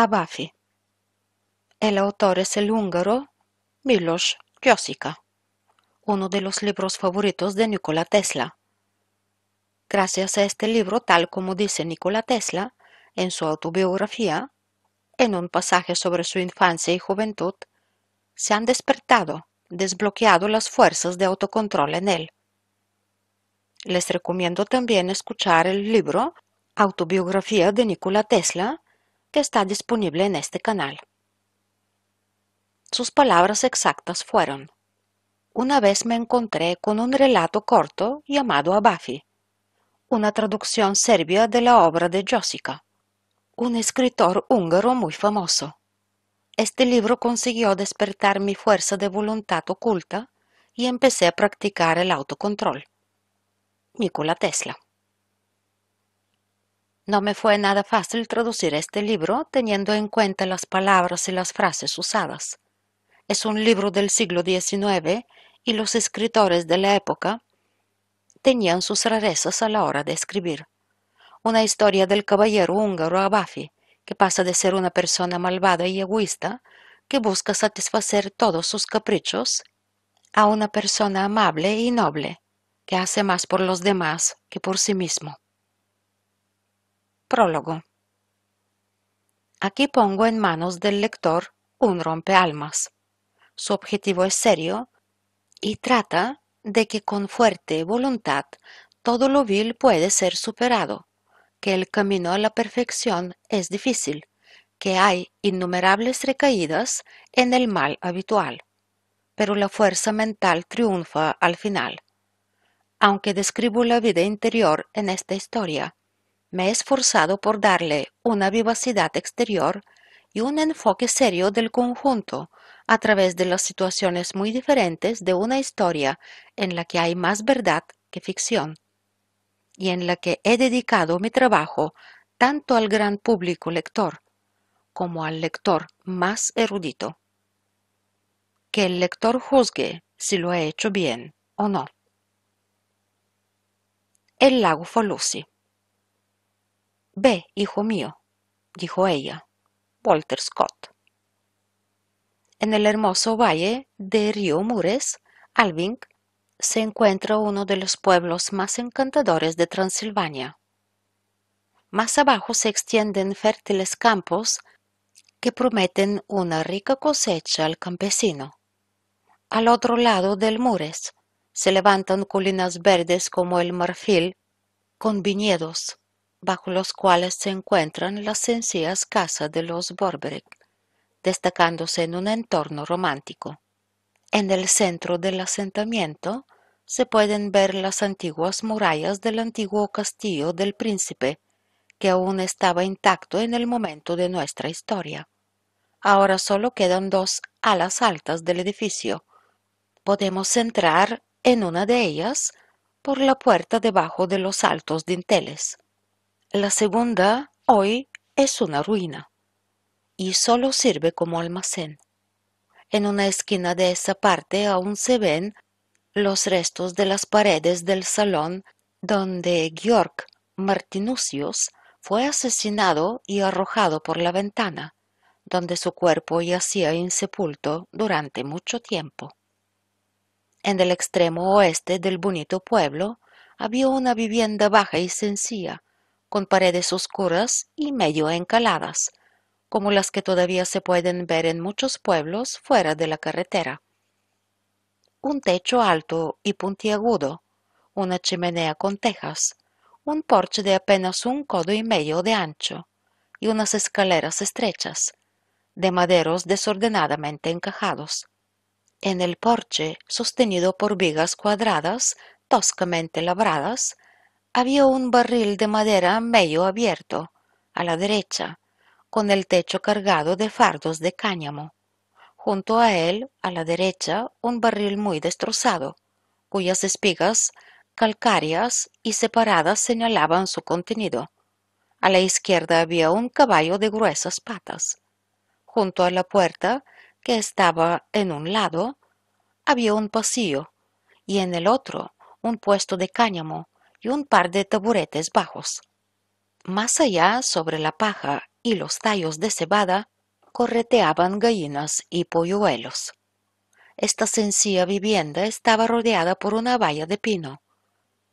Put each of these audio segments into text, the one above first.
Abafi. El autor es el húngaro Milos Josica, uno de los libros favoritos de Nikola Tesla. Gracias a este libro, tal como dice Nikola Tesla en su autobiografía, en un pasaje sobre su infancia y juventud, se han despertado, desbloqueado las fuerzas de autocontrol en él. Les recomiendo también escuchar el libro Autobiografía de Nikola Tesla que está disponible en este canal. Sus palabras exactas fueron, una vez me encontré con un relato corto llamado Abafi, una traducción serbia de la obra de Josica, un escritor húngaro muy famoso. Este libro consiguió despertar mi fuerza de voluntad oculta y empecé a practicar el autocontrol. Nikola Tesla. No me fue nada fácil traducir este libro teniendo en cuenta las palabras y las frases usadas. Es un libro del siglo XIX y los escritores de la época tenían sus rarezas a la hora de escribir. Una historia del caballero húngaro Abafi, que pasa de ser una persona malvada y egoísta, que busca satisfacer todos sus caprichos, a una persona amable y noble, que hace más por los demás que por sí mismo. Prólogo. Aquí pongo en manos del lector un rompealmas. Su objetivo es serio y trata de que con fuerte voluntad todo lo vil puede ser superado, que el camino a la perfección es difícil, que hay innumerables recaídas en el mal habitual, pero la fuerza mental triunfa al final. Aunque describo la vida interior en esta historia, me he esforzado por darle una vivacidad exterior y un enfoque serio del conjunto a través de las situaciones muy diferentes de una historia en la que hay más verdad que ficción y en la que he dedicado mi trabajo tanto al gran público lector como al lector más erudito. Que el lector juzgue si lo he hecho bien o no. El lago Falusi. Ve, hijo mío, dijo ella, Walter Scott. En el hermoso valle de Río Mures, Alving, se encuentra uno de los pueblos más encantadores de Transilvania. Más abajo se extienden fértiles campos que prometen una rica cosecha al campesino. Al otro lado del Mures se levantan colinas verdes como el marfil, con viñedos, bajo los cuales se encuentran las sencillas casas de los Borberic, destacándose en un entorno romántico. En el centro del asentamiento se pueden ver las antiguas murallas del antiguo castillo del príncipe, que aún estaba intacto en el momento de nuestra historia. Ahora solo quedan dos alas altas del edificio. Podemos entrar en una de ellas por la puerta debajo de los altos dinteles. La segunda hoy es una ruina y solo sirve como almacén. En una esquina de esa parte aún se ven los restos de las paredes del salón donde Georg Martinusius fue asesinado y arrojado por la ventana, donde su cuerpo yacía insepulto durante mucho tiempo. En el extremo oeste del bonito pueblo había una vivienda baja y sencilla, con paredes oscuras y medio encaladas, como las que todavía se pueden ver en muchos pueblos fuera de la carretera. Un techo alto y puntiagudo, una chimenea con tejas, un porche de apenas un codo y medio de ancho y unas escaleras estrechas, de maderos desordenadamente encajados. En el porche, sostenido por vigas cuadradas, toscamente labradas, había un barril de madera medio abierto, a la derecha, con el techo cargado de fardos de cáñamo. Junto a él, a la derecha, un barril muy destrozado, cuyas espigas calcáreas y separadas señalaban su contenido. A la izquierda había un caballo de gruesas patas. Junto a la puerta, que estaba en un lado, había un pasillo, y en el otro un puesto de cáñamo y un par de taburetes bajos. Más allá, sobre la paja y los tallos de cebada correteaban gallinas y polluelos. Esta sencilla vivienda estaba rodeada por una valla de pino.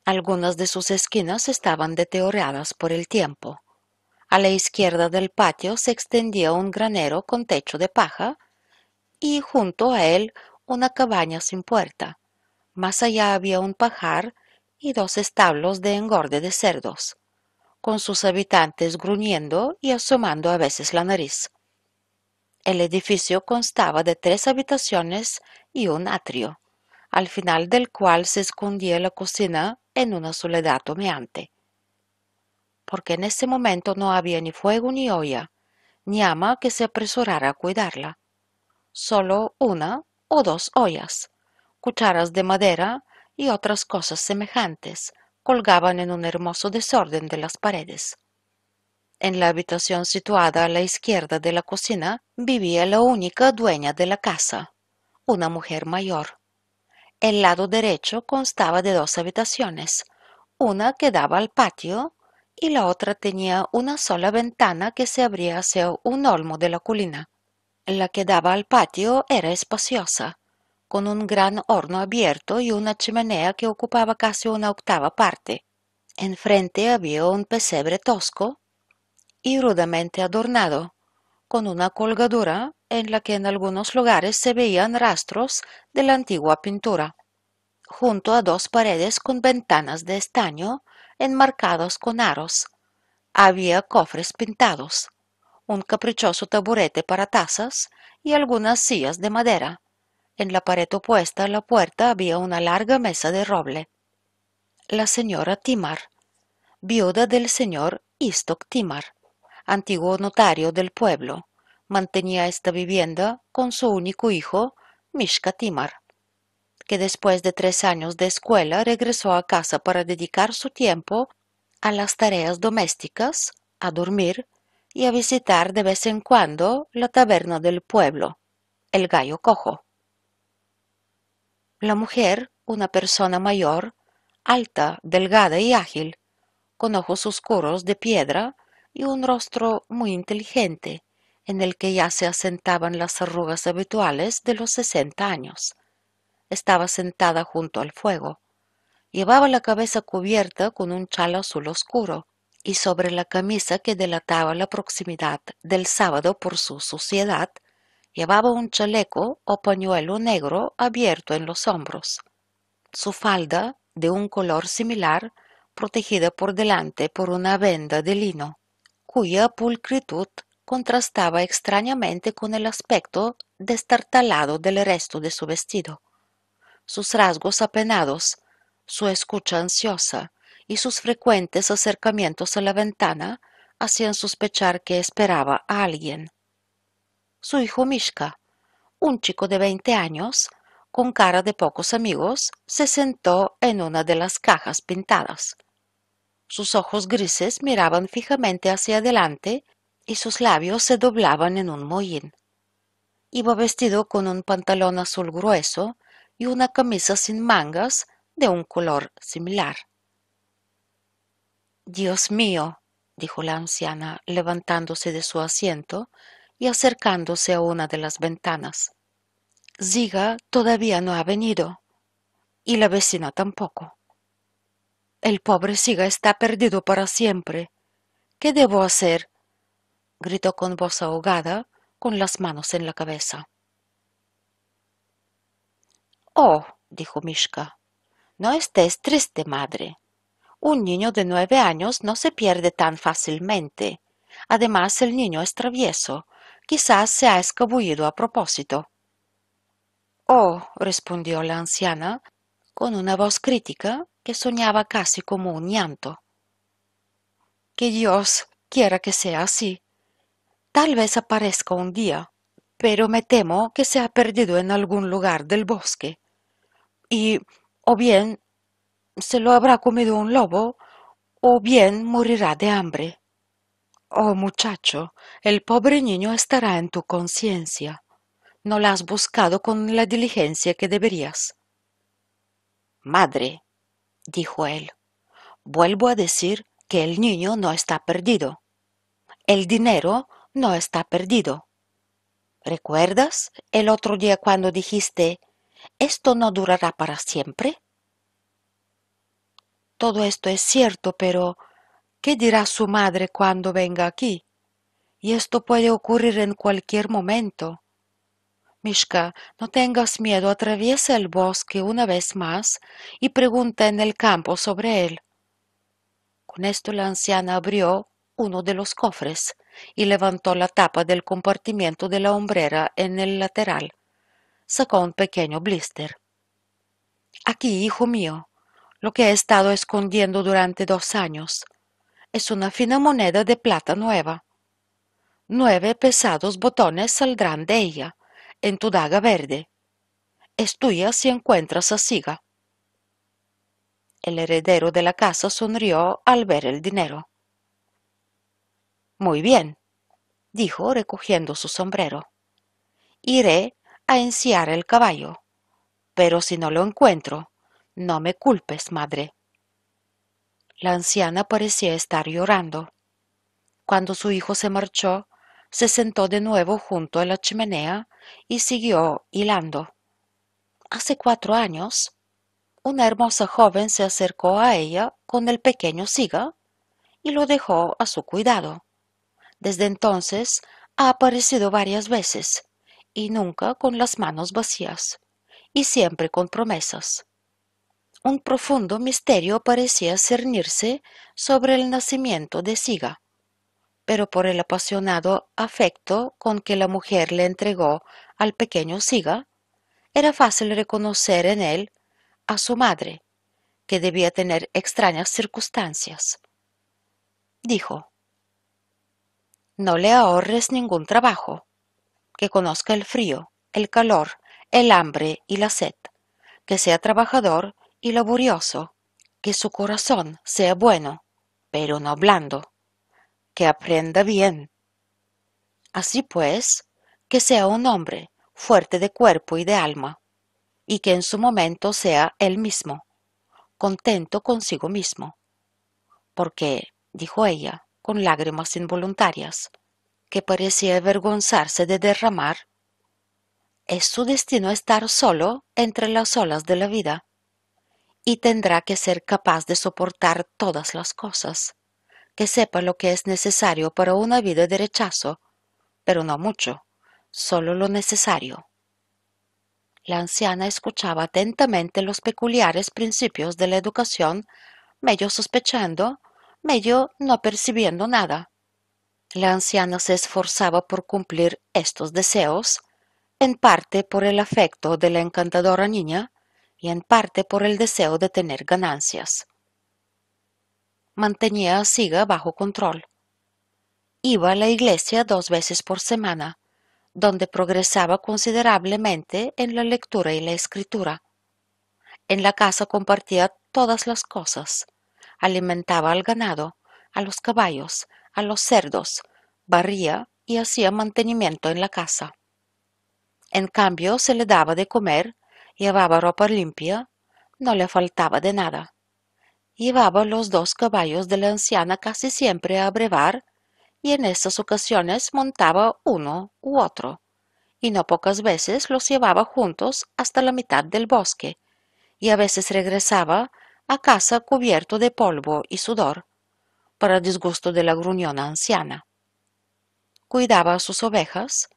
Algunas de sus esquinas estaban deterioradas por el tiempo. A la izquierda del patio se extendía un granero con techo de paja y junto a él una cabaña sin puerta. Más allá había un pajar y dos establos de engorde de cerdos, con sus habitantes gruñendo y asomando a veces la nariz. El edificio constaba de tres habitaciones y un atrio, al final del cual se escondía la cocina en una soledad humeante. Porque en ese momento no había ni fuego ni olla, ni ama que se apresurara a cuidarla. Solo una o dos ollas, cucharas de madera y otras cosas semejantes colgaban en un hermoso desorden de las paredes. En la habitación situada a la izquierda de la cocina vivía la única dueña de la casa, una mujer mayor. El lado derecho constaba de dos habitaciones, una que daba al patio y la otra tenía una sola ventana que se abría hacia un olmo de la colina. La que daba al patio era espaciosa, con un gran horno abierto y una chimenea que ocupaba casi una octava parte. Enfrente había un pesebre tosco y rudamente adornado, con una colgadura en la que en algunos lugares se veían rastros de la antigua pintura, junto a dos paredes con ventanas de estaño enmarcados con aros. Había cofres pintados, un caprichoso taburete para tazas y algunas sillas de madera. En la pared opuesta a la puerta había una larga mesa de roble. La señora Timar, viuda del señor Istok Timar, antiguo notario del pueblo, mantenía esta vivienda con su único hijo, Mishka Timar, que después de tres años de escuela regresó a casa para dedicar su tiempo a las tareas domésticas, a dormir y a visitar de vez en cuando la taberna del pueblo, el gallo cojo. La mujer, una persona mayor, alta, delgada y ágil, con ojos oscuros de piedra, y un rostro muy inteligente, en el que ya se asentaban las arrugas habituales de los sesenta años. Estaba sentada junto al fuego. Llevaba la cabeza cubierta con un chal azul oscuro, y sobre la camisa que delataba la proximidad del sábado por su suciedad, llevaba un chaleco o pañuelo negro abierto en los hombros. Su falda, de un color similar, protegida por delante por una venda de lino cuya pulcritud contrastaba extrañamente con el aspecto destartalado del resto de su vestido. Sus rasgos apenados, su escucha ansiosa y sus frecuentes acercamientos a la ventana hacían sospechar que esperaba a alguien. Su hijo Mishka, un chico de veinte años, con cara de pocos amigos, se sentó en una de las cajas pintadas. Sus ojos grises miraban fijamente hacia adelante y sus labios se doblaban en un mohín. Iba vestido con un pantalón azul grueso y una camisa sin mangas de un color similar. Dios mío, dijo la anciana, levantándose de su asiento y acercándose a una de las ventanas. Ziga todavía no ha venido, y la vecina tampoco. El pobre Siga está perdido para siempre. ¿Qué debo hacer? gritó con voz ahogada, con las manos en la cabeza. Oh, dijo Mishka, no estés triste, madre. Un niño de nueve años no se pierde tan fácilmente. Además, el niño es travieso. Quizás se ha escabullido a propósito. Oh, respondió la anciana, con una voz crítica que soñaba casi como un llanto. Que Dios quiera que sea así. Tal vez aparezca un día, pero me temo que se ha perdido en algún lugar del bosque. Y o bien se lo habrá comido un lobo, o bien morirá de hambre. Oh muchacho, el pobre niño estará en tu conciencia. No la has buscado con la diligencia que deberías. Madre, dijo él. Vuelvo a decir que el niño no está perdido. El dinero no está perdido. ¿Recuerdas el otro día cuando dijiste, esto no durará para siempre? Todo esto es cierto, pero ¿qué dirá su madre cuando venga aquí? Y esto puede ocurrir en cualquier momento. Mishka, no tengas miedo, atraviesa el bosque una vez más y pregunta en el campo sobre él. Con esto la anciana abrió uno de los cofres y levantó la tapa del compartimiento de la hombrera en el lateral. Sacó un pequeño blister. Aquí, hijo mío, lo que he estado escondiendo durante dos años. Es una fina moneda de plata nueva. Nueve pesados botones saldrán de ella, en tu daga verde. Es tuya si encuentras a Siga. El heredero de la casa sonrió al ver el dinero. Muy bien, dijo recogiendo su sombrero. Iré a enciar el caballo, pero si no lo encuentro, no me culpes, madre. La anciana parecía estar llorando. Cuando su hijo se marchó, se sentó de nuevo junto a la chimenea y siguió hilando. Hace cuatro años, una hermosa joven se acercó a ella con el pequeño Siga y lo dejó a su cuidado. Desde entonces ha aparecido varias veces, y nunca con las manos vacías, y siempre con promesas. Un profundo misterio parecía cernirse sobre el nacimiento de Siga, pero por el apasionado afecto con que la mujer le entregó al pequeño Siga, era fácil reconocer en él a su madre, que debía tener extrañas circunstancias. Dijo, no le ahorres ningún trabajo, que conozca el frío, el calor, el hambre y la sed, que sea trabajador y laborioso, que su corazón sea bueno, pero no blando, que aprenda bien. Así pues, que sea un hombre fuerte de cuerpo y de alma, y que en su momento sea él mismo, contento consigo mismo. Porque, dijo ella, con lágrimas involuntarias, que parecía avergonzarse de derramar. Es su destino estar solo entre las olas de la vida, y tendrá que ser capaz de soportar todas las cosas, que sepa lo que es necesario para una vida de rechazo, pero no mucho, solo lo necesario. La anciana escuchaba atentamente los peculiares principios de la educación, medio sospechando medio no percibiendo nada. La anciana se esforzaba por cumplir estos deseos, en parte por el afecto de la encantadora niña y en parte por el deseo de tener ganancias. Mantenía a Siga bajo control. Iba a la iglesia dos veces por semana, donde progresaba considerablemente en la lectura y la escritura. En la casa compartía todas las cosas, alimentaba al ganado, a los caballos, a los cerdos, barría y hacía mantenimiento en la casa. En cambio, se le daba de comer, llevaba ropa limpia, no le faltaba de nada. Llevaba los dos caballos de la anciana casi siempre a brevar, y en estas ocasiones montaba uno u otro, y no pocas veces los llevaba juntos hasta la mitad del bosque, y a veces regresaba a casa cubierto de polvo y sudor, para disgusto de la gruñona anciana. Cuidaba a sus ovejas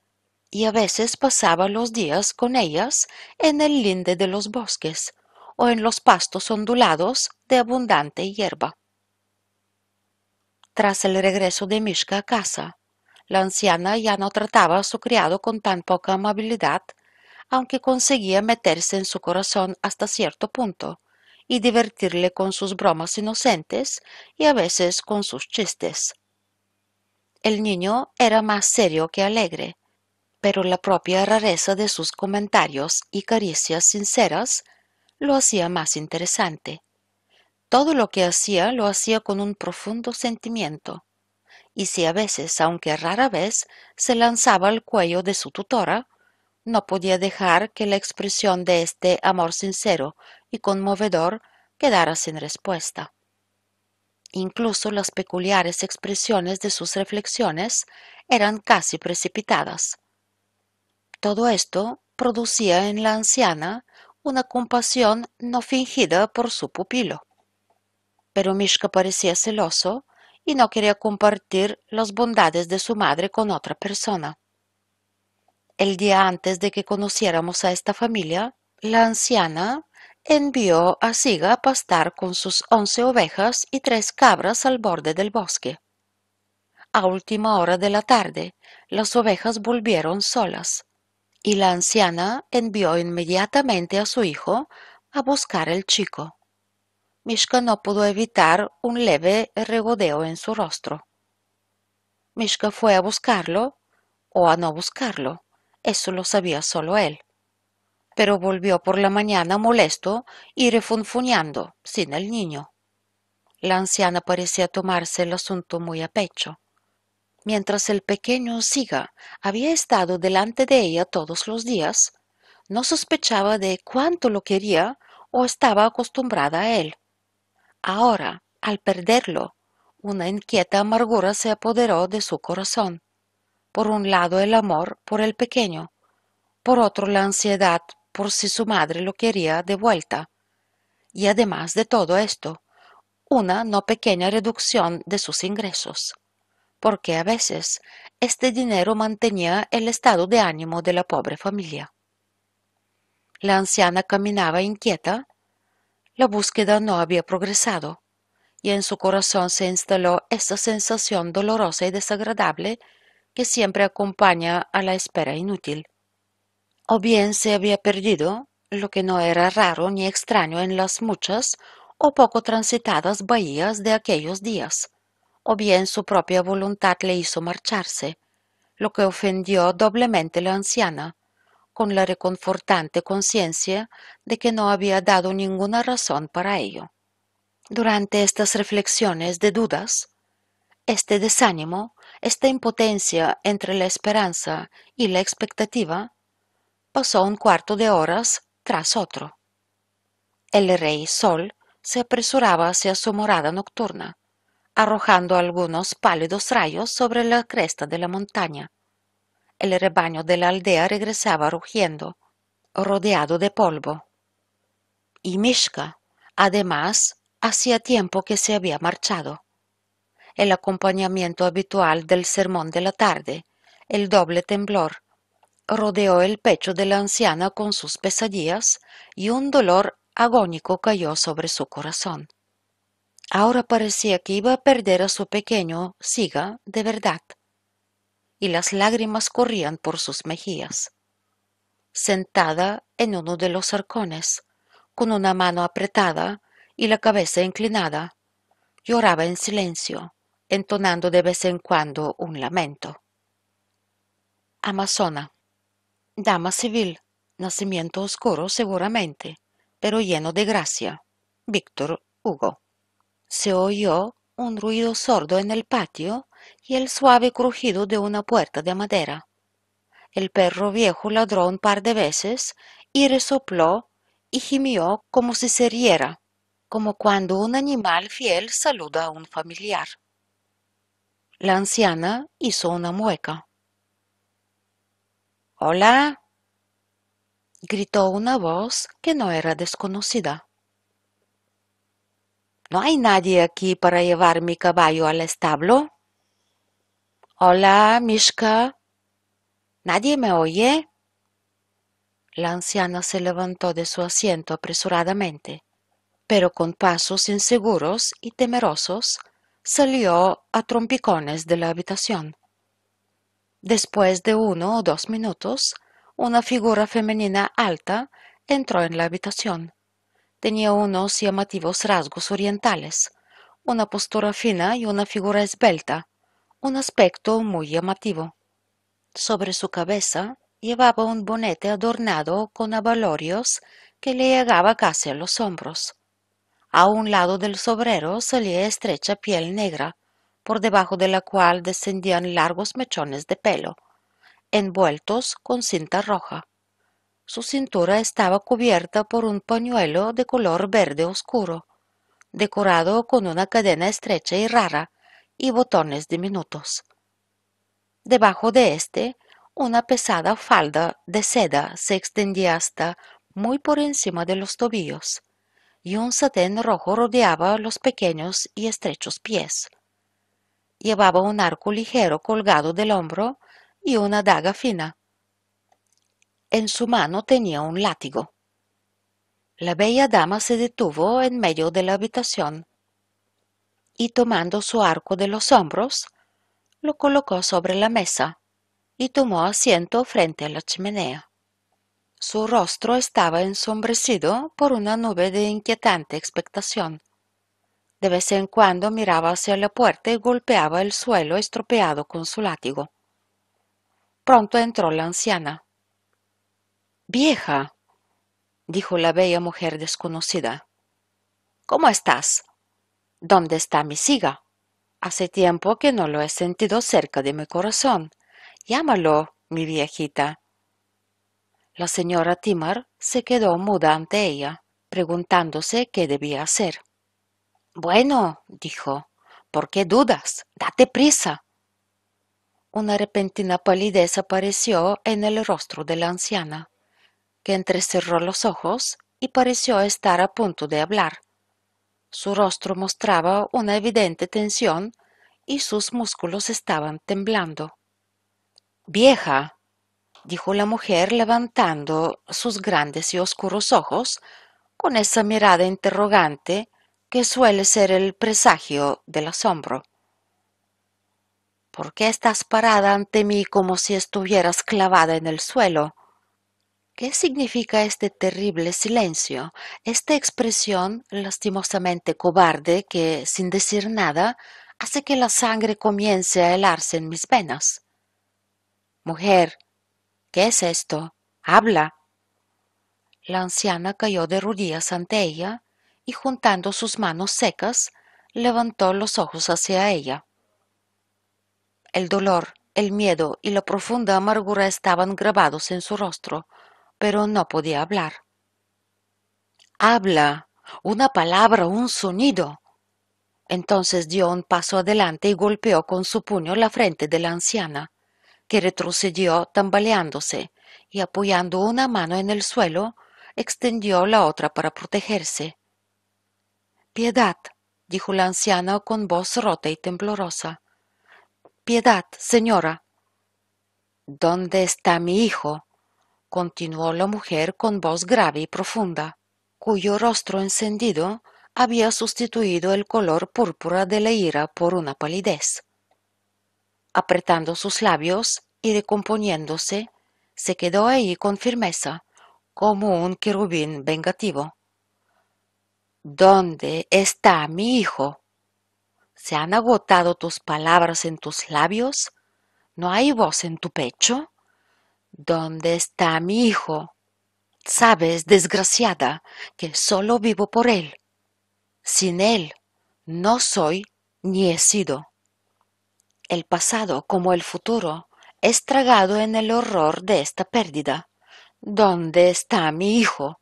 y a veces pasaba los días con ellas en el linde de los bosques o en los pastos ondulados de abundante hierba. Tras el regreso de Mishka a casa, la anciana ya no trataba a su criado con tan poca amabilidad, aunque conseguía meterse en su corazón hasta cierto punto, y divertirle con sus bromas inocentes y a veces con sus chistes. El niño era más serio que alegre, pero la propia rareza de sus comentarios y caricias sinceras lo hacía más interesante. Todo lo que hacía lo hacía con un profundo sentimiento, y si a veces, aunque rara vez, se lanzaba al cuello de su tutora, no podía dejar que la expresión de este amor sincero y conmovedor quedara sin respuesta. Incluso las peculiares expresiones de sus reflexiones eran casi precipitadas. Todo esto producía en la anciana una compasión no fingida por su pupilo. Pero Mishka parecía celoso y no quería compartir las bondades de su madre con otra persona. El día antes de que conociéramos a esta familia, la anciana envió a Siga a pastar con sus once ovejas y tres cabras al borde del bosque. A última hora de la tarde, las ovejas volvieron solas, y la anciana envió inmediatamente a su hijo a buscar el chico. Mishka no pudo evitar un leve regodeo en su rostro. Mishka fue a buscarlo o a no buscarlo, eso lo sabía solo él pero volvió por la mañana molesto y refunfuñando, sin el niño. La anciana parecía tomarse el asunto muy a pecho. Mientras el pequeño Siga había estado delante de ella todos los días, no sospechaba de cuánto lo quería o estaba acostumbrada a él. Ahora, al perderlo, una inquieta amargura se apoderó de su corazón. Por un lado el amor por el pequeño, por otro la ansiedad por si su madre lo quería de vuelta. Y además de todo esto, una no pequeña reducción de sus ingresos, porque a veces este dinero mantenía el estado de ánimo de la pobre familia. La anciana caminaba inquieta, la búsqueda no había progresado, y en su corazón se instaló esa sensación dolorosa y desagradable que siempre acompaña a la espera inútil o bien se había perdido, lo que no era raro ni extraño en las muchas o poco transitadas bahías de aquellos días, o bien su propia voluntad le hizo marcharse, lo que ofendió doblemente la anciana, con la reconfortante conciencia de que no había dado ninguna razón para ello. Durante estas reflexiones de dudas, este desánimo, esta impotencia entre la esperanza y la expectativa, pasó un cuarto de horas tras otro. El rey Sol se apresuraba hacia su morada nocturna, arrojando algunos pálidos rayos sobre la cresta de la montaña. El rebaño de la aldea regresaba rugiendo, rodeado de polvo. Y Mishka, además, hacía tiempo que se había marchado. El acompañamiento habitual del sermón de la tarde, el doble temblor, rodeó el pecho de la anciana con sus pesadillas y un dolor agónico cayó sobre su corazón. Ahora parecía que iba a perder a su pequeño Siga de verdad, y las lágrimas corrían por sus mejillas. Sentada en uno de los arcones, con una mano apretada y la cabeza inclinada, lloraba en silencio, entonando de vez en cuando un lamento. Amazona Dama civil, nacimiento oscuro seguramente, pero lleno de gracia. Víctor Hugo. Se oyó un ruido sordo en el patio y el suave crujido de una puerta de madera. El perro viejo ladró un par de veces y resopló y gimió como si se riera, como cuando un animal fiel saluda a un familiar. La anciana hizo una mueca. Hola, gritó una voz que no era desconocida. ¿No hay nadie aquí para llevar mi caballo al establo? Hola, Mishka. ¿Nadie me oye? La anciana se levantó de su asiento apresuradamente, pero con pasos inseguros y temerosos salió a trompicones de la habitación. Después de uno o dos minutos, una figura femenina alta entró en la habitación. Tenía unos llamativos rasgos orientales, una postura fina y una figura esbelta, un aspecto muy llamativo. Sobre su cabeza llevaba un bonete adornado con abalorios que le llegaba casi a los hombros. A un lado del sobrero salía estrecha piel negra, por debajo de la cual descendían largos mechones de pelo, envueltos con cinta roja. Su cintura estaba cubierta por un pañuelo de color verde oscuro, decorado con una cadena estrecha y rara y botones diminutos. Debajo de este, una pesada falda de seda se extendía hasta muy por encima de los tobillos, y un satén rojo rodeaba los pequeños y estrechos pies. Llevaba un arco ligero colgado del hombro y una daga fina. En su mano tenía un látigo. La bella dama se detuvo en medio de la habitación y tomando su arco de los hombros, lo colocó sobre la mesa y tomó asiento frente a la chimenea. Su rostro estaba ensombrecido por una nube de inquietante expectación. De vez en cuando miraba hacia la puerta y golpeaba el suelo estropeado con su látigo. Pronto entró la anciana. Vieja, dijo la bella mujer desconocida. ¿Cómo estás? ¿Dónde está mi siga? Hace tiempo que no lo he sentido cerca de mi corazón. Llámalo, mi viejita. La señora Timar se quedó muda ante ella, preguntándose qué debía hacer. Bueno, dijo, ¿por qué dudas? Date prisa. Una repentina palidez apareció en el rostro de la anciana que entrecerró los ojos y pareció estar a punto de hablar. Su rostro mostraba una evidente tensión y sus músculos estaban temblando. Vieja, dijo la mujer levantando sus grandes y oscuros ojos con esa mirada interrogante que suele ser el presagio del asombro. ¿Por qué estás parada ante mí como si estuvieras clavada en el suelo? ¿Qué significa este terrible silencio, esta expresión lastimosamente cobarde que, sin decir nada, hace que la sangre comience a helarse en mis venas? Mujer, ¿qué es esto? Habla. La anciana cayó de rodillas ante ella y juntando sus manos secas, levantó los ojos hacia ella. El dolor, el miedo y la profunda amargura estaban grabados en su rostro, pero no podía hablar. Habla, una palabra, un sonido. Entonces dio un paso adelante y golpeó con su puño la frente de la anciana, que retrocedió tambaleándose y apoyando una mano en el suelo, extendió la otra para protegerse. Piedad, dijo la anciana con voz rota y temblorosa. Piedad, señora. ¿Dónde está mi hijo? Continuó la mujer con voz grave y profunda, cuyo rostro encendido había sustituido el color púrpura de la ira por una palidez. Apretando sus labios y recomponiéndose, se quedó ahí con firmeza, como un querubín vengativo. ¿Dónde está mi hijo? ¿Se han agotado tus palabras en tus labios? ¿No hay voz en tu pecho? ¿Dónde está mi hijo? Sabes, desgraciada, que solo vivo por él. Sin él no soy ni he sido. El pasado, como el futuro, es tragado en el horror de esta pérdida. ¿Dónde está mi hijo?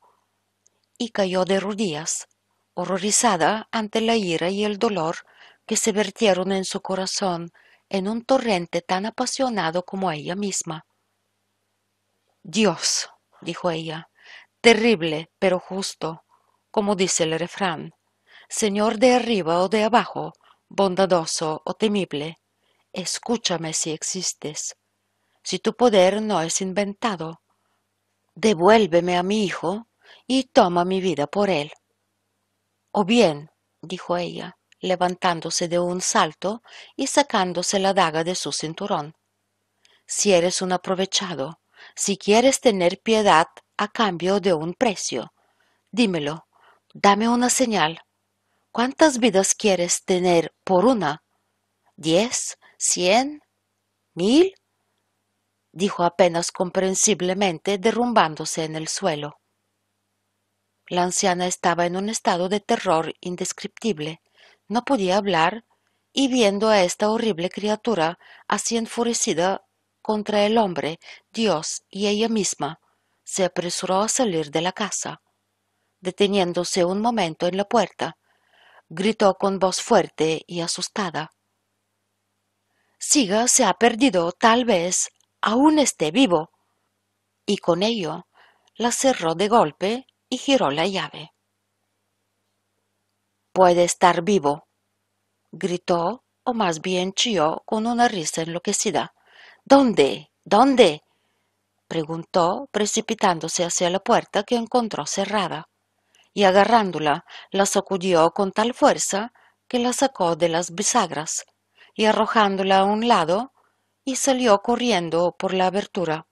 Y cayó de rodillas, horrorizada ante la ira y el dolor que se vertieron en su corazón en un torrente tan apasionado como ella misma. Dios, dijo ella, terrible pero justo, como dice el refrán, Señor de arriba o de abajo, bondadoso o temible, escúchame si existes. Si tu poder no es inventado, devuélveme a mi hijo y toma mi vida por él. O bien, dijo ella, levantándose de un salto y sacándose la daga de su cinturón, si eres un aprovechado, si quieres tener piedad a cambio de un precio, dímelo, dame una señal. ¿Cuántas vidas quieres tener por una? ¿Diez? ¿Cien? ¿Mil? dijo apenas comprensiblemente derrumbándose en el suelo. La anciana estaba en un estado de terror indescriptible. No podía hablar, y viendo a esta horrible criatura así enfurecida contra el hombre, Dios y ella misma, se apresuró a salir de la casa. Deteniéndose un momento en la puerta, gritó con voz fuerte y asustada. Siga se ha perdido, tal vez aún esté vivo. Y con ello la cerró de golpe y giró la llave. Puede estar vivo, gritó, o más bien chilló con una risa enloquecida. ¿Dónde? ¿Dónde? preguntó, precipitándose hacia la puerta que encontró cerrada, y agarrándola la sacudió con tal fuerza que la sacó de las bisagras, y arrojándola a un lado, y salió corriendo por la abertura.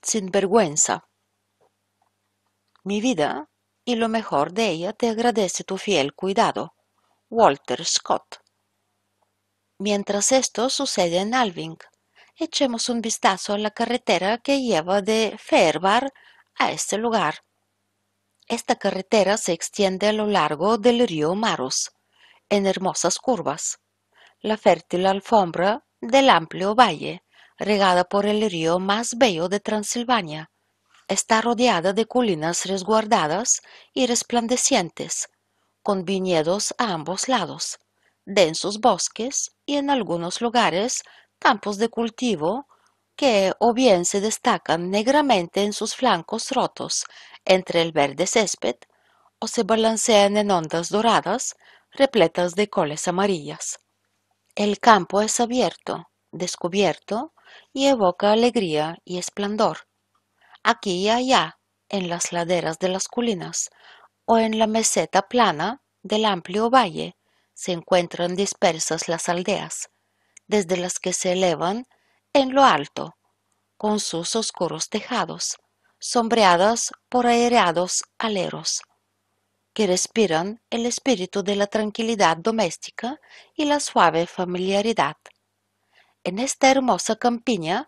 Sin vergüenza. Mi vida y lo mejor de ella te agradece tu fiel cuidado. Walter Scott. Mientras esto sucede en Alving, echemos un vistazo a la carretera que lleva de Fairbar a este lugar. Esta carretera se extiende a lo largo del río Maros, en hermosas curvas. La fértil alfombra del amplio valle, regada por el río más bello de Transilvania, está rodeada de colinas resguardadas y resplandecientes, con viñedos a ambos lados, densos bosques y en algunos lugares campos de cultivo que o bien se destacan negramente en sus flancos rotos entre el verde césped o se balancean en ondas doradas repletas de coles amarillas. El campo es abierto, descubierto y evoca alegría y esplendor. Aquí y allá, en las laderas de las colinas o en la meseta plana del amplio valle, se encuentran dispersas las aldeas, desde las que se elevan en lo alto, con sus oscuros tejados, sombreadas por aereados aleros, que respiran el espíritu de la tranquilidad doméstica y la suave familiaridad. En esta hermosa campiña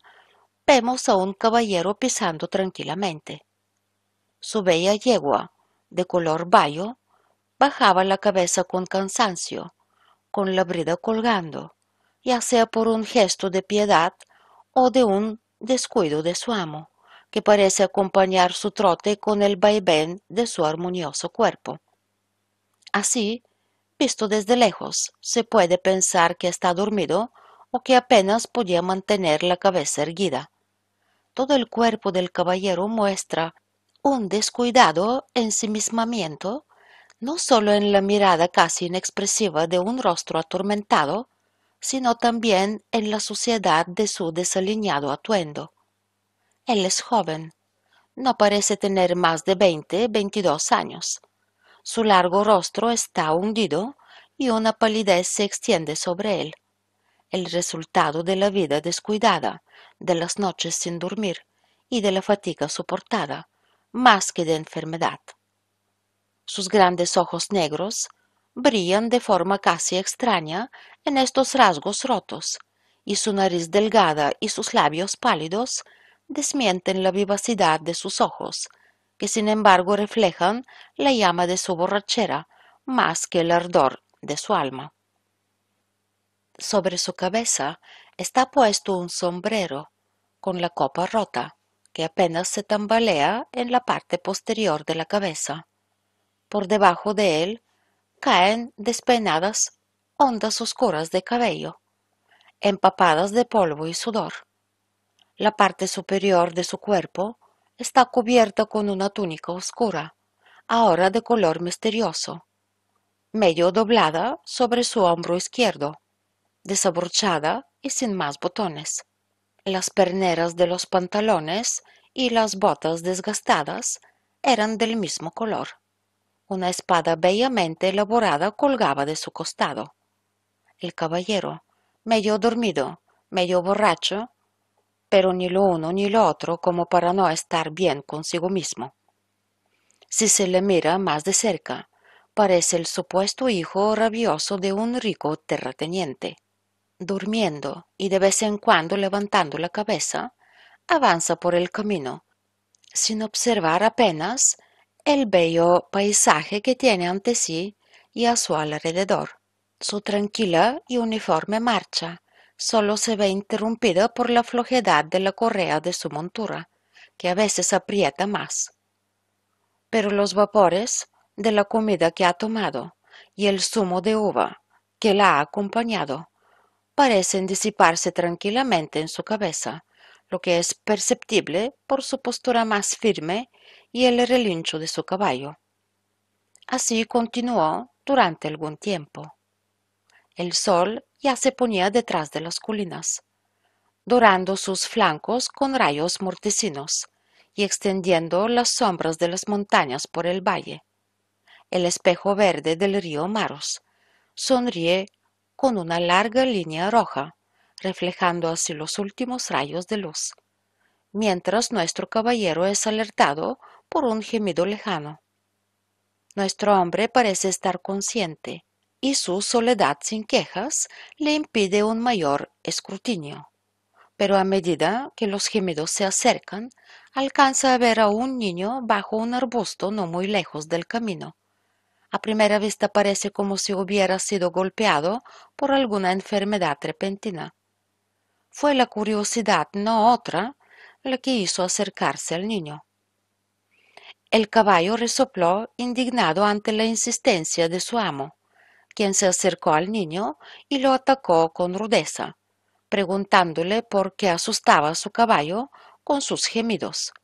vemos a un caballero pisando tranquilamente. Su bella yegua, de color bayo, bajaba la cabeza con cansancio, con la brida colgando, ya sea por un gesto de piedad o de un descuido de su amo, que parece acompañar su trote con el vaivén de su armonioso cuerpo. Así, visto desde lejos, se puede pensar que está dormido o que apenas podía mantener la cabeza erguida. Todo el cuerpo del caballero muestra un descuidado ensimismamiento, no sólo en la mirada casi inexpresiva de un rostro atormentado, sino también en la suciedad de su desaliñado atuendo. Él es joven, no parece tener más de veinte, veintidós años. Su largo rostro está hundido y una palidez se extiende sobre él, el resultado de la vida descuidada, de las noches sin dormir y de la fatiga soportada, más que de enfermedad. Sus grandes ojos negros brillan de forma casi extraña en estos rasgos rotos, y su nariz delgada y sus labios pálidos desmienten la vivacidad de sus ojos, que sin embargo reflejan la llama de su borrachera más que el ardor de su alma. Sobre su cabeza está puesto un sombrero con la copa rota, que apenas se tambalea en la parte posterior de la cabeza. Por debajo de él caen despeinadas ondas oscuras de cabello, empapadas de polvo y sudor. La parte superior de su cuerpo está cubierta con una túnica oscura, ahora de color misterioso, medio doblada sobre su hombro izquierdo, desabrochada y sin más botones. Las perneras de los pantalones y las botas desgastadas eran del mismo color. Una espada bellamente elaborada colgaba de su costado. El caballero, medio dormido, medio borracho, pero ni lo uno ni lo otro como para no estar bien consigo mismo. Si se le mira más de cerca, parece el supuesto hijo rabioso de un rico terrateniente. Durmiendo y de vez en cuando levantando la cabeza, avanza por el camino, sin observar apenas el bello paisaje que tiene ante sí y a su alrededor. Su tranquila y uniforme marcha solo se ve interrumpida por la flojedad de la correa de su montura, que a veces aprieta más. Pero los vapores de la comida que ha tomado y el zumo de uva que la ha acompañado parecen disiparse tranquilamente en su cabeza, lo que es perceptible por su postura más firme y el relincho de su caballo. Así continuó durante algún tiempo. El sol ya se ponía detrás de las colinas, dorando sus flancos con rayos mortecinos y extendiendo las sombras de las montañas por el valle. El espejo verde del río Maros sonríe con una larga línea roja, reflejando así los últimos rayos de luz, mientras nuestro caballero es alertado por un gemido lejano. Nuestro hombre parece estar consciente, y su soledad sin quejas le impide un mayor escrutinio. Pero a medida que los gemidos se acercan, alcanza a ver a un niño bajo un arbusto no muy lejos del camino. A primera vista parece como si hubiera sido golpeado por alguna enfermedad repentina. Fue la curiosidad, no otra, la que hizo acercarse al niño. El caballo resopló indignado ante la insistencia de su amo, quien se acercó al niño y lo atacó con rudeza, preguntándole por qué asustaba a su caballo con sus gemidos.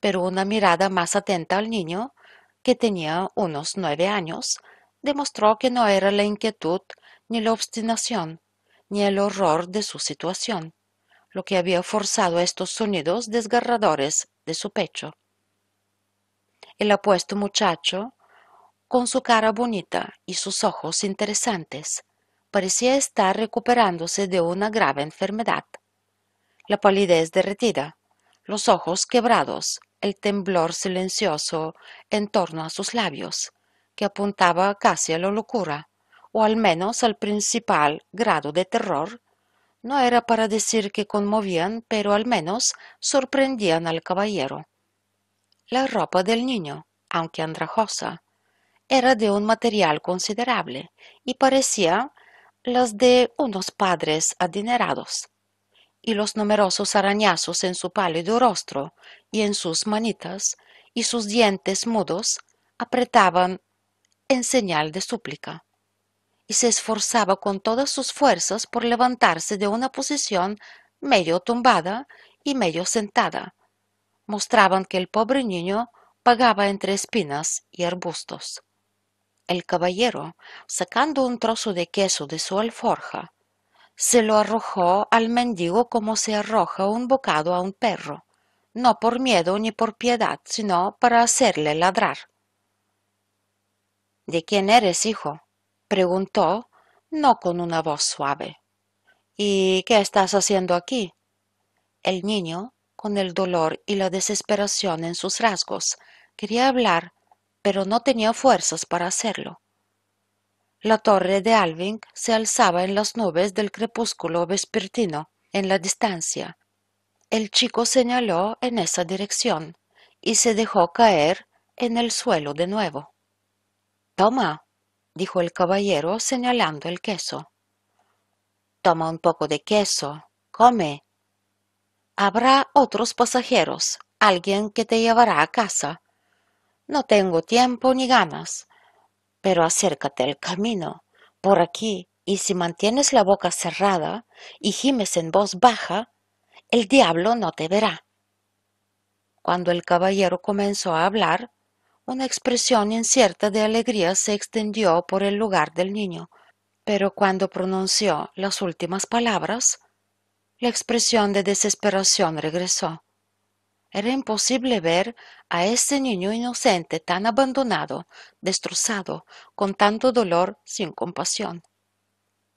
Pero una mirada más atenta al niño que tenía unos nueve años, demostró que no era la inquietud ni la obstinación, ni el horror de su situación, lo que había forzado estos sonidos desgarradores de su pecho. El apuesto muchacho, con su cara bonita y sus ojos interesantes, parecía estar recuperándose de una grave enfermedad. La palidez derretida, los ojos quebrados, el temblor silencioso en torno a sus labios, que apuntaba casi a la locura, o al menos al principal grado de terror, no era para decir que conmovían, pero al menos sorprendían al caballero. La ropa del niño, aunque andrajosa, era de un material considerable y parecía las de unos padres adinerados y los numerosos arañazos en su pálido rostro y en sus manitas y sus dientes mudos apretaban en señal de súplica y se esforzaba con todas sus fuerzas por levantarse de una posición medio tumbada y medio sentada. Mostraban que el pobre niño pagaba entre espinas y arbustos. El caballero, sacando un trozo de queso de su alforja, se lo arrojó al mendigo como se arroja un bocado a un perro, no por miedo ni por piedad, sino para hacerle ladrar. ¿De quién eres, hijo? preguntó, no con una voz suave. ¿Y qué estás haciendo aquí? El niño, con el dolor y la desesperación en sus rasgos, quería hablar, pero no tenía fuerzas para hacerlo. La torre de Alving se alzaba en las nubes del crepúsculo vespertino, en la distancia. El chico señaló en esa dirección y se dejó caer en el suelo de nuevo. Toma, dijo el caballero señalando el queso. Toma un poco de queso, come. Habrá otros pasajeros, alguien que te llevará a casa. No tengo tiempo ni ganas pero acércate al camino, por aquí, y si mantienes la boca cerrada y gimes en voz baja, el diablo no te verá. Cuando el caballero comenzó a hablar, una expresión incierta de alegría se extendió por el lugar del niño, pero cuando pronunció las últimas palabras, la expresión de desesperación regresó. Era imposible ver a ese niño inocente tan abandonado, destrozado, con tanto dolor, sin compasión.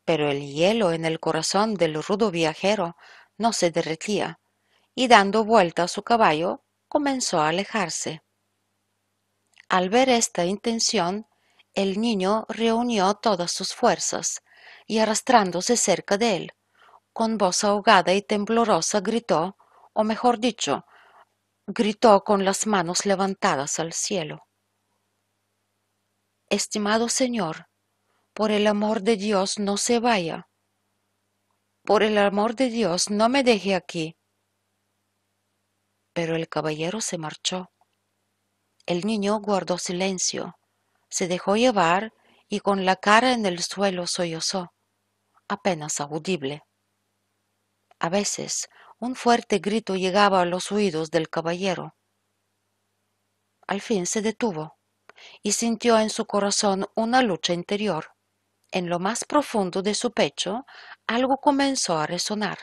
Pero el hielo en el corazón del rudo viajero no se derretía, y dando vuelta a su caballo, comenzó a alejarse. Al ver esta intención, el niño reunió todas sus fuerzas, y arrastrándose cerca de él, con voz ahogada y temblorosa gritó, o mejor dicho, gritó con las manos levantadas al cielo. Estimado Señor, por el amor de Dios no se vaya. Por el amor de Dios no me deje aquí. Pero el caballero se marchó. El niño guardó silencio, se dejó llevar y con la cara en el suelo sollozó, apenas audible. A veces un fuerte grito llegaba a los oídos del caballero. Al fin se detuvo y sintió en su corazón una lucha interior. En lo más profundo de su pecho algo comenzó a resonar,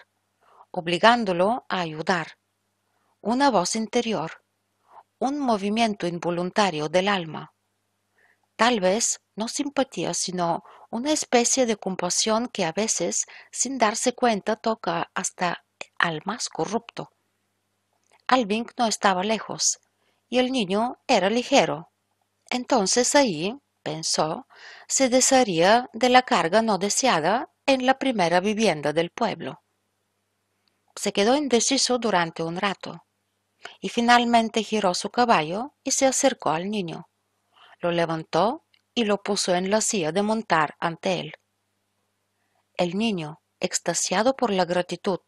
obligándolo a ayudar. Una voz interior, un movimiento involuntario del alma. Tal vez no simpatía, sino una especie de compasión que a veces, sin darse cuenta, toca hasta al más corrupto. Alvin no estaba lejos, y el niño era ligero. Entonces ahí, pensó, se desharía de la carga no deseada en la primera vivienda del pueblo. Se quedó indeciso durante un rato, y finalmente giró su caballo y se acercó al niño lo levantó y lo puso en la silla de montar ante él. El niño, extasiado por la gratitud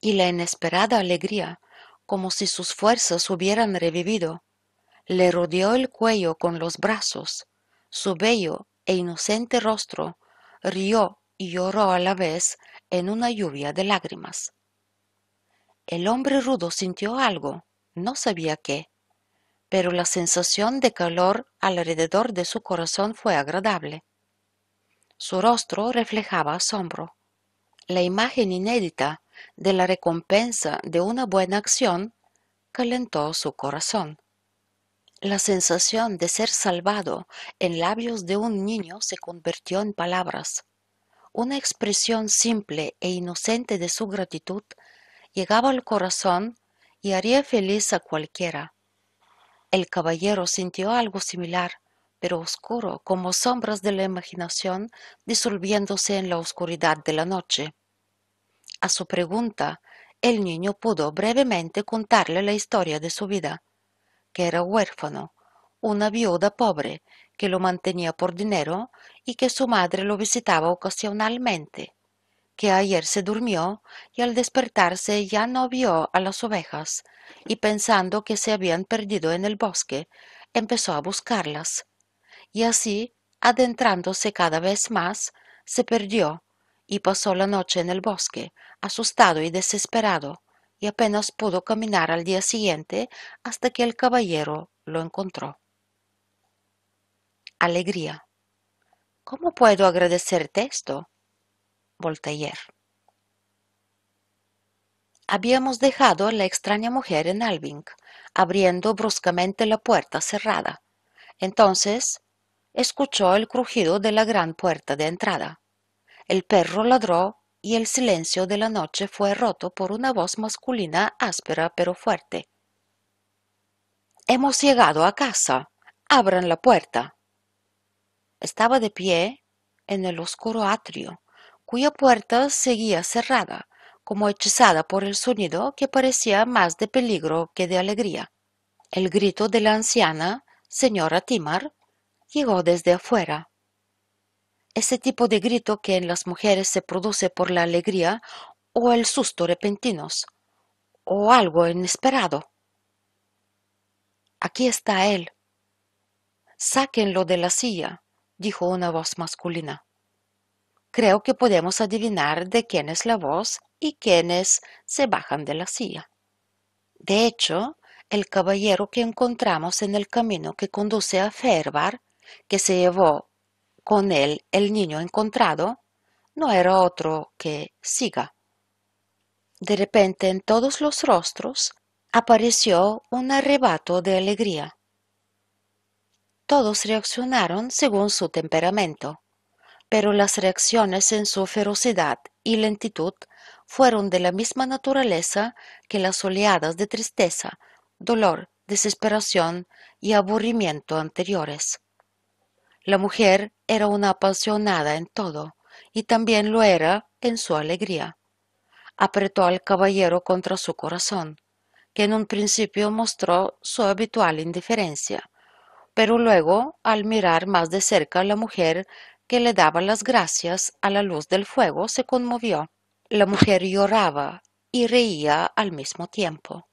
y la inesperada alegría, como si sus fuerzas hubieran revivido, le rodeó el cuello con los brazos, su bello e inocente rostro rió y lloró a la vez en una lluvia de lágrimas. El hombre rudo sintió algo, no sabía qué, pero la sensación de calor alrededor de su corazón fue agradable. Su rostro reflejaba asombro. La imagen inédita de la recompensa de una buena acción calentó su corazón. La sensación de ser salvado en labios de un niño se convirtió en palabras. Una expresión simple e inocente de su gratitud llegaba al corazón y haría feliz a cualquiera. El caballero sintió algo similar, pero oscuro, como sombras de la imaginación disolviéndose en la oscuridad de la noche. A su pregunta, el niño pudo brevemente contarle la historia de su vida, que era huérfano, una viuda pobre que lo mantenía por dinero y que su madre lo visitaba ocasionalmente, que ayer se durmió y al despertarse ya no vio a las ovejas, y pensando que se habían perdido en el bosque, empezó a buscarlas. Y así, adentrándose cada vez más, se perdió y pasó la noche en el bosque, asustado y desesperado, y apenas pudo caminar al día siguiente hasta que el caballero lo encontró. Alegría. ¿Cómo puedo agradecerte esto? Voltaire. Habíamos dejado a la extraña mujer en Alving, abriendo bruscamente la puerta cerrada. Entonces escuchó el crujido de la gran puerta de entrada. El perro ladró y el silencio de la noche fue roto por una voz masculina áspera pero fuerte. Hemos llegado a casa. Abran la puerta. Estaba de pie en el oscuro atrio, cuya puerta seguía cerrada, como hechizada por el sonido que parecía más de peligro que de alegría. El grito de la anciana, señora Timar, llegó desde afuera. Ese tipo de grito que en las mujeres se produce por la alegría o el susto repentinos, o algo inesperado. Aquí está él. Sáquenlo de la silla, dijo una voz masculina creo que podemos adivinar de quién es la voz y quiénes se bajan de la silla. De hecho, el caballero que encontramos en el camino que conduce a Ferbar, que se llevó con él el niño encontrado, no era otro que Siga. De repente en todos los rostros apareció un arrebato de alegría. Todos reaccionaron según su temperamento pero las reacciones en su ferocidad y lentitud fueron de la misma naturaleza que las oleadas de tristeza, dolor, desesperación y aburrimiento anteriores. La mujer era una apasionada en todo, y también lo era en su alegría. Apretó al caballero contra su corazón, que en un principio mostró su habitual indiferencia, pero luego, al mirar más de cerca a la mujer, que le daba las gracias a la luz del fuego se conmovió. La mujer lloraba y reía al mismo tiempo.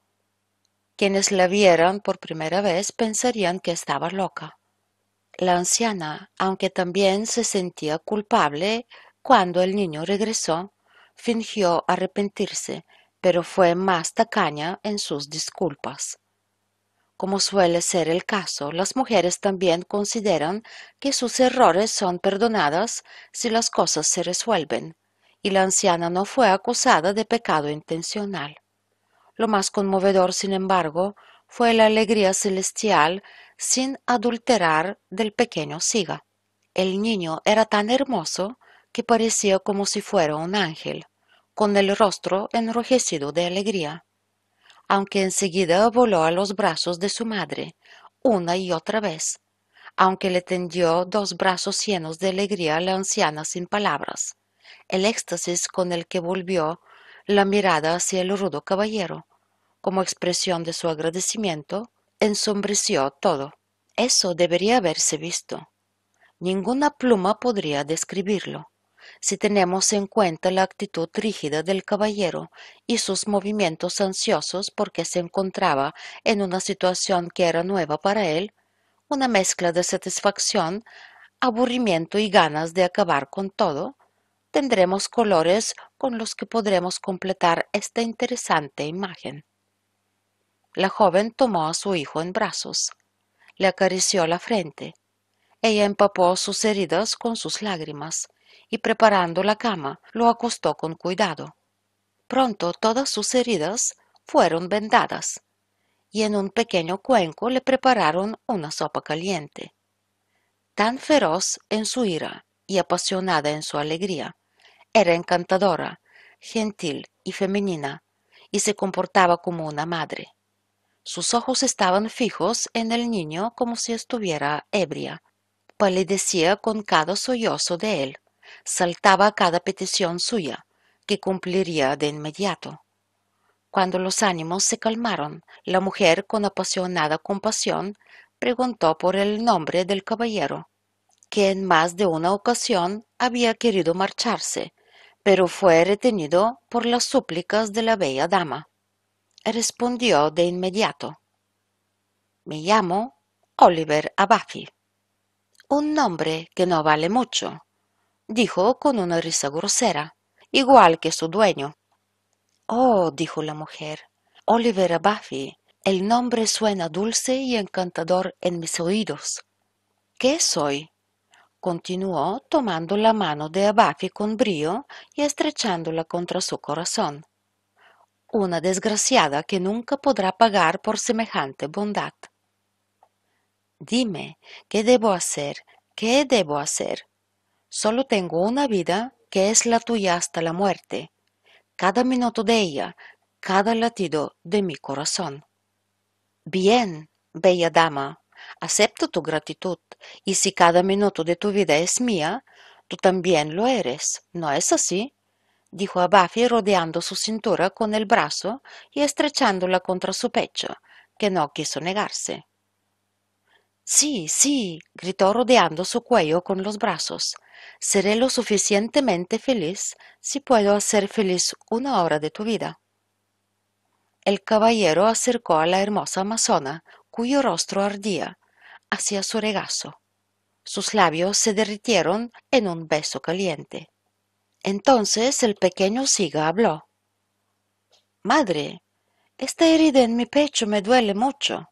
Quienes la vieran por primera vez pensarían que estaba loca. La anciana, aunque también se sentía culpable cuando el niño regresó, fingió arrepentirse, pero fue más tacaña en sus disculpas. Como suele ser el caso, las mujeres también consideran que sus errores son perdonadas si las cosas se resuelven, y la anciana no fue acusada de pecado intencional. Lo más conmovedor, sin embargo, fue la alegría celestial sin adulterar del pequeño Siga. El niño era tan hermoso que parecía como si fuera un ángel, con el rostro enrojecido de alegría. Aunque enseguida voló a los brazos de su madre, una y otra vez, aunque le tendió dos brazos llenos de alegría a la anciana sin palabras. El éxtasis con el que volvió la mirada hacia el rudo caballero, como expresión de su agradecimiento, ensombreció todo. Eso debería haberse visto. Ninguna pluma podría describirlo. Si tenemos en cuenta la actitud rígida del caballero y sus movimientos ansiosos porque se encontraba en una situación que era nueva para él, una mezcla de satisfacción, aburrimiento y ganas de acabar con todo, tendremos colores con los que podremos completar esta interesante imagen. La joven tomó a su hijo en brazos, le acarició la frente. Ella empapó sus heridas con sus lágrimas y preparando la cama lo acostó con cuidado. Pronto todas sus heridas fueron vendadas y en un pequeño cuenco le prepararon una sopa caliente. Tan feroz en su ira y apasionada en su alegría, era encantadora, gentil y femenina, y se comportaba como una madre. Sus ojos estaban fijos en el niño como si estuviera ebria. Palidecía con cada sollozo de él, saltaba cada petición suya, que cumpliría de inmediato. Cuando los ánimos se calmaron, la mujer, con apasionada compasión, preguntó por el nombre del caballero, que en más de una ocasión había querido marcharse, pero fue retenido por las súplicas de la bella dama respondió de inmediato. Me llamo Oliver Abafi. Un nombre que no vale mucho, dijo con una risa grosera, igual que su dueño. Oh, dijo la mujer, Oliver Abafi, el nombre suena dulce y encantador en mis oídos. ¿Qué soy? continuó tomando la mano de Abafi con brío y estrechándola contra su corazón una desgraciada que nunca podrá pagar por semejante bondad. Dime, ¿qué debo hacer? ¿Qué debo hacer? Solo tengo una vida que es la tuya hasta la muerte, cada minuto de ella, cada latido de mi corazón. Bien, bella dama, acepto tu gratitud, y si cada minuto de tu vida es mía, tú también lo eres, ¿no es así? dijo a rodeando su cintura con el brazo y estrechándola contra su pecho, que no quiso negarse. Sí, sí, gritó rodeando su cuello con los brazos. Seré lo suficientemente feliz si puedo hacer feliz una hora de tu vida. El caballero acercó a la hermosa amazona, cuyo rostro ardía, hacia su regazo. Sus labios se derritieron en un beso caliente. Entonces el pequeño Siga habló. Madre, esta herida en mi pecho me duele mucho.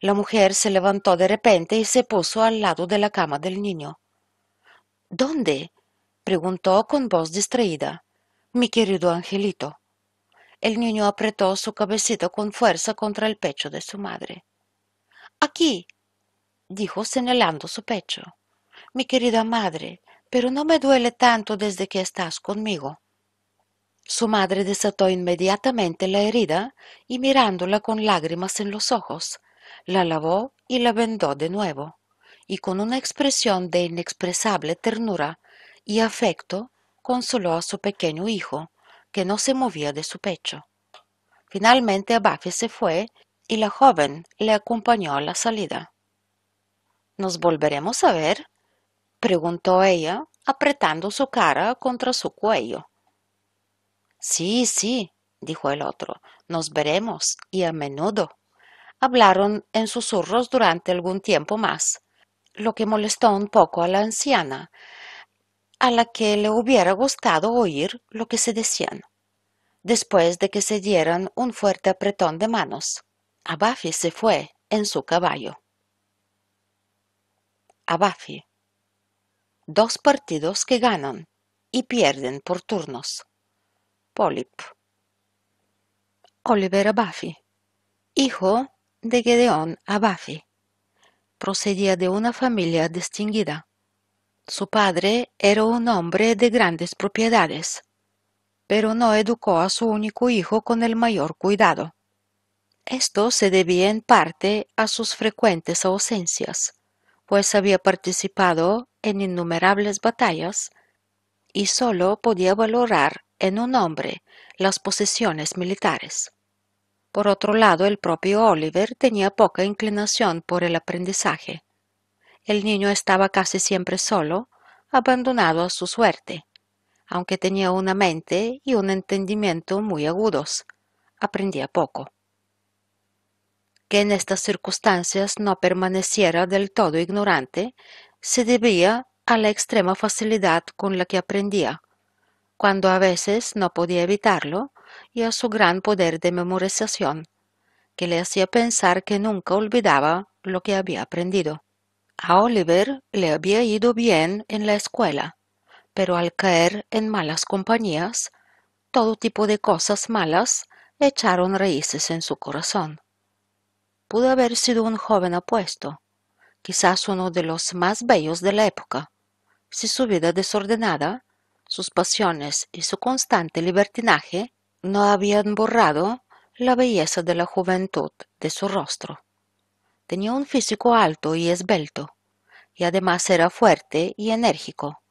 La mujer se levantó de repente y se puso al lado de la cama del niño. ¿Dónde? preguntó con voz distraída. Mi querido angelito. El niño apretó su cabecita con fuerza contra el pecho de su madre. Aquí, dijo señalando su pecho. Mi querida madre, pero no me duele tanto desde que estás conmigo. Su madre desató inmediatamente la herida y mirándola con lágrimas en los ojos, la lavó y la vendó de nuevo, y con una expresión de inexpresable ternura y afecto consoló a su pequeño hijo, que no se movía de su pecho. Finalmente Abafe se fue y la joven le acompañó a la salida. ¿Nos volveremos a ver? preguntó ella, apretando su cara contra su cuello. Sí, sí, dijo el otro, nos veremos, y a menudo. Hablaron en susurros durante algún tiempo más. Lo que molestó un poco a la anciana, a la que le hubiera gustado oír lo que se decían. Después de que se dieran un fuerte apretón de manos, Abafi se fue en su caballo. Abafi. Dos partidos que ganan y pierden por turnos. Polip. Oliver Abafi, hijo de Gedeón Abafi, procedía de una familia distinguida. Su padre era un hombre de grandes propiedades, pero no educó a su único hijo con el mayor cuidado. Esto se debía en parte a sus frecuentes ausencias, pues había participado en innumerables batallas y sólo podía valorar en un hombre las posesiones militares. Por otro lado, el propio Oliver tenía poca inclinación por el aprendizaje. El niño estaba casi siempre solo, abandonado a su suerte, aunque tenía una mente y un entendimiento muy agudos. Aprendía poco. Que en estas circunstancias no permaneciera del todo ignorante se debía a la extrema facilidad con la que aprendía, cuando a veces no podía evitarlo, y a su gran poder de memorización, que le hacía pensar que nunca olvidaba lo que había aprendido. A Oliver le había ido bien en la escuela, pero al caer en malas compañías, todo tipo de cosas malas echaron raíces en su corazón. Pudo haber sido un joven apuesto, quizás uno de los más bellos de la época, si su vida desordenada, sus pasiones y su constante libertinaje no habían borrado la belleza de la juventud de su rostro. Tenía un físico alto y esbelto, y además era fuerte y enérgico.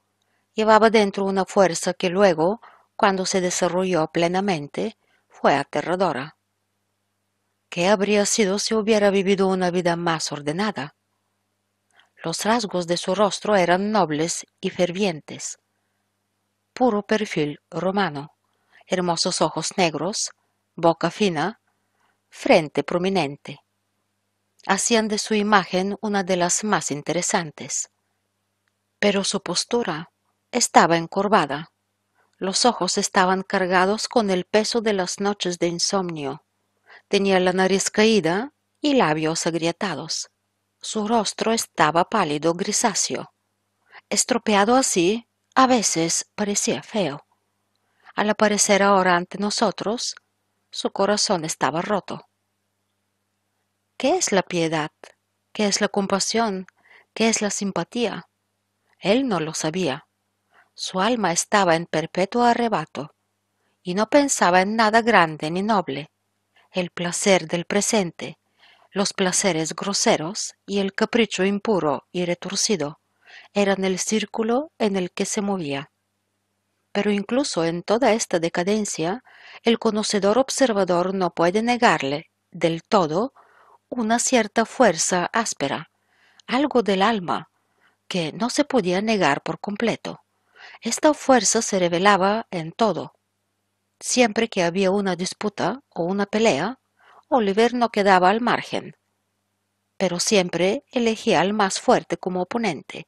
Llevaba dentro una fuerza que luego, cuando se desarrolló plenamente, fue aterradora. ¿Qué habría sido si hubiera vivido una vida más ordenada? Los rasgos de su rostro eran nobles y fervientes. Puro perfil romano, hermosos ojos negros, boca fina, frente prominente hacían de su imagen una de las más interesantes. Pero su postura estaba encorvada. Los ojos estaban cargados con el peso de las noches de insomnio. Tenía la nariz caída y labios agrietados. Su rostro estaba pálido grisáceo. Estropeado así, a veces parecía feo. Al aparecer ahora ante nosotros, su corazón estaba roto. ¿Qué es la piedad? ¿Qué es la compasión? ¿Qué es la simpatía? Él no lo sabía. Su alma estaba en perpetuo arrebato y no pensaba en nada grande ni noble. El placer del presente, los placeres groseros y el capricho impuro y retorcido eran el círculo en el que se movía. Pero incluso en toda esta decadencia, el conocedor observador no puede negarle del todo una cierta fuerza áspera, algo del alma, que no se podía negar por completo. Esta fuerza se revelaba en todo. Siempre que había una disputa o una pelea, Oliver no quedaba al margen, pero siempre elegía al más fuerte como oponente,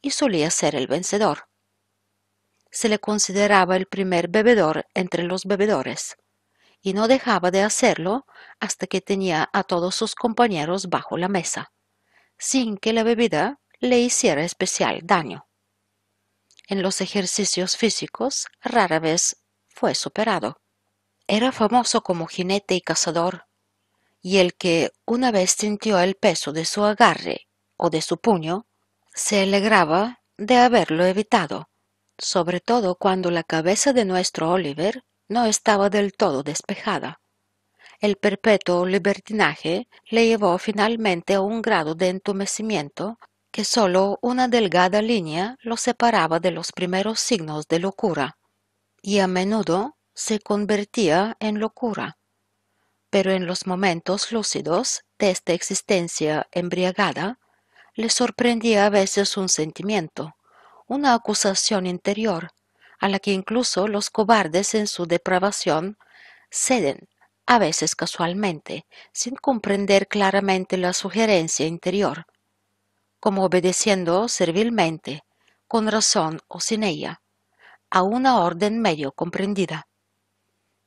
y solía ser el vencedor. Se le consideraba el primer bebedor entre los bebedores y no dejaba de hacerlo hasta que tenía a todos sus compañeros bajo la mesa, sin que la bebida le hiciera especial daño. En los ejercicios físicos rara vez fue superado. Era famoso como jinete y cazador, y el que una vez sintió el peso de su agarre o de su puño, se alegraba de haberlo evitado, sobre todo cuando la cabeza de nuestro Oliver no estaba del todo despejada. El perpetuo libertinaje le llevó finalmente a un grado de entumecimiento que sólo una delgada línea lo separaba de los primeros signos de locura, y a menudo se convertía en locura. Pero en los momentos lúcidos de esta existencia embriagada, le sorprendía a veces un sentimiento, una acusación interior, a la que incluso los cobardes en su depravación ceden, a veces casualmente, sin comprender claramente la sugerencia interior. como obedeciendo servilmente, con razón o sin ella, a una orden medio comprendida.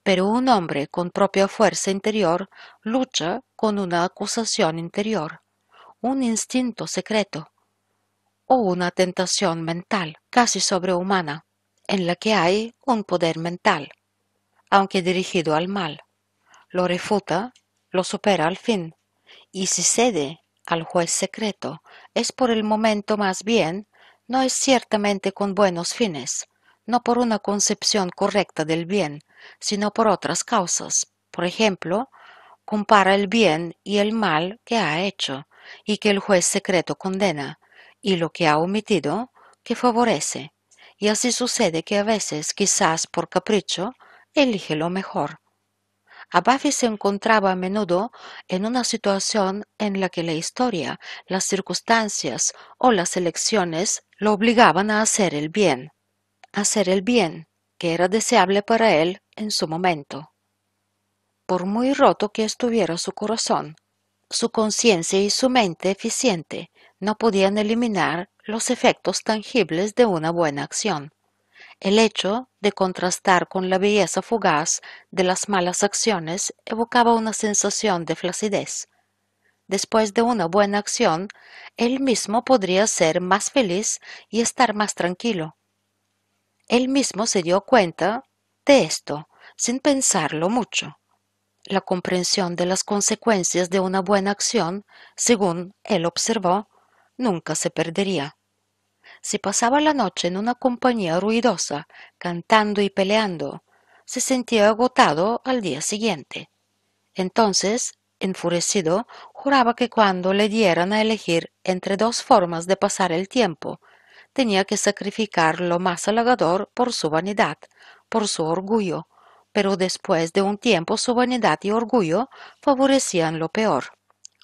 Pero un hombre con propia fuerza interior lucha con una acusación interior, un instinto secreto o una tentación mental casi sobrehumana, en la que hay un poder mental, aunque dirigido al mal. Lo refuta, lo supera al fin, y si cede al juez secreto es por el momento más bien, no es ciertamente con buenos fines, no por una concepción correcta del bien, sino por otras causas. Por ejemplo, compara el bien y el mal que ha hecho y que el juez secreto condena, y lo que ha omitido que favorece. Y así sucede que a veces, quizás por capricho, elige lo mejor. Abafi se encontraba a menudo en una situación en la que la historia, las circunstancias o las elecciones lo obligaban a hacer el bien, hacer el bien que era deseable para él en su momento. Por muy roto que estuviera su corazón, su conciencia y su mente eficiente no podían eliminar los efectos tangibles de una buena acción. El hecho de contrastar con la belleza fugaz de las malas acciones evocaba una sensación de flacidez. Después de una buena acción, él mismo podría ser más feliz y estar más tranquilo. Él mismo se dio cuenta de esto, sin pensarlo mucho. La comprensión de las consecuencias de una buena acción, según él observó, nunca se perdería. Si pasaba la noche en una compañía ruidosa, cantando y peleando, se sentía agotado al día siguiente. Entonces, enfurecido, juraba que cuando le dieran a elegir entre dos formas de pasar el tiempo, tenía que sacrificar lo más halagador por su vanidad, por su orgullo, pero después de un tiempo su vanidad y orgullo favorecían lo peor,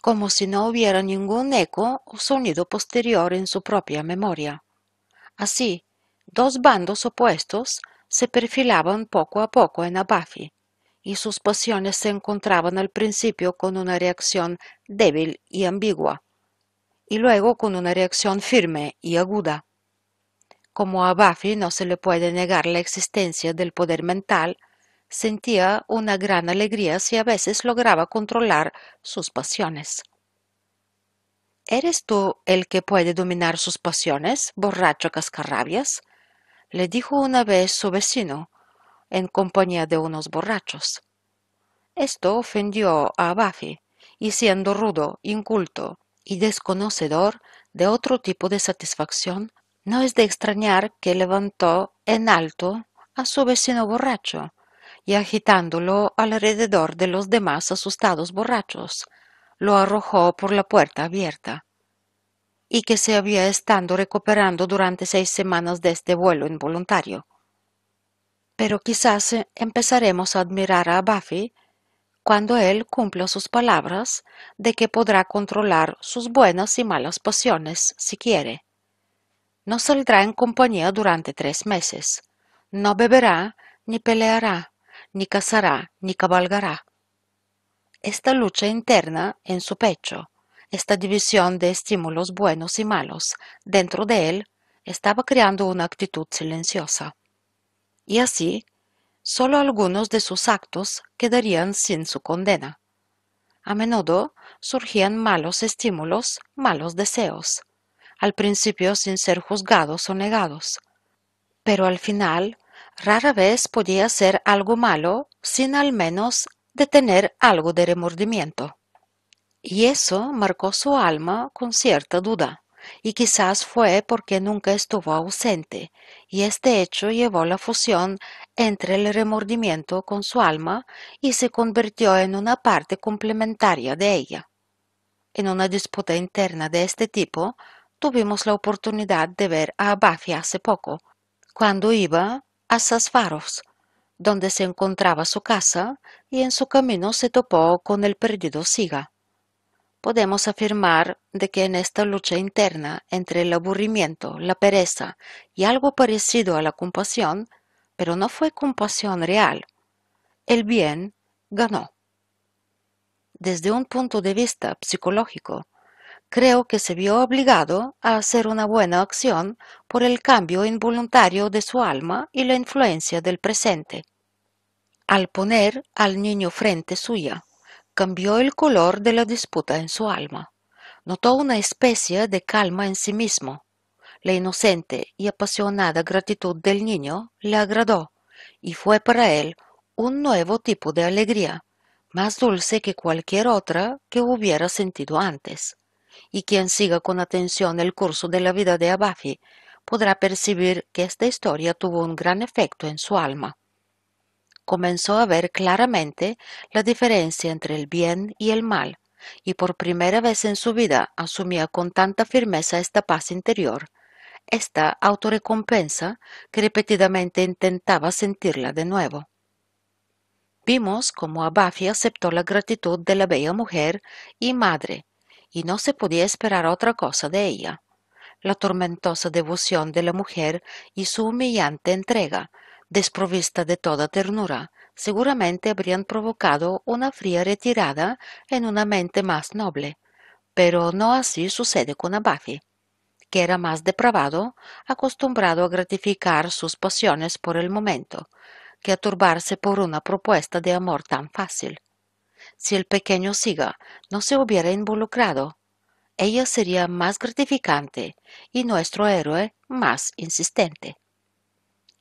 como si no hubiera ningún eco o sonido posterior en su propia memoria. Así, dos bandos opuestos se perfilaban poco a poco en Abafi, y sus pasiones se encontraban al principio con una reacción débil y ambigua, y luego con una reacción firme y aguda. Como a Abafi no se le puede negar la existencia del poder mental, sentía una gran alegría si a veces lograba controlar sus pasiones. ¿Eres tú el que puede dominar sus pasiones, borracho cascarrabias? le dijo una vez su vecino, en compañía de unos borrachos. Esto ofendió a Buffy, y siendo rudo, inculto y desconocedor de otro tipo de satisfacción, no es de extrañar que levantó en alto a su vecino borracho y agitándolo alrededor de los demás asustados borrachos, lo arrojó por la puerta abierta, y que se había estado recuperando durante seis semanas de este vuelo involuntario. Pero quizás empezaremos a admirar a Buffy cuando él cumpla sus palabras de que podrá controlar sus buenas y malas pasiones si quiere. No saldrá en compañía durante tres meses, no beberá, ni peleará, ni cazará, ni cabalgará esta lucha interna en su pecho, esta división de estímulos buenos y malos dentro de él, estaba creando una actitud silenciosa. Y así, sólo algunos de sus actos quedarían sin su condena. A menudo surgían malos estímulos, malos deseos, al principio sin ser juzgados o negados, pero al final rara vez podía ser algo malo sin al menos de tener algo de remordimiento. Y eso marcó su alma con cierta duda, y quizás fue porque nunca estuvo ausente, y este hecho llevó la fusión entre el remordimiento con su alma y se convirtió en una parte complementaria de ella. En una disputa interna de este tipo, tuvimos la oportunidad de ver a Buffy hace poco, cuando iba a Sasfaros, donde se encontraba su casa, y en su camino se topó con el perdido Siga. Podemos afirmar de que en esta lucha interna entre el aburrimiento, la pereza y algo parecido a la compasión, pero no fue compasión real, el bien ganó. Desde un punto de vista psicológico, creo que se vio obligado a hacer una buena acción por el cambio involuntario de su alma y la influencia del presente. Al poner al niño frente suya, cambió el color de la disputa en su alma. Notó una especie de calma en sí mismo. La inocente y apasionada gratitud del niño le agradó y fue para él un nuevo tipo de alegría, más dulce que cualquier otra que hubiera sentido antes. Y quien siga con atención el curso de la vida de Abafi podrá percibir que esta historia tuvo un gran efecto en su alma. Comenzó a ver claramente la diferencia entre el bien y el mal, y por primera vez en su vida asumía con tanta firmeza esta paz interior, esta autorrecompensa que repetidamente intentaba sentirla de nuevo. Vimos cómo Abafi aceptó la gratitud de la bella mujer y madre, y no se podía esperar otra cosa de ella. La tormentosa devoción de la mujer y su humillante entrega, desprovista de toda ternura, seguramente habrían provocado una fría retirada en una mente más noble, pero no así sucede con Abafi, que era más depravado, acostumbrado a gratificar sus pasiones por el momento, que a turbarse por una propuesta de amor tan fácil. Si el pequeño Siga no se hubiera involucrado, ella sería más gratificante y nuestro héroe más insistente.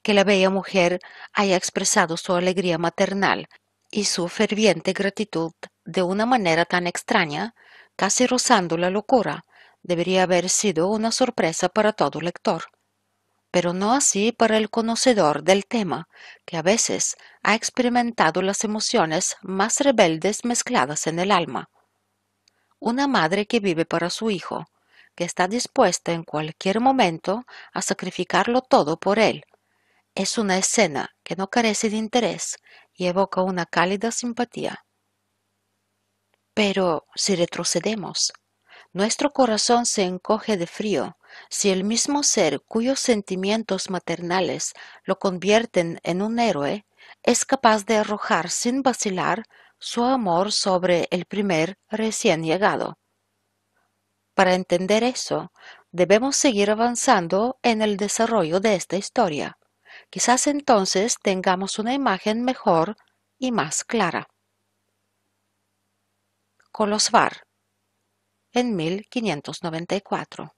Que la bella mujer haya expresado su alegría maternal y su ferviente gratitud de una manera tan extraña, casi rozando la locura, debería haber sido una sorpresa para todo lector pero no así para el conocedor del tema, que a veces ha experimentado las emociones más rebeldes mezcladas en el alma. Una madre que vive para su hijo, que está dispuesta en cualquier momento a sacrificarlo todo por él. Es una escena que no carece de interés y evoca una cálida simpatía. Pero si retrocedemos, nuestro corazón se encoge de frío si el mismo ser cuyos sentimientos maternales lo convierten en un héroe es capaz de arrojar sin vacilar su amor sobre el primer recién llegado. Para entender eso, debemos seguir avanzando en el desarrollo de esta historia. Quizás entonces tengamos una imagen mejor y más clara. Colosvar en 1594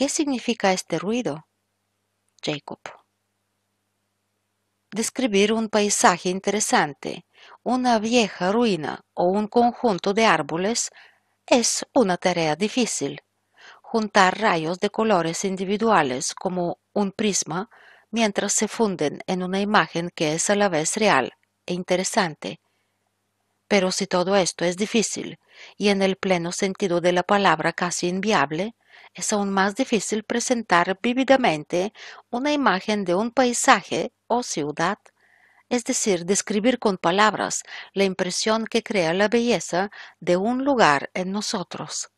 ¿Qué significa este ruido? Jacob. Describir un paisaje interesante, una vieja ruina o un conjunto de árboles es una tarea difícil. Juntar rayos de colores individuales como un prisma mientras se funden en una imagen que es a la vez real e interesante. Pero si todo esto es difícil y en el pleno sentido de la palabra casi inviable, es aún más difícil presentar vívidamente una imagen de un paisaje o ciudad, es decir, describir con palabras la impresión que crea la belleza de un lugar en nosotros.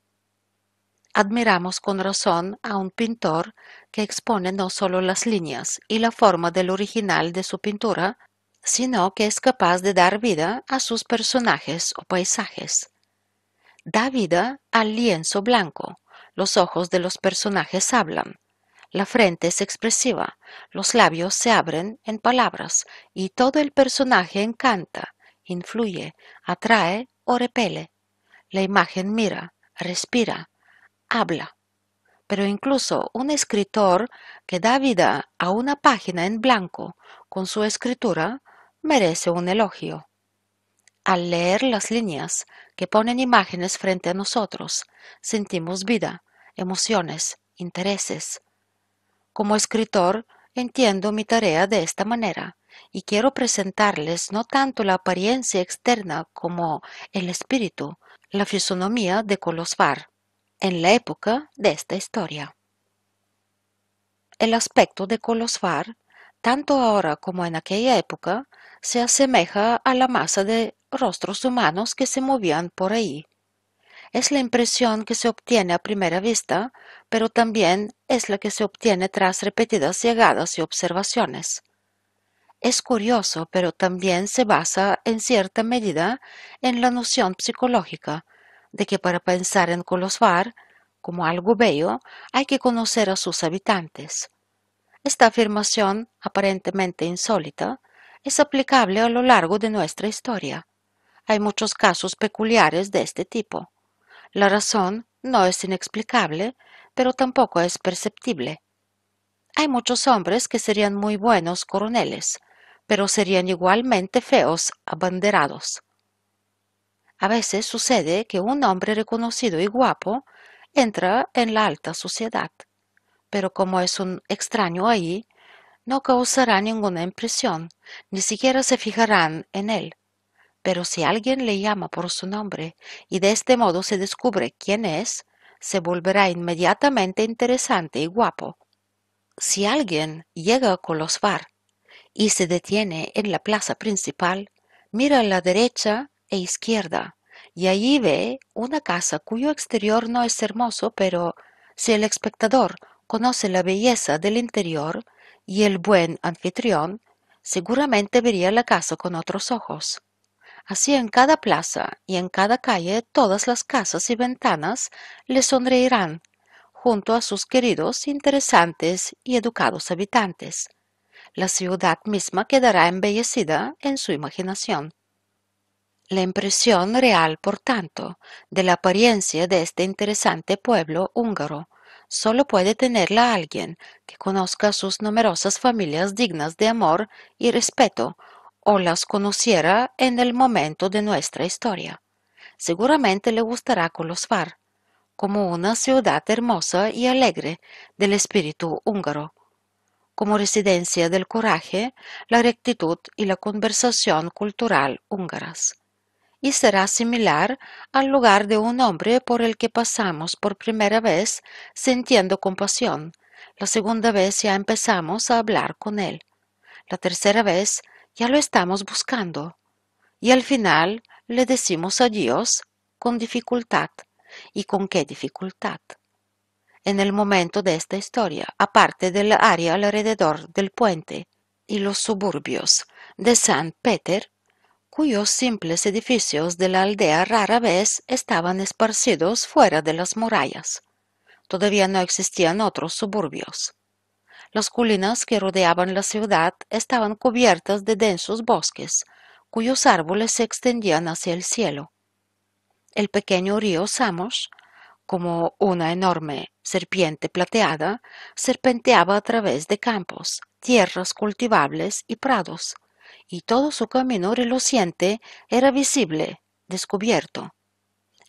Admiramos con razón a un pintor que expone no solo las líneas y la forma del original de su pintura, sino que es capaz de dar vida a sus personajes o paisajes. Da vida al lienzo blanco, los ojos de los personajes hablan, la frente es expresiva, los labios se abren en palabras y todo el personaje encanta, influye, atrae o repele. La imagen mira, respira, habla. Pero incluso un escritor que da vida a una página en blanco con su escritura merece un elogio. Al leer las líneas que ponen imágenes frente a nosotros, sentimos vida, emociones, intereses. Como escritor, entiendo mi tarea de esta manera y quiero presentarles no tanto la apariencia externa como el espíritu, la fisonomía de Colosvar, en la época de esta historia. El aspecto de Colosvar, tanto ahora como en aquella época, se asemeja a la masa de rostros humanos que se movían por ahí. Es la impresión que se obtiene a primera vista, pero también es la que se obtiene tras repetidas llegadas y observaciones. Es curioso, pero también se basa en cierta medida en la noción psicológica, de que para pensar en Kolosvar como algo bello hay que conocer a sus habitantes. Esta afirmación, aparentemente insólita, es aplicable a lo largo de nuestra historia. Hay muchos casos peculiares de este tipo. La razón no es inexplicable, pero tampoco es perceptible. Hay muchos hombres que serían muy buenos coroneles, pero serían igualmente feos abanderados. A veces sucede que un hombre reconocido y guapo entra en la alta sociedad, pero como es un extraño ahí, no causará ninguna impresión, ni siquiera se fijarán en él. Pero si alguien le llama por su nombre y de este modo se descubre quién es, se volverá inmediatamente interesante y guapo. Si alguien llega a Colosvar y se detiene en la plaza principal, mira a la derecha e izquierda y allí ve una casa cuyo exterior no es hermoso, pero si el espectador conoce la belleza del interior y el buen anfitrión, seguramente vería la casa con otros ojos. Así en cada plaza y en cada calle todas las casas y ventanas le sonreirán junto a sus queridos, interesantes y educados habitantes. La ciudad misma quedará embellecida en su imaginación. La impresión real, por tanto, de la apariencia de este interesante pueblo húngaro solo puede tenerla alguien que conozca sus numerosas familias dignas de amor y respeto o las conociera en el momento de nuestra historia. Seguramente le gustará Kolosvar, como una ciudad hermosa y alegre del espíritu húngaro, como residencia del coraje, la rectitud y la conversación cultural húngaras. Y será similar al lugar de un hombre por el que pasamos por primera vez sintiendo compasión, la segunda vez ya empezamos a hablar con él, la tercera vez ya lo estamos buscando. Y al final le decimos adiós con dificultad. ¿Y con qué dificultad? En el momento de esta historia, aparte del área alrededor del puente y los suburbios de San Peter, cuyos simples edificios de la aldea rara vez estaban esparcidos fuera de las murallas. Todavía no existían otros suburbios. Las colinas que rodeaban la ciudad estaban cubiertas de densos bosques, cuyos árboles se extendían hacia el cielo. El pequeño río Samos, como una enorme serpiente plateada, serpenteaba a través de campos, tierras cultivables y prados, y todo su camino reluciente era visible, descubierto.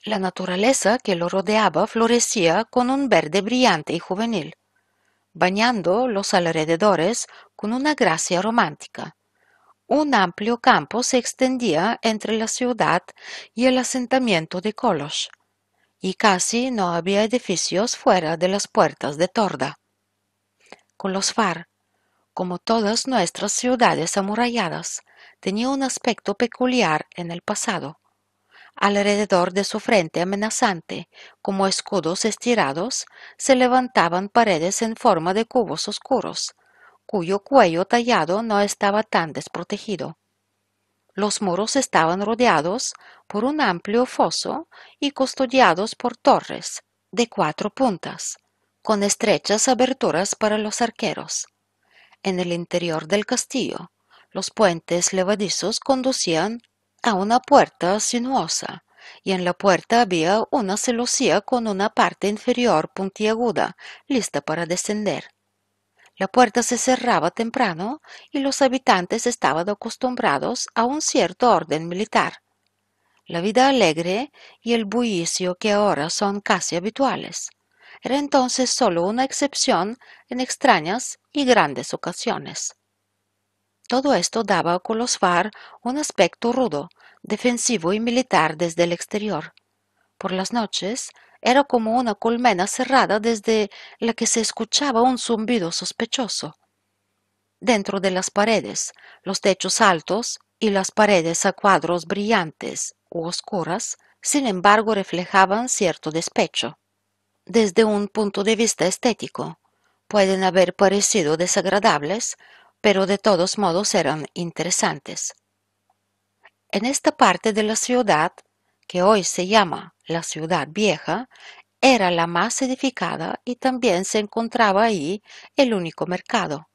La naturaleza que lo rodeaba florecía con un verde brillante y juvenil bañando los alrededores con una gracia romántica. Un amplio campo se extendía entre la ciudad y el asentamiento de Kolos, y casi no había edificios fuera de las puertas de Torda. Kolosvar, como todas nuestras ciudades amuralladas, tenía un aspecto peculiar en el pasado. Alrededor de su frente amenazante, como escudos estirados, se levantaban paredes en forma de cubos oscuros, cuyo cuello tallado no estaba tan desprotegido. Los muros estaban rodeados por un amplio foso y custodiados por torres de cuatro puntas, con estrechas aberturas para los arqueros. En el interior del castillo, los puentes levadizos conducían a una puerta sinuosa, y en la puerta había una celosía con una parte inferior puntiaguda, lista para descender. La puerta se cerraba temprano y los habitantes estaban acostumbrados a un cierto orden militar. La vida alegre y el bullicio que ahora son casi habituales era entonces sólo una excepción en extrañas y grandes ocasiones. Todo esto daba a Kolosvar un aspecto rudo, defensivo y militar desde el exterior. Por las noches era como una colmena cerrada desde la que se escuchaba un zumbido sospechoso. Dentro de las paredes, los techos altos y las paredes a cuadros brillantes u oscuras, sin embargo, reflejaban cierto despecho. Desde un punto de vista estético, pueden haber parecido desagradables pero de todos modos eran interesantes. En esta parte de la ciudad, que hoy se llama la ciudad vieja, era la más edificada y también se encontraba ahí el único mercado.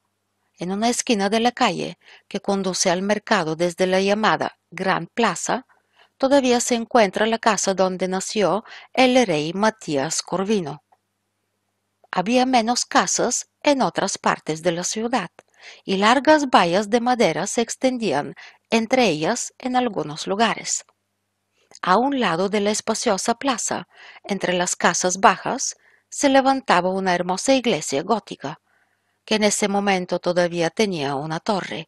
En una esquina de la calle que conduce al mercado desde la llamada Gran Plaza, todavía se encuentra la casa donde nació el rey Matías Corvino. Había menos casas en otras partes de la ciudad y largas vallas de madera se extendían entre ellas en algunos lugares. A un lado de la espaciosa plaza, entre las casas bajas, se levantaba una hermosa iglesia gótica, que en ese momento todavía tenía una torre.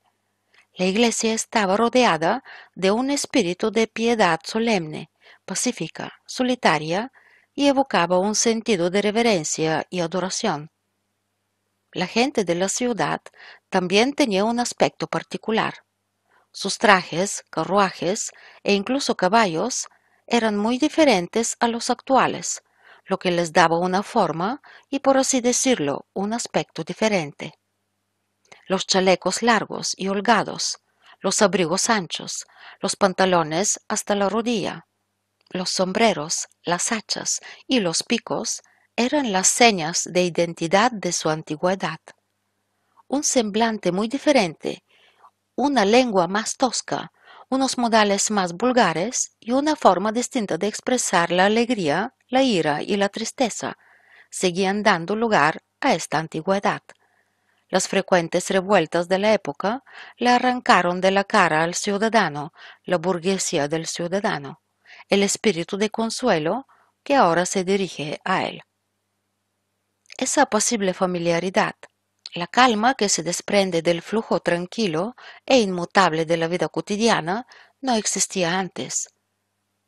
La iglesia estaba rodeada de un espíritu de piedad solemne, pacífica, solitaria, y evocaba un sentido de reverencia y adoración. La gente de la ciudad también tenía un aspecto particular. Sus trajes, carruajes e incluso caballos eran muy diferentes a los actuales, lo que les daba una forma y, por así decirlo, un aspecto diferente. Los chalecos largos y holgados, los abrigos anchos, los pantalones hasta la rodilla, los sombreros, las hachas y los picos eran las señas de identidad de su antigüedad. Un semblante muy diferente, una lengua más tosca, unos modales más vulgares y una forma distinta de expresar la alegría, la ira y la tristeza seguían dando lugar a esta antigüedad. Las frecuentes revueltas de la época le arrancaron de la cara al ciudadano la burguesía del ciudadano, el espíritu de consuelo que ahora se dirige a él. Esa apacible familiaridad, la calma que se desprende del flujo tranquilo e inmutable de la vida cotidiana no existía antes.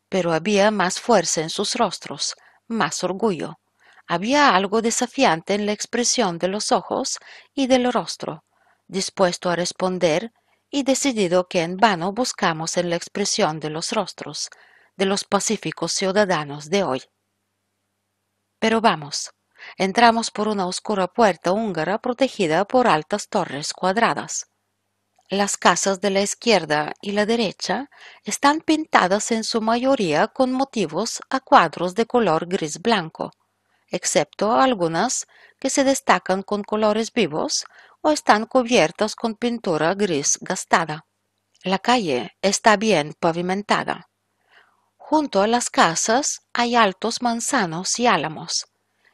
Pero había más fuerza en sus rostros, más orgullo. Había algo desafiante en la expresión de los ojos y del rostro, dispuesto a responder y decidido que en vano buscamos en la expresión de los rostros de los pacíficos ciudadanos de hoy. Pero vamos, entramos por una oscura puerta húngara protegida por altas torres cuadradas. Las casas de la izquierda y la derecha están pintadas en su mayoría con motivos a cuadros de color gris blanco, excepto algunas que se destacan con colores vivos o están cubiertas con pintura gris gastada. La calle está bien pavimentada. Junto a las casas hay altos manzanos y álamos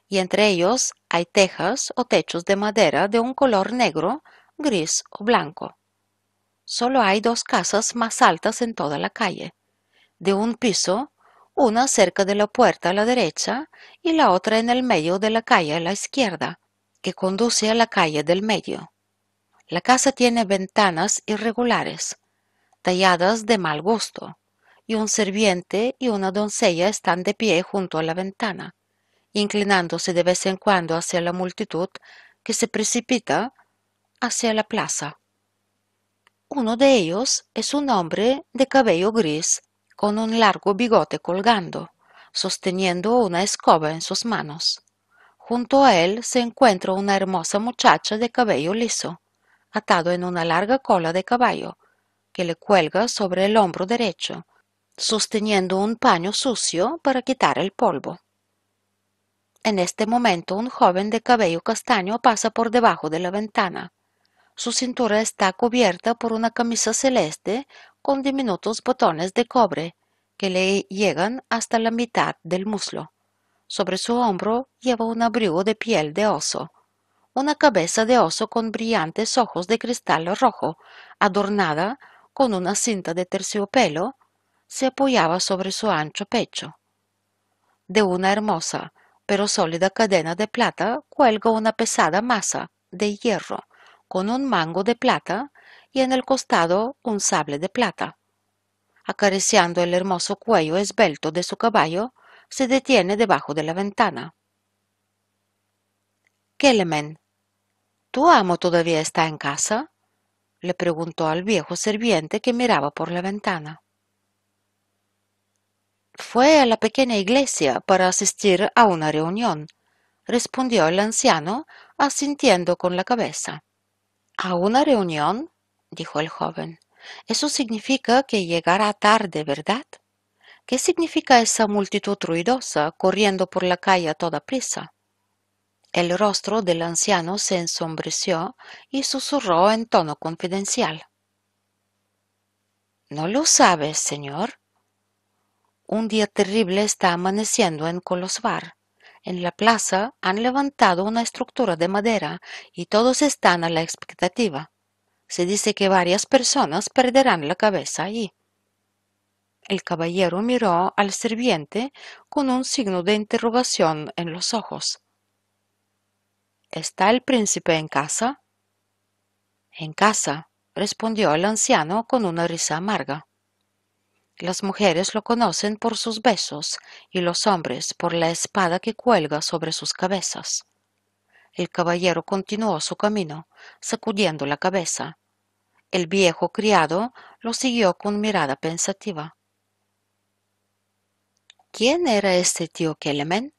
y entre ellos hay tejas o techos de madera de un color negro, gris o blanco. Solo hay dos casas más altas en toda la calle, de un piso, una cerca de la puerta a la derecha y la otra en el medio de la calle a la izquierda, que conduce a la calle del medio. La casa tiene ventanas irregulares, talladas de mal gusto, y un serviente y una doncella están de pie junto a la ventana inclinándose de vez en cuando hacia la multitud que se precipita hacia la plaza. Uno de ellos es un hombre de cabello gris con un largo bigote colgando, sosteniendo una escoba en sus manos. Junto a él se encuentra una hermosa muchacha de cabello liso, atado en una larga cola de caballo, que le cuelga sobre el hombro derecho, sosteniendo un paño sucio para quitar el polvo. En este momento un joven de cabello castaño pasa por debajo de la ventana. Su cintura está cubierta por una camisa celeste con diminutos botones de cobre que le llegan hasta la mitad del muslo. Sobre su hombro lleva un abrigo de piel de oso. Una cabeza de oso con brillantes ojos de cristal rojo, adornada con una cinta de terciopelo, se apoyaba sobre su ancho pecho. De una hermosa, pero sólida cadena de plata cuelga una pesada masa de hierro con un mango de plata y en el costado un sable de plata. Acariciando el hermoso cuello esbelto de su caballo, se detiene debajo de la ventana. Kelemen, ¿tu amo todavía está en casa? le preguntó al viejo serviente que miraba por la ventana. Fue a la pequeña iglesia para asistir a una reunión, respondió el anciano, asintiendo con la cabeza. ¿A una reunión? dijo el joven. Eso significa que llegará tarde, ¿verdad? ¿Qué significa esa multitud ruidosa corriendo por la calle a toda prisa? El rostro del anciano se ensombreció y susurró en tono confidencial. ¿No lo sabes, señor? Un día terrible está amaneciendo en Colosvar. En la plaza han levantado una estructura de madera y todos están a la expectativa. Se dice que varias personas perderán la cabeza allí. El caballero miró al sirviente con un signo de interrogación en los ojos. ¿Está el príncipe en casa? En casa, respondió el anciano con una risa amarga. Las mujeres lo conocen por sus besos y los hombres por la espada que cuelga sobre sus cabezas. El caballero continuó su camino, sacudiendo la cabeza. El viejo criado lo siguió con mirada pensativa. ¿Quién era este tío Kelemen?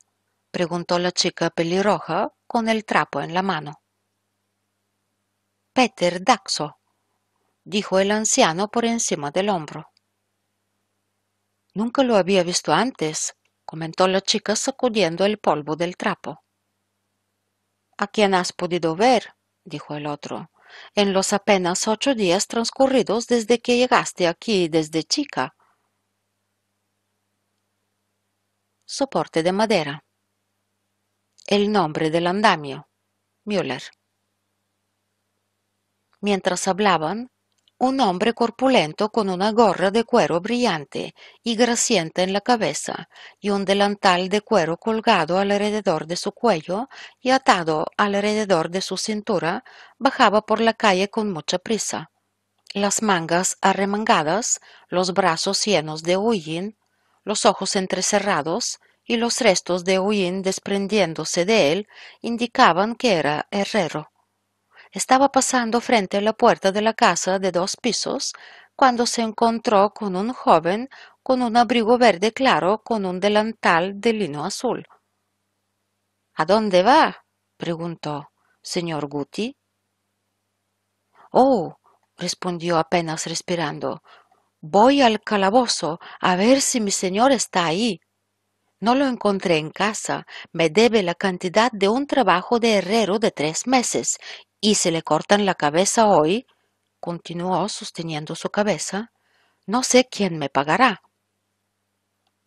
preguntó la chica pelirroja con el trapo en la mano. Peter Daxo, dijo el anciano por encima del hombro. Nunca lo había visto antes, comentó la chica sacudiendo el polvo del trapo. ¿A quién has podido ver? dijo el otro, en los apenas ocho días transcurridos desde que llegaste aquí desde chica. Soporte de madera. El nombre del andamio. Müller. Mientras hablaban, un hombre corpulento con una gorra de cuero brillante y grasienta en la cabeza y un delantal de cuero colgado alrededor de su cuello y atado alrededor de su cintura bajaba por la calle con mucha prisa. Las mangas arremangadas, los brazos llenos de hollín, los ojos entrecerrados y los restos de hollín desprendiéndose de él indicaban que era herrero. Estaba pasando frente a la puerta de la casa de dos pisos cuando se encontró con un joven con un abrigo verde claro con un delantal de lino azul. ¿A dónde va? preguntó. Señor Guti. Oh, respondió apenas respirando. Voy al calabozo a ver si mi señor está ahí. No lo encontré en casa. Me debe la cantidad de un trabajo de herrero de tres meses y se le cortan la cabeza hoy, continuó sosteniendo su cabeza, no sé quién me pagará.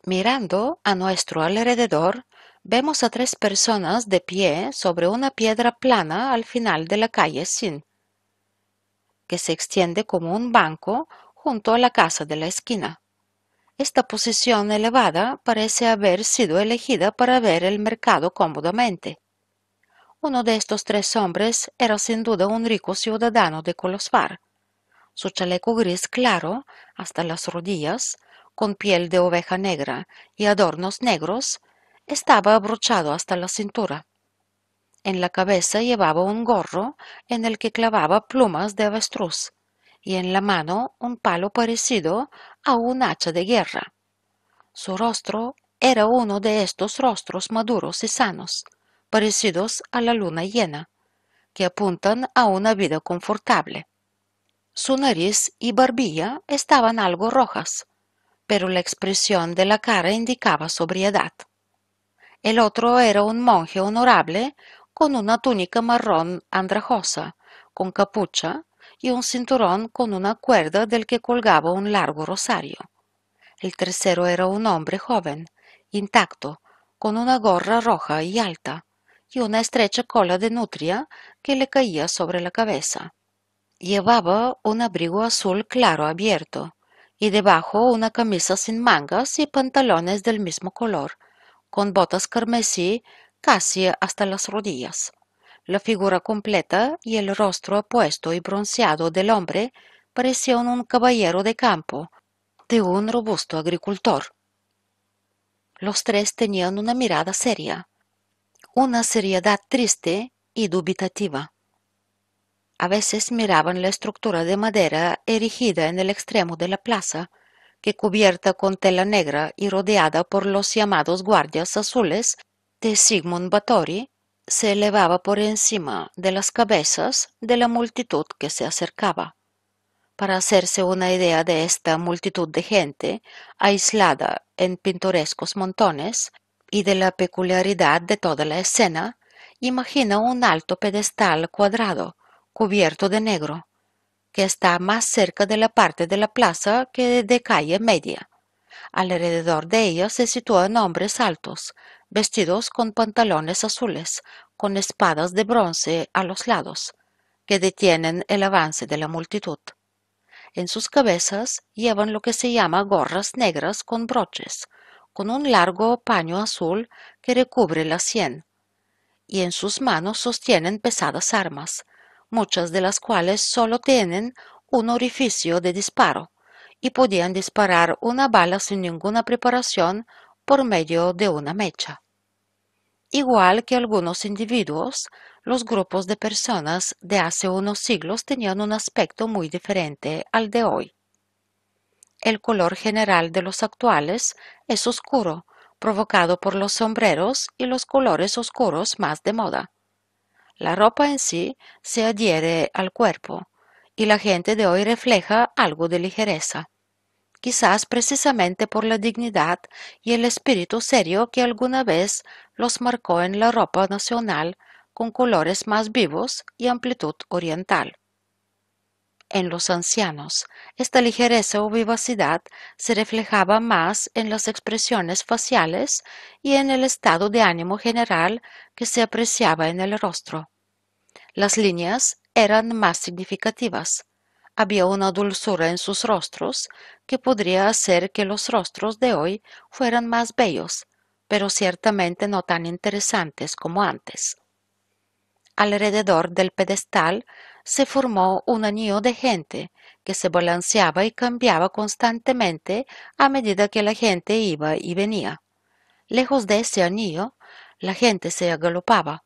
Mirando a nuestro alrededor, vemos a tres personas de pie sobre una piedra plana al final de la calle Sin, que se extiende como un banco junto a la casa de la esquina. Esta posición elevada parece haber sido elegida para ver el mercado cómodamente. Uno de estos tres hombres era sin duda un rico ciudadano de Colosvar. Su chaleco gris claro, hasta las rodillas, con piel de oveja negra y adornos negros, estaba abrochado hasta la cintura. En la cabeza llevaba un gorro en el que clavaba plumas de avestruz y en la mano un palo parecido a un hacha de guerra. Su rostro era uno de estos rostros maduros y sanos, parecidos a la luna llena, que apuntan a una vida confortable. Su nariz y barbilla estaban algo rojas, pero la expresión de la cara indicaba sobriedad. El otro era un monje honorable con una túnica marrón andrajosa, con capucha y un cinturón con una cuerda del que colgaba un largo rosario. El tercero era un hombre joven, intacto, con una gorra roja y alta, y una estrecha cola de nutria que le caía sobre la cabeza. Llevaba un abrigo azul claro abierto y debajo una camisa sin mangas y pantalones del mismo color, con botas carmesí casi hasta las rodillas. La figura completa y el rostro apuesto y bronceado del hombre parecían un caballero de campo, de un robusto agricultor. Los tres tenían una mirada seria, una seriedad triste y dubitativa. A veces miraban la estructura de madera erigida en el extremo de la plaza, que cubierta con tela negra y rodeada por los llamados guardias azules de Sigmund Bathory, se elevaba por encima de las cabezas de la multitud que se acercaba. para hacerse una idea de esta multitud de gente aislada en pintorescos montones y de la peculiaridad de toda la escena, imagina un alto pedestal cuadrado, cubierto de negro, que está más cerca de la parte de la plaza que de calle media. Alrededor de ella se sitúan hombres altos, vestidos con pantalones azules, con espadas de bronce a los lados, que detienen el avance de la multitud. En sus cabezas llevan lo que se llama gorras negras con broches, con un largo paño azul que recubre la sien, y en sus manos sostienen pesadas armas, muchas de las cuales solo tienen un orificio de disparo, y podían disparar una bala sin ninguna preparación por medio de una mecha. Igual que algunos individuos, los grupos de personas de hace unos siglos tenían un aspecto muy diferente al de hoy. El color general de los actuales es oscuro, provocado por los sombreros y los colores oscuros más de moda. La ropa en sí se adhiere al cuerpo, y la gente de hoy refleja algo de ligereza quizás precisamente por la dignidad y el espíritu serio que alguna vez los marcó en la ropa nacional con colores más vivos y amplitud oriental. En los ancianos, esta ligereza o vivacidad se reflejaba más en las expresiones faciales y en el estado de ánimo general que se apreciaba en el rostro. Las líneas eran más significativas, había una dulzura en sus rostros que podría hacer que los rostros de hoy fueran más bellos, pero ciertamente no tan interesantes como antes. Alrededor del pedestal se formó un anillo de gente que se balanceaba y cambiaba constantemente a medida que la gente iba y venía. Lejos de ese anillo, la gente se agalopaba,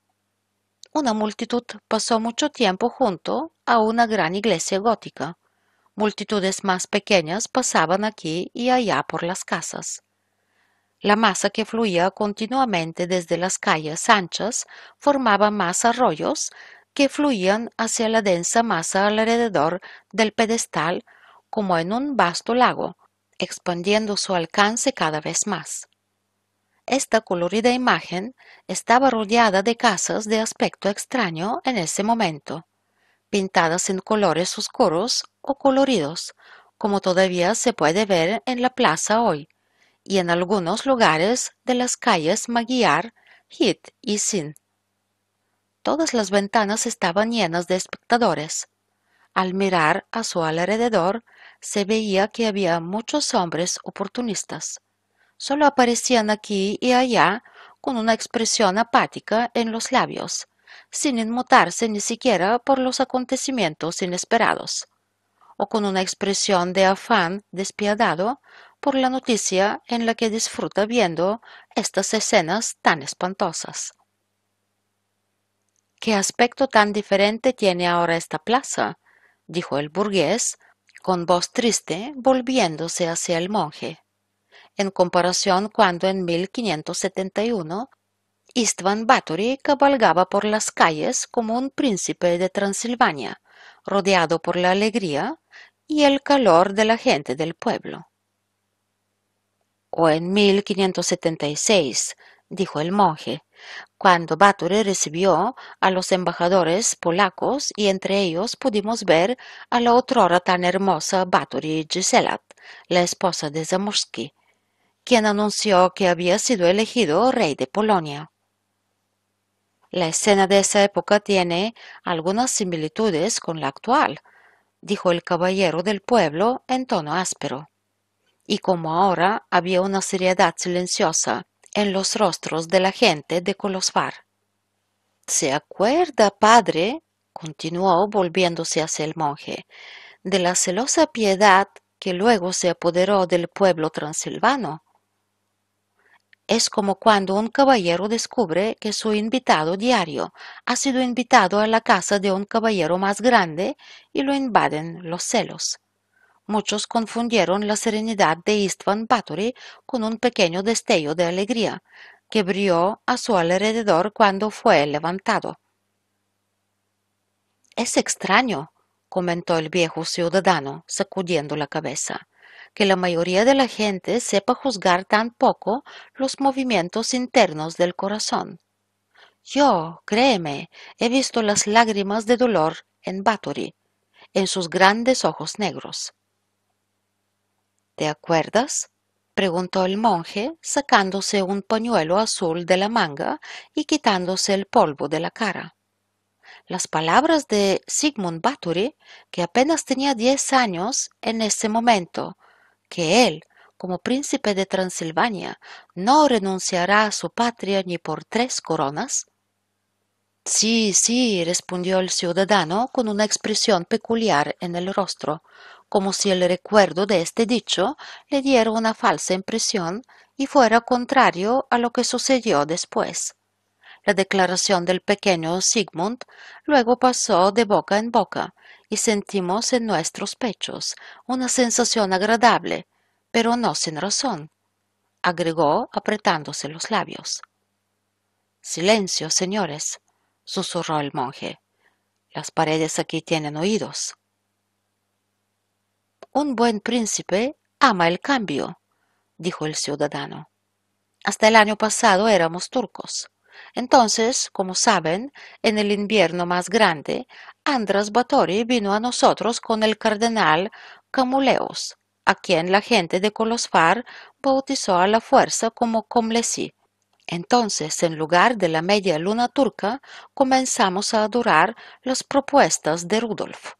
una multitud pasó mucho tiempo junto a una gran iglesia gótica. Multitudes más pequeñas pasaban aquí y allá por las casas. La masa que fluía continuamente desde las calles anchas formaba más arroyos que fluían hacia la densa masa alrededor del pedestal como en un vasto lago, expandiendo su alcance cada vez más. Esta colorida imagen estaba rodeada de casas de aspecto extraño en ese momento, pintadas en colores oscuros o coloridos, como todavía se puede ver en la plaza hoy, y en algunos lugares de las calles Magyar, Hit y Sin. Todas las ventanas estaban llenas de espectadores. Al mirar a su alrededor, se veía que había muchos hombres oportunistas solo aparecían aquí y allá con una expresión apática en los labios, sin inmutarse ni siquiera por los acontecimientos inesperados, o con una expresión de afán despiadado por la noticia en la que disfruta viendo estas escenas tan espantosas. ¿Qué aspecto tan diferente tiene ahora esta plaza? dijo el burgués, con voz triste, volviéndose hacia el monje en comparación cuando en 1571 Istvan Báthory cabalgaba por las calles como un príncipe de Transilvania, rodeado por la alegría y el calor de la gente del pueblo. O en 1576, dijo el monje, cuando Báthory recibió a los embajadores polacos y entre ellos pudimos ver a la otrora tan hermosa Báthory Giselat, la esposa de Zamorsky, quien anunció que había sido elegido rey de Polonia. La escena de esa época tiene algunas similitudes con la actual, dijo el caballero del pueblo en tono áspero. Y como ahora había una seriedad silenciosa en los rostros de la gente de Colosvar. ¿Se acuerda, padre? continuó volviéndose hacia el monje, de la celosa piedad que luego se apoderó del pueblo transilvano. Es como cuando un caballero descubre que su invitado diario ha sido invitado a la casa de un caballero más grande y lo invaden los celos. Muchos confundieron la serenidad de Istvan Báthory con un pequeño destello de alegría que brilló a su alrededor cuando fue levantado. Es extraño, comentó el viejo ciudadano, sacudiendo la cabeza, que la mayoría de la gente sepa juzgar tan poco los movimientos internos del corazón. Yo, créeme, he visto las lágrimas de dolor en Bathory, en sus grandes ojos negros. ¿Te acuerdas? preguntó el monje, sacándose un pañuelo azul de la manga y quitándose el polvo de la cara. Las palabras de Sigmund Bathory, que apenas tenía diez años en ese momento, que él, como príncipe de Transilvania, no renunciará a su patria ni por tres coronas? Sí, sí, respondió el ciudadano con una expresión peculiar en el rostro, como si el recuerdo de este dicho le diera una falsa impresión y fuera contrario a lo que sucedió después. La declaración del pequeño Sigmund luego pasó de boca en boca y sentimos en nuestros pechos una sensación agradable, pero no sin razón, agregó apretándose los labios. Silencio, señores, susurró el monje. Las paredes aquí tienen oídos. Un buen príncipe ama el cambio, dijo el ciudadano. Hasta el año pasado éramos turcos. Entonces, como saben, en el invierno más grande, Andras Batori vino a nosotros con el cardenal Camuleos, a quien la gente de Colosfar bautizó a la fuerza como Comlesi. Entonces, en lugar de la media luna turca, comenzamos a adorar las propuestas de Rudolf.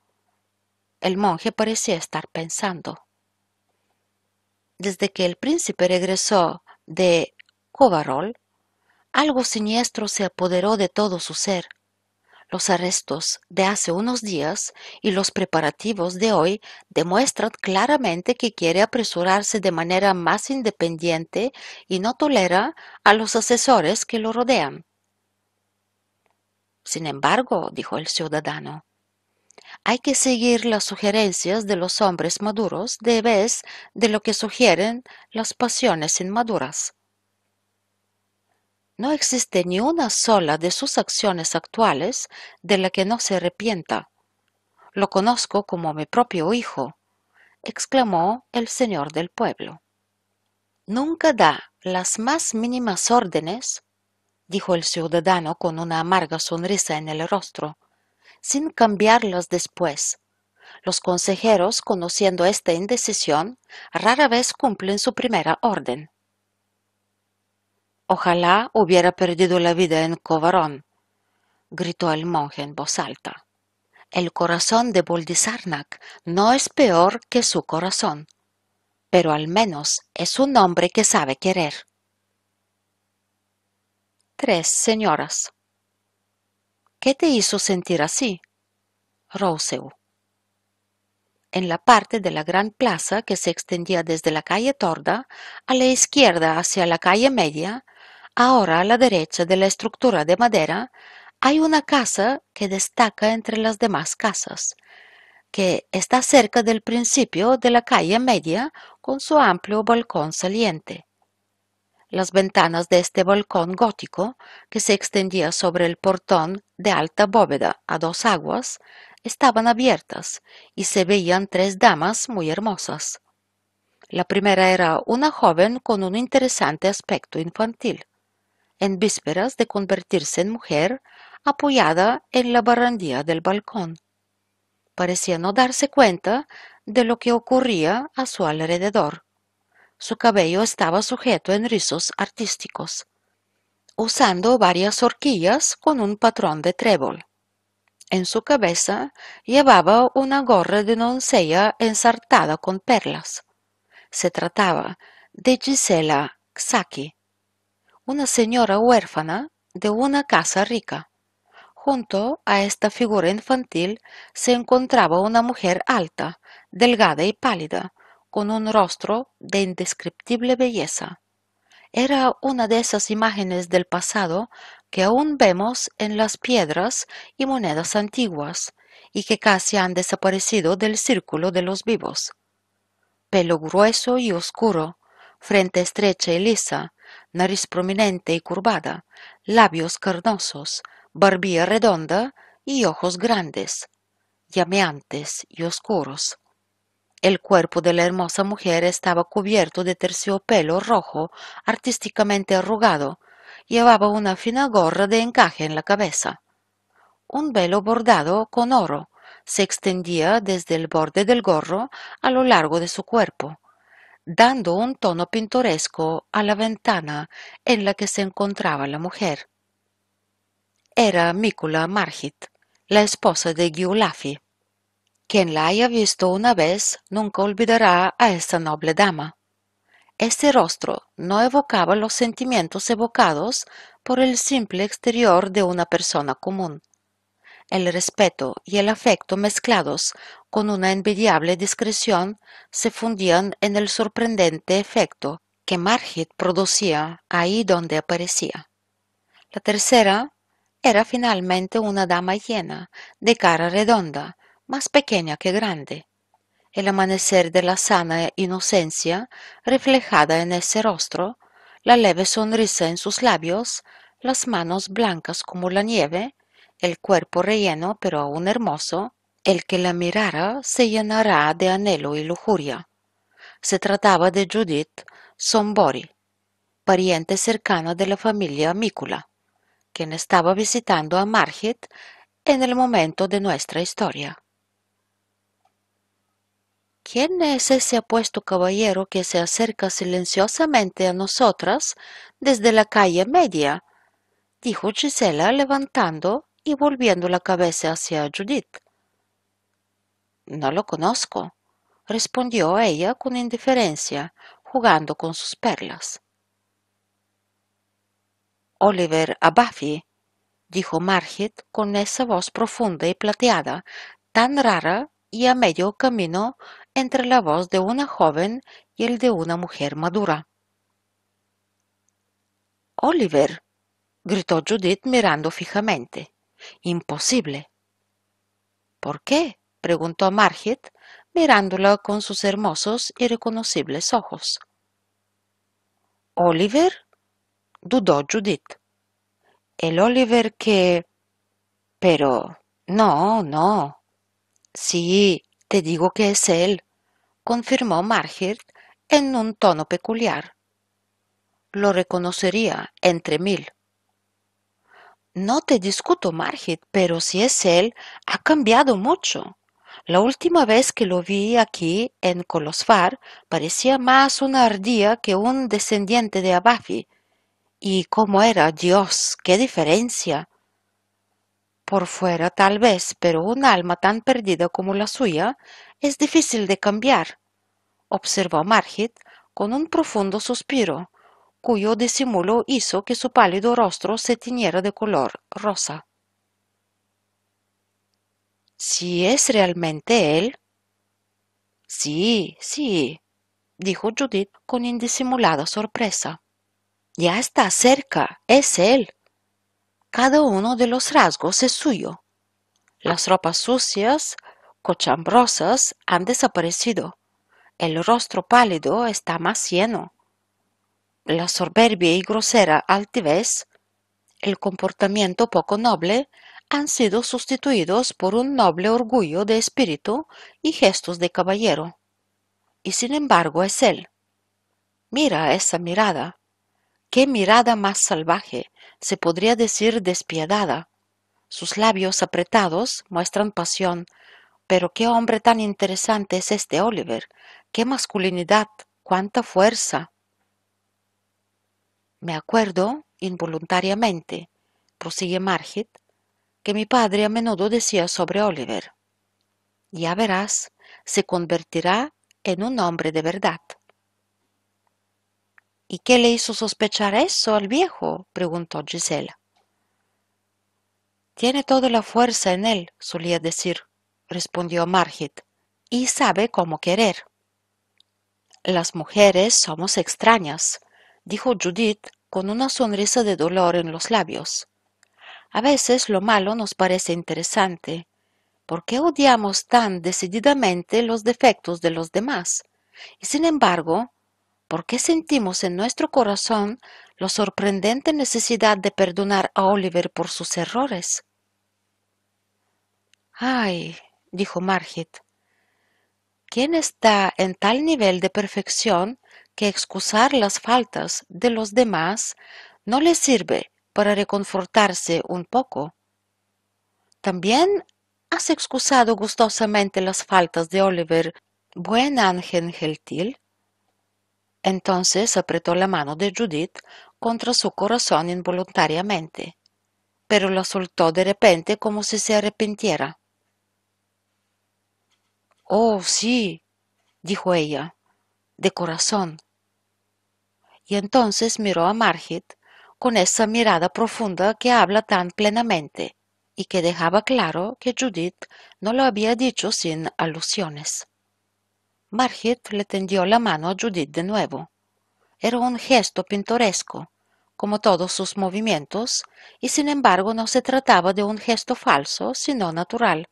El monje parecía estar pensando. Desde que el príncipe regresó de Kovarol, algo siniestro se apoderó de todo su ser. Los arrestos de hace unos días y los preparativos de hoy demuestran claramente que quiere apresurarse de manera más independiente y no tolera a los asesores que lo rodean. Sin embargo, dijo el ciudadano, hay que seguir las sugerencias de los hombres maduros de vez de lo que sugieren las pasiones inmaduras. No existe ni una sola de sus acciones actuales de la que no se arrepienta. Lo conozco como mi propio hijo, exclamó el señor del pueblo. Nunca da las más mínimas órdenes, dijo el ciudadano con una amarga sonrisa en el rostro, sin cambiarlas después. Los consejeros, conociendo esta indecisión, rara vez cumplen su primera orden. Ojalá hubiera perdido la vida en Covarón, gritó el monje en voz alta. El corazón de Boldizarnak no es peor que su corazón, pero al menos es un hombre que sabe querer. Tres señoras. ¿Qué te hizo sentir así? Rousseau. En la parte de la gran plaza que se extendía desde la calle Torda a la izquierda hacia la calle Media, Ahora a la derecha de la estructura de madera hay una casa que destaca entre las demás casas, que está cerca del principio de la calle media con su amplio balcón saliente. Las ventanas de este balcón gótico, que se extendía sobre el portón de alta bóveda a dos aguas, estaban abiertas y se veían tres damas muy hermosas. La primera era una joven con un interesante aspecto infantil en vísperas de convertirse en mujer, apoyada en la barandilla del balcón. Parecía no darse cuenta de lo que ocurría a su alrededor. Su cabello estaba sujeto en rizos artísticos, usando varias horquillas con un patrón de trébol. En su cabeza llevaba una gorra de doncella ensartada con perlas. Se trataba de Gisela Xaki, una señora huérfana de una casa rica. Junto a esta figura infantil se encontraba una mujer alta, delgada y pálida, con un rostro de indescriptible belleza. Era una de esas imágenes del pasado que aún vemos en las piedras y monedas antiguas y que casi han desaparecido del círculo de los vivos. Pelo grueso y oscuro, frente estrecha y lisa, nariz prominente y curvada, labios carnosos, barbilla redonda y ojos grandes. llameantes y oscuros. El cuerpo de la hermosa mujer estaba cubierto de terciopelo rojo artísticamente arrugado. Llevaba una fina gorra de encaje en la cabeza. Un velo bordado con oro se extendía desde el borde del gorro a lo largo de su cuerpo, dando un tono pintoresco a la ventana en la que se encontraba la mujer. Era Mícula Margit, la esposa de Giulafi. Quien la haya visto una vez nunca olvidará a esta noble dama. Este rostro no evocaba los sentimientos evocados por el simple exterior de una persona común. El respeto y el afecto mezclados con una envidiable discreción se fundían en el sorprendente efecto que Margit producía ahí donde aparecía. La tercera era finalmente una dama llena, de cara redonda, más pequeña que grande. El amanecer de la sana inocencia reflejada en ese rostro, la leve sonrisa en sus labios, las manos blancas como la nieve, el cuerpo relleno pero aún hermoso, el que la mirara se llenará de anhelo y lujuria. Se trataba de Judith Sombori, pariente cercana de la familia Mícula, quien estaba visitando a Margit en el momento de nuestra historia. ¿Quién es ese apuesto caballero que se acerca silenciosamente a nosotras desde la calle media? dijo Gisela levantando y volviendo la cabeza hacia Judith. No lo conozco, respondió ella con indiferencia, jugando con sus perlas. Oliver Abafi, dijo Margit con esa voz profunda y plateada, tan rara y a medio camino entre la voz de una joven y el de una mujer madura. Oliver, gritó Judith mirando fijamente. Imposible. ¿Por qué? preguntó Margit, mirándola con sus hermosos y reconocibles ojos. ¿Oliver? dudó Judith. El Oliver que... Pero... No, no. Sí, te digo que es él, confirmó Margit en un tono peculiar. Lo reconocería entre mil. No te discuto, Margit, pero si es él, ha cambiado mucho. La última vez que lo vi aquí en Colosfar parecía más una ardía que un descendiente de Abafi. Y cómo era, Dios, qué diferencia. Por fuera tal vez, pero un alma tan perdida como la suya es difícil de cambiar, observó Margit con un profundo suspiro cuyo disimulo hizo que su pálido rostro se tiñera de color rosa. ¿Si es realmente él? Sí, sí, dijo Judith con indisimulada sorpresa. Ya está cerca, es él. Cada uno de los rasgos es suyo. Las ropas sucias, cochambrosas, han desaparecido. El rostro pálido está más lleno la soberbia y grosera altivez, el comportamiento poco noble, han sido sustituidos por un noble orgullo de espíritu y gestos de caballero. Y sin embargo es él. Mira esa mirada. Qué mirada más salvaje, se podría decir despiadada. Sus labios apretados muestran pasión, pero qué hombre tan interesante es este Oliver, qué masculinidad, cuánta fuerza. Me acuerdo, involuntariamente, prosigue Margit, que mi padre a menudo decía sobre Oliver. Ya verás, se convertirá en un hombre de verdad. ¿Y qué le hizo sospechar eso al viejo? preguntó Gisela. Tiene toda la fuerza en él, solía decir, respondió Margit, y sabe cómo querer. Las mujeres somos extrañas, dijo Judith con una sonrisa de dolor en los labios. A veces lo malo nos parece interesante. ¿Por qué odiamos tan decididamente los defectos de los demás? Y sin embargo, ¿por qué sentimos en nuestro corazón la sorprendente necesidad de perdonar a Oliver por sus errores? Ay, dijo Margit. ¿Quién está en tal nivel de perfección que excusar las faltas de los demás no le sirve para reconfortarse un poco? También has excusado gustosamente las faltas de Oliver buen ángel gentil. Entonces apretó la mano de Judith contra su corazón involuntariamente, pero la soltó de repente como si se arrepintiera. Oh, sí, dijo ella, de corazón. Y entonces miró a Margit con esa mirada profunda que habla tan plenamente y que dejaba claro que Judith no lo había dicho sin alusiones. Margit le tendió la mano a Judith de nuevo. Era un gesto pintoresco, como todos sus movimientos, y sin embargo no se trataba de un gesto falso, sino natural,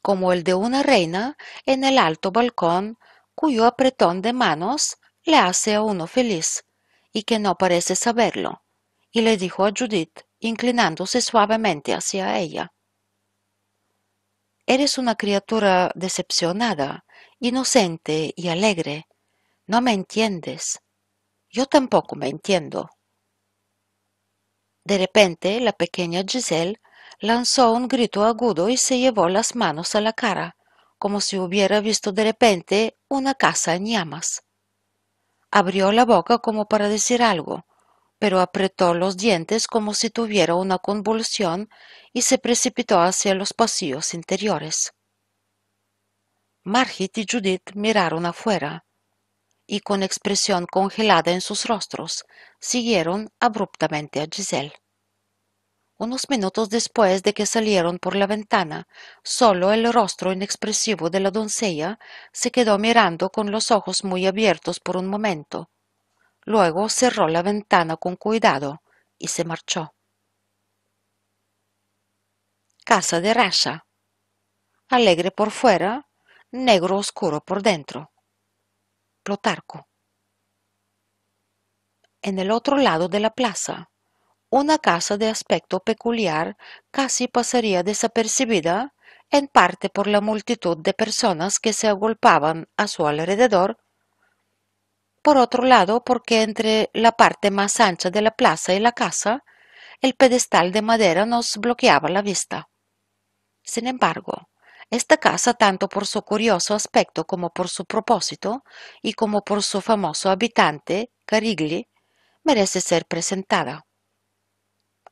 como el de una reina en el alto balcón cuyo apretón de manos le hace a uno feliz, y que no parece saberlo, y le dijo a Judith, inclinándose suavemente hacia ella. Eres una criatura decepcionada, inocente y alegre. No me entiendes. Yo tampoco me entiendo. De repente la pequeña Giselle lanzó un grito agudo y se llevó las manos a la cara, como si hubiera visto de repente una casa en llamas. Abrió la boca como para decir algo, pero apretó los dientes como si tuviera una convulsión y se precipitó hacia los pasillos interiores. Margit y Judith miraron afuera y con expresión congelada en sus rostros siguieron abruptamente a Giselle. Unos minutos después de que salieron por la ventana, solo el rostro inexpresivo de la doncella se quedó mirando con los ojos muy abiertos por un momento. Luego cerró la ventana con cuidado y se marchó. Casa de Rasha. Alegre por fuera, negro oscuro por dentro. Plutarco. En el otro lado de la plaza, una casa de aspecto peculiar casi pasaría desapercibida, en parte por la multitud de personas que se agolpaban a su alrededor, por otro lado porque entre la parte más ancha de la plaza y la casa, el pedestal de madera nos bloqueaba la vista. Sin embargo, esta casa, tanto por su curioso aspecto como por su propósito, y como por su famoso habitante, Carigli, merece ser presentada.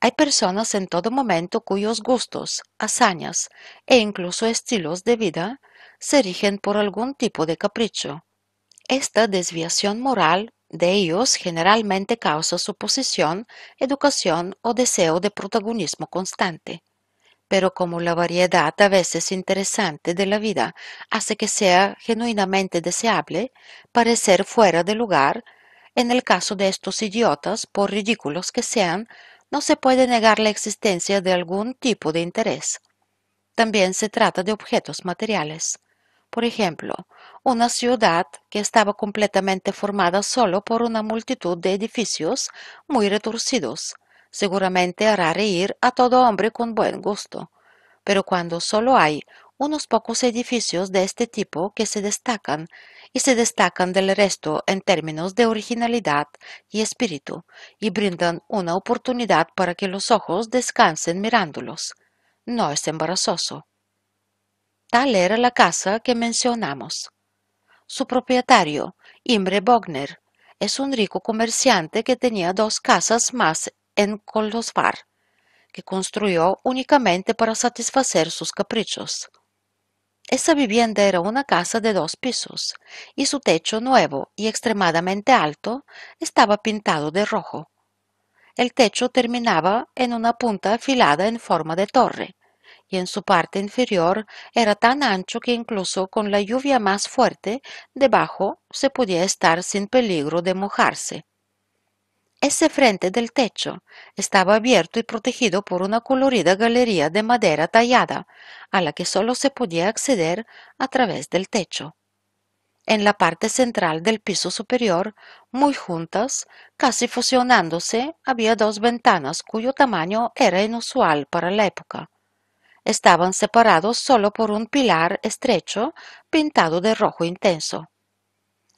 Hay personas en todo momento cuyos gustos, hazañas e incluso estilos de vida se rigen por algún tipo de capricho. Esta desviación moral de ellos generalmente causa su posición, educación o deseo de protagonismo constante. Pero como la variedad a veces interesante de la vida hace que sea genuinamente deseable parecer fuera de lugar, en el caso de estos idiotas, por ridículos que sean, no se puede negar la existencia de algún tipo de interés. También se trata de objetos materiales. Por ejemplo, una ciudad que estaba completamente formada solo por una multitud de edificios muy retorcidos, seguramente hará reír a todo hombre con buen gusto. Pero cuando solo hay unos pocos edificios de este tipo que se destacan y se destacan del resto en términos de originalidad y espíritu y brindan una oportunidad para que los ojos descansen mirándolos. No es embarazoso. Tal era la casa que mencionamos. Su propietario, Imre Bogner, es un rico comerciante que tenía dos casas más en Kolosvar, que construyó únicamente para satisfacer sus caprichos. Esa vivienda era una casa de dos pisos, y su techo nuevo y extremadamente alto estaba pintado de rojo. El techo terminaba en una punta afilada en forma de torre, y en su parte inferior era tan ancho que incluso con la lluvia más fuerte debajo se podía estar sin peligro de mojarse. Ese frente del techo estaba abierto y protegido por una colorida galería de madera tallada, a la que solo se podía acceder a través del techo. En la parte central del piso superior, muy juntas, casi fusionándose, había dos ventanas cuyo tamaño era inusual para la época. estaban separados solo por un pilar estrecho pintado de rojo intenso.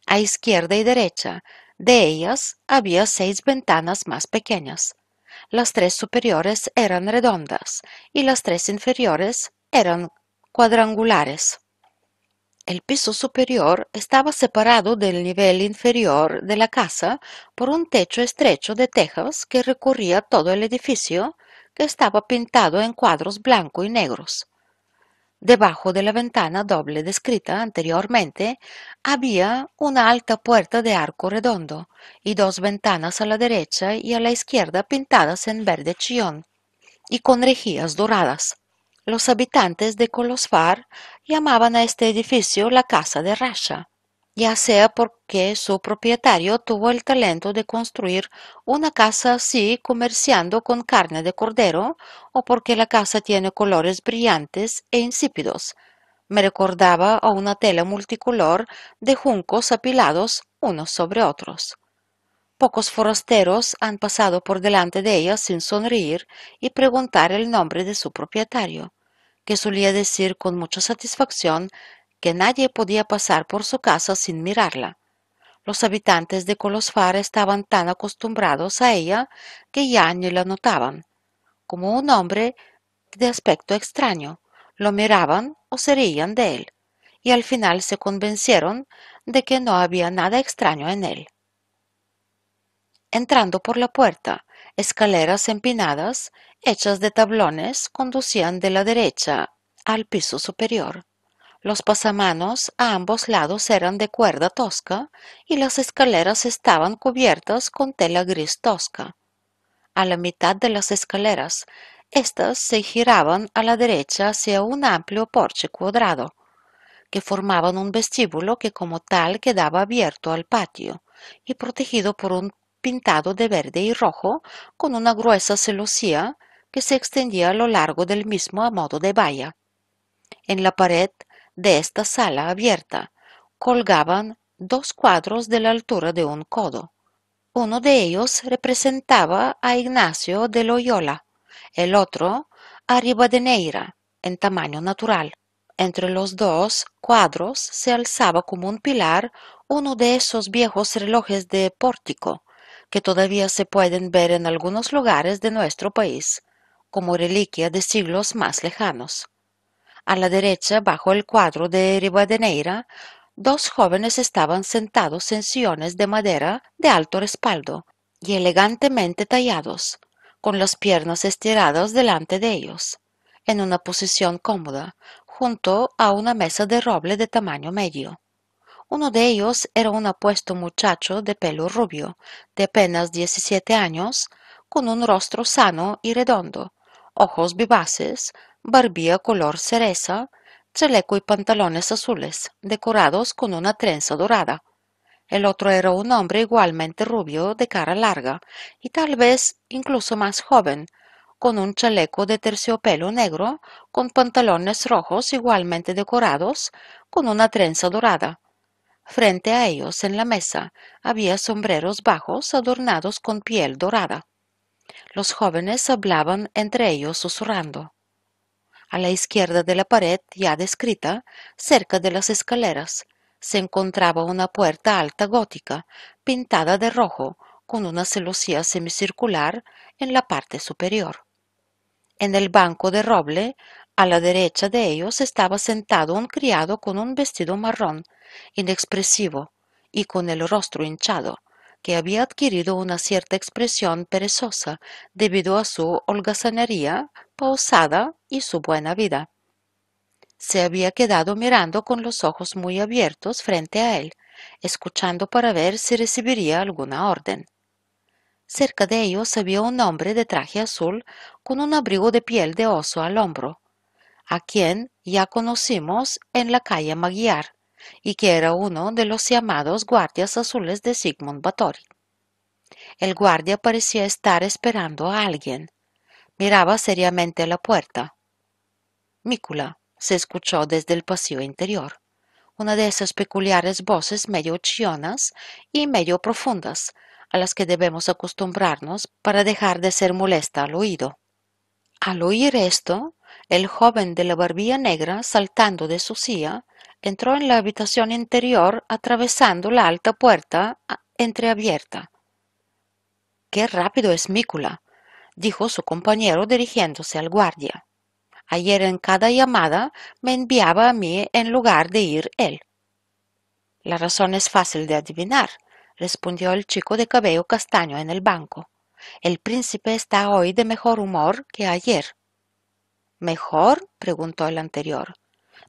A izquierda y derecha de ellas había seis ventanas más pequeñas. Las tres superiores eran redondas y las tres inferiores eran cuadrangulares. El piso superior estaba separado del nivel inferior de la casa por un techo estrecho de tejas que recorría todo el edificio, que estaba pintado en cuadros blanco y negros. Debajo de la ventana doble descrita anteriormente había una alta puerta de arco redondo y dos ventanas a la derecha y a la izquierda pintadas en verde chillón y con rejillas doradas. Los habitantes de Colosfar llamaban a este edificio la Casa de Rasha, ya sea porque su propietario tuvo el talento de construir una casa así comerciando con carne de cordero o porque la casa tiene colores brillantes e insípidos. Me recordaba a una tela multicolor de juncos apilados unos sobre otros. Pocos forasteros han pasado por delante de ella sin sonreír y preguntar el nombre de su propietario que solía decir con mucha satisfacción que nadie podía pasar por su casa sin mirarla. Los habitantes de Colosfar estaban tan acostumbrados a ella que ya ni la notaban. Como un hombre de aspecto extraño, lo miraban o se reían de él, y al final se convencieron de que no había nada extraño en él. Entrando por la puerta, escaleras empinadas hechas de tablones conducían de la derecha al piso superior. Los pasamanos a ambos lados eran de cuerda tosca y las escaleras estaban cubiertas con tela gris tosca. A la mitad de las escaleras, éstas se giraban a la derecha hacia un amplio porche cuadrado, que formaban un vestíbulo que como tal quedaba abierto al patio y protegido por un pintado de verde y rojo con una gruesa celosía que se extendía a lo largo del mismo a modo de valla. En la pared de esta sala abierta colgaban dos cuadros de la altura de un codo. Uno de ellos representaba a Ignacio de Loyola, el otro a Rivadeneira, en tamaño natural. Entre los dos cuadros se alzaba como un pilar uno de esos viejos relojes de pórtico que todavía se pueden ver en algunos lugares de nuestro país, como reliquia de siglos más lejanos. A la derecha, bajo el cuadro de Rivadeneira, dos jóvenes estaban sentados en sillones de madera de alto respaldo y elegantemente tallados, con las piernas estiradas delante de ellos, en una posición cómoda, junto a una mesa de roble de tamaño medio. Uno de ellos era un apuesto muchacho de pelo rubio, de apenas diecisiete años, con un rostro sano y redondo, ojos vivaces, barbilla color cereza, chaleco y pantalones azules, decorados con una trenza dorada. El otro era un hombre igualmente rubio, de cara larga, y tal vez incluso más joven, con un chaleco de terciopelo negro, con pantalones rojos igualmente decorados, con una trenza dorada. Frente a ellos, en la mesa, había sombreros bajos adornados con piel dorada. Los jóvenes hablaban entre ellos susurrando. A la izquierda de la pared ya descrita, cerca de las escaleras, se encontraba una puerta alta gótica, pintada de rojo, con una celosía semicircular en la parte superior. En el banco de roble, a la derecha de ellos estaba sentado un criado con un vestido marrón, inexpresivo y con el rostro hinchado, que había adquirido una cierta expresión perezosa debido a su holgazanería pausada y su buena vida. Se había quedado mirando con los ojos muy abiertos frente a él, escuchando para ver si recibiría alguna orden. Cerca de ellos había un hombre de traje azul con un abrigo de piel de oso al hombro, a quien ya conocimos en la calle Maguiar, y que era uno de los llamados guardias azules de Sigmund Batory. El guardia parecía estar esperando a alguien. Miraba seriamente la puerta. Mícula se escuchó desde el pasillo interior, una de esas peculiares voces medio chillonas y medio profundas a las que debemos acostumbrarnos para dejar de ser molesta al oído. Al oír esto, el joven de la barbilla negra, saltando de su silla, entró en la habitación interior atravesando la alta puerta entreabierta. ¡Qué rápido es Mícula! dijo su compañero dirigiéndose al guardia. Ayer en cada llamada me enviaba a mí en lugar de ir él. La razón es fácil de adivinar, respondió el chico de cabello castaño en el banco. El príncipe está hoy de mejor humor que ayer. ¿Mejor? preguntó el anterior.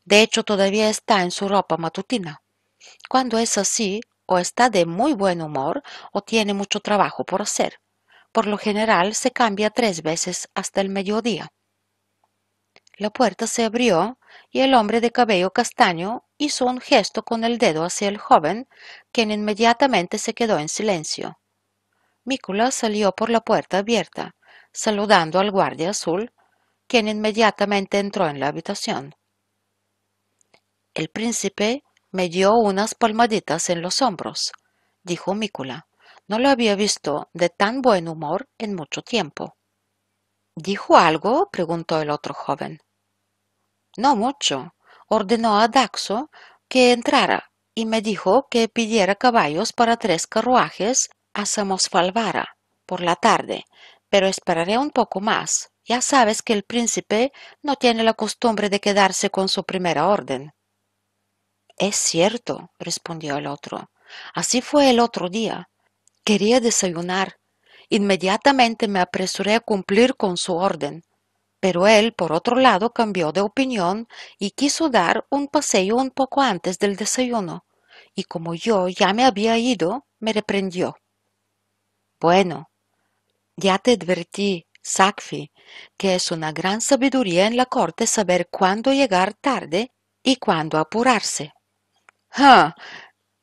De hecho, todavía está en su ropa matutina. Cuando es así, o está de muy buen humor o tiene mucho trabajo por hacer. Por lo general se cambia tres veces hasta el mediodía. La puerta se abrió y el hombre de cabello castaño hizo un gesto con el dedo hacia el joven, quien inmediatamente se quedó en silencio. Mícula salió por la puerta abierta, saludando al guardia azul, quien inmediatamente entró en la habitación. El príncipe me dio unas palmaditas en los hombros, dijo Mícula. No lo había visto de tan buen humor en mucho tiempo. ¿Dijo algo? preguntó el otro joven. No mucho. Ordenó a Daxo que entrara y me dijo que pidiera caballos para tres carruajes a Samosfalvara por la tarde, pero esperaré un poco más. Ya sabes que el príncipe no tiene la costumbre de quedarse con su primera orden. Es cierto, respondió el otro. Así fue el otro día. Quería desayunar. Inmediatamente me apresuré a cumplir con su orden. Pero él, por otro lado, cambió de opinión y quiso dar un paseo un poco antes del desayuno. Y como yo ya me había ido, me reprendió. Bueno, ya te advertí, Sakfi, que es una gran sabiduría en la corte saber cuándo llegar tarde y cuándo apurarse. Ah,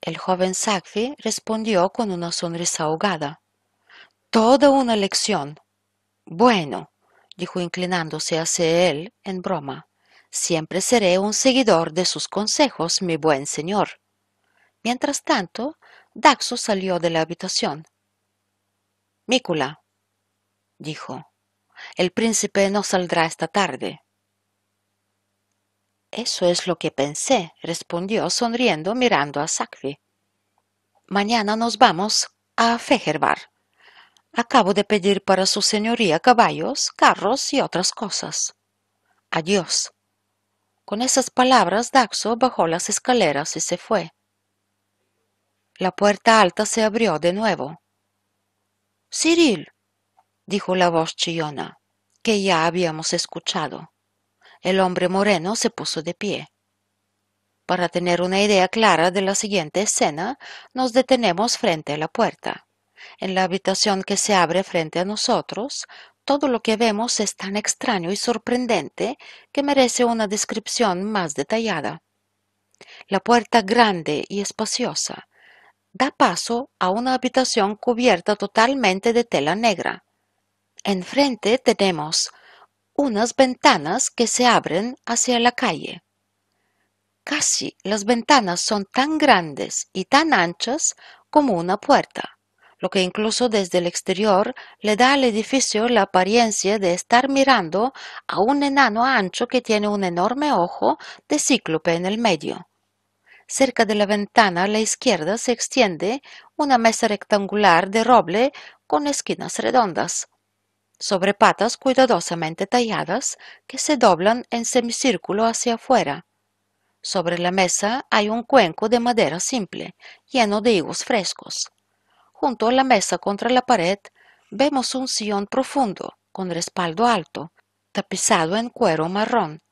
el joven Sakfi respondió con una sonrisa ahogada. Toda una lección. Bueno, dijo inclinándose hacia él en broma, siempre seré un seguidor de sus consejos, mi buen señor. Mientras tanto, Daxo salió de la habitación. Mícula, dijo, el príncipe no saldrá esta tarde. Eso es lo que pensé, respondió sonriendo mirando a Sakvi. Mañana nos vamos a Fejerbar. Acabo de pedir para su señoría caballos, carros y otras cosas. Adiós. Con esas palabras Daxo bajó las escaleras y se fue. La puerta alta se abrió de nuevo. Cyril, dijo la voz chillona, que ya habíamos escuchado. El hombre moreno se puso de pie. Para tener una idea clara de la siguiente escena, nos detenemos frente a la puerta. En la habitación que se abre frente a nosotros, todo lo que vemos es tan extraño y sorprendente que merece una descripción más detallada. La puerta grande y espaciosa da paso a una habitación cubierta totalmente de tela negra. Enfrente tenemos unas ventanas que se abren hacia la calle. Casi las ventanas son tan grandes y tan anchas como una puerta, lo que incluso desde el exterior le da al edificio la apariencia de estar mirando a un enano ancho que tiene un enorme ojo de cíclope en el medio. Cerca de la ventana a la izquierda se extiende una mesa rectangular de roble con esquinas redondas sobre patas cuidadosamente talladas que se doblan en semicírculo hacia afuera. Sobre la mesa hay un cuenco de madera simple, lleno de higos frescos. Junto a la mesa contra la pared vemos un sillón profundo, con respaldo alto, tapizado en cuero marrón,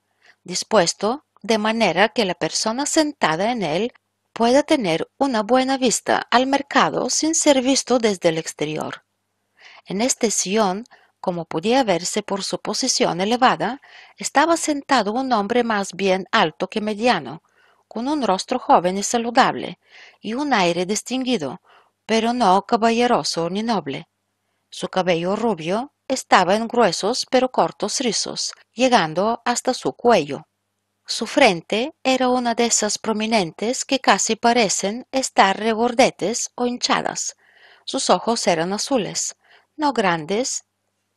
dispuesto de manera que la persona sentada en él pueda tener una buena vista al mercado sin ser visto desde el exterior. En este sillón como podía verse por su posición elevada, estaba sentado un hombre más bien alto que mediano, con un rostro joven y saludable, y un aire distinguido, pero no caballeroso ni noble. Su cabello rubio estaba en gruesos pero cortos rizos, llegando hasta su cuello. Su frente era una de esas prominentes que casi parecen estar regordetes o hinchadas. Sus ojos eran azules, no grandes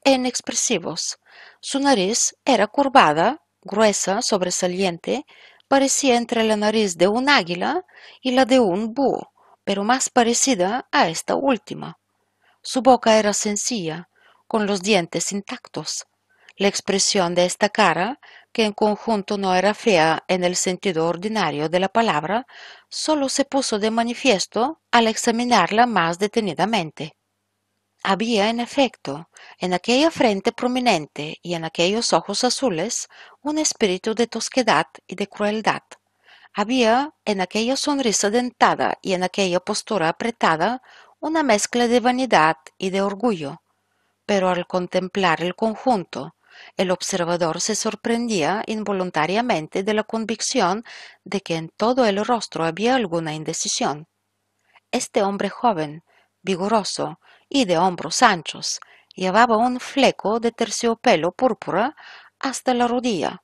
e inexpresivos. Su nariz era curvada, gruesa, sobresaliente, parecía entre la nariz de un águila y la de un búho, pero más parecida a esta última. Su boca era sencilla, con los dientes intactos. La expresión de esta cara, que en conjunto no era fea en el sentido ordinario de la palabra, solo se puso de manifiesto al examinarla más detenidamente. Había, en efecto, en aquella frente prominente y en aquellos ojos azules un espíritu de tosquedad y de crueldad. Había en aquella sonrisa dentada y en aquella postura apretada una mezcla de vanidad y de orgullo. Pero al contemplar el conjunto, el observador se sorprendía involuntariamente de la convicción de que en todo el rostro había alguna indecisión. Este hombre joven, vigoroso y de hombros anchos, llevaba un fleco de terciopelo púrpura hasta la rodilla,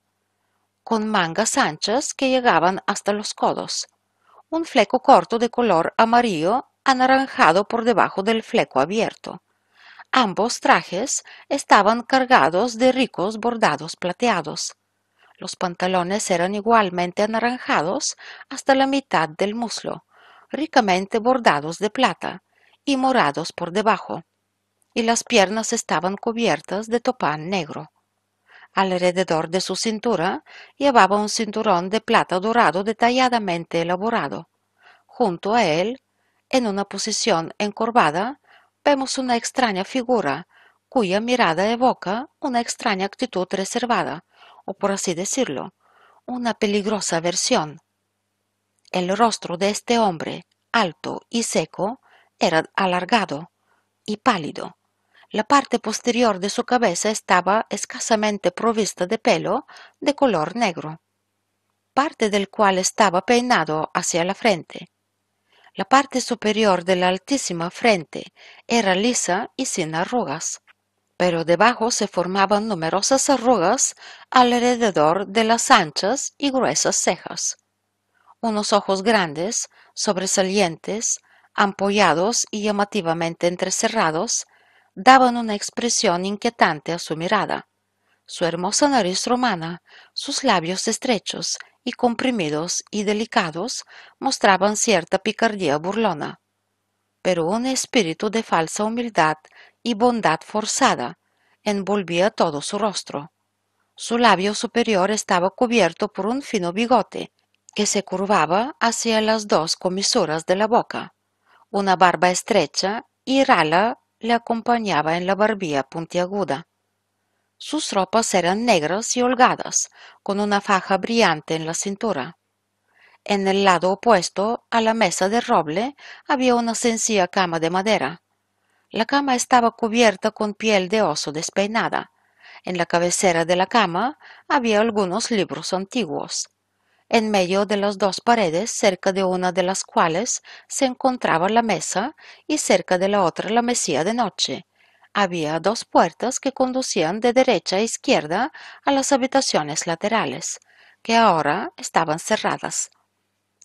con mangas anchas que llegaban hasta los codos, un fleco corto de color amarillo anaranjado por debajo del fleco abierto. Ambos trajes estaban cargados de ricos bordados plateados. Los pantalones eran igualmente anaranjados hasta la mitad del muslo, ricamente bordados de plata y morados por debajo, y las piernas estaban cubiertas de topán negro. Alrededor de su cintura llevaba un cinturón de plata dorado detalladamente elaborado. Junto a él en una posición encorvada, vemos una extraña figura cuya mirada evoca una extraña actitud reservada, o por así decirlo, una peligrosa versión. El rostro de este hombre, alto y seco, era alargado y pálido. La parte posterior de su cabeza estaba escasamente provista de pelo de color negro, parte del cual estaba peinado hacia la frente. La parte superior de la altísima frente era lisa y sin arrugas, pero debajo se formaban numerosas arrugas alrededor de las anchas y gruesas cejas. Unos ojos grandes, sobresalientes, ampollados y llamativamente entrecerrados, daban una expresión inquietante a su mirada. Su hermosa nariz romana, sus labios estrechos y comprimidos y delicados mostraban cierta picardía burlona, pero un espíritu de falsa humildad y bondad forzada envolvía todo su rostro. Su labio superior estaba cubierto por un fino bigote que se curvaba hacia las dos comisuras de la boca. Una barba estrecha y rala le acompañaba en la barbilla puntiaguda. Sus ropas eran negras y holgadas, con una faja brillante en la cintura. En el lado opuesto a la mesa de roble había una sencilla cama de madera. La cama estaba cubierta con piel de oso despeinada. En la cabecera de la cama había algunos libros antiguos. En medio de las dos paredes, cerca de una de las cuales se encontraba la mesa y cerca de la otra la mesía de noche, había dos puertas que conducían de derecha a izquierda a las habitaciones laterales, que ahora estaban cerradas.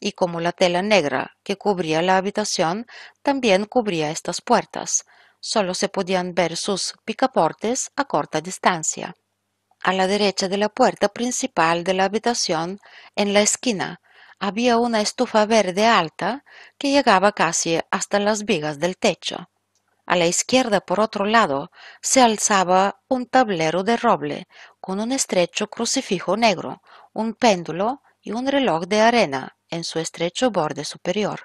Y como la tela negra que cubría la habitación también cubría estas puertas, solo se podían ver sus picaportes a corta distancia. A la derecha de la puerta principal de la habitación, en la esquina, había una estufa verde alta que llegaba casi hasta las vigas del techo. A la izquierda, por otro lado, se alzaba un tablero de roble con un estrecho crucifijo negro, un péndulo y un reloj de arena en su estrecho borde superior.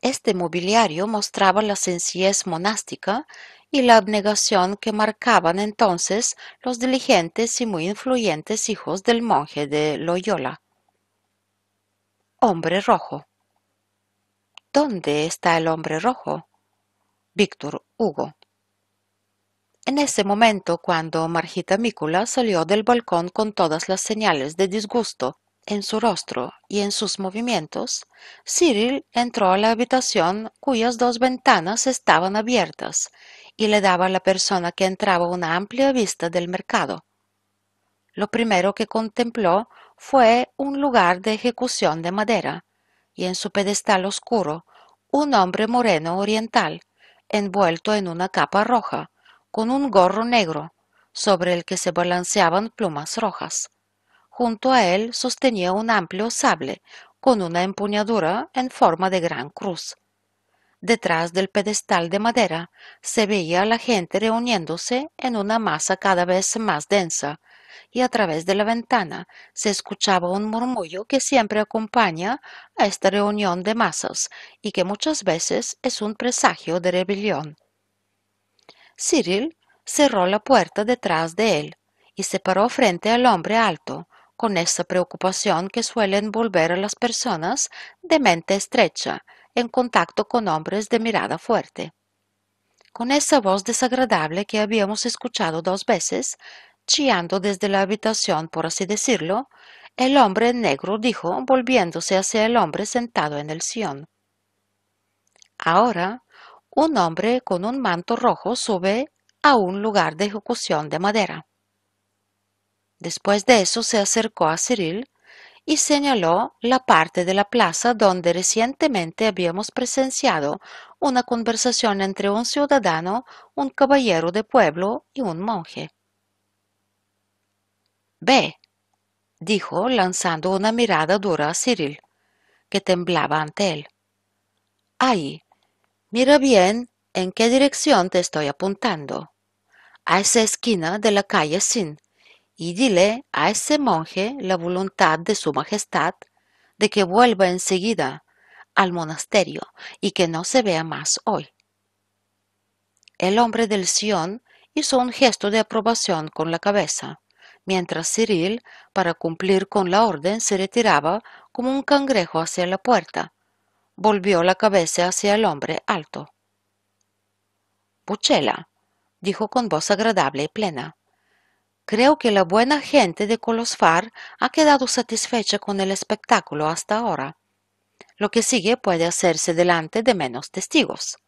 Este mobiliario mostraba la sencillez monástica y la abnegación que marcaban entonces los diligentes y muy influyentes hijos del monje de Loyola. Hombre rojo. ¿Dónde está el hombre rojo? Víctor Hugo. En ese momento, cuando Margita Mícula salió del balcón con todas las señales de disgusto en su rostro y en sus movimientos, Cyril entró a la habitación cuyas dos ventanas estaban abiertas y le daba a la persona que entraba una amplia vista del mercado. Lo primero que contempló fue un lugar de ejecución de madera, y en su pedestal oscuro un hombre moreno oriental, envuelto en una capa roja, con un gorro negro, sobre el que se balanceaban plumas rojas. Junto a él sostenía un amplio sable con una empuñadura en forma de gran cruz. Detrás del pedestal de madera se veía a la gente reuniéndose en una masa cada vez más densa, y a través de la ventana se escuchaba un murmullo que siempre acompaña a esta reunión de masas y que muchas veces es un presagio de rebelión. Cyril cerró la puerta detrás de él y se paró frente al hombre alto, con esa preocupación que suele envolver a las personas de mente estrecha en contacto con hombres de mirada fuerte. Con esa voz desagradable que habíamos escuchado dos veces, chillando desde la habitación, por así decirlo, el hombre negro dijo, volviéndose hacia el hombre sentado en el sillón. Ahora, un hombre con un manto rojo sube a un lugar de ejecución de madera. Después de eso se acercó a Cyril y señaló la parte de la plaza donde recientemente habíamos presenciado una conversación entre un ciudadano, un caballero de pueblo y un monje. Ve, dijo lanzando una mirada dura a Cyril, que temblaba ante él. Ahí, mira bien en qué dirección te estoy apuntando. A esa esquina de la calle Sin, y dile a ese monje la voluntad de su majestad de que vuelva enseguida al monasterio y que no se vea más hoy. El hombre del Sion hizo un gesto de aprobación con la cabeza mientras Cyril, para cumplir con la orden, se retiraba como un cangrejo hacia la puerta. Volvió la cabeza hacia el hombre alto. Puchela, dijo con voz agradable y plena. Creo que la buena gente de Colosfar ha quedado satisfecha con el espectáculo hasta ahora. Lo que sigue puede hacerse delante de menos testigos.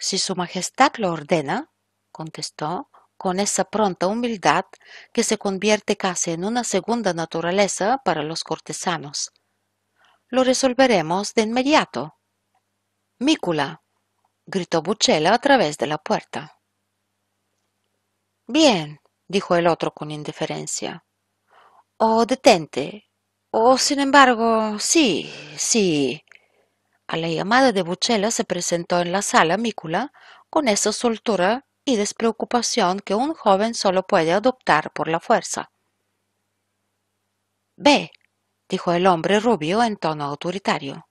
Si Su Majestad lo ordena, contestó, con esa pronta humildad que se convierte casi en una segunda naturaleza para los cortesanos. Lo resolveremos de inmediato. Mícula, gritó Buchela a través de la puerta. Bien, dijo el otro con indiferencia. Oh, detente. Oh, sin embargo, sí, sí. A la llamada de Buchela se presentó en la sala Mícula con esa soltura y despreocupación que un joven solo puede adoptar por la fuerza. Ve, dijo el hombre rubio en tono autoritario.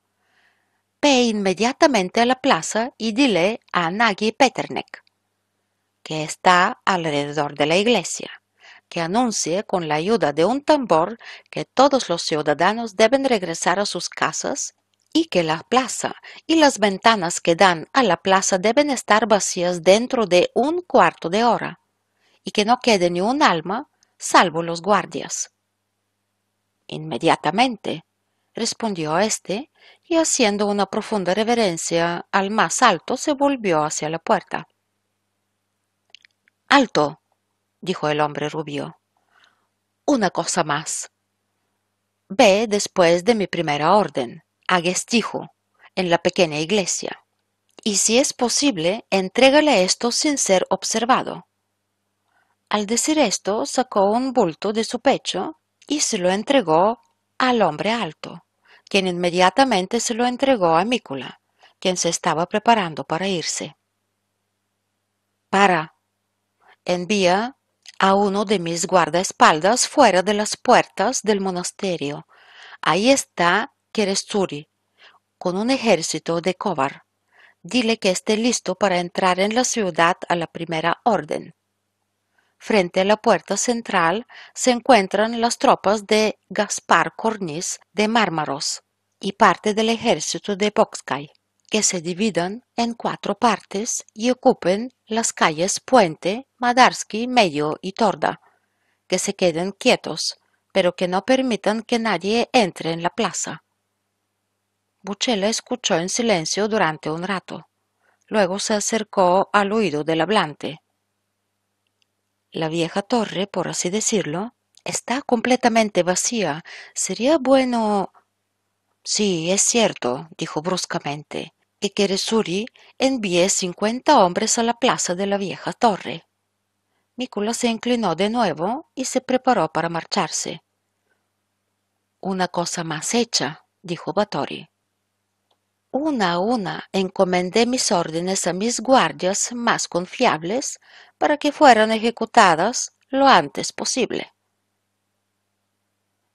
Ve inmediatamente a la plaza y dile a Nagy Peternek, que está alrededor de la iglesia, que anuncie con la ayuda de un tambor que todos los ciudadanos deben regresar a sus casas y que la plaza y las ventanas que dan a la plaza deben estar vacías dentro de un cuarto de hora, y que no quede ni un alma salvo los guardias. Inmediatamente, respondió éste, y haciendo una profunda reverencia al más alto se volvió hacia la puerta. Alto, dijo el hombre rubio. Una cosa más. Ve después de mi primera orden Agestijo, en la pequeña iglesia, y si es posible, entrégale esto sin ser observado. Al decir esto, sacó un bulto de su pecho y se lo entregó al hombre alto, quien inmediatamente se lo entregó a Mícula, quien se estaba preparando para irse. Para. Envía a uno de mis guardaespaldas fuera de las puertas del monasterio. Ahí está Keresturi, con un ejército de Kovar. Dile que esté listo para entrar en la ciudad a la primera orden. Frente a la puerta central se encuentran las tropas de Gaspar Cornis de Mármaros y parte del ejército de Boxkay, que se dividan en cuatro partes y ocupen las calles Puente, Madarsky, Medio y Torda, que se queden quietos, pero que no permitan que nadie entre en la plaza. Buchela escuchó en silencio durante un rato. Luego se acercó al oído del hablante. La vieja torre, por así decirlo, está completamente vacía. Sería bueno. Sí, es cierto, dijo bruscamente. Que Resuri envíe cincuenta hombres a la plaza de la vieja torre. Mícula se inclinó de nuevo y se preparó para marcharse. Una cosa más hecha, dijo Batori. Una a una encomendé mis órdenes a mis guardias más confiables para que fueran ejecutadas lo antes posible.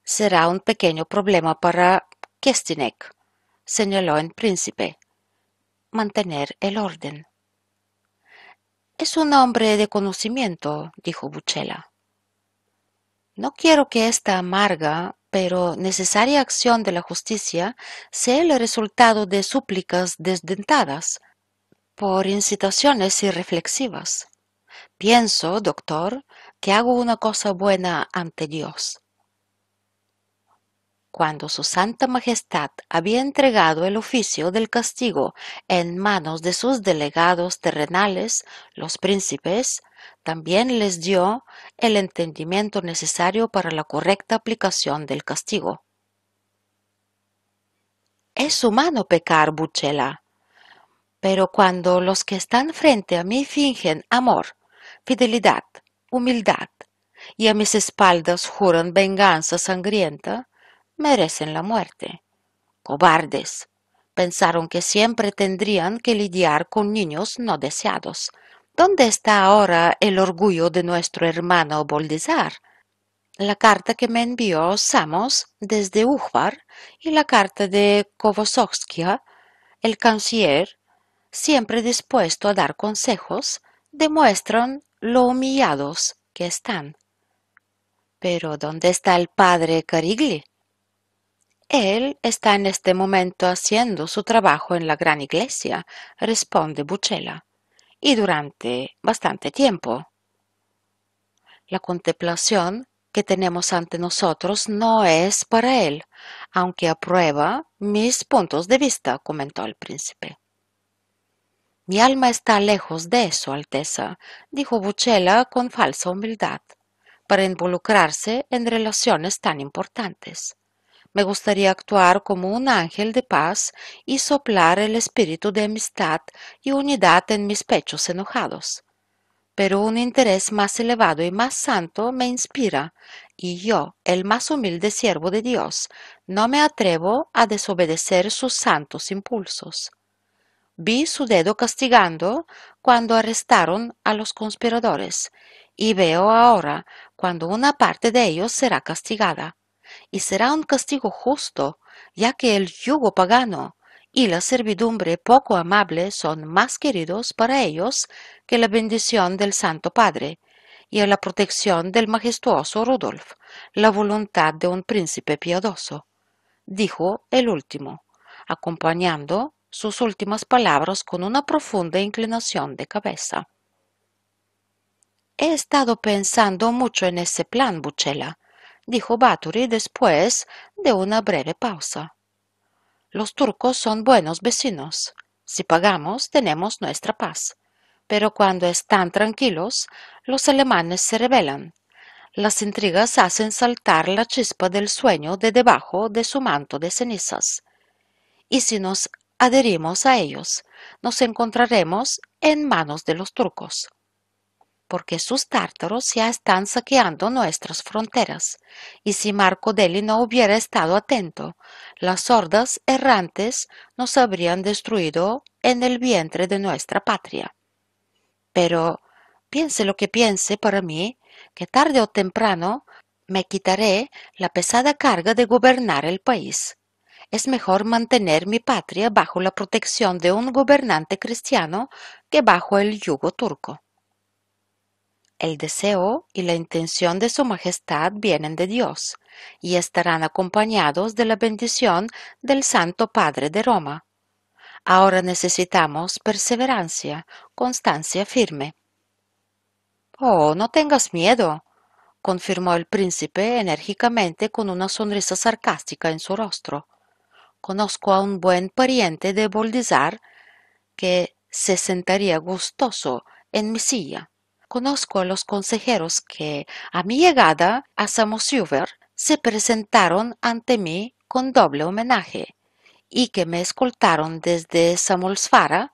Será un pequeño problema para Kestinek, señaló el príncipe. Mantener el orden. Es un hombre de conocimiento, dijo Buchela. No quiero que esta amarga pero necesaria acción de la justicia sea el resultado de súplicas desdentadas por incitaciones irreflexivas. Pienso, doctor, que hago una cosa buena ante Dios. Cuando su Santa Majestad había entregado el oficio del castigo en manos de sus delegados terrenales, los príncipes, también les dio el entendimiento necesario para la correcta aplicación del castigo. Es humano pecar, Buchela, pero cuando los que están frente a mí fingen amor, fidelidad, humildad, y a mis espaldas juran venganza sangrienta, merecen la muerte. Cobardes. Pensaron que siempre tendrían que lidiar con niños no deseados, ¿Dónde está ahora el orgullo de nuestro hermano Boldizar? La carta que me envió Samos desde Ujvar y la carta de Kovosovskia, el canciller, siempre dispuesto a dar consejos, demuestran lo humillados que están. Pero ¿dónde está el padre Carigli? Él está en este momento haciendo su trabajo en la gran iglesia, responde Buchela y durante bastante tiempo. La contemplación que tenemos ante nosotros no es para él, aunque aprueba mis puntos de vista, comentó el príncipe. Mi alma está lejos de eso, Alteza, dijo Buchela con falsa humildad, para involucrarse en relaciones tan importantes. Me gustaría actuar como un ángel de paz y soplar el espíritu de amistad y unidad en mis pechos enojados. Pero un interés más elevado y más santo me inspira, y yo, el más humilde siervo de Dios, no me atrevo a desobedecer sus santos impulsos. Vi su dedo castigando cuando arrestaron a los conspiradores, y veo ahora cuando una parte de ellos será castigada y será un castigo justo, ya que el yugo pagano y la servidumbre poco amable son más queridos para ellos que la bendición del Santo Padre y la protección del majestuoso Rudolf, la voluntad de un príncipe piadoso, dijo el último, acompañando sus últimas palabras con una profunda inclinación de cabeza. He estado pensando mucho en ese plan, Buchela, dijo Bathory después de una breve pausa. Los turcos son buenos vecinos. Si pagamos, tenemos nuestra paz. Pero cuando están tranquilos, los alemanes se rebelan. Las intrigas hacen saltar la chispa del sueño de debajo de su manto de cenizas. Y si nos adherimos a ellos, nos encontraremos en manos de los turcos porque sus tártaros ya están saqueando nuestras fronteras, y si Marco Deli no hubiera estado atento, las hordas errantes nos habrían destruido en el vientre de nuestra patria. Pero piense lo que piense para mí, que tarde o temprano me quitaré la pesada carga de gobernar el país. Es mejor mantener mi patria bajo la protección de un gobernante cristiano que bajo el yugo turco. El deseo y la intención de Su Majestad vienen de Dios y estarán acompañados de la bendición del Santo Padre de Roma. Ahora necesitamos perseverancia, constancia firme. Oh, no tengas miedo, confirmó el príncipe enérgicamente con una sonrisa sarcástica en su rostro. Conozco a un buen pariente de Boldizar que se sentaría gustoso en mi silla conozco a los consejeros que, a mi llegada a Samosjuver, se presentaron ante mí con doble homenaje, y que me escoltaron desde Samolsfara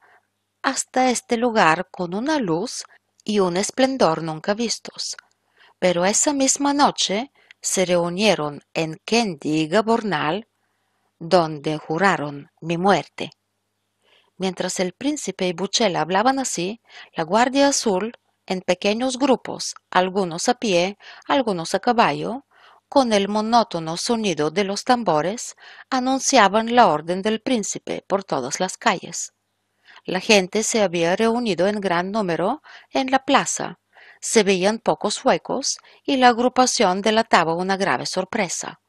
hasta este lugar con una luz y un esplendor nunca vistos. Pero esa misma noche se reunieron en Kendi Gabornal, donde juraron mi muerte. Mientras el príncipe y Buchela hablaban así, la Guardia Azul, en pequeños grupos, algunos a pie, algunos a caballo, con el monótono sonido de los tambores, anunciaban la orden del príncipe por todas las calles. La gente se había reunido en gran número en la plaza, se veían pocos huecos y la agrupación delataba una grave sorpresa.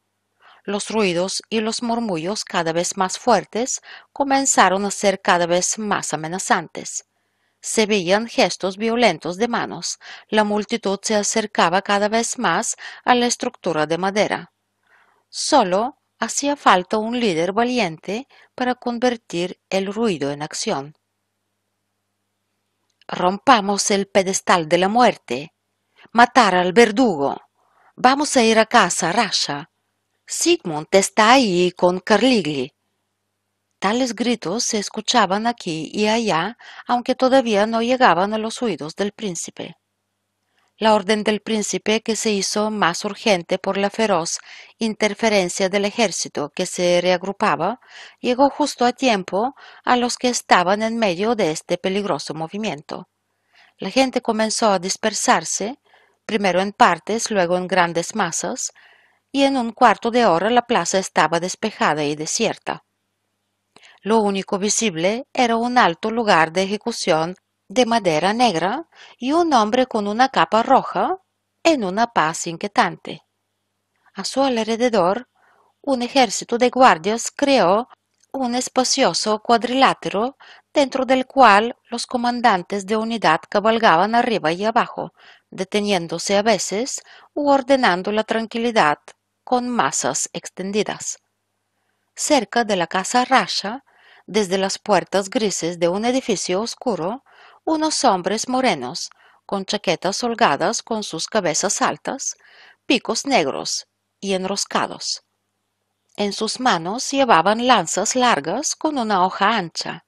Los ruidos y los murmullos cada vez más fuertes comenzaron a ser cada vez más amenazantes. Se veían gestos violentos de manos. La multitud se acercaba cada vez más a la estructura de madera. Solo hacía falta un líder valiente para convertir el ruido en acción. Rompamos el pedestal de la muerte. Matar al verdugo. Vamos a ir a casa, Rasha. Sigmund está ahí con Carligli. Tales gritos se escuchaban aquí y allá, aunque todavía no llegaban a los oídos del príncipe. La orden del príncipe, que se hizo más urgente por la feroz interferencia del ejército que se reagrupaba, llegó justo a tiempo a los que estaban en medio de este peligroso movimiento. La gente comenzó a dispersarse, primero en partes, luego en grandes masas, y en un cuarto de hora la plaza estaba despejada y desierta. Lo único visible era un alto lugar de ejecución de madera negra y un hombre con una capa roja en una paz inquietante. A su alrededor, un ejército de guardias creó un espacioso cuadrilátero dentro del cual los comandantes de unidad cabalgaban arriba y abajo, deteniéndose a veces u ordenando la tranquilidad con masas extendidas. Cerca de la casa Rasha, desde las puertas grises de un edificio oscuro, unos hombres morenos, con chaquetas holgadas con sus cabezas altas, picos negros y enroscados. En sus manos llevaban lanzas largas con una hoja ancha.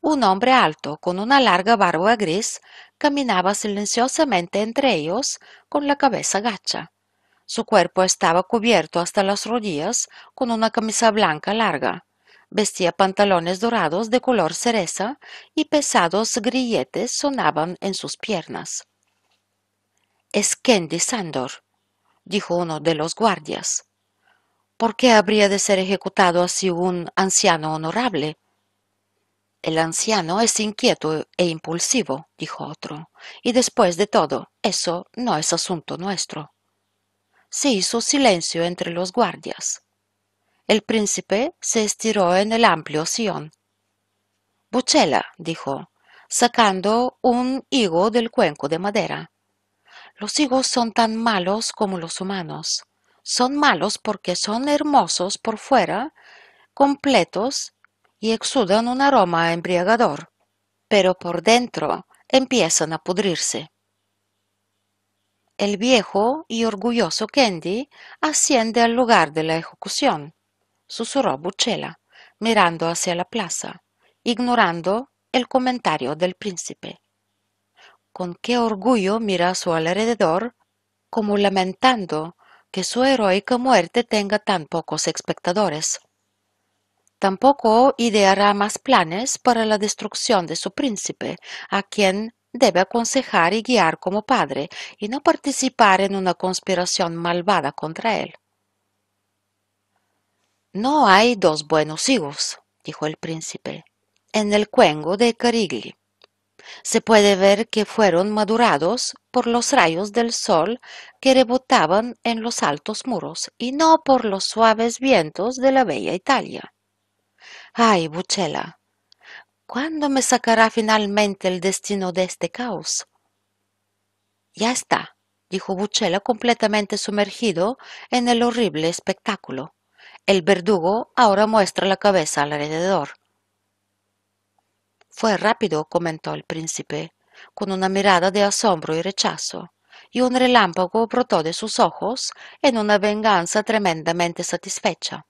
Un hombre alto con una larga barba gris caminaba silenciosamente entre ellos con la cabeza gacha. Su cuerpo estaba cubierto hasta las rodillas con una camisa blanca larga, Vestía pantalones dorados de color cereza y pesados grilletes sonaban en sus piernas. Es Kendi Sandor, dijo uno de los guardias. ¿Por qué habría de ser ejecutado así un anciano honorable? El anciano es inquieto e impulsivo, dijo otro, y después de todo, eso no es asunto nuestro. Se hizo silencio entre los guardias. El príncipe se estiró en el amplio sillón. Buchela, dijo, sacando un higo del cuenco de madera. Los higos son tan malos como los humanos. Son malos porque son hermosos por fuera, completos y exudan un aroma embriagador, pero por dentro empiezan a pudrirse. El viejo y orgulloso Kendi asciende al lugar de la ejecución susurró Buchela, mirando hacia la plaza, ignorando el comentario del príncipe. Con qué orgullo mira a su alrededor, como lamentando que su heroica muerte tenga tan pocos espectadores. Tampoco ideará más planes para la destrucción de su príncipe, a quien debe aconsejar y guiar como padre, y no participar en una conspiración malvada contra él. No hay dos buenos higos, dijo el príncipe, en el cuengo de Carigli. Se puede ver que fueron madurados por los rayos del sol que rebotaban en los altos muros y no por los suaves vientos de la bella Italia. Ay, Buchela, ¿cuándo me sacará finalmente el destino de este caos? Ya está, dijo Buchela completamente sumergido en el horrible espectáculo. El verdugo ahora muestra la cabeza alrededor. Fue rápido, comentó el príncipe, con una mirada de asombro y rechazo, y un relámpago brotó de sus ojos en una venganza tremendamente satisfecha.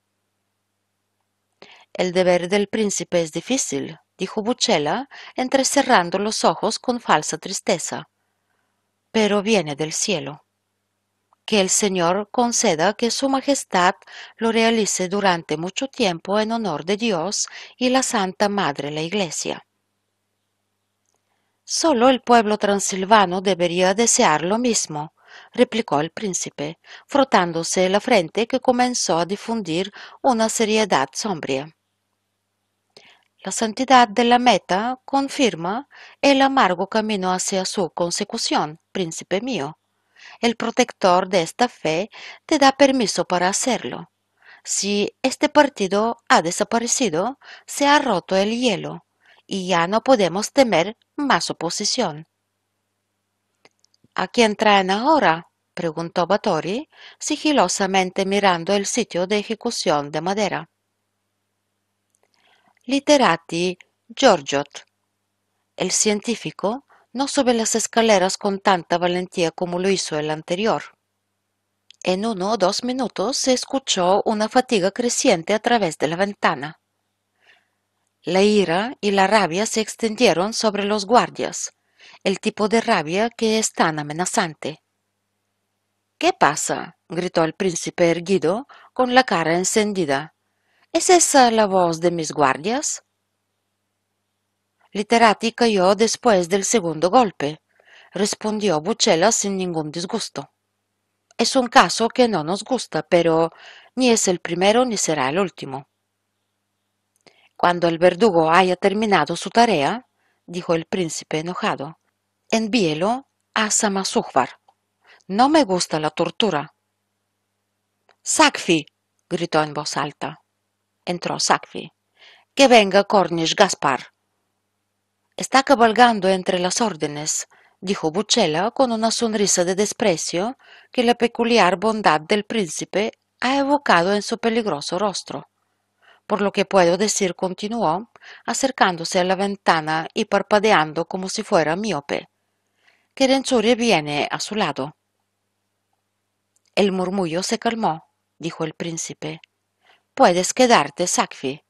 El deber del príncipe es difícil, dijo Buchela, entrecerrando los ojos con falsa tristeza. Pero viene del cielo. Que el Señor conceda que Su Majestad lo realice durante mucho tiempo en honor de Dios y la Santa Madre la Iglesia. Solo el pueblo transilvano debería desear lo mismo, replicó el príncipe, frotándose la frente que comenzó a difundir una seriedad sombría. La santidad de la meta confirma el amargo camino hacia su consecución, príncipe mío. El protector de esta fe te da permiso para hacerlo. Si este partido ha desaparecido, se ha roto el hielo y ya no podemos temer más oposición. ¿A quién traen ahora? preguntó Batori, sigilosamente mirando el sitio de ejecución de madera. Literati Giorgiot. El científico no sube las escaleras con tanta valentía como lo hizo el anterior. En uno o dos minutos se escuchó una fatiga creciente a través de la ventana. La ira y la rabia se extendieron sobre los guardias, el tipo de rabia que es tan amenazante. ¿Qué pasa? gritó el príncipe erguido, con la cara encendida. ¿Es esa la voz de mis guardias? Literati cayó después del segundo golpe, respondió Buchela sin ningún disgusto. Es un caso que no nos gusta, pero ni es el primero ni será el último. Cuando el verdugo haya terminado su tarea, dijo el príncipe enojado, envíelo a Samasujvar. No me gusta la tortura. Sakfi, gritó en voz alta entró Sakfi. Que venga Cornish Gaspar. Está cabalgando entre las órdenes, dijo Buchela con una sonrisa de desprecio que la peculiar bondad del príncipe ha evocado en su peligroso rostro. Por lo que puedo decir, continuó, acercándose a la ventana y parpadeando como si fuera miope, que Renzuri viene a su lado. El murmullo se calmó, dijo el príncipe. Puedes quedarte, Sakfi.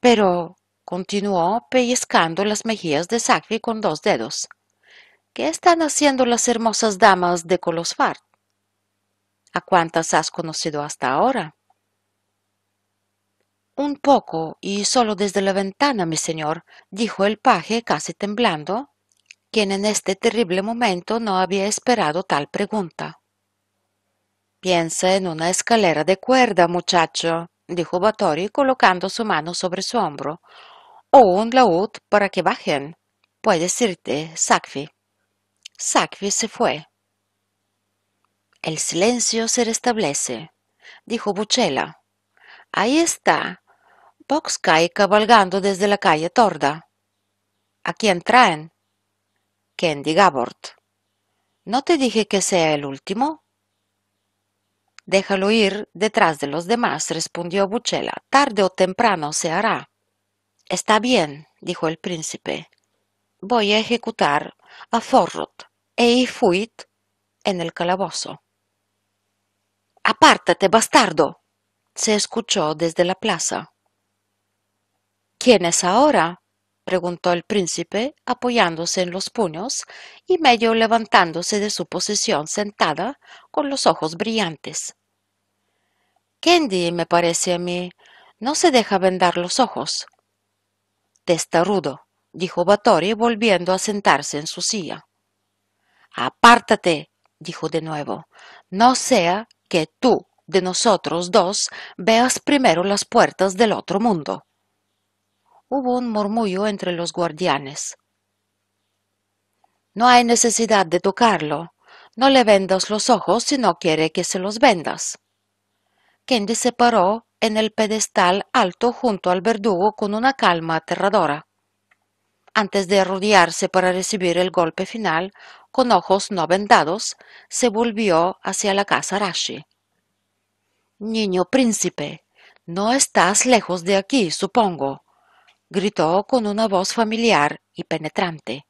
Pero, continuó pellizcando las mejillas de Sakfi con dos dedos. ¿Qué están haciendo las hermosas damas de Colosfar? ¿A cuántas has conocido hasta ahora? Un poco, y solo desde la ventana, mi señor, dijo el paje casi temblando, quien en este terrible momento no había esperado tal pregunta. Piensa en una escalera de cuerda, muchacho, dijo Batori colocando su mano sobre su hombro, o un laúd para que bajen. Puedes irte, Sakfi. Sakfi se fue. El silencio se restablece, dijo Buchela. Ahí está, Boxkai cabalgando desde la calle Torda. ¿A quién traen? Kendi Gabort. ¿No te dije que sea el último? Déjalo ir detrás de los demás, respondió Buchela. Tarde o temprano se hará. Está bien, dijo el príncipe. Voy a ejecutar a Forrot e Ifuit en el calabozo. Apártate, bastardo. se escuchó desde la plaza. ¿Quién es ahora? preguntó el príncipe, apoyándose en los puños y medio levantándose de su posición sentada, con los ojos brillantes. Kendi, me parece a mí, no se deja vendar los ojos. Testarudo, dijo Batori volviendo a sentarse en su silla. Apártate, dijo de nuevo, no sea que tú, de nosotros dos, veas primero las puertas del otro mundo. Hubo un murmullo entre los guardianes. No hay necesidad de tocarlo. No le vendas los ojos si no quiere que se los vendas. Kendi se paró en el pedestal alto junto al verdugo con una calma aterradora. Antes de arrodillarse para recibir el golpe final, con ojos no vendados, se volvió hacia la casa Rashi. Niño príncipe, no estás lejos de aquí, supongo, gritó con una voz familiar y penetrante.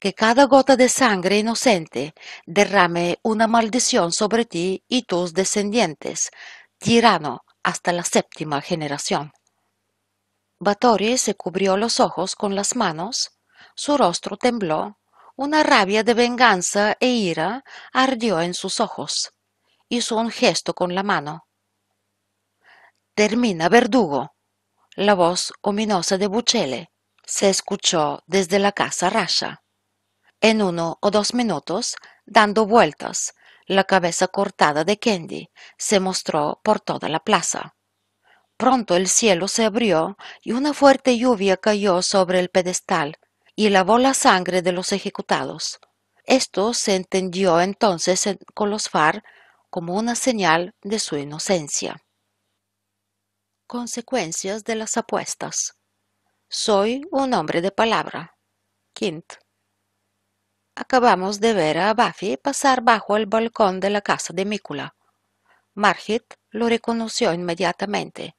Que cada gota de sangre inocente derrame una maldición sobre ti y tus descendientes, tirano, hasta la séptima generación. Batori se cubrió los ojos con las manos, su rostro tembló, una rabia de venganza e ira ardió en sus ojos. Hizo un gesto con la mano. Termina, verdugo. La voz ominosa de Buchele se escuchó desde la casa Rasha. En uno o dos minutos, dando vueltas, la cabeza cortada de Kendi se mostró por toda la plaza. Pronto el cielo se abrió y una fuerte lluvia cayó sobre el pedestal y lavó la sangre de los ejecutados. Esto se entendió entonces en Colosfar como una señal de su inocencia. Consecuencias de las apuestas. Soy un hombre de palabra. Quint. Acabamos de ver a Buffy pasar bajo el balcón de la casa de Mícula. Margit lo reconoció inmediatamente,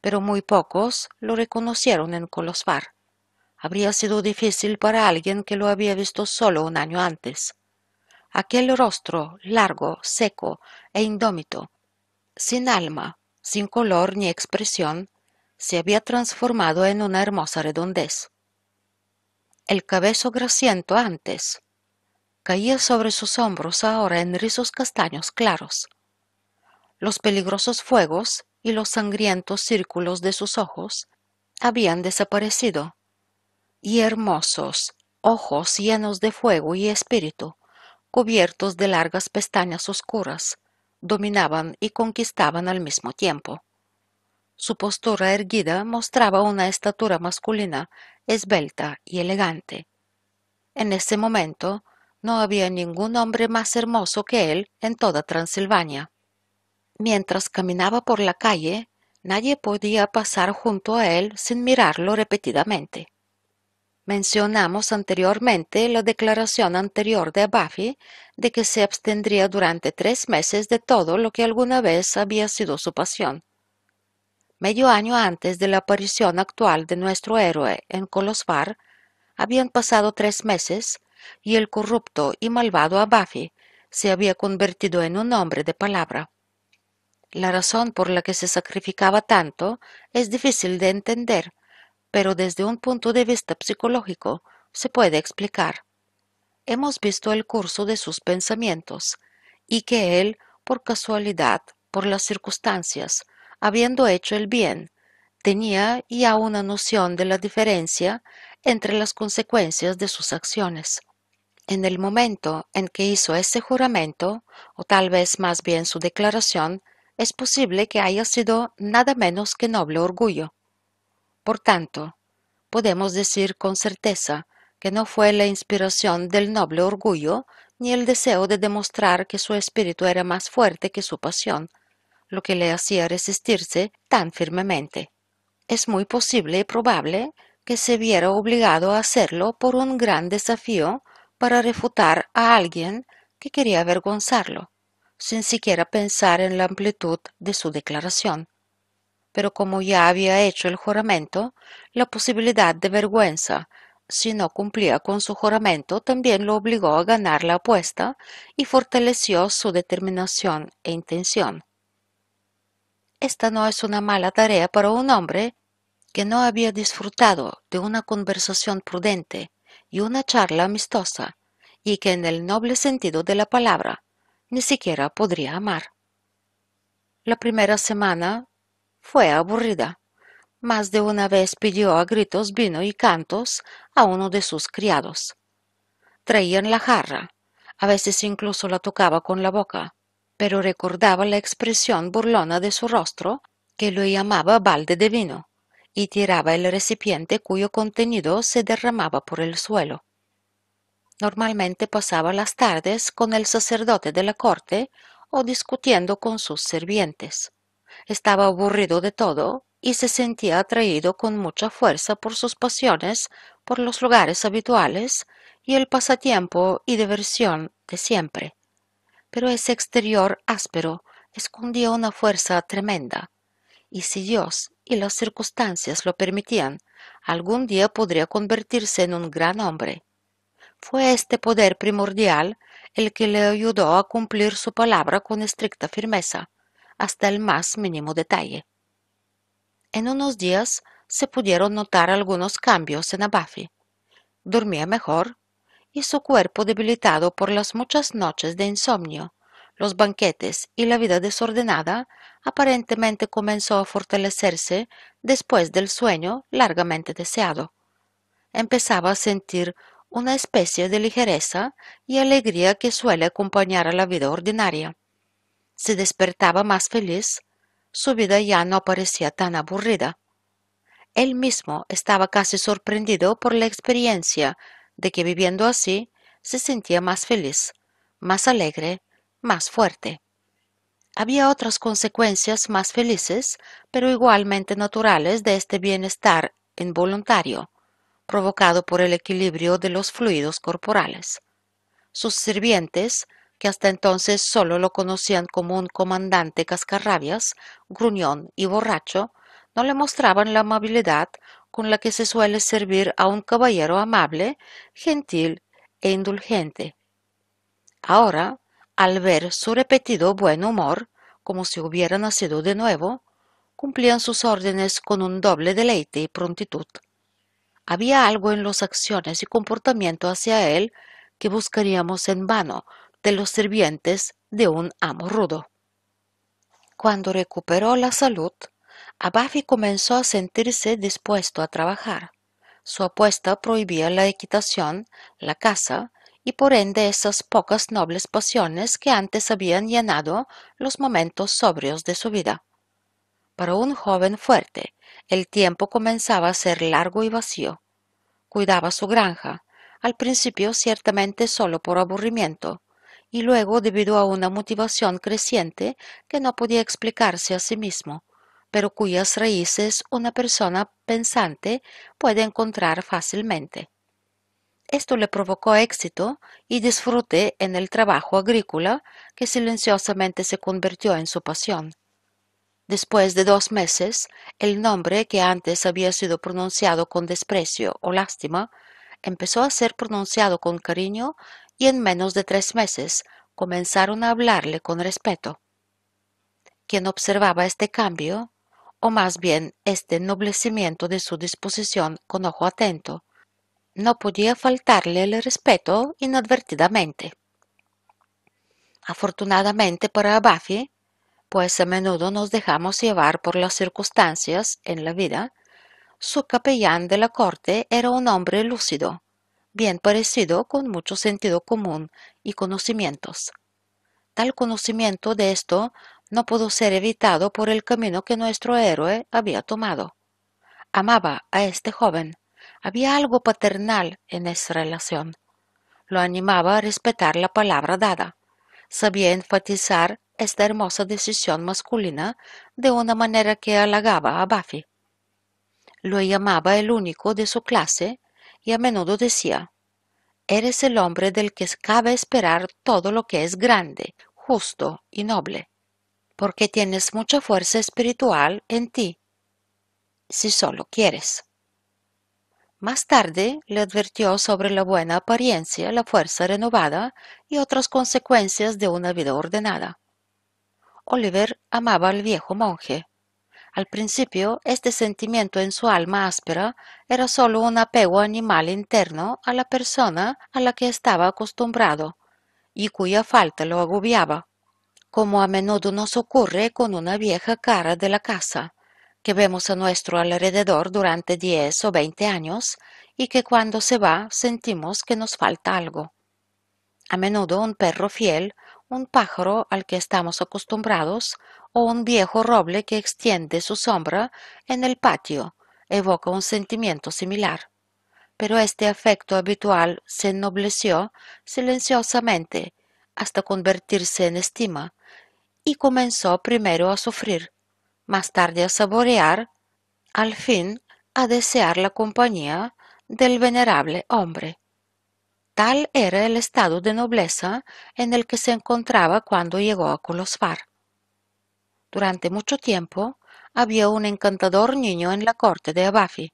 pero muy pocos lo reconocieron en Colosfar. Habría sido difícil para alguien que lo había visto solo un año antes. Aquel rostro largo, seco e indómito, sin alma, sin color ni expresión, se había transformado en una hermosa redondez. El cabello grasiento antes caía sobre sus hombros ahora en rizos castaños claros. Los peligrosos fuegos y los sangrientos círculos de sus ojos habían desaparecido y hermosos ojos llenos de fuego y espíritu, cubiertos de largas pestañas oscuras, dominaban y conquistaban al mismo tiempo. Su postura erguida mostraba una estatura masculina esbelta y elegante. En ese momento no había ningún hombre más hermoso que él en toda Transilvania. Mientras caminaba por la calle, nadie podía pasar junto a él sin mirarlo repetidamente. Mencionamos anteriormente la declaración anterior de Buffy de que se abstendría durante tres meses de todo lo que alguna vez había sido su pasión. Medio año antes de la aparición actual de nuestro héroe en Colosvar, habían pasado tres meses y el corrupto y malvado Abafi se había convertido en un hombre de palabra. La razón por la que se sacrificaba tanto es difícil de entender, pero desde un punto de vista psicológico se puede explicar. Hemos visto el curso de sus pensamientos y que él, por casualidad, por las circunstancias, habiendo hecho el bien, tenía ya una noción de la diferencia entre las consecuencias de sus acciones. En el momento en que hizo ese juramento, o tal vez más bien su declaración, es posible que haya sido nada menos que noble orgullo. Por tanto, podemos decir con certeza que no fue la inspiración del noble orgullo ni el deseo de demostrar que su espíritu era más fuerte que su pasión, lo que le hacía resistirse tan firmemente. Es muy posible y probable que se viera obligado a hacerlo por un gran desafío para refutar a alguien que quería avergonzarlo, sin siquiera pensar en la amplitud de su declaración pero como ya había hecho el juramento, la posibilidad de vergüenza si no cumplía con su juramento también lo obligó a ganar la apuesta y fortaleció su determinación e intención. Esta no es una mala tarea para un hombre que no había disfrutado de una conversación prudente y una charla amistosa, y que en el noble sentido de la palabra ni siquiera podría amar. La primera semana fue aburrida. Más de una vez pidió a gritos vino y cantos a uno de sus criados. Traían la jarra, a veces incluso la tocaba con la boca, pero recordaba la expresión burlona de su rostro, que lo llamaba balde de vino, y tiraba el recipiente cuyo contenido se derramaba por el suelo. Normalmente pasaba las tardes con el sacerdote de la corte o discutiendo con sus sirvientes. Estaba aburrido de todo y se sentía atraído con mucha fuerza por sus pasiones, por los lugares habituales y el pasatiempo y diversión de siempre. Pero ese exterior áspero escondía una fuerza tremenda, y si Dios y las circunstancias lo permitían, algún día podría convertirse en un gran hombre. Fue este poder primordial el que le ayudó a cumplir su palabra con estricta firmeza, hasta el más mínimo detalle. En unos días se pudieron notar algunos cambios en Abafi. Dormía mejor y su cuerpo debilitado por las muchas noches de insomnio, los banquetes y la vida desordenada, aparentemente comenzó a fortalecerse después del sueño largamente deseado. Empezaba a sentir una especie de ligereza y alegría que suele acompañar a la vida ordinaria. Se despertaba más feliz, su vida ya no parecía tan aburrida. Él mismo estaba casi sorprendido por la experiencia de que viviendo así se sentía más feliz, más alegre, más fuerte. Había otras consecuencias más felices, pero igualmente naturales de este bienestar involuntario, provocado por el equilibrio de los fluidos corporales. Sus sirvientes, que hasta entonces solo lo conocían como un comandante cascarrabias, gruñón y borracho, no le mostraban la amabilidad con la que se suele servir a un caballero amable, gentil e indulgente. Ahora, al ver su repetido buen humor, como si hubiera nacido de nuevo, cumplían sus órdenes con un doble deleite y prontitud. Había algo en las acciones y comportamiento hacia él que buscaríamos en vano de los sirvientes de un amo rudo. Cuando recuperó la salud, Abafi comenzó a sentirse dispuesto a trabajar. Su apuesta prohibía la equitación, la caza y por ende esas pocas nobles pasiones que antes habían llenado los momentos sobrios de su vida. Para un joven fuerte, el tiempo comenzaba a ser largo y vacío. Cuidaba su granja, al principio ciertamente solo por aburrimiento, y luego debido a una motivación creciente que no podía explicarse a sí mismo, pero cuyas raíces una persona pensante puede encontrar fácilmente. Esto le provocó éxito y disfrute en el trabajo agrícola que silenciosamente se convirtió en su pasión. Después de dos meses, el nombre que antes había sido pronunciado con desprecio o lástima empezó a ser pronunciado con cariño y en menos de tres meses comenzaron a hablarle con respeto. Quien observaba este cambio o más bien este ennoblecimiento de su disposición con ojo atento, no podía faltarle el respeto inadvertidamente. Afortunadamente para Buffy, pues a menudo nos dejamos llevar por las circunstancias en la vida, su capellán de la corte era un hombre lúcido, bien parecido con mucho sentido común y conocimientos. Tal conocimiento de esto no pudo ser evitado por el camino que nuestro héroe había tomado. Amaba a este joven. Había algo paternal en esa relación. Lo animaba a respetar la palabra dada. Sabía enfatizar esta hermosa decisión masculina de una manera que halagaba a Buffy. Lo llamaba el único de su clase y a menudo decía, Eres el hombre del que cabe esperar todo lo que es grande, justo y noble porque tienes mucha fuerza espiritual en ti, si solo quieres. Más tarde le advirtió sobre la buena apariencia, la fuerza renovada y otras consecuencias de una vida ordenada. Oliver amaba al viejo monje. Al principio, este sentimiento en su alma áspera era solo un apego animal interno a la persona a la que estaba acostumbrado y cuya falta lo agobiaba como a menudo nos ocurre con una vieja cara de la casa, que vemos a nuestro alrededor durante diez o veinte años y que cuando se va sentimos que nos falta algo. A menudo un perro fiel, un pájaro al que estamos acostumbrados o un viejo roble que extiende su sombra en el patio evoca un sentimiento similar. Pero este afecto habitual se ennobleció silenciosamente hasta convertirse en estima, y comenzó primero a sufrir, más tarde a saborear, al fin a desear la compañía del venerable hombre. Tal era el estado de nobleza en el que se encontraba cuando llegó a Colosfar. Durante mucho tiempo había un encantador niño en la corte de Abafi,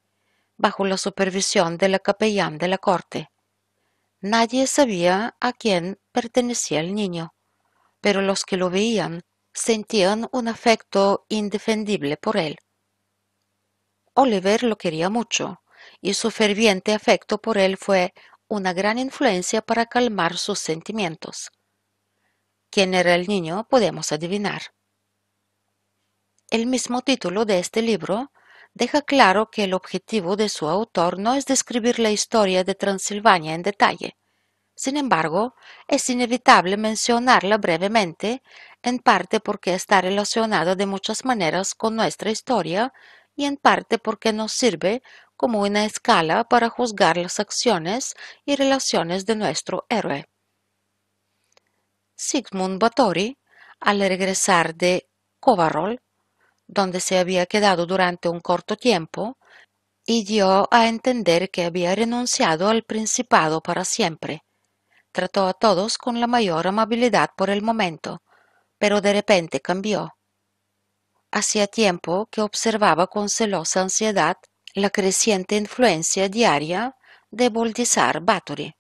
bajo la supervisión de la capellán de la corte. Nadie sabía a quién pertenecía el niño pero los que lo veían sentían un afecto indefendible por él. Oliver lo quería mucho, y su ferviente afecto por él fue una gran influencia para calmar sus sentimientos. ¿Quién era el niño? Podemos adivinar. El mismo título de este libro deja claro que el objetivo de su autor no es describir la historia de Transilvania en detalle. Sin embargo, es inevitable mencionarla brevemente, en parte porque está relacionada de muchas maneras con nuestra historia y en parte porque nos sirve como una escala para juzgar las acciones y relaciones de nuestro héroe. Sigmund Batory, al regresar de Kovarol, donde se había quedado durante un corto tiempo, y dio a entender que había renunciado al principado para siempre. Trató a todos con la mayor amabilidad por el momento, pero de repente cambió. Hacía tiempo que observaba con celosa ansiedad la creciente influencia diaria de Boldizar Bathory,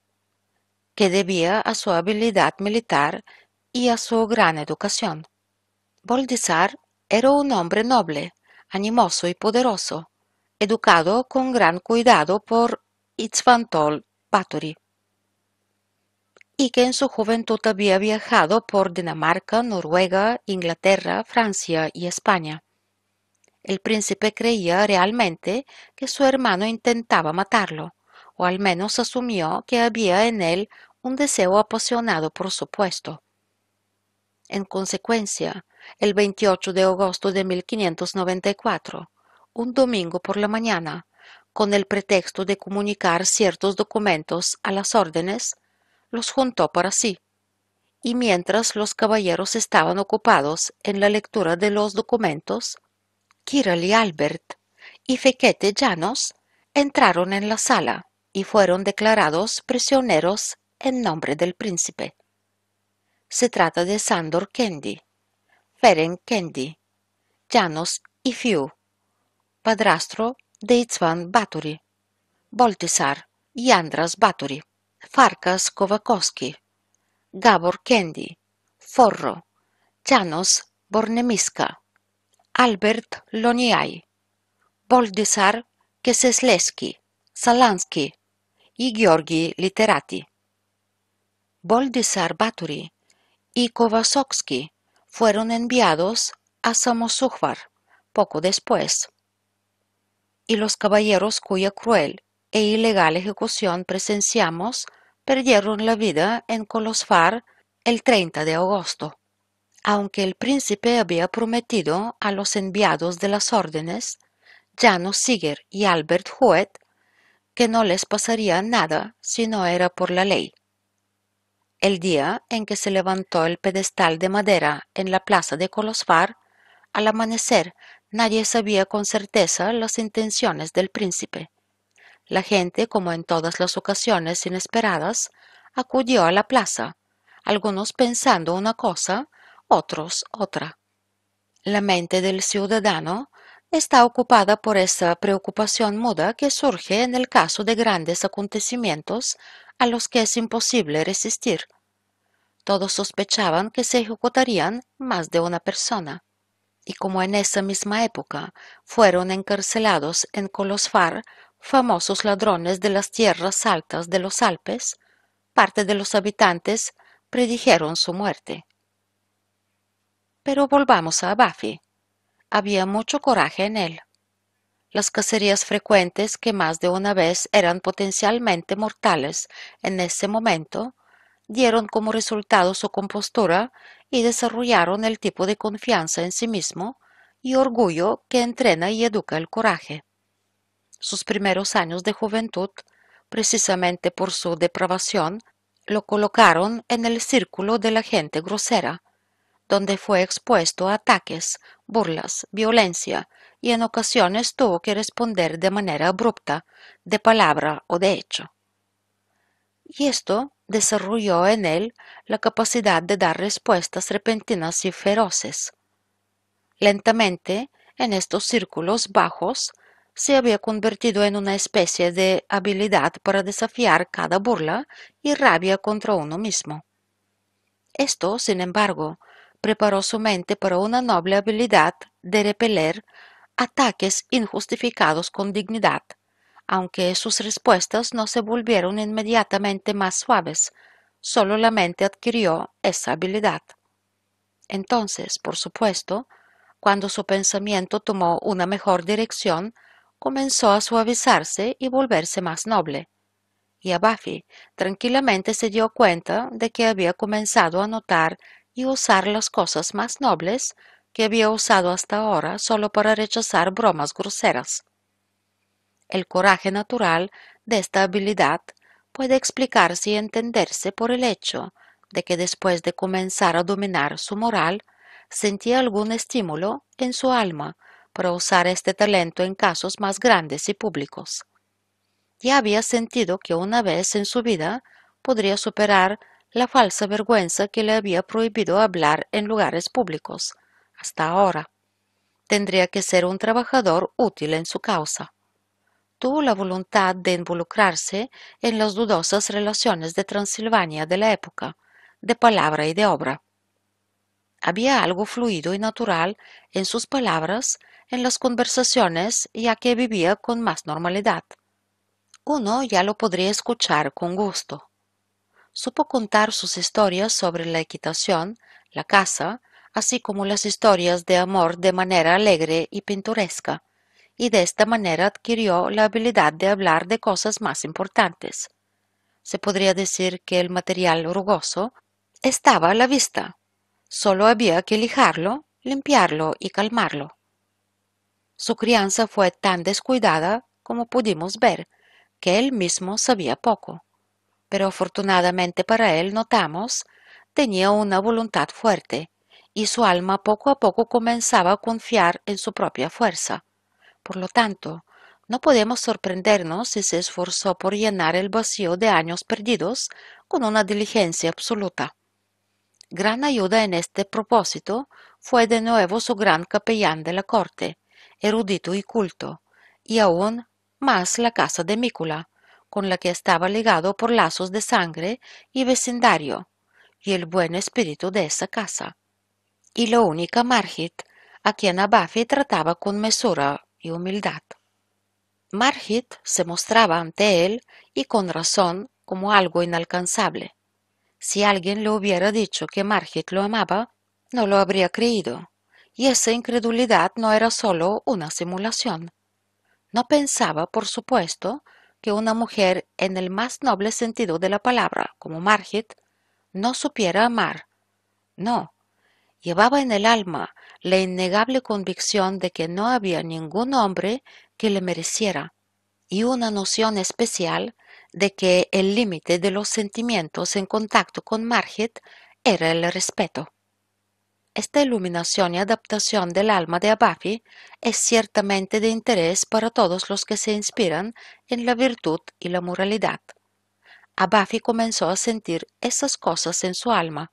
que debía a su habilidad militar y a su gran educación. Boldizar era un hombre noble, animoso y poderoso, educado con gran cuidado por Itzvantol Bathory, y que en su juventud había viajado por Dinamarca, Noruega, Inglaterra, Francia y España. El príncipe creía realmente que su hermano intentaba matarlo, o al menos asumió que había en él un deseo apasionado por su puesto. En consecuencia, el 28 de agosto de 1594, un domingo por la mañana, con el pretexto de comunicar ciertos documentos a las órdenes, los juntó para sí, y mientras los caballeros estaban ocupados en la lectura de los documentos, Kirali Albert y Fequete Llanos entraron en la sala y fueron declarados prisioneros en nombre del príncipe. Se trata de Sandor Kendi, Ferenc Kendi, Janos y Fiu, padrastro de Itzvan Bathory, Boltisar y Andras Bathory, Farkas Kovakowski, Gabor Kendi, Forro, Janos Bornemiska, Albert Loniai, Boldisar Kesesleski, Salansky y Georgi Literati. Boldisar Bathory y Kovasovsky fueron enviados a Samosujvar poco después, y los caballeros cuya cruel e ilegal ejecución presenciamos perdieron la vida en Kolosfar el 30 de agosto. Aunque el príncipe había prometido a los enviados de las órdenes, Janos Siger y Albert Huet, que no les pasaría nada si no era por la ley. El día en que se levantó el pedestal de madera en la plaza de Colosfar, al amanecer nadie sabía con certeza las intenciones del príncipe. La gente, como en todas las ocasiones inesperadas, acudió a la plaza, algunos pensando una cosa, otros otra. La mente del ciudadano está ocupada por esa preocupación muda que surge en el caso de grandes acontecimientos a los que es imposible resistir. Todos sospechaban que se ejecutarían más de una persona. Y como en esa misma época fueron encarcelados en Colosfar famosos ladrones de las tierras altas de los Alpes, parte de los habitantes predijeron su muerte. Pero volvamos a Buffy. Había mucho coraje en él. Las cacerías frecuentes, que más de una vez eran potencialmente mortales en ese momento, dieron como resultado su compostura y desarrollaron el tipo de confianza en sí mismo y orgullo que entrena y educa el coraje. Sus primeros años de juventud, precisamente por su depravación, lo colocaron en el círculo de la gente grosera, donde fue expuesto a ataques, burlas, violencia y en ocasiones tuvo que responder de manera abrupta, de palabra o de hecho. Y esto desarrolló en él la capacidad de dar respuestas repentinas y feroces. Lentamente, en estos círculos bajos, se había convertido en una especie de habilidad para desafiar cada burla y rabia contra uno mismo. Esto, sin embargo, preparó su mente para una noble habilidad de repeler ataques injustificados con dignidad, aunque sus respuestas no se volvieron inmediatamente más suaves, solo la mente adquirió esa habilidad. Entonces, por supuesto, cuando su pensamiento tomó una mejor dirección, comenzó a suavizarse y volverse más noble. Y Abafi tranquilamente se dio cuenta de que había comenzado a notar y usar las cosas más nobles que había usado hasta ahora solo para rechazar bromas groseras. El coraje natural de esta habilidad puede explicarse y entenderse por el hecho de que después de comenzar a dominar su moral, sentía algún estímulo en su alma para usar este talento en casos más grandes y públicos. Ya había sentido que una vez en su vida podría superar la falsa vergüenza que le había prohibido hablar en lugares públicos, hasta ahora. Tendría que ser un trabajador útil en su causa. Tuvo la voluntad de involucrarse en las dudosas relaciones de Transilvania de la época, de palabra y de obra. Había algo fluido y natural en sus palabras, en las conversaciones, ya que vivía con más normalidad. Uno ya lo podría escuchar con gusto. Supo contar sus historias sobre la equitación, la caza, así como las historias de amor de manera alegre y pintoresca, y de esta manera adquirió la habilidad de hablar de cosas más importantes. Se podría decir que el material rugoso estaba a la vista, Solo había que lijarlo, limpiarlo y calmarlo. Su crianza fue tan descuidada como pudimos ver, que él mismo sabía poco. Pero afortunadamente para él notamos, tenía una voluntad fuerte, y su alma poco a poco comenzaba a confiar en su propia fuerza. Por lo tanto, no podemos sorprendernos si se esforzó por llenar el vacío de años perdidos con una diligencia absoluta. Gran ayuda en este propósito fue de nuevo su gran capellán de la corte, erudito y culto, y aún más la casa de Mícula, con la que estaba ligado por lazos de sangre y vecindario, y el buen espíritu de esa casa, y la única Margit, a quien Abafi trataba con mesura y humildad. Margit se mostraba ante él, y con razón, como algo inalcanzable. Si alguien le hubiera dicho que Margit lo amaba, no lo habría creído, y esa incredulidad no era sólo una simulación. No pensaba, por supuesto, que una mujer en el más noble sentido de la palabra, como Margit, no supiera amar. No, llevaba en el alma la innegable convicción de que no había ningún hombre que le mereciera, y una noción especial de que el límite de los sentimientos en contacto con Margit era el respeto. Esta iluminación y adaptación del alma de Abafi es ciertamente de interés para todos los que se inspiran en la virtud y la moralidad. Abafi comenzó a sentir esas cosas en su alma.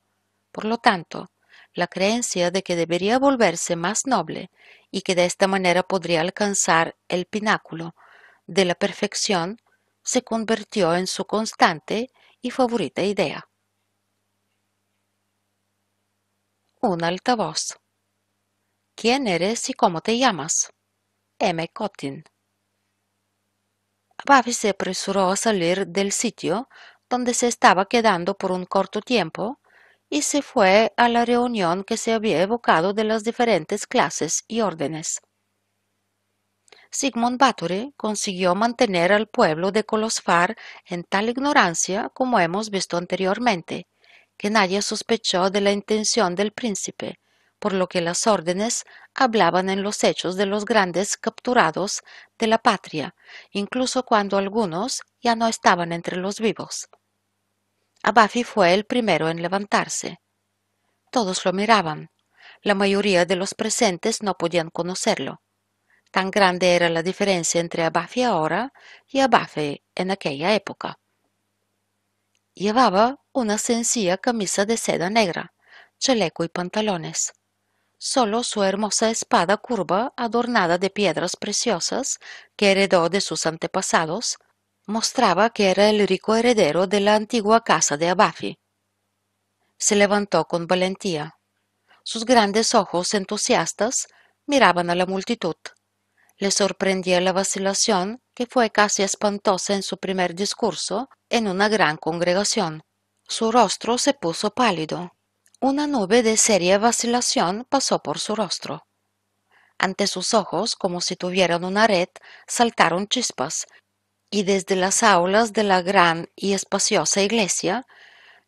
Por lo tanto, la creencia de que debería volverse más noble y que de esta manera podría alcanzar el pináculo de la perfección se convirtió en su constante y favorita idea. Un altavoz. ¿Quién eres y cómo te llamas? M. Cottin. Babi se apresuró a salir del sitio donde se estaba quedando por un corto tiempo y se fue a la reunión que se había evocado de las diferentes clases y órdenes. Sigmund Bathory consiguió mantener al pueblo de Colosfar en tal ignorancia como hemos visto anteriormente, que nadie sospechó de la intención del príncipe, por lo que las órdenes hablaban en los hechos de los grandes capturados de la patria, incluso cuando algunos ya no estaban entre los vivos. Abafi fue el primero en levantarse. Todos lo miraban. La mayoría de los presentes no podían conocerlo. Tan grande era la diferencia entre Abafi ahora y Abafi en aquella época. Llevaba una sencilla camisa de seda negra, chaleco y pantalones. Solo su hermosa espada curva, adornada de piedras preciosas que heredó de sus antepasados, mostraba que era el rico heredero de la antigua casa de Abafi. Se levantó con valentía. Sus grandes ojos entusiastas miraban a la multitud Le sorprendía la vacilación, que fue casi espantosa en su primer discurso, en una gran congregación. Su rostro se puso pálido. Una nube de seria vacilación pasó por su rostro. Ante sus ojos, como si tuvieran una red, saltaron chispas, y desde las aulas de la gran y espaciosa iglesia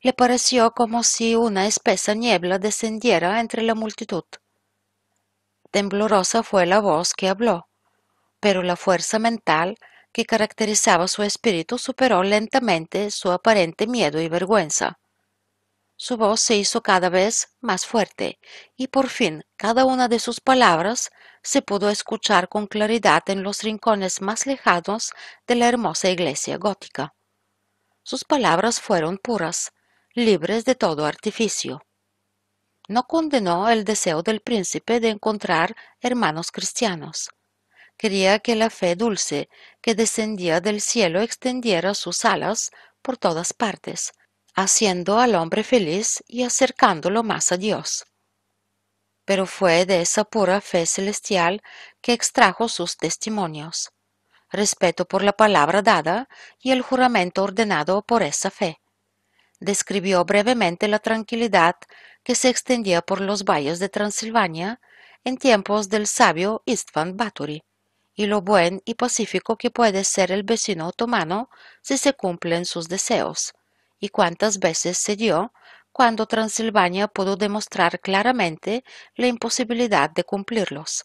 le pareció como si una espesa niebla descendiera entre la multitud. Temblorosa fue la voz que habló, pero la fuerza mental que caracterizaba su espíritu superó lentamente su aparente miedo y vergüenza. Su voz se hizo cada vez más fuerte y por fin cada una de sus palabras se pudo escuchar con claridad en los rincones más lejanos de la hermosa iglesia gótica. Sus palabras fueron puras, libres de todo artificio. No condenó el deseo del príncipe de encontrar hermanos cristianos. Quería que la fe dulce que descendía del cielo extendiera sus alas por todas partes, haciendo al hombre feliz y acercándolo más a Dios. Pero fue de esa pura fe celestial que extrajo sus testimonios, respeto por la palabra dada y el juramento ordenado por esa fe. Describió brevemente la tranquilidad que se extendía por los valles de Transilvania en tiempos del sabio Istvan Báthory y lo buen y pacífico que puede ser el vecino otomano si se cumplen sus deseos, y cuántas veces se dio cuando Transilvania pudo demostrar claramente la imposibilidad de cumplirlos.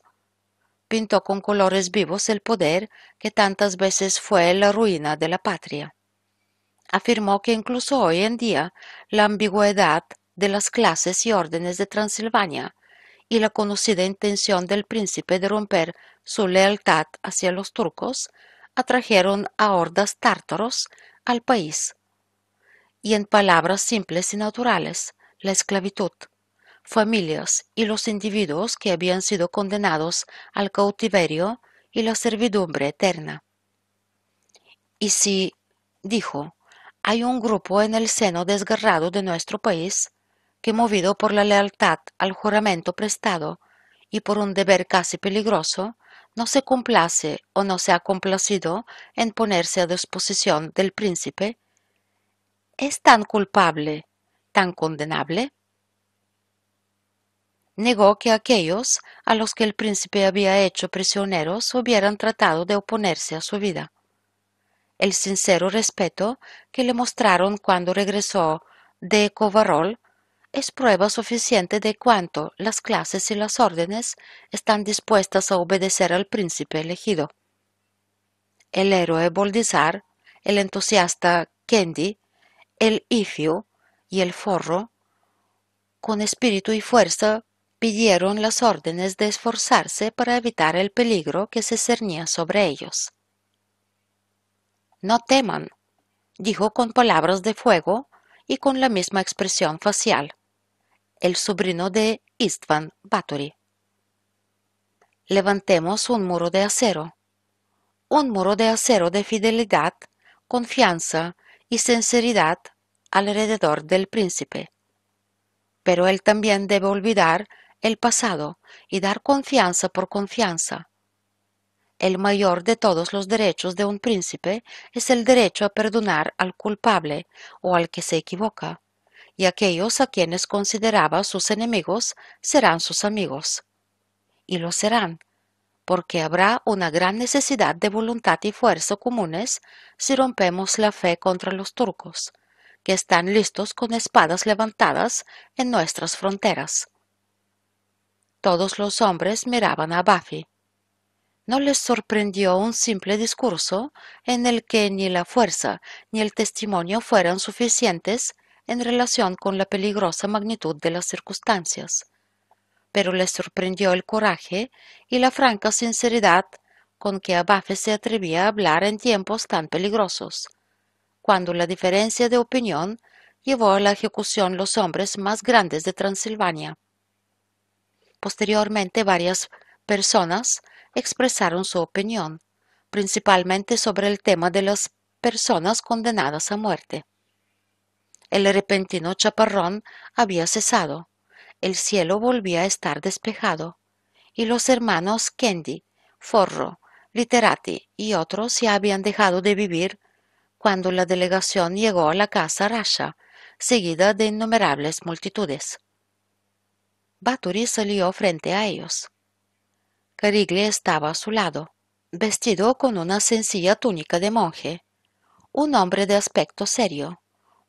Pintó con colores vivos el poder que tantas veces fue la ruina de la patria. Afirmó que incluso hoy en día la ambigüedad de las clases y órdenes de Transilvania y la conocida intención del príncipe de romper su lealtad hacia los turcos atrajeron a hordas tártaros al país y en palabras simples y naturales, la esclavitud, familias y los individuos que habían sido condenados al cautiverio y la servidumbre eterna. Y si, dijo, hay un grupo en el seno desgarrado de nuestro país que, movido por la lealtad al juramento prestado y por un deber casi peligroso, no se complace o no se ha complacido en ponerse a disposición del príncipe, es tan culpable, tan condenable? Negó que aquellos a los que el príncipe había hecho prisioneros hubieran tratado de oponerse a su vida. El sincero respeto que le mostraron cuando regresó de Covarol es prueba suficiente de cuánto las clases y las órdenes están dispuestas a obedecer al príncipe elegido. El héroe Boldizar, el entusiasta Kendi, el ifio y el forro, con espíritu y fuerza, pidieron las órdenes de esforzarse para evitar el peligro que se cernía sobre ellos. No teman, dijo con palabras de fuego y con la misma expresión facial, el sobrino de Istvan Báthory. Levantemos un muro de acero, un muro de acero de fidelidad, confianza y sinceridad alrededor del príncipe. Pero él también debe olvidar el pasado y dar confianza por confianza. El mayor de todos los derechos de un príncipe es el derecho a perdonar al culpable o al que se equivoca, y aquellos a quienes consideraba sus enemigos serán sus amigos. Y lo serán, porque habrá una gran necesidad de voluntad y fuerza comunes si rompemos la fe contra los turcos, que están listos con espadas levantadas en nuestras fronteras. Todos los hombres miraban a Buffy. ¿No les sorprendió un simple discurso en el que ni la fuerza ni el testimonio fueran suficientes en relación con la peligrosa magnitud de las circunstancias? Pero les sorprendió el coraje y la franca sinceridad con que Abafe se atrevía a hablar en tiempos tan peligrosos cuando la diferencia de opinión llevó a la ejecución los hombres más grandes de Transilvania. Posteriormente varias personas expresaron su opinión, principalmente sobre el tema de las personas condenadas a muerte. El repentino chaparrón había cesado, el cielo volvía a estar despejado, y los hermanos Kendi Forro, Literati y otros ya habían dejado de vivir cuando la delegación llegó a la casa Rasha, seguida de innumerables multitudes. Bathory salió frente a ellos. Carigli estaba a su lado, vestido con una sencilla túnica de monje, un hombre de aspecto serio,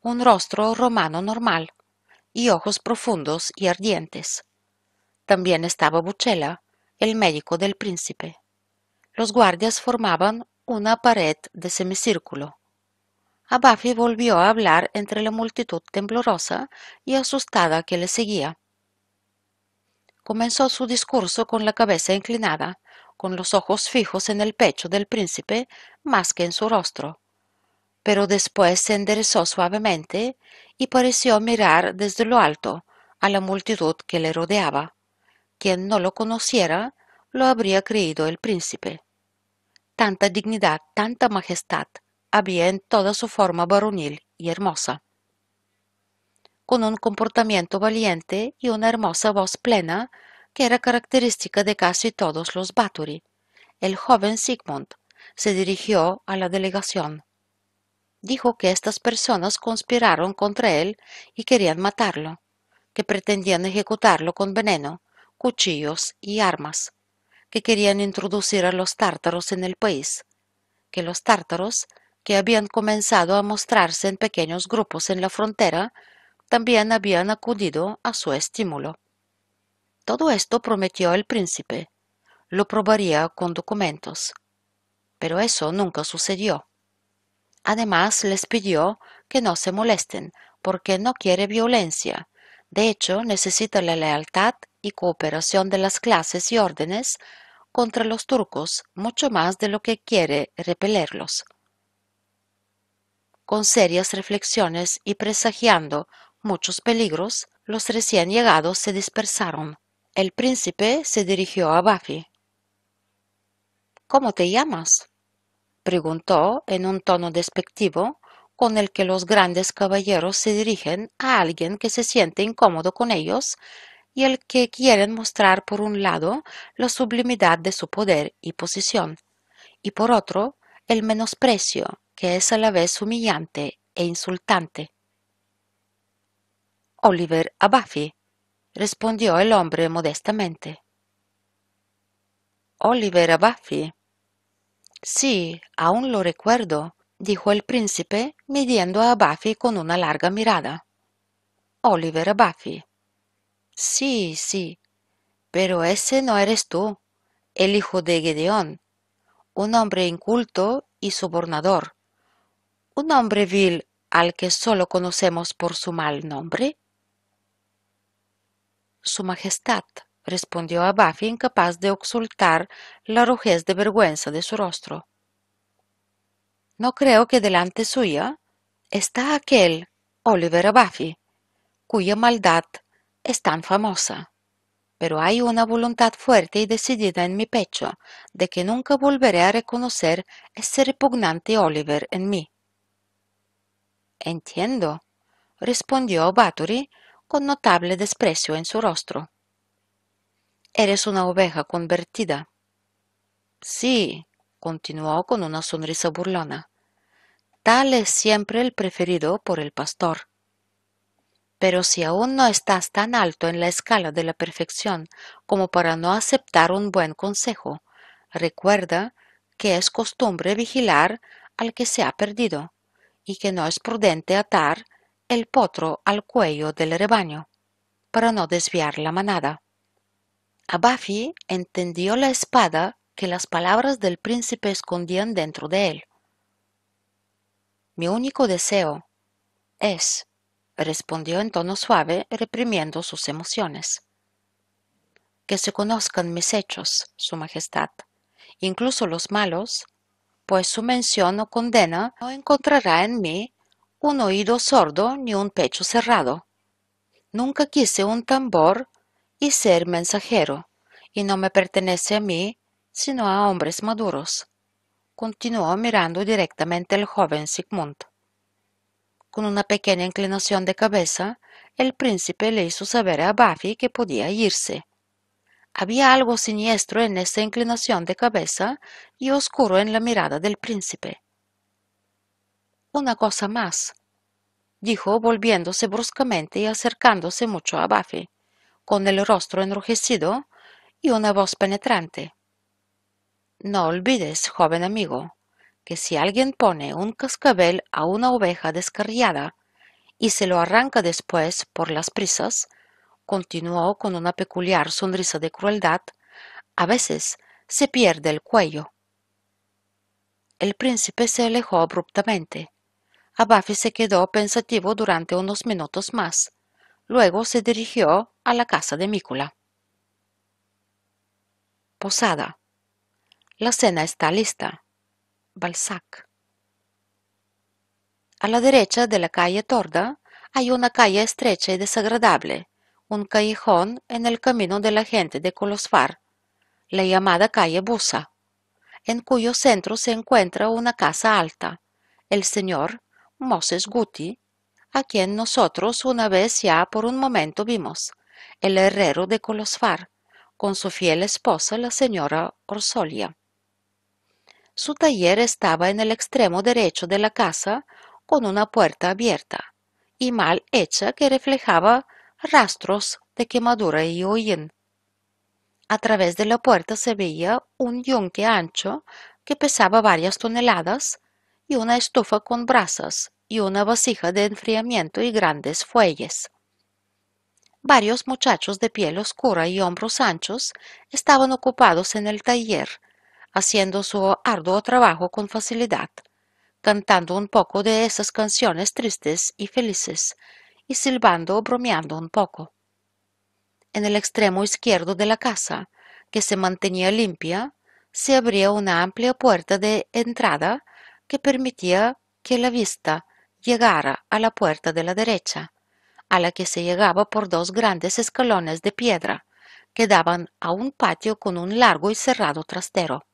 un rostro romano normal y ojos profundos y ardientes. También estaba Buchela, el médico del príncipe. Los guardias formaban una pared de semicírculo. Abafi volvió a hablar entre la multitud temblorosa y asustada que le seguía. Comenzó su discurso con la cabeza inclinada, con los ojos fijos en el pecho del príncipe más que en su rostro. Pero después se enderezó suavemente y pareció mirar desde lo alto a la multitud que le rodeaba. Quien no lo conociera lo habría creído el príncipe. Tanta dignidad, tanta majestad había en toda su forma varonil y hermosa. Con un comportamiento valiente y una hermosa voz plena que era característica de casi todos los Bathory, el joven Sigmund se dirigió a la delegación. Dijo que estas personas conspiraron contra él y querían matarlo, que pretendían ejecutarlo con veneno, cuchillos y armas, que querían introducir a los tártaros en el país, que los tártaros, que habían comenzado a mostrarse en pequeños grupos en la frontera, también habían acudido a su estímulo. Todo esto prometió el príncipe. Lo probaría con documentos. Pero eso nunca sucedió. Además, les pidió que no se molesten, porque no quiere violencia. De hecho, necesita la lealtad y cooperación de las clases y órdenes contra los turcos mucho más de lo que quiere repelerlos. Con serias reflexiones y presagiando muchos peligros, los recién llegados se dispersaron. El príncipe se dirigió a Buffy. ¿Cómo te llamas? Preguntó en un tono despectivo con el que los grandes caballeros se dirigen a alguien que se siente incómodo con ellos y el que quieren mostrar por un lado la sublimidad de su poder y posición, y por otro el menosprecio que es a la vez humillante e insultante. Oliver Abafi, respondió el hombre modestamente. Oliver Abafi. Sí, aún lo recuerdo, dijo el príncipe, midiendo a Abafi con una larga mirada. Oliver Abafi. Sí, sí, pero ese no eres tú, el hijo de Gedeón, un hombre inculto y sobornador, un hombre vil al que solo conocemos por su mal nombre. Su Majestad, respondió Abafi incapaz de ocultar la rojez de vergüenza de su rostro. No creo que delante suya está aquel Oliver Abafi, cuya maldad es tan famosa. Pero hay una voluntad fuerte y decidida en mi pecho de que nunca volveré a reconocer ese repugnante Oliver en mí. Entiendo, respondió Bathory con notable desprecio en su rostro. Eres una oveja convertida. Sí, continuó con una sonrisa burlona. Tal es siempre el preferido por el pastor. Pero si aún no estás tan alto en la escala de la perfección como para no aceptar un buen consejo, recuerda que es costumbre vigilar al que se ha perdido y que no es prudente atar el potro al cuello del rebaño para no desviar la manada. Abafi entendió la espada que las palabras del príncipe escondían dentro de él. Mi único deseo es respondió en tono suave, reprimiendo sus emociones. Que se conozcan mis hechos, Su Majestad, incluso los malos, pues su mención o condena no encontrará en mí un oído sordo ni un pecho cerrado. Nunca quise un tambor y ser mensajero, y no me pertenece a mí, sino a hombres maduros. Continuó mirando directamente al joven Sigmund. Con una pequeña inclinación de cabeza, el príncipe le hizo saber a Buffy que podía irse. Había algo siniestro en esa inclinación de cabeza y oscuro en la mirada del príncipe. Una cosa más, dijo volviéndose bruscamente y acercándose mucho a Buffy, con el rostro enrojecido y una voz penetrante. No olvides, joven amigo, que si alguien pone un cascabel a una oveja descarriada y se lo arranca después por las prisas, continuó con una peculiar sonrisa de crueldad, a veces se pierde el cuello. El príncipe se alejó abruptamente. Buffy se quedó pensativo durante unos minutos más. Luego se dirigió a la casa de Mícula. Posada. La cena está lista. Balzac. A la derecha de la calle Torda hay una calle estrecha y desagradable, un callejón en el camino de la gente de Colosfar, la llamada calle Busa, en cuyo centro se encuentra una casa alta, el señor Moses Guti, a quien nosotros una vez ya por un momento vimos, el herrero de Colosfar, con su fiel esposa la señora Orsolia. Su taller estaba en el extremo derecho de la casa con una puerta abierta y mal hecha que reflejaba rastros de quemadura y hollín. A través de la puerta se veía un yunque ancho que pesaba varias toneladas y una estufa con brasas y una vasija de enfriamiento y grandes fuelles. Varios muchachos de piel oscura y hombros anchos estaban ocupados en el taller, haciendo su arduo trabajo con facilidad, cantando un poco de esas canciones tristes y felices, y silbando o bromeando un poco. En el extremo izquierdo de la casa, que se mantenía limpia, se abría una amplia puerta de entrada que permitía que la vista llegara a la puerta de la derecha, a la que se llegaba por dos grandes escalones de piedra que daban a un patio con un largo y cerrado trastero.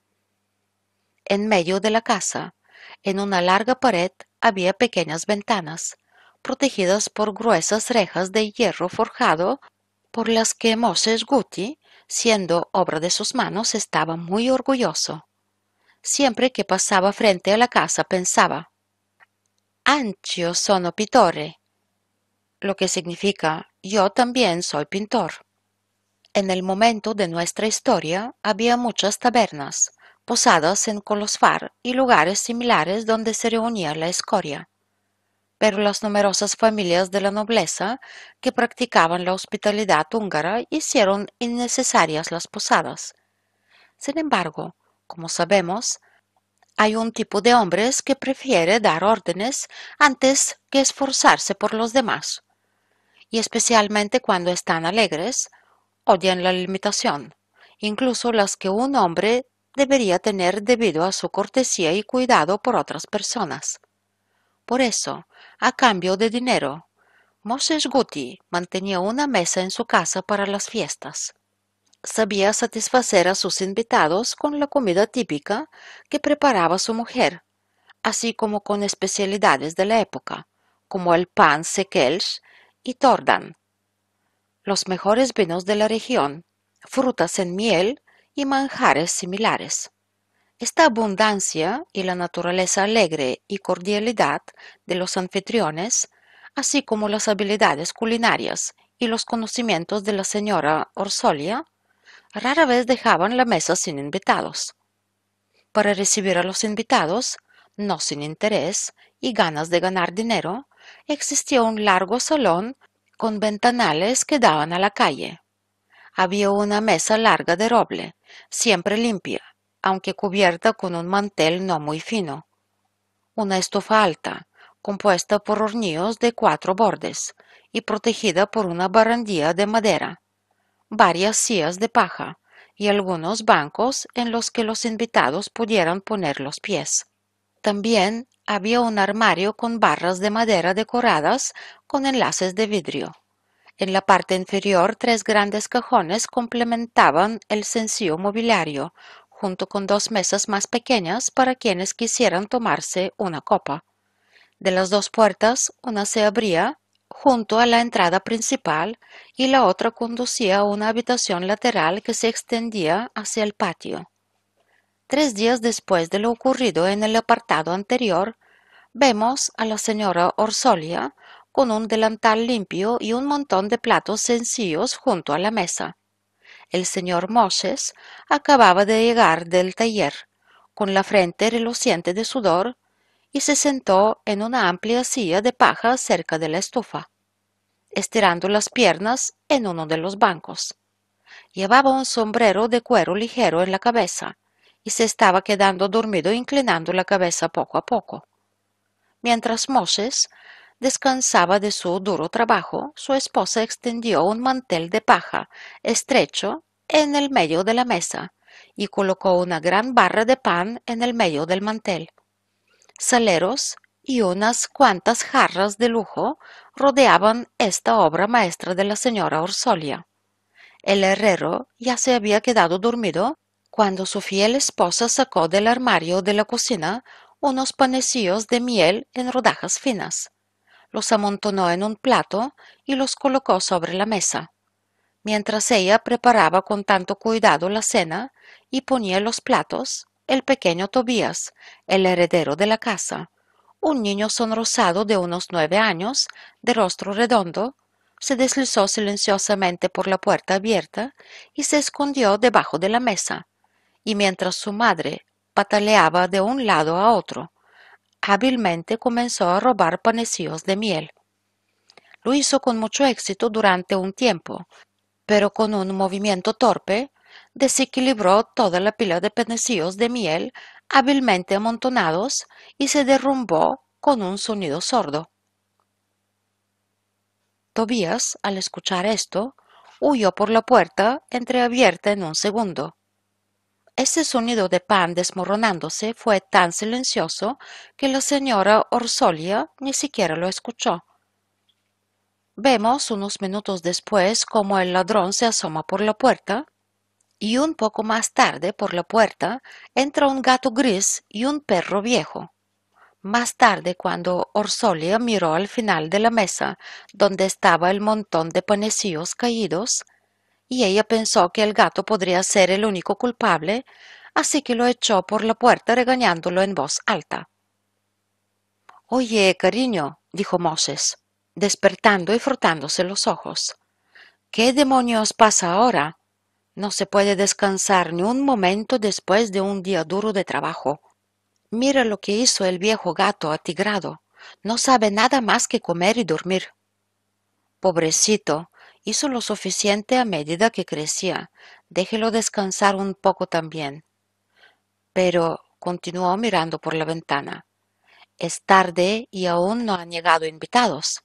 En medio de la casa, en una larga pared, había pequeñas ventanas, protegidas por gruesas rejas de hierro forjado, por las que Moses Guti, siendo obra de sus manos, estaba muy orgulloso. Siempre que pasaba frente a la casa pensaba, Anch'io sono pittore, lo que significa yo también soy pintor. En el momento de nuestra historia había muchas tabernas, posadas en Colosfar y lugares similares donde se reunía la escoria. Pero las numerosas familias de la nobleza que practicaban la hospitalidad húngara hicieron innecesarias las posadas. Sin embargo, como sabemos, hay un tipo de hombres que prefiere dar órdenes antes que esforzarse por los demás, y especialmente cuando están alegres, odian la limitación, incluso las que un hombre debería tener debido a su cortesía y cuidado por otras personas. Por eso, a cambio de dinero, Moses Guti mantenía una mesa en su casa para las fiestas sabía satisfacer a sus invitados con la comida típica que preparaba su mujer, así como con especialidades de la época, como el pan sekelch y tordan, los mejores vinos de la región, frutas en miel y manjares similares. Esta abundancia y la naturaleza alegre y cordialidad de los anfitriones, así como las habilidades culinarias y los conocimientos de la señora Orsolia, rara vez dejaban la mesa sin invitados. Para recibir a los invitados, no sin interés y ganas de ganar dinero, existía un largo salón con ventanales que daban a la calle. Había una mesa larga de roble, siempre limpia, aunque cubierta con un mantel no muy fino. Una estufa alta, compuesta por hornillos de cuatro bordes y protegida por una barandilla de madera varias sillas de paja y algunos bancos en los que los invitados pudieran poner los pies. También había un armario con barras de madera decoradas con enlaces de vidrio. En la parte inferior tres grandes cajones complementaban el sencillo mobiliario, junto con dos mesas más pequeñas para quienes quisieran tomarse una copa. De las dos puertas, una se abría junto a la entrada principal y la otra conducía a una habitación lateral que se extendía hacia el patio. Tres días después de lo ocurrido en el apartado anterior, vemos a la señora Orsolia con un delantal limpio y un montón de platos sencillos junto a la mesa. El señor Moses acababa de llegar del taller, con la frente reluciente de sudor, y se sentó en una amplia silla de paja cerca de la estufa, estirando las piernas en uno de los bancos. Llevaba un sombrero de cuero ligero en la cabeza y se estaba quedando dormido inclinando la cabeza poco a poco. Mientras Moses descansaba de su duro trabajo, su esposa extendió un mantel de paja estrecho en el medio de la mesa y colocó una gran barra de pan en el medio del mantel. Saleros y unas cuantas jarras de lujo rodeaban esta obra maestra de la señora Orsolia. El herrero ya se había quedado dormido cuando su fiel esposa sacó del armario de la cocina unos panecillos de miel en rodajas finas los amontonó en un plato y los colocó sobre la mesa. Mientras ella preparaba con tanto cuidado la cena y ponía los platos, el pequeño Tobías, el heredero de la casa, un niño sonrosado de unos nueve años, de rostro redondo, se deslizó silenciosamente por la puerta abierta y se escondió debajo de la mesa, y mientras su madre pataleaba de un lado a otro, hábilmente comenzó a robar panecillos de miel. Lo hizo con mucho éxito durante un tiempo, pero con un movimiento torpe desequilibró toda la pila de panecillos de miel hábilmente amontonados y se derrumbó con un sonido sordo. Tobías, al escuchar esto, huyó por la puerta entreabierta en un segundo. Ese sonido de pan desmoronándose fue tan silencioso que la señora Orsolia ni siquiera lo escuchó. Vemos unos minutos después cómo el ladrón se asoma por la puerta y un poco más tarde por la puerta entra un gato gris y un perro viejo. Más tarde, cuando Orsolia miró al final de la mesa donde estaba el montón de panecillos caídos, y ella pensó que el gato podría ser el único culpable, así que lo echó por la puerta regañándolo en voz alta. Oye, cariño, dijo Moses, despertando y frotándose los ojos. ¿Qué demonios pasa ahora? No se puede descansar ni un momento después de un día duro de trabajo. Mira lo que hizo el viejo gato atigrado. No sabe nada más que comer y dormir. Pobrecito, Hizo lo suficiente a medida que crecía. Déjelo descansar un poco también. Pero continuó mirando por la ventana. Es tarde y aún no han llegado invitados.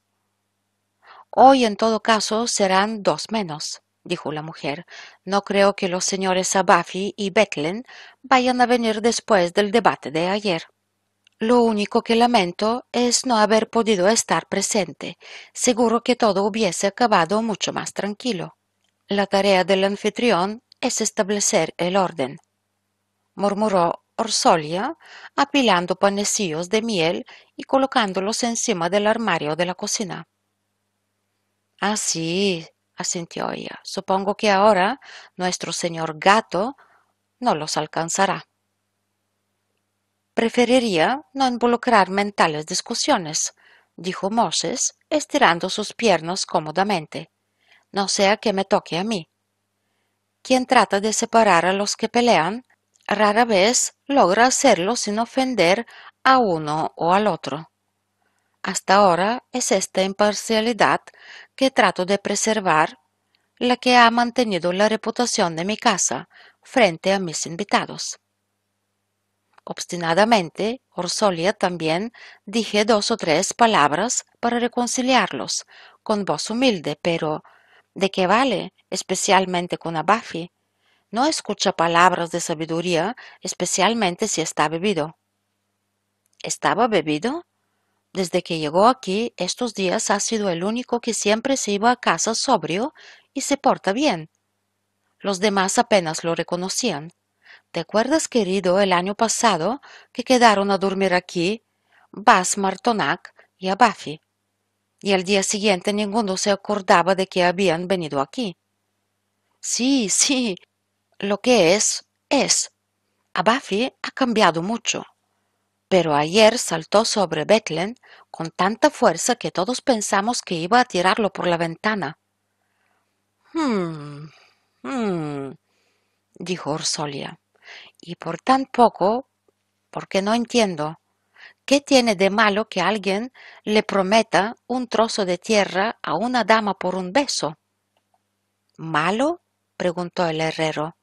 Hoy en todo caso serán dos menos, dijo la mujer. No creo que los señores Abafi y Betlen vayan a venir después del debate de ayer. Lo único que lamento es no haber podido estar presente. Seguro que todo hubiese acabado mucho más tranquilo. La tarea del anfitrión es establecer el orden, murmuró Orsolia, apilando panecillos de miel y colocándolos encima del armario de la cocina. Ah, sí, asintió ella. Supongo que ahora nuestro señor gato no los alcanzará. Preferiría no involucrarme en tales discusiones, dijo Moses, estirando sus piernas cómodamente. No sea que me toque a mí. Quien trata de separar a los que pelean, rara vez logra hacerlo sin ofender a uno o al otro. Hasta ahora es esta imparcialidad que trato de preservar la que ha mantenido la reputación de mi casa frente a mis invitados. Obstinadamente, Orsolia también dije dos o tres palabras para reconciliarlos, con voz humilde, pero ¿de qué vale? especialmente con Abafi. No escucha palabras de sabiduría, especialmente si está bebido. ¿Estaba bebido? Desde que llegó aquí estos días ha sido el único que siempre se iba a casa sobrio y se porta bien. Los demás apenas lo reconocían. ¿Te acuerdas, querido, el año pasado que quedaron a dormir aquí Bas Martonac y Abafi? y al día siguiente ninguno se acordaba de que habían venido aquí. Sí, sí, lo que es, es. Abafi ha cambiado mucho. Pero ayer saltó sobre Bethlen con tanta fuerza que todos pensamos que iba a tirarlo por la ventana. Hmm, hmm, dijo Orsolia. Y por tan poco, porque no entiendo. ¿Qué tiene de malo que alguien le prometa un trozo de tierra a una dama por un beso? ¿Malo? preguntó el herrero.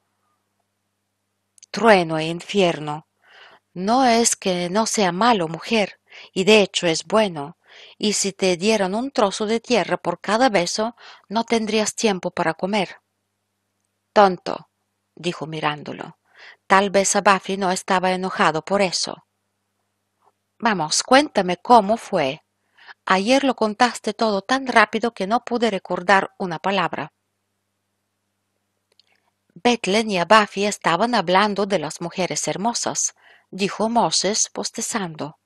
Trueno e infierno. No es que no sea malo, mujer, y de hecho es bueno, y si te dieran un trozo de tierra por cada beso, no tendrías tiempo para comer. Tonto, dijo mirándolo. Tal vez Abafi no estaba enojado por eso. Vamos, cuéntame cómo fue. Ayer lo contaste todo tan rápido que no pude recordar una palabra. Betlen y Abafi estaban hablando de las mujeres hermosas, dijo Moses postezando.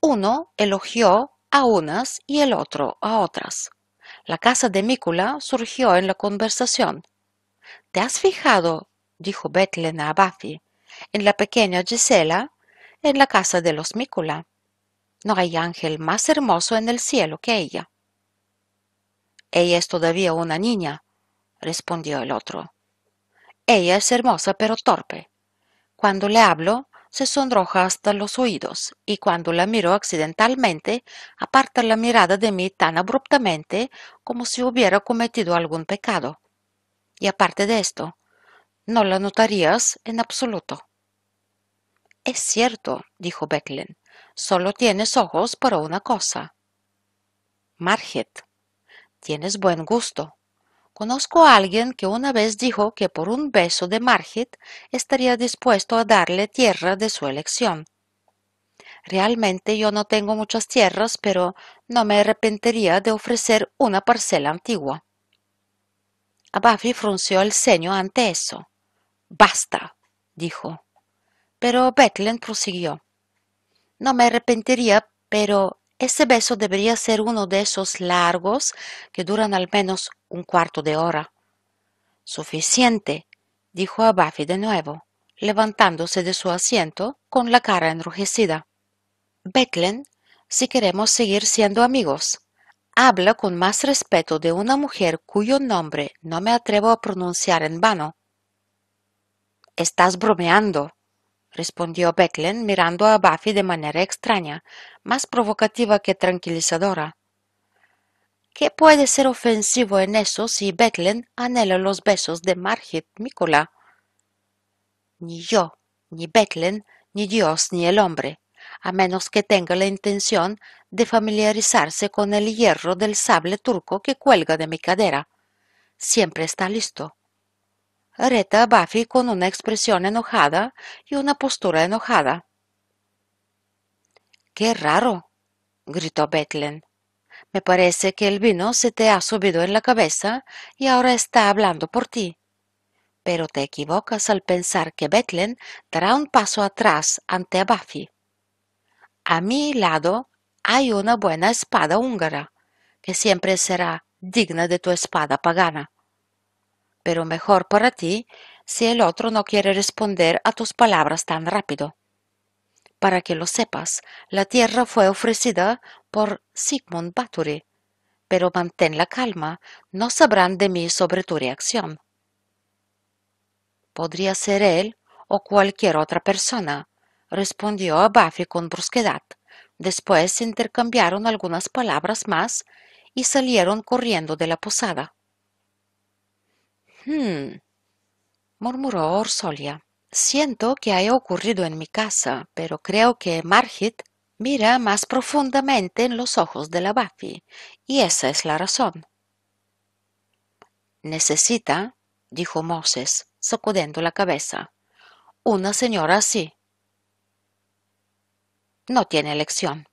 Uno elogió a unas y el otro a otras. La casa de Mícula surgió en la conversación. ¿Te has fijado, dijo Betlen a Abafi, en la pequeña Gisela, en la casa de los Mícula? No hay ángel más hermoso en el cielo que ella. Ella es todavía una niña, respondió el otro. Ella es hermosa pero torpe. Cuando le hablo, se sonroja hasta los oídos, y cuando la miro accidentalmente, aparta la mirada de mí tan abruptamente como si hubiera cometido algún pecado. Y aparte de esto, no la notarías en absoluto. Es cierto, dijo Becklen, solo tienes ojos para una cosa. Marget, tienes buen gusto. Conozco a alguien que una vez dijo que por un beso de Margit estaría dispuesto a darle tierra de su elección. Realmente yo no tengo muchas tierras, pero no me arrepentiría de ofrecer una parcela antigua. Abafi frunció el ceño ante eso. Basta, dijo. Pero Bethlen prosiguió. No me arrepentiría, pero ese beso debería ser uno de esos largos que duran al menos un cuarto de hora. Suficiente, dijo a Buffy de nuevo, levantándose de su asiento con la cara enrojecida. Bethlen, si queremos seguir siendo amigos, habla con más respeto de una mujer cuyo nombre no me atrevo a pronunciar en vano. Estás bromeando, respondió Bethlen mirando a Buffy de manera extraña, más provocativa que tranquilizadora. ¿Qué puede ser ofensivo en eso si Bethlen anhela los besos de Margit Mícola? Ni yo, ni Bethlen, ni Dios, ni el hombre, a menos que tenga la intención de familiarizarse con el hierro del sable turco que cuelga de mi cadera. Siempre está listo. Reta a Buffy con una expresión enojada y una postura enojada. ¡Qué raro! gritó Bethlen. Me parece que el vino se te ha subido en la cabeza y ahora está hablando por ti. Pero te equivocas al pensar que Bethlen dará un paso atrás ante Buffy. A mi lado hay una buena espada húngara, que siempre será digna de tu espada pagana. Pero mejor para ti si el otro no quiere responder a tus palabras tan rápido. Para que lo sepas, la tierra fue ofrecida por Sigmund Bathory, pero mantén la calma, no sabrán de mí sobre tu reacción. Podría ser él o cualquier otra persona, respondió a Buffy con brusquedad. Después intercambiaron algunas palabras más y salieron corriendo de la posada. Hmm, murmuró Orsolia. Siento que haya ocurrido en mi casa, pero creo que Margit mira más profundamente en los ojos de la Buffy, y esa es la razón. Necesita, dijo Moses, sacudiendo la cabeza, una señora así. No tiene elección.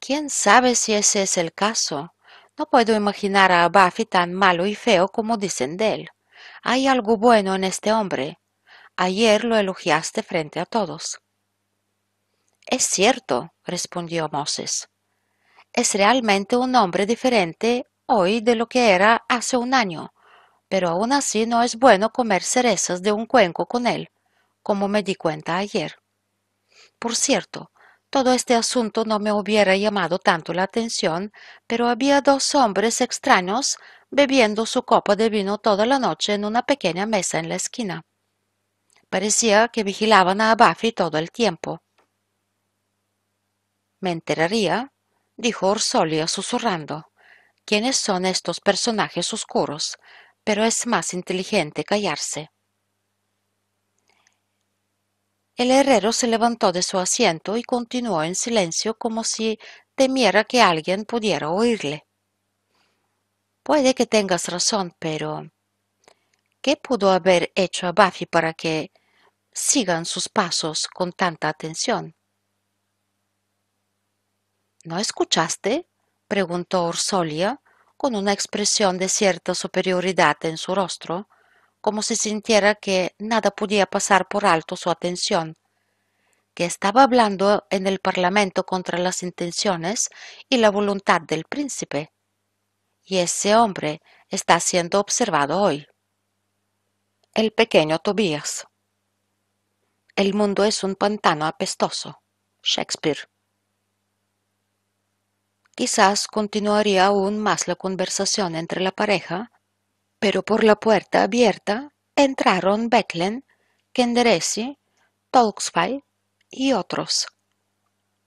¿Quién sabe si ese es el caso? No puedo imaginar a Buffy tan malo y feo como dicen de él. Hay algo bueno en este hombre. Ayer lo elogiaste frente a todos. Es cierto, respondió Moses. es realmente un hombre diferente hoy de lo que era hace un año, pero aún así no es bueno comer cerezas de un cuenco con él, como me di cuenta ayer. Por cierto, todo este asunto no me hubiera llamado tanto la atención, pero había dos hombres extraños bebiendo su copa de vino toda la noche en una pequeña mesa en la esquina. Parecía que vigilaban a Buffy todo el tiempo. Me enteraría, dijo Orsolia susurrando, quiénes son estos personajes oscuros, pero es más inteligente callarse. El herrero se levantó de su asiento y continuó en silencio como si temiera que alguien pudiera oírle. Puede que tengas razón, pero ¿qué pudo haber hecho a Buffy para que sigan sus pasos con tanta atención? ¿No escuchaste? preguntó Orsolia, con una expresión de cierta superioridad en su rostro, como si sintiera que nada podía pasar por alto su atención, que estaba hablando en el Parlamento contra las intenciones y la voluntad del príncipe. Y ese hombre está siendo observado hoy. El pequeño Tobías. El mundo es un pantano apestoso. Shakespeare. Quizás continuaría aún más la conversación entre la pareja pero por la puerta abierta entraron Becklen, Kenderesi, Tolksfai y otros.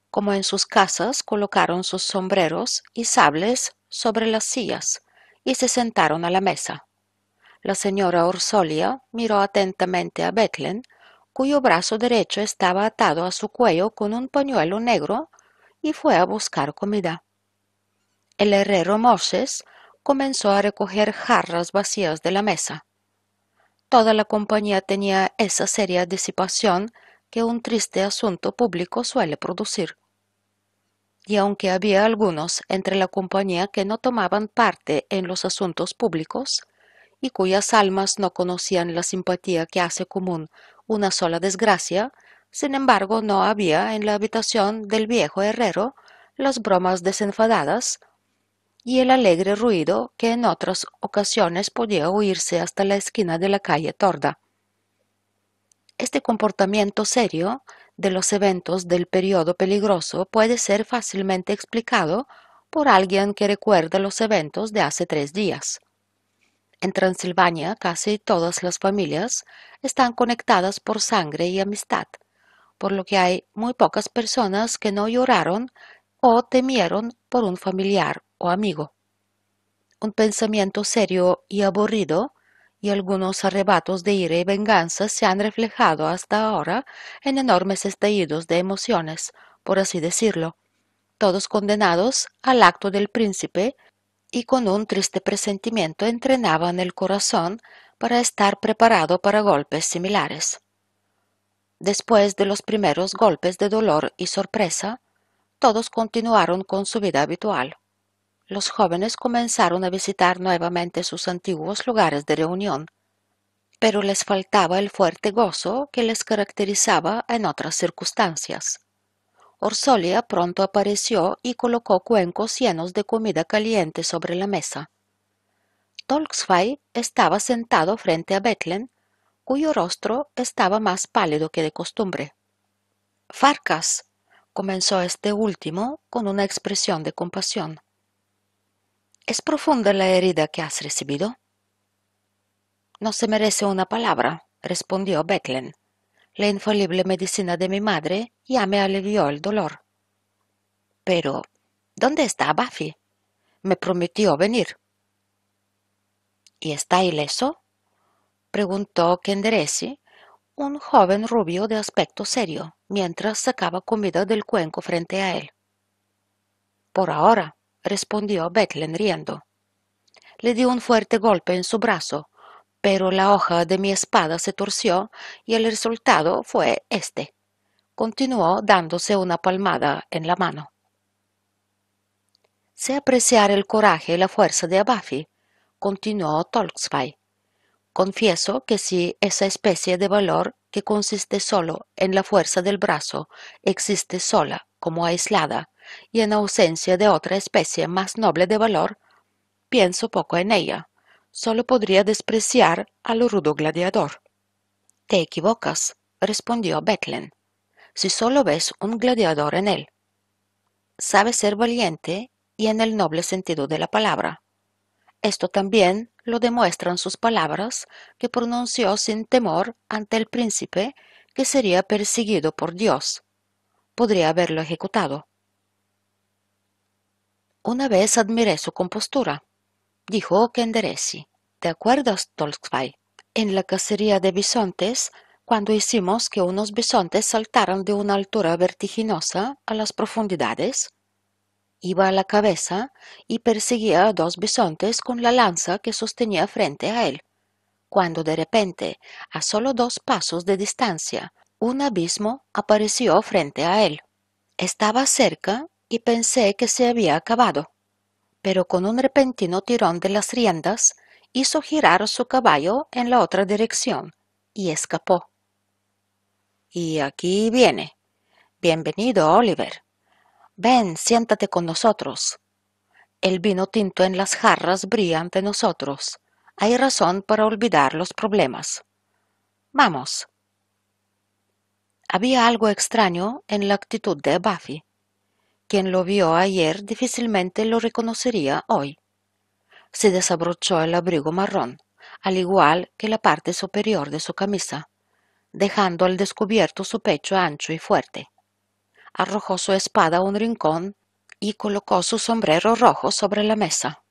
Como en sus casas, colocaron sus sombreros y sables sobre las sillas y se sentaron a la mesa. La señora Orsolia miró atentamente a Becklen, cuyo brazo derecho estaba atado a su cuello con un pañuelo negro, y fue a buscar comida. El herrero Moses comenzó a recoger jarras vacías de la mesa. Toda la compañía tenía esa seria disipación que un triste asunto público suele producir. Y aunque había algunos entre la compañía que no tomaban parte en los asuntos públicos, y cuyas almas no conocían la simpatía que hace común una sola desgracia, sin embargo no había en la habitación del viejo herrero las bromas desenfadadas y el alegre ruido que en otras ocasiones podía oírse hasta la esquina de la calle Torda. Este comportamiento serio de los eventos del periodo peligroso puede ser fácilmente explicado por alguien que recuerda los eventos de hace tres días. En Transilvania casi todas las familias están conectadas por sangre y amistad, por lo que hay muy pocas personas que no lloraron o temieron por un familiar o amigo. Un pensamiento serio y aburrido y algunos arrebatos de ira y venganza se han reflejado hasta ahora en enormes estallidos de emociones, por así decirlo, todos condenados al acto del príncipe y con un triste presentimiento entrenaban el corazón para estar preparado para golpes similares. Después de los primeros golpes de dolor y sorpresa, todos continuaron con su vida habitual los jóvenes comenzaron a visitar nuevamente sus antiguos lugares de reunión, pero les faltaba el fuerte gozo que les caracterizaba en otras circunstancias. Orsolia pronto apareció y colocó cuencos llenos de comida caliente sobre la mesa. Tolksfai estaba sentado frente a Betlen, cuyo rostro estaba más pálido que de costumbre. Farcas, comenzó este último con una expresión de compasión. ¿Es profunda la herida que has recibido? No se merece una palabra, respondió Becklen. La infalible medicina de mi madre ya me alivió el dolor. Pero, ¿dónde está Buffy? Me prometió venir. ¿Y está ileso? preguntó Kenderesi, un joven rubio de aspecto serio, mientras sacaba comida del cuenco frente a él. Por ahora, respondió Becklen riendo. Le di un fuerte golpe en su brazo, pero la hoja de mi espada se torció y el resultado fue este. Continuó dándose una palmada en la mano. Sé apreciar el coraje y la fuerza de Abafi, continuó Tolksfai. Confieso que si esa especie de valor que consiste solo en la fuerza del brazo existe sola, como aislada, y en ausencia de otra especie más noble de valor, pienso poco en ella. Solo podría despreciar al rudo gladiador. Te equivocas, respondió Bethlen, si solo ves un gladiador en él. Sabe ser valiente y en el noble sentido de la palabra. Esto también lo demuestran sus palabras que pronunció sin temor ante el príncipe que sería perseguido por Dios. Podría haberlo ejecutado. Una vez admiré su compostura, dijo Kenderesi. ¿Te acuerdas, Tolstoy? En la cacería de bisontes, cuando hicimos que unos bisontes saltaran de una altura vertiginosa a las profundidades, iba a la cabeza y perseguía a dos bisontes con la lanza que sostenía frente a él, cuando de repente, a solo dos pasos de distancia, un abismo apareció frente a él. Estaba cerca y pensé que se había acabado, pero con un repentino tirón de las riendas hizo girar su caballo en la otra dirección y escapó. Y aquí viene. Bienvenido, Oliver. Ven, siéntate con nosotros. El vino tinto en las jarras brilla ante nosotros. Hay razón para olvidar los problemas. Vamos. Había algo extraño en la actitud de Buffy. Quien lo vio ayer difícilmente lo reconocería hoy. Se desabrochó el abrigo marrón, al igual que la parte superior de su camisa, dejando al descubierto su pecho ancho y fuerte arrojó su espada a un rincón y colocó su sombrero rojo sobre la mesa.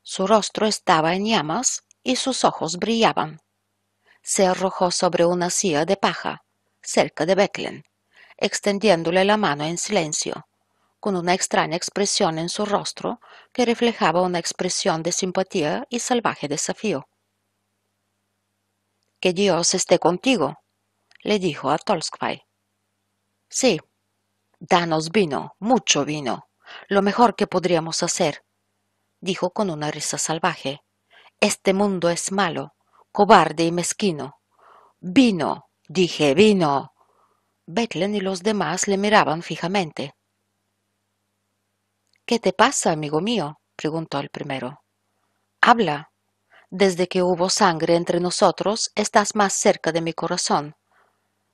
Su rostro estaba en llamas y sus ojos brillaban. Se arrojó sobre una silla de paja, cerca de Becklen, extendiéndole la mano en silencio, con una extraña expresión en su rostro que reflejaba una expresión de simpatía y salvaje desafío. Que Dios esté contigo, le dijo a Tolstoy. Sí, Danos vino, mucho vino, lo mejor que podríamos hacer, dijo con una risa salvaje. Este mundo es malo, cobarde y mezquino. Vino, dije, vino. Betlen y los demás le miraban fijamente. ¿Qué te pasa, amigo mío? preguntó el primero. Habla. Desde que hubo sangre entre nosotros, estás más cerca de mi corazón.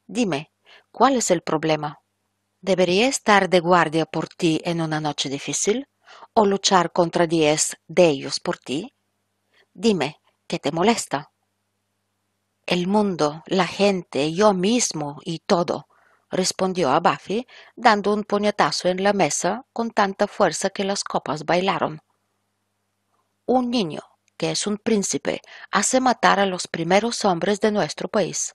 Dime, ¿cuál es el problema? ¿Debería estar de guardia por ti en una noche difícil? ¿O luchar contra diez de ellos por ti? Dime, ¿qué te molesta? El mundo, la gente, yo mismo y todo, respondió a Buffy, dando un puñetazo en la mesa con tanta fuerza que las copas bailaron. Un niño, que es un príncipe, hace matar a los primeros hombres de nuestro país.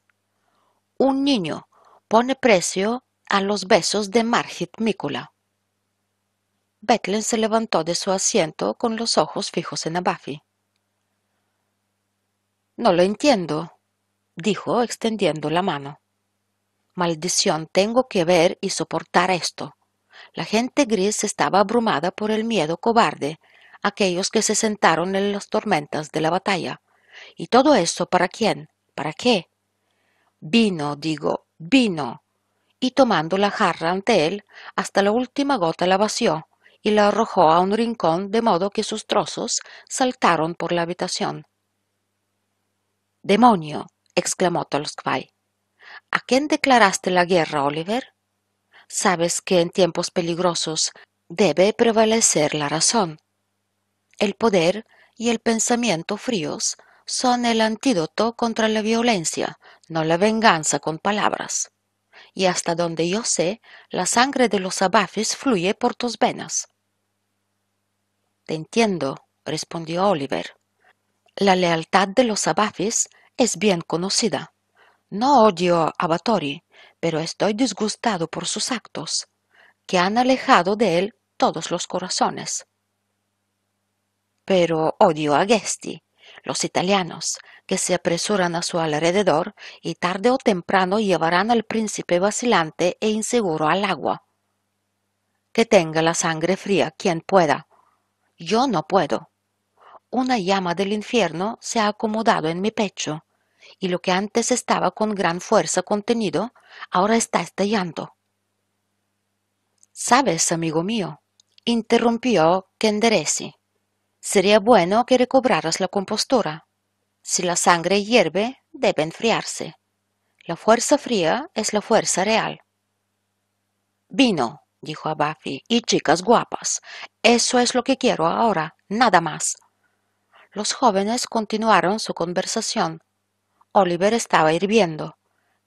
Un niño pone precio a los besos de Margit Mícula. Bethlen se levantó de su asiento con los ojos fijos en Buffy. No lo entiendo, dijo extendiendo la mano. Maldición, tengo que ver y soportar esto. La gente gris estaba abrumada por el miedo cobarde, aquellos que se sentaron en las tormentas de la batalla. ¿Y todo eso para quién? ¿Para qué? Vino, digo, vino y tomando la jarra ante él, hasta la última gota la vació y la arrojó a un rincón de modo que sus trozos saltaron por la habitación. ¡Demonio! exclamó Tolstoy. ¿A quién declaraste la guerra, Oliver? Sabes que en tiempos peligrosos debe prevalecer la razón. El poder y el pensamiento fríos son el antídoto contra la violencia, no la venganza con palabras y hasta donde yo sé, la sangre de los abafis fluye por tus venas. Te entiendo, respondió Oliver. La lealtad de los abafis es bien conocida. No odio a Batori, pero estoy disgustado por sus actos, que han alejado de él todos los corazones. Pero odio a Gesti, los italianos, que se apresuran a su alrededor y tarde o temprano llevarán al príncipe vacilante e inseguro al agua. Que tenga la sangre fría quien pueda. Yo no puedo. Una llama del infierno se ha acomodado en mi pecho, y lo que antes estaba con gran fuerza contenido, ahora está estallando. Sabes, amigo mío, interrumpió Kenderesi, sería bueno que recobraras la compostura. Si la sangre hierve, debe enfriarse. La fuerza fría es la fuerza real. Vino, dijo a Buffy, y chicas guapas. Eso es lo que quiero ahora, nada más. Los jóvenes continuaron su conversación. Oliver estaba hirviendo.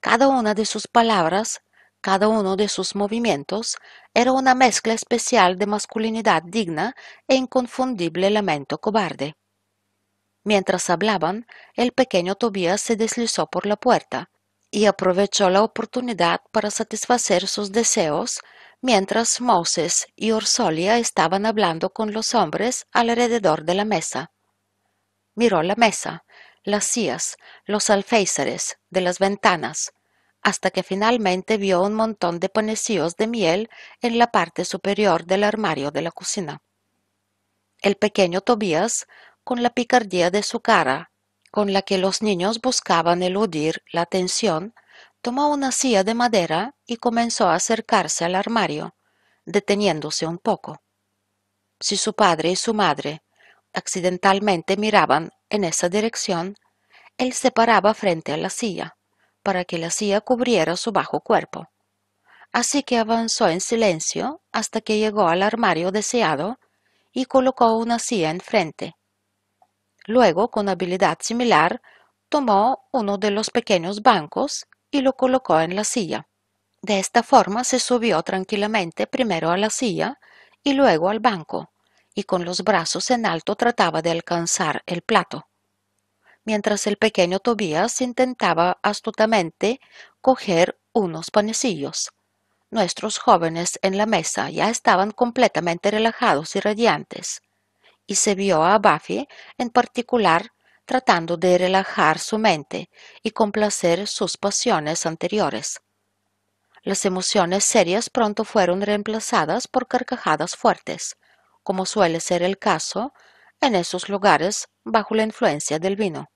Cada una de sus palabras, cada uno de sus movimientos, era una mezcla especial de masculinidad digna e inconfundible lamento cobarde. Mientras hablaban, el pequeño Tobías se deslizó por la puerta y aprovechó la oportunidad para satisfacer sus deseos mientras Moses y Ursolia estaban hablando con los hombres alrededor de la mesa. Miró la mesa, las sillas, los alféizares de las ventanas, hasta que finalmente vio un montón de panecillos de miel en la parte superior del armario de la cocina. El pequeño Tobías, con la picardía de su cara, con la que los niños buscaban eludir la atención, tomó una silla de madera y comenzó a acercarse al armario, deteniéndose un poco. Si su padre y su madre accidentalmente miraban en esa dirección, él se paraba frente a la silla, para que la silla cubriera su bajo cuerpo. Así que avanzó en silencio hasta que llegó al armario deseado y colocó una silla enfrente. Luego, con habilidad similar, tomó uno de los pequeños bancos y lo colocó en la silla. De esta forma se subió tranquilamente primero a la silla y luego al banco, y con los brazos en alto trataba de alcanzar el plato. Mientras el pequeño Tobías intentaba astutamente coger unos panecillos. Nuestros jóvenes en la mesa ya estaban completamente relajados y radiantes, y se vio a Buffy en particular tratando de relajar su mente y complacer sus pasiones anteriores. Las emociones serias pronto fueron reemplazadas por carcajadas fuertes, como suele ser el caso en esos lugares bajo la influencia del vino.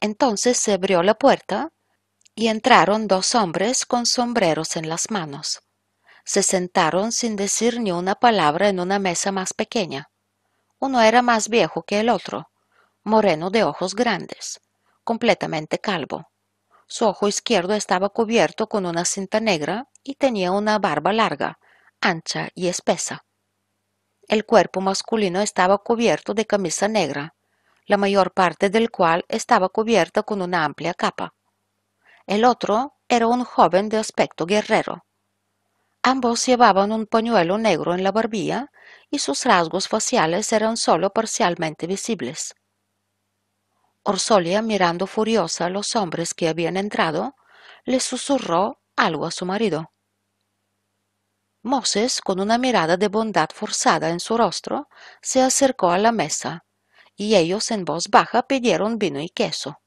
Entonces se abrió la puerta y entraron dos hombres con sombreros en las manos. Se sentaron sin decir ni una palabra en una mesa más pequeña. Uno era más viejo que el otro, moreno de ojos grandes, completamente calvo. Su ojo izquierdo estaba cubierto con una cinta negra y tenía una barba larga, ancha y espesa. El cuerpo masculino estaba cubierto de camisa negra, la mayor parte del cual estaba cubierta con una amplia capa. El otro era un joven de aspecto guerrero. Ambos llevaban un pañuelo negro en la barbilla y sus rasgos faciales eran sólo parcialmente visibles. Orsolia, mirando furiosa a los hombres que habían entrado, le susurró algo a su marido. Moses, con una mirada de bondad forzada en su rostro, se acercó a la mesa, y ellos en voz baja pidieron vino y queso.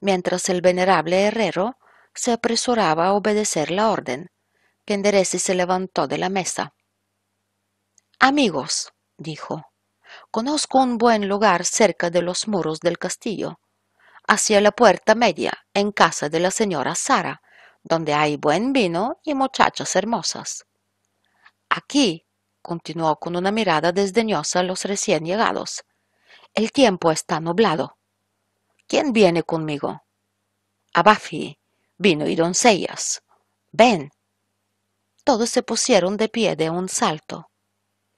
Mientras el venerable herrero se apresuraba a obedecer la orden, Penderesi se levantó de la mesa. Amigos, dijo, Conozco un buen lugar cerca de los muros del castillo, hacia la puerta media, en casa de la señora Sara, donde hay buen vino y muchachas hermosas. Aquí, continuó con una mirada desdeñosa a los recién llegados, el tiempo está nublado. ¿Quién viene conmigo? Abafi, vino y doncellas. Ven. Todos se pusieron de pie de un salto.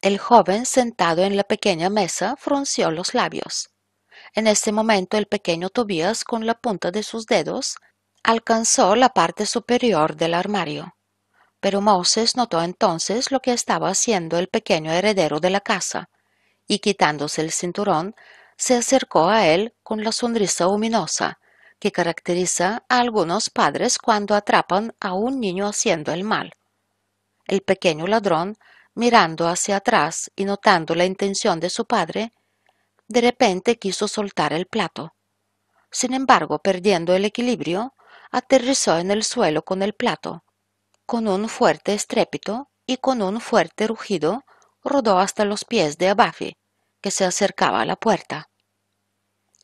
El joven sentado en la pequeña mesa frunció los labios. En ese momento el pequeño Tobías con la punta de sus dedos alcanzó la parte superior del armario. Pero Moses notó entonces lo que estaba haciendo el pequeño heredero de la casa, y quitándose el cinturón, se acercó a él con la sonrisa ominosa que caracteriza a algunos padres cuando atrapan a un niño haciendo el mal. El pequeño ladrón mirando hacia atrás y notando la intención de su padre, de repente quiso soltar el plato. Sin embargo, perdiendo el equilibrio, aterrizó en el suelo con el plato. Con un fuerte estrépito y con un fuerte rugido, rodó hasta los pies de Abafi, que se acercaba a la puerta.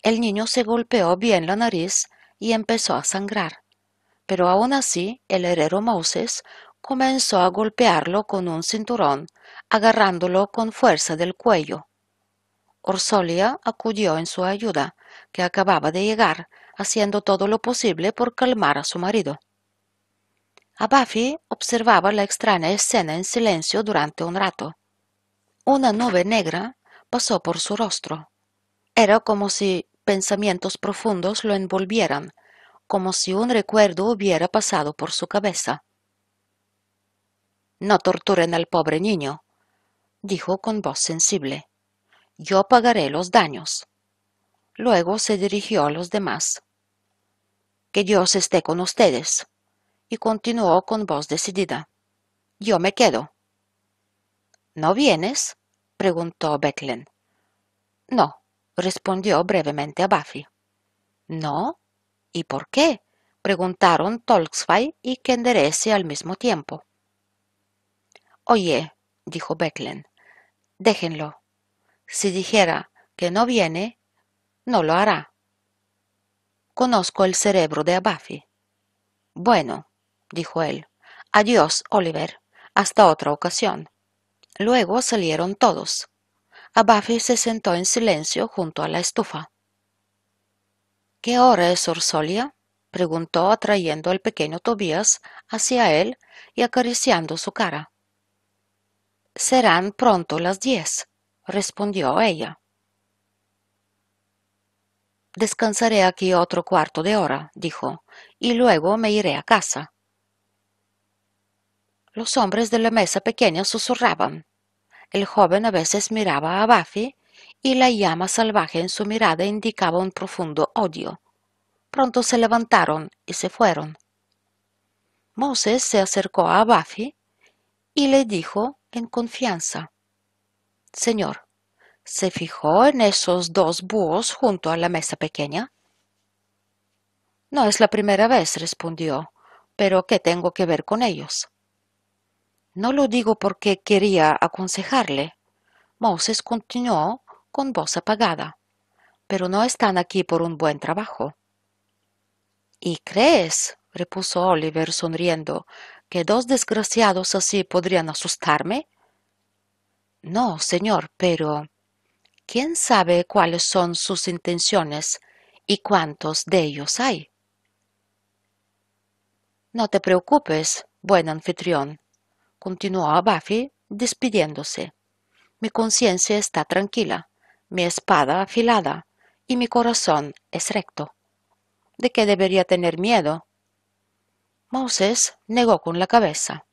El niño se golpeó bien la nariz y empezó a sangrar. Pero aún así, el herrero Moses comenzó a golpearlo con un cinturón, agarrándolo con fuerza del cuello. Orsolia acudió en su ayuda, que acababa de llegar, haciendo todo lo posible por calmar a su marido. Abafi observaba la extraña escena en silencio durante un rato. Una nube negra pasó por su rostro. Era como si pensamientos profundos lo envolvieran, como si un recuerdo hubiera pasado por su cabeza. No torturen al pobre niño, dijo con voz sensible. Yo pagaré los daños. Luego se dirigió a los demás. Que Dios esté con ustedes. Y continuó con voz decidida. Yo me quedo. ¿No vienes? preguntó Becklen. No, respondió brevemente a Buffy. ¿No? ¿Y por qué? preguntaron Tolksfai y Kenderese al mismo tiempo. Oye, dijo Becklen, déjenlo. Si dijera que no viene, no lo hará. Conozco el cerebro de Abafi. Bueno, dijo él. Adiós, Oliver. Hasta otra ocasión. Luego salieron todos. Abafi se sentó en silencio junto a la estufa. ¿Qué hora es Orsolia? preguntó atrayendo al pequeño Tobías hacia él y acariciando su cara. Serán pronto las diez, respondió ella. Descansaré aquí otro cuarto de hora, dijo, y luego me iré a casa. Los hombres de la mesa pequeña susurraban. El joven a veces miraba a Buffy y la llama salvaje en su mirada indicaba un profundo odio. Pronto se levantaron y se fueron. Moses se acercó a Buffy y le dijo en confianza, Señor, ¿se fijó en esos dos búhos junto a la mesa pequeña? No es la primera vez, respondió, pero ¿qué tengo que ver con ellos? No lo digo porque quería aconsejarle. Moses continuó con voz apagada. Pero no están aquí por un buen trabajo. ¿Y crees? repuso Oliver sonriendo, que dos desgraciados así podrían asustarme. No, señor, pero ¿quién sabe cuáles son sus intenciones y cuántos de ellos hay? No te preocupes, buen anfitrión, continuó Buffy despidiéndose. Mi conciencia está tranquila, mi espada afilada y mi corazón es recto. ¿De qué debería tener miedo? Moses negó con la cabeza.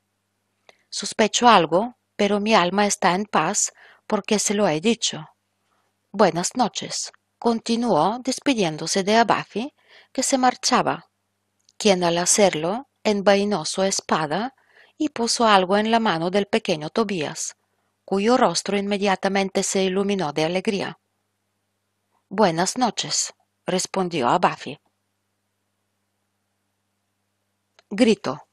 Sospecho algo, pero mi alma está en paz porque se lo he dicho. Buenas noches, continuó despidiéndose de Abafi, que se marchaba, quien al hacerlo envainó su espada y puso algo en la mano del pequeño Tobías, cuyo rostro inmediatamente se iluminó de alegría. Buenas noches, respondió a Buffy. Grito.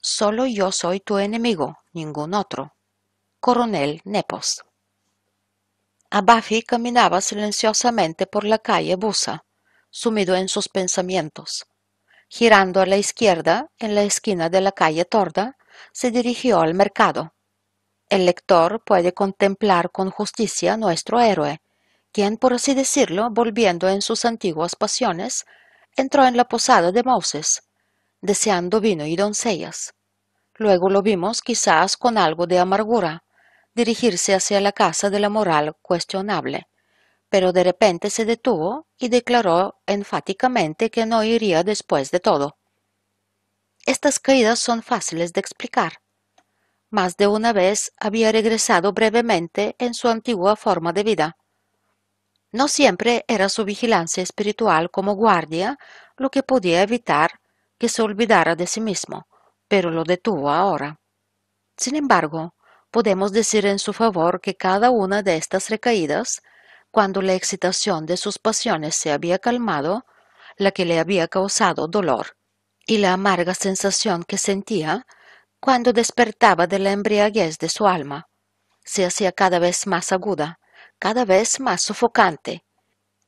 Solo yo soy tu enemigo, ningún otro. Coronel Nepos. Buffy caminaba silenciosamente por la calle Busa, sumido en sus pensamientos. Girando a la izquierda, en la esquina de la calle Torda, se dirigió al mercado. El lector puede contemplar con justicia nuestro héroe, quien, por así decirlo, volviendo en sus antiguas pasiones, entró en la posada de Moses, deseando vino y doncellas. Luego lo vimos, quizás con algo de amargura, dirigirse hacia la casa de la moral cuestionable, pero de repente se detuvo y declaró enfáticamente que no iría después de todo. Estas caídas son fáciles de explicar. Más de una vez había regresado brevemente en su antigua forma de vida. No siempre era su vigilancia espiritual como guardia lo que podía evitar que se olvidara de sí mismo, pero lo detuvo ahora. Sin embargo, podemos decir en su favor que cada una de estas recaídas cuando la excitación de sus pasiones se había calmado, la que le había causado dolor, y la amarga sensación que sentía cuando despertaba de la embriaguez de su alma, se hacía cada vez más aguda, cada vez más sofocante,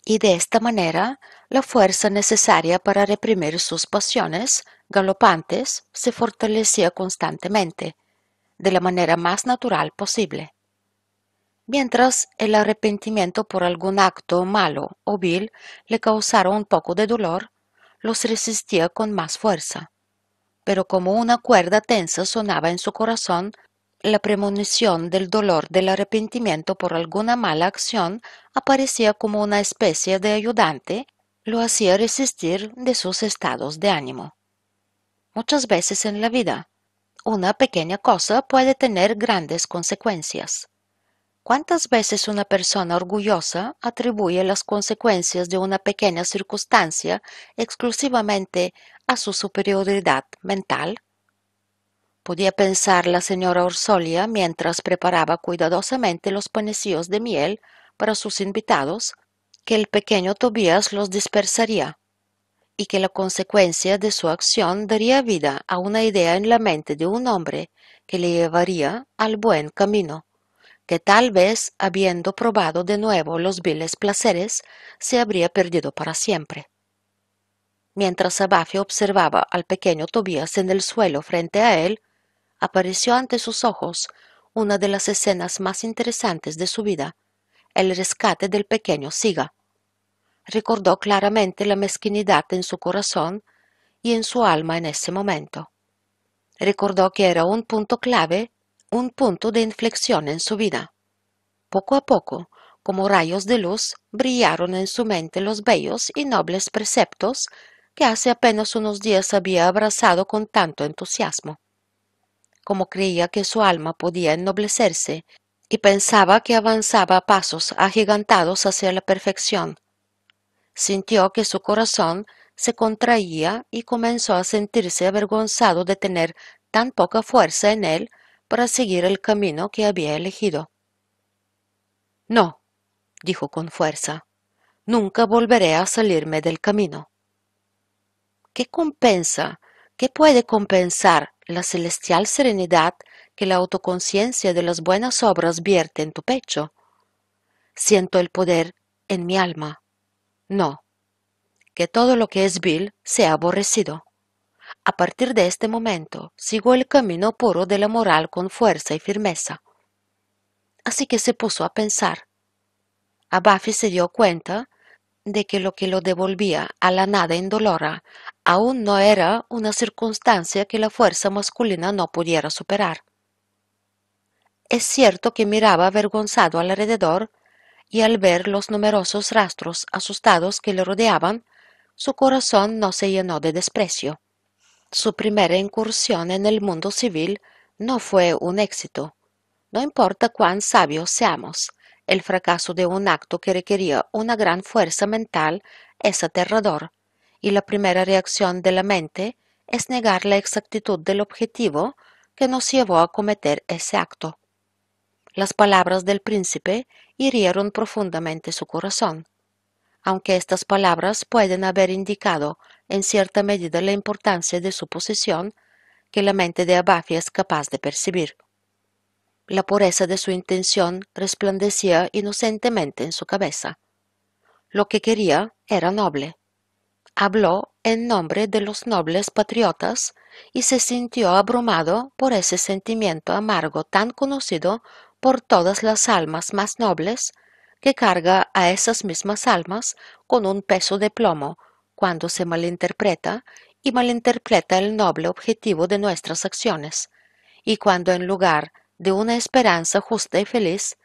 y de esta manera la fuerza necesaria para reprimir sus pasiones galopantes, se fortalecía constantemente, de la manera más natural posible. Mientras el arrepentimiento por algún acto malo o vil le causara un poco de dolor, los resistía con más fuerza. Pero como una cuerda tensa sonaba en su corazón, la premonición del dolor del arrepentimiento por alguna mala acción aparecía como una especie de ayudante, lo hacía resistir de sus estados de ánimo. Muchas veces en la vida, una pequeña cosa puede tener grandes consecuencias. ¿Cuántas veces una persona orgullosa atribuye las consecuencias de una pequeña circunstancia exclusivamente a su superioridad mental? Podía pensar la señora Orsolia mientras preparaba cuidadosamente los panecillos de miel para sus invitados, que el pequeño Tobías los dispersaría y que la consecuencia de su acción daría vida a una idea en la mente de un hombre que le llevaría al buen camino, que tal vez, habiendo probado de nuevo los viles placeres, se habría perdido para siempre. Mientras Abafe observaba al pequeño Tobías en el suelo frente a él, apareció ante sus ojos una de las escenas más interesantes de su vida, el rescate del pequeño Siga. Recordó claramente la mezquinidad en su corazón y en su alma en ese momento. Recordó que era un punto clave, un punto de inflexión en su vida. Poco a poco, como rayos de luz, brillaron en su mente los bellos y nobles preceptos que hace apenas unos días había abrazado con tanto entusiasmo como creía que su alma podía ennoblecerse y pensaba que avanzaba a pasos agigantados hacia la perfección. Sintió que su corazón se contraía y comenzó a sentirse avergonzado de tener tan poca fuerza en él para seguir el camino que había elegido. No, dijo con fuerza, nunca volveré a salirme del camino. ¿Qué compensa, qué puede compensar la celestial serenidad que la autoconciencia de las buenas obras vierte en tu pecho. Siento el poder en mi alma. No, que todo lo que es vil sea aborrecido. A partir de este momento sigo el camino puro de la moral con fuerza y firmeza. Así que se puso a pensar. Abafi se dio cuenta de que lo que lo devolvía a la nada indolora aún no era una circunstancia que la fuerza masculina no pudiera superar. Es cierto que miraba avergonzado alrededor y al ver los numerosos rastros asustados que le rodeaban, su corazón no se llenó de desprecio. Su primera incursión en el mundo civil no fue un éxito. No importa cuán sabios seamos, el fracaso de un acto que requería una gran fuerza mental es aterrador, y la primera reacción de la mente es negar la exactitud del objetivo que nos llevó a cometer ese acto. Las palabras del príncipe hirieron profundamente su corazón, aunque estas palabras pueden haber indicado en cierta medida la importancia de su posición que la mente de Abafi es capaz de percibir. La pureza de su intención resplandecía inocentemente en su cabeza. Lo que quería era noble. Habló en nombre de los nobles patriotas y se sintió abrumado por ese sentimiento amargo tan conocido por todas las almas más nobles, que carga a esas mismas almas con un peso de plomo cuando se malinterpreta y malinterpreta el noble objetivo de nuestras acciones, y cuando en lugar de una esperanza justa y feliz,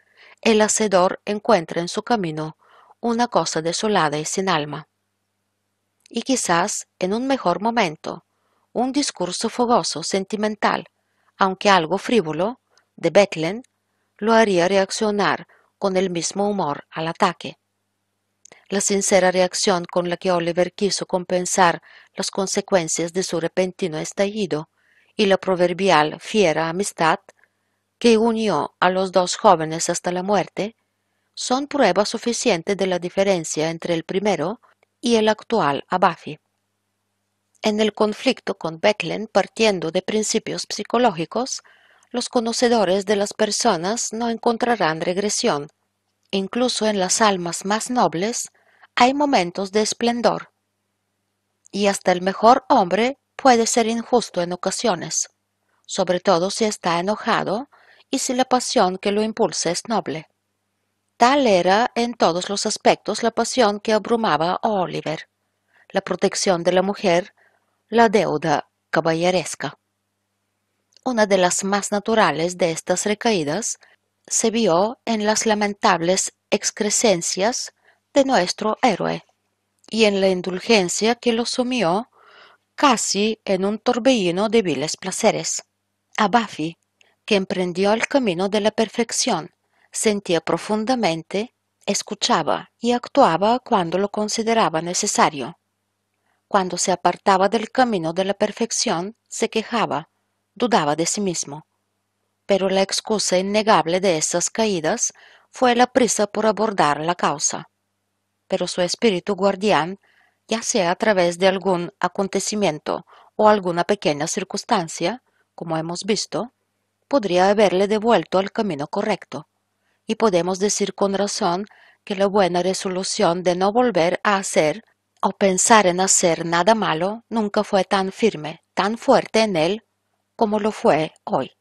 el hacedor encuentra en su camino una cosa desolada y sin alma. Y quizás, en un mejor momento, un discurso fogoso, sentimental, aunque algo frívolo, de Bethlen, lo haría reaccionar con el mismo humor al ataque. La sincera reacción con la que Oliver quiso compensar las consecuencias de su repentino estallido y la proverbial fiera amistad que unió a los dos jóvenes hasta la muerte, son prueba suficiente de la diferencia entre el primero y el actual Abafi. En el conflicto con Becklen, partiendo de principios psicológicos, los conocedores de las personas no encontrarán regresión. Incluso en las almas más nobles hay momentos de esplendor. Y hasta el mejor hombre puede ser injusto en ocasiones, sobre todo si está enojado y si la pasión que lo impulsa es noble. Tal era en todos los aspectos la pasión que abrumaba a Oliver, la protección de la mujer, la deuda caballeresca. Una de las más naturales de estas recaídas se vio en las lamentables excrescencias de nuestro héroe y en la indulgencia que lo sumió casi en un torbellino de viles placeres. A Buffy, que emprendió el camino de la perfección, sentía profundamente, escuchaba y actuaba cuando lo consideraba necesario. Cuando se apartaba del camino de la perfección, se quejaba, dudaba de sí mismo. Pero la excusa innegable de esas caídas fue la prisa por abordar la causa. Pero su espíritu guardián, ya sea a través de algún acontecimiento o alguna pequeña circunstancia, como hemos visto, podría haberle devuelto al camino correcto. Y podemos decir con razón que la buena resolución de no volver a hacer o pensar en hacer nada malo nunca fue tan firme, tan fuerte en él como lo fue hoy.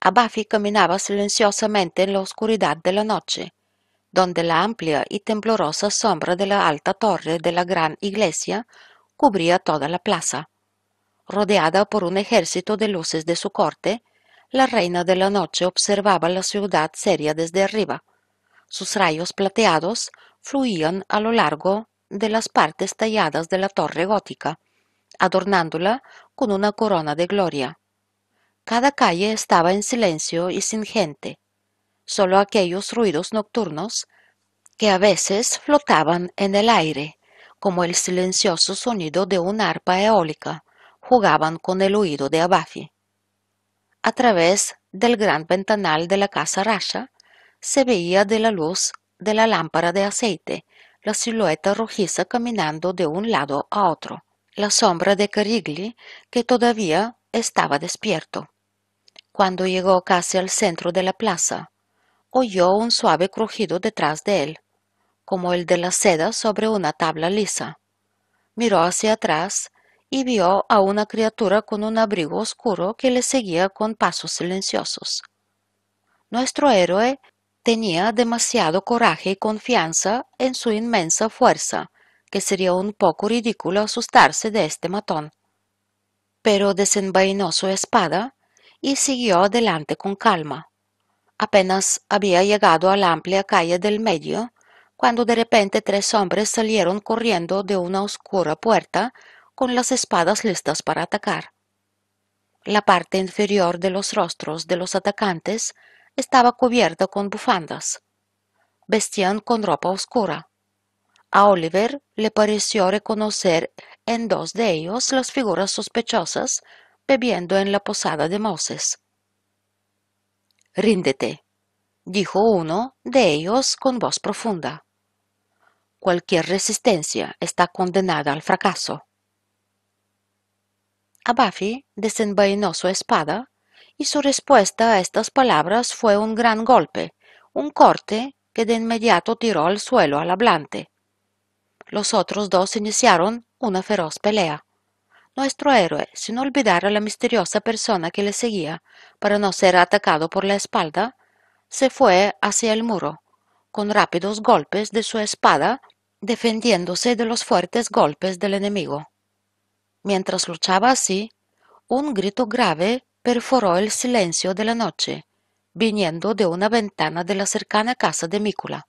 Abafi caminaba silenciosamente en la oscuridad de la noche, donde la amplia y temblorosa sombra de la alta torre de la gran iglesia cubría toda la plaza. Rodeada por un ejército de luces de su corte, la reina de la noche observaba la ciudad seria desde arriba. Sus rayos plateados fluían a lo largo de las partes talladas de la torre gótica, adornándola con una corona de gloria. Cada calle estaba en silencio y sin gente, solo aquellos ruidos nocturnos que a veces flotaban en el aire, como el silencioso sonido de un arpa eólica, jugaban con el oído de Abafi. A través del gran ventanal de la casa Rasha se veía de la luz de la lámpara de aceite la silueta rojiza caminando de un lado a otro, la sombra de Carigli que todavía estaba despierto. Cuando llegó casi al centro de la plaza, oyó un suave crujido detrás de él, como el de la seda sobre una tabla lisa. Miró hacia atrás y vio a una criatura con un abrigo oscuro que le seguía con pasos silenciosos. Nuestro héroe tenía demasiado coraje y confianza en su inmensa fuerza, que sería un poco ridículo asustarse de este matón. Pero desenvainó su espada y siguió adelante con calma. Apenas había llegado a la amplia calle del medio, cuando de repente tres hombres salieron corriendo de una oscura puerta con las espadas listas para atacar. La parte inferior de los rostros de los atacantes estaba cubierta con bufandas. Vestían con ropa oscura. A Oliver le pareció reconocer en dos de ellos las figuras sospechosas bebiendo en la posada de Moses. Ríndete, dijo uno de ellos con voz profunda. Cualquier resistencia está condenada al fracaso. Abafi desenvainó su espada y su respuesta a estas palabras fue un gran golpe, un corte que de inmediato tiró al suelo al hablante. Los otros dos iniciaron una feroz pelea. Nuestro héroe, sin olvidar a la misteriosa persona que le seguía para no ser atacado por la espalda, se fue hacia el muro, con rápidos golpes de su espada, defendiéndose de los fuertes golpes del enemigo. Mientras luchaba así, un grito grave perforó el silencio de la noche, viniendo de una ventana de la cercana casa de Mícula.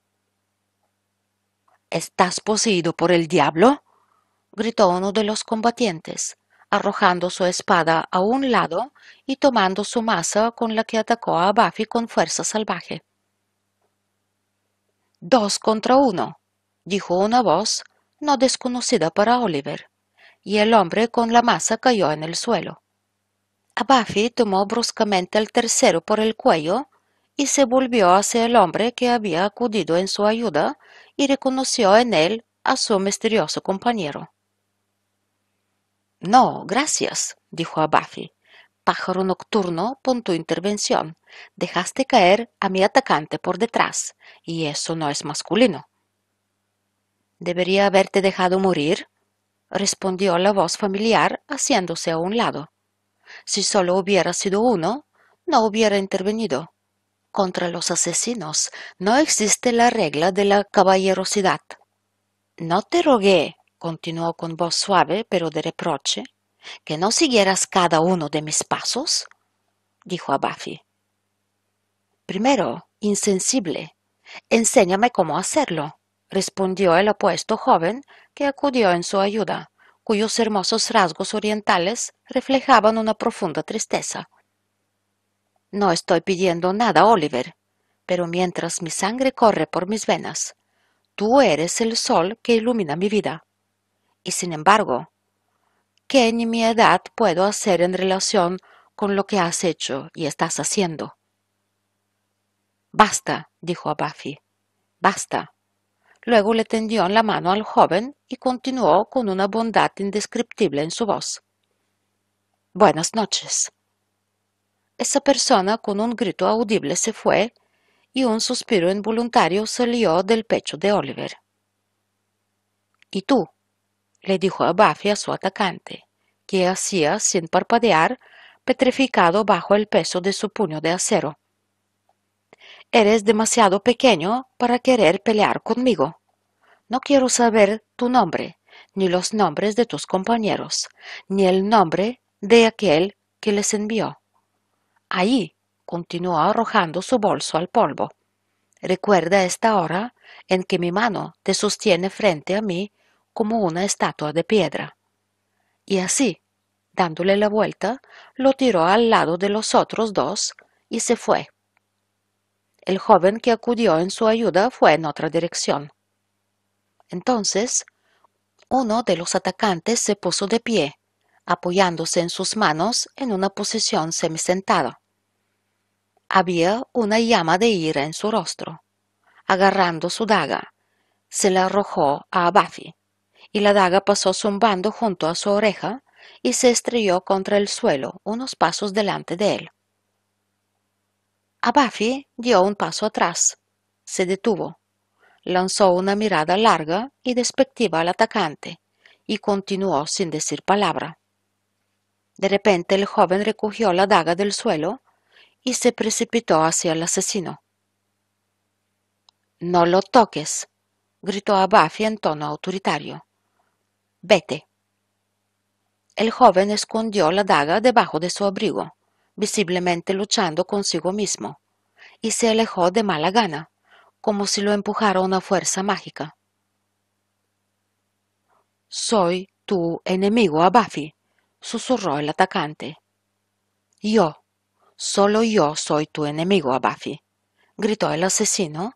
¿Estás poseído por el diablo? gritó uno de los combatientes, arrojando su espada a un lado y tomando su masa con la que atacó a Buffy con fuerza salvaje. Dos contra uno, dijo una voz no desconocida para Oliver, y el hombre con la masa cayó en el suelo. Abafi tomó bruscamente al tercero por el cuello y se volvió hacia el hombre que había acudido en su ayuda y reconoció en él a su misterioso compañero. No, gracias, dijo Abafi. Pájaro nocturno, pon tu intervención. Dejaste caer a mi atacante por detrás, y eso no es masculino. ¿Debería haberte dejado morir? respondió la voz familiar haciéndose a un lado. Si solo hubiera sido uno, no hubiera intervenido. Contra los asesinos no existe la regla de la caballerosidad. No te rogué, continuó con voz suave pero de reproche, que no siguieras cada uno de mis pasos, dijo a Buffy. Primero, insensible, enséñame cómo hacerlo, respondió el apuesto joven que acudió en su ayuda, cuyos hermosos rasgos orientales reflejaban una profunda tristeza. No estoy pidiendo nada, Oliver, pero mientras mi sangre corre por mis venas, tú eres el sol que ilumina mi vida. Y sin embargo, ¿qué en mi edad puedo hacer en relación con lo que has hecho y estás haciendo? Basta, dijo a Buffy. Basta. Luego le tendió la mano al joven y continuó con una bondad indescriptible en su voz. Buenas noches. Esa persona con un grito audible se fue y un suspiro involuntario salió del pecho de Oliver. ¿Y tú? le dijo a Buffy a su atacante, que hacía sin parpadear, petrificado bajo el peso de su puño de acero. Eres demasiado pequeño para querer pelear conmigo. No quiero saber tu nombre, ni los nombres de tus compañeros, ni el nombre de aquel que les envió. Ahí, continuó arrojando su bolso al polvo. Recuerda esta hora en que mi mano te sostiene frente a mí como una estatua de piedra. Y así, dándole la vuelta, lo tiró al lado de los otros dos y se fue. El joven que acudió en su ayuda fue en otra dirección. Entonces, uno de los atacantes se puso de pie, apoyándose en sus manos en una posición semisentada. Había una llama de ira en su rostro. Agarrando su daga, se la arrojó a Buffy, y la daga pasó zumbando junto a su oreja y se estrelló contra el suelo unos pasos delante de él. A Buffy dio un paso atrás. Se detuvo. Lanzó una mirada larga y despectiva al atacante y continuó sin decir palabra. De repente el joven recogió la daga del suelo y se precipitó hacia el asesino. No lo toques, gritó a Buffy en tono autoritario. Vete. El joven escondió la daga debajo de su abrigo visiblemente luchando consigo mismo, y se alejó de mala gana, como si lo empujara una fuerza mágica. Soy tu enemigo, Abafi, susurró el atacante. Yo, solo yo soy tu enemigo, Abafi, gritó el asesino.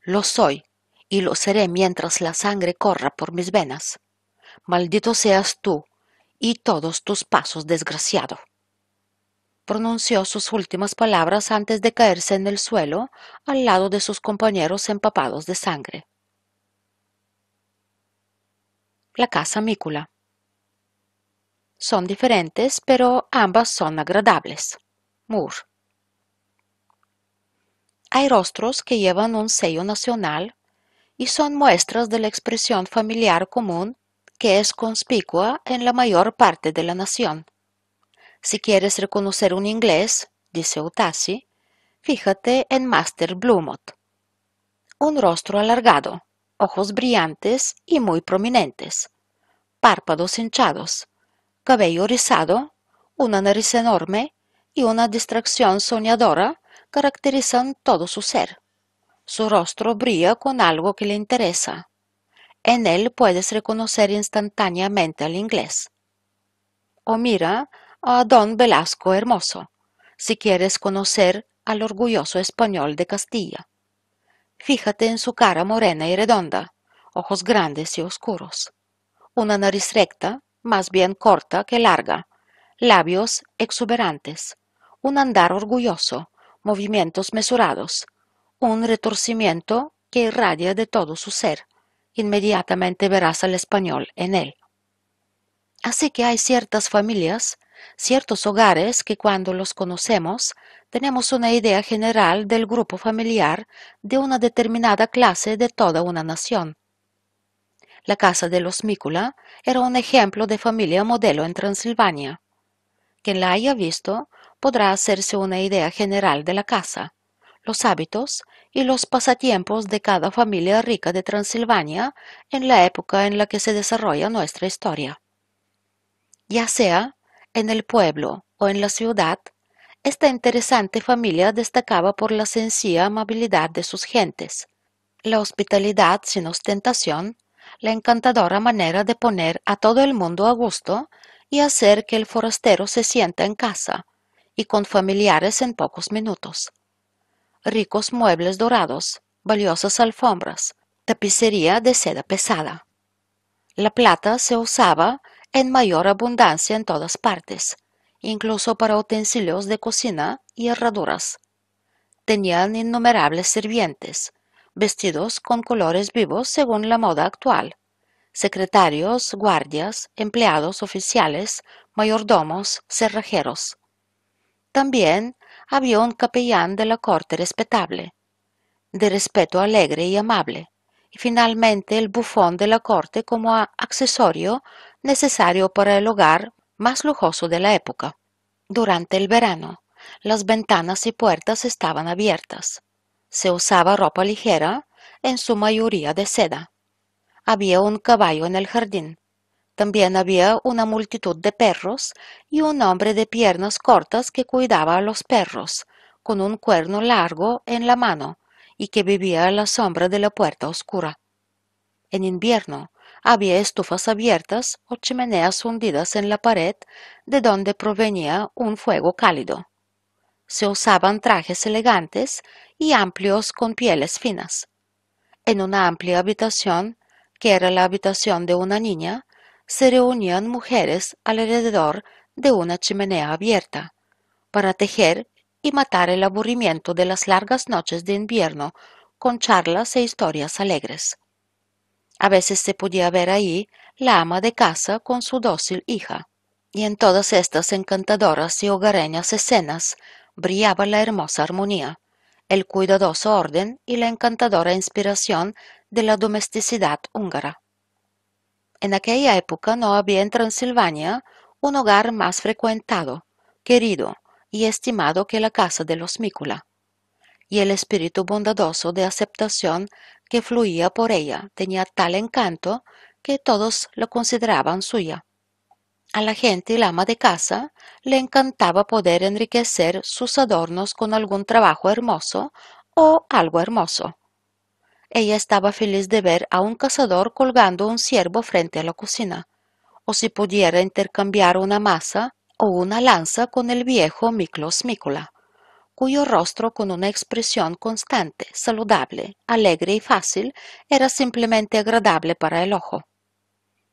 Lo soy, y lo seré mientras la sangre corra por mis venas. Maldito seas tú y todos tus pasos, desgraciado pronunció sus últimas palabras antes de caerse en el suelo al lado de sus compañeros empapados de sangre. La casa mícula. Son diferentes, pero ambas son agradables. Moore. Hay rostros que llevan un sello nacional y son muestras de la expresión familiar común que es conspicua en la mayor parte de la nación. Si quieres reconocer un inglés, dice Utasi, fíjate en Master Blumot. Un rostro alargado, ojos brillantes y muy prominentes, párpados hinchados, cabello rizado, una nariz enorme y una distracción soñadora caracterizan todo su ser. Su rostro brilla con algo que le interesa. En él puedes reconocer instantáneamente al inglés. O mira a don Velasco Hermoso, si quieres conocer al orgulloso español de Castilla. Fíjate en su cara morena y redonda, ojos grandes y oscuros, una nariz recta, más bien corta que larga, labios exuberantes, un andar orgulloso, movimientos mesurados, un retorcimiento que irradia de todo su ser. Inmediatamente verás al español en él. Así que hay ciertas familias ciertos hogares que cuando los conocemos tenemos una idea general del grupo familiar de una determinada clase de toda una nación. La casa de los Mícula era un ejemplo de familia modelo en Transilvania. Quien la haya visto podrá hacerse una idea general de la casa, los hábitos y los pasatiempos de cada familia rica de Transilvania en la época en la que se desarrolla nuestra historia. Ya sea en el pueblo o en la ciudad, esta interesante familia destacaba por la sencilla amabilidad de sus gentes, la hospitalidad sin ostentación, la encantadora manera de poner a todo el mundo a gusto y hacer que el forastero se sienta en casa y con familiares en pocos minutos. Ricos muebles dorados, valiosas alfombras, tapicería de seda pesada. La plata se usaba en mayor abundancia en todas partes, incluso para utensilios de cocina y herraduras. Tenían innumerables sirvientes, vestidos con colores vivos según la moda actual, secretarios, guardias, empleados oficiales, mayordomos, cerrajeros. También había un capellán de la corte respetable, de respeto alegre y amable, y finalmente el bufón de la corte como accesorio necesario para el hogar más lujoso de la época. Durante el verano, las ventanas y puertas estaban abiertas. Se usaba ropa ligera, en su mayoría de seda. Había un caballo en el jardín. También había una multitud de perros y un hombre de piernas cortas que cuidaba a los perros, con un cuerno largo en la mano, y que vivía a la sombra de la puerta oscura. En invierno había estufas abiertas o chimeneas hundidas en la pared de donde provenía un fuego cálido. Se usaban trajes elegantes y amplios con pieles finas. En una amplia habitación, que era la habitación de una niña, se reunían mujeres alrededor de una chimenea abierta, para tejer y matar el aburrimiento de las largas noches de invierno con charlas e historias alegres. A veces se podía ver ahí la ama de casa con su dócil hija, y en todas estas encantadoras y hogareñas escenas brillaba la hermosa armonía, el cuidadoso orden y la encantadora inspiración de la domesticidad húngara. En aquella época no había en Transilvania un hogar más frecuentado, querido y estimado que la casa de los Mícula, y el espíritu bondadoso de aceptación que fluía por ella tenía tal encanto que todos la consideraban suya. A la gente y la ama de casa le encantaba poder enriquecer sus adornos con algún trabajo hermoso o algo hermoso. Ella estaba feliz de ver a un cazador colgando un ciervo frente a la cocina, o si pudiera intercambiar una masa o una lanza con el viejo Miklos Mikula cuyo rostro con una expresión constante, saludable, alegre y fácil era simplemente agradable para el ojo.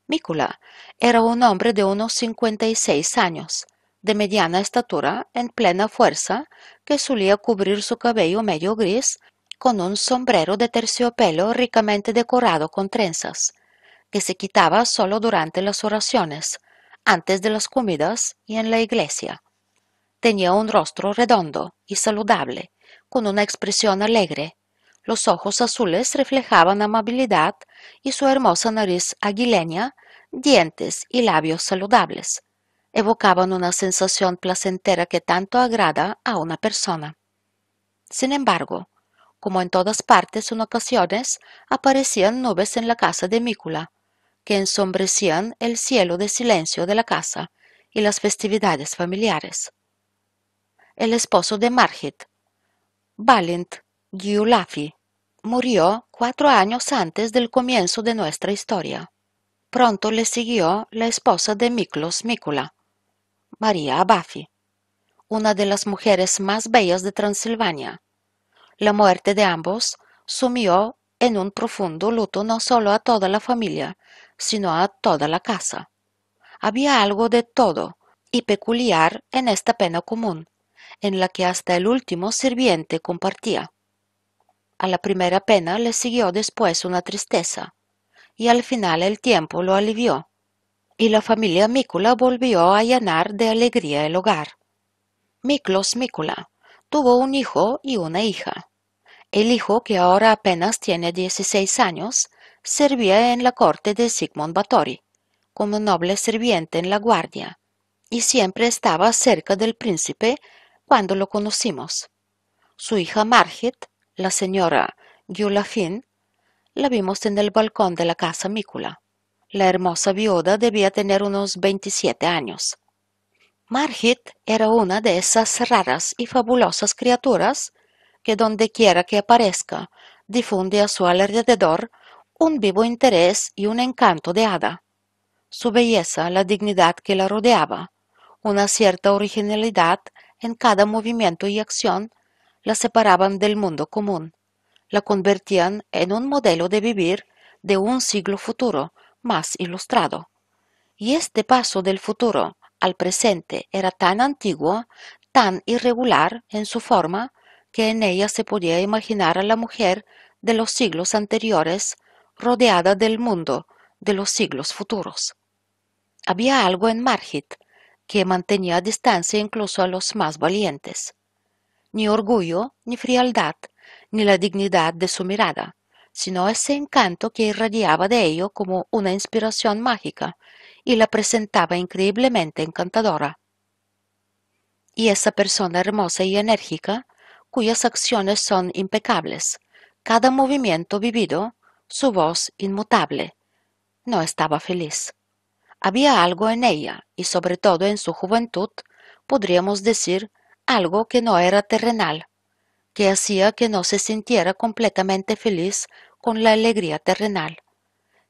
Mícula era un hombre de unos cincuenta y seis años, de mediana estatura, en plena fuerza, que solía cubrir su cabello medio gris con un sombrero de terciopelo ricamente decorado con trenzas, que se quitaba solo durante las oraciones, antes de las comidas y en la iglesia. Tenía un rostro redondo y saludable, con una expresión alegre. Los ojos azules reflejaban amabilidad y su hermosa nariz aguileña, dientes y labios saludables, evocaban una sensación placentera que tanto agrada a una persona. Sin embargo, como en todas partes en ocasiones, aparecían nubes en la casa de Mícula, que ensombrecían el cielo de silencio de la casa y las festividades familiares el esposo de Margit, Valent Giulafi, murió cuatro años antes del comienzo de nuestra historia. Pronto le siguió la esposa de Miklos Mikula, María Abafi, una de las mujeres más bellas de Transilvania. La muerte de ambos sumió en un profundo luto no solo a toda la familia, sino a toda la casa. Había algo de todo y peculiar en esta pena común en la que hasta el último sirviente compartía. A la primera pena le siguió después una tristeza, y al final el tiempo lo alivió, y la familia Mícula volvió a llenar de alegría el hogar. Miklos Mícula tuvo un hijo y una hija. El hijo, que ahora apenas tiene 16 años, servía en la corte de Sigmund Báthory, como noble sirviente en la guardia, y siempre estaba cerca del príncipe cuando lo conocimos. Su hija Margit, la señora Gyulafin, la vimos en el balcón de la casa Mícula. La hermosa viuda debía tener unos 27 años. Margit era una de esas raras y fabulosas criaturas que donde quiera que aparezca difunde a su alrededor un vivo interés y un encanto de hada. Su belleza, la dignidad que la rodeaba, una cierta originalidad en cada movimiento y acción la separaban del mundo común, la convertían en un modelo de vivir de un siglo futuro más ilustrado. Y este paso del futuro al presente era tan antiguo, tan irregular en su forma, que en ella se podía imaginar a la mujer de los siglos anteriores rodeada del mundo de los siglos futuros. Había algo en Margit que mantenía a distancia incluso a los más valientes ni orgullo, ni frialdad, ni la dignidad de su mirada, sino ese encanto que irradiaba de ello como una inspiración mágica y la presentaba increíblemente encantadora. Y esa persona hermosa y enérgica, cuyas acciones son impecables, cada movimiento vivido, su voz inmutable, no estaba feliz. Había algo en ella, y sobre todo en su juventud, podríamos decir, algo que no era terrenal, que hacía que no se sintiera completamente feliz con la alegría terrenal.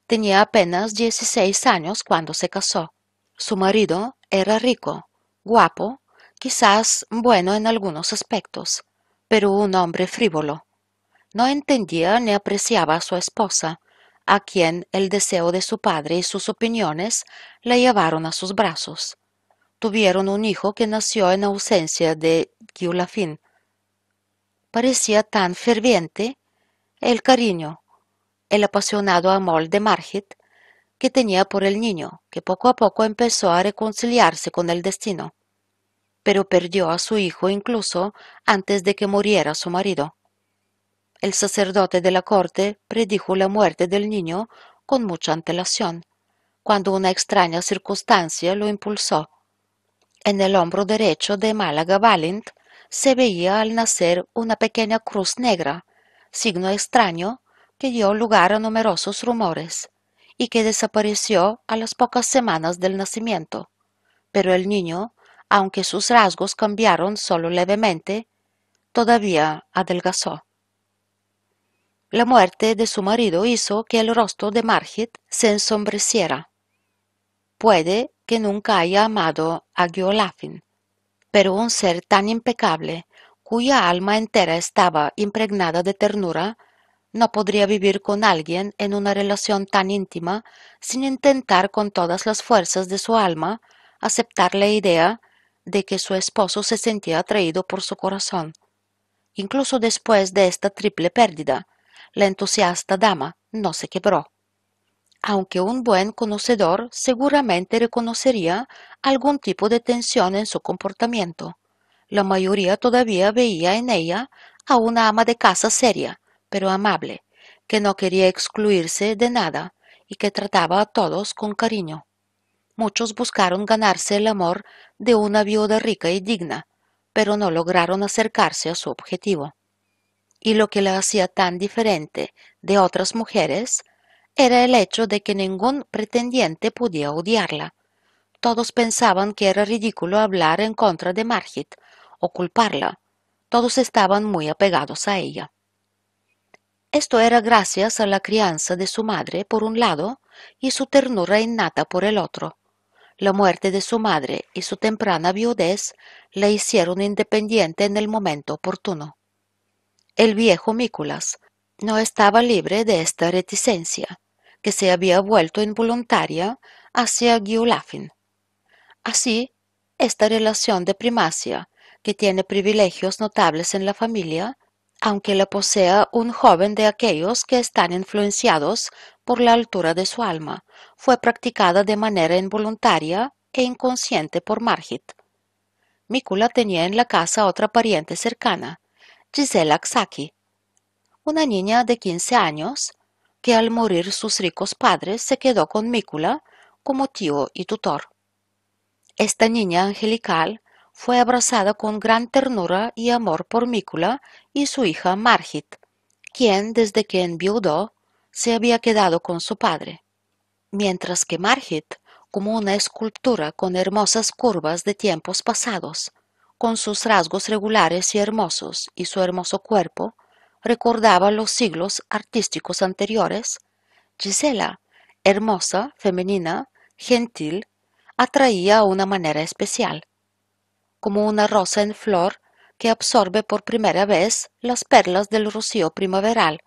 Tenía apenas 16 años cuando se casó. Su marido era rico, guapo, quizás bueno en algunos aspectos, pero un hombre frívolo. No entendía ni apreciaba a su esposa, a quien el deseo de su padre y sus opiniones la llevaron a sus brazos tuvieron un hijo que nació en ausencia de Giulafin. Parecía tan ferviente el cariño, el apasionado amor de Margit que tenía por el niño, que poco a poco empezó a reconciliarse con el destino, pero perdió a su hijo incluso antes de que muriera su marido. El sacerdote de la corte predijo la muerte del niño con mucha antelación, cuando una extraña circunstancia lo impulsó en el hombro derecho de Málaga Valent se veía al nacer una pequeña cruz negra, signo extraño que dio lugar a numerosos rumores y que desapareció a las pocas semanas del nacimiento. Pero el niño, aunque sus rasgos cambiaron solo levemente, todavía adelgazó. La muerte de su marido hizo que el rostro de Margit se ensombreciera. Puede que nunca haya amado a Giolafin, pero un ser tan impecable, cuya alma entera estaba impregnada de ternura, no podría vivir con alguien en una relación tan íntima sin intentar con todas las fuerzas de su alma aceptar la idea de que su esposo se sentía atraído por su corazón. Incluso después de esta triple pérdida, la entusiasta dama no se quebró aunque un buen conocedor seguramente reconocería algún tipo de tensión en su comportamiento. La mayoría todavía veía en ella a una ama de casa seria, pero amable, que no quería excluirse de nada y que trataba a todos con cariño. Muchos buscaron ganarse el amor de una viuda rica y digna, pero no lograron acercarse a su objetivo. Y lo que la hacía tan diferente de otras mujeres era el hecho de que ningún pretendiente podía odiarla. Todos pensaban que era ridículo hablar en contra de Margit o culparla. Todos estaban muy apegados a ella. Esto era gracias a la crianza de su madre por un lado y su ternura innata por el otro. La muerte de su madre y su temprana viudez la hicieron independiente en el momento oportuno. El viejo Mícolas no estaba libre de esta reticencia que se había vuelto involuntaria hacia Giulafin. Así, esta relación de primacia, que tiene privilegios notables en la familia, aunque la posea un joven de aquellos que están influenciados por la altura de su alma, fue practicada de manera involuntaria e inconsciente por Margit. Mikula tenía en la casa otra pariente cercana, Gisela Xaki, una niña de 15 años, que al morir sus ricos padres se quedó con Mícula como tío y tutor. Esta niña angelical fue abrazada con gran ternura y amor por Mícula y su hija Margit, quien desde que enviudó se había quedado con su padre, mientras que Margit, como una escultura con hermosas curvas de tiempos pasados, con sus rasgos regulares y hermosos y su hermoso cuerpo, recordaba los siglos artísticos anteriores, Gisela, hermosa, femenina, gentil, atraía a una manera especial, como una rosa en flor que absorbe por primera vez las perlas del rocío primaveral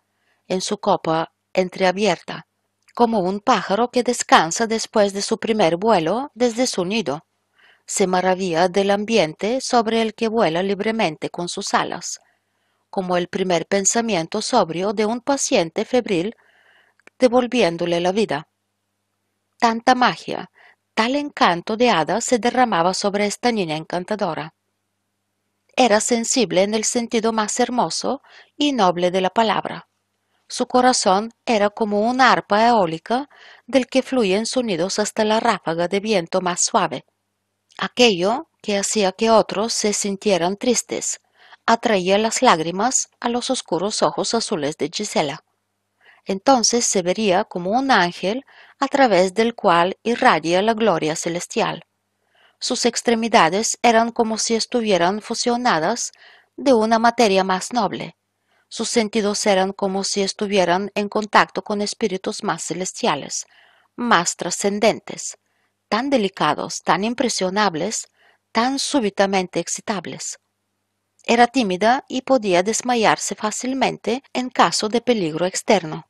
en su copa entreabierta, como un pájaro que descansa después de su primer vuelo desde su nido. Se maravilla del ambiente sobre el que vuela libremente con sus alas, como el primer pensamiento sobrio de un paciente febril devolviéndole la vida. Tanta magia, tal encanto de hada se derramaba sobre esta niña encantadora. Era sensible en el sentido más hermoso y noble de la palabra. Su corazón era como una arpa eólica del que fluyen sonidos hasta la ráfaga de viento más suave. Aquello que hacía que otros se sintieran tristes atraía las lágrimas a los oscuros ojos azules de Gisela entonces se vería como un ángel a través del cual irradia la gloria celestial. Sus extremidades eran como si estuvieran fusionadas de una materia más noble. Sus sentidos eran como si estuvieran en contacto con espíritus más celestiales, más trascendentes, tan delicados, tan impresionables, tan súbitamente excitables. Era tímida y podía desmayarse fácilmente en caso de peligro externo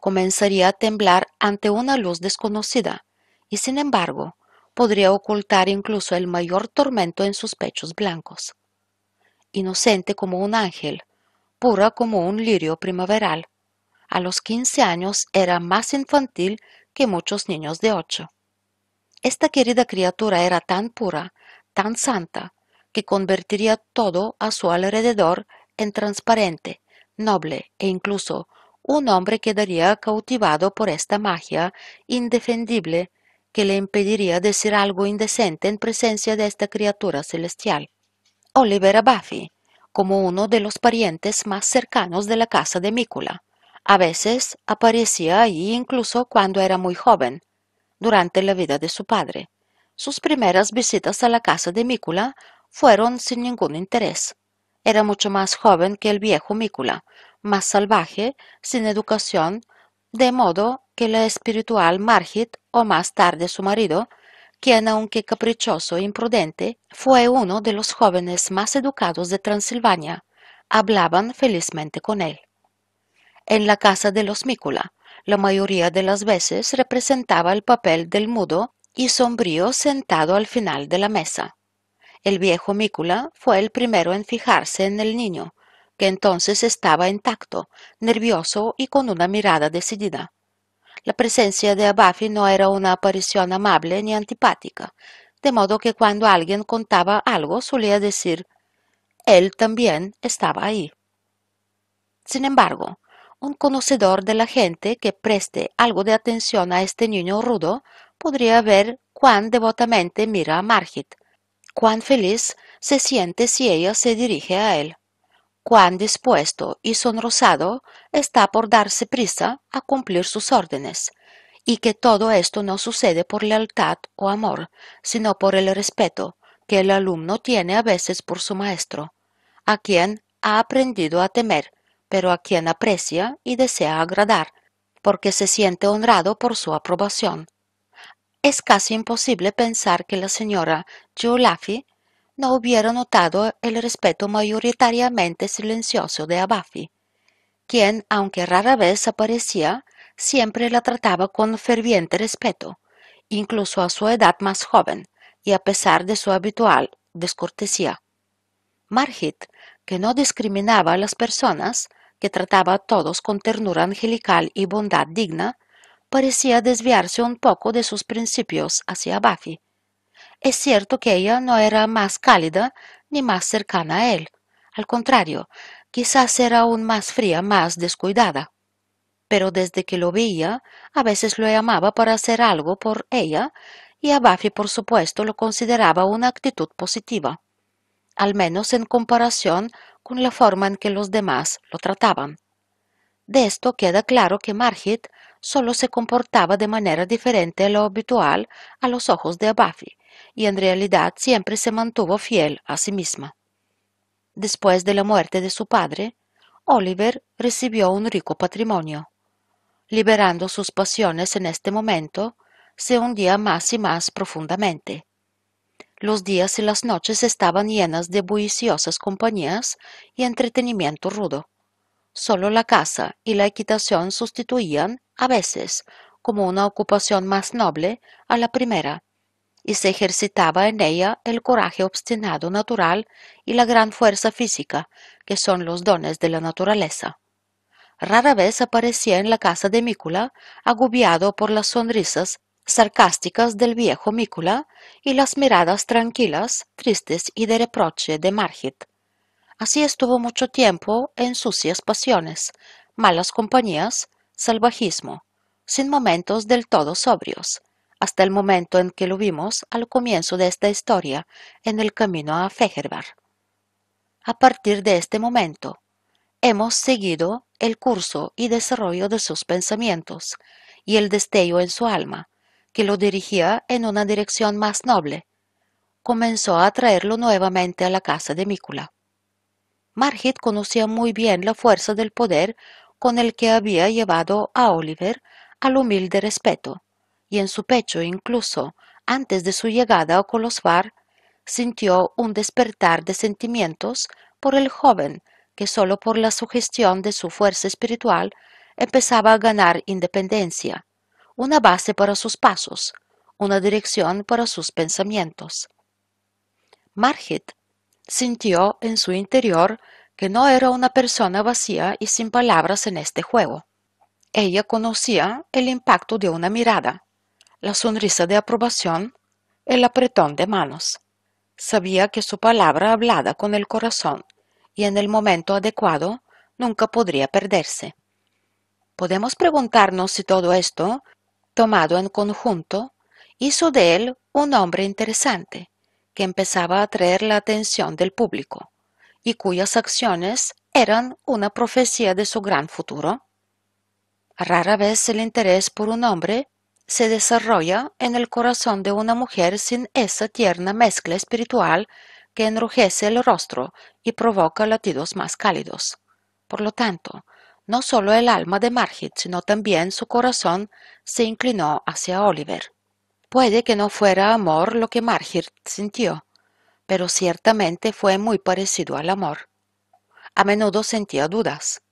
comenzaría a temblar ante una luz desconocida, y sin embargo podría ocultar incluso el mayor tormento en sus pechos blancos. Inocente como un ángel, pura como un lirio primaveral, a los quince años era más infantil que muchos niños de ocho. Esta querida criatura era tan pura, tan santa, que convertiría todo a su alrededor en transparente, noble e incluso un hombre quedaría cautivado por esta magia indefendible que le impediría decir algo indecente en presencia de esta criatura celestial. Oliver Buffy, como uno de los parientes más cercanos de la casa de Mícula. A veces aparecía allí incluso cuando era muy joven, durante la vida de su padre. Sus primeras visitas a la casa de Mícula fueron sin ningún interés. Era mucho más joven que el viejo Mícula, más salvaje, sin educación, de modo que la espiritual Margit, o más tarde su marido, quien aunque caprichoso e imprudente, fue uno de los jóvenes más educados de Transilvania, hablaban felizmente con él. En la casa de los Mícula, la mayoría de las veces representaba el papel del mudo y sombrío sentado al final de la mesa. El viejo Mícula fue el primero en fijarse en el niño, que entonces estaba intacto, nervioso y con una mirada decidida. La presencia de Abafi no era una aparición amable ni antipática, de modo que cuando alguien contaba algo solía decir, él también estaba ahí. Sin embargo, un conocedor de la gente que preste algo de atención a este niño rudo podría ver cuán devotamente mira a Margit, cuán feliz se siente si ella se dirige a él cuán dispuesto y sonrosado está por darse prisa a cumplir sus órdenes, y que todo esto no sucede por lealtad o amor, sino por el respeto que el alumno tiene a veces por su maestro, a quien ha aprendido a temer, pero a quien aprecia y desea agradar, porque se siente honrado por su aprobación. Es casi imposible pensar que la señora Giolafi no hubiera notado el respeto mayoritariamente silencioso de Abafi, quien, aunque rara vez aparecía, siempre la trataba con ferviente respeto, incluso a su edad más joven y a pesar de su habitual descortesía. Margit, que no discriminaba a las personas, que trataba a todos con ternura angelical y bondad digna, parecía desviarse un poco de sus principios hacia Abafi, es cierto que ella no era más cálida ni más cercana a él. Al contrario, quizás era aún más fría, más descuidada. pero desde que lo veía, a veces lo llamaba para hacer algo por ella, y a Buffy, por supuesto, lo consideraba una actitud positiva, al menos en comparación con la forma en que los demás lo trataban. De esto queda claro que Margit solo se comportaba de manera diferente a lo habitual a los ojos de Buffy, y en realidad siempre se mantuvo fiel a sí misma. Después de la muerte de su padre, Oliver recibió un rico patrimonio. Liberando sus pasiones en este momento, se hundía más y más profundamente. Los días y las noches estaban llenas de bulliciosas compañías y entretenimiento rudo. Solo la caza y la equitación sustituían, a veces, como una ocupación más noble, a la primera, y se ejercitaba en ella el coraje obstinado natural y la gran fuerza física, que son los dones de la naturaleza. Rara vez aparecía en la casa de Mícula, agobiado por las sonrisas sarcásticas del viejo Mícula y las miradas tranquilas, tristes y de reproche de Margit. Así estuvo mucho tiempo en sucias pasiones, malas compañías, salvajismo, sin momentos del todo sobrios, hasta el momento en que lo vimos al comienzo de esta historia en el camino a Fejerbar. A partir de este momento, hemos seguido el curso y desarrollo de sus pensamientos y el destello en su alma, que lo dirigía en una dirección más noble, comenzó a traerlo nuevamente a la casa de Mícula. Margit conocía muy bien la fuerza del poder con el que había llevado a Oliver al humilde respeto, y en su pecho incluso antes de su llegada a Colosvar sintió un despertar de sentimientos por el joven que sólo por la sugestión de su fuerza espiritual empezaba a ganar independencia, una base para sus pasos, una dirección para sus pensamientos. Margit sintió en su interior que no era una persona vacía y sin palabras en este juego. Ella conocía el impacto de una mirada, la sonrisa de aprobación, el apretón de manos. Sabía que su palabra hablada con el corazón y en el momento adecuado nunca podría perderse. Podemos preguntarnos si todo esto, tomado en conjunto, hizo de él un hombre interesante, que empezaba a atraer la atención del público, y cuyas acciones eran una profecía de su gran futuro. Rara vez el interés por un hombre se desarrolla en el corazón de una mujer sin esa tierna mezcla espiritual que enrojece el rostro y provoca latidos más cálidos. Por lo tanto, no solo el alma de Margit, sino también su corazón se inclinó hacia Oliver. Puede que no fuera amor lo que Margit sintió, pero ciertamente fue muy parecido al amor. A menudo sentía dudas.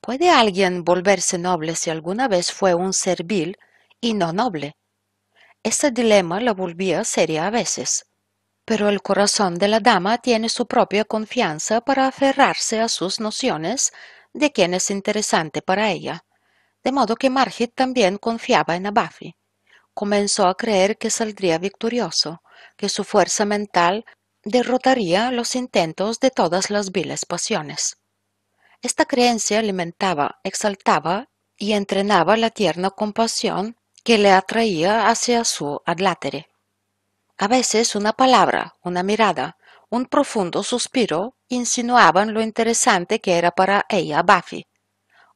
¿Puede alguien volverse noble si alguna vez fue un servil y no noble. Ese dilema la volvía seria a veces. Pero el corazón de la dama tiene su propia confianza para aferrarse a sus nociones de quién es interesante para ella, de modo que Margit también confiaba en Abafi. Comenzó a creer que saldría victorioso, que su fuerza mental derrotaría los intentos de todas las viles pasiones. Esta creencia alimentaba, exaltaba y entrenaba la tierna compasión que le atraía hacia su adlátere. A veces una palabra, una mirada, un profundo suspiro insinuaban lo interesante que era para ella Buffy.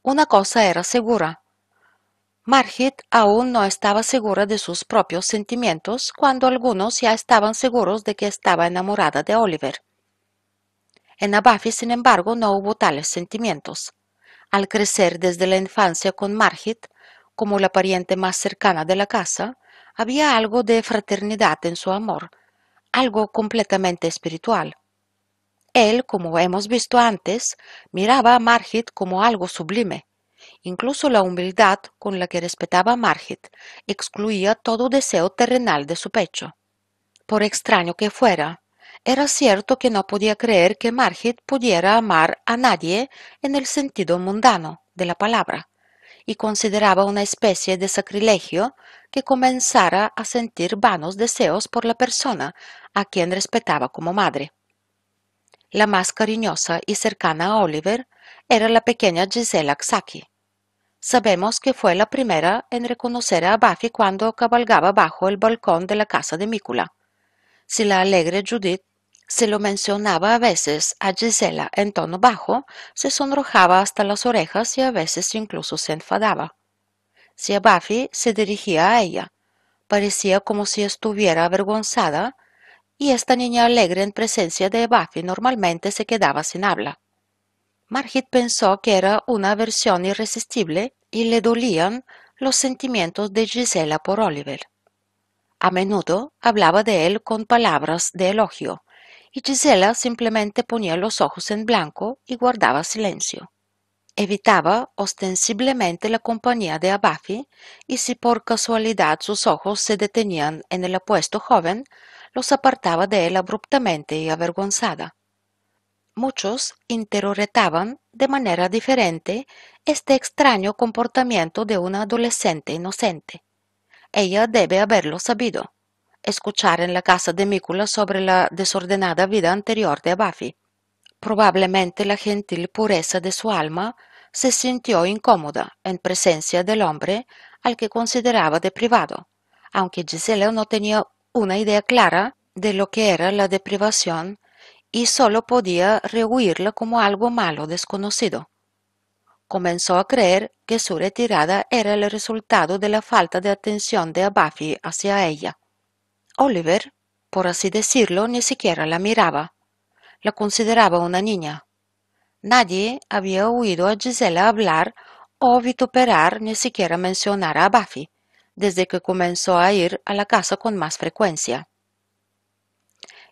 Una cosa era segura. Margit aún no estaba segura de sus propios sentimientos cuando algunos ya estaban seguros de que estaba enamorada de Oliver. En Buffy, sin embargo, no hubo tales sentimientos. Al crecer desde la infancia con Margit, como la pariente más cercana de la casa, había algo de fraternidad en su amor, algo completamente espiritual. Él, como hemos visto antes, miraba a Margit como algo sublime. Incluso la humildad con la que respetaba a Margit excluía todo deseo terrenal de su pecho. Por extraño que fuera, era cierto que no podía creer que Margit pudiera amar a nadie en el sentido mundano de la palabra y consideraba una especie de sacrilegio que comenzara a sentir vanos deseos por la persona a quien respetaba como madre. La más cariñosa y cercana a Oliver era la pequeña Gisela Xaki. Sabemos que fue la primera en reconocer a Buffy cuando cabalgaba bajo el balcón de la casa de Mícula. Si la alegre Judith se lo mencionaba a veces a Gisela en tono bajo, se sonrojaba hasta las orejas y a veces incluso se enfadaba. Si a Buffy se dirigía a ella, parecía como si estuviera avergonzada, y esta niña alegre en presencia de Buffy normalmente se quedaba sin habla. Margit pensó que era una aversión irresistible y le dolían los sentimientos de Gisela por Oliver. A menudo hablaba de él con palabras de elogio, y Gisela simplemente ponía los ojos en blanco y guardaba silencio. Evitaba ostensiblemente la compañía de Abafi y si por casualidad sus ojos se detenían en el apuesto joven, los apartaba de él abruptamente y avergonzada. Muchos interpretaban de manera diferente este extraño comportamiento de una adolescente inocente. Ella debe haberlo sabido. Escuchar en la casa de Mícula sobre la desordenada vida anterior de Buffy. Probablemente la gentil pureza de su alma se sintió incómoda en presencia del hombre al que consideraba deprivado, aunque Gisela no tenía una idea clara de lo que era la deprivación y solo podía rehuirla como algo malo desconocido. Comenzó a creer que su retirada era el resultado de la falta de atención de Buffy hacia ella. Oliver, por así decirlo, ni siquiera la miraba. La consideraba una niña. Nadie había oído a Gisela hablar o vituperar ni siquiera mencionar a Buffy, desde que comenzó a ir a la casa con más frecuencia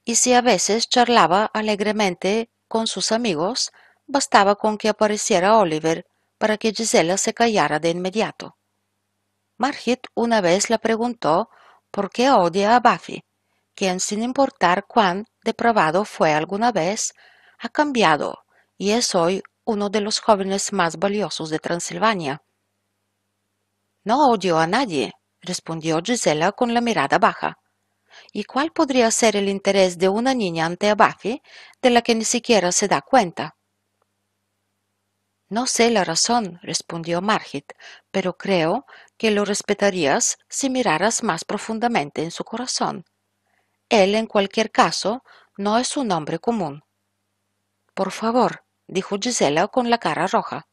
y si a veces charlaba alegremente con sus amigos, bastaba con que apareciera Oliver para que Gisela se callara de inmediato. Margit una vez le preguntó por qué odia a Buffy, quien sin importar cuán depravado fue alguna vez, ha cambiado y es hoy uno de los jóvenes más valiosos de Transilvania. No odio a nadie, respondió Gisela con la mirada baja. ¿Y cuál podría ser el interés de una niña ante a Buffy de la que ni siquiera se da cuenta? No sé la razón, respondió Margit, pero creo que lo respetarías si miraras más profundamente en su corazón. Él, en cualquier caso, no es un hombre común. Por favor, dijo Gisela con la cara roja.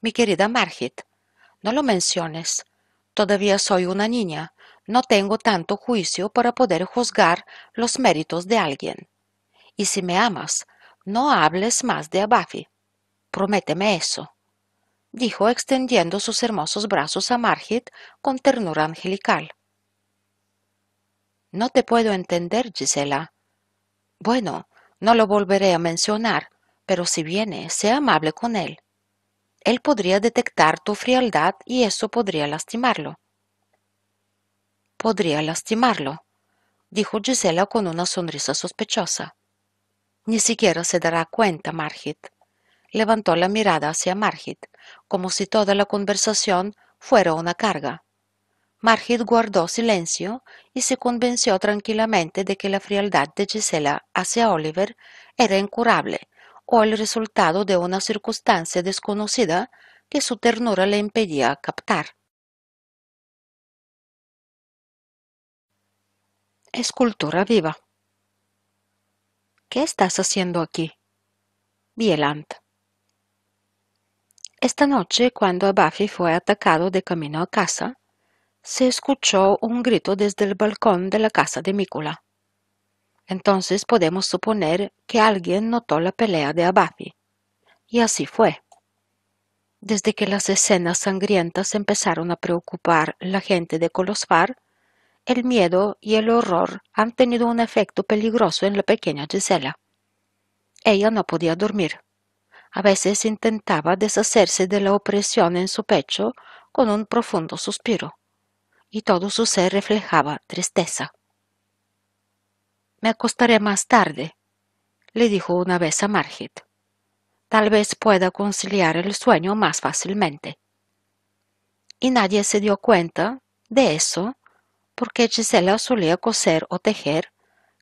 Mi querida Margit, no lo menciones. Todavía soy una niña no tengo tanto juicio para poder juzgar los méritos de alguien. Y si me amas, no hables más de Abafi. Prométeme eso, dijo extendiendo sus hermosos brazos a Margit con ternura angelical. No te puedo entender, Gisela. Bueno, no lo volveré a mencionar, pero si viene, sea amable con él. Él podría detectar tu frialdad y eso podría lastimarlo podría lastimarlo, dijo Gisela con una sonrisa sospechosa. Ni siquiera se dará cuenta, Margit. Levantó la mirada hacia Margit, como si toda la conversación fuera una carga. Margit guardó silencio y se convenció tranquilamente de que la frialdad de Gisela hacia Oliver era incurable o el resultado de una circunstancia desconocida que su ternura le impedía captar. Escultura viva. ¿Qué estás haciendo aquí? Bielant. Esta noche, cuando Buffy fue atacado de camino a casa, se escuchó un grito desde el balcón de la casa de Mícula. Entonces podemos suponer que alguien notó la pelea de Abafi. Y así fue. Desde que las escenas sangrientas empezaron a preocupar la gente de Colosfar, el miedo y el horror han tenido un efecto peligroso en la pequeña Gisela. Ella no podía dormir. A veces intentaba deshacerse de la opresión en su pecho con un profundo suspiro, y todo su ser reflejaba tristeza. Me acostaré más tarde, le dijo una vez a Margit. Tal vez pueda conciliar el sueño más fácilmente. Y nadie se dio cuenta de eso porque Gisela solía coser o tejer,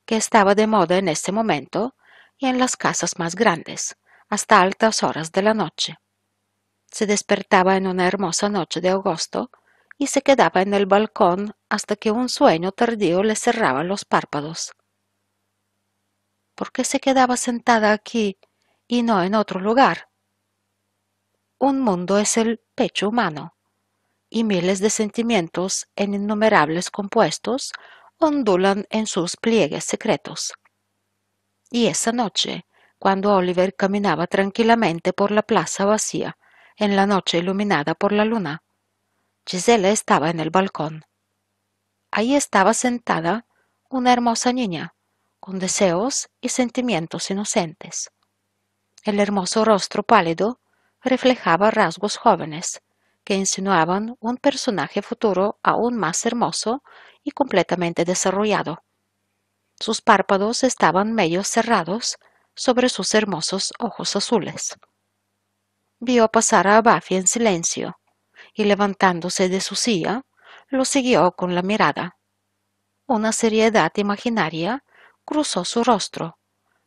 que estaba de moda en ese momento y en las casas más grandes, hasta altas horas de la noche. Se despertaba en una hermosa noche de agosto y se quedaba en el balcón hasta que un sueño tardío le cerraba los párpados. ¿Por qué se quedaba sentada aquí y no en otro lugar? Un mundo es el pecho humano y miles de sentimientos en innumerables compuestos ondulan en sus pliegues secretos. Y esa noche, cuando Oliver caminaba tranquilamente por la plaza vacía, en la noche iluminada por la luna, Gisela estaba en el balcón. Ahí estaba sentada una hermosa niña, con deseos y sentimientos inocentes. El hermoso rostro pálido reflejaba rasgos jóvenes que insinuaban un personaje futuro aún más hermoso y completamente desarrollado. Sus párpados estaban medio cerrados sobre sus hermosos ojos azules. Vio pasar a Buffy en silencio y levantándose de su silla, lo siguió con la mirada. Una seriedad imaginaria cruzó su rostro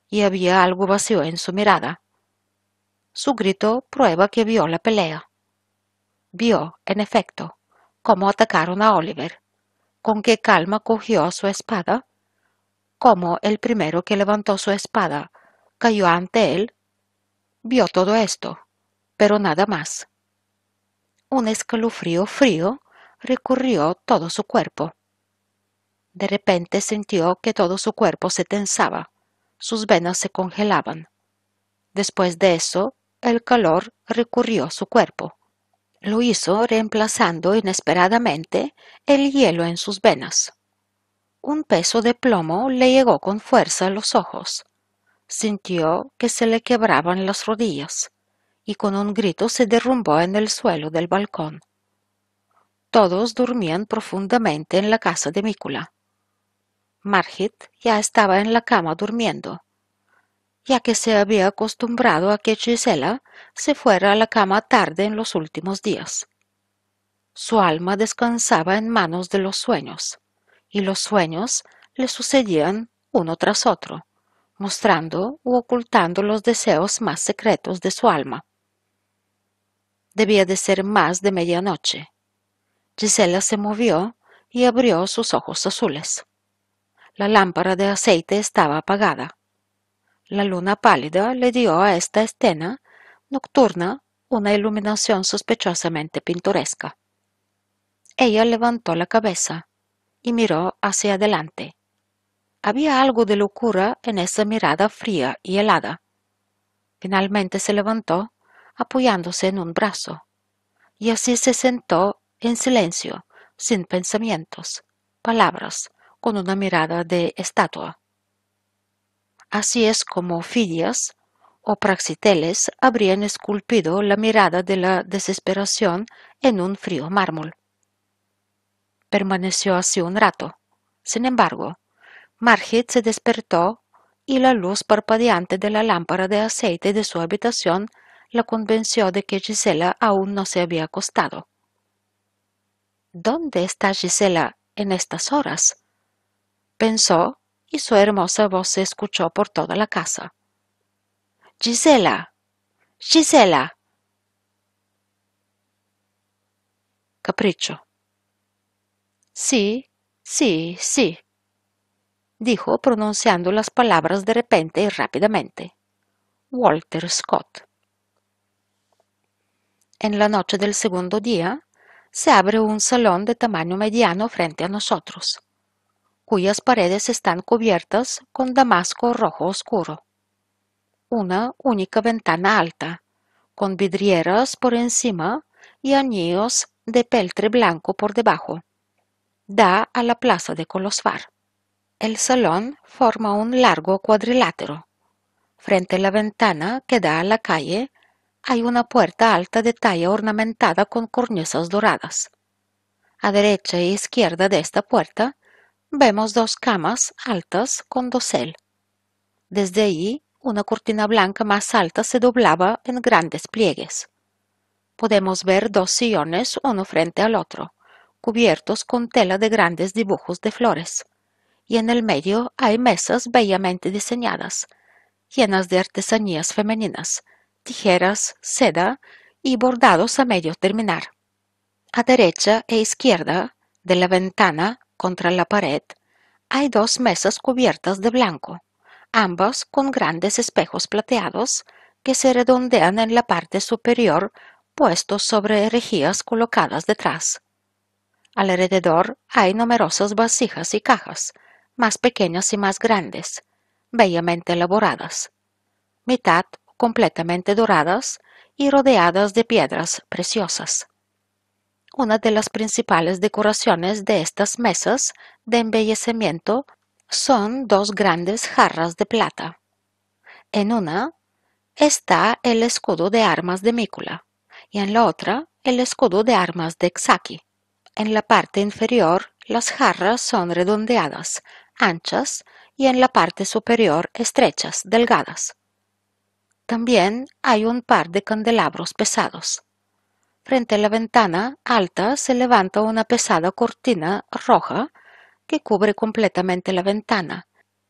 y había algo vacío en su mirada. Su grito prueba que vio la pelea. Vio, en efecto, cómo atacaron a Oliver, con qué calma cogió su espada, cómo el primero que levantó su espada cayó ante él. Vio todo esto, pero nada más. Un escalofrío frío recorrió todo su cuerpo. De repente sintió que todo su cuerpo se tensaba, sus venas se congelaban. Después de eso, el calor recorrió su cuerpo. Lo hizo reemplazando inesperadamente el hielo en sus venas. Un peso de plomo le llegó con fuerza a los ojos. Sintió que se le quebraban las rodillas y con un grito se derrumbó en el suelo del balcón. Todos dormían profundamente en la casa de Mícula. Margit ya estaba en la cama durmiendo, ya que se había acostumbrado a que Gisela se fuera a la cama tarde en los últimos días. Su alma descansaba en manos de los sueños, y los sueños le sucedían uno tras otro, mostrando u ocultando los deseos más secretos de su alma. Debía de ser más de medianoche. Gisela se movió y abrió sus ojos azules. La lámpara de aceite estaba apagada. La luna pálida le dio a esta escena nocturna una iluminación sospechosamente pintoresca. Ella levantó la cabeza y miró hacia adelante. Había algo de locura en esa mirada fría y helada. Finalmente se levantó, apoyándose en un brazo, y así se sentó en silencio, sin pensamientos, palabras, con una mirada de estatua. Así es como Fidias o Praxiteles habrían esculpido la mirada de la desesperación en un frío mármol. Permaneció así un rato. Sin embargo, Margit se despertó y la luz parpadeante de la lámpara de aceite de su habitación la convenció de que Gisela aún no se había acostado. ¿Dónde está Gisela en estas horas? pensó y su hermosa voz se escuchó por toda la casa. Gisela. Gisela. Capricho. Sí, sí, sí, dijo pronunciando las palabras de repente y rápidamente. Walter Scott. En la noche del segundo día, se abre un salón de tamaño mediano frente a nosotros cuyas paredes están cubiertas con damasco rojo oscuro. Una única ventana alta, con vidrieras por encima y anillos de peltre blanco por debajo, da a la plaza de Colosfar. El salón forma un largo cuadrilátero. Frente a la ventana que da a la calle hay una puerta alta de talla ornamentada con cornisas doradas. A derecha e izquierda de esta puerta vemos dos camas altas con dosel. Desde allí, una cortina blanca más alta se doblaba en grandes pliegues. Podemos ver dos sillones uno frente al otro, cubiertos con tela de grandes dibujos de flores, y en el medio hay mesas bellamente diseñadas, llenas de artesanías femeninas, tijeras, seda y bordados a medio terminar. A derecha e izquierda de la ventana contra la pared hay dos mesas cubiertas de blanco, ambas con grandes espejos plateados que se redondean en la parte superior puestos sobre rejillas colocadas detrás. Alrededor hay numerosas vasijas y cajas, más pequeñas y más grandes, bellamente elaboradas, mitad completamente doradas y rodeadas de piedras preciosas. Una de las principales decoraciones de estas mesas de embellecimiento son dos grandes jarras de plata. En una está el escudo de armas de Mícula y en la otra el escudo de armas de Xaki. En la parte inferior las jarras son redondeadas, anchas y en la parte superior estrechas, delgadas. También hay un par de candelabros pesados. Frente a la ventana alta se levanta una pesada cortina roja que cubre completamente la ventana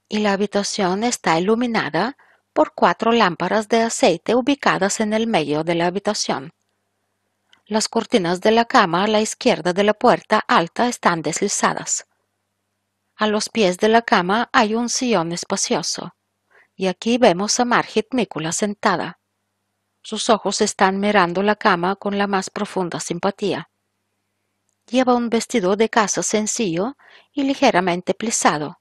y la habitación está iluminada por cuatro lámparas de aceite ubicadas en el medio de la habitación. Las cortinas de la cama a la izquierda de la puerta alta están deslizadas. A los pies de la cama hay un sillón espacioso, y aquí vemos a Margit Mícula sentada. Sus ojos están mirando la cama con la más profunda simpatía. Lleva un vestido de casa sencillo y ligeramente plisado,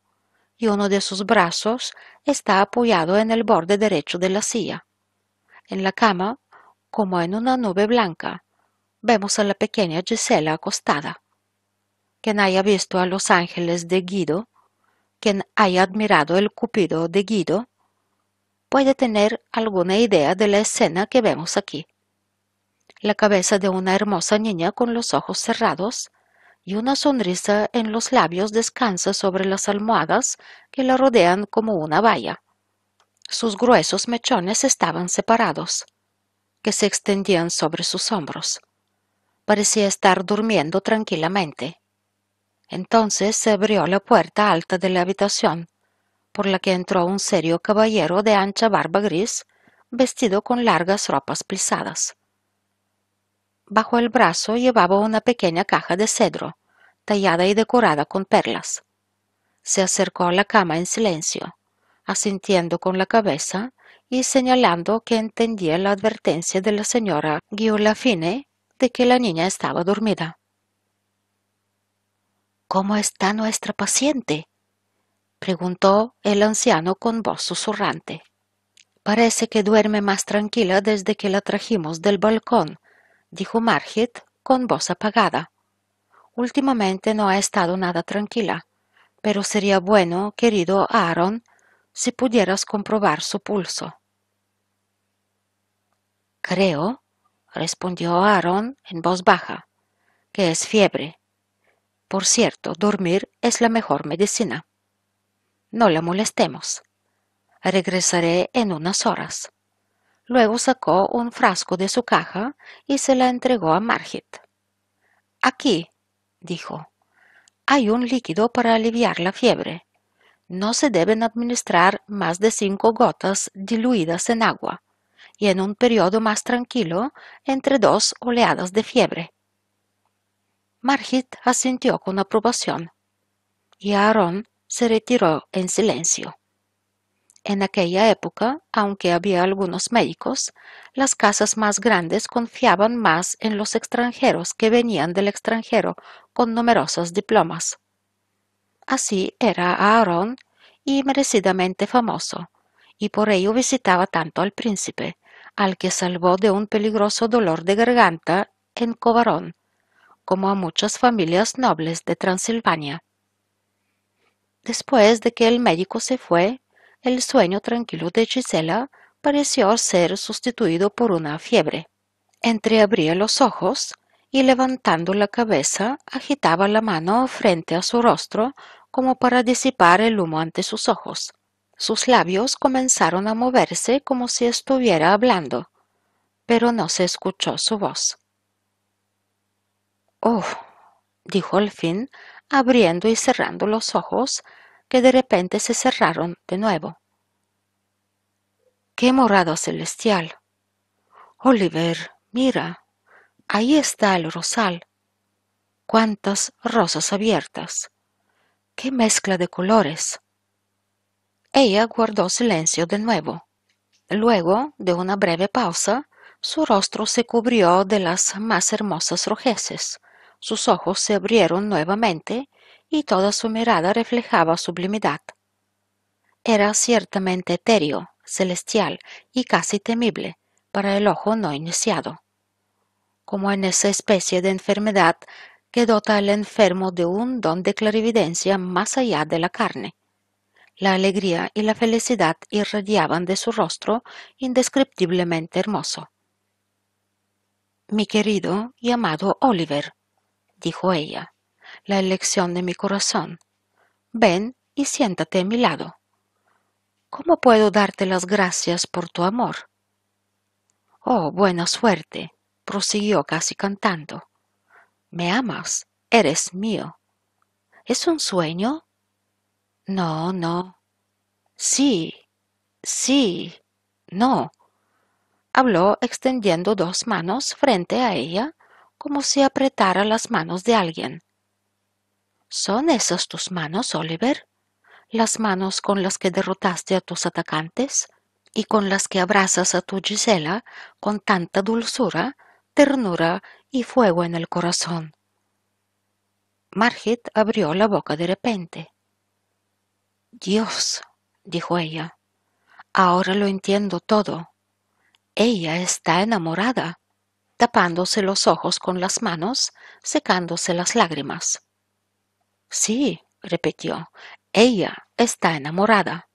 y uno de sus brazos está apoyado en el borde derecho de la silla. En la cama, como en una nube blanca, vemos a la pequeña Gisela acostada. Quien haya visto a los ángeles de Guido, quien haya admirado el Cupido de Guido, puede tener alguna idea de la escena que vemos aquí. La cabeza de una hermosa niña con los ojos cerrados y una sonrisa en los labios descansa sobre las almohadas que la rodean como una valla. Sus gruesos mechones estaban separados, que se extendían sobre sus hombros parecía estar durmiendo tranquilamente. Entonces se abrió la puerta alta de la habitación, por la que entró un serio caballero de ancha barba gris, vestido con largas ropas plisadas. Bajo el brazo llevaba una pequeña caja de cedro, tallada y decorada con perlas. Se acercó a la cama en silencio, asintiendo con la cabeza y señalando que entendía la advertencia de la señora Giolafine que la niña estaba dormida. ¿Cómo está nuestra paciente? preguntó el anciano con voz susurrante. Parece que duerme más tranquila desde que la trajimos del balcón, dijo Margit con voz apagada. Últimamente no ha estado nada tranquila, pero sería bueno, querido Aaron, si pudieras comprobar su pulso. Creo, respondió Aaron en voz baja, que es fiebre. Por cierto, dormir es la mejor medicina. No la molestemos. Regresaré en unas horas. Luego sacó un frasco de su caja y se la entregó a Margit. Aquí, dijo, hay un líquido para aliviar la fiebre. No se deben administrar más de cinco gotas diluidas en agua y en un periodo más tranquilo entre dos oleadas de fiebre. Margit asintió con aprobación y Aaron se retiró en silencio. En aquella época, aunque había algunos médicos, las casas más grandes confiaban más en los extranjeros que venían del extranjero con numerosos diplomas. Así era Aaron y merecidamente famoso, y por ello visitaba tanto al príncipe, al que salvó de un peligroso dolor de garganta en Cobarón, como a muchas familias nobles de Transilvania. Después de que el médico se fue, el sueño tranquilo de Gisela pareció ser sustituido por una fiebre. Entreabría los ojos y levantando la cabeza agitaba la mano frente a su rostro como para disipar el humo ante sus ojos. Sus labios comenzaron a moverse como si estuviera hablando, pero no se escuchó su voz. Oh, dijo al fin, abriendo y cerrando los ojos, que de repente se cerraron de nuevo. ¡Qué morada celestial! Oliver, Mira, ahí está el rosal. Cuántas rosas abiertas. Qué mezcla de colores. Ella guardó silencio de nuevo. Luego de una breve pausa, su rostro se cubrió de las más hermosas rojeces, sus ojos se abrieron nuevamente y toda su mirada reflejaba sublimidad. Era ciertamente etéreo, celestial y casi temible para el ojo no iniciado. Como en esa especie de enfermedad que dota al enfermo de un don de clarividencia más allá de la carne. La alegría y la felicidad irradiaban de su rostro indescriptiblemente hermoso. Mi querido y amado Oliver, dijo ella, la elección de mi corazón. Ven y siéntate a mi lado. ¿Cómo puedo darte las gracias por tu amor? Oh, buena suerte, prosiguió casi cantando. Me amas, eres mío. ¿Es un sueño? No, no. Sí, sí, no. Habló extendiendo dos manos frente a ella como si apretara las manos de alguien. ¿Son esas tus manos, Oliver? ¿Las manos con las que derrotaste a tus atacantes y con las que abrazas a tu Gisela con tanta dulzura, ternura y fuego en el corazón? Margit abrió la boca de repente. Dios, dijo ella, ahora lo entiendo todo. Ella está enamorada, tapándose los ojos con las manos, secándose las lágrimas. Sí, repitió, ella está enamorada.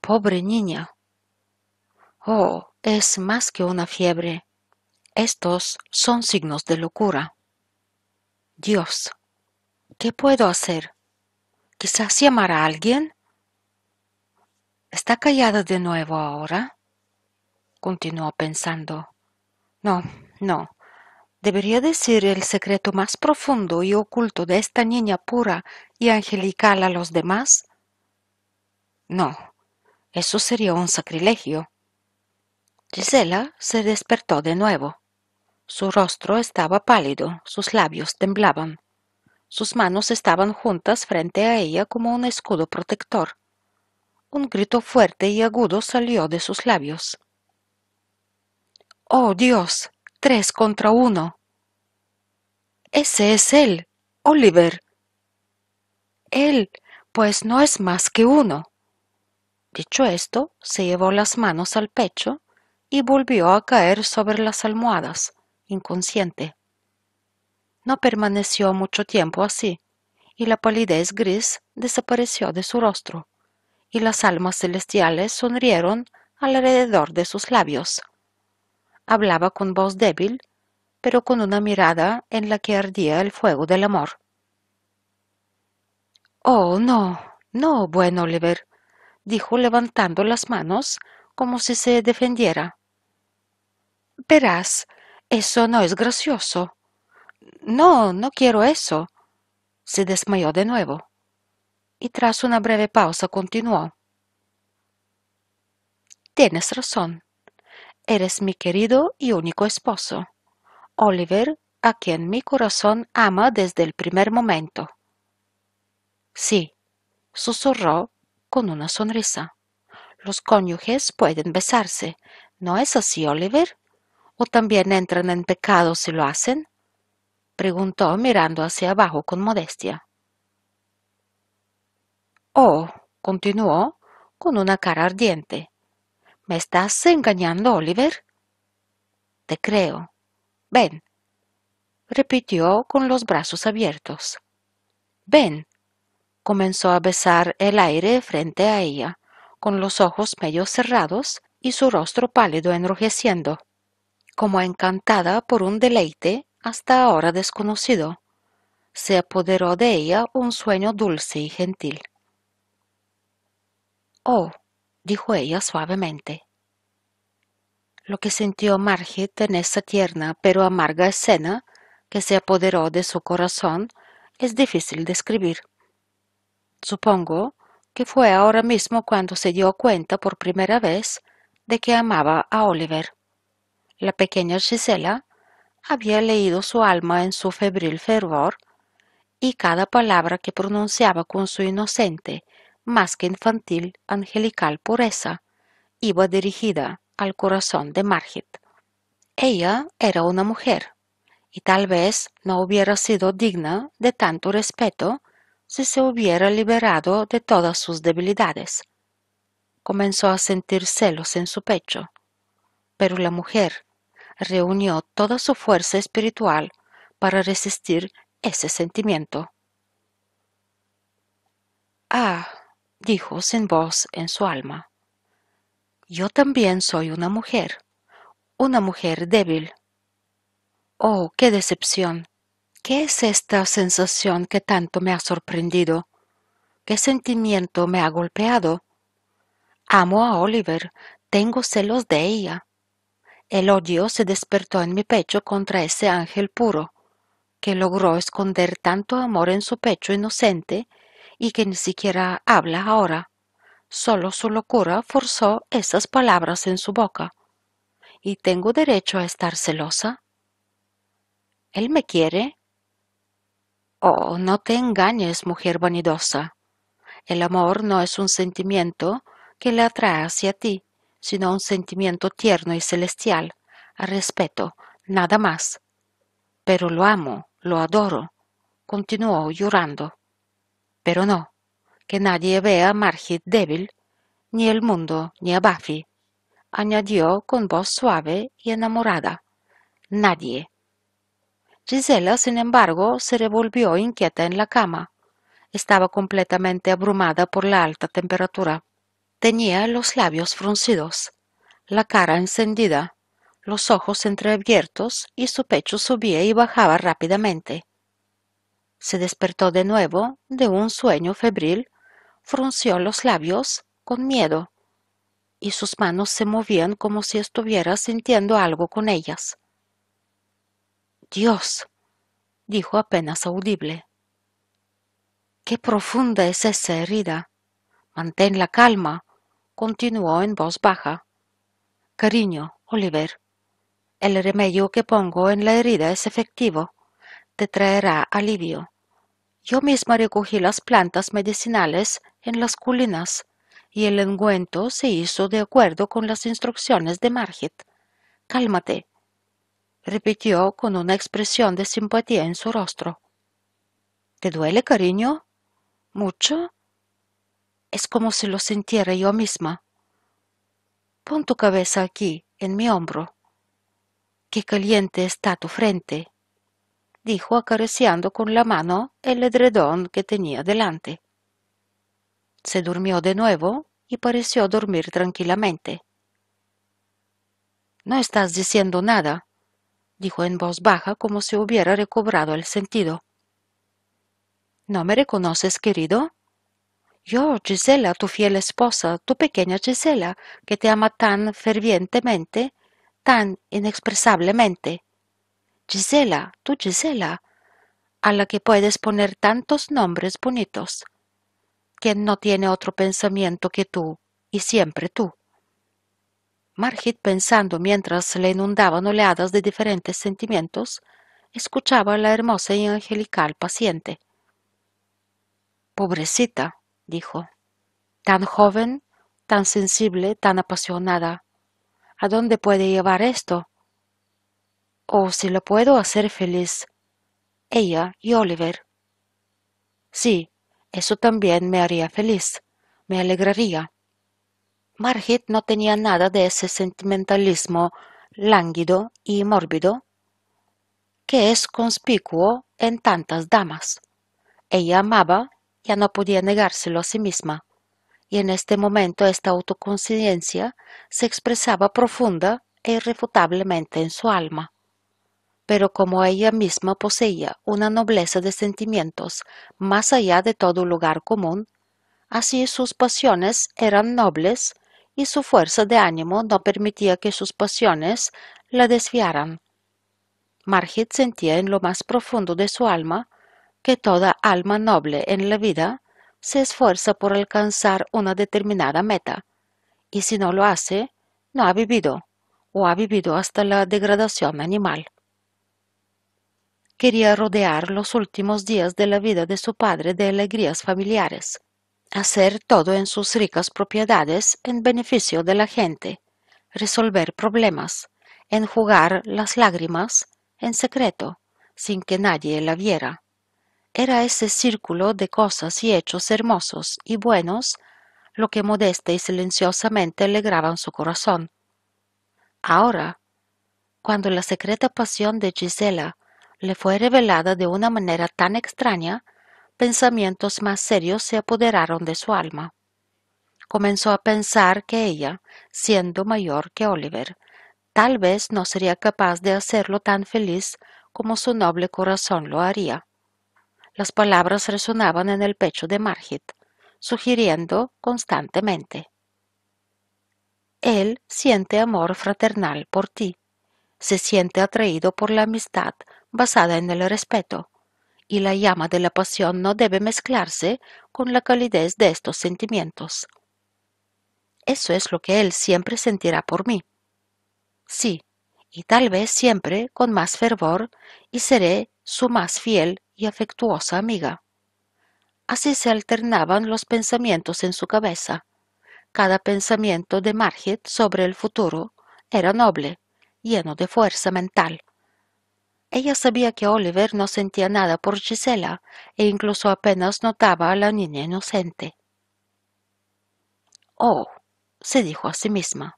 Pobre niña. Oh, es más que una fiebre. Estos son signos de locura. Dios, ¿qué puedo hacer? Quizás llamar a alguien. ¿Está callada de nuevo ahora? continuó pensando. No, no. Debería decir el secreto más profundo y oculto de esta niña pura y angelical a los demás. No, eso sería un sacrilegio. Gisela se despertó de nuevo. Su rostro estaba pálido, sus labios temblaban. Sus manos estaban juntas frente a ella como un escudo protector. Un grito fuerte y agudo salió de sus labios. Oh Dios, tres contra uno. Ese es él, Oliver. Él, pues no es más que uno. Dicho esto, se llevó las manos al pecho y volvió a caer sobre las almohadas, inconsciente. No permaneció mucho tiempo así, y la palidez gris desapareció de su rostro, y las almas celestiales sonrieron alrededor de sus labios hablaba con voz débil, pero con una mirada en la que ardía el fuego del amor. Oh, no, no, buen Oliver, dijo levantando las manos como si se defendiera. Verás, eso no es gracioso. No, no quiero eso. Se desmayó de nuevo. Y tras una breve pausa continuó. Tienes razón. Eres mi querido y único esposo, Oliver, a quien mi corazón ama desde el primer momento. Sí, susurró con una sonrisa. Los cónyuges pueden besarse, ¿no es así, Oliver? ¿O también entran en pecado si lo hacen? preguntó mirando hacia abajo con modestia. Oh, continuó con una cara ardiente. ¿Me estás engañando, Oliver? Te creo. Ven, repitió con los brazos abiertos. Ven. Comenzó a besar el aire frente a ella, con los ojos medio cerrados y su rostro pálido enrojeciendo, como encantada por un deleite hasta ahora desconocido. Se apoderó de ella un sueño dulce y gentil. Oh, dijo ella suavemente. Lo que sintió Margit en esa tierna pero amarga escena que se apoderó de su corazón es difícil describir. Supongo que fue ahora mismo cuando se dio cuenta por primera vez de que amaba a Oliver. La pequeña Gisela había leído su alma en su febril fervor y cada palabra que pronunciaba con su inocente, más que infantil, angelical pureza, iba dirigida al corazón de Margit. Ella era una mujer, y tal vez no hubiera sido digna de tanto respeto si se hubiera liberado de todas sus debilidades. Comenzó a sentir celos en su pecho, pero la mujer reunió toda su fuerza espiritual para resistir ese sentimiento. Ah, dijo sin voz en su alma, yo también soy una mujer, una mujer débil. Oh, qué decepción. ¿Qué es esta sensación que tanto me ha sorprendido? ¿Qué sentimiento me ha golpeado? Amo a Oliver, tengo celos de ella. El odio se despertó en mi pecho contra ese ángel puro, que logró esconder tanto amor en su pecho inocente y que ni siquiera habla ahora. Solo su locura forzó esas palabras en su boca. ¿Y tengo derecho a estar celosa? ¿Él me quiere? Oh, no te engañes, mujer vanidosa. El amor no es un sentimiento que le atrae hacia ti, sino un sentimiento tierno y celestial, a respeto, nada más. Pero lo amo, lo adoro, continuó llorando. Pero no, que nadie vea a Margit débil, ni el mundo, ni a Buffy, añadió con voz suave y enamorada. Nadie. Gisela, sin embargo, se revolvió inquieta en la cama. Estaba completamente abrumada por la alta temperatura. Tenía los labios fruncidos, la cara encendida, los ojos entreabiertos y su pecho subía y bajaba rápidamente. Se despertó de nuevo de un sueño febril frunció los labios con miedo y sus manos se movían como si estuviera sintiendo algo con ellas. Dios, dijo apenas audible. Qué profunda es esa herida. Mantén la calma, continuó en voz baja. Cariño, Oliver, el remedio que pongo en la herida es efectivo. Te traerá alivio. Yo misma recogí las plantas medicinales en las colinas y el ungüento se hizo de acuerdo con las instrucciones de Margit. Cálmate, repitió con una expresión de simpatía en su rostro. ¿Te duele, cariño? ¿Mucho? Es como si lo sintiera yo misma. Pon tu cabeza aquí, en mi hombro. Qué caliente está tu frente dijo acariciando con la mano el edredón que tenía delante. Se durmió de nuevo y pareció dormir tranquilamente. No estás diciendo nada, dijo en voz baja como si hubiera recobrado el sentido. ¿No me reconoces, querido? Yo, Gisela, tu fiel esposa, tu pequeña Gisela, que te ama tan fervientemente, tan inexpresablemente. Gisela, tu Gisela, a la que puedes poner tantos nombres bonitos, quien no tiene otro pensamiento que tú, y siempre tú. Margit, pensando mientras le inundaban oleadas de diferentes sentimientos, escuchaba a la hermosa y angelical paciente. Pobrecita, dijo, tan joven, tan sensible, tan apasionada. ¿A dónde puede llevar esto? O si la puedo hacer feliz, ella y Oliver. Sí, eso también me haría feliz, me alegraría. Margit no tenía nada de ese sentimentalismo lánguido y mórbido que es conspicuo en tantas damas. Ella amaba, ya no podía negárselo a sí misma, y en este momento esta autoconciencia se expresaba profunda e irrefutablemente en su alma pero como ella misma poseía una nobleza de sentimientos más allá de todo lugar común, así sus pasiones eran nobles y su fuerza de ánimo no permitía que sus pasiones la desviaran. Margit sentía en lo más profundo de su alma que toda alma noble en la vida se esfuerza por alcanzar una determinada meta, y si no lo hace, no ha vivido, o ha vivido hasta la degradación animal. Quería rodear los últimos días de la vida de su padre de alegrías familiares, hacer todo en sus ricas propiedades en beneficio de la gente, resolver problemas, enjugar las lágrimas en secreto, sin que nadie la viera. Era ese círculo de cosas y hechos hermosos y buenos lo que modesta y silenciosamente alegraban su corazón. Ahora, cuando la secreta pasión de Gisela le fue revelada de una manera tan extraña, pensamientos más serios se apoderaron de su alma. Comenzó a pensar que ella, siendo mayor que Oliver, tal vez no sería capaz de hacerlo tan feliz como su noble corazón lo haría. Las palabras resonaban en el pecho de Margit, sugiriendo constantemente. Él siente amor fraternal por ti, se siente atraído por la amistad basada en el respeto, y la llama de la pasión no debe mezclarse con la calidez de estos sentimientos. Eso es lo que él siempre sentirá por mí. Sí, y tal vez siempre con más fervor, y seré su más fiel y afectuosa amiga. Así se alternaban los pensamientos en su cabeza. Cada pensamiento de Margit sobre el futuro era noble, lleno de fuerza mental. Ella sabía que Oliver no sentía nada por Gisela e incluso apenas notaba a la niña inocente. Oh, se dijo a sí misma,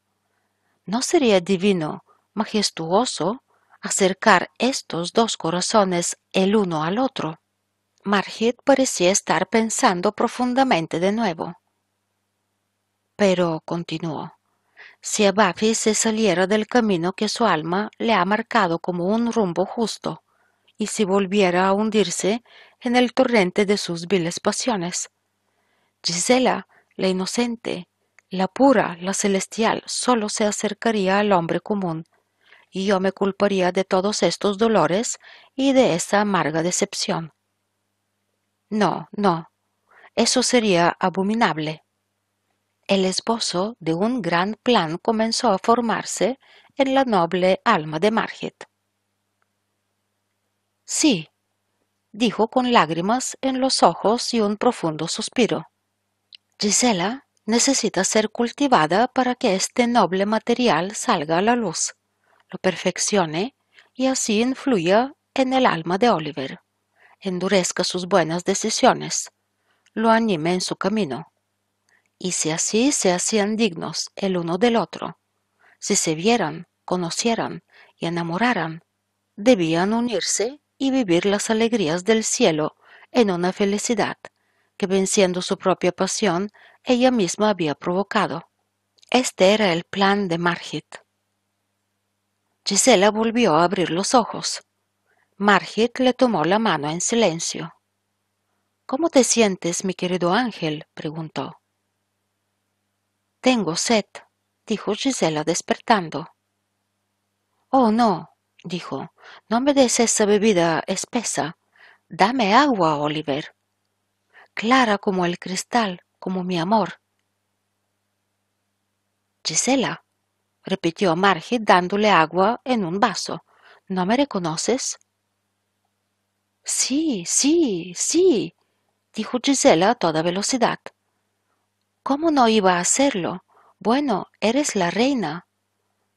¿no sería divino, majestuoso, acercar estos dos corazones el uno al otro? Margit parecía estar pensando profundamente de nuevo. Pero continuó, si Buffy se saliera del camino que su alma le ha marcado como un rumbo justo, y si volviera a hundirse en el torrente de sus viles pasiones. Gisela, la inocente, la pura, la celestial, solo se acercaría al hombre común, y yo me culparía de todos estos dolores y de esa amarga decepción. No, no, eso sería abominable el esbozo de un gran plan comenzó a formarse en la noble alma de Margit. Sí, dijo con lágrimas en los ojos y un profundo suspiro. Gisela necesita ser cultivada para que este noble material salga a la luz, lo perfeccione y así influya en el alma de Oliver, endurezca sus buenas decisiones, lo anime en su camino y si así se hacían dignos el uno del otro, si se vieran, conocieran y enamoraran, debían unirse y vivir las alegrías del cielo en una felicidad que venciendo su propia pasión ella misma había provocado. Este era el plan de Margit. Gisela volvió a abrir los ojos. Margit le tomó la mano en silencio. ¿Cómo te sientes, mi querido ángel? preguntó. Tengo sed, dijo Gisela despertando. Oh, no, dijo, no me des esa bebida espesa. Dame agua, Oliver. Clara como el cristal, como mi amor. Gisela, repitió Margit dándole agua en un vaso. ¿No me reconoces? Sí, sí, sí, dijo Gisela a toda velocidad. ¿Cómo no iba a hacerlo? Bueno, eres la reina.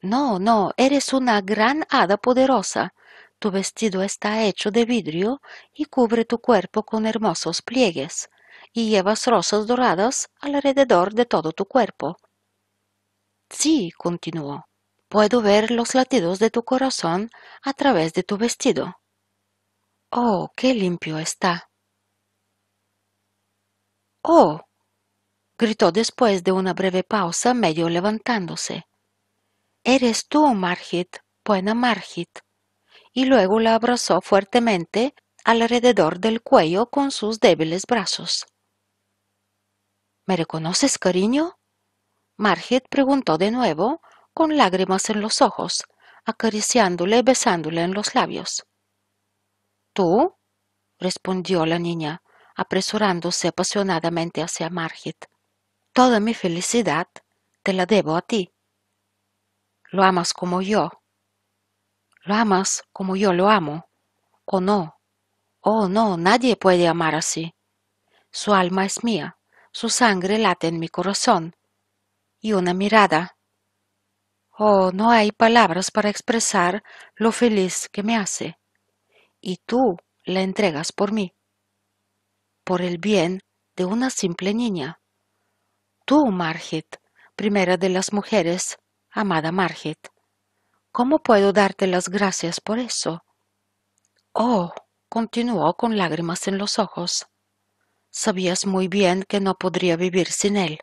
No, no, eres una gran hada poderosa. Tu vestido está hecho de vidrio y cubre tu cuerpo con hermosos pliegues, y llevas rosas doradas alrededor de todo tu cuerpo. Sí, continuó, puedo ver los latidos de tu corazón a través de tu vestido. Oh, qué limpio está. Oh, gritó después de una breve pausa medio levantándose. Eres tú, Margit, buena Margit. Y luego la abrazó fuertemente alrededor del cuello con sus débiles brazos. ¿Me reconoces, cariño? Margit preguntó de nuevo, con lágrimas en los ojos, acariciándole y besándole en los labios. ¿Tú? respondió la niña, apresurándose apasionadamente hacia Margit. Toda mi felicidad te la debo a ti. Lo amas como yo. Lo amas como yo lo amo. ¿O no? Oh, no, nadie puede amar así. Su alma es mía, su sangre late en mi corazón. Y una mirada. Oh, no hay palabras para expresar lo feliz que me hace. Y tú la entregas por mí. Por el bien de una simple niña. Tú, Margit, primera de las mujeres, amada Margit. ¿Cómo puedo darte las gracias por eso? Oh, continuó con lágrimas en los ojos. Sabías muy bien que no podría vivir sin él.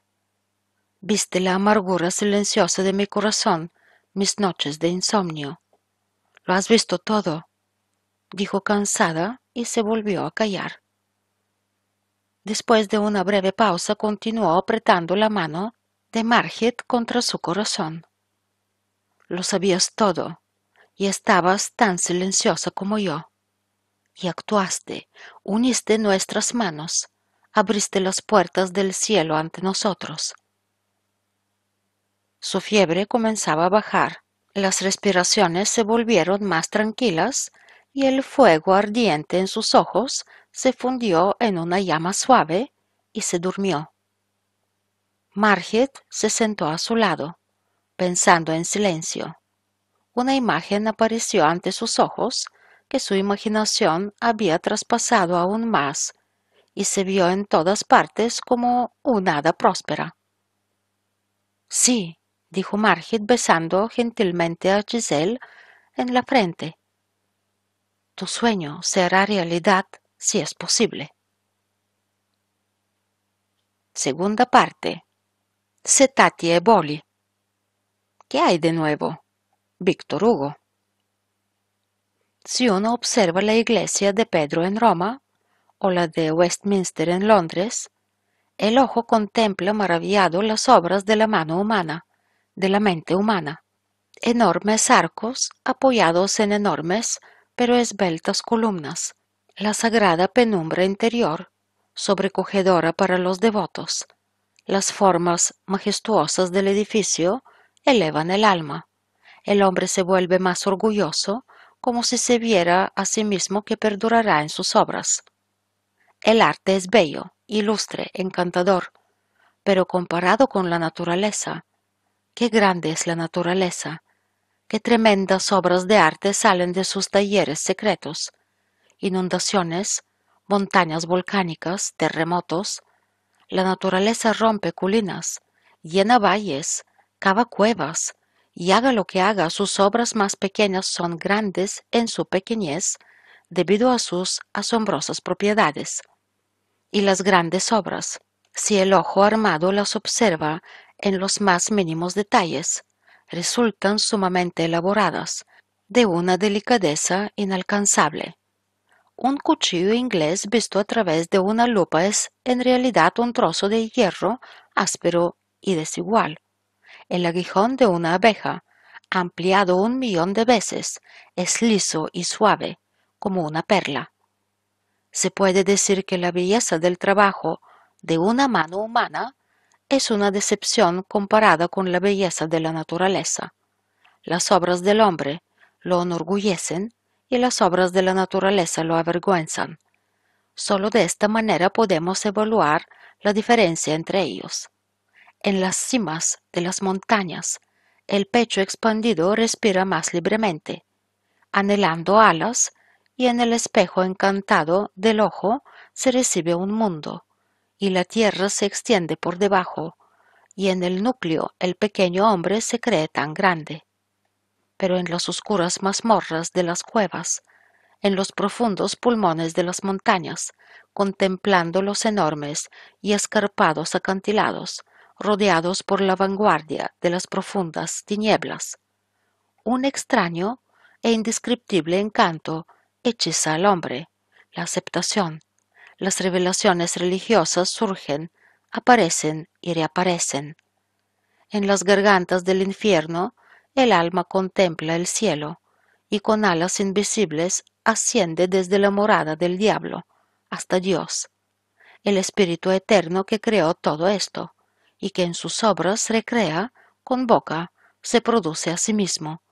Viste la amargura silenciosa de mi corazón, mis noches de insomnio. Lo has visto todo, dijo cansada y se volvió a callar. Después de una breve pausa continuó apretando la mano de Margit contra su corazón. Lo sabías todo y estabas tan silenciosa como yo. Y actuaste, uniste nuestras manos, abriste las puertas del cielo ante nosotros. Su fiebre comenzaba a bajar, las respiraciones se volvieron más tranquilas y el fuego ardiente en sus ojos se fundió en una llama suave y se durmió. Margit se sentó a su lado, pensando en silencio. Una imagen apareció ante sus ojos que su imaginación había traspasado aún más y se vio en todas partes como un hada próspera. Sí, dijo Margit besando gentilmente a Giselle en la frente. Tu sueño será realidad si es posible. Segunda parte. Setati e Boli. ¿Qué hay de nuevo? Víctor Hugo. Si uno observa la iglesia de Pedro en Roma o la de Westminster en Londres, el ojo contempla maravillado las obras de la mano humana, de la mente humana. Enormes arcos apoyados en enormes pero esbeltas columnas, la sagrada penumbra interior, sobrecogedora para los devotos. Las formas majestuosas del edificio elevan el alma. El hombre se vuelve más orgulloso, como si se viera a sí mismo que perdurará en sus obras. El arte es bello, ilustre, encantador, pero comparado con la naturaleza, qué grande es la naturaleza, qué tremendas obras de arte salen de sus talleres secretos, inundaciones, montañas volcánicas, terremotos. La naturaleza rompe colinas, llena valles, cava cuevas, y haga lo que haga, sus obras más pequeñas son grandes en su pequeñez debido a sus asombrosas propiedades. Y las grandes obras, si el ojo armado las observa en los más mínimos detalles, resultan sumamente elaboradas, de una delicadeza inalcanzable. Un cuchillo inglés visto a través de una lupa es en realidad un trozo de hierro áspero y desigual. El aguijón de una abeja, ampliado un millón de veces, es liso y suave, como una perla. Se puede decir que la belleza del trabajo de una mano humana es una decepción comparada con la belleza de la naturaleza. Las obras del hombre lo enorgullecen y las obras de la naturaleza lo avergüenzan. Solo de esta manera podemos evaluar la diferencia entre ellos. En las cimas de las montañas, el pecho expandido respira más libremente, anhelando alas, y en el espejo encantado del ojo se recibe un mundo, y la tierra se extiende por debajo, y en el núcleo el pequeño hombre se cree tan grande. Pero en las oscuras mazmorras de las cuevas, en los profundos pulmones de las montañas, contemplando los enormes y escarpados acantilados, rodeados por la vanguardia de las profundas tinieblas, un extraño e indescriptible encanto hechiza al hombre, la aceptación, las revelaciones religiosas surgen, aparecen y reaparecen. En las gargantas del infierno, el alma contempla el cielo y con alas invisibles asciende desde la morada del diablo hasta Dios, el Espíritu eterno que creó todo esto y que en sus obras recrea, convoca, se produce a sí mismo,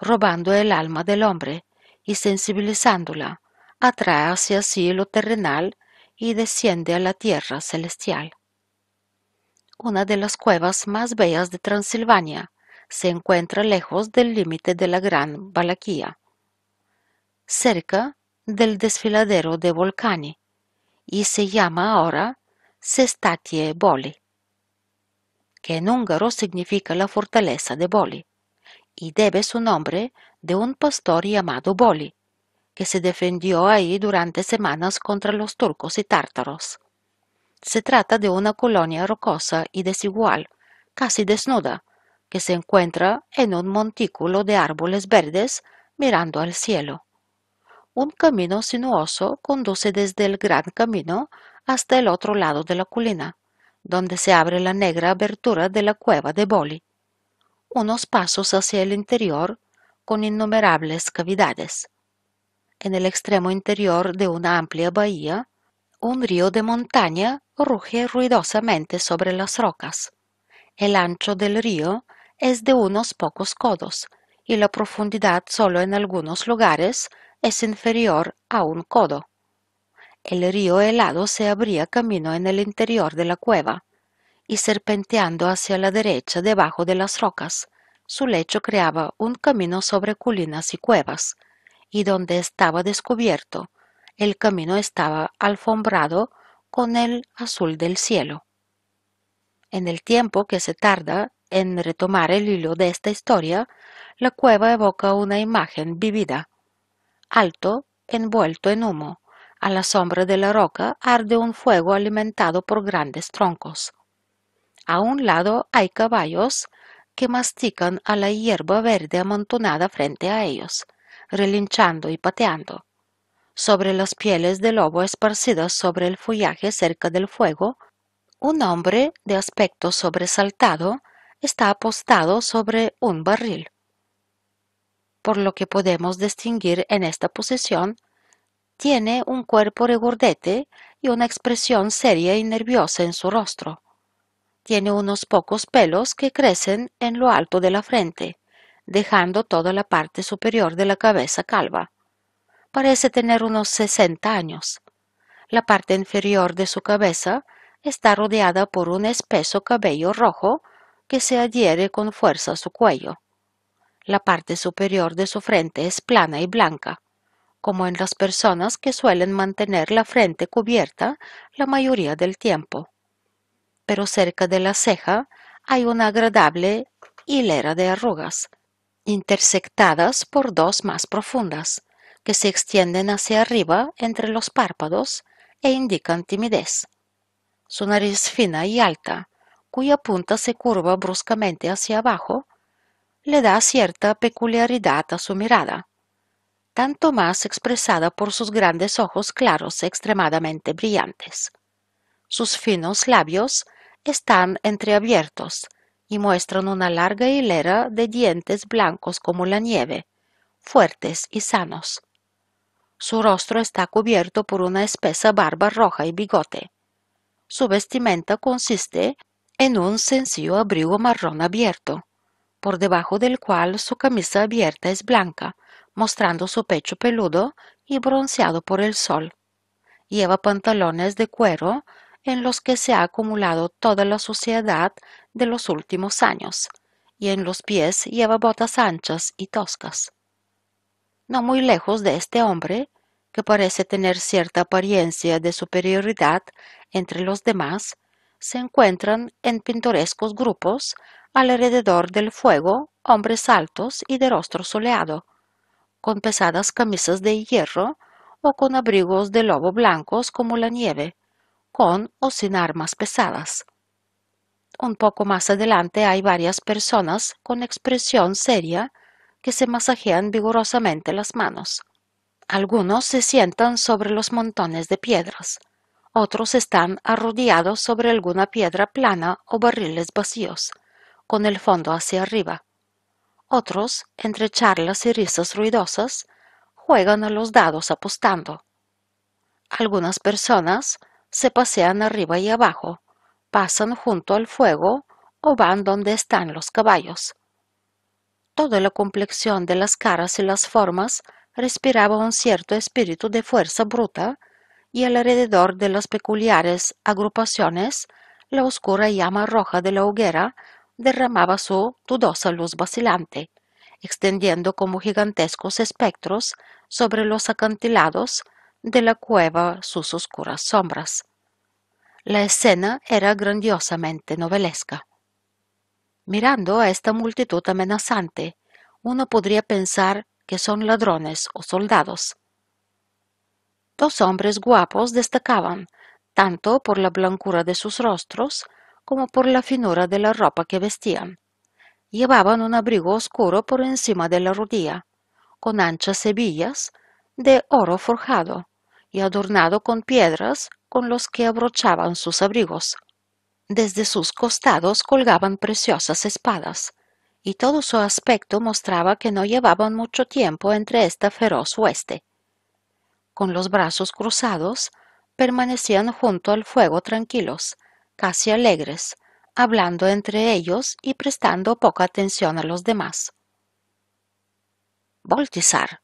robando el alma del hombre y sensibilizándola, atrae hacia sí lo terrenal y desciende a la tierra celestial. Una de las cuevas más bellas de Transilvania se encuentra lejos del límite de la Gran Valaquia, cerca del desfiladero de Volcani, y se llama ahora Sestatie Boli, que en húngaro significa la fortaleza de Boli, y debe su nombre de un pastor llamado Boli, que se defendió ahí durante semanas contra los turcos y tártaros. Se trata de una colonia rocosa y desigual, casi desnuda, que se encuentra en un montículo de árboles verdes mirando al cielo. Un camino sinuoso conduce desde el gran camino hasta el otro lado de la colina, donde se abre la negra abertura de la cueva de Boli. Unos pasos hacia el interior con innumerables cavidades. En el extremo interior de una amplia bahía, un río de montaña ruge ruidosamente sobre las rocas. El ancho del río es de unos pocos codos y la profundidad solo en algunos lugares es inferior a un codo. El río helado se abría camino en el interior de la cueva, y serpenteando hacia la derecha debajo de las rocas, su lecho creaba un camino sobre colinas y cuevas, y donde estaba descubierto, el camino estaba alfombrado con el azul del cielo. En el tiempo que se tarda en retomar el hilo de esta historia, la cueva evoca una imagen vivida, alto, envuelto en humo. A la sombra de la roca arde un fuego alimentado por grandes troncos. A un lado hay caballos que mastican a la hierba verde amontonada frente a ellos, relinchando y pateando. Sobre las pieles de lobo esparcidas sobre el follaje cerca del fuego, un hombre de aspecto sobresaltado está apostado sobre un barril por lo que podemos distinguir en esta posición, tiene un cuerpo regordete y una expresión seria y nerviosa en su rostro. Tiene unos pocos pelos que crecen en lo alto de la frente, dejando toda la parte superior de la cabeza calva. Parece tener unos sesenta años. La parte inferior de su cabeza está rodeada por un espeso cabello rojo que se adhiere con fuerza a su cuello. La parte superior de su frente es plana y blanca, como en las personas que suelen mantener la frente cubierta la mayoría del tiempo. Pero cerca de la ceja hay una agradable hilera de arrugas, intersectadas por dos más profundas, que se extienden hacia arriba entre los párpados e indican timidez. Su nariz fina y alta, cuya punta se curva bruscamente hacia abajo, le da cierta peculiaridad a su mirada, tanto más expresada por sus grandes ojos claros extremadamente brillantes. Sus finos labios están entreabiertos y muestran una larga hilera de dientes blancos como la nieve, fuertes y sanos. Su rostro está cubierto por una espesa barba roja y bigote. Su vestimenta consiste en un sencillo abrigo marrón abierto, por debajo del cual su camisa abierta es blanca, mostrando su pecho peludo y bronceado por el sol. Lleva pantalones de cuero en los que se ha acumulado toda la suciedad de los últimos años, y en los pies lleva botas anchas y toscas. No muy lejos de este hombre, que parece tener cierta apariencia de superioridad entre los demás, se encuentran en pintorescos grupos alrededor del fuego hombres altos y de rostro soleado, con pesadas camisas de hierro o con abrigos de lobo blancos como la nieve, con o sin armas pesadas. Un poco más adelante hay varias personas con expresión seria que se masajean vigorosamente las manos. Algunos se sientan sobre los montones de piedras, otros están arrodillados sobre alguna piedra plana o barriles vacíos, con el fondo hacia arriba. Otros, entre charlas y risas ruidosas, juegan a los dados apostando. Algunas personas se pasean arriba y abajo, pasan junto al fuego o van donde están los caballos. Toda la complexión de las caras y las formas respiraba un cierto espíritu de fuerza bruta y alrededor de las peculiares agrupaciones la oscura llama roja de la hoguera derramaba su dudosa luz vacilante, extendiendo como gigantescos espectros sobre los acantilados de la cueva sus oscuras sombras. La escena era grandiosamente novelesca. Mirando a esta multitud amenazante, uno podría pensar que son ladrones o soldados. Dos hombres guapos destacaban, tanto por la blancura de sus rostros como por la finura de la ropa que vestían. Llevaban un abrigo oscuro por encima de la rodilla, con anchas hebillas de oro forjado y adornado con piedras con los que abrochaban sus abrigos. Desde sus costados colgaban preciosas espadas, y todo su aspecto mostraba que no llevaban mucho tiempo entre esta feroz hueste. Con los brazos cruzados, permanecían junto al fuego tranquilos, casi alegres, hablando entre ellos y prestando poca atención a los demás. Voltizar,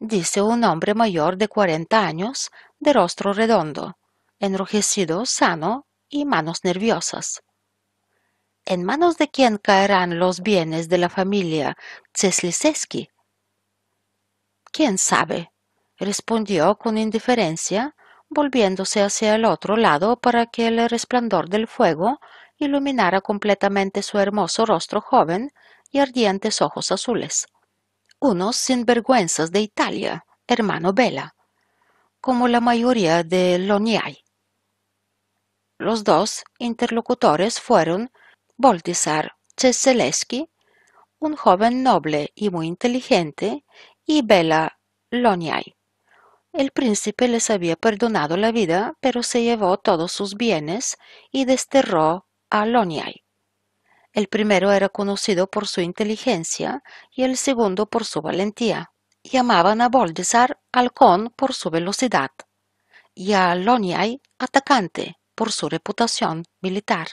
dice un hombre mayor de cuarenta años, de rostro redondo, enrojecido, sano y manos nerviosas. ¿En manos de quién caerán los bienes de la familia Czesliseski? ¿Quién sabe? Respondió con indiferencia, volviéndose hacia el otro lado para que el resplandor del fuego iluminara completamente su hermoso rostro joven y ardientes ojos azules. Unos sinvergüenzas de Italia, hermano Bella, como la mayoría de Loniai. Los dos interlocutores fueron Boltizar Ceseleski, un joven noble y muy inteligente, y Bela Loniai, el príncipe les había perdonado la vida, pero se llevó todos sus bienes y desterró a Loniai. El primero era conocido por su inteligencia y el segundo por su valentía. Llamaban a Boldizar halcón por su velocidad y a Loniai atacante por su reputación militar.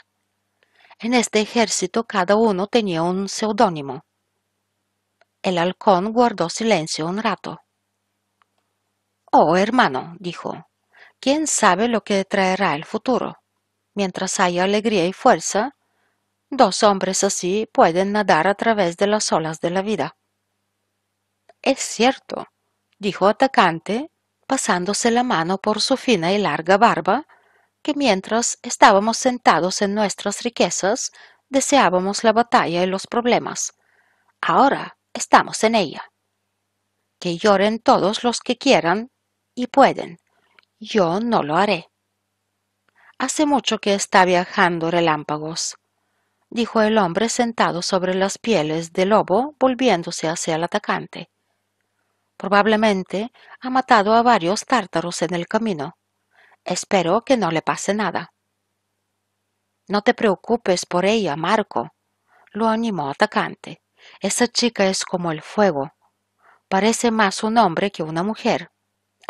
En este ejército cada uno tenía un seudónimo. El halcón guardó silencio un rato. Oh, hermano, dijo, ¿quién sabe lo que traerá el futuro? Mientras haya alegría y fuerza, dos hombres así pueden nadar a través de las olas de la vida. Es cierto, dijo atacante, pasándose la mano por su fina y larga barba, que mientras estábamos sentados en nuestras riquezas, deseábamos la batalla y los problemas. Ahora estamos en ella. Que lloren todos los que quieran y pueden. Yo no lo haré. Hace mucho que está viajando relámpagos, dijo el hombre sentado sobre las pieles de lobo, volviéndose hacia el atacante. Probablemente ha matado a varios tártaros en el camino. Espero que no le pase nada. No te preocupes por ella, Marco, lo animó atacante. Esa chica es como el fuego. Parece más un hombre que una mujer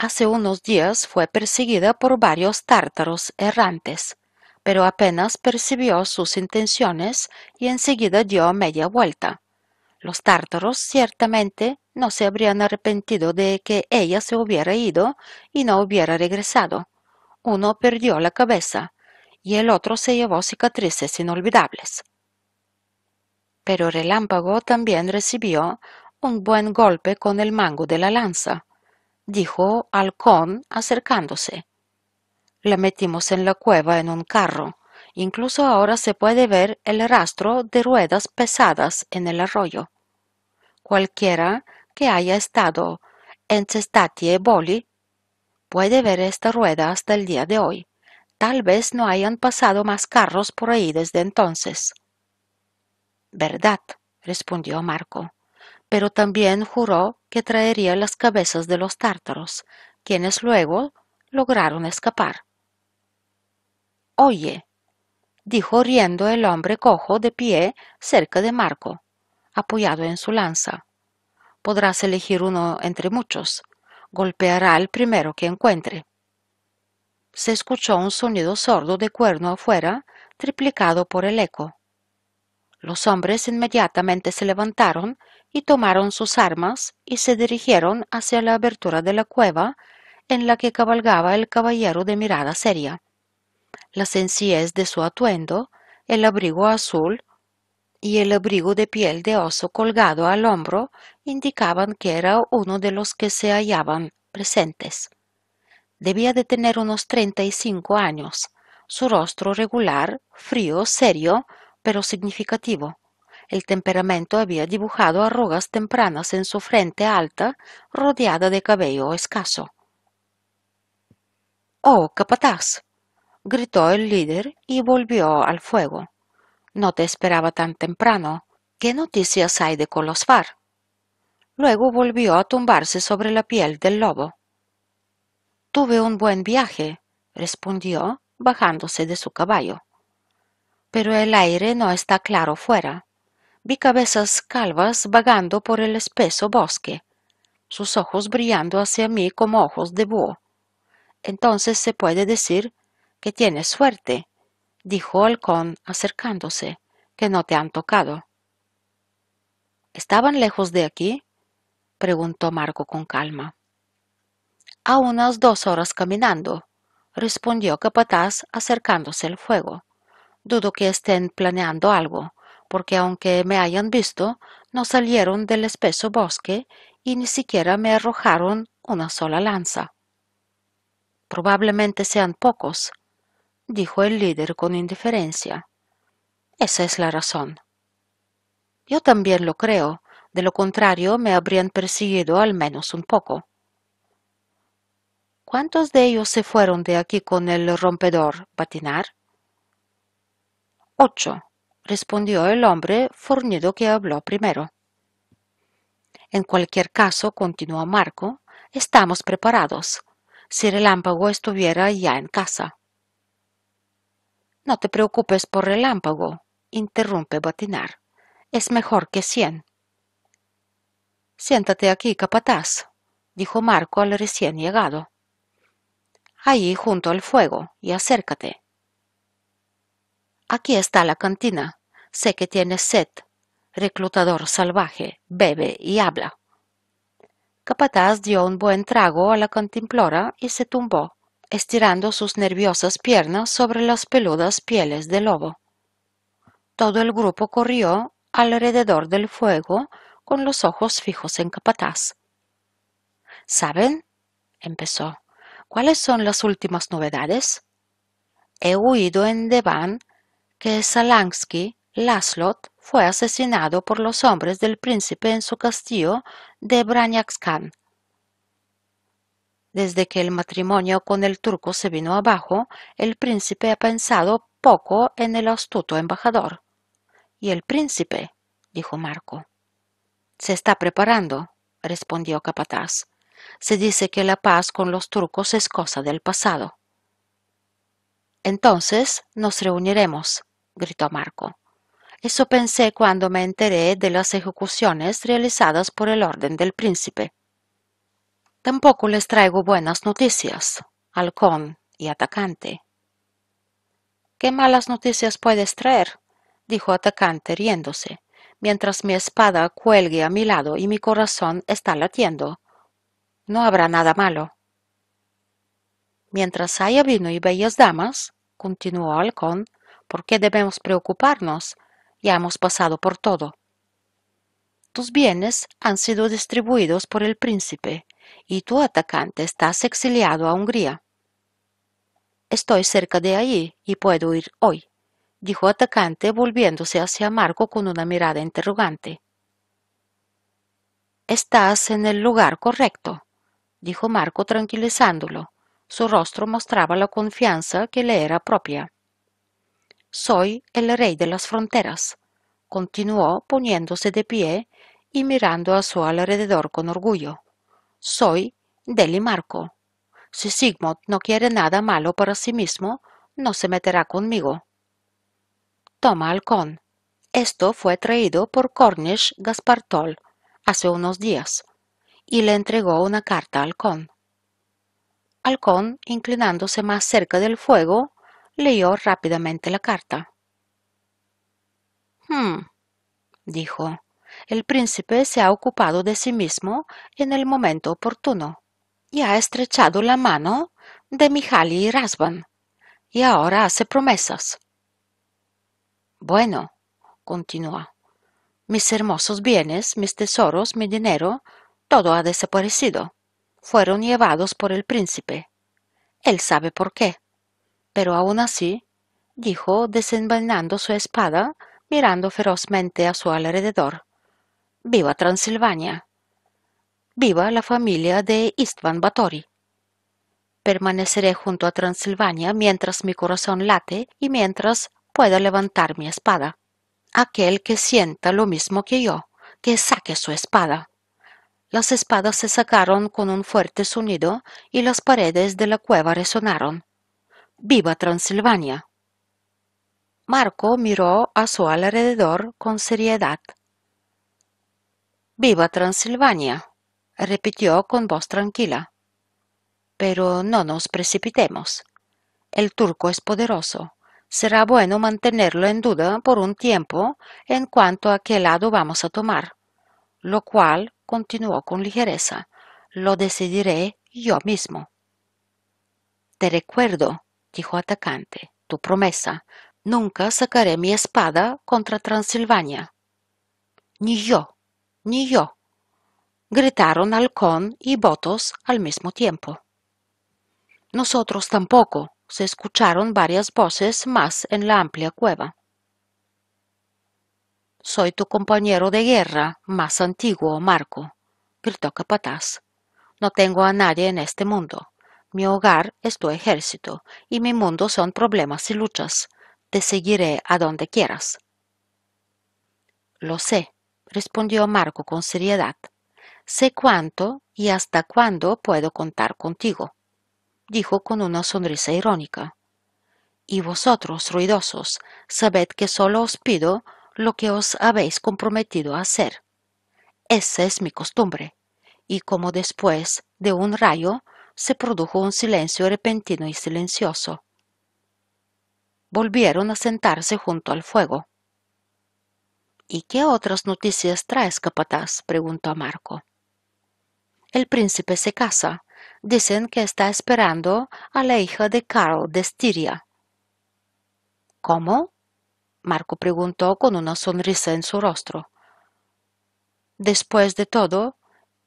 hace unos días fue perseguida por varios tártaros errantes, pero apenas percibió sus intenciones y enseguida dio media vuelta. Los tártaros ciertamente no se habrían arrepentido de que ella se hubiera ido y no hubiera regresado. Uno perdió la cabeza y el otro se llevó cicatrices inolvidables. Pero Relámpago también recibió un buen golpe con el mango de la lanza dijo Halcón acercándose. La metimos en la cueva en un carro. Incluso ahora se puede ver el rastro de ruedas pesadas en el arroyo. Cualquiera que haya estado en Cestatie Boli puede ver esta rueda hasta el día de hoy. Tal vez no hayan pasado más carros por ahí desde entonces. Verdad, respondió Marco pero también juró que traería las cabezas de los tártaros, quienes luego lograron escapar. Oye, dijo riendo el hombre cojo de pie cerca de Marco, apoyado en su lanza. Podrás elegir uno entre muchos. Golpeará al primero que encuentre. Se escuchó un sonido sordo de cuerno afuera, triplicado por el eco. Los hombres inmediatamente se levantaron y tomaron sus armas y se dirigieron hacia la abertura de la cueva en la que cabalgaba el caballero de mirada seria. La sencillez de su atuendo, el abrigo azul y el abrigo de piel de oso colgado al hombro indicaban que era uno de los que se hallaban presentes. Debía de tener unos treinta y cinco años, su rostro regular, frío, serio, pero significativo. El temperamento había dibujado arrugas tempranas en su frente alta, rodeada de cabello escaso. Oh, capataz, gritó el líder y volvió al fuego. No te esperaba tan temprano. ¿Qué noticias hay de Colosfar? Luego volvió a tumbarse sobre la piel del lobo. Tuve un buen viaje, respondió, bajándose de su caballo. Pero el aire no está claro fuera. Vi cabezas calvas vagando por el espeso bosque, sus ojos brillando hacia mí como ojos de búho. Entonces se puede decir que tienes suerte, dijo Halcón acercándose, que no te han tocado. ¿Estaban lejos de aquí? preguntó Marco con calma. A unas dos horas caminando, respondió Capataz acercándose al fuego. Dudo que estén planeando algo, porque aunque me hayan visto, no salieron del espeso bosque y ni siquiera me arrojaron una sola lanza. Probablemente sean pocos, dijo el líder con indiferencia. Esa es la razón. Yo también lo creo, de lo contrario me habrían perseguido al menos un poco. ¿Cuántos de ellos se fueron de aquí con el rompedor patinar? Ocho, respondió el hombre fornido que habló primero. En cualquier caso, continuó Marco, estamos preparados. Si Relámpago estuviera ya en casa. No te preocupes por Relámpago, interrumpe Batinar. Es mejor que cien. Siéntate aquí, capataz, dijo Marco al recién llegado. Allí junto al fuego, y acércate. Aquí está la cantina. Sé que tienes sed. Reclutador salvaje, bebe y habla. Capataz dio un buen trago a la cantimplora y se tumbó estirando sus nerviosas piernas sobre las peludas pieles del lobo. Todo el grupo corrió alrededor del fuego con los ojos fijos en Capataz. ¿Saben? empezó. ¿Cuáles son las últimas novedades? He oído en Deván que Salansky Laslot fue asesinado por los hombres del príncipe en su castillo de Branyakskan desde que el matrimonio con el turco se vino abajo, el príncipe ha pensado poco en el astuto embajador. ¿Y el príncipe? dijo Marco. Se está preparando, respondió Capataz. Se dice que la paz con los turcos es cosa del pasado. Entonces nos reuniremos, gritó Marco. Eso pensé cuando me enteré de las ejecuciones realizadas por el orden del príncipe. Tampoco les traigo buenas noticias, halcón y atacante. ¿Qué malas noticias puedes traer? dijo atacante riéndose, mientras mi espada cuelgue a mi lado y mi corazón está latiendo. No habrá nada malo. Mientras haya vino y bellas damas, continuó Halcón, ¿por qué debemos preocuparnos? Ya hemos pasado por todo. Tus bienes han sido distribuidos por el príncipe, y tu atacante estás exiliado a Hungría. Estoy cerca de allí y puedo ir hoy, dijo atacante volviéndose hacia Marco con una mirada interrogante. Estás en el lugar correcto, dijo Marco tranquilizándolo. Su rostro mostraba la confianza que le era propia. Soy el rey de las fronteras, continuó poniéndose de pie y mirando a su alrededor con orgullo. Soy Marco. Si Sigmund no quiere nada malo para sí mismo, no se meterá conmigo. Toma, halcón. Esto fue traído por Cornish Gaspartol hace unos días, y le entregó una carta al halcón. Halcón, inclinándose más cerca del fuego, leyó rápidamente la carta. Hmm, dijo. El príncipe se ha ocupado de sí mismo en el momento oportuno y ha estrechado la mano de Mihaly y y ahora hace promesas. Bueno, continuó, mis hermosos bienes, mis tesoros, mi dinero, todo ha desaparecido. Fueron llevados por el príncipe. Él sabe por qué. Pero aún así, dijo desenvainando su espada, mirando ferozmente a su alrededor. Viva Transilvania. Viva la familia de Istvan Batory. Permaneceré junto a Transilvania mientras mi corazón late y mientras pueda levantar mi espada. Aquel que sienta lo mismo que yo, que saque su espada. Las espadas se sacaron con un fuerte sonido y las paredes de la cueva resonaron. ¡Viva Transilvania! Marco miró a su alrededor con seriedad. ¡Viva Transilvania! repitió con voz tranquila. Pero no nos precipitemos. El turco es poderoso. Será bueno mantenerlo en duda por un tiempo en cuanto a qué lado vamos a tomar, lo cual, continuó con ligereza, lo decidiré yo mismo. Te recuerdo, dijo atacante, tu promesa. Nunca sacaré mi espada contra Transilvania. Ni yo, ni yo, gritaron Halcón y Botos al mismo tiempo. Nosotros tampoco, se escucharon varias voces más en la amplia cueva. Soy tu compañero de guerra más antiguo, Marco, gritó Capataz. No tengo a nadie en este mundo. Mi hogar es tu ejército y mi mundo son problemas y luchas. Te seguiré a donde quieras. Lo sé, respondió Marco con seriedad. Sé cuánto y hasta cuándo puedo contar contigo, dijo con una sonrisa irónica. Y vosotros, ruidosos, sabed que solo os pido lo que os habéis comprometido a hacer. Esa es mi costumbre. Y como después de un rayo se produjo un silencio repentino y silencioso. Volvieron a sentarse junto al fuego. ¿Y qué otras noticias traes, capataz? preguntó Marco. El príncipe se casa. Dicen que está esperando a la hija de Karl de Estiria. ¿Cómo? Marco preguntó con una sonrisa en su rostro. Después de todo,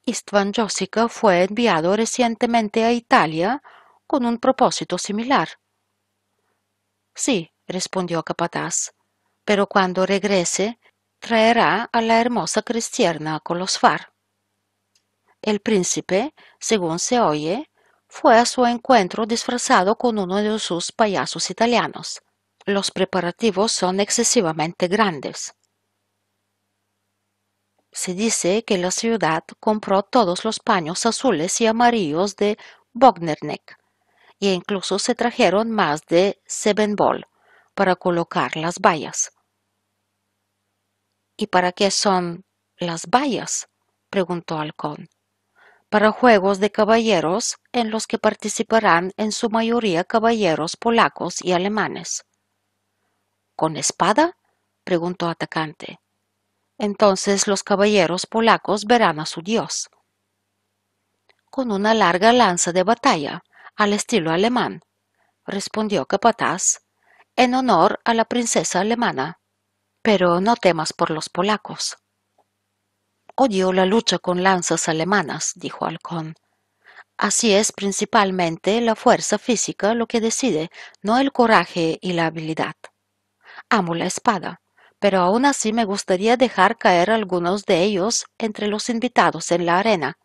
Istvan Josica fue enviado recientemente a Italia con un propósito similar. Sí, respondió Capataz, pero cuando regrese traerá a la hermosa cristiana con los far. El príncipe, según se oye, fue a su encuentro disfrazado con uno de sus payasos italianos. Los preparativos son excesivamente grandes. Se dice que la ciudad compró todos los paños azules y amarillos de Bognerneck e incluso se trajeron más de Sebenbol para colocar las vallas. ¿Y para qué son las vallas? preguntó Halcón para juegos de caballeros en los que participarán en su mayoría caballeros polacos y alemanes. ¿Con espada? preguntó atacante. Entonces los caballeros polacos verán a su dios. Con una larga lanza de batalla, al estilo alemán, respondió Capataz, en honor a la princesa alemana. Pero no temas por los polacos. Odio la lucha con lanzas alemanas, dijo Halcón. Así es principalmente la fuerza física lo que decide, no el coraje y la habilidad. Amo la espada, pero aún así me gustaría dejar caer algunos de ellos entre los invitados en la arena.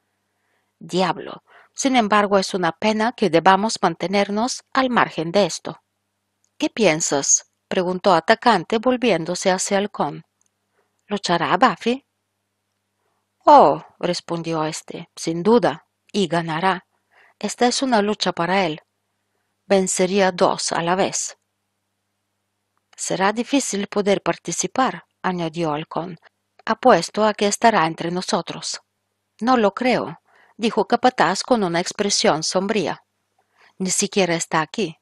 Diablo. Sin embargo, es una pena que debamos mantenernos al margen de esto. ¿Qué piensas? preguntó atacante volviéndose hacia Halcón. ¿Luchará Buffy? Oh, respondió éste, sin duda, y ganará. Esta es una lucha para él. Vencería dos a la vez. Será difícil poder participar, añadió Halcón. Apuesto a que estará entre nosotros. No lo creo, dijo Capataz con una expresión sombría. Ni siquiera está aquí.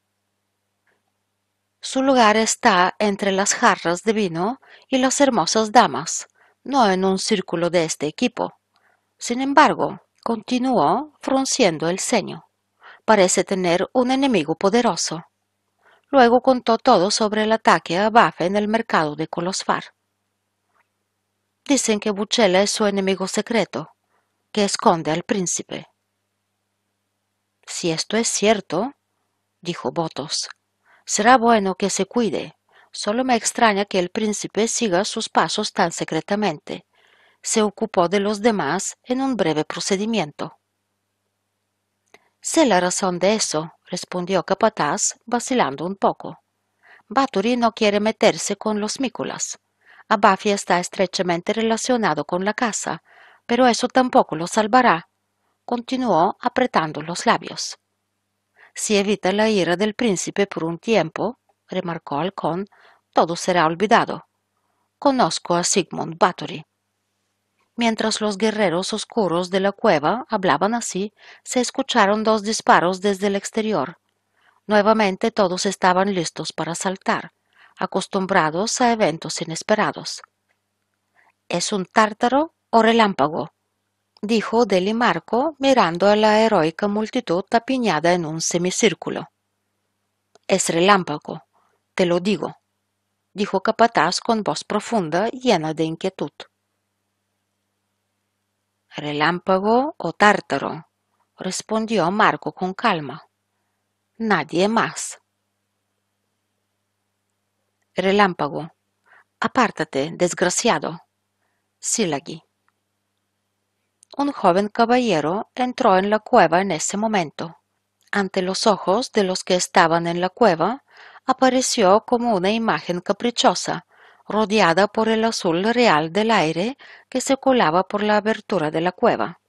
Su lugar está entre las jarras de vino y las hermosas damas, no en un círculo de este equipo. Sin embargo, continuó frunciendo el ceño. Parece tener un enemigo poderoso. Luego contó todo sobre el ataque a Bafe en el mercado de Colosfar. Dicen que Buchela es su enemigo secreto, que esconde al príncipe. Si esto es cierto, dijo Botos, será bueno que se cuide. Solo me extraña que el príncipe siga sus pasos tan secretamente. Se ocupó de los demás en un breve procedimiento. Sé la razón de eso, respondió Capataz, vacilando un poco. Bathory no quiere meterse con los mícolas. Abafi está estrechamente relacionado con la casa, pero eso tampoco lo salvará. Continuó apretando los labios. Si evita la ira del príncipe por un tiempo, remarcó Halcón, todo será olvidado. Conozco a Sigmund Bathory. Mientras los guerreros oscuros de la cueva hablaban así, se escucharon dos disparos desde el exterior. Nuevamente todos estaban listos para saltar, acostumbrados a eventos inesperados. ¿Es un tártaro o relámpago? dijo Delimarco mirando a la heroica multitud tapiñada en un semicírculo. Es relámpago, te lo digo, dijo Capataz con voz profunda llena de inquietud. Relámpago o tártaro, respondió Marco con calma. Nadie más. Relámpago. Apártate, desgraciado. Silagi. Un joven caballero entró en la cueva en ese momento. Ante los ojos de los que estaban en la cueva, apareció como una imagen caprichosa, rodeada por el azul real del aire que se colaba por la abertura de la cueva.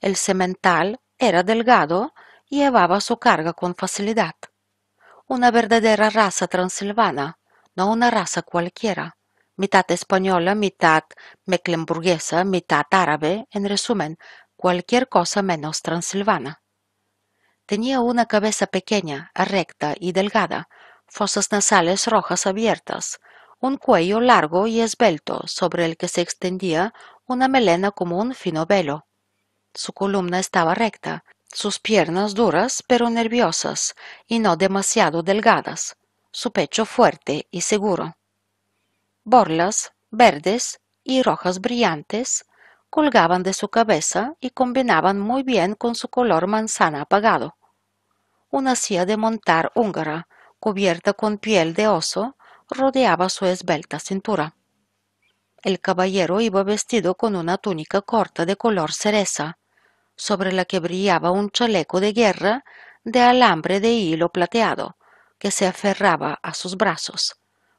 El semental era delgado y llevaba su carga con facilidad. Una verdadera raza transilvana, no una raza cualquiera, mitad española, mitad mecklenburguesa, mitad árabe, en resumen, cualquier cosa menos transilvana. Tenía una cabeza pequeña, recta y delgada, fosas nasales rojas abiertas, un cuello largo y esbelto sobre el que se extendía una melena como un fino velo. Su columna estaba recta, sus piernas duras pero nerviosas y no demasiado delgadas, su pecho fuerte y seguro. Borlas verdes y rojas brillantes colgaban de su cabeza y combinaban muy bien con su color manzana apagado. Una silla de montar húngara, cubierta con piel de oso, rodeaba su esbelta cintura. El caballero iba vestido con una túnica corta de color cereza, sobre la que brillaba un chaleco de guerra de alambre de hilo plateado, que se aferraba a sus brazos,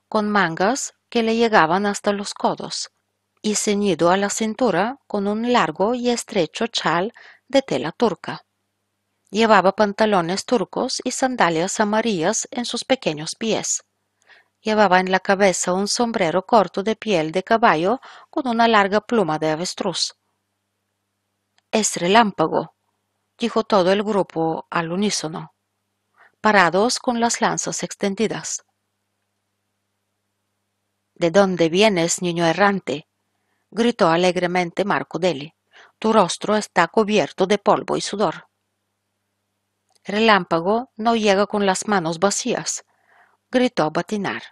con mangas que le llegaban hasta los codos, y ceñido a la cintura con un largo y estrecho chal de tela turca. Llevaba pantalones turcos y sandalias amarillas en sus pequeños pies. Llevaba en la cabeza un sombrero corto de piel de caballo con una larga pluma de avestruz. Es relámpago, dijo todo el grupo al unísono, parados con las lanzas extendidas. ¿De dónde vienes, niño errante? gritó alegremente Marco Deli. Tu rostro está cubierto de polvo y sudor. Relámpago no llega con las manos vacías, gritó Batinar,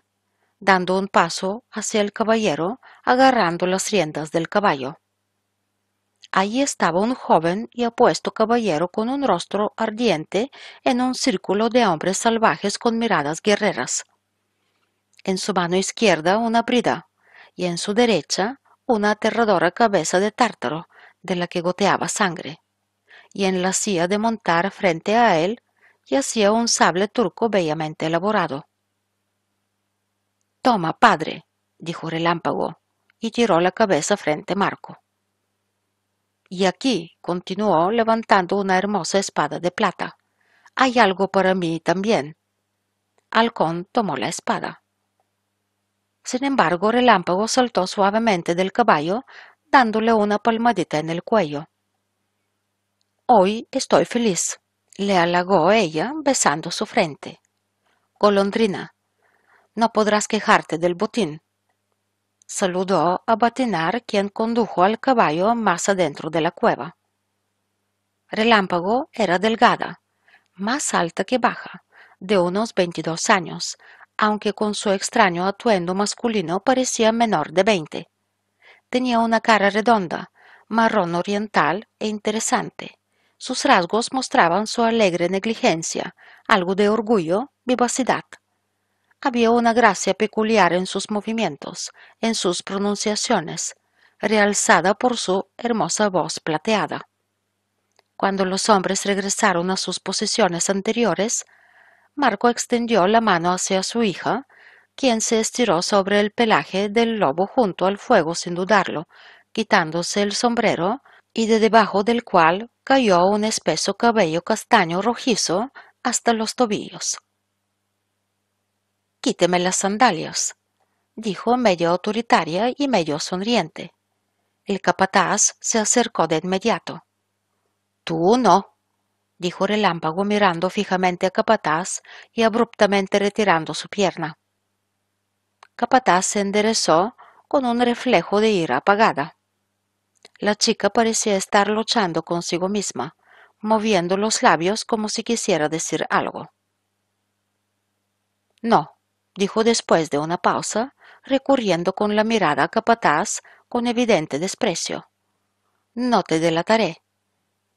dando un paso hacia el caballero, agarrando las riendas del caballo. Allí estaba un joven y apuesto caballero con un rostro ardiente en un círculo de hombres salvajes con miradas guerreras. En su mano izquierda una brida y en su derecha una aterradora cabeza de tártaro de la que goteaba sangre. Y en la silla de montar frente a él yacía un sable turco bellamente elaborado. Toma, padre, dijo Relámpago, y tiró la cabeza frente a Marco. Y aquí, continuó levantando una hermosa espada de plata, hay algo para mí también. Halcón tomó la espada. Sin embargo, Relámpago saltó suavemente del caballo, dándole una palmadita en el cuello. Hoy estoy feliz, le halagó ella, besando su frente. Golondrina, no podrás quejarte del botín. saludó a Batinar, quien condujo al caballo más adentro de la cueva. Relámpago era delgada, más alta que baja, de unos veintidós años, aunque con su extraño atuendo masculino parecía menor de veinte. Tenía una cara redonda, marrón oriental e interesante. Sus rasgos mostraban su alegre negligencia, algo de orgullo, vivacidad. Había una gracia peculiar en sus movimientos, en sus pronunciaciones, realzada por su hermosa voz plateada. Cuando los hombres regresaron a sus posiciones anteriores, Marco extendió la mano hacia su hija, quien se estiró sobre el pelaje del lobo junto al fuego sin dudarlo, quitándose el sombrero y de debajo del cual cayó un espeso cabello castaño rojizo hasta los tobillos. Quíteme las sandalias, dijo medio autoritaria y medio sonriente. El capataz se acercó de inmediato. Tú no, dijo Relámpago mirando fijamente a Capataz y abruptamente retirando su pierna. Capataz se enderezó con un reflejo de ira apagada. La chica parecía estar luchando consigo misma, moviendo los labios como si quisiera decir algo. No, dijo después de una pausa, recurriendo con la mirada a Capataz con evidente desprecio. No te delataré.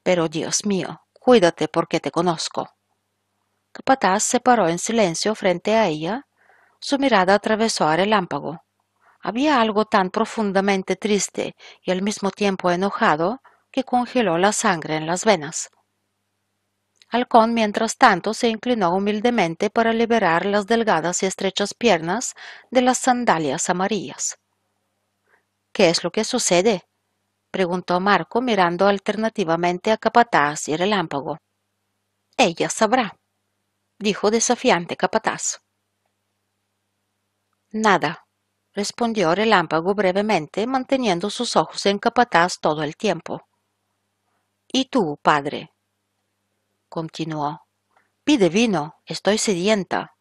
Pero Dios mío, Cuídate porque te conozco. Capataz se paró en silencio frente a ella. Su mirada atravesó a Relámpago. Había algo tan profundamente triste y al mismo tiempo enojado que congeló la sangre en las venas. Halcón, mientras tanto, se inclinó humildemente para liberar las delgadas y estrechas piernas de las sandalias amarillas. ¿Qué es lo que sucede? preguntó Marco mirando alternativamente a Capataz y Relámpago. Ella sabrá, dijo desafiante Capataz. Nada, respondió Relámpago brevemente, manteniendo sus ojos en Capataz todo el tiempo. ¿Y tú, padre? Continuó. Pide vino, estoy sedienta.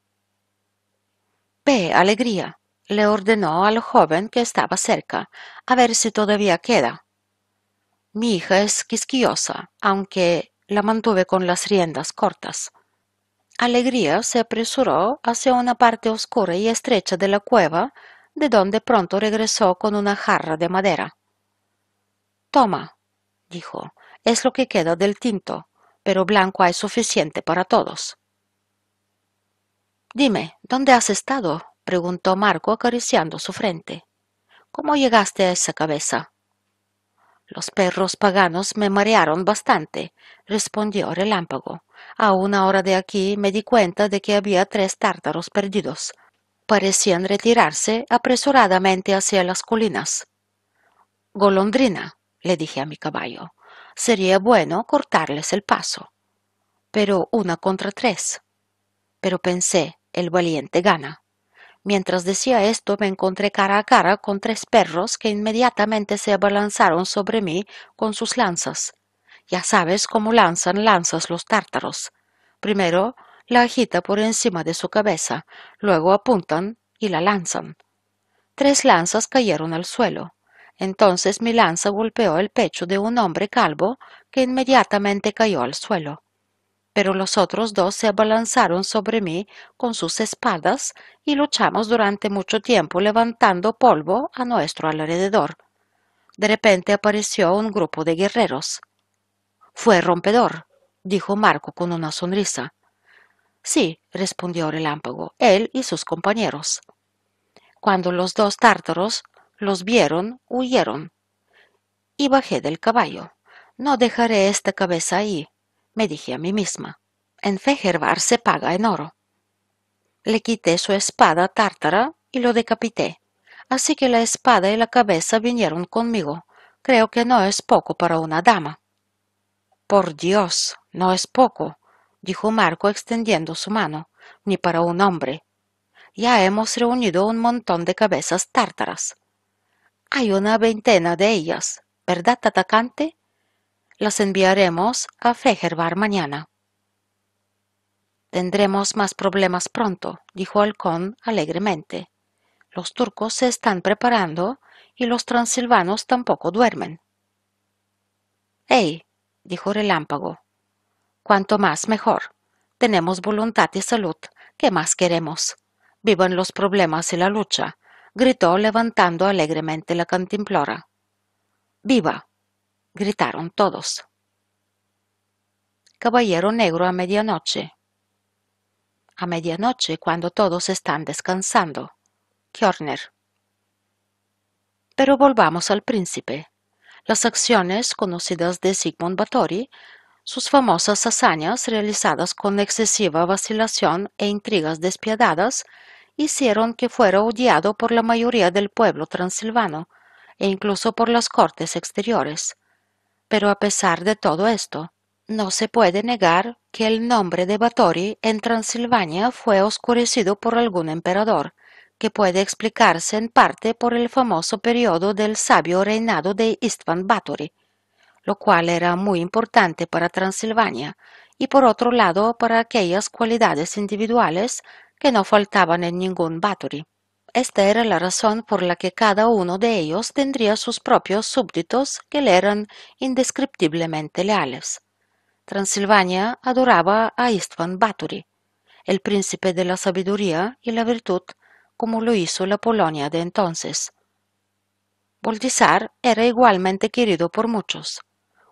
Ve, alegría, le ordenó al joven que estaba cerca, a ver si todavía queda. Mi hija es quisquillosa, aunque la mantuve con las riendas cortas. Alegría se apresuró hacia una parte oscura y estrecha de la cueva, de donde pronto regresó con una jarra de madera. Toma, dijo, es lo que queda del tinto, pero blanco hay suficiente para todos. Dime, ¿dónde has estado? preguntó Marco acariciando su frente. ¿Cómo llegaste a esa cabeza? Los perros paganos me marearon bastante, respondió Relámpago. A una hora de aquí me di cuenta de que había tres tártaros perdidos. Parecían retirarse apresuradamente hacia las colinas. Golondrina, le dije a mi caballo, sería bueno cortarles el paso. Pero una contra tres. Pero pensé, el valiente gana. Mientras decía esto me encontré cara a cara con tres perros que inmediatamente se abalanzaron sobre mí con sus lanzas. Ya sabes cómo lanzan lanzas los tártaros. Primero la agita por encima de su cabeza, luego apuntan y la lanzan. Tres lanzas cayeron al suelo. Entonces mi lanza golpeó el pecho de un hombre calvo que inmediatamente cayó al suelo pero los otros dos se abalanzaron sobre mí con sus espadas y luchamos durante mucho tiempo levantando polvo a nuestro alrededor. De repente apareció un grupo de guerreros. Fue rompedor, dijo Marco con una sonrisa. Sí, respondió Relámpago, él y sus compañeros. Cuando los dos tártaros los vieron, huyeron. Y bajé del caballo. No dejaré esta cabeza ahí, me dije a mí misma. En Fejervar se paga en oro. Le quité su espada tártara y lo decapité. Así que la espada y la cabeza vinieron conmigo. Creo que no es poco para una dama. Por Dios, no es poco, dijo Marco extendiendo su mano, ni para un hombre. Ya hemos reunido un montón de cabezas tártaras. Hay una veintena de ellas, ¿verdad, atacante? Las enviaremos a Fejervar mañana. Tendremos más problemas pronto, dijo Halcón alegremente. Los turcos se están preparando y los transilvanos tampoco duermen. ¡Ey! dijo Relámpago. Cuanto más mejor. Tenemos voluntad y salud. ¿Qué más queremos? Vivan los problemas y la lucha, gritó levantando alegremente la cantimplora. ¡Viva! gritaron todos. Caballero Negro a medianoche. A medianoche, cuando todos están descansando. Kjörner. Pero volvamos al príncipe. Las acciones conocidas de Sigmund Bathory sus famosas hazañas, realizadas con excesiva vacilación e intrigas despiadadas, hicieron que fuera odiado por la mayoría del pueblo transilvano e incluso por las cortes exteriores. Pero a pesar de todo esto, no se puede negar que el nombre de Batory en Transilvania fue oscurecido por algún emperador, que puede explicarse en parte por el famoso periodo del sabio reinado de Istvan Batory, lo cual era muy importante para Transilvania, y por otro lado para aquellas cualidades individuales que no faltaban en ningún Báthory. Esta era la razón por la que cada uno de ellos tendría sus propios súbditos que le eran indescriptiblemente leales. Transilvania adoraba a Istvan Báthory, el príncipe de la sabiduría y la virtud, como lo hizo la Polonia de entonces. Voltizar era igualmente querido por muchos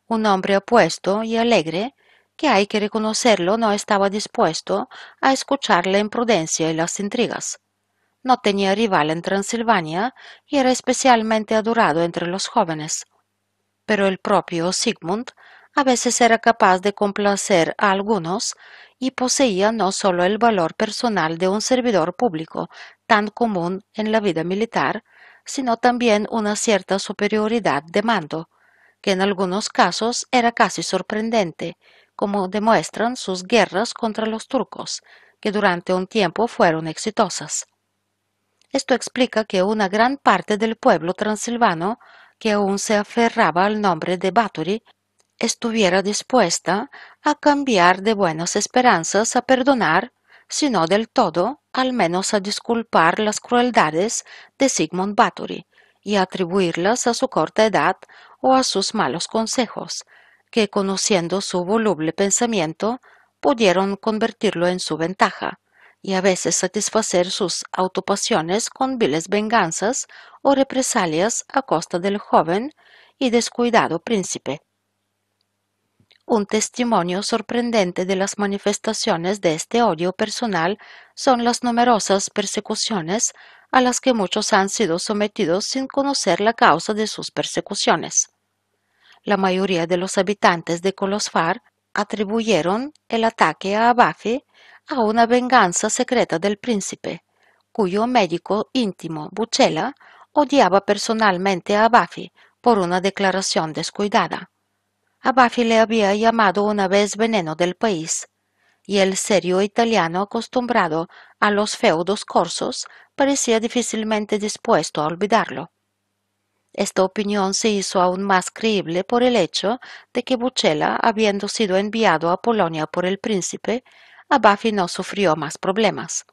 un hombre apuesto y alegre, que hay que reconocerlo no estaba dispuesto a escuchar la imprudencia y las intrigas. No tenía rival en Transilvania y era especialmente adorado entre los jóvenes. Pero el propio Sigmund a veces era capaz de complacer a algunos y poseía no sólo el valor personal de un servidor público tan común en la vida militar, sino también una cierta superioridad de mando, que en algunos casos era casi sorprendente, como demuestran sus guerras contra los turcos, que durante un tiempo fueron exitosas. Esto explica que una gran parte del pueblo transilvano, que aún se aferraba al nombre de Bathory, estuviera dispuesta a cambiar de buenas esperanzas a perdonar, si no del todo, al menos a disculpar las crueldades de Sigmund Bathory y atribuirlas a su corta edad o a sus malos consejos, que conociendo su voluble pensamiento pudieron convertirlo en su ventaja, y a veces satisfacer sus autopasiones con viles venganzas o represalias a costa del joven y descuidado príncipe. Un testimonio sorprendente de las manifestaciones de este odio personal son las numerosas persecuciones a las que muchos han sido sometidos sin conocer la causa de sus persecuciones. La mayoría de los habitantes de Colosfar atribuyeron el ataque a Abafi a una venganza secreta del príncipe, cuyo médico íntimo, Buchela, odiaba personalmente a Abafi por una declaración descuidada. Abafi le había llamado una vez veneno del país, y el serio italiano acostumbrado a los feudos corsos parecía difícilmente dispuesto a olvidarlo. Esta opinión se hizo aún más creíble por el hecho de que Buchela, habiendo sido enviado a Polonia por el príncipe, Abafi no sufrió más problemas.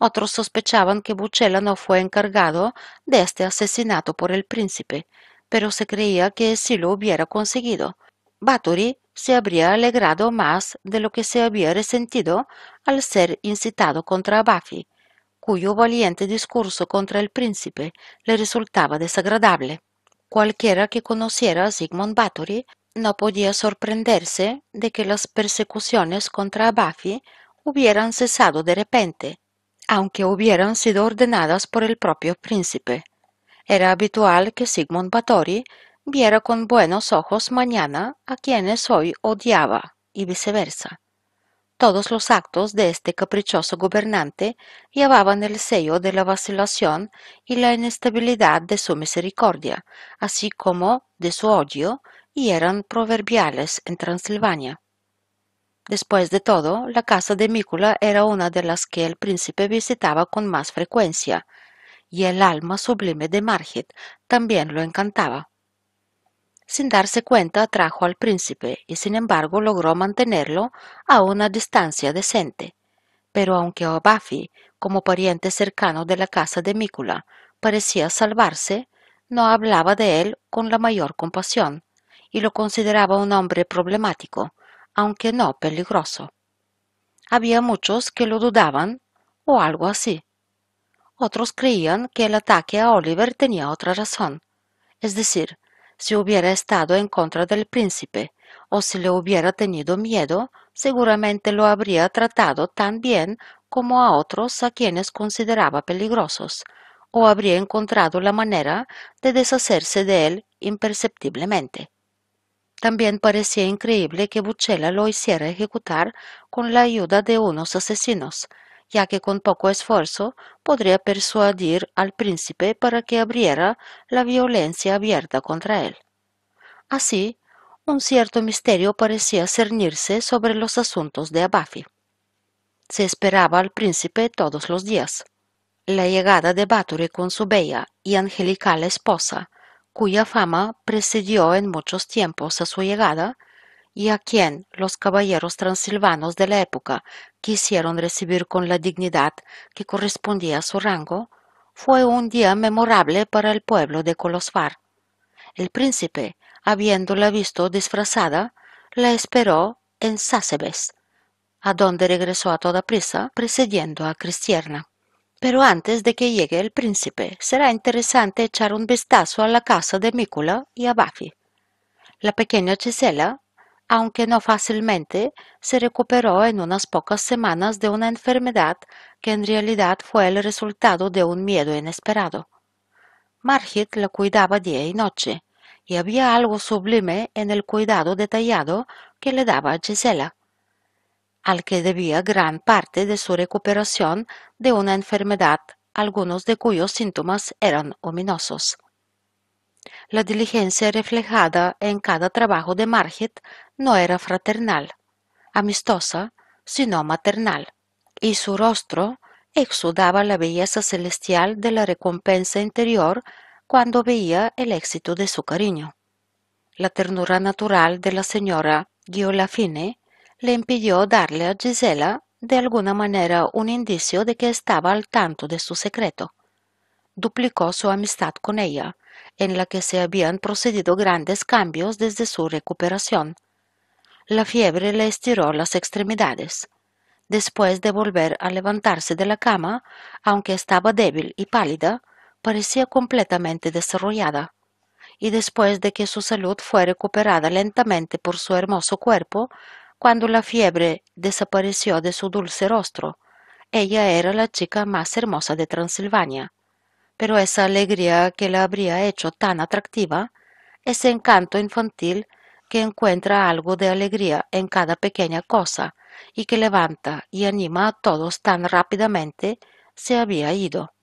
Otros sospechaban que Buchela no fue encargado de este asesinato por el príncipe, pero se creía que si lo hubiera conseguido, Bathory se habría alegrado más de lo que se había resentido al ser incitado contra Abafi, cuyo valiente discurso contra el príncipe le resultaba desagradable. Cualquiera que conociera a Sigmund Bathory no podía sorprenderse de que las persecuciones contra Abafi hubieran cesado de repente, aunque hubieran sido ordenadas por el propio príncipe. Era habitual que Sigmund Bathory viera con buenos ojos mañana a quienes hoy odiaba y viceversa. Todos los actos de este caprichoso gobernante llevaban el sello de la vacilación y la inestabilidad de su misericordia, así como de su odio, y eran proverbiales en Transilvania. Después de todo, la casa de Mícula era una de las que el príncipe visitaba con más frecuencia, y el alma sublime de Margit también lo encantaba sin darse cuenta atrajo al príncipe y sin embargo logró mantenerlo a una distancia decente. Pero aunque Obafi, como pariente cercano de la casa de Mícula, parecía salvarse, no hablaba de él con la mayor compasión y lo consideraba un hombre problemático, aunque no peligroso. Había muchos que lo dudaban o algo así. Otros creían que el ataque a Oliver tenía otra razón, es decir, si hubiera estado en contra del príncipe o si le hubiera tenido miedo, seguramente lo habría tratado tan bien como a otros a quienes consideraba peligrosos, o habría encontrado la manera de deshacerse de él imperceptiblemente. También parecía increíble que Buchela lo hiciera ejecutar con la ayuda de unos asesinos, ya que con poco esfuerzo podría persuadir al príncipe para que abriera la violencia abierta contra él. Así, un cierto misterio parecía cernirse sobre los asuntos de Abafi. Se esperaba al príncipe todos los días. La llegada de Bathory con su bella y angelical esposa, cuya fama precedió en muchos tiempos a su llegada, y a quien los caballeros transilvanos de la época quisieron recibir con la dignidad que correspondía a su rango, fue un día memorable para el pueblo de Colosfar. El príncipe, habiéndola visto disfrazada, la esperó en Sásebes, a donde regresó a toda prisa, precediendo a Cristierna. Pero antes de que llegue el príncipe, será interesante echar un vistazo a la casa de Mícula y a Bafi. La pequeña Gisela, aunque no fácilmente, se recuperó en unas pocas semanas de una enfermedad que en realidad fue el resultado de un miedo inesperado. Margit la cuidaba día y noche, y había algo sublime en el cuidado detallado que le daba a Gisela al que debía gran parte de su recuperación de una enfermedad, algunos de cuyos síntomas eran ominosos. La diligencia reflejada en cada trabajo de Margit no era fraternal, amistosa, sino maternal, y su rostro exudaba la belleza celestial de la recompensa interior cuando veía el éxito de su cariño. La ternura natural de la señora Giolafine le impidió darle a Gisela de alguna manera un indicio de que estaba al tanto de su secreto. Duplicó su amistad con ella, en la que se habían procedido grandes cambios desde su recuperación. La fiebre le estiró las extremidades. Después de volver a levantarse de la cama, aunque estaba débil y pálida, parecía completamente desarrollada. Y después de que su salud fue recuperada lentamente por su hermoso cuerpo, cuando la fiebre desapareció de su dulce rostro, ella era la chica más hermosa de Transilvania. Pero esa alegría que la habría hecho tan atractiva, ese encanto infantil que encuentra algo de alegría en cada pequeña cosa y que levanta y anima a todos tan rápidamente, se había ido.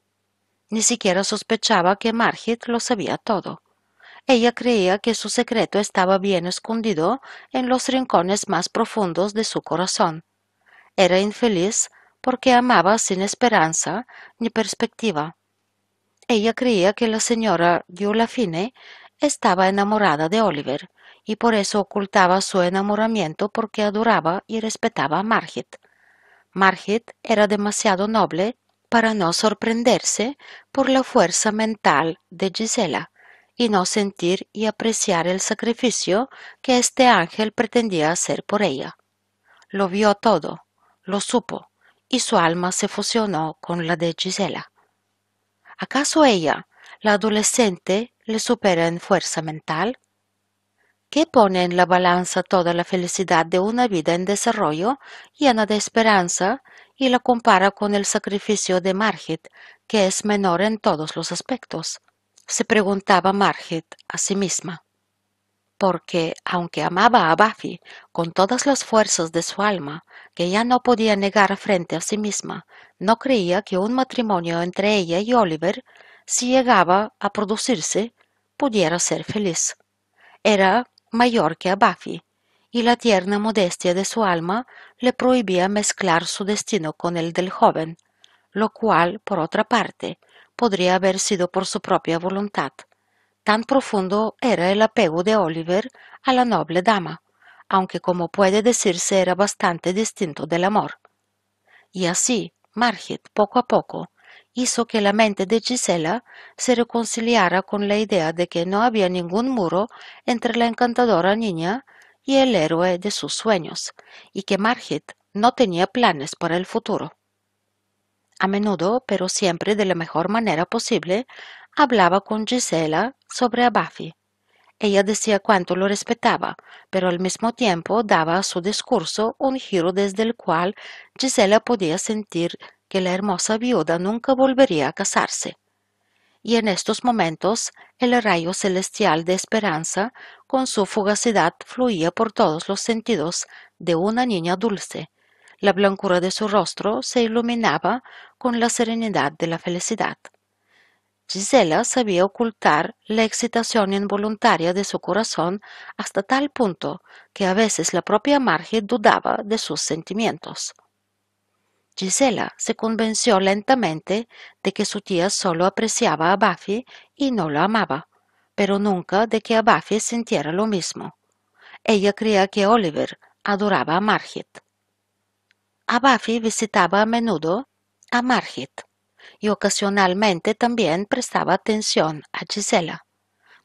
Ni siquiera sospechaba que Margit lo sabía todo. Ella creía que su secreto estaba bien escondido en los rincones más profundos de su corazón. Era infeliz porque amaba sin esperanza ni perspectiva. Ella creía que la señora Giolafine estaba enamorada de Oliver y por eso ocultaba su enamoramiento porque adoraba y respetaba a Margit. Margit era demasiado noble para no sorprenderse por la fuerza mental de Gisela y no sentir y apreciar el sacrificio que este ángel pretendía hacer por ella. Lo vio todo, lo supo, y su alma se fusionó con la de Gisela. ¿Acaso ella, la adolescente, le supera en fuerza mental? ¿Qué pone en la balanza toda la felicidad de una vida en desarrollo, llena de esperanza, y la compara con el sacrificio de Margit, que es menor en todos los aspectos? se preguntaba Margit a sí misma. Porque, aunque amaba a Buffy con todas las fuerzas de su alma, que ya no podía negar frente a sí misma, no creía que un matrimonio entre ella y Oliver, si llegaba a producirse, pudiera ser feliz. Era mayor que a Buffy, y la tierna modestia de su alma le prohibía mezclar su destino con el del joven, lo cual, por otra parte, podría haber sido por su propia voluntad. Tan profundo era el apego de Oliver a la noble dama, aunque como puede decirse era bastante distinto del amor. Y así, Margit, poco a poco, hizo que la mente de Gisela se reconciliara con la idea de que no había ningún muro entre la encantadora niña y el héroe de sus sueños, y que Margit no tenía planes para el futuro. A menudo, pero siempre de la mejor manera posible, hablaba con Gisela sobre a Buffy. Ella decía cuánto lo respetaba, pero al mismo tiempo daba a su discurso un giro desde el cual Gisela podía sentir que la hermosa viuda nunca volvería a casarse. Y en estos momentos el rayo celestial de esperanza con su fugacidad fluía por todos los sentidos de una niña dulce. La blancura de su rostro se iluminaba con la serenidad de la felicidad. Gisela sabía ocultar la excitación involuntaria de su corazón hasta tal punto que a veces la propia Margie dudaba de sus sentimientos. Gisela se convenció lentamente de que su tía solo apreciaba a Buffy y no la amaba, pero nunca de que a Buffy sintiera lo mismo. Ella creía que Oliver adoraba a Margit. A Buffy visitaba a menudo a Margit y ocasionalmente también prestaba atención a Gisela.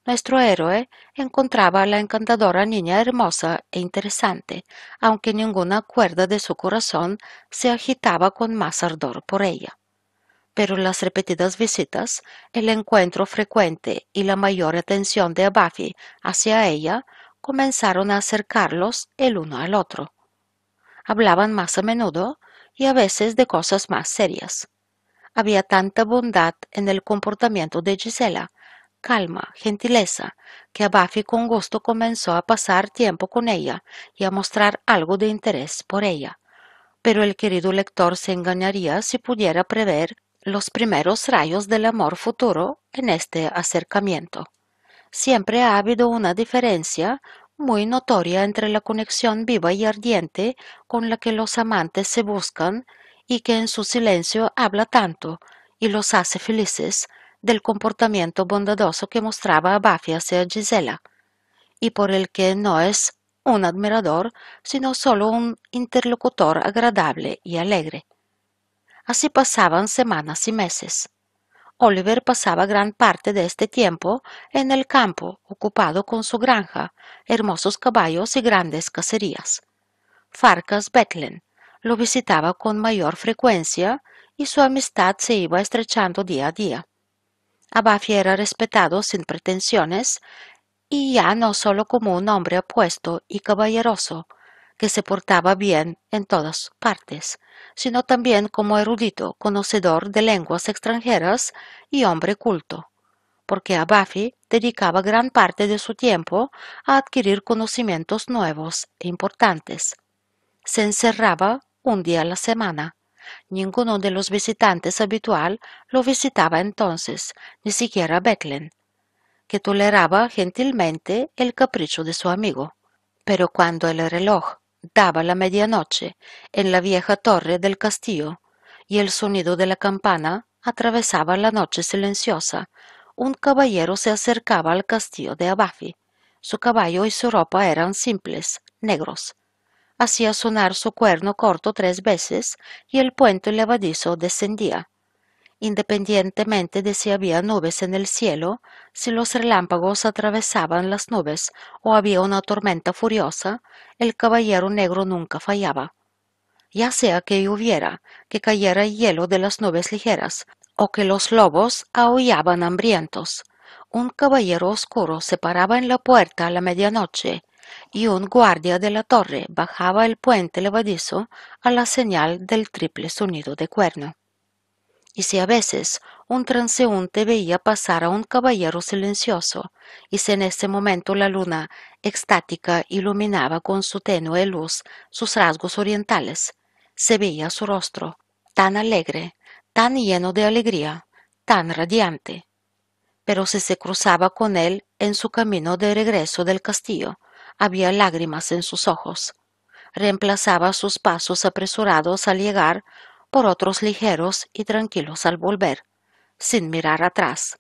Nuestro héroe encontraba a la encantadora niña hermosa e interesante, aunque ninguna cuerda de su corazón se agitaba con más ardor por ella. Pero las repetidas visitas, el encuentro frecuente y la mayor atención de Buffy hacia ella comenzaron a acercarlos el uno al otro. Hablaban más a menudo y a veces de cosas más serias. Había tanta bondad en el comportamiento de Gisela calma, gentileza, que Buffy con gusto comenzó a pasar tiempo con ella y a mostrar algo de interés por ella. Pero el querido lector se engañaría si pudiera prever los primeros rayos del amor futuro en este acercamiento. Siempre ha habido una diferencia muy notoria entre la conexión viva y ardiente con la que los amantes se buscan y que en su silencio habla tanto y los hace felices, del comportamiento bondadoso que mostraba Buffy hacia Gisela, y por el que no es un admirador, sino solo un interlocutor agradable y alegre. Así pasaban semanas y meses. Oliver pasaba gran parte de este tiempo en el campo, ocupado con su granja, hermosos caballos y grandes cacerías. Farkas Betlen lo visitaba con mayor frecuencia y su amistad se iba estrechando día a día. Buffy era respetado sin pretensiones y ya no solo como un hombre apuesto y caballeroso, que se portaba bien en todas partes, sino también como erudito, conocedor de lenguas extranjeras y hombre culto, porque a Buffy dedicaba gran parte de su tiempo a adquirir conocimientos nuevos e importantes. Se encerraba un día a la semana, Ninguno de los visitantes habitual lo visitaba entonces, ni siquiera Betlen, que toleraba gentilmente el capricho de su amigo. Pero cuando el reloj daba la medianoche en la vieja torre del castillo y el sonido de la campana atravesaba la noche silenciosa, un caballero se acercaba al castillo de Abafi. Su caballo y su ropa eran simples, negros hacía sonar su cuerno corto tres veces y el puente levadizo descendía. Independientemente de si había nubes en el cielo, si los relámpagos atravesaban las nubes o había una tormenta furiosa, el caballero negro nunca fallaba. Ya sea que lloviera, que cayera hielo de las nubes ligeras, o que los lobos aullaban hambrientos, un caballero oscuro se paraba en la puerta a la medianoche y un guardia de la torre bajaba el puente levadizo a la señal del triple sonido de cuerno. Y si a veces un transeúnte veía pasar a un caballero silencioso, y si en ese momento la luna extática iluminaba con su tenue luz sus rasgos orientales, se veía su rostro, tan alegre, tan lleno de alegría, tan radiante. Pero si se cruzaba con él en su camino de regreso del castillo, había lágrimas en sus ojos. Reemplazaba sus pasos apresurados al llegar por otros ligeros y tranquilos al volver, sin mirar atrás.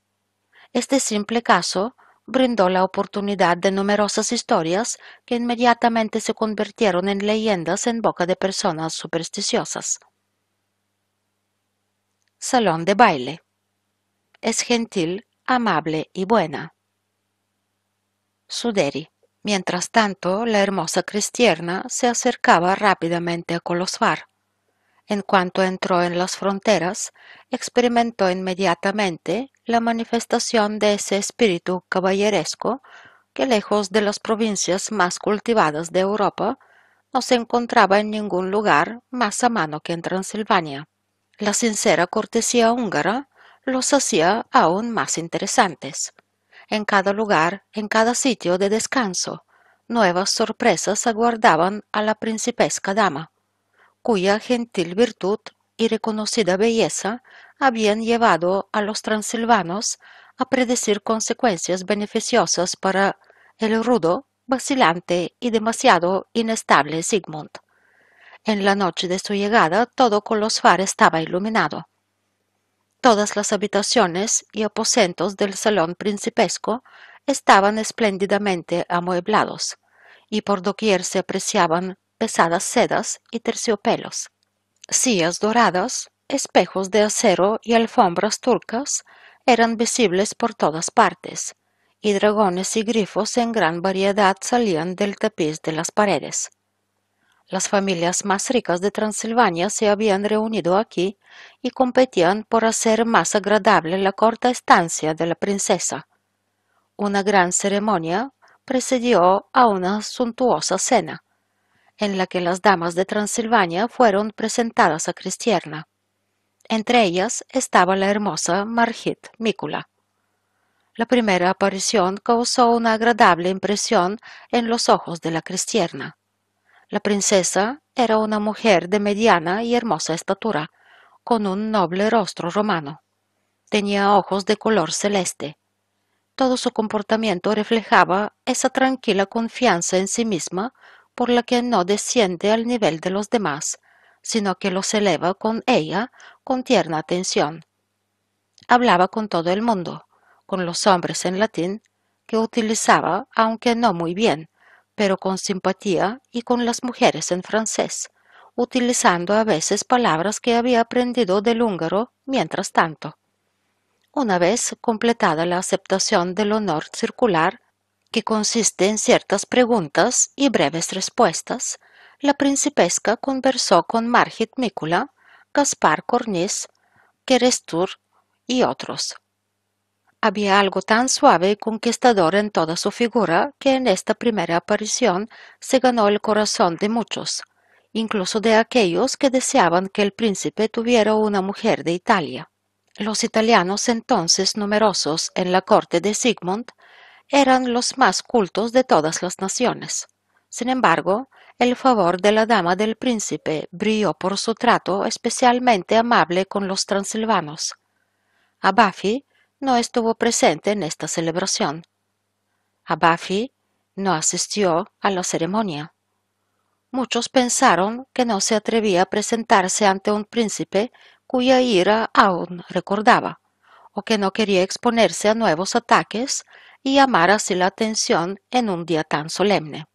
Este simple caso brindó la oportunidad de numerosas historias que inmediatamente se convirtieron en leyendas en boca de personas supersticiosas. salón de baile. Es gentil, amable y buena. Suderi. Mientras tanto, la hermosa cristiana se acercaba rápidamente a Colosfar. En cuanto entró en las fronteras, experimentó inmediatamente la manifestación de ese espíritu caballeresco que lejos de las provincias más cultivadas de Europa, no se encontraba en ningún lugar más a mano que en Transilvania. La sincera cortesía húngara los hacía aún más interesantes. En cada lugar, en cada sitio de descanso, nuevas sorpresas aguardaban a la principesca dama, cuya gentil virtud y reconocida belleza habían llevado a los transilvanos a predecir consecuencias beneficiosas para el rudo, vacilante y demasiado inestable Sigmund. En la noche de su llegada todo Colosfar estaba iluminado. Todas las habitaciones y aposentos del salón principesco estaban espléndidamente amueblados, y por doquier se apreciaban pesadas sedas y terciopelos. Sillas doradas, espejos de acero y alfombras turcas eran visibles por todas partes, y dragones y grifos en gran variedad salían del tapiz de las paredes. Las familias más ricas de Transilvania se habían reunido aquí y competían por hacer más agradable la corta estancia de la princesa. Una gran ceremonia precedió a una suntuosa cena, en la que las damas de Transilvania fueron presentadas a Cristierna. Entre ellas estaba la hermosa Margit Mícula. La primera aparición causó una agradable impresión en los ojos de la Cristierna. La princesa era una mujer de mediana y hermosa estatura, con un noble rostro romano. Tenía ojos de color celeste. Todo su comportamiento reflejaba esa tranquila confianza en sí misma por la que no desciende al nivel de los demás, sino que los eleva con ella con tierna atención. Hablaba con todo el mundo, con los hombres en latín, que utilizaba, aunque no muy bien, pero con simpatía y con las mujeres en francés, utilizando a veces palabras que había aprendido del húngaro mientras tanto. Una vez completada la aceptación del honor circular, que consiste en ciertas preguntas y breves respuestas, la principesca conversó con Margit Mikula, Gaspar Cornis, Kerestur y otros, había algo tan suave y conquistador en toda su figura que en esta primera aparición se ganó el corazón de muchos, incluso de aquellos que deseaban que el príncipe tuviera una mujer de Italia. Los italianos entonces numerosos en la corte de Sigmund eran los más cultos de todas las naciones. Sin embargo, el favor de la dama del príncipe brilló por su trato especialmente amable con los transilvanos. A Buffy no estuvo presente en esta celebración. Abafi no asistió a la ceremonia. Muchos pensaron que no se atrevía a presentarse ante un príncipe cuya ira aún recordaba, o que no quería exponerse a nuevos ataques y llamar así la atención en un día tan solemne.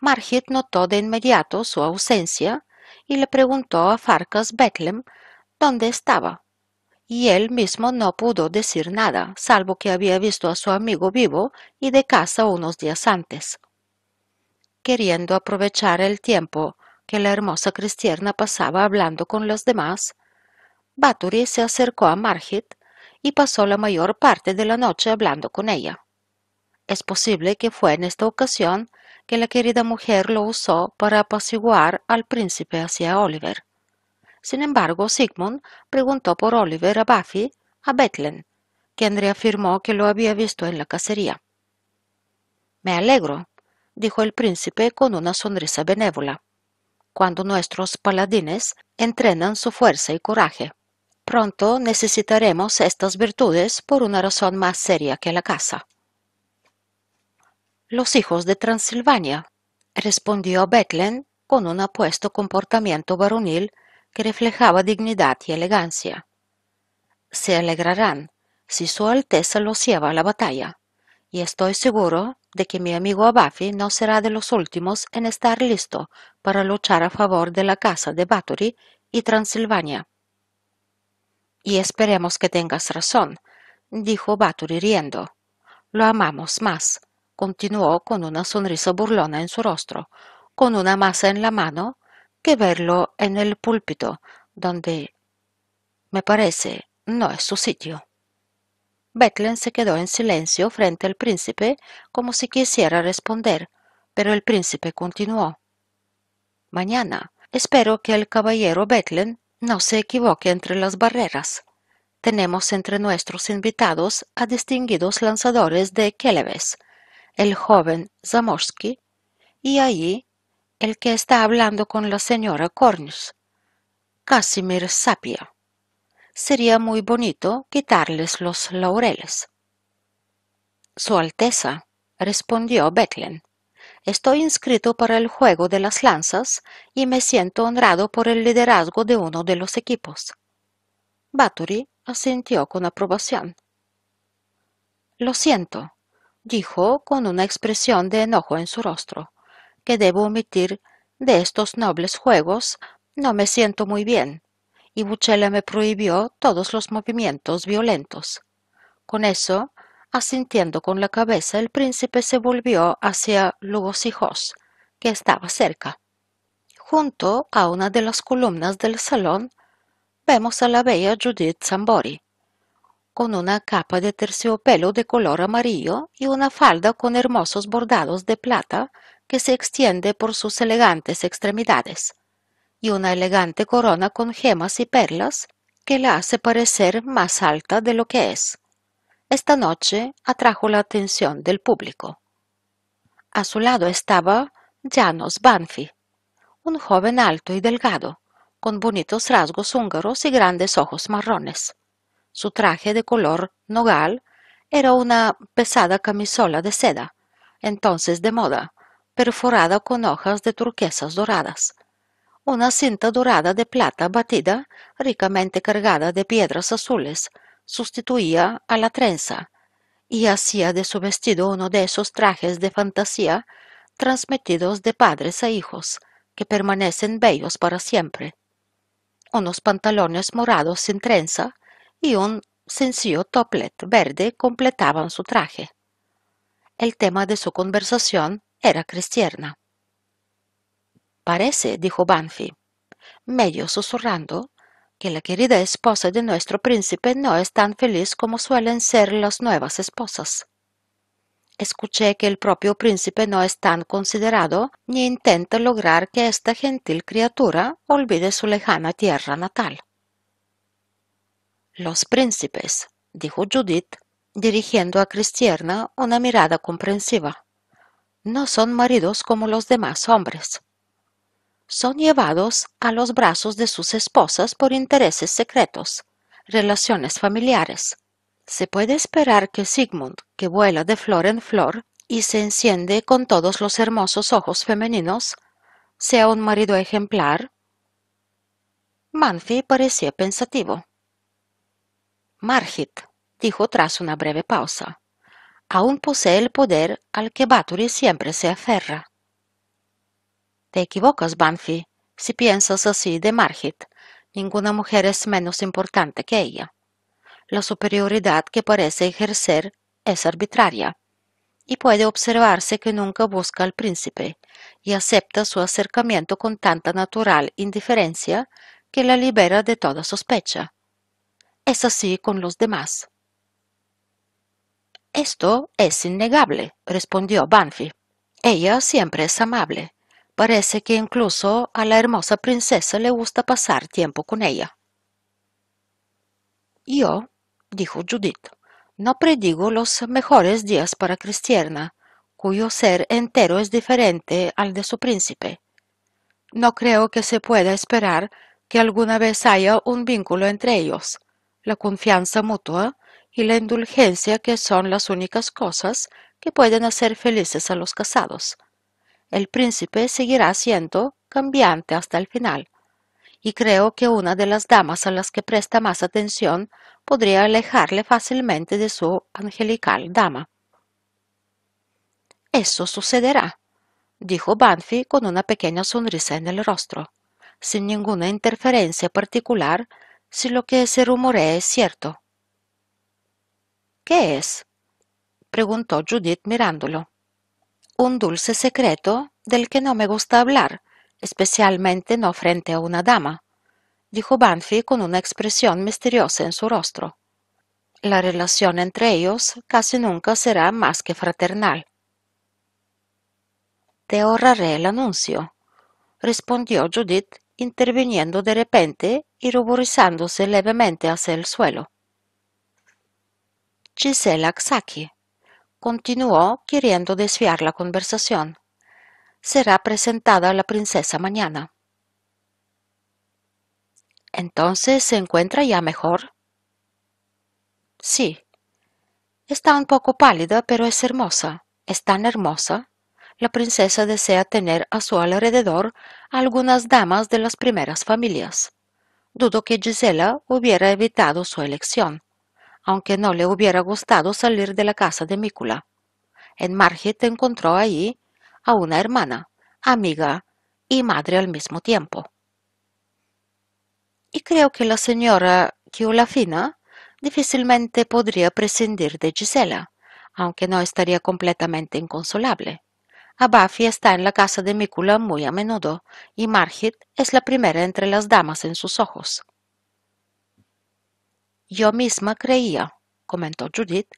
Margit notó de inmediato su ausencia y le preguntó a Farkas Betlem dónde estaba y él mismo no pudo decir nada, salvo que había visto a su amigo vivo y de casa unos días antes. Queriendo aprovechar el tiempo que la hermosa cristiana pasaba hablando con los demás, Bathory se acercó a Margit y pasó la mayor parte de la noche hablando con ella. Es posible que fue en esta ocasión que la querida mujer lo usó para apaciguar al príncipe hacia Oliver. Sin embargo, Sigmund preguntó por Oliver a Buffy a Bethlen, quien reafirmó que lo había visto en la cacería. Me alegro, dijo el príncipe con una sonrisa benévola, cuando nuestros paladines entrenan su fuerza y coraje. Pronto necesitaremos estas virtudes por una razón más seria que la caza. Los hijos de Transilvania, respondió Bethlen con un apuesto comportamiento varonil que reflejaba dignidad y elegancia. Se alegrarán si Su Alteza los lleva a la batalla, y estoy seguro de que mi amigo Abafi no será de los últimos en estar listo para luchar a favor de la casa de Bathory y Transilvania. Y esperemos que tengas razón, dijo Bathory riendo. Lo amamos más, continuó con una sonrisa burlona en su rostro, con una masa en la mano, que verlo en el púlpito, donde, me parece, no es su sitio. Bethlen se quedó en silencio frente al príncipe como si quisiera responder, pero el príncipe continuó. Mañana espero que el caballero Bethlen no se equivoque entre las barreras. Tenemos entre nuestros invitados a distinguidos lanzadores de Kelebes, el joven Zamorsky, y allí el que está hablando con la señora Cornish, Casimir Sapia. Sería muy bonito quitarles los laureles. Su Alteza, respondió Bethlen, estoy inscrito para el juego de las lanzas y me siento honrado por el liderazgo de uno de los equipos. Bathory asintió con aprobación. Lo siento, dijo con una expresión de enojo en su rostro, que debo omitir de estos nobles juegos, no me siento muy bien, y Buchela me prohibió todos los movimientos violentos. Con eso, asintiendo con la cabeza, el príncipe se volvió hacia Lugosijos, que estaba cerca. Junto a una de las columnas del salón, vemos a la bella Judith Zambori, con una capa de terciopelo de color amarillo y una falda con hermosos bordados de plata que se extiende por sus elegantes extremidades, y una elegante corona con gemas y perlas que la hace parecer más alta de lo que es. Esta noche atrajo la atención del público. A su lado estaba Janos Banfi, un joven alto y delgado, con bonitos rasgos húngaros y grandes ojos marrones. Su traje de color nogal era una pesada camisola de seda, entonces de moda, perforada con hojas de turquesas doradas. Una cinta dorada de plata batida, ricamente cargada de piedras azules, sustituía a la trenza y hacía de su vestido uno de esos trajes de fantasía transmitidos de padres a hijos, que permanecen bellos para siempre. Unos pantalones morados sin trenza y un sencillo toplet verde completaban su traje. El tema de su conversación era cristiana. Parece, dijo Banfi, medio susurrando, que la querida esposa de nuestro príncipe no es tan feliz como suelen ser las nuevas esposas. Escuché que el propio príncipe no es tan considerado ni intenta lograr que esta gentil criatura olvide su lejana tierra natal. Los príncipes, dijo Judith, dirigiendo a Cristiana una mirada comprensiva, no son maridos como los demás hombres. Son llevados a los brazos de sus esposas por intereses secretos, relaciones familiares. Se puede esperar que Sigmund, que vuela de flor en flor y se enciende con todos los hermosos ojos femeninos, sea un marido ejemplar. Manfi parecía pensativo. Margit, dijo tras una breve pausa, aún posee el poder al que Bathory siempre se aferra. Te equivocas, Banfi, si piensas así de Margit. Ninguna mujer es menos importante que ella. La superioridad que parece ejercer es arbitraria, y puede observarse que nunca busca al príncipe y acepta su acercamiento con tanta natural indiferencia que la libera de toda sospecha. Es así con los demás. Esto es innegable, respondió Banfi. Ella siempre es amable. Parece que incluso a la hermosa princesa le gusta pasar tiempo con ella. Yo, dijo Judith, no predigo los mejores días para Cristiana, cuyo ser entero es diferente al de su príncipe. No creo que se pueda esperar que alguna vez haya un vínculo entre ellos la confianza mutua y la indulgencia que son las únicas cosas que pueden hacer felices a los casados. El príncipe seguirá siendo cambiante hasta el final, y creo que una de las damas a las que presta más atención podría alejarle fácilmente de su angelical dama. Eso sucederá, dijo Banfi con una pequeña sonrisa en el rostro, sin ninguna interferencia particular si lo que se rumorea es cierto. ¿Qué es? preguntó Judith mirándolo. Un dulce secreto del que no me gusta hablar, especialmente no frente a una dama, dijo Banfi con una expresión misteriosa en su rostro. La relación entre ellos casi nunca será más que fraternal. Te ahorraré el anuncio, respondió Judith, interviniendo de repente y ruborizándose levemente hacia el suelo. Gisela Xaki continuó queriendo desviar la conversación. Será presentada a la princesa mañana. ¿Entonces se encuentra ya mejor? Sí. Está un poco pálida, pero es hermosa. Es tan hermosa. La princesa desea tener a su alrededor algunas damas de las primeras familias. Dudo que Gisela hubiera evitado su elección, aunque no le hubiera gustado salir de la casa de Mícula. En Margit encontró allí a una hermana, amiga y madre al mismo tiempo Yo misma creía, comentó Judith,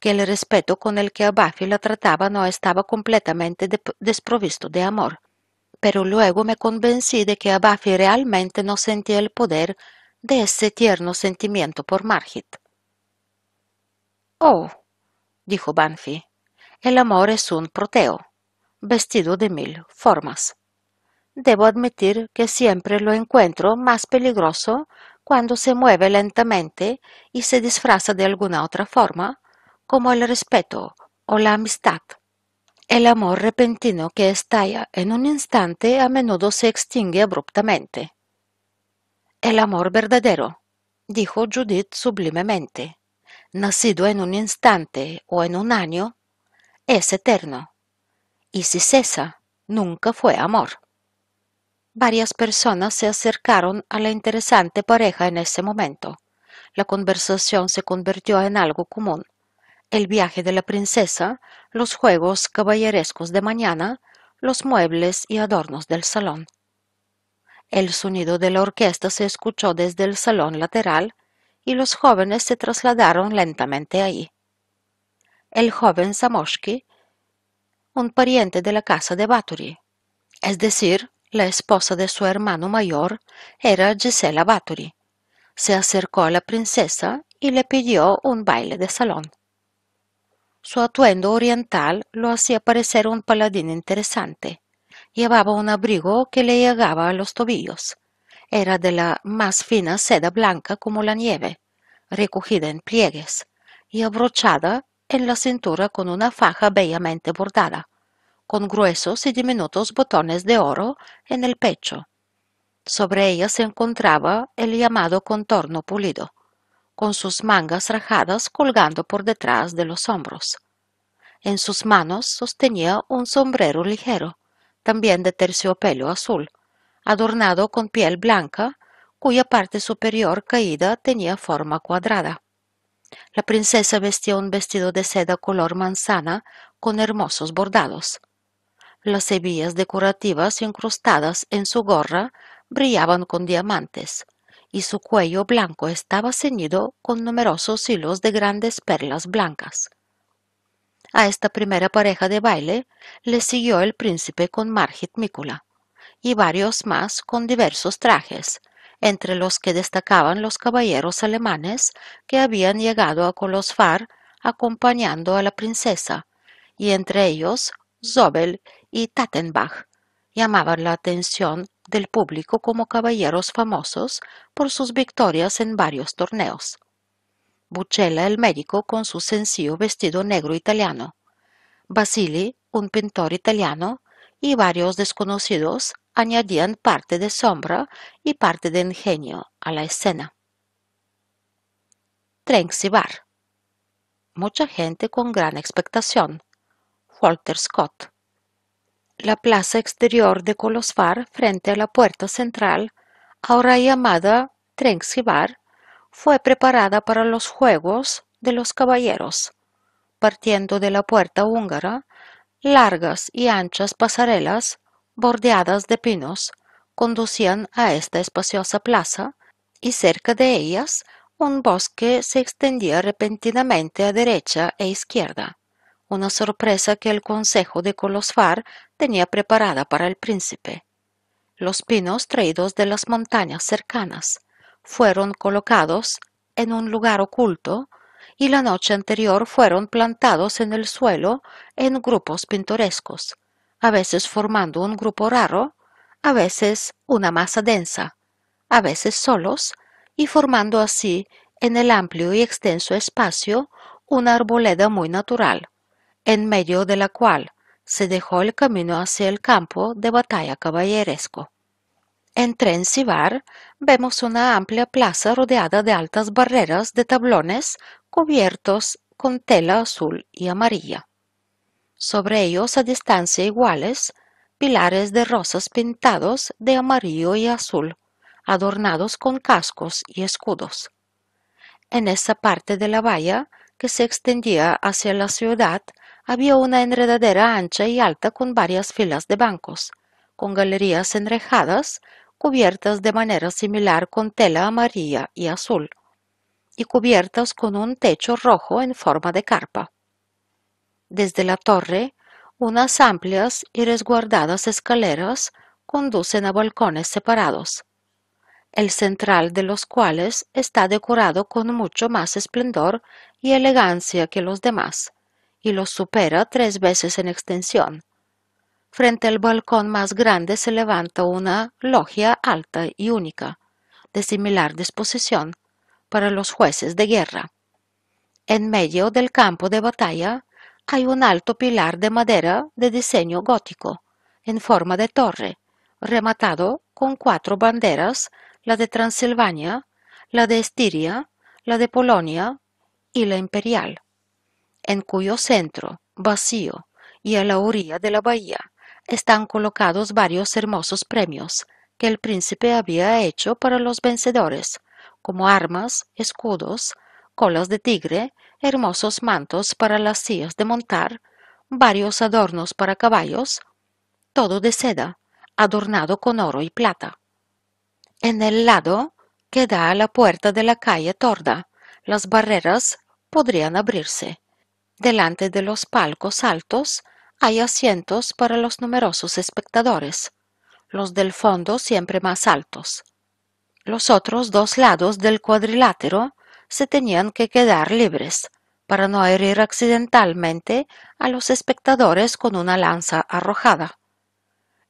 que el respeto con el que Abafi la trataba no estaba completamente desprovisto de amor, pero luego me convencí de que Abafi realmente no sentía el poder de ese tierno sentimiento por Margit. Oh, dijo Banfi, el amor es un proteo, vestido de mil formas. Debo admitir que siempre lo encuentro más peligroso cuando se mueve lentamente y se disfraza de alguna otra forma, como el respeto o la amistad. El amor repentino que estalla en un instante a menudo se extingue abruptamente. El amor verdadero, dijo Judith sublimemente, nacido en un instante o en un año, es eterno. Y si cesa, nunca fue amor. Varias personas se acercaron a la interesante pareja en ese momento. La conversación se convirtió en algo común el viaje de la princesa, los juegos caballerescos de mañana, los muebles y adornos del salón. El sonido de la orquesta se escuchó desde el salón lateral y los jóvenes se trasladaron lentamente allí. El joven Samoshki, un pariente de la casa de Bathory, es decir, la esposa de su hermano mayor, era Gisela Bathory, se acercó a la princesa y le pidió un baile de salón. Su atuendo oriental lo hacía parecer un paladín interesante. Llevaba un abrigo que le llegaba a los tobillos. Era de la más fina seda blanca como la nieve, recogida en pliegues y abrochada en la cintura con una faja bellamente bordada, con gruesos y diminutos botones de oro en el pecho. Sobre ella se encontraba el llamado contorno pulido, con sus mangas rajadas colgando por detrás de los hombros. En sus manos sostenía un sombrero ligero, también de terciopelo azul, adornado con piel blanca, cuya parte superior caída tenía forma cuadrada. La princesa vestía un vestido de seda color manzana con hermosos bordados. Las hebillas decorativas incrustadas en su gorra brillaban con diamantes, y su cuello blanco estaba ceñido con numerosos hilos de grandes perlas blancas. A esta primera pareja de baile le siguió el príncipe con Margit Mícula y varios más con diversos trajes, entre los que destacaban los caballeros alemanes que habían llegado a Kolosfar acompañando a la princesa, y entre ellos Zobel y Tattenbach llamaban la atención del público como caballeros famosos por sus victorias en varios torneos. Bucella el médico con su sencillo vestido negro italiano, Basili, un pintor italiano, y varios desconocidos añadían parte de sombra y parte de ingenio a la escena. Bar. Mucha gente con gran expectación. Walter Scott la plaza exterior de Kolosvar frente a la puerta central, ahora llamada Bar, fue preparada para los juegos de los caballeros. Partiendo de la puerta húngara, largas y anchas pasarelas, bordeadas de pinos, conducían a esta espaciosa plaza, y cerca de ellas un bosque se extendía repentinamente a derecha e izquierda, una sorpresa que el consejo de Colosfar tenía preparada para el príncipe. Los pinos traídos de las montañas cercanas fueron colocados en un lugar oculto y la noche anterior fueron plantados en el suelo en grupos pintorescos, a veces formando un grupo raro, a veces una masa densa, a veces solos, y formando así en el amplio y extenso espacio una arboleda muy natural, en medio de la cual se dejó el camino hacia el campo de batalla caballeresco. En Trensivar vemos una amplia plaza rodeada de altas barreras de tablones cubiertos con tela azul y amarilla. Sobre ellos, a distancia iguales, pilares de rosas pintados de amarillo y azul, adornados con cascos y escudos. En esa parte de la valla que se extendía hacia la ciudad había una enredadera ancha y alta con varias filas de bancos, con galerías enrejadas, cubiertas de manera similar con tela amarilla y azul, y cubiertas con un techo rojo en forma de carpa. Desde la torre, unas amplias y resguardadas escaleras conducen a balcones separados, el central de los cuales está decorado con mucho más esplendor y elegancia que los demás, y los supera tres veces en extensión. Frente al balcón más grande se levanta una logia alta y única, de similar disposición, para los jueces de guerra. En medio del campo de batalla hay un alto pilar de madera de diseño gótico, en forma de torre, rematado con cuatro banderas la de Transilvania, la de Estiria, la de Polonia y la imperial, en cuyo centro, vacío y a la orilla de la bahía, están colocados varios hermosos premios que el príncipe había hecho para los vencedores, como armas, escudos, colas de tigre, hermosos mantos para las sillas de montar, varios adornos para caballos, todo de seda, adornado con oro y plata. En el lado que da a la puerta de la calle Torda, las barreras podrían abrirse. Delante de los palcos altos hay asientos para los numerosos espectadores, los del fondo siempre más altos. Los otros dos lados del cuadrilátero se tenían que quedar libres para no herir accidentalmente a los espectadores con una lanza arrojada.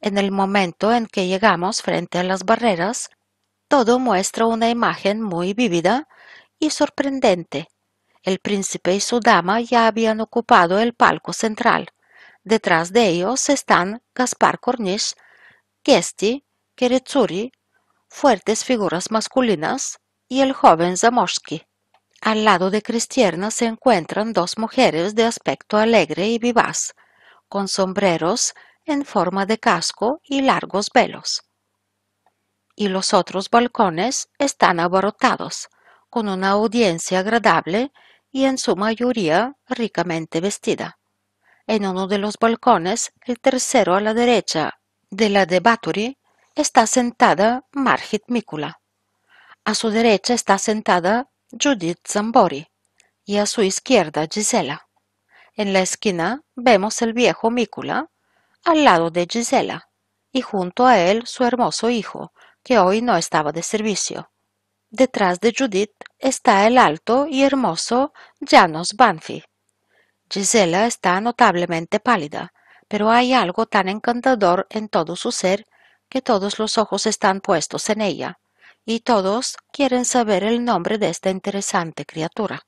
En el momento en que llegamos frente a las barreras, todo muestra una imagen muy vívida y sorprendente. El príncipe y su dama ya habían ocupado el palco central. Detrás de ellos están Gaspar Cornish, Kesti, Keretsuri, fuertes figuras masculinas, y el joven Zamorsky. Al lado de Cristiana se encuentran dos mujeres de aspecto alegre y vivaz, con sombreros en forma de casco y largos velos y los otros balcones están abarrotados, con una audiencia agradable y en su mayoría ricamente vestida. En uno de los balcones, el tercero a la derecha de la de Bathory, está sentada Margit Mikula. A su derecha está sentada Judith Zambori y a su izquierda Gisela. En la esquina vemos el viejo Mikula al lado de Gisela y junto a él su hermoso hijo, que hoy no estaba de servicio. Detrás de Judith está el alto y hermoso Janos Banfi. Gisela está notablemente pálida, pero hay algo tan encantador en todo su ser que todos los ojos están puestos en ella, y todos quieren saber el nombre de esta interesante criatura.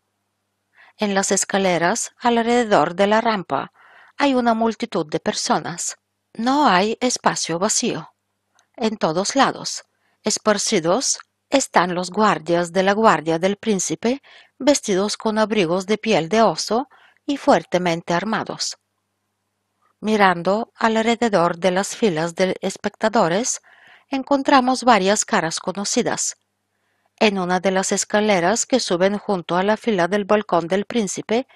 En las escaleras, alrededor de la rampa, hay una multitud de personas. No hay espacio vacío en todos lados. Esparcidos están los guardias de la guardia del príncipe, vestidos con abrigos de piel de oso y fuertemente armados. Mirando alrededor de las filas de espectadores, encontramos varias caras conocidas. En una de las escaleras que suben junto a la fila del balcón del príncipe,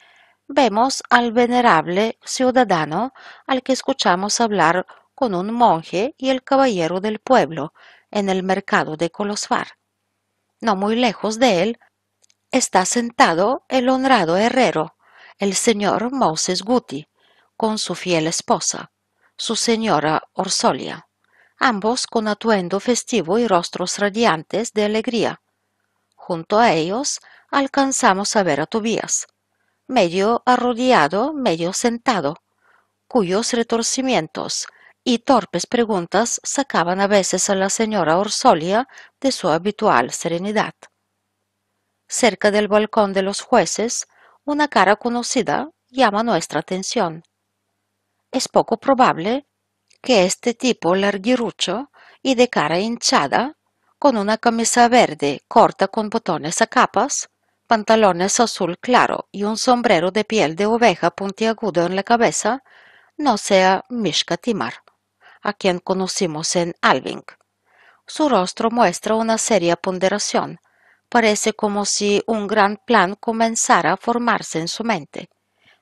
vemos al venerable ciudadano al que escuchamos hablar con un monje y el caballero del pueblo en el mercado de Colosfar. No muy lejos de él está sentado el honrado herrero, el señor Moses Guti, con su fiel esposa, su señora Orsolia, ambos con atuendo festivo y rostros radiantes de alegría. Junto a ellos alcanzamos a ver a Tobías, medio arrodillado, medio sentado, cuyos retorcimientos y torpes preguntas sacaban a veces a la señora Orsolia de su habitual serenidad. Cerca del balcón de los jueces, una cara conocida llama nuestra atención. Es poco probable que este tipo larguirucho y de cara hinchada, con una camisa verde corta con botones a capas, pantalones azul claro y un sombrero de piel de oveja puntiagudo en la cabeza, no sea Mishka Timar, a quien conocimos en Alving. Su rostro muestra una seria ponderación. Parece como si un gran plan comenzara a formarse en su mente.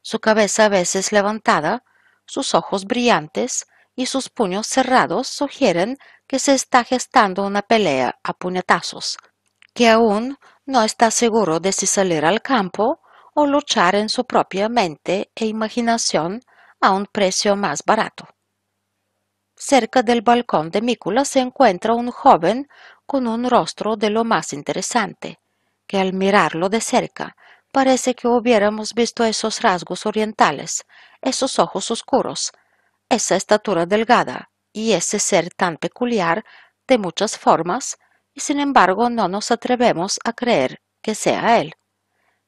Su cabeza a veces levantada, sus ojos brillantes y sus puños cerrados sugieren que se está gestando una pelea a puñetazos, que aún no está seguro de si salir al campo o luchar en su propia mente e imaginación a un precio más barato. Cerca del balcón de Mícula se encuentra un joven con un rostro de lo más interesante, que al mirarlo de cerca parece que hubiéramos visto esos rasgos orientales, esos ojos oscuros, esa estatura delgada y ese ser tan peculiar de muchas formas y sin embargo no nos atrevemos a creer que sea él.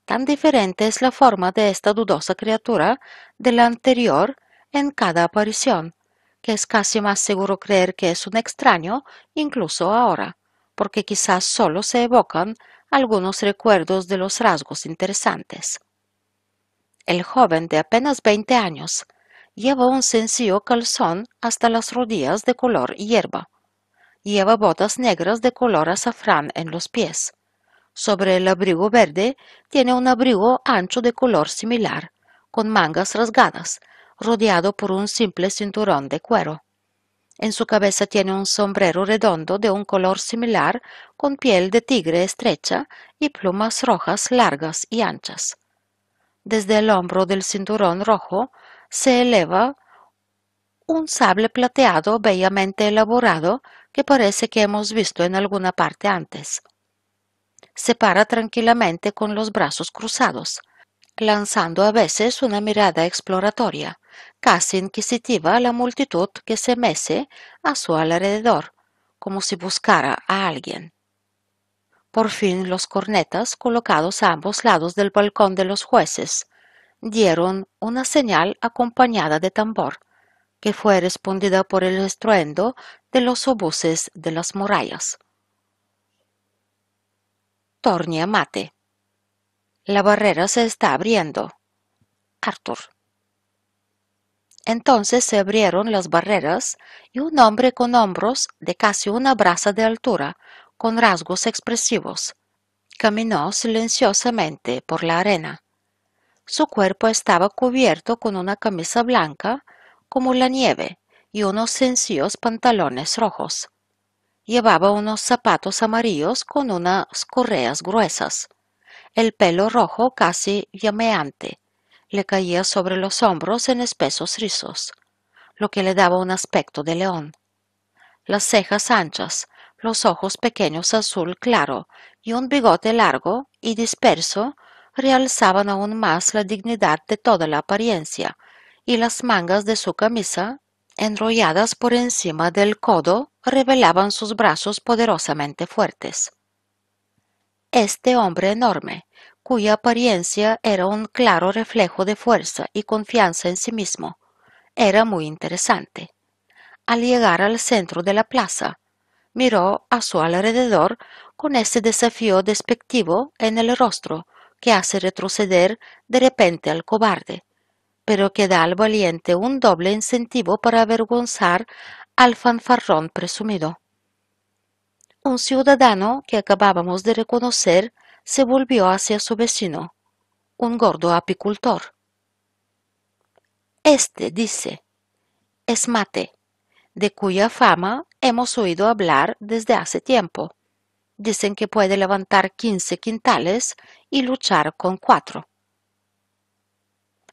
Tan diferente es la forma de esta dudosa criatura de la anterior en cada aparición, que es casi más seguro creer que es un extraño incluso ahora, porque quizás solo se evocan algunos recuerdos de los rasgos interesantes. El joven de apenas veinte años lleva un sencillo calzón hasta las rodillas de color hierba Lleva botas negras de color azafrán en los pies. Sobre el abrigo verde tiene un abrigo ancho de color similar, con mangas rasgadas, rodeado por un simple cinturón de cuero. En su cabeza tiene un sombrero redondo de un color similar, con piel de tigre estrecha y plumas rojas largas y anchas. Desde el hombro del cinturón rojo se eleva un sable plateado bellamente elaborado que parece que hemos visto en alguna parte antes. Se para tranquilamente con los brazos cruzados, lanzando a veces una mirada exploratoria, casi inquisitiva la multitud que se mece a su alrededor, como si buscara a alguien. Por fin los cornetas, colocados a ambos lados del balcón de los jueces, dieron una señal acompañada de tambor, que fue respondida por el estruendo de los obuses de las murallas. Tornia mate. La barrera se está abriendo. Arthur. Entonces se abrieron las barreras y un hombre con hombros de casi una braza de altura, con rasgos expresivos, caminó silenciosamente por la arena. Su cuerpo estaba cubierto con una camisa blanca como la nieve y unos sencillos pantalones rojos. Llevaba unos zapatos amarillos con unas correas gruesas. El pelo rojo casi llameante le caía sobre los hombros en espesos rizos, lo que le daba un aspecto de león. Las cejas anchas, los ojos pequeños azul claro y un bigote largo y disperso realzaban aún más la dignidad de toda la apariencia, y las mangas de su camisa, enrolladas por encima del codo, revelaban sus brazos poderosamente fuertes. Este hombre enorme, cuya apariencia era un claro reflejo de fuerza y confianza en sí mismo, era muy interesante. Al llegar al centro de la plaza, miró a su alrededor con ese desafío despectivo en el rostro que hace retroceder de repente al cobarde, pero que da al valiente un doble incentivo para avergonzar al fanfarrón presumido. Un ciudadano que acabábamos de reconocer se volvió hacia su vecino, un gordo apicultor. Este, dice, es Mate, de cuya fama hemos oído hablar desde hace tiempo. Dicen que puede levantar 15 quintales y luchar con cuatro.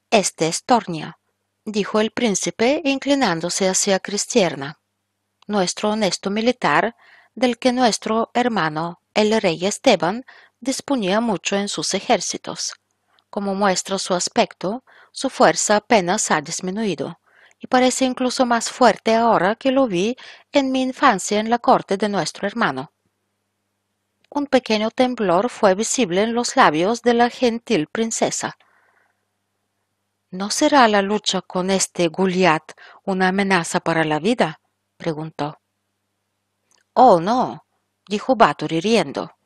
Este es Tornia, dijo el príncipe inclinándose hacia Cristierna, nuestro honesto militar del que nuestro hermano el rey Esteban disponía mucho en sus ejércitos. Como muestra su aspecto, su fuerza apenas ha disminuido, y parece incluso más fuerte ahora que lo vi en mi infancia en la corte de nuestro hermano. Un pequeño temblor fue visible en los labios de la gentil princesa. ¿No será la lucha con este Goliat una amenaza para la vida? preguntó. Oh, no, dijo Bathory riendo.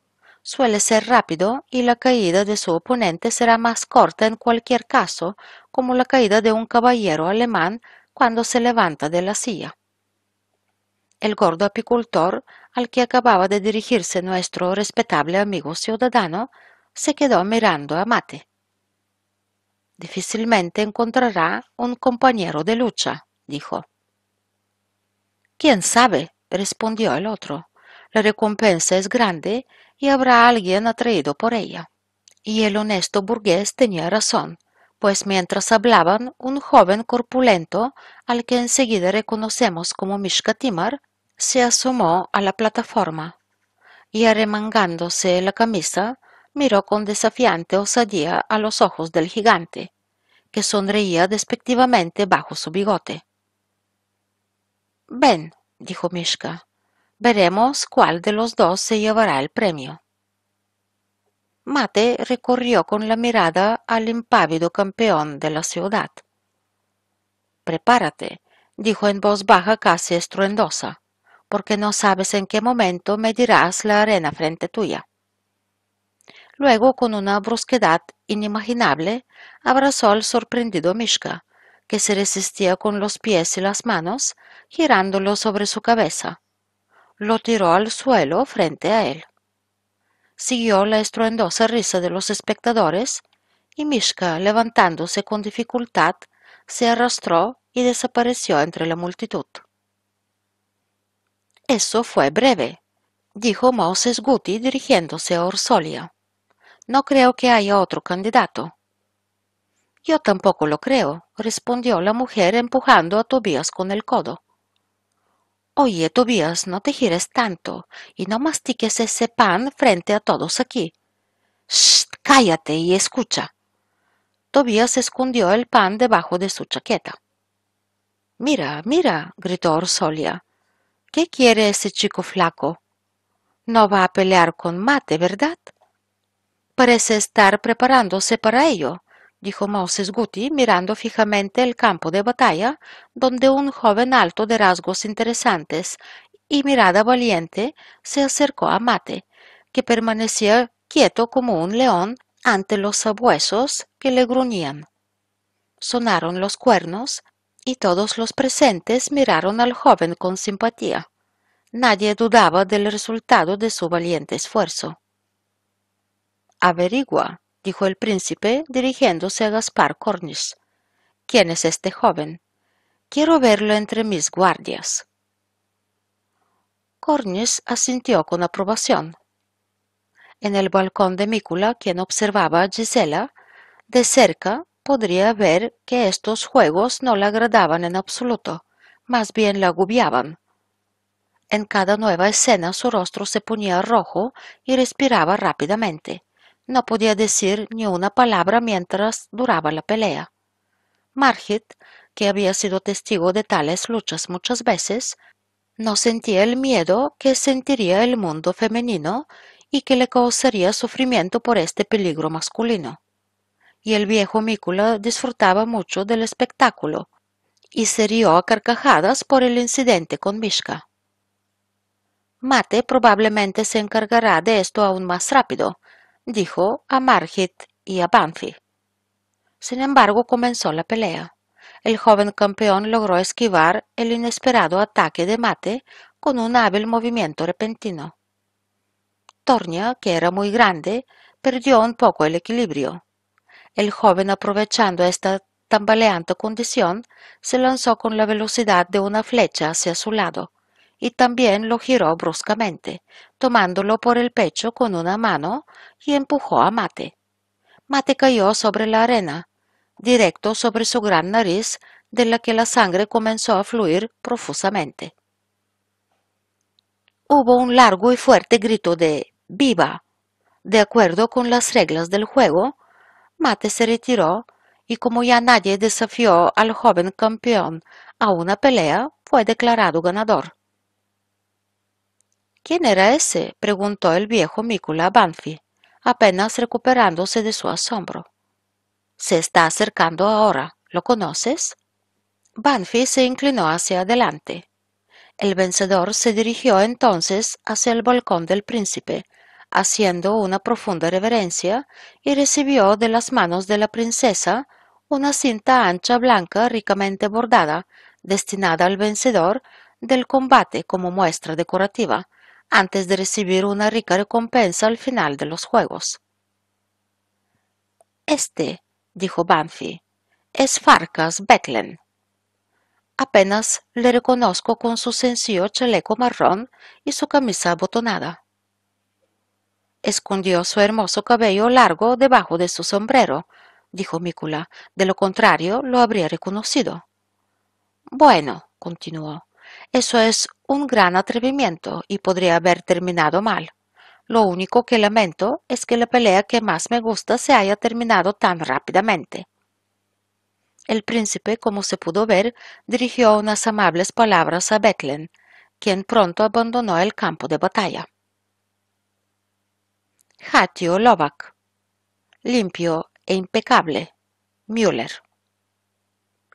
Suele ser rápido y la caída de su oponente será más corta en cualquier caso, como la caída de un caballero alemán cuando se levanta de la silla. El gordo apicultor, al que acababa de dirigirse nuestro respetable amigo ciudadano, se quedó mirando a Mate. Difícilmente encontrará un compañero de lucha, dijo. ¿Quién sabe? respondió el otro. La recompensa es grande y habrá alguien atraído por ella. Y el honesto burgués tenía razón, pues mientras hablaban, un joven corpulento, al que enseguida reconocemos como Mishkatimar, se asomó a la plataforma y arremangándose la camisa, miró con desafiante osadía a los ojos del gigante, que sonreía despectivamente bajo su bigote. Ven, dijo Mishka, veremos cuál de los dos se llevará el premio. Mate recorrió con la mirada al impávido campeón de la ciudad. Prepárate, dijo en voz baja casi estruendosa, porque no sabes en qué momento medirás la arena frente tuya. Luego, con una brusquedad inimaginable, abrazó al sorprendido Mishka, que se resistía con los pies y las manos, girándolo sobre su cabeza. Lo tiró al suelo frente a él. Siguió la estruendosa risa de los espectadores y Mishka, levantándose con dificultad, se arrastró y desapareció entre la multitud. Eso fue breve, dijo Moses Guti dirigiéndose a Orsolia. No creo que haya otro candidato. Yo tampoco lo creo, respondió la mujer empujando a Tobías con el codo. Oye, Tobías, no te gires tanto y no mastiques ese pan frente a todos aquí. Shh, cállate y escucha. Tobías escondió el pan debajo de su chaqueta. Mira, mira, gritó Orsolia. ¿Qué quiere ese chico flaco? No va a pelear con mate, ¿verdad? Parece estar preparándose para ello, dijo Moses Guti mirando fijamente el campo de batalla, donde un joven alto de rasgos interesantes y mirada valiente se acercó a Mate, que permanecía quieto como un león ante los sabuesos que le gruñían. Sonaron los cuernos y todos los presentes miraron al joven con simpatía. Nadie dudaba del resultado de su valiente esfuerzo. Averigua, dijo el príncipe dirigiéndose a Gaspar Cornish. ¿Quién es este joven? Quiero verlo entre mis guardias. Cornish asintió con aprobación. En el balcón de Mícula, quien observaba a Gisela, de cerca podría ver que estos juegos no le agradaban en absoluto, más bien la agobiaban. En cada nueva escena su rostro se ponía rojo y respiraba rápidamente. No podía decir ni una palabra mientras duraba la pelea. Margit, que había sido testigo de tales luchas muchas veces, no sentía el miedo que sentiría el mundo femenino y que le causaría sufrimiento por este peligro masculino. Y el viejo Mícula disfrutaba mucho del espectáculo y se rió a carcajadas por el incidente con Mishka. Mate probablemente se encargará de esto aún más rápido, dijo a Margit y a Banfi. Sin embargo, comenzó la pelea. El joven campeón logró esquivar el inesperado ataque de Mate con un hábil movimiento repentino. Tornia, que era muy grande, perdió un poco el equilibrio. El joven, aprovechando esta tambaleante condición, se lanzó con la velocidad de una flecha hacia su lado, y también lo giró bruscamente, tomándolo por el pecho con una mano y empujó a Mate. Mate cayó sobre la arena, directo sobre su gran nariz, de la que la sangre comenzó a fluir profusamente. Hubo un largo y fuerte grito de ¡Viva! De acuerdo con las reglas del juego, Mate se retiró y como ya nadie desafió al joven campeón a una pelea, fue declarado ganador. ¿Quién era ese? preguntó el viejo Mícola Banfi, apenas recuperándose de su asombro. Se está acercando ahora. ¿Lo conoces? Banfi se inclinó hacia adelante. El vencedor se dirigió entonces hacia el balcón del príncipe, haciendo una profunda reverencia, y recibió de las manos de la princesa una cinta ancha blanca ricamente bordada, destinada al vencedor del combate como muestra decorativa, antes de recibir una rica recompensa al final de los juegos. Este, dijo Banfi, es Farkas Becklen. Apenas le reconozco con su sencillo chaleco marrón y su camisa abotonada. Escondió su hermoso cabello largo debajo de su sombrero, dijo Mícula, de lo contrario lo habría reconocido. Bueno, continuó, eso es un gran atrevimiento y podría haber terminado mal. Lo único que lamento es que la pelea que más me gusta se haya terminado tan rápidamente. El príncipe, como se pudo ver, dirigió unas amables palabras a Becklen, quien pronto abandonó el campo de batalla. Hatio Lovak. Limpio e impecable. Müller.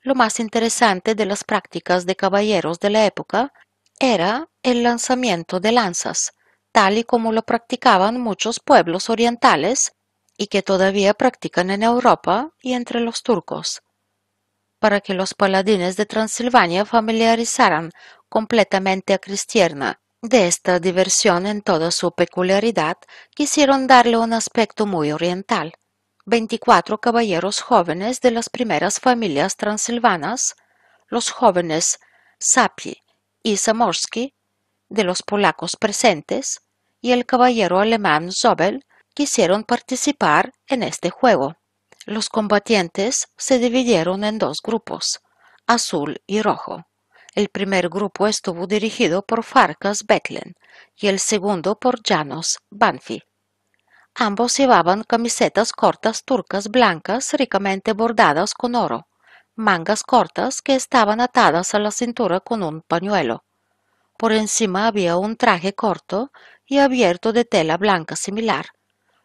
Lo más interesante de las prácticas de caballeros de la época era el lanzamiento de lanzas, tal y como lo practicaban muchos pueblos orientales y que todavía practican en Europa y entre los turcos. Para que los paladines de Transilvania familiarizaran completamente a Cristierna de esta diversión en toda su peculiaridad, quisieron darle un aspecto muy oriental. Veinticuatro caballeros jóvenes de las primeras familias transilvanas, los jóvenes Sapi y Zamorsky, de los polacos presentes, y el caballero alemán Zobel quisieron participar en este juego. Los combatientes se dividieron en dos grupos, azul y rojo. El primer grupo estuvo dirigido por Farkas Becklen y el segundo por Janos Banfi. Ambos llevaban camisetas cortas turcas blancas ricamente bordadas con oro, mangas cortas que estaban atadas a la cintura con un pañuelo. Por encima había un traje corto y abierto de tela blanca similar.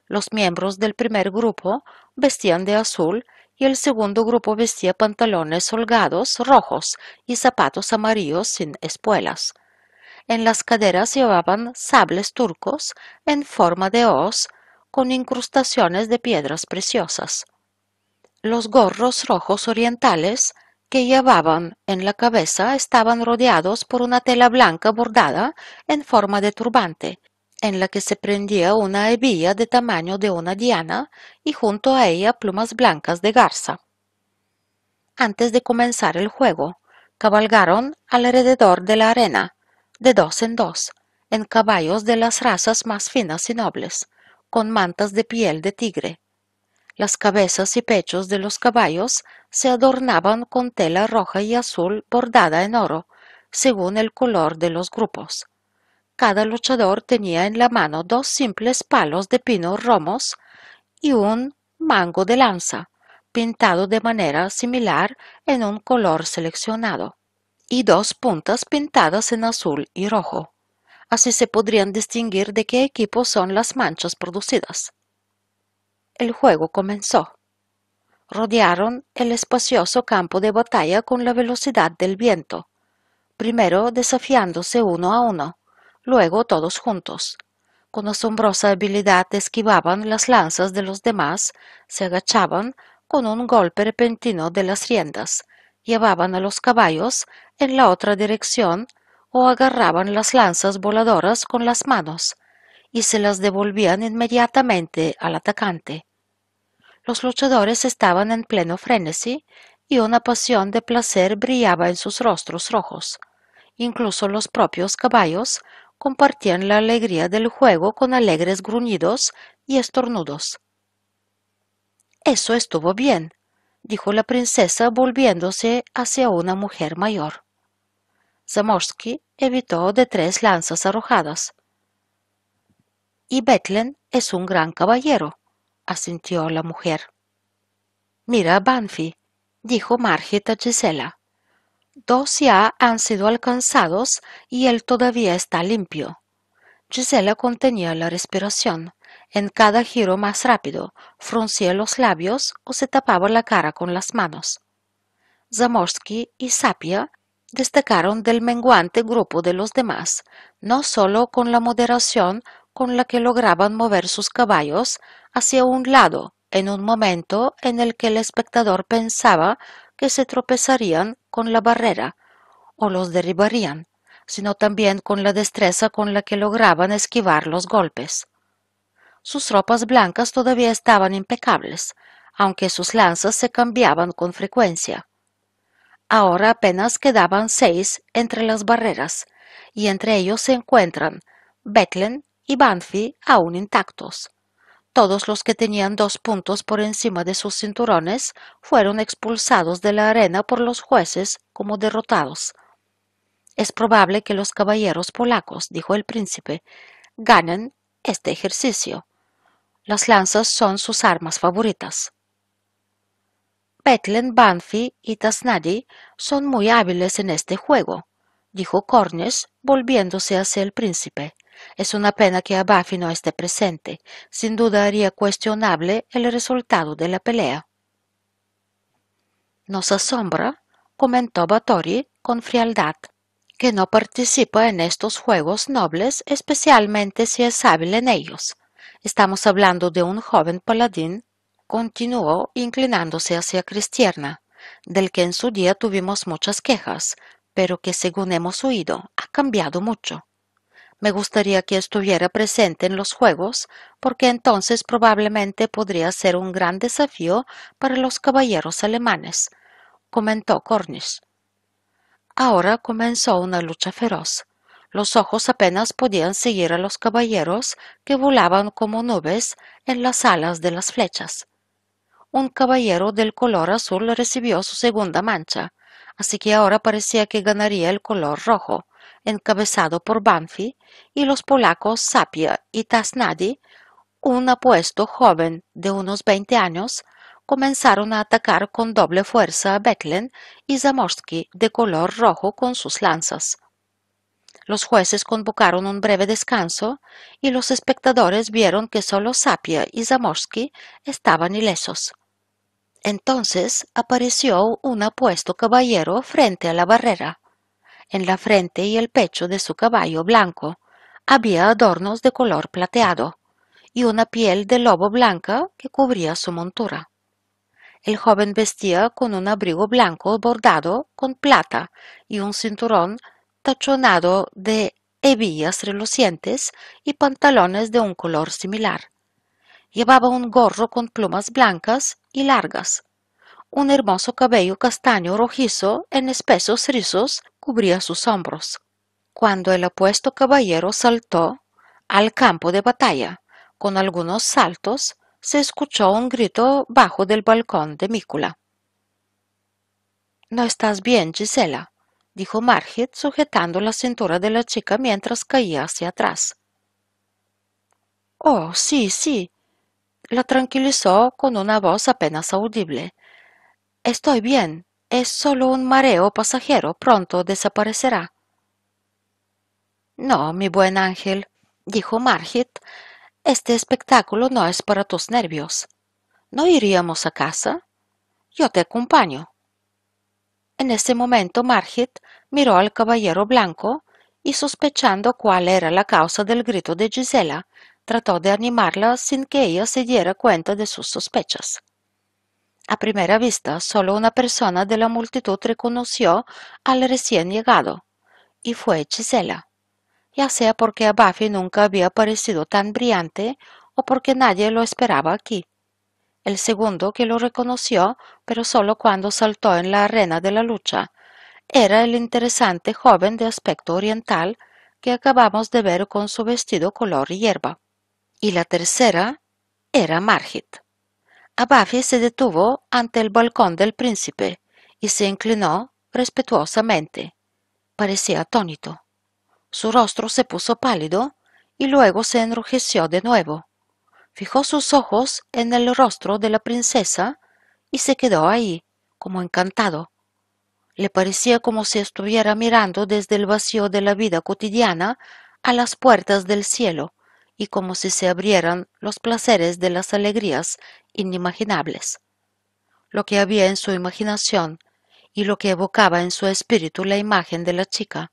Los miembros del primer grupo vestían de azul y el segundo grupo vestía pantalones holgados rojos y zapatos amarillos sin espuelas. En las caderas llevaban sables turcos en forma de hoz con incrustaciones de piedras preciosas. Los gorros rojos orientales que llevaban en la cabeza estaban rodeados por una tela blanca bordada en forma de turbante, en la que se prendía una hebilla de tamaño de una diana y junto a ella plumas blancas de garza. Antes de comenzar el juego, cabalgaron alrededor de la arena, de dos en dos, en caballos de las razas más finas y nobles, con mantas de piel de tigre, las cabezas y pechos de los caballos se adornaban con tela roja y azul bordada en oro, según el color de los grupos. Cada luchador tenía en la mano dos simples palos de pino romos y un mango de lanza, pintado de manera similar en un color seleccionado, y dos puntas pintadas en azul y rojo. Así se podrían distinguir de qué equipo son las manchas producidas el juego comenzó. Rodearon el espacioso campo de batalla con la velocidad del viento, primero desafiándose uno a uno, luego todos juntos. Con asombrosa habilidad esquivaban las lanzas de los demás, se agachaban con un golpe repentino de las riendas, llevaban a los caballos en la otra dirección o agarraban las lanzas voladoras con las manos, y se las devolvían inmediatamente al atacante. Los luchadores estaban en pleno frenesí y una pasión de placer brillaba en sus rostros rojos. Incluso los propios caballos compartían la alegría del juego con alegres gruñidos y estornudos. Eso estuvo bien, dijo la princesa volviéndose hacia una mujer mayor. Zamorsky evitó de tres lanzas arrojadas. Y Betlen es un gran caballero, asintió la mujer. Mira, Banfi, dijo Margit a Gisela. Dos ya han sido alcanzados y él todavía está limpio. Gisela contenía la respiración. En cada giro más rápido, fruncía los labios o se tapaba la cara con las manos. Zamorsky y Sapia destacaron del menguante grupo de los demás, no sólo con la moderación con la que lograban mover sus caballos hacia un lado en un momento en el que el espectador pensaba que se tropezarían con la barrera o los derribarían, sino también con la destreza con la que lograban esquivar los golpes. Sus ropas blancas todavía estaban impecables, aunque sus lanzas se cambiaban con frecuencia. Ahora apenas quedaban seis entre las barreras, y entre ellos se encuentran Betlen y Banfi aún intactos. Todos los que tenían dos puntos por encima de sus cinturones fueron expulsados de la arena por los jueces como derrotados. Es probable que los caballeros polacos, dijo el príncipe, ganen este ejercicio. Las lanzas son sus armas favoritas. Betlen, Banfi y Tasnadi son muy hábiles en este juego, dijo Cornes, volviéndose hacia el príncipe. Es una pena que Abafi no esté presente. Sin duda haría cuestionable el resultado de la pelea. Nos asombra, comentó Batori con frialdad, que no participa en estos juegos nobles, especialmente si es hábil en ellos. Estamos hablando de un joven paladín, continuó inclinándose hacia Cristierna, del que en su día tuvimos muchas quejas, pero que según hemos oído ha cambiado mucho. Me gustaría que estuviera presente en los Juegos, porque entonces probablemente podría ser un gran desafío para los caballeros alemanes, comentó Cornish. Ahora comenzó una lucha feroz. Los ojos apenas podían seguir a los caballeros que volaban como nubes en las alas de las flechas. Un caballero del color azul recibió su segunda mancha, así que ahora parecía que ganaría el color rojo, encabezado por Banfi, y los polacos Sapia y Tasnadi, un apuesto joven de unos veinte años, comenzaron a atacar con doble fuerza a Betlen y Zamorsky de color rojo con sus lanzas. Los jueces convocaron un breve descanso y los espectadores vieron que solo Sapia y Zamorsky estaban ilesos. Entonces apareció un apuesto caballero frente a la barrera. En la frente y el pecho de su caballo blanco había adornos de color plateado y una piel de lobo blanca que cubría su montura. El joven vestía con un abrigo blanco bordado con plata y un cinturón tachonado de hebillas relucientes y pantalones de un color similar. Llevaba un gorro con plumas blancas y largas, un hermoso cabello castaño rojizo en espesos rizos cubría sus hombros. Cuando el apuesto caballero saltó al campo de batalla, con algunos saltos, se escuchó un grito bajo del balcón de Mícula. No estás bien, Gisela, dijo Margit sujetando la cintura de la chica mientras caía hacia atrás. Oh, sí, sí, la tranquilizó con una voz apenas audible. Estoy bien. Es solo un mareo pasajero. Pronto desaparecerá. No, mi buen ángel, dijo Margit, este espectáculo no es para tus nervios. ¿No iríamos a casa? Yo te acompaño. En ese momento Margit miró al caballero blanco y sospechando cuál era la causa del grito de Gisela, trató de animarla sin que ella se diera cuenta de sus sospechas. A primera vista, solo una persona de la multitud reconoció al recién llegado, y fue Gisela. ya sea porque a Buffy nunca había parecido tan brillante o porque nadie lo esperaba aquí. El segundo, que lo reconoció, pero solo cuando saltó en la arena de la lucha, era el interesante joven de aspecto oriental que acabamos de ver con su vestido color hierba. Y la tercera era Margit. A Buffy se detuvo ante el balcón del príncipe y se inclinó respetuosamente. Parecía atónito. Su rostro se puso pálido y luego se enrojeció de nuevo. Fijó sus ojos en el rostro de la princesa y se quedó ahí, como encantado. Le parecía como si estuviera mirando desde el vacío de la vida cotidiana a las puertas del cielo y como si se abrieran los placeres de las alegrías inimaginables. Lo que había en su imaginación y lo que evocaba en su espíritu la imagen de la chica,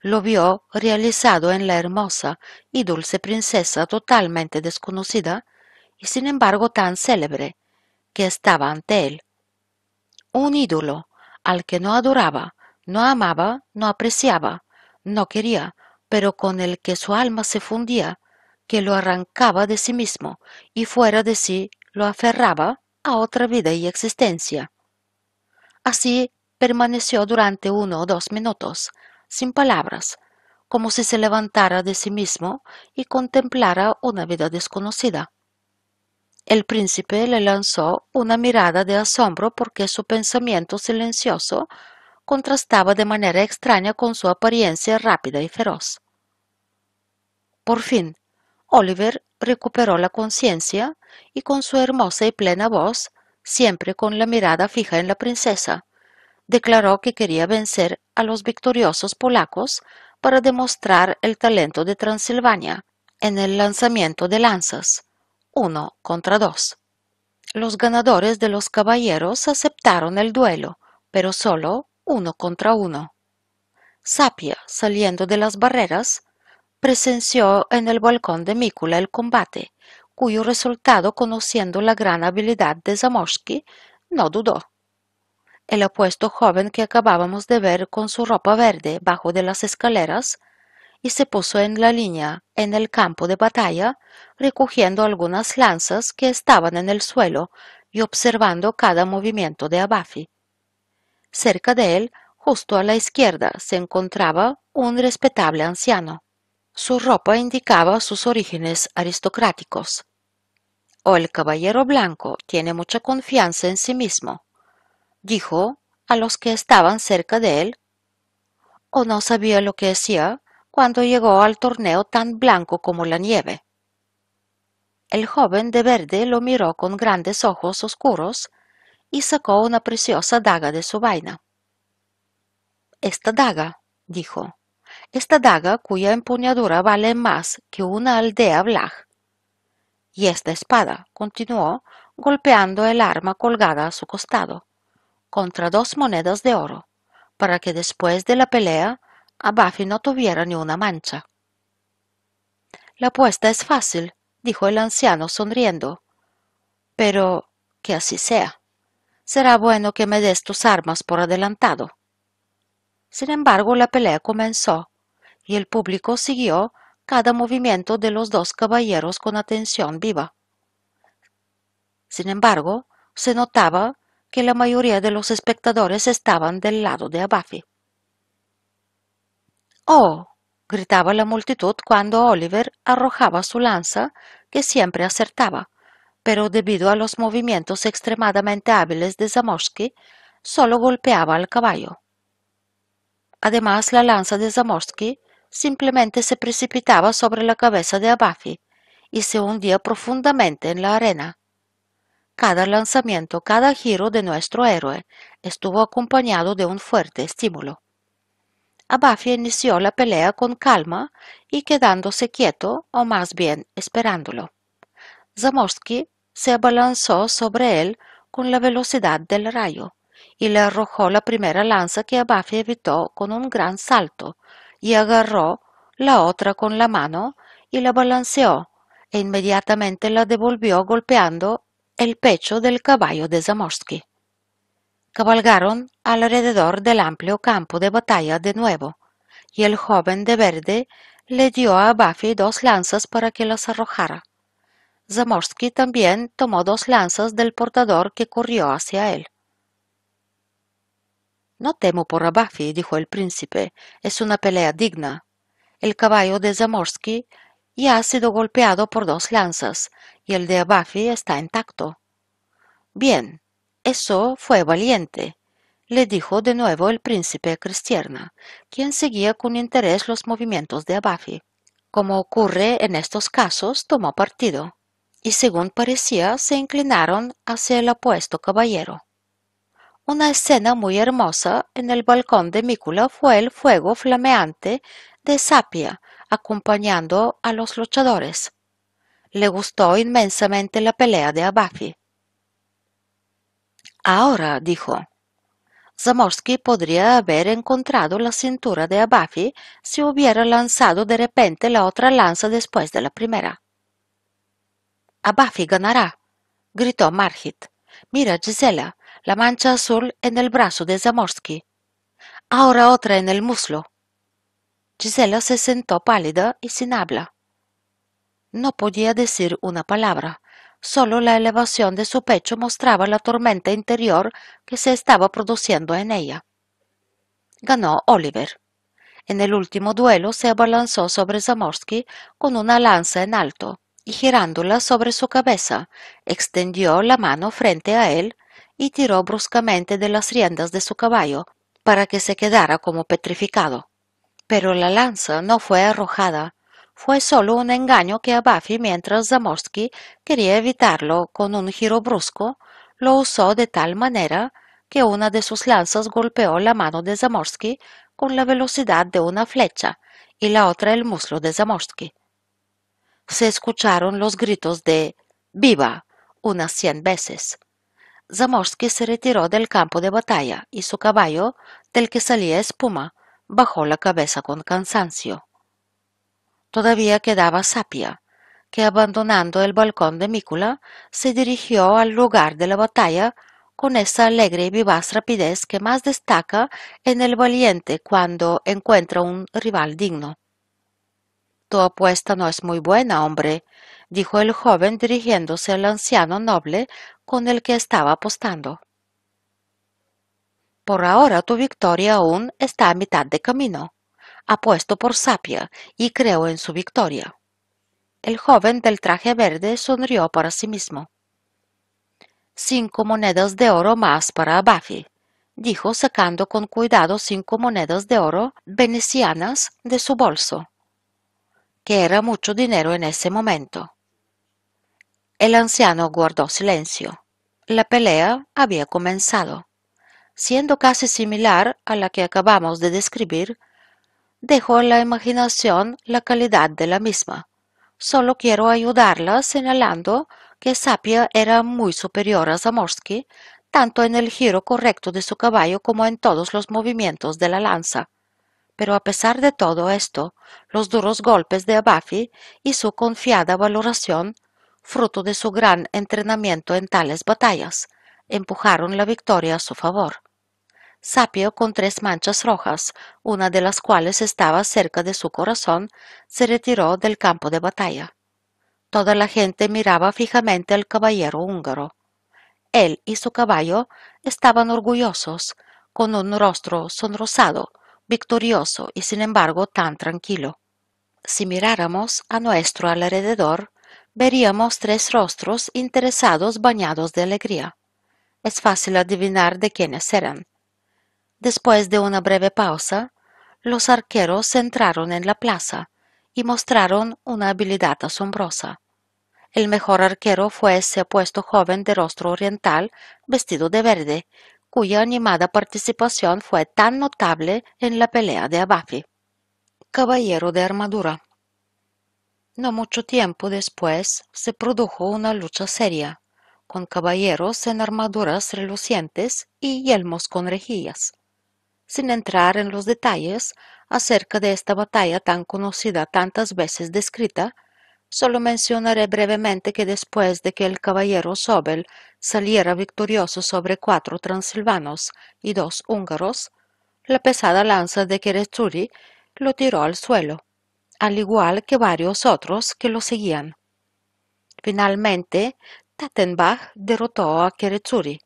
lo vio realizado en la hermosa y dulce princesa totalmente desconocida y sin embargo tan célebre, que estaba ante él. Un ídolo al que no adoraba, no amaba, no apreciaba, no quería, pero con el que su alma se fundía, que lo arrancaba de sí mismo y fuera de sí lo aferraba a otra vida y existencia. Así permaneció durante uno o dos minutos, sin palabras, como si se levantara de sí mismo y contemplara una vida desconocida. El príncipe le lanzó una mirada de asombro porque su pensamiento silencioso contrastaba de manera extraña con su apariencia rápida y feroz. Por fin, Oliver recuperó la conciencia y con su hermosa y plena voz, siempre con la mirada fija en la princesa, declaró que quería vencer a los victoriosos polacos para demostrar el talento de Transilvania en el lanzamiento de lanzas, uno contra dos. Los ganadores de los caballeros aceptaron el duelo, pero solo uno contra uno. Sapia, saliendo de las barreras, presenció en el balcón de Mícula el combate, cuyo resultado, conociendo la gran habilidad de Zamorsky, no dudó. El apuesto joven que acabábamos de ver con su ropa verde bajo de las escaleras y se puso en la línea en el campo de batalla, recogiendo algunas lanzas que estaban en el suelo y observando cada movimiento de Abafi. Cerca de él, justo a la izquierda, se encontraba un respetable anciano. Su ropa indicaba sus orígenes aristocráticos. O el caballero blanco tiene mucha confianza en sí mismo, dijo a los que estaban cerca de él, o no sabía lo que hacía cuando llegó al torneo tan blanco como la nieve. El joven de verde lo miró con grandes ojos oscuros y sacó una preciosa daga de su vaina. Esta daga, dijo, esta daga cuya empuñadura vale más que una aldea blag. Y esta espada, continuó, golpeando el arma colgada a su costado contra dos monedas de oro, para que después de la pelea a Buffy no tuviera ni una mancha. La apuesta es fácil, dijo el anciano sonriendo. Pero que así sea. Será bueno que me des tus armas por adelantado. Sin embargo, la pelea comenzó, y el público siguió cada movimiento de los dos caballeros con atención viva. Sin embargo, se notaba que la mayoría de los espectadores estaban del lado de Abafi. ¡Oh! gritaba la multitud cuando Oliver arrojaba su lanza, que siempre acertaba, pero debido a los movimientos extremadamente hábiles de Zamorsky, solo golpeaba al caballo. Además, la lanza de Zamorsky simplemente se precipitaba sobre la cabeza de Abafi y se hundía profundamente en la arena. Cada lanzamiento, cada giro de nuestro héroe estuvo acompañado de un fuerte estímulo. Abafi inició la pelea con calma y quedándose quieto, o más bien esperándolo. Zamorsky se abalanzó sobre él con la velocidad del rayo y le arrojó la primera lanza que Abafi evitó con un gran salto y agarró la otra con la mano y la balanceó e inmediatamente la devolvió golpeando el pecho del caballo de Zamorsky. Cabalgaron alrededor del amplio campo de batalla de nuevo, y el joven de verde le dio a Buffy dos lanzas para que las arrojara. Zamorsky también tomó dos lanzas del portador que corrió hacia él. No temo por Abafi, dijo el príncipe, es una pelea digna. El caballo de Zamorsky ya ha sido golpeado por dos lanzas y el de Abafi está intacto. Bien, eso fue valiente, le dijo de nuevo el príncipe Cristiana, quien seguía con interés los movimientos de Abafi. Como ocurre en estos casos, tomó partido, y según parecía se inclinaron hacia el apuesto caballero. Una escena muy hermosa en el balcón de Mícula fue el fuego flameante de Sapia acompañando a los luchadores. Le gustó inmensamente la pelea de Abafi. Ahora, dijo, Zamorsky podría haber encontrado la cintura de Abafi si hubiera lanzado de repente la otra lanza después de la primera. Abafi ganará, gritó Margit. Mira, Gisela, la mancha azul en el brazo de Zamorsky. Ahora otra en el muslo. Gisela se sentó pálida y sin habla. No podía decir una palabra. Solo la elevación de su pecho mostraba la tormenta interior que se estaba produciendo en ella. Ganó Oliver. En el último duelo se abalanzó sobre Zamorsky con una lanza en alto y girándola sobre su cabeza, extendió la mano frente a él y tiró bruscamente de las riendas de su caballo para que se quedara como petrificado. Pero la lanza no fue arrojada, fue solo un engaño que Abafi, mientras Zamorsky quería evitarlo con un giro brusco, lo usó de tal manera que una de sus lanzas golpeó la mano de Zamorsky con la velocidad de una flecha y la otra el muslo de Zamorsky. Se escucharon los gritos de ¡Viva! unas cien veces. Zamorsky se retiró del campo de batalla y su caballo, del que salía espuma, bajó la cabeza con cansancio. Todavía quedaba Sapia, que abandonando el balcón de Mícula, se dirigió al lugar de la batalla con esa alegre y vivaz rapidez que más destaca en el valiente cuando encuentra un rival digno. Tu apuesta no es muy buena, hombre, dijo el joven dirigiéndose al anciano noble con el que estaba apostando. Por ahora tu victoria aún está a mitad de camino. Apuesto por Sapia y creo en su victoria. El joven del traje verde sonrió para sí mismo. Cinco monedas de oro más para Abafi, dijo sacando con cuidado cinco monedas de oro venecianas de su bolso, que era mucho dinero en ese momento. El anciano guardó silencio. La pelea había comenzado. Siendo casi similar a la que acabamos de describir, dejó en la imaginación la calidad de la misma. Solo quiero ayudarla señalando que Sapia era muy superior a Zamorsky, tanto en el giro correcto de su caballo como en todos los movimientos de la lanza. Pero a pesar de todo esto, los duros golpes de Abafi y su confiada valoración, fruto de su gran entrenamiento en tales batallas, empujaron la victoria a su favor. Sapio, con tres manchas rojas, una de las cuales estaba cerca de su corazón, se retiró del campo de batalla. Toda la gente miraba fijamente al caballero húngaro. Él y su caballo estaban orgullosos, con un rostro sonrosado, victorioso y sin embargo tan tranquilo. Si miráramos a nuestro alrededor, veríamos tres rostros interesados bañados de alegría. Es fácil adivinar de quiénes eran. Después de una breve pausa, los arqueros entraron en la plaza y mostraron una habilidad asombrosa. El mejor arquero fue ese apuesto joven de rostro oriental vestido de verde, cuya animada participación fue tan notable en la pelea de Abafi. Caballero de armadura. No mucho tiempo después se produjo una lucha seria, con caballeros en armaduras relucientes y yelmos con rejillas. Sin entrar en los detalles acerca de esta batalla tan conocida tantas veces descrita, solo mencionaré brevemente que después de que el caballero Sobel saliera victorioso sobre cuatro transilvanos y dos húngaros, la pesada lanza de Keresturi lo tiró al suelo, al igual que varios otros que lo seguían. Finalmente, Tattenbach derrotó a Keretsuri,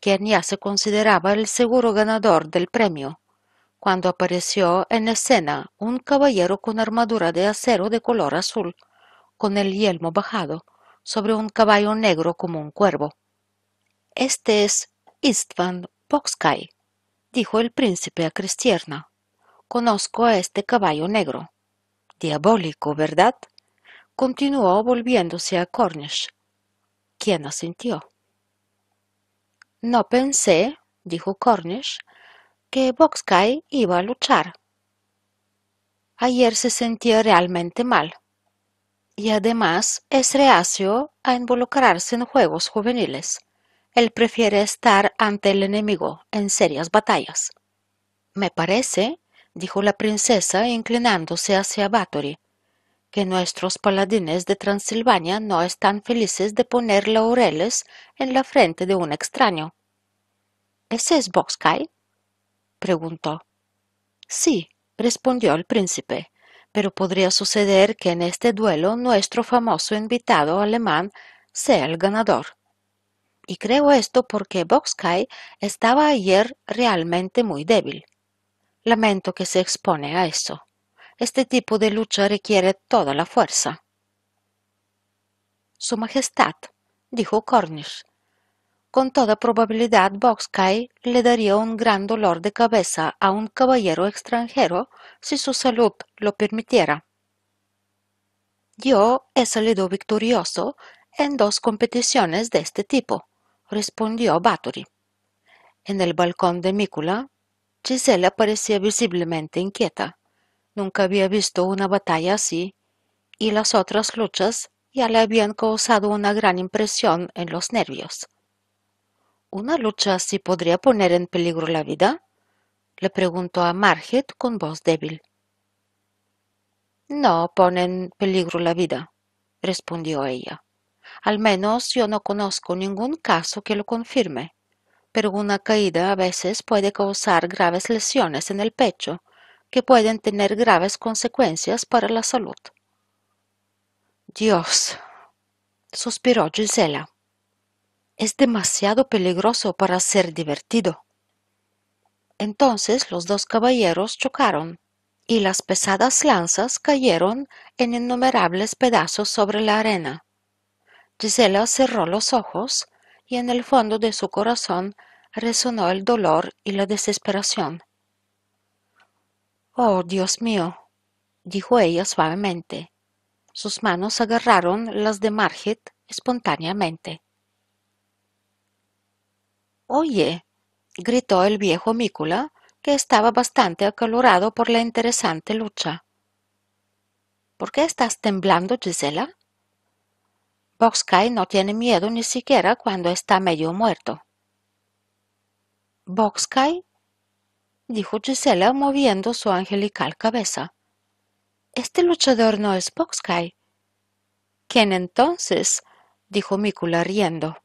quien ya se consideraba el seguro ganador del premio, cuando apareció en escena un caballero con armadura de acero de color azul, con el yelmo bajado, sobre un caballo negro como un cuervo. Este es Istvan Boxkai, dijo el príncipe a Cristierna. Conozco a este caballo negro. Diabólico, ¿verdad? Continuó volviéndose a Cornish, quien asintió. No pensé, dijo Cornish, que Boxkai iba a luchar. Ayer se sentía realmente mal y además es reacio a involucrarse en juegos juveniles. Él prefiere estar ante el enemigo en serias batallas. Me parece, dijo la princesa inclinándose hacia Bathory, que nuestros paladines de Transilvania no están felices de poner laureles en la frente de un extraño. ¿Ese es Boxkai? preguntó. Sí, respondió el príncipe pero podría suceder que en este duelo nuestro famoso invitado alemán sea el ganador. Y creo esto porque Boxkai estaba ayer realmente muy débil. Lamento que se expone a eso. Este tipo de lucha requiere toda la fuerza. Su Majestad, dijo Cornish, con toda probabilidad Boxkai le daría un gran dolor de cabeza a un caballero extranjero si su salud lo permitiera. Yo he salido victorioso en dos competiciones de este tipo, respondió Bathory. En el balcón de Mícula, Gisela parecía visiblemente inquieta. Nunca había visto una batalla así, y las otras luchas ya le habían causado una gran impresión en los nervios. ¿Una lucha así podría poner en peligro la vida? le preguntó a Margit con voz débil. No pone en peligro la vida, respondió ella. Al menos yo no conozco ningún caso que lo confirme, pero una caída a veces puede causar graves lesiones en el pecho que pueden tener graves consecuencias para la salud. Dios, suspiró Gisela es demasiado peligroso para ser divertido. Entonces los dos caballeros chocaron, y las pesadas lanzas cayeron en innumerables pedazos sobre la arena. Gisela cerró los ojos, y en el fondo de su corazón resonó el dolor y la desesperación. Oh, Dios mío, dijo ella suavemente. Sus manos agarraron las de Margit espontáneamente. Oye, gritó el viejo Mícula, que estaba bastante acalorado por la interesante lucha. ¿Por qué estás temblando, Gisela? Boxkai no tiene miedo ni siquiera cuando está medio muerto. ¿Boxkai? dijo Gisela moviendo su angelical cabeza. Este luchador no es Boxkai. ¿Quién entonces? dijo Mícula riendo.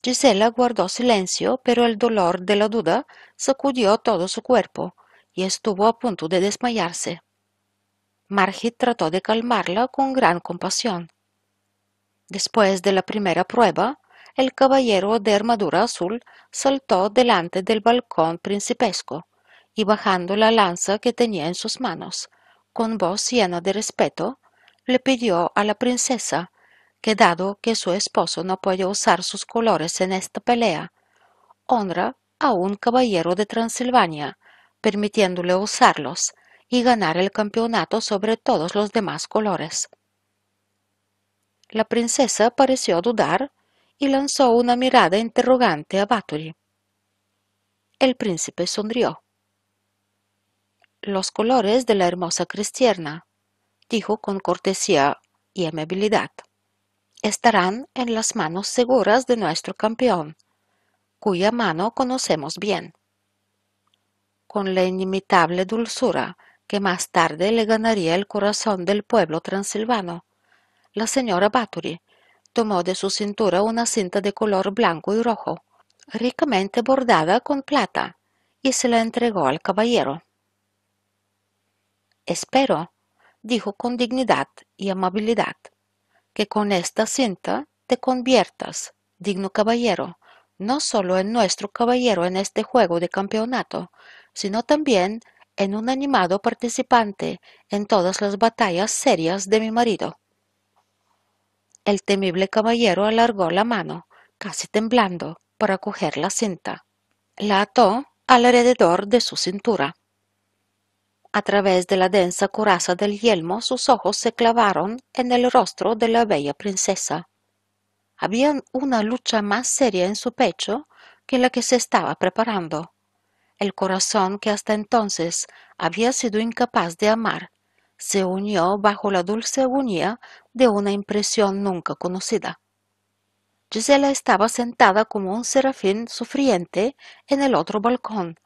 Gisela guardó silencio, pero el dolor de la duda sacudió todo su cuerpo y estuvo a punto de desmayarse. Margit trató de calmarla con gran compasión. Después de la primera prueba, el caballero de armadura azul saltó delante del balcón principesco y bajando la lanza que tenía en sus manos, con voz llena de respeto, le pidió a la princesa que dado que su esposo no puede usar sus colores en esta pelea, honra a un caballero de Transilvania, permitiéndole usarlos y ganar el campeonato sobre todos los demás colores. La princesa pareció dudar y lanzó una mirada interrogante a Bathory. El príncipe sonrió. Los colores de la hermosa Cristierna, dijo con cortesía y amabilidad estarán en las manos seguras de nuestro campeón, cuya mano conocemos bien. Con la inimitable dulzura que más tarde le ganaría el corazón del pueblo transilvano, la señora Bathory tomó de su cintura una cinta de color blanco y rojo, ricamente bordada con plata, y se la entregó al caballero. Espero, dijo con dignidad y amabilidad, que con esta cinta te conviertas, digno caballero, no solo en nuestro caballero en este juego de campeonato, sino también en un animado participante en todas las batallas serias de mi marido. El temible caballero alargó la mano, casi temblando, para coger la cinta. La ató alrededor de su cintura. A través de la densa coraza del yelmo sus ojos se clavaron en el rostro de la bella princesa. Había una lucha más seria en su pecho que la que se estaba preparando. El corazón que hasta entonces había sido incapaz de amar se unió bajo la dulce agonía de una impresión nunca conocida. Gisela estaba sentada como un serafín sufriente en el otro balcón,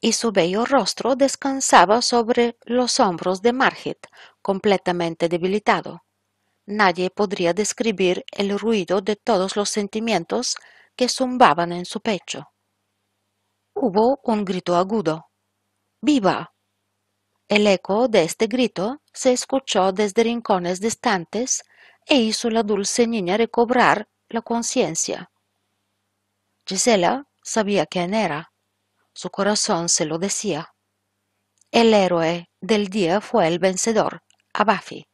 y su bello rostro descansaba sobre los hombros de Margit, completamente debilitado. Nadie podría describir el ruido de todos los sentimientos que zumbaban en su pecho. Hubo un grito agudo. ¡Viva! El eco de este grito se escuchó desde rincones distantes e hizo la dulce niña recobrar la conciencia. Gisela sabía quién era. Su corazón se lo decía. El héroe del día fue el vencedor, Abafi.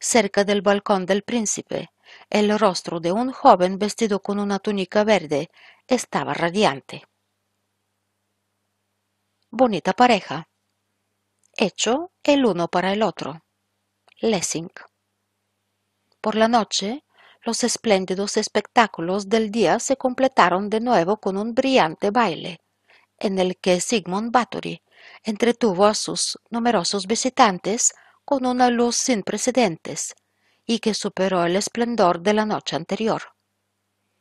Cerca del balcón del príncipe, el rostro de un joven vestido con una túnica verde estaba radiante. Bonita pareja. Hecho el uno para el otro. Lessing. Por la noche, los espléndidos espectáculos del día se completaron de nuevo con un brillante baile, en el que Sigmund Bathory entretuvo a sus numerosos visitantes con una luz sin precedentes y que superó el esplendor de la noche anterior.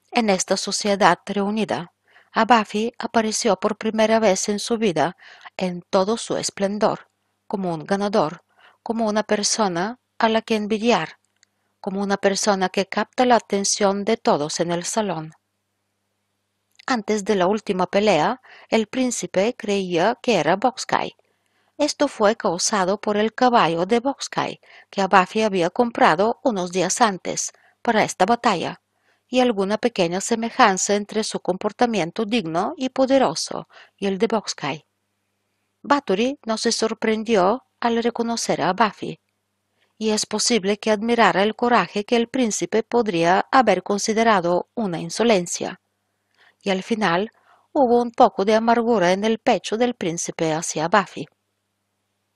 En esta sociedad reunida, Abafi apareció por primera vez en su vida en todo su esplendor, como un ganador, como una persona a la que envidiar, como una persona que capta la atención de todos en el salón. Antes de la última pelea, el príncipe creía que era Boxkai. Esto fue causado por el caballo de Boxkai que Abafi había comprado unos días antes para esta batalla, y alguna pequeña semejanza entre su comportamiento digno y poderoso y el de Boxkai. Bathory no se sorprendió al reconocer a Abafi, y es posible que admirara el coraje que el príncipe podría haber considerado una insolencia. Y al final hubo un poco de amargura en el pecho del príncipe hacia Buffy.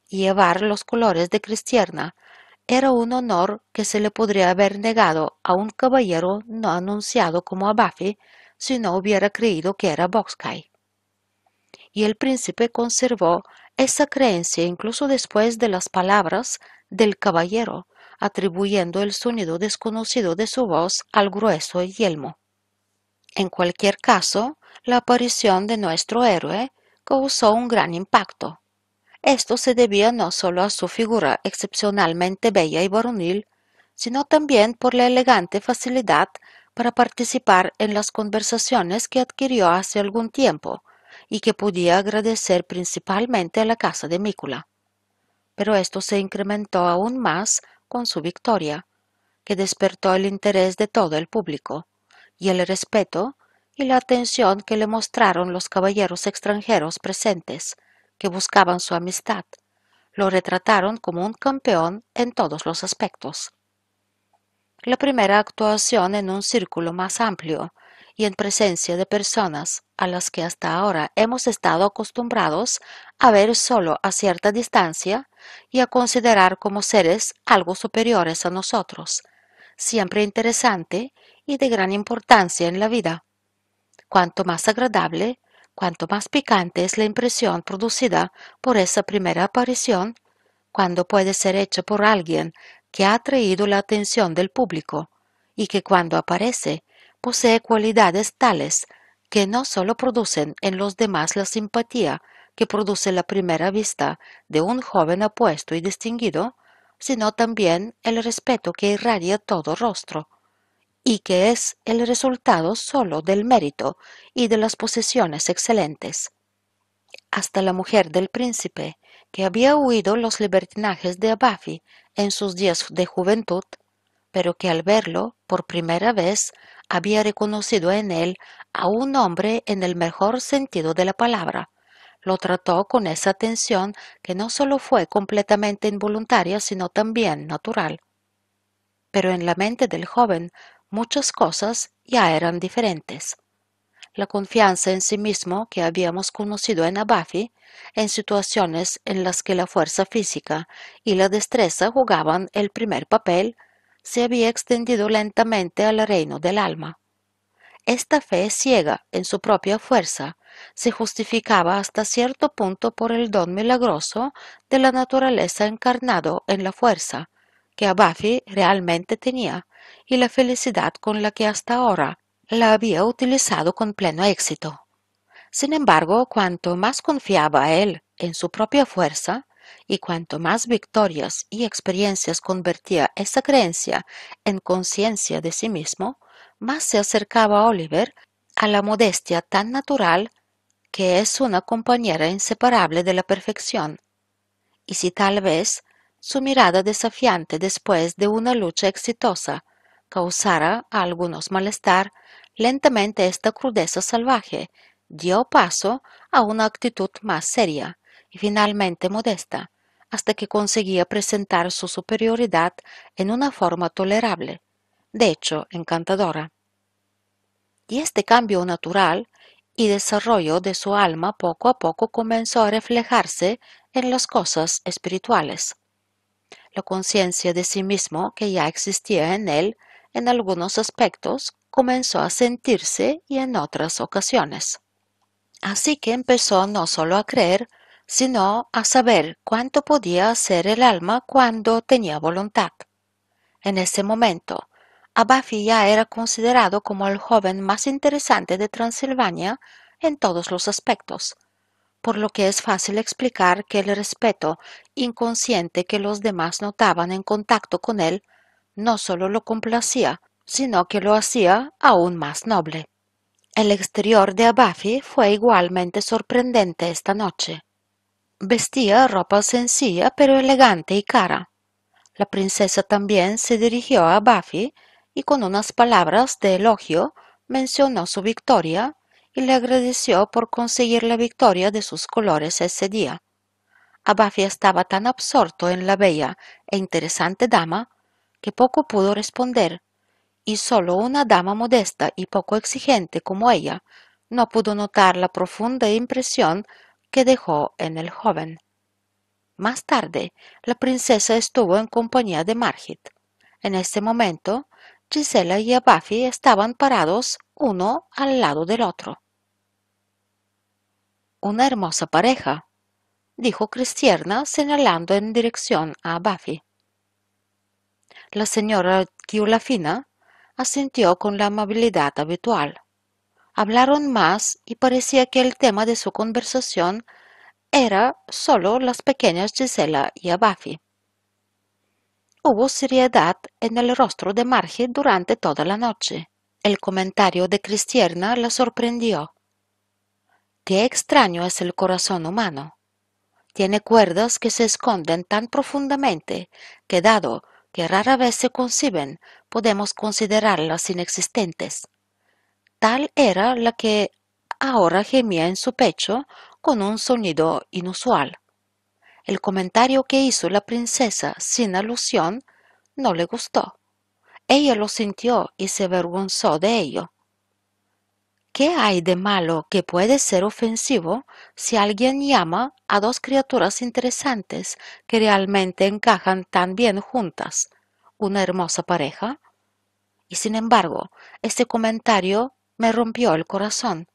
Llevar los colores de Cristiana era un honor que se le podría haber negado a un caballero no anunciado como a Buffy si no hubiera creído que era Boxkai. Y el príncipe conservó esa creencia incluso después de las palabras del caballero, atribuyendo el sonido desconocido de su voz al grueso yelmo. En cualquier caso, la aparición de nuestro héroe causó un gran impacto. Esto se debía no solo a su figura excepcionalmente bella y varonil, sino también por la elegante facilidad para participar en las conversaciones que adquirió hace algún tiempo y que podía agradecer principalmente a la casa de Mícula pero esto se incrementó aún más con su victoria, que despertó el interés de todo el público, y el respeto y la atención que le mostraron los caballeros extranjeros presentes, que buscaban su amistad, lo retrataron como un campeón en todos los aspectos. La primera actuación en un círculo más amplio y en presencia de personas a las que hasta ahora hemos estado acostumbrados a ver solo a cierta distancia y a considerar como seres algo superiores a nosotros, siempre interesante y de gran importancia en la vida. Cuanto más agradable, cuanto más picante es la impresión producida por esa primera aparición, cuando puede ser hecha por alguien que ha atraído la atención del público y que cuando aparece posee cualidades tales que no sólo producen en los demás la simpatía que produce la primera vista de un joven apuesto y distinguido, sino también el respeto que irradia todo rostro, y que es el resultado sólo del mérito y de las posesiones excelentes. Hasta la mujer del príncipe, que había huido los libertinajes de Abafi en sus días de juventud, pero que al verlo por primera vez había reconocido en él a un hombre en el mejor sentido de la palabra. Lo trató con esa atención que no solo fue completamente involuntaria, sino también natural. Pero en la mente del joven muchas cosas ya eran diferentes. La confianza en sí mismo que habíamos conocido en Abafi, en situaciones en las que la fuerza física y la destreza jugaban el primer papel, se había extendido lentamente al reino del alma. Esta fe ciega en su propia fuerza se justificaba hasta cierto punto por el don milagroso de la naturaleza encarnado en la fuerza que Abafi realmente tenía y la felicidad con la que hasta ahora la había utilizado con pleno éxito. Sin embargo, cuanto más confiaba él en su propia fuerza, y cuanto más victorias y experiencias convertía esa creencia en conciencia de sí mismo, más se acercaba Oliver a la modestia tan natural que es una compañera inseparable de la perfección. Y si tal vez su mirada desafiante después de una lucha exitosa causara a algunos malestar, lentamente esta crudeza salvaje dio paso a una actitud más seria y finalmente modesta, hasta que conseguía presentar su superioridad en una forma tolerable, de hecho encantadora. Y este cambio natural y desarrollo de su alma poco a poco comenzó a reflejarse en las cosas espirituales. La conciencia de sí mismo que ya existía en él en algunos aspectos comenzó a sentirse y en otras ocasiones. Así que empezó no solo a creer, sino a saber cuánto podía hacer el alma cuando tenía voluntad. En ese momento, Abafi ya era considerado como el joven más interesante de Transilvania en todos los aspectos, por lo que es fácil explicar que el respeto inconsciente que los demás notaban en contacto con él no solo lo complacía, sino que lo hacía aún más noble. El exterior de Abafi fue igualmente sorprendente esta noche. Vestía ropa sencilla pero elegante y cara. La princesa también se dirigió a Buffy y con unas palabras de elogio mencionó su victoria y le agradeció por conseguir la victoria de sus colores ese día. Buffy estaba tan absorto en la bella e interesante dama que poco pudo responder, y solo una dama modesta y poco exigente como ella no pudo notar la profunda impresión que dejó en el joven. Más tarde, la princesa estuvo en compañía de Margit. En ese momento, Gisela y Abafi estaban parados uno al lado del otro. Una hermosa pareja, dijo Cristierna señalando en dirección a Abafi. La señora Giulafina asintió con la amabilidad habitual. Hablaron más y parecía que el tema de su conversación era solo las pequeñas Gisela y Abafi. Hubo seriedad en el rostro de Margie durante toda la noche. El comentario de Cristierna la sorprendió. Qué extraño es el corazón humano. Tiene cuerdas que se esconden tan profundamente que dado que rara vez se conciben, podemos considerarlas inexistentes. Tal era la que ahora gemía en su pecho con un sonido inusual. El comentario que hizo la princesa sin alusión no le gustó. Ella lo sintió y se avergonzó de ello. ¿Qué hay de malo que puede ser ofensivo si alguien llama a dos criaturas interesantes que realmente encajan tan bien juntas, una hermosa pareja? Y sin embargo, este comentario me rompió el corazón.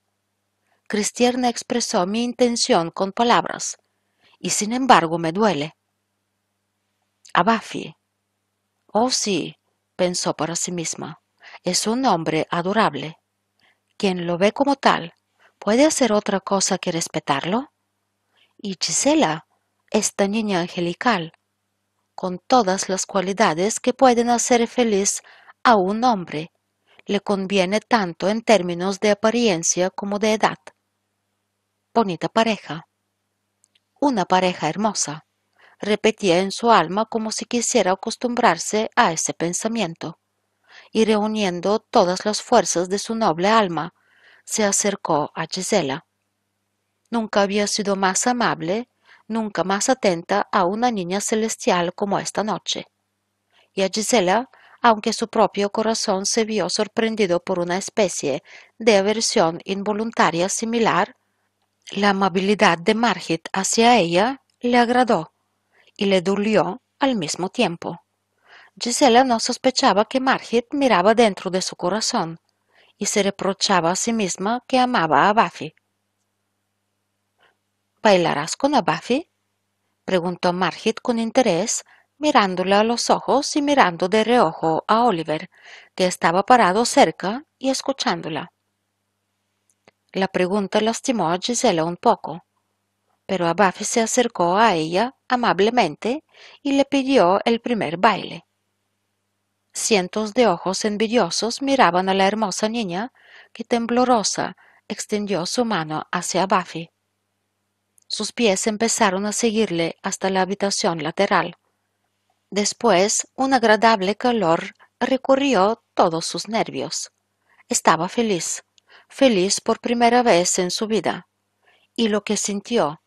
Cristierna expresó mi intención con palabras, y sin embargo me duele. Abafi. Oh sí, pensó para sí misma, es un hombre adorable. Quien lo ve como tal, ¿puede hacer otra cosa que respetarlo? Y Gisela, esta niña angelical, con todas las cualidades que pueden hacer feliz a un hombre le conviene tanto en términos de apariencia como de edad. Bonita pareja. una pareja hermosa. Repetía en su alma como si quisiera acostumbrarse a ese pensamiento. Y reuniendo todas las fuerzas de su noble alma, se acercó a Gisela. Nunca había sido más amable, nunca más atenta a una niña celestial como esta noche. Y a Gisela, aunque su propio corazón se vio sorprendido por una especie de aversión involuntaria similar, la amabilidad de Margit hacia ella le agradó y le dolió al mismo tiempo. Gisela no sospechaba que Margit miraba dentro de su corazón y se reprochaba a sí misma que amaba a Buffy. ¿Bailarás con Buffy? preguntó Margit con interés, mirándola a los ojos y mirando de reojo a Oliver, que estaba parado cerca y escuchándola. La pregunta lastimó a Gisela un poco, pero Buffy se acercó a ella amablemente y le pidió el primer baile. Cientos de ojos envidiosos miraban a la hermosa niña que temblorosa extendió su mano hacia Buffy. Sus pies empezaron a seguirle hasta la habitación lateral. Después, un agradable calor recorrió todos sus nervios. Estaba feliz, feliz por primera vez en su vida, y lo que sintió,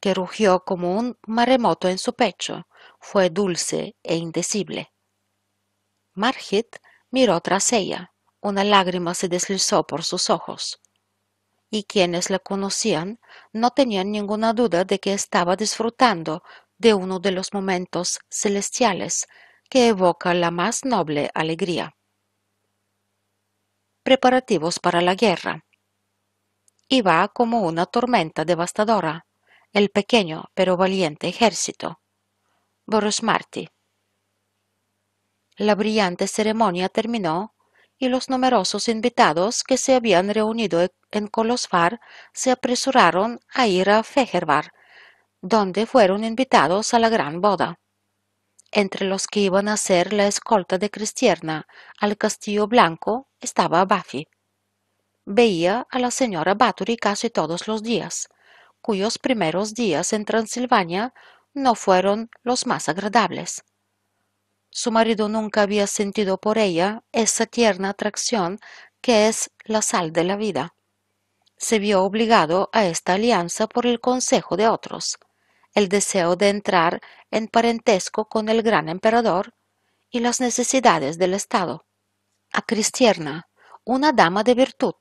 que rugió como un maremoto en su pecho, fue dulce e indecible. Margit miró tras ella, una lágrima se deslizó por sus ojos y quienes la conocían no tenían ninguna duda de que estaba disfrutando de uno de los momentos celestiales que evoca la más noble alegría. Preparativos para la guerra. Iba como una tormenta devastadora el pequeño pero valiente ejército. Boris Marty. La brillante ceremonia terminó y los numerosos invitados que se habían reunido en Colosfar se apresuraron a ir a Fejervar, donde fueron invitados a la gran boda. Entre los que iban a ser la escolta de Cristierna al Castillo Blanco estaba Buffy. Veía a la señora Bathory casi todos los días, cuyos primeros días en Transilvania no fueron los más agradables. Su marido nunca había sentido por ella esa tierna atracción que es la sal de la vida. Se vio obligado a esta alianza por el consejo de otros, el deseo de entrar en parentesco con el gran emperador y las necesidades del Estado. A Cristierna, una dama de virtud,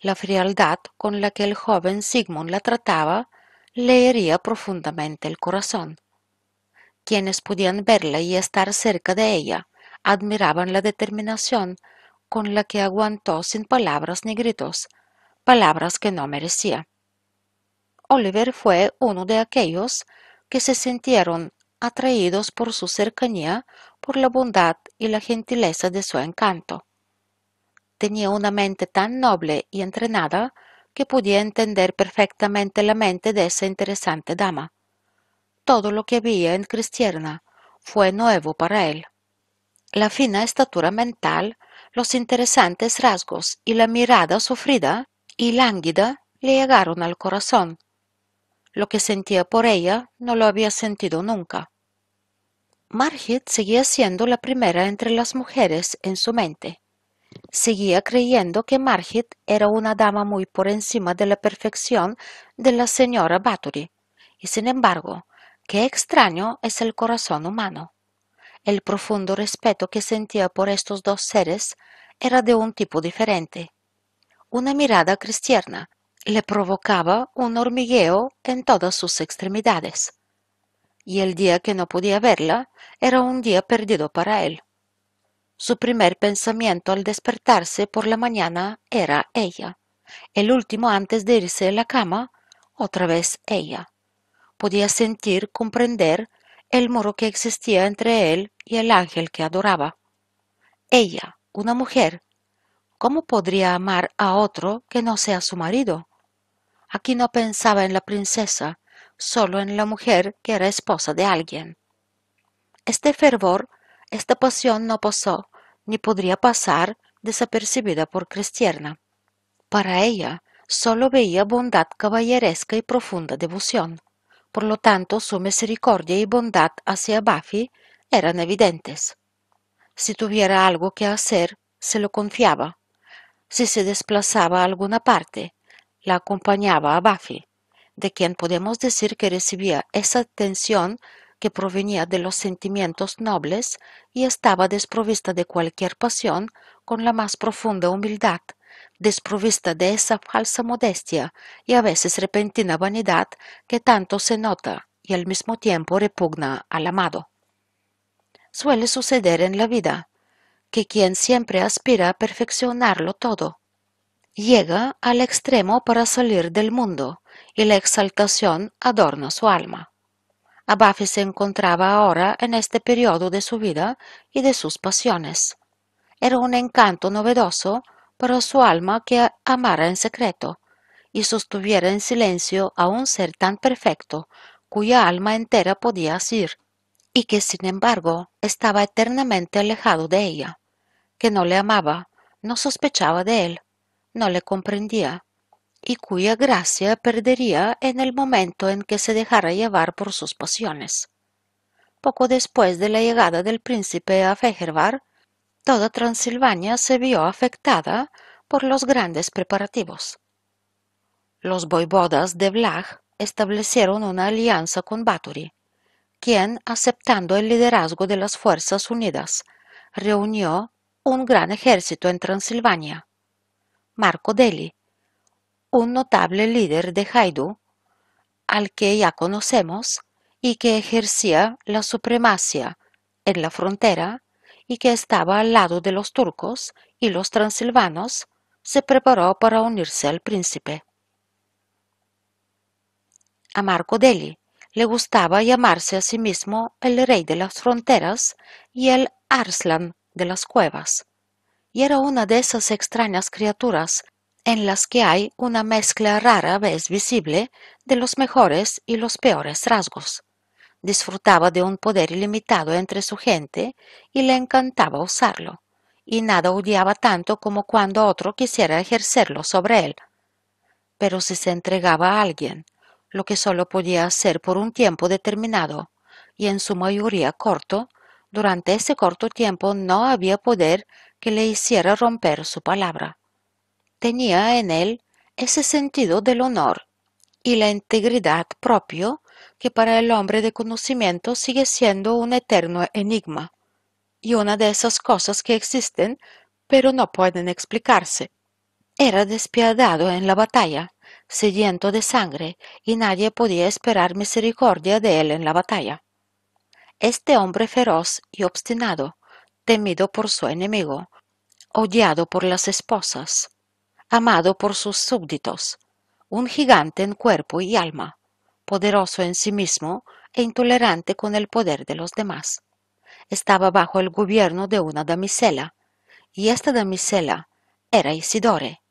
la frialdad con la que el joven Sigmund la trataba le hería profundamente el corazón. Quienes podían verla y estar cerca de ella admiraban la determinación con la que aguantó sin palabras ni gritos, palabras que no merecía. Oliver fue uno de aquellos que se sintieron atraídos por su cercanía, por la bondad y la gentileza de su encanto. Tenía una mente tan noble y entrenada que podía entender perfectamente la mente de esa interesante dama todo lo que había en Cristierna fue nuevo para él. La fina estatura mental, los interesantes rasgos y la mirada sufrida y lánguida le llegaron al corazón. Lo que sentía por ella no lo había sentido nunca. Margit seguía siendo la primera entre las mujeres en su mente. Seguía creyendo que Margit era una dama muy por encima de la perfección de la señora Bathory, y sin embargo Qué extraño es el corazón humano. El profundo respeto que sentía por estos dos seres era de un tipo diferente. Una mirada cristiana le provocaba un hormigueo en todas sus extremidades. Y el día que no podía verla era un día perdido para él. Su primer pensamiento al despertarse por la mañana era ella. El último antes de irse a la cama, otra vez ella podía sentir, comprender el muro que existía entre él y el ángel que adoraba. Ella, una mujer, ¿cómo podría amar a otro que no sea su marido? Aquí no pensaba en la princesa, solo en la mujer que era esposa de alguien. Este fervor, esta pasión no pasó, ni podría pasar desapercibida por Cristiana. Para ella solo veía bondad caballeresca y profunda devoción Por lo tanto, su misericordia y bondad hacia Buffy eran evidentes. Si tuviera algo que hacer, se lo confiaba. Si se desplazaba a alguna parte, la acompañaba a Buffy, de quien podemos decir que recibía esa atención que provenía de los sentimientos nobles y estaba desprovista de cualquier pasión con la más profunda humildad, desprovista de esa falsa modestia y a veces repentina vanidad que tanto se nota y al mismo tiempo repugna al amado. Suele suceder en la vida que quien siempre aspira a perfeccionarlo todo, llega al extremo para salir del mundo y la exaltación adorna su alma. Buffy se encontraba ahora en este periodo de su vida y de sus pasiones. Era un encanto novedoso para su alma que amara en secreto y sostuviera en silencio a un ser tan perfecto cuya alma entera podía asir y que sin embargo estaba eternamente alejado de ella, que no le amaba, no sospechaba de él, no le comprendía, y cuya gracia perdería en el momento en que se dejara llevar por sus pasiones. Poco después de la llegada del príncipe a Fejervar, toda Transilvania se vio afectada por los grandes preparativos. Los voivodas de Vlag establecieron una alianza con Bathory, quien, aceptando el liderazgo de las Fuerzas Unidas, reunió un gran ejército en Transilvania. Marco Deli, un notable líder de Haidu, al que ya conocemos y que ejercía la supremacia en la frontera y que estaba al lado de los turcos y los transilvanos, se preparó para unirse al príncipe. A Marco Deli le gustaba llamarse a sí mismo el rey de las fronteras y el Arslan de las cuevas, y era una de esas extrañas criaturas en las que hay una mezcla rara vez visible de los mejores y los peores rasgos. Disfrutaba de un poder ilimitado entre su gente y le encantaba usarlo, y nada odiaba tanto como cuando otro quisiera ejercerlo sobre él. Pero si se entregaba a alguien, lo que solo podía hacer por un tiempo determinado, y en su mayoría corto, durante ese corto tiempo no había poder que le hiciera romper su palabra tenía en él ese sentido del honor y la integridad propio que para el hombre de conocimiento sigue siendo un eterno enigma y una de esas cosas que existen pero no pueden explicarse. Era despiadado en la batalla, sediento de sangre, y nadie podía esperar misericordia de él en la batalla. Este hombre feroz y obstinado, temido por su enemigo, odiado por las esposas, amado por sus súbditos, un gigante en cuerpo y alma, poderoso en sí mismo e intolerante con el poder de los demás. Estaba bajo el gobierno de una damisela, y esta damisela era Isidore,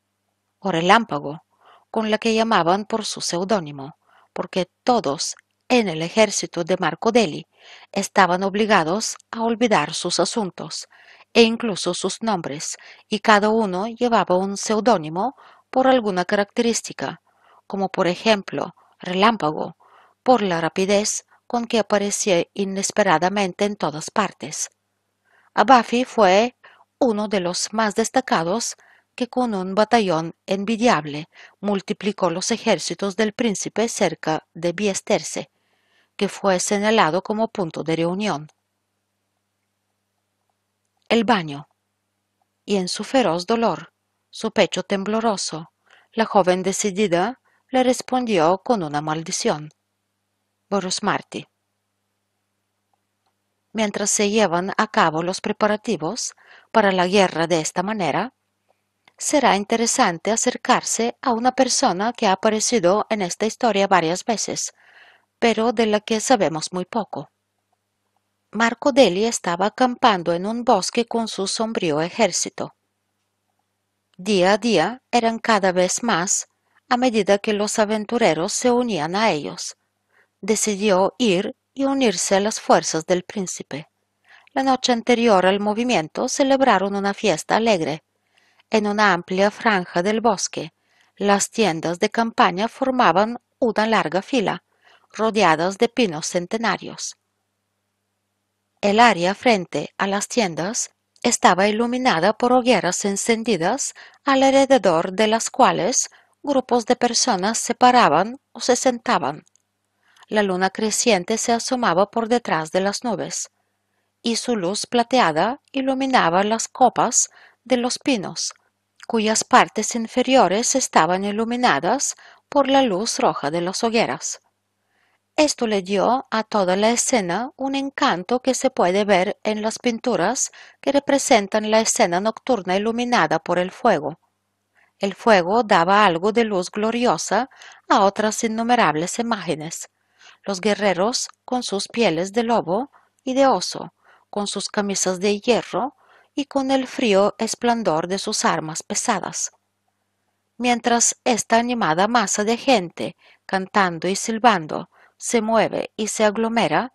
o relámpago, con la que llamaban por su seudónimo, porque todos en el ejército de Marco Deli estaban obligados a olvidar sus asuntos e incluso sus nombres, y cada uno llevaba un seudónimo por alguna característica, como por ejemplo Relámpago, por la rapidez con que aparecía inesperadamente en todas partes. Abafi fue uno de los más destacados que con un batallón envidiable multiplicó los ejércitos del príncipe cerca de Biesterse, que fue señalado como punto de reunión el baño. Y en su feroz dolor, su pecho tembloroso, la joven decidida le respondió con una maldición. Boris Marty. Mientras se llevan a cabo los preparativos para la guerra de esta manera, será interesante acercarse a una persona que ha aparecido en esta historia varias veces, pero de la que sabemos muy poco. Marco Deli estaba acampando en un bosque con su sombrío ejército. Día a día eran cada vez más a medida que los aventureros se unían a ellos. Decidió ir y unirse a las fuerzas del príncipe. La noche anterior al movimiento celebraron una fiesta alegre. En una amplia franja del bosque, las tiendas de campaña formaban una larga fila, rodeadas de pinos centenarios. El área frente a las tiendas estaba iluminada por hogueras encendidas alrededor de las cuales grupos de personas se paraban o se sentaban. La luna creciente se asomaba por detrás de las nubes, y su luz plateada iluminaba las copas de los pinos, cuyas partes inferiores estaban iluminadas por la luz roja de las hogueras. Esto le dio a toda la escena un encanto que se puede ver en las pinturas que representan la escena nocturna iluminada por el fuego. El fuego daba algo de luz gloriosa a otras innumerables imágenes. Los guerreros con sus pieles de lobo y de oso, con sus camisas de hierro y con el frío esplendor de sus armas pesadas. Mientras esta animada masa de gente, cantando y silbando, se mueve y se aglomera,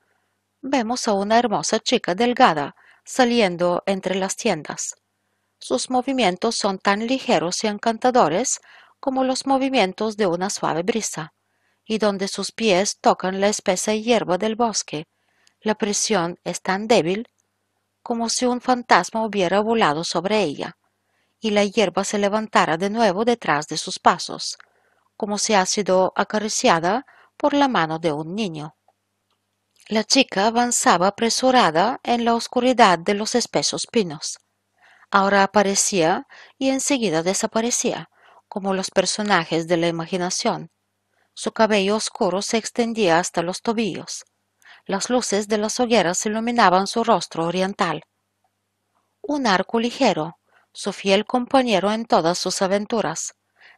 vemos a una hermosa chica delgada saliendo entre las tiendas. Sus movimientos son tan ligeros y encantadores como los movimientos de una suave brisa, y donde sus pies tocan la espesa hierba del bosque, la presión es tan débil como si un fantasma hubiera volado sobre ella, y la hierba se levantara de nuevo detrás de sus pasos, como si ha sido acariciada por la mano de un niño. La chica avanzaba apresurada en la oscuridad de los espesos pinos. Ahora aparecía y enseguida desaparecía, como los personajes de la imaginación. Su cabello oscuro se extendía hasta los tobillos. Las luces de las hogueras iluminaban su rostro oriental. Un arco ligero, su fiel compañero en todas sus aventuras,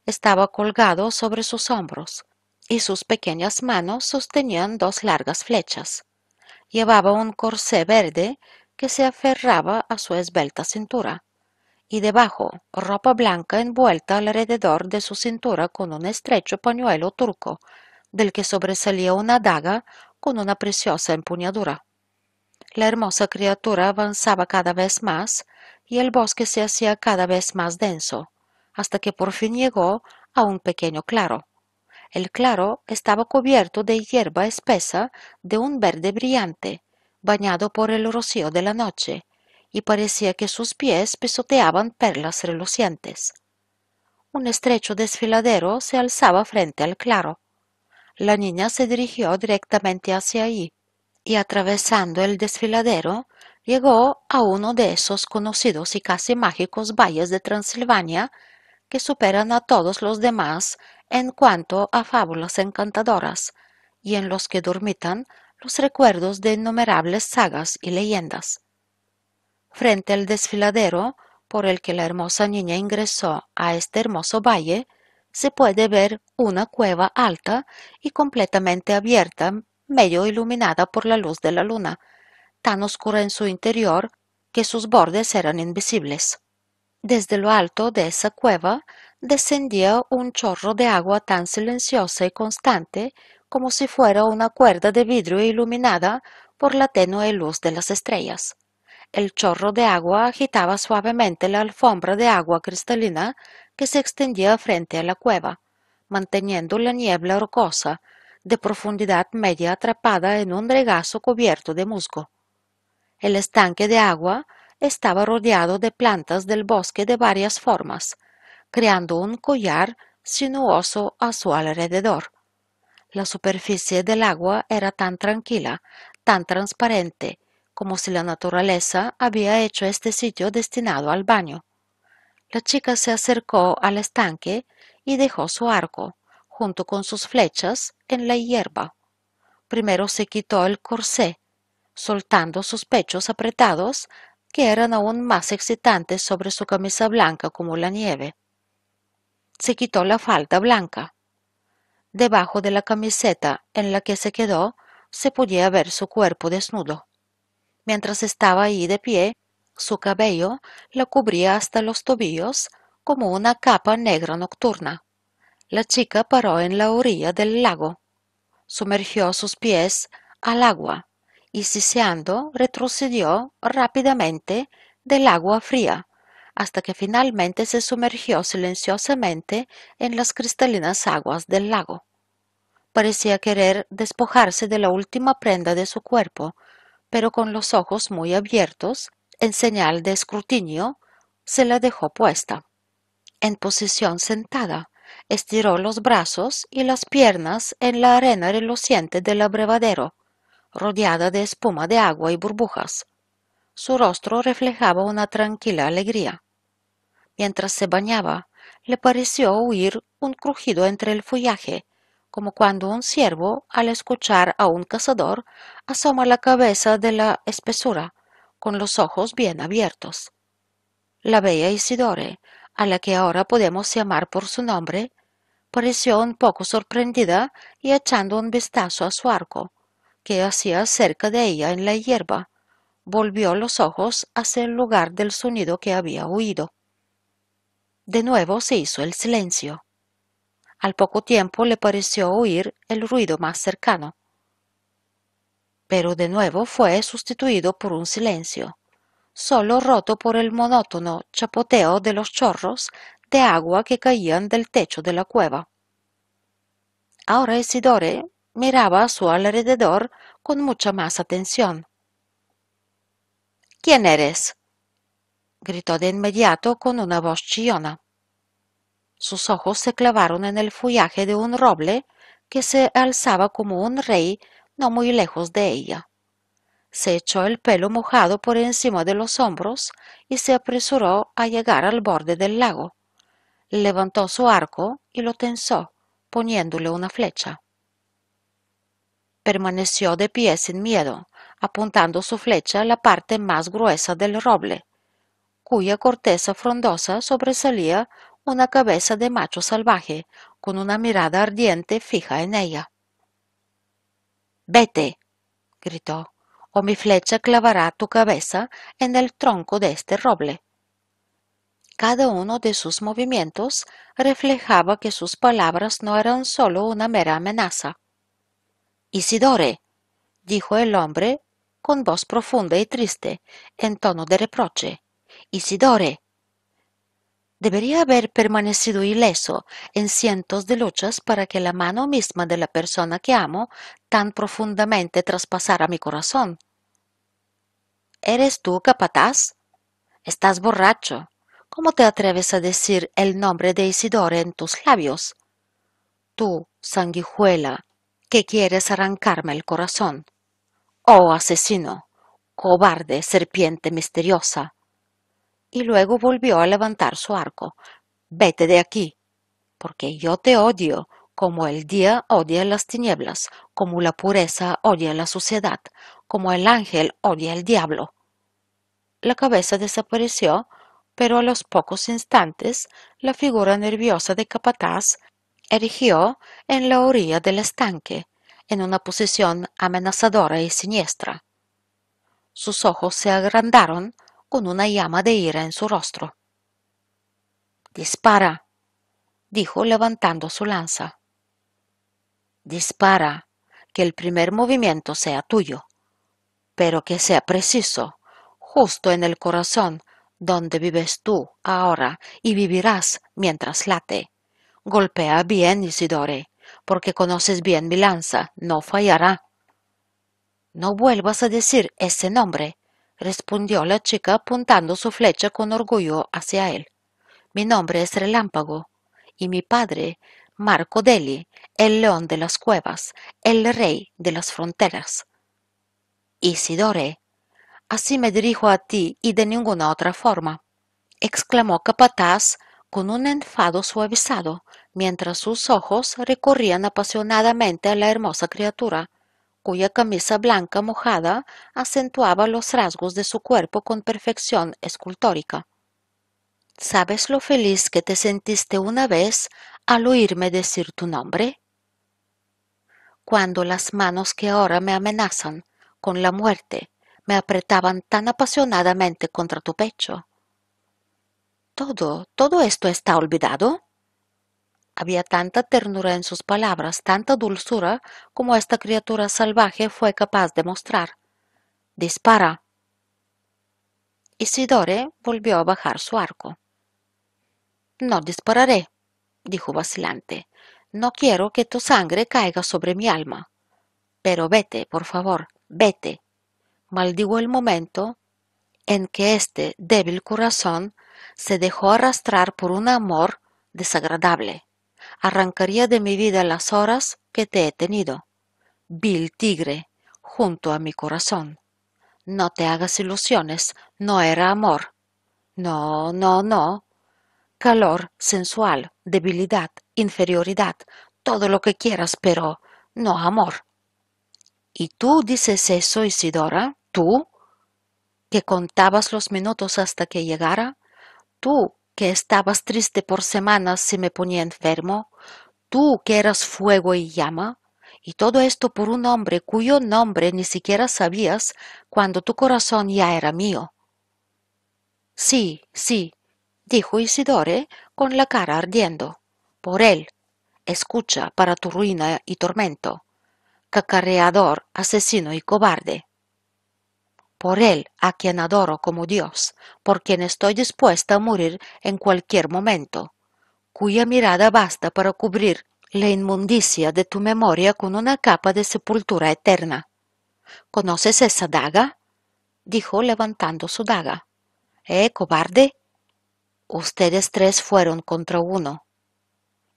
estaba colgado sobre sus hombros, y sus pequeñas manos sostenían dos largas flechas. Llevaba un corsé verde que se aferraba a su esbelta cintura, y debajo ropa blanca envuelta alrededor de su cintura con un estrecho pañuelo turco, del que sobresalía una daga con una preciosa empuñadura. La hermosa criatura avanzaba cada vez más y el bosque se hacía cada vez más denso, hasta que por fin llegó a un pequeño claro. El claro estaba cubierto de hierba espesa de un verde brillante, bañado por el rocío de la noche, y parecía que sus pies pisoteaban perlas relucientes. Un estrecho desfiladero se alzaba frente al claro. La niña se dirigió directamente hacia allí, y atravesando el desfiladero, llegó a uno de esos conocidos y casi mágicos valles de Transilvania que superan a todos los demás en cuanto a fábulas encantadoras, y en los que dormitan los recuerdos de innumerables sagas y leyendas. Frente al desfiladero por el que la hermosa niña ingresó a este hermoso valle, se puede ver una cueva alta y completamente abierta, medio iluminada por la luz de la luna, tan oscura en su interior que sus bordes eran invisibles. Desde lo alto de esa cueva descendía un chorro de agua tan silenciosa y constante como si fuera una cuerda de vidrio iluminada por la tenue luz de las estrellas. El chorro de agua agitaba suavemente la alfombra de agua cristalina que se extendía frente a la cueva, manteniendo la niebla rocosa de profundidad media atrapada en un regazo cubierto de musgo. El estanque de agua estaba rodeado de plantas del bosque de varias formas, creando un collar sinuoso a su alrededor. La superficie del agua era tan tranquila, tan transparente, como si la naturaleza había hecho este sitio destinado al baño. La chica se acercó al estanque y dejó su arco, junto con sus flechas, en la hierba. Primero se quitó el corsé, soltando sus pechos apretados, que eran aún más excitantes sobre su camisa blanca como la nieve se quitó la falda blanca. Debajo de la camiseta en la que se quedó se podía ver su cuerpo desnudo. Mientras estaba ahí de pie, su cabello la cubría hasta los tobillos como una capa negra nocturna. La chica paró en la orilla del lago, sumergió sus pies al agua y siseando retrocedió rápidamente del agua fría hasta que finalmente se sumergió silenciosamente en las cristalinas aguas del lago. parecía querer despojarse de la última prenda de su cuerpo, pero con los ojos muy abiertos, en señal de escrutinio, se la dejó puesta. En posición sentada, estiró los brazos y las piernas en la arena reluciente del abrevadero, rodeada de espuma de agua y burbujas. Su rostro reflejaba una tranquila alegría. Mientras se bañaba, le pareció oír un crujido entre el follaje, como cuando un ciervo, al escuchar a un cazador, asoma la cabeza de la espesura, con los ojos bien abiertos. La bella Isidore, a la que ahora podemos llamar por su nombre, pareció un poco sorprendida y echando un vistazo a su arco, que hacía cerca de ella en la hierba, volvió los ojos hacia el lugar del sonido que había oído. De nuevo se hizo el silencio. Al poco tiempo le pareció oír el ruido más cercano. Pero de nuevo fue sustituido por un silencio, solo roto por el monótono chapoteo de los chorros de agua que caían del techo de la cueva. Ahora Isidore miraba a su alrededor con mucha más atención. ¿Quién eres? gritó de inmediato con una voz chillona. Sus ojos se clavaron en el follaje de un roble que se alzaba como un rey no muy lejos de ella. Se echó el pelo mojado por encima de los hombros y se apresuró a llegar al borde del lago. Levantó su arco y lo tensó, poniéndole una flecha. Permaneció de pie sin miedo, apuntando su flecha a la parte más gruesa del roble, cuya corteza frondosa sobresalía una cabeza de macho salvaje con una mirada ardiente fija en ella. Vete, gritó, o mi flecha clavará tu cabeza en el tronco de este roble. Cada uno de sus movimientos reflejaba que sus palabras no eran sólo una mera amenaza. Isidore, dijo el hombre con voz profunda y triste, en tono de reproche. Isidore. Debería haber permanecido ileso en cientos de luchas para que la mano misma de la persona que amo tan profundamente traspasara mi corazón. ¿Eres tú capataz? Estás borracho. ¿Cómo te atreves a decir el nombre de Isidore en tus labios? Tú, sanguijuela, que quieres arrancarme el corazón. Oh asesino, cobarde serpiente misteriosa. Y luego volvió a levantar su arco. Vete de aquí, porque yo te odio, como el día odia las tinieblas, como la pureza odia la suciedad, como el ángel odia el diablo. La cabeza desapareció pero a los pocos instantes la figura nerviosa de Capataz erigió en la orilla del estanque, en una posición amenazadora y siniestra. Sus ojos se agrandaron con una llama de ira en su rostro. Dispara, dijo levantando su lanza. Dispara, que el primer movimiento sea tuyo, pero que sea preciso, justo en el corazón donde vives tú ahora y vivirás mientras late. Golpea bien, Isidore, porque conoces bien mi lanza, no fallará. No vuelvas a decir ese nombre, respondió la chica apuntando su flecha con orgullo hacia él. Mi nombre es Relámpago, y mi padre, Marco Deli, el león de las cuevas, el rey de las fronteras. Isidore, Así me dirijo a ti y de ninguna otra forma, exclamó Capataz con un enfado suavizado, mientras sus ojos recorrían apasionadamente a la hermosa criatura, cuya camisa blanca mojada acentuaba los rasgos de su cuerpo con perfección escultórica. ¿Sabes lo feliz que te sentiste una vez al oírme decir tu nombre? Cuando las manos que ahora me amenazan con la muerte me apretaban tan apasionadamente contra tu pecho. ¿Todo, todo esto está olvidado? Había tanta ternura en sus palabras, tanta dulzura, como esta criatura salvaje fue capaz de mostrar. Dispara. Isidore volvió a bajar su arco. No dispararé, dijo vacilante. No quiero que tu sangre caiga sobre mi alma. Pero vete, por favor, vete. Maldigo el momento en que este débil corazón se dejó arrastrar por un amor desagradable. Arrancaría de mi vida las horas que te he tenido. Vil tigre, junto a mi corazón. No te hagas ilusiones, no era amor. No, no, no. Calor, sensual, debilidad, inferioridad, todo lo que quieras, pero no amor. ¿Y tú dices eso, Isidora? ¿Tú? ¿Que contabas los minutos hasta que llegara? ¿Tú que estabas triste por semanas si me ponía enfermo? ¿Tú que eras fuego y llama? Y todo esto por un hombre cuyo nombre ni siquiera sabías cuando tu corazón ya era mío. Sí, sí, dijo Isidore con la cara ardiendo. Por él. Escucha para tu ruina y tormento. Cacareador, asesino y cobarde. Por él, a quien adoro como Dios, por quien estoy dispuesta a morir en cualquier momento, cuya mirada basta para cubrir la inmundicia de tu memoria con una capa de sepultura eterna. ¿Conoces esa daga? dijo levantando su daga. ¿Eh, cobarde? Ustedes tres fueron contra uno.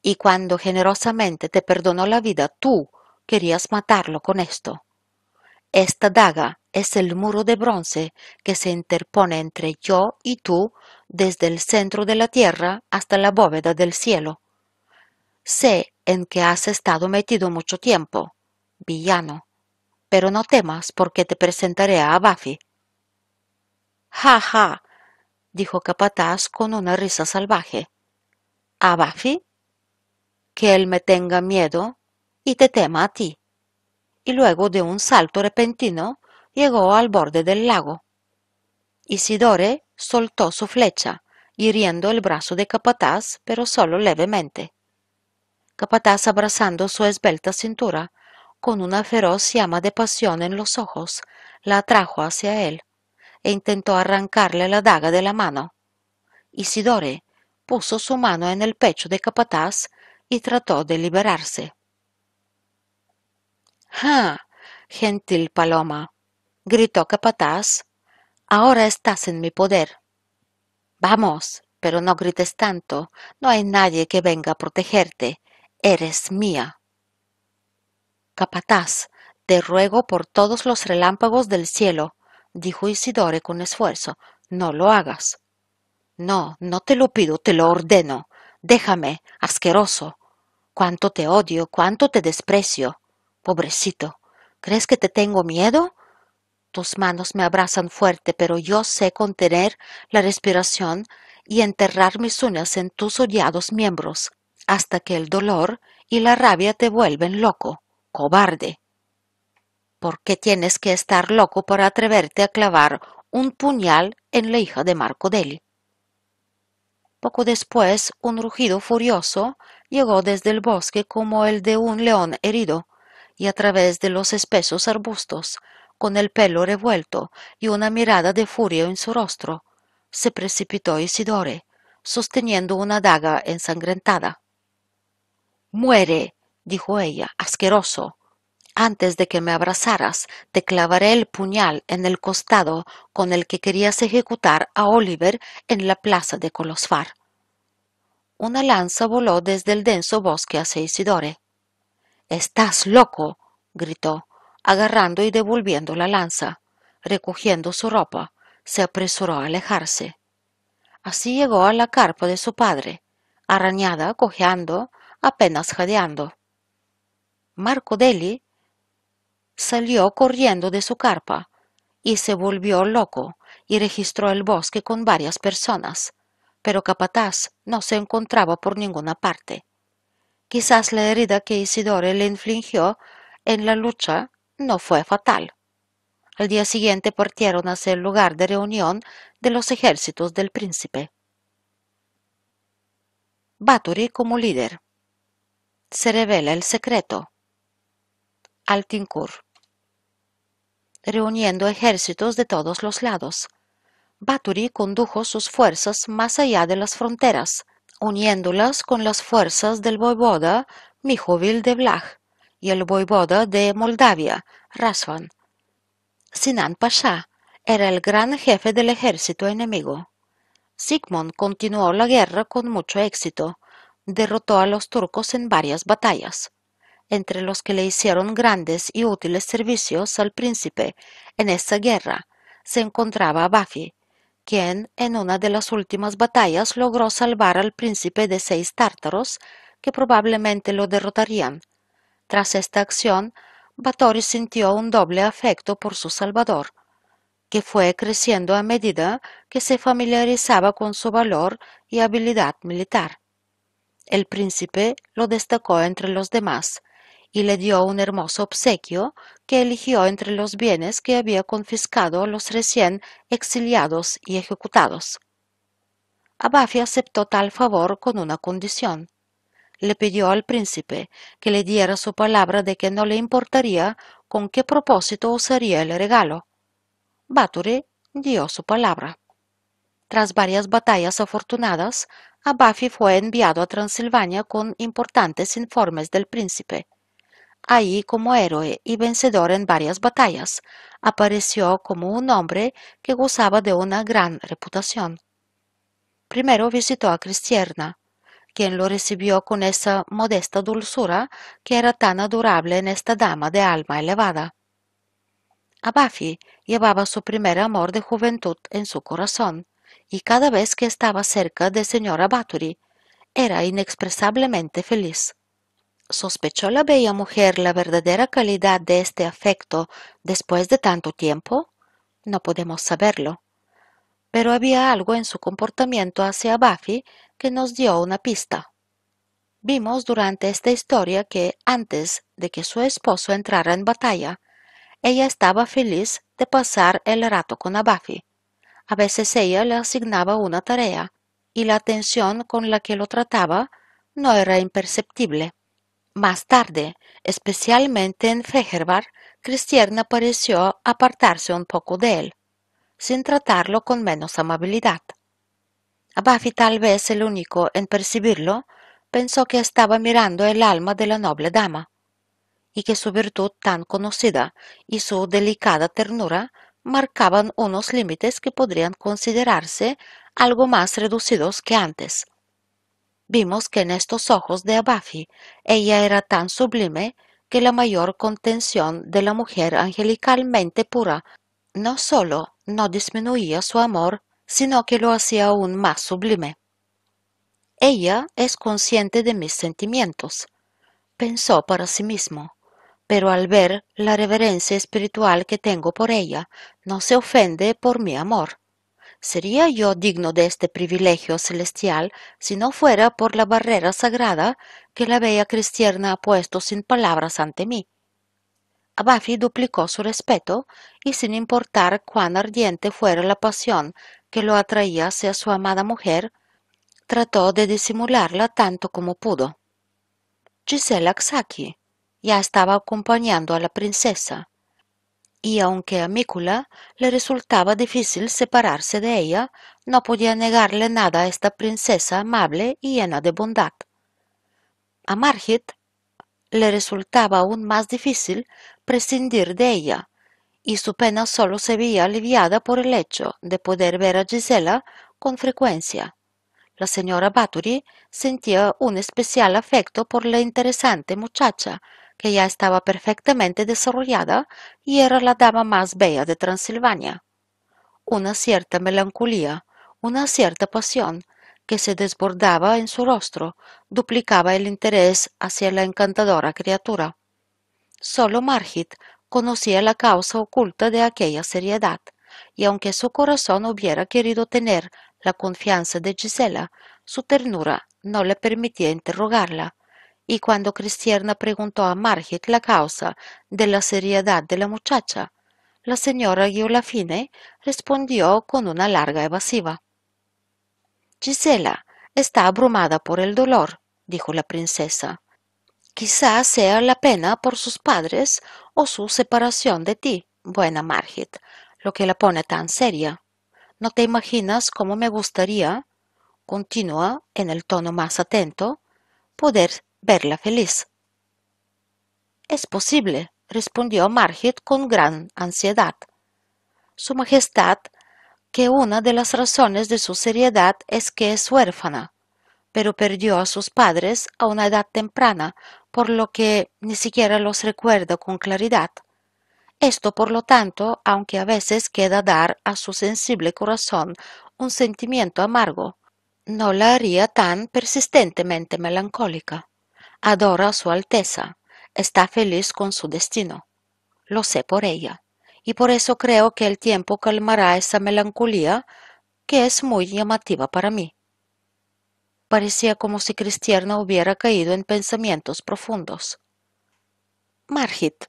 Y cuando generosamente te perdonó la vida, tú querías matarlo con esto. Esta daga es el muro de bronce que se interpone entre yo y tú desde el centro de la tierra hasta la bóveda del cielo. Sé en que has estado metido mucho tiempo, villano, pero no temas porque te presentaré a Abafi. Ja, ja, dijo Capataz con una risa salvaje. ¿Abafi? Que él me tenga miedo y te tema a ti. Y luego de un salto repentino llegó al borde del lago. Isidore soltó su flecha, hiriendo el brazo de Capataz, pero solo levemente. Capataz abrazando su esbelta cintura, con una feroz llama de pasión en los ojos, la atrajo hacia él e intentó arrancarle la daga de la mano. Isidore puso su mano en el pecho de Capataz y trató de liberarse. ¡Ah! gentil paloma, gritó Capataz, ahora estás en mi poder. Vamos, pero no grites tanto, no hay nadie que venga a protegerte, eres mía. Capataz, te ruego por todos los relámpagos del cielo, dijo Isidore con esfuerzo, no lo hagas. No, no te lo pido, te lo ordeno. Déjame, asqueroso. Cuánto te odio, cuánto te desprecio. Pobrecito, ¿crees que te tengo miedo? Tus manos me abrazan fuerte, pero yo sé contener la respiración y enterrar mis uñas en tus odiados miembros hasta que el dolor y la rabia te vuelven loco, cobarde. ¿Por qué tienes que estar loco para atreverte a clavar un puñal en la hija de Marco Deli? Poco después, un rugido furioso llegó desde el bosque como el de un león herido, y a través de los espesos arbustos, con el pelo revuelto y una mirada de furia en su rostro, se precipitó Isidore, sosteniendo una daga ensangrentada. Muere, dijo ella, asqueroso. Antes de que me abrazaras, te clavaré el puñal en el costado con el que querías ejecutar a Oliver en la plaza de Colosfar. Una lanza voló desde el denso bosque hacia Isidore. Estás loco, gritó, agarrando y devolviendo la lanza. Recogiendo su ropa, se apresuró a alejarse. Así llegó a la carpa de su padre, arañada, cojeando, apenas jadeando. Marco Deli salió corriendo de su carpa y se volvió loco y registró el bosque con varias personas, pero Capataz no se encontraba por ninguna parte. Quizás la herida que Isidore le infligió en la lucha no fue fatal. Al día siguiente partieron hacia el lugar de reunión de los ejércitos del príncipe. Bathory como líder se revela el secreto. Altincourt. Reuniendo ejércitos de todos los lados, Bathory condujo sus fuerzas más allá de las fronteras, uniéndolas con las fuerzas del voivoda Mihovil de Vlach y el voivoda de Moldavia, Rasvan. Sinan Pasha era el gran jefe del ejército enemigo. Sigmund continuó la guerra con mucho éxito, derrotó a los turcos en varias batallas, entre los que le hicieron grandes y útiles servicios al príncipe en esta guerra se encontraba Bafi, quien en una de las últimas batallas logró salvar al príncipe de seis tártaros que probablemente lo derrotarían. Tras esta acción, Batory sintió un doble afecto por su salvador, que fue creciendo a medida que se familiarizaba con su valor y habilidad militar. El príncipe lo destacó entre los demás y le dio un hermoso obsequio que eligió entre los bienes que había confiscado a los recién exiliados y ejecutados. Abafi aceptó tal favor con una condición. Le pidió al príncipe que le diera su palabra de que no le importaría con qué propósito usaría el regalo. Bathory dio su palabra. Tras varias batallas afortunadas, Abafi fue enviado a Transilvania con importantes informes del príncipe. Ahí, como héroe y vencedor en varias batallas, apareció como un hombre que gozaba de una gran reputación. Primero visitó a Cristierna, quien lo recibió con esa modesta dulzura que era tan adorable en esta dama de alma elevada. Abafi llevaba su primer amor de juventud en su corazón, y cada vez que estaba cerca de señora Bathory, era inexpresablemente feliz. ¿Sospechó la bella mujer la verdadera calidad de este afecto después de tanto tiempo? No podemos saberlo. Pero había algo en su comportamiento hacia Buffy que nos dio una pista. Vimos durante esta historia que antes de que su esposo entrara en batalla, ella estaba feliz de pasar el rato con Buffy. A veces ella le asignaba una tarea y la atención con la que lo trataba no era imperceptible. Más tarde, especialmente en Fejerbar, Cristierna pareció apartarse un poco de él, sin tratarlo con menos amabilidad. Abafi, tal vez el único en percibirlo, pensó que estaba mirando el alma de la noble dama, y que su virtud tan conocida y su delicada ternura marcaban unos límites que podrían considerarse algo más reducidos que antes. Vimos que en estos ojos de Abafi ella era tan sublime que la mayor contención de la mujer angelicalmente pura no sólo no disminuía su amor, sino que lo hacía aún más sublime. Ella es consciente de mis sentimientos, pensó para sí mismo, pero al ver la reverencia espiritual que tengo por ella, no se ofende por mi amor. ¿Sería yo digno de este privilegio celestial si no fuera por la barrera sagrada que la bella cristiana ha puesto sin palabras ante mí? Abafi duplicó su respeto y sin importar cuán ardiente fuera la pasión que lo atraía hacia su amada mujer, trató de disimularla tanto como pudo. Gisela Xaki ya estaba acompañando a la princesa y aunque a Mícula le resultaba difícil separarse de ella, no podía negarle nada a esta princesa amable y llena de bondad. A Margit le resultaba aún más difícil prescindir de ella, y su pena solo se veía aliviada por el hecho de poder ver a Gisela con frecuencia. La señora Bathory sentía un especial afecto por la interesante muchacha, que ya estaba perfectamente desarrollada y era la dama más bella de Transilvania. Una cierta melancolía, una cierta pasión que se desbordaba en su rostro, duplicaba el interés hacia la encantadora criatura. Solo Margit conocía la causa oculta de aquella seriedad, y aunque su corazón hubiera querido tener la confianza de Gisela, su ternura no le permitía interrogarla, y cuando Cristierna preguntó a Margit la causa de la seriedad de la muchacha, la señora Giolafine respondió con una larga evasiva. Gisela está abrumada por el dolor, dijo la princesa. Quizá sea la pena por sus padres o su separación de ti, buena Margit, lo que la pone tan seria. ¿No te imaginas cómo me gustaría, continúa en el tono más atento, poder verla feliz. Es posible, respondió Margit con gran ansiedad. Su Majestad, que una de las razones de su seriedad es que es huérfana, pero perdió a sus padres a una edad temprana, por lo que ni siquiera los recuerda con claridad. Esto, por lo tanto, aunque a veces queda dar a su sensible corazón un sentimiento amargo, no la haría tan persistentemente melancólica. Adora a su Alteza, está feliz con su destino. Lo sé por ella, y por eso creo que el tiempo calmará esa melancolía que es muy llamativa para mí. Parecía como si Cristiana hubiera caído en pensamientos profundos. Margit,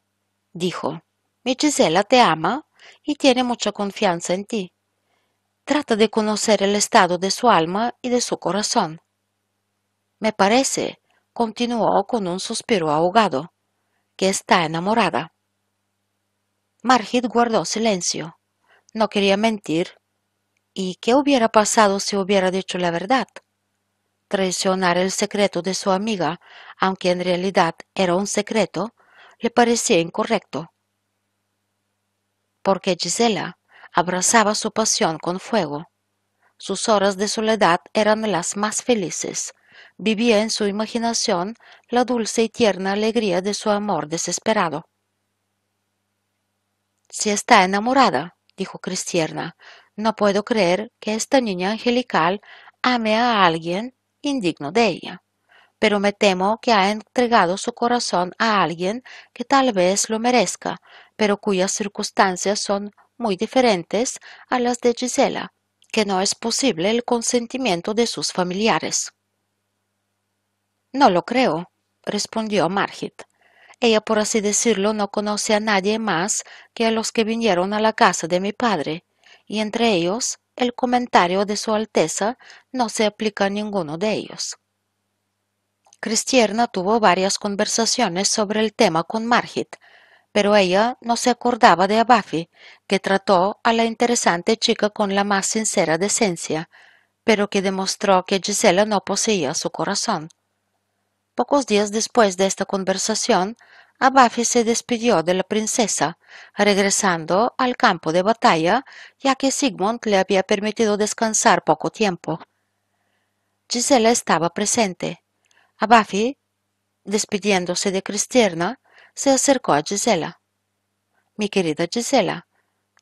dijo, mi te ama y tiene mucha confianza en ti. Trata de conocer el estado de su alma y de su corazón. Me parece, continuó con un suspiro ahogado, que está enamorada. Margit guardó silencio. No quería mentir. ¿Y qué hubiera pasado si hubiera dicho la verdad? Traicionar el secreto de su amiga, aunque en realidad era un secreto, le parecía incorrecto porque Gisela abrazaba su pasión con fuego. Sus horas de soledad eran las más felices. Vivía en su imaginación la dulce y tierna alegría de su amor desesperado. Si está enamorada, dijo Cristiana, no puedo creer que esta niña angelical ame a alguien indigno de ella pero me temo que ha entregado su corazón a alguien que tal vez lo merezca, pero cuyas circunstancias son muy diferentes a las de Gisela, que no es posible el consentimiento de sus familiares. No lo creo, respondió Margit. Ella, por así decirlo, no conoce a nadie más que a los que vinieron a la casa de mi padre, y entre ellos el comentario de Su Alteza no se aplica a ninguno de ellos. Cristiana tuvo varias conversaciones sobre el tema con Margit, pero ella no se acordaba de Abafi, que trató a la interesante chica con la más sincera decencia, pero que demostró que Gisela no poseía su corazón. Pocos días después de esta conversación, Abafi se despidió de la princesa, regresando al campo de batalla, ya que Sigmund le había permitido descansar poco tiempo. Gisela estaba presente, Abafi, despidiéndose de Cristiana, se acercó a Gisela. Mi querida Gisela,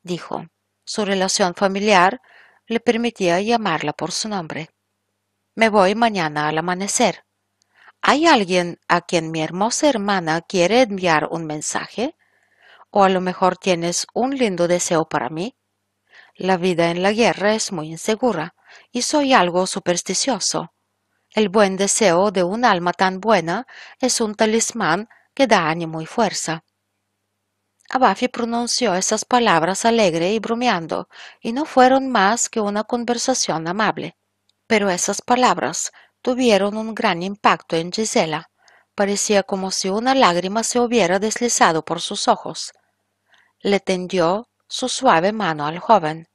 dijo, su relación familiar le permitía llamarla por su nombre. Me voy mañana al amanecer. ¿Hay alguien a quien mi hermosa hermana quiere enviar un mensaje? ¿O a lo mejor tienes un lindo deseo para mí? La vida en la guerra es muy insegura y soy algo supersticioso. El buen deseo de un alma tan buena es un talismán que da ánimo y fuerza. Abafi pronunció esas palabras alegre y bromeando, y no fueron más que una conversación amable. Pero esas palabras tuvieron un gran impacto en Gisela. Parecía como si una lágrima se hubiera deslizado por sus ojos. Le tendió su suave mano al joven.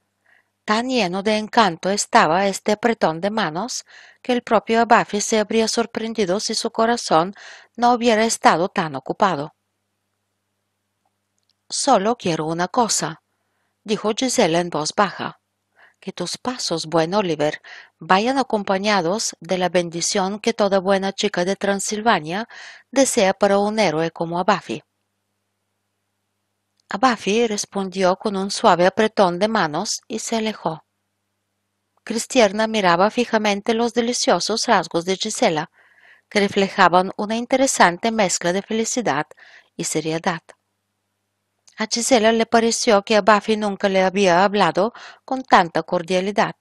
Tan lleno de encanto estaba este apretón de manos que el propio Abafi se habría sorprendido si su corazón no hubiera estado tan ocupado. Solo quiero una cosa, dijo Gisela en voz baja, que tus pasos, buen Oliver, vayan acompañados de la bendición que toda buena chica de Transilvania desea para un héroe como Abafi. Abafi respondió con un suave apretón de manos y se alejó. Cristiana miraba fijamente los deliciosos rasgos de Gisela, que reflejaban una interesante mezcla de felicidad y seriedad. A Gisela le pareció que Abafi nunca le había hablado con tanta cordialidad,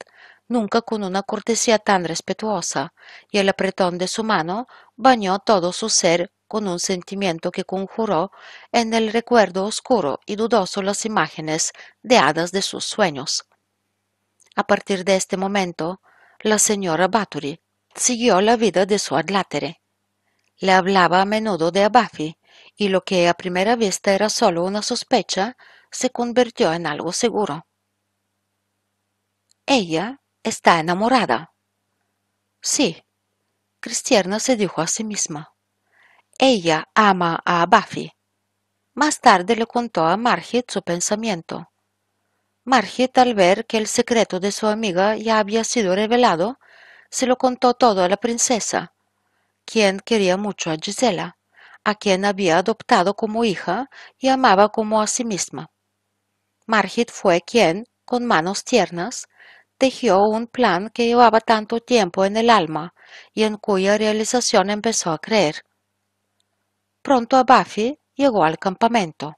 nunca con una cortesía tan respetuosa, y el apretón de su mano bañó todo su ser con un sentimiento que conjuró en el recuerdo oscuro y dudoso las imágenes de hadas de sus sueños. A partir de este momento, la señora Bathory siguió la vida de su adlátere. Le hablaba a menudo de Abafi, y lo que a primera vista era solo una sospecha, se convirtió en algo seguro. Ella está enamorada. Sí, Cristiana se dijo a sí misma. ella ama a Buffy. Más tarde le contó a Margit su pensamiento. Margit, al ver que el secreto de su amiga ya había sido revelado, se lo contó todo a la princesa, quien quería mucho a Gisela, a quien había adoptado como hija y amaba como a sí misma. Margit fue quien, con manos tiernas, tejió un plan que llevaba tanto tiempo en el alma y en cuya realización empezó a creer. Pronto a Buffy llegó al campamento.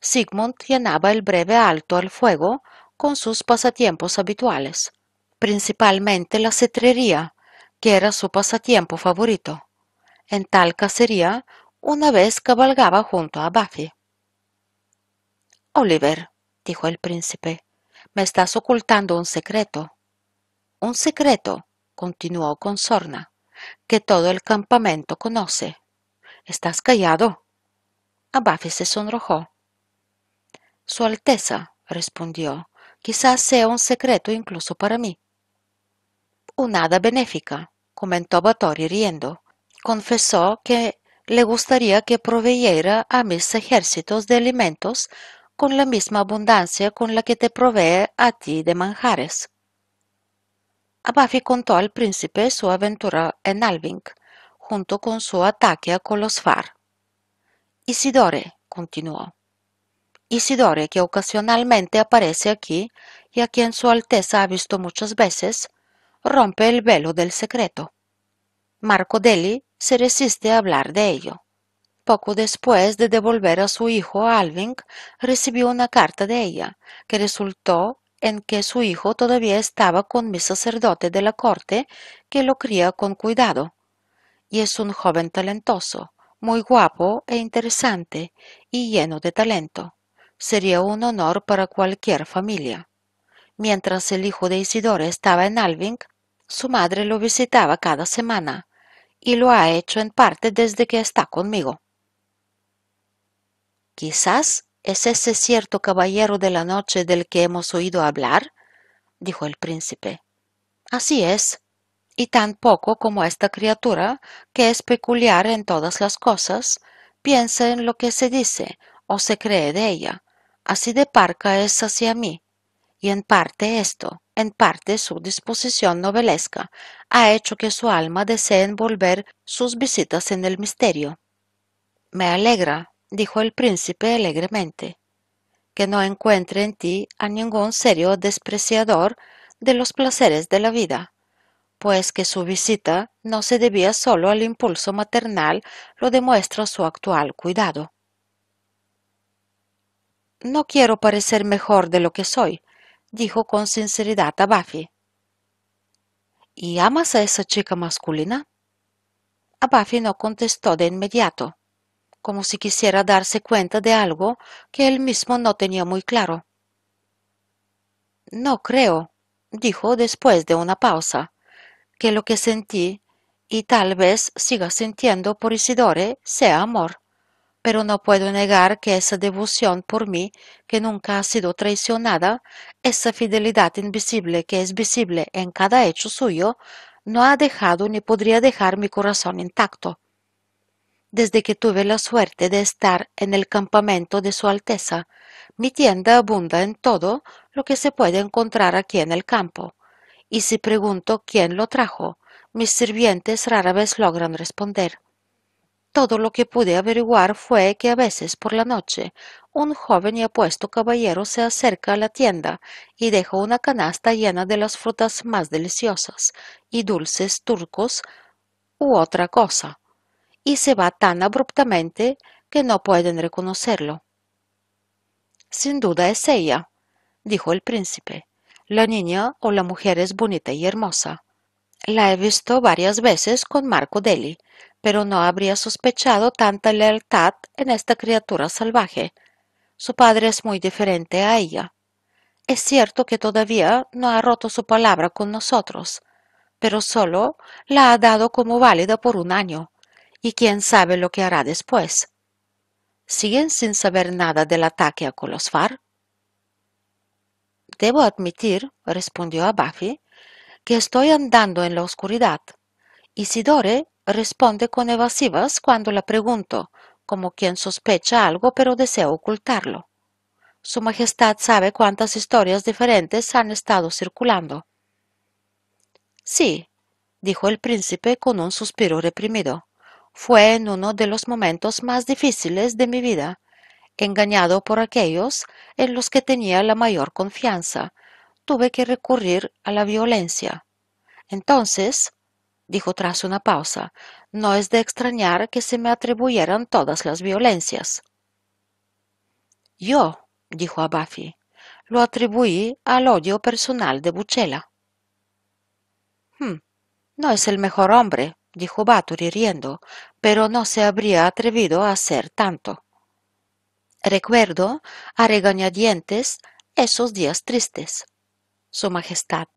Sigmund llenaba el breve alto al fuego con sus pasatiempos habituales, principalmente la cetrería, que era su pasatiempo favorito. En tal cacería, una vez cabalgaba junto a Buffy. Oliver, dijo el príncipe, me estás ocultando un secreto. Un secreto, continuó con sorna, que todo el campamento conoce. ¿Estás callado? A Buffy se sonrojó. Su Alteza, respondió, quizás sea un secreto incluso para mí. Una hada benéfica, comentó Batori riendo. Confesó que le gustaría que proveyera a mis ejércitos de alimentos con la misma abundancia con la que te provee a ti de manjares. Abafi contó al príncipe su aventura en Alving, junto con su ataque a Colosfar. Isidore, continuó. Isidore, que ocasionalmente aparece aquí y a quien su Alteza ha visto muchas veces, rompe el velo del secreto. Marco Deli se resiste a hablar de ello. Poco después de devolver a su hijo Alving, recibió una carta de ella, que resultó en que su hijo todavía estaba con mi sacerdote de la corte, que lo cría con cuidado. Y es un joven talentoso, muy guapo e interesante, y lleno de talento. Sería un honor para cualquier familia. Mientras el hijo de Isidora estaba en Alving, su madre lo visitaba cada semana, y lo ha hecho en parte desde que está conmigo. Quizás es ese cierto caballero de la noche del que hemos oído hablar, dijo el príncipe. Así es, y tan poco como esta criatura, que es peculiar en todas las cosas, piensa en lo que se dice o se cree de ella. Así de parca es hacia mí, y en parte esto, en parte su disposición novelesca, ha hecho que su alma desee envolver sus visitas en el misterio. Me alegra, dijo el príncipe alegremente, que no encuentre en ti a ningún serio despreciador de los placeres de la vida, pues que su visita no se debía solo al impulso maternal, lo demuestra su actual cuidado. No quiero parecer mejor de lo que soy, dijo con sinceridad a Buffy. ¿Y amas a esa chica masculina? A no contestó de inmediato como si quisiera darse cuenta de algo que él mismo no tenía muy claro. No creo, dijo después de una pausa, que lo que sentí y tal vez siga sintiendo por Isidore sea amor, pero no puedo negar que esa devoción por mí, que nunca ha sido traicionada, esa fidelidad invisible que es visible en cada hecho suyo, no ha dejado ni podría dejar mi corazón intacto desde que tuve la suerte de estar en el campamento de Su Alteza. Mi tienda abunda en todo lo que se puede encontrar aquí en el campo, y si pregunto quién lo trajo, mis sirvientes rara vez logran responder. Todo lo que pude averiguar fue que a veces por la noche un joven y apuesto caballero se acerca a la tienda y deja una canasta llena de las frutas más deliciosas y dulces turcos u otra cosa y se va tan abruptamente que no pueden reconocerlo. Sin duda es ella, dijo el príncipe. La niña o la mujer es bonita y hermosa. La he visto varias veces con Marco Deli, pero no habría sospechado tanta lealtad en esta criatura salvaje. Su padre es muy diferente a ella. Es cierto que todavía no ha roto su palabra con nosotros, pero solo la ha dado como válida por un año y quién sabe lo que hará después. ¿Siguen sin saber nada del ataque a Colosfar? Debo admitir, respondió a Buffy, que estoy andando en la oscuridad. Isidore responde con evasivas cuando la pregunto, como quien sospecha algo pero desea ocultarlo. Su Majestad sabe cuántas historias diferentes han estado circulando. Sí, dijo el príncipe con un suspiro reprimido. Fue en uno de los momentos más difíciles de mi vida, engañado por aquellos en los que tenía la mayor confianza, tuve que recurrir a la violencia. Entonces, dijo tras una pausa, no es de extrañar que se me atribuyeran todas las violencias. Yo, dijo a Buffy, lo atribuí al odio personal de Buchela. Hmm, no es el mejor hombre, dijo Bathory riendo, pero no se habría atrevido a hacer tanto. Recuerdo, a regañadientes, esos días tristes. Su Majestad,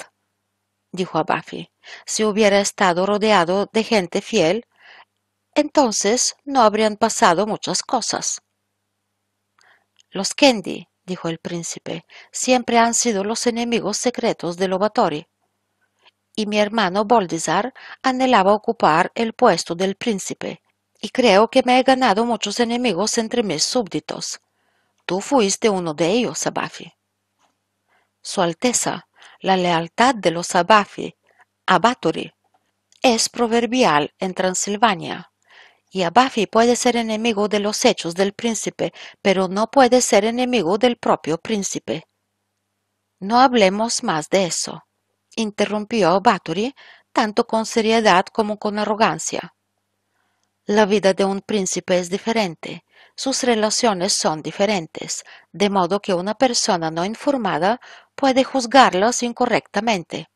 dijo a Buffy, si hubiera estado rodeado de gente fiel, entonces no habrían pasado muchas cosas. Los Kendi, dijo el príncipe, siempre han sido los enemigos secretos de Lobatori. Y mi hermano Boldizar anhelaba ocupar el puesto del príncipe, y creo que me he ganado muchos enemigos entre mis súbditos. Tú fuiste uno de ellos, Abafi. Su Alteza, la lealtad de los Abafi, Abatori, es proverbial en Transilvania. Y Abafi puede ser enemigo de los hechos del príncipe, pero no puede ser enemigo del propio príncipe. No hablemos más de eso, interrumpió Bathory, tanto con seriedad como con arrogancia. La vida de un príncipe es diferente, sus relaciones son diferentes, de modo que una persona no informada puede juzgarlas incorrectamente.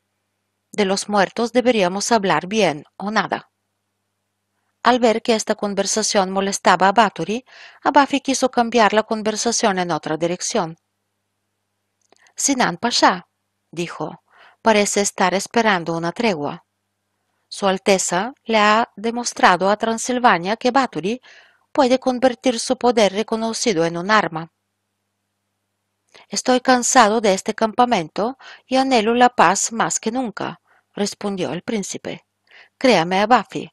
De los muertos deberíamos hablar bien o nada. Al ver que esta conversación molestaba a Bathory, Abafi quiso cambiar la conversación en otra dirección. Sinan Pasha, dijo, parece estar esperando una tregua. Su Alteza le ha demostrado a Transilvania que Bathory puede convertir su poder reconocido en un arma. Estoy cansado de este campamento y anhelo la paz más que nunca, respondió el príncipe. Créame, Abafi,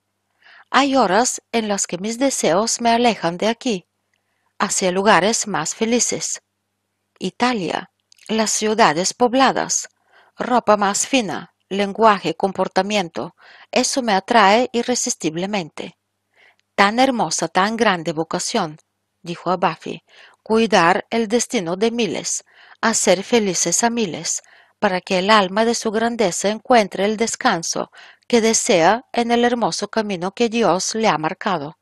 hay horas en las que mis deseos me alejan de aquí, hacia lugares más felices. Italia, las ciudades pobladas, ropa más fina, lenguaje, comportamiento, eso me atrae irresistiblemente. Tan hermosa, tan grande vocación, dijo a Buffy, cuidar el destino de miles, hacer felices a miles, para que el alma de su grandeza encuentre el descanso que desea en el hermoso camino que Dios le ha marcado.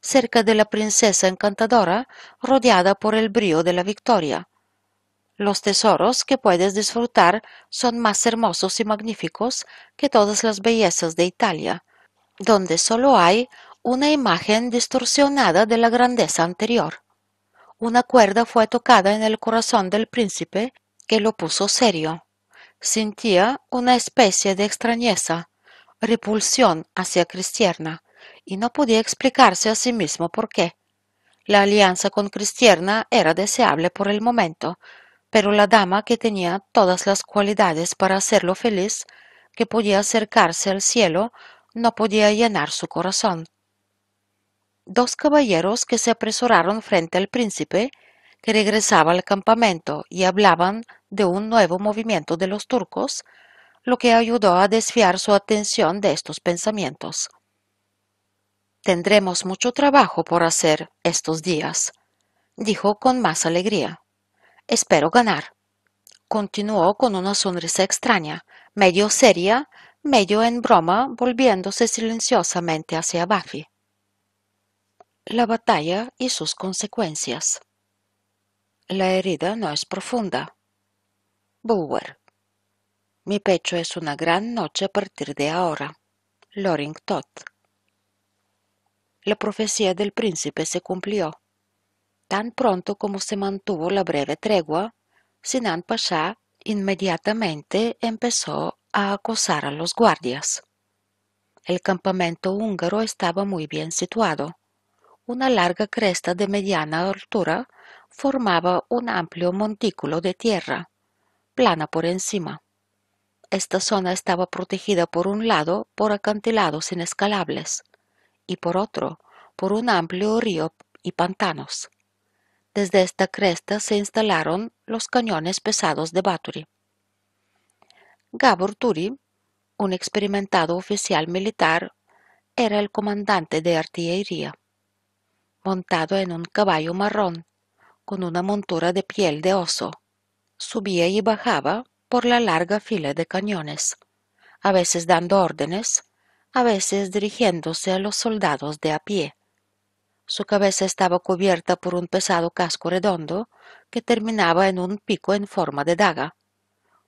Cerca de la princesa encantadora, rodeada por el brío de la victoria. Los tesoros que puedes disfrutar son más hermosos y magníficos que todas las bellezas de Italia, donde solo hay una imagen distorsionada de la grandeza anterior. Una cuerda fue tocada en el corazón del príncipe que lo puso serio. Sentía una especie de extrañeza, repulsión hacia Cristierna, y no podía explicarse a sí mismo por qué. La alianza con Cristierna era deseable por el momento, pero la dama que tenía todas las cualidades para hacerlo feliz, que podía acercarse al cielo, no podía llenar su corazón. Dos caballeros que se apresuraron frente al príncipe que regresaba al campamento y hablaban de un nuevo movimiento de los turcos, lo que ayudó a desviar su atención de estos pensamientos. Tendremos mucho trabajo por hacer estos días, dijo con más alegría. Espero ganar. Continuó con una sonrisa extraña, medio seria, medio en broma, volviéndose silenciosamente hacia Buffy. La batalla y sus consecuencias. La herida no es profunda. Bulwer. Mi pecho es una gran noche a partir de ahora. Loring Todd. La profecía del príncipe se cumplió. Tan pronto como se mantuvo la breve tregua, Sinan Pasha inmediatamente empezó a acosar a los guardias. El campamento húngaro estaba muy bien situado. Una larga cresta de mediana altura formaba un amplio montículo de tierra, plana por encima. esta zona estaba protegida por un lado por acantilados inescalables y por otro por un amplio río y pantanos. Desde esta cresta se instalaron los cañones pesados de Bathory. Gabor Turi, un experimentado oficial militar, era el comandante de artillería, montado en un caballo marrón, con una montura de piel de oso. Subía y bajaba por la larga fila de cañones, a veces dando órdenes, a veces dirigiéndose a los soldados de a pie. Su cabeza estaba cubierta por un pesado casco redondo que terminaba en un pico en forma de daga,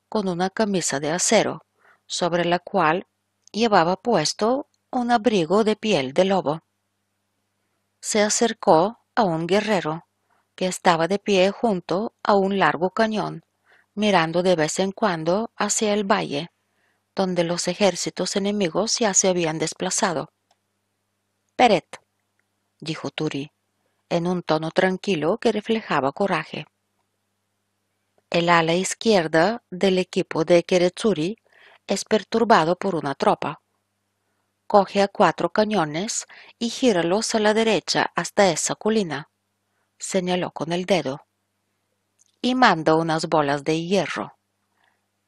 con una camisa de acero, sobre la cual llevaba puesto un abrigo de piel de lobo. Se acercó a un guerrero que estaba de pie junto a un largo cañón, mirando de vez en cuando hacia el valle, donde los ejércitos enemigos ya se habían desplazado. Peret, dijo Turi, en un tono tranquilo que reflejaba coraje. El ala izquierda del equipo de Keretsuri es perturbado por una tropa. Coge a cuatro cañones y gíralos a la derecha hasta esa colina, señaló con el dedo, y manda unas bolas de hierro.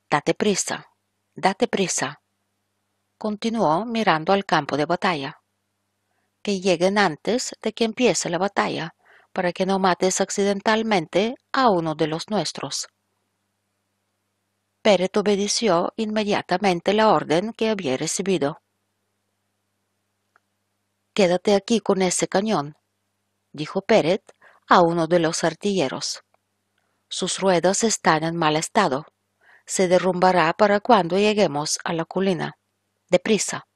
Date prisa, date prisa. Continuó mirando al campo de batalla. Que lleguen antes de que empiece la batalla, para que no mates accidentalmente a uno de los nuestros. Peret obedeció inmediatamente la orden que había recibido. Quédate aquí con ese cañón, dijo Peret a uno de los artilleros. Sus ruedas están en mal estado. Se derrumbará para cuando lleguemos a la colina. Deprisa.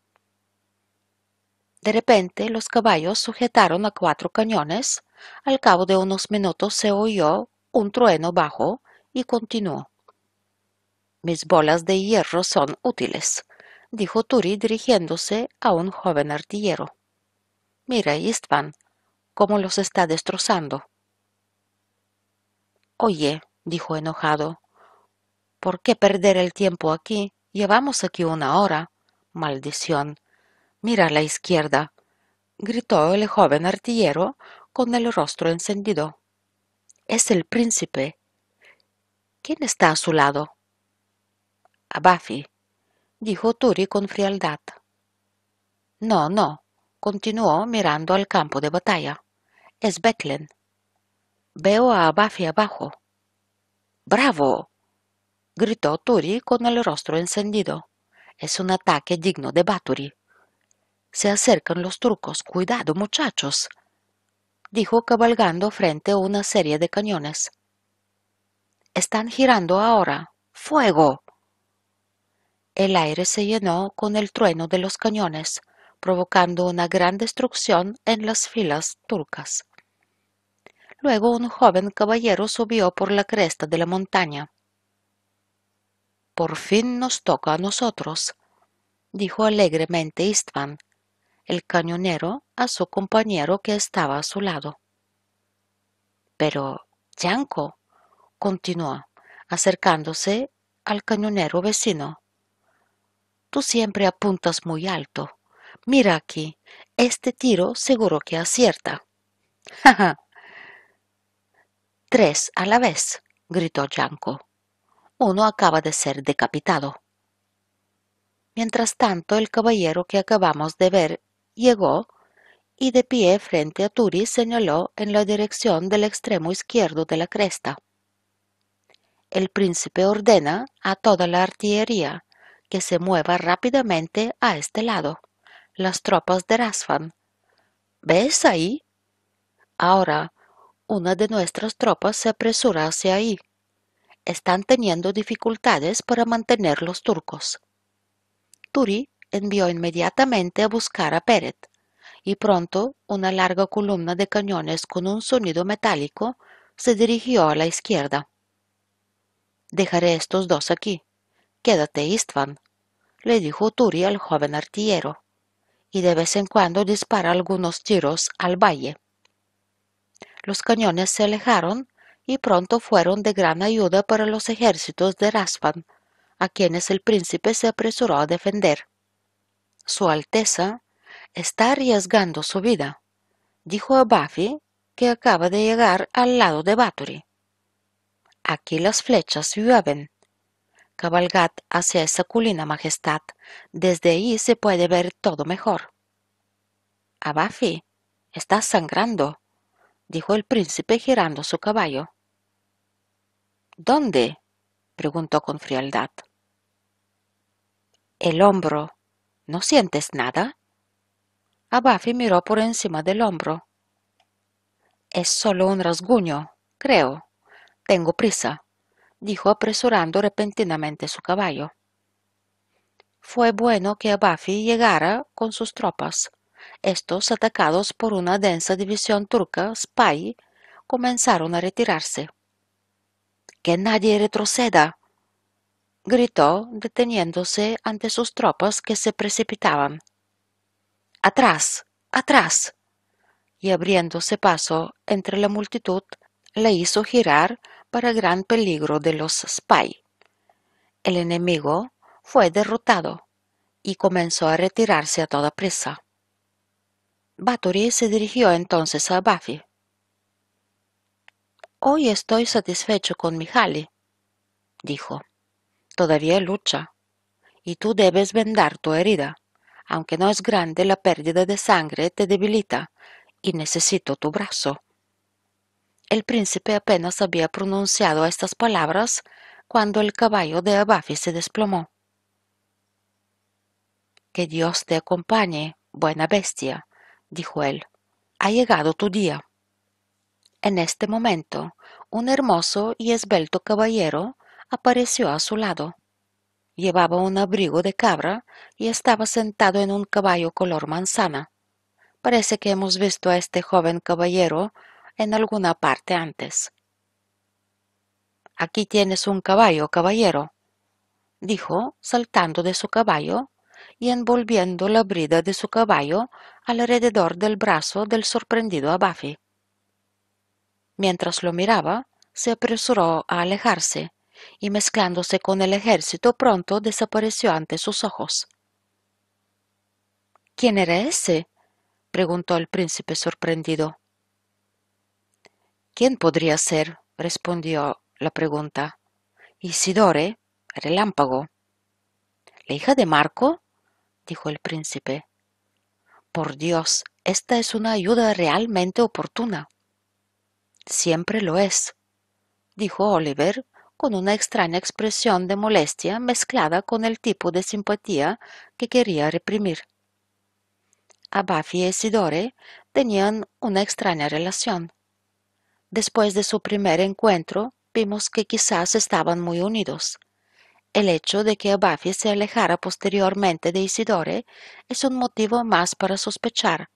De repente los caballos sujetaron a cuatro cañones. Al cabo de unos minutos se oyó un trueno bajo y continuó. Mis bolas de hierro son útiles, dijo Turi dirigiéndose a un joven artillero. Mira, Istvan, cómo los está destrozando. Oye, dijo enojado, ¿por qué perder el tiempo aquí? Llevamos aquí una hora. Maldición. Mira a la izquierda, gritó el joven artillero con el rostro encendido. Es el príncipe. ¿Quién está a su lado? Abafi, dijo Turi con frialdad. No, no, continuó mirando al campo de batalla. Es Betlen. Veo a Abafi abajo. ¡Bravo! gritó Turi con el rostro encendido. Es un ataque digno de Baturi. Se acercan los turcos. Cuidado, muchachos, dijo cabalgando frente a una serie de cañones. Están girando ahora. ¡Fuego! El aire se llenó con el trueno de los cañones, provocando una gran destrucción en las filas turcas. Luego un joven caballero subió por la cresta de la montaña. Por fin nos toca a nosotros, dijo alegremente Istvan, el cañonero, a su compañero que estaba a su lado. Pero, Yanko, continuó, acercándose al cañonero vecino, Tú siempre apuntas muy alto. Mira aquí, este tiro seguro que acierta. ¡Ja, Tres a la vez, gritó Yanko. Uno acaba de ser decapitado. Mientras tanto, el caballero que acabamos de ver llegó y de pie frente a Turi señaló en la dirección del extremo izquierdo de la cresta. El príncipe ordena a toda la artillería que se mueva rápidamente a este lado. Las tropas de Rasfan. ¿Ves ahí? Ahora, una de nuestras tropas se apresura hacia ahí. Están teniendo dificultades para mantener los turcos. Turi envió inmediatamente a buscar a Peret, y pronto una larga columna de cañones con un sonido metálico se dirigió a la izquierda. Dejaré estos dos aquí, Quédate, Istvan, le dijo Turi al joven artillero, y de vez en cuando dispara algunos tiros al valle. Los cañones se alejaron y pronto fueron de gran ayuda para los ejércitos de Raspan, a quienes el príncipe se apresuró a defender. Su Alteza está arriesgando su vida, dijo a Buffy, que acaba de llegar al lado de Bathory. Aquí las flechas llueven. Cabalgad hacia esa colina, Majestad. Desde ahí se puede ver todo mejor. A Buffy, estás sangrando, dijo el príncipe girando su caballo. ¿Dónde? preguntó con frialdad. El hombro. ¿No sientes nada? A Buffy miró por encima del hombro. Es solo un rasguño, creo. Tengo prisa, dijo apresurando repentinamente su caballo. Fue bueno que a Buffy llegara con sus tropas. Estos, atacados por una densa división turca, Spy, comenzaron a retirarse. Que nadie retroceda, gritó, deteniéndose ante sus tropas que se precipitaban. Atrás, atrás. Y abriéndose paso entre la multitud, le hizo girar para gran peligro de los Spy. El enemigo fue derrotado y comenzó a retirarse a toda prisa. Bathory se dirigió entonces a Buffy. Hoy estoy satisfecho con Mihaly, dijo. Todavía lucha, y tú debes vendar tu herida. Aunque no es grande, la pérdida de sangre te debilita, y necesito tu brazo. El príncipe apenas había pronunciado estas palabras cuando el caballo de Abafi se desplomó. Que Dios te acompañe, buena bestia, dijo él. Ha llegado tu día. En este momento, un hermoso y esbelto caballero apareció a su lado. Llevaba un abrigo de cabra y estaba sentado en un caballo color manzana. Parece que hemos visto a este joven caballero en alguna parte antes. Aquí tienes un caballo, caballero, dijo, saltando de su caballo y envolviendo la brida de su caballo alrededor del brazo del sorprendido Abafi. Mientras lo miraba, se apresuró a alejarse y mezclándose con el ejército pronto desapareció ante sus ojos. ¿Quién era ese? preguntó el príncipe sorprendido. ¿Quién podría ser? respondió la pregunta. Isidore, relámpago. ¿La hija de Marco? dijo el príncipe. Por Dios, esta es una ayuda realmente oportuna. Siempre lo es, dijo Oliver con una extraña expresión de molestia mezclada con el tipo de simpatía que quería reprimir. Abafi y Isidore tenían una extraña relación. Después de su primer encuentro, vimos que quizás estaban muy unidos. El hecho de que Abafi se alejara posteriormente de Isidore es un motivo más para sospechar.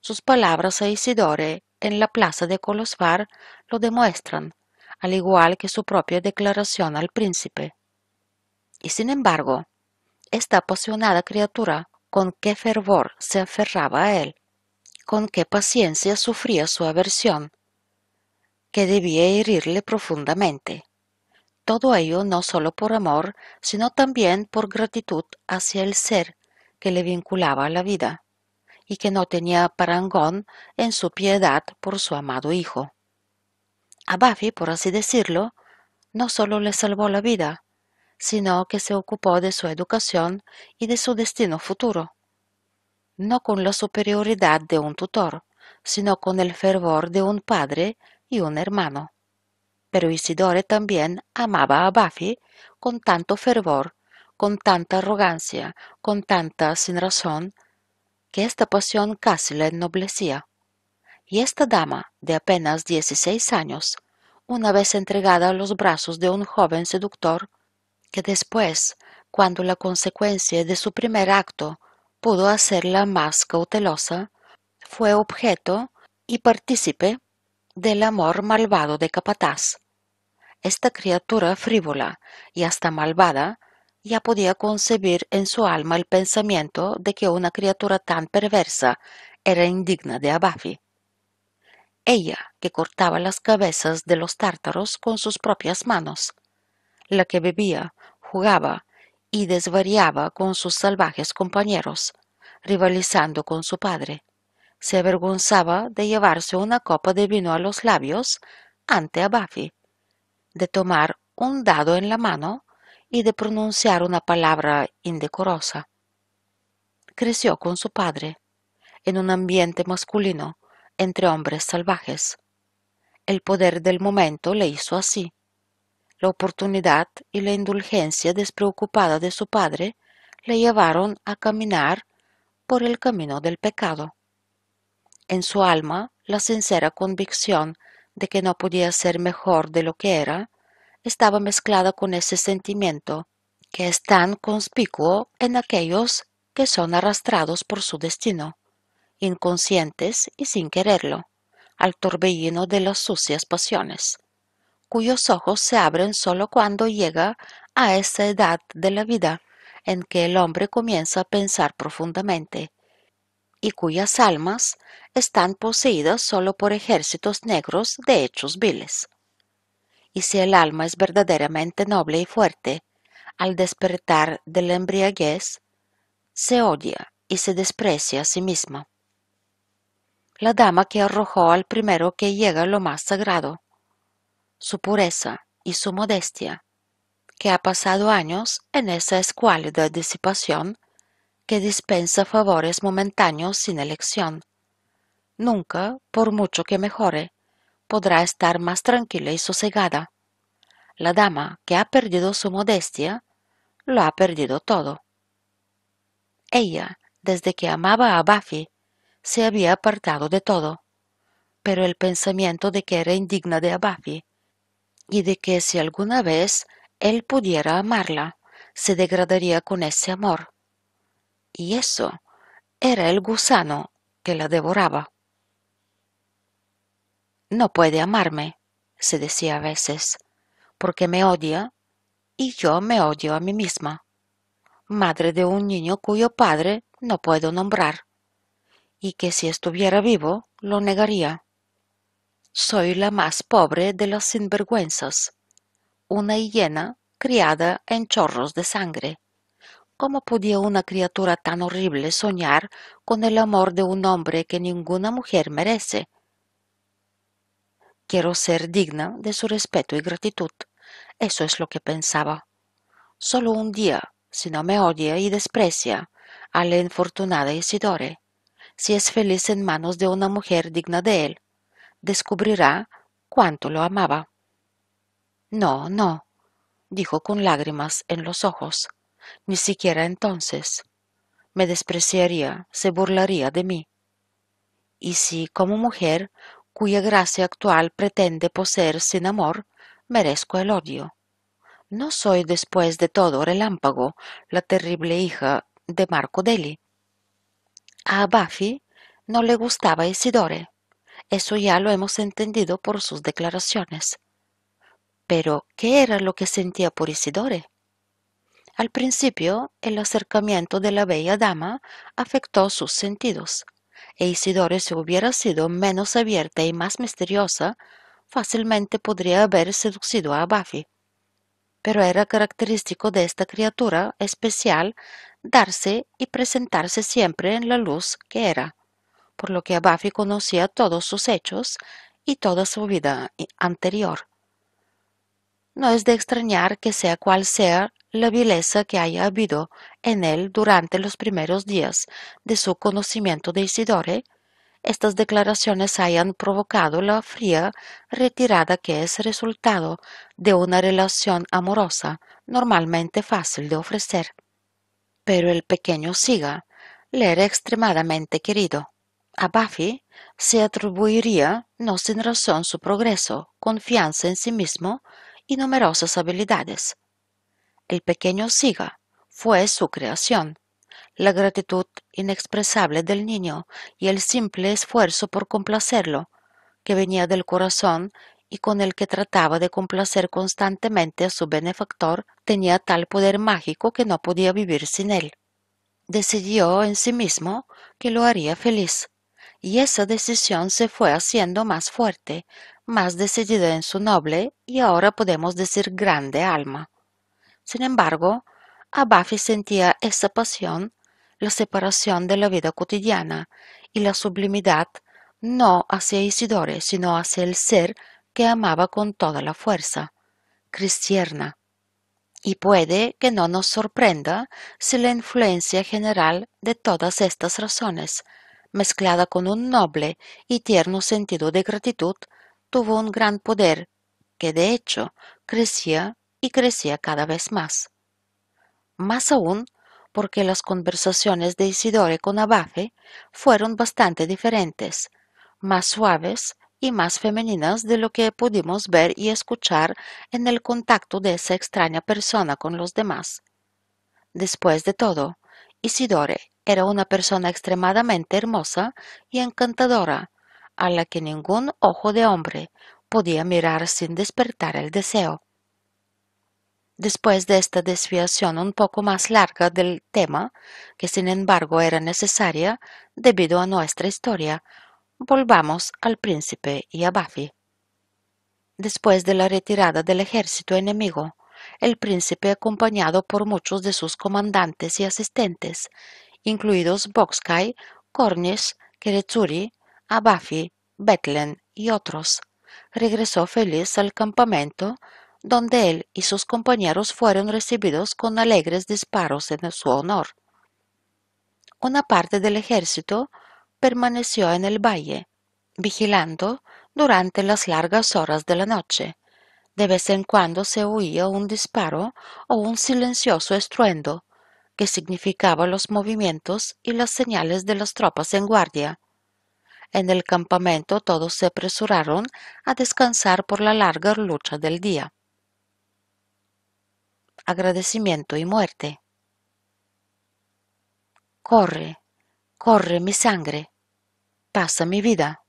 Sus palabras a Isidore en la plaza de Colosvar lo demuestran, al igual que su propia declaración al príncipe. Y sin embargo, esta apasionada criatura, con qué fervor se aferraba a él, con qué paciencia sufría su aversión, que debía herirle profundamente. Todo ello no solo por amor, sino también por gratitud hacia el ser que le vinculaba a la vida, y que no tenía parangón en su piedad por su amado hijo. A Buffy, por así decirlo, no solo le salvó la vida, sino que se ocupó de su educación y de su destino futuro, no con la superioridad de un tutor, sino con el fervor de un padre y un hermano. Pero Isidore también amaba a Buffy con tanto fervor, con tanta arrogancia, con tanta sin razón, que esta pasión casi le ennoblecía. Y esta dama, de apenas dieciséis años, una vez entregada a los brazos de un joven seductor, que después, cuando la consecuencia de su primer acto pudo hacerla más cautelosa, fue objeto y partícipe del amor malvado de Capataz. Esta criatura frívola y hasta malvada ya podía concebir en su alma el pensamiento de que una criatura tan perversa era indigna de Abafi. Ella, que cortaba las cabezas de los tártaros con sus propias manos, la que bebía, jugaba y desvariaba con sus salvajes compañeros, rivalizando con su padre. Se avergonzaba de llevarse una copa de vino a los labios ante a Buffy, de tomar un dado en la mano y de pronunciar una palabra indecorosa. Creció con su padre, en un ambiente masculino, entre hombres salvajes. El poder del momento le hizo así. La oportunidad y la indulgencia despreocupada de su padre le llevaron a caminar por el camino del pecado. En su alma, la sincera convicción de que no podía ser mejor de lo que era, estaba mezclada con ese sentimiento que es tan conspicuo en aquellos que son arrastrados por su destino, inconscientes y sin quererlo, al torbellino de las sucias pasiones, cuyos ojos se abren sólo cuando llega a esa edad de la vida en que el hombre comienza a pensar profundamente, y cuyas almas están poseídas sólo por ejércitos negros de hechos viles. Y si el alma es verdaderamente noble y fuerte, al despertar de la embriaguez, se odia y se desprecia a sí misma la dama que arrojó al primero que llega lo más sagrado, su pureza y su modestia, que ha pasado años en esa escuálida disipación que dispensa favores momentáneos sin elección. Nunca, por mucho que mejore, podrá estar más tranquila y sosegada. La dama que ha perdido su modestia, lo ha perdido todo. Ella, desde que amaba a Buffy, se había apartado de todo, pero el pensamiento de que era indigna de Abafi y de que si alguna vez él pudiera amarla, se degradaría con ese amor. Y eso era el gusano que la devoraba. No puede amarme, se decía a veces, porque me odia y yo me odio a mí misma, madre de un niño cuyo padre no puedo nombrar y que si estuviera vivo lo negaría. Soy la más pobre de las sinvergüenzas, una hiena criada en chorros de sangre. ¿Cómo podía una criatura tan horrible soñar con el amor de un hombre que ninguna mujer merece? Quiero ser digna de su respeto y gratitud. Eso es lo que pensaba. Solo un día, si no me odia y desprecia a la infortunada Isidore, si es feliz en manos de una mujer digna de él, descubrirá cuánto lo amaba. No, no, dijo con lágrimas en los ojos, ni siquiera entonces. Me despreciaría, se burlaría de mí. Y si, como mujer, cuya gracia actual pretende poseer sin amor, merezco el odio. No soy después de todo relámpago, la terrible hija de Marco Deli. A Buffy no le gustaba Isidore. Eso ya lo hemos entendido por sus declaraciones. Pero, ¿qué era lo que sentía por Isidore? Al principio, el acercamiento de la bella dama afectó sus sentidos, e Isidore si hubiera sido menos abierta y más misteriosa, fácilmente podría haber seducido a Buffy. Pero era característico de esta criatura especial darse y presentarse siempre en la luz que era, por lo que Buffy conocía todos sus hechos y toda su vida anterior. No es de extrañar que sea cual sea la vileza que haya habido en él durante los primeros días de su conocimiento de Isidore, estas declaraciones hayan provocado la fría retirada que es resultado de una relación amorosa normalmente fácil de ofrecer. Pero el pequeño Siga le era extremadamente querido. A Buffy se atribuiría, no sin razón, su progreso, confianza en sí mismo y numerosas habilidades. El pequeño Siga fue su creación. La gratitud inexpresable del niño y el simple esfuerzo por complacerlo, que venía del corazón y con el que trataba de complacer constantemente a su benefactor, tenía tal poder mágico que no podía vivir sin él. Decidió en sí mismo que lo haría feliz, y esa decisión se fue haciendo más fuerte, más decidida en su noble y ahora podemos decir grande alma. Sin embargo, Abafi sentía esa pasión, la separación de la vida cotidiana y la sublimidad no hacia Isidore, sino hacia el ser que amaba con toda la fuerza, cristiana. Y puede que no nos sorprenda si la influencia general de todas estas razones, mezclada con un noble y tierno sentido de gratitud, tuvo un gran poder que de hecho crecía y crecía cada vez más. Más aún porque las conversaciones de Isidore con Abafe fueron bastante diferentes, más suaves y más femeninas de lo que pudimos ver y escuchar en el contacto de esa extraña persona con los demás. Después de todo, Isidore era una persona extremadamente hermosa y encantadora, a la que ningún ojo de hombre podía mirar sin despertar el deseo. Después de esta desviación un poco más larga del tema, que sin embargo era necesaria debido a nuestra historia, volvamos al príncipe y a Buffy. Después de la retirada del ejército enemigo, el príncipe, acompañado por muchos de sus comandantes y asistentes, incluidos Boxkai, Cornish, Keretsuri, Abafi, Betlen y otros, regresó feliz al campamento donde él y sus compañeros fueron recibidos con alegres disparos en su honor. Una parte del ejército permaneció en el valle, vigilando durante las largas horas de la noche. De vez en cuando se oía un disparo o un silencioso estruendo, que significaba los movimientos y las señales de las tropas en guardia. En el campamento todos se apresuraron a descansar por la larga lucha del día. Agradecimiento y muerte. Corre, corre mi sangre, pasa mi vida,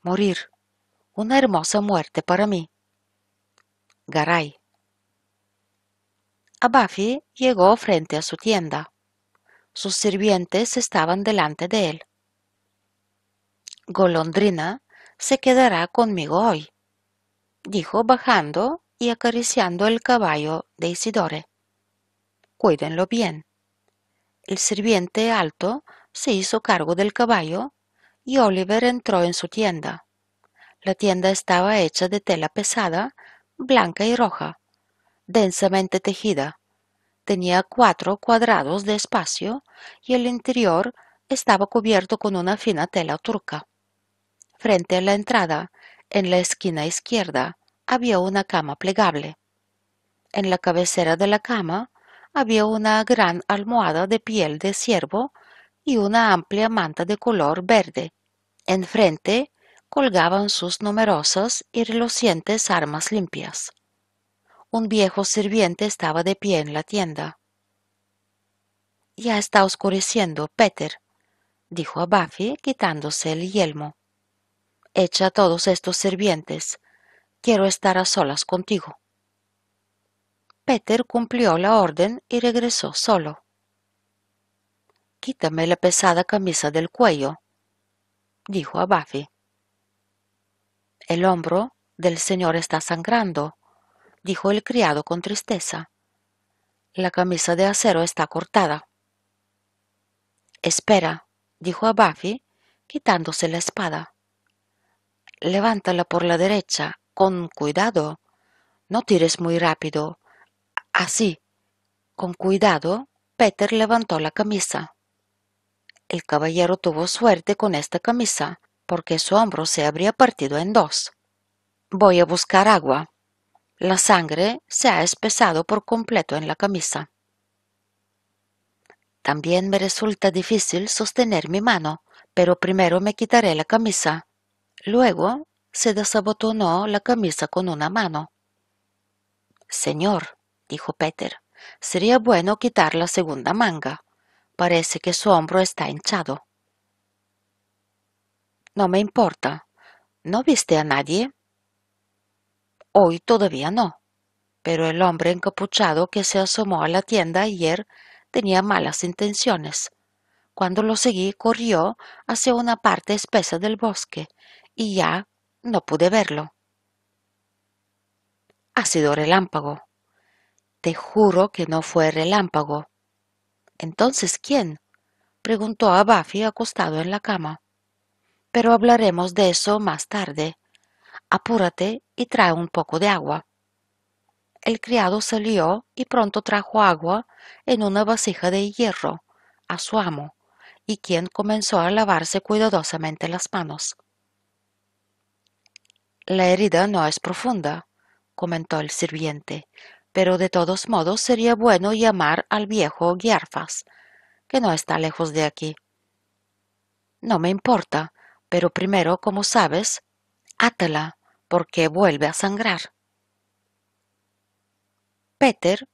morir, una hermosa muerte para mí. Garay. Abafi llegó frente a su tienda. Sus sirvientes estaban delante de él. Golondrina se quedará conmigo hoy, dijo bajando y acariciando el caballo de Isidore. Cuídenlo bien. El sirviente alto se hizo cargo del caballo y Oliver entró en su tienda. La tienda estaba hecha de tela pesada, blanca y roja, densamente tejida. Tenía cuatro cuadrados de espacio y el interior estaba cubierto con una fina tela turca. Frente a la entrada, en la esquina izquierda, había una cama plegable. En la cabecera de la cama había una gran almohada de piel de ciervo y una amplia manta de color verde. Enfrente colgaban sus numerosas y relucientes armas limpias. Un viejo sirviente estaba de pie en la tienda. Ya está oscureciendo, Peter, dijo a Buffy quitándose el yelmo. Echa a todos estos sirvientes. Quiero estar a solas contigo. Peter cumplió la orden y regresó solo. Quítame la pesada camisa del cuello, dijo a Buffy. El hombro del señor está sangrando, dijo el criado con tristeza. La camisa de acero está cortada. Espera, dijo a Buffy, quitándose la espada. Levántala por la derecha, con cuidado. No tires muy rápido. Así. Con cuidado, Peter levantó la camisa. El caballero tuvo suerte con esta camisa, porque su hombro se habría partido en dos. Voy a buscar agua. La sangre se ha espesado por completo en la camisa. También me resulta difícil sostener mi mano, pero primero me quitaré la camisa. Luego se desabotonó la camisa con una mano. Señor, dijo Peter, sería bueno quitar la segunda manga. Parece que su hombro está hinchado. No me importa. ¿No viste a nadie? Hoy todavía no. Pero el hombre encapuchado que se asomó a la tienda ayer tenía malas intenciones. Cuando lo seguí, corrió hacia una parte espesa del bosque y ya no pude verlo. Ha sido relámpago. Te juro que no fue relámpago. Entonces, ¿quién? preguntó a Buffy acostado en la cama. Pero hablaremos de eso más tarde. Apúrate y trae un poco de agua. El criado salió y pronto trajo agua en una vasija de hierro a su amo, y quien comenzó a lavarse cuidadosamente las manos. La herida no es profunda, comentó el sirviente, pero de todos modos sería bueno llamar al viejo Giarfas, que no está lejos de aquí. No me importa, pero primero, como sabes, átala, porque vuelve a sangrar. Peter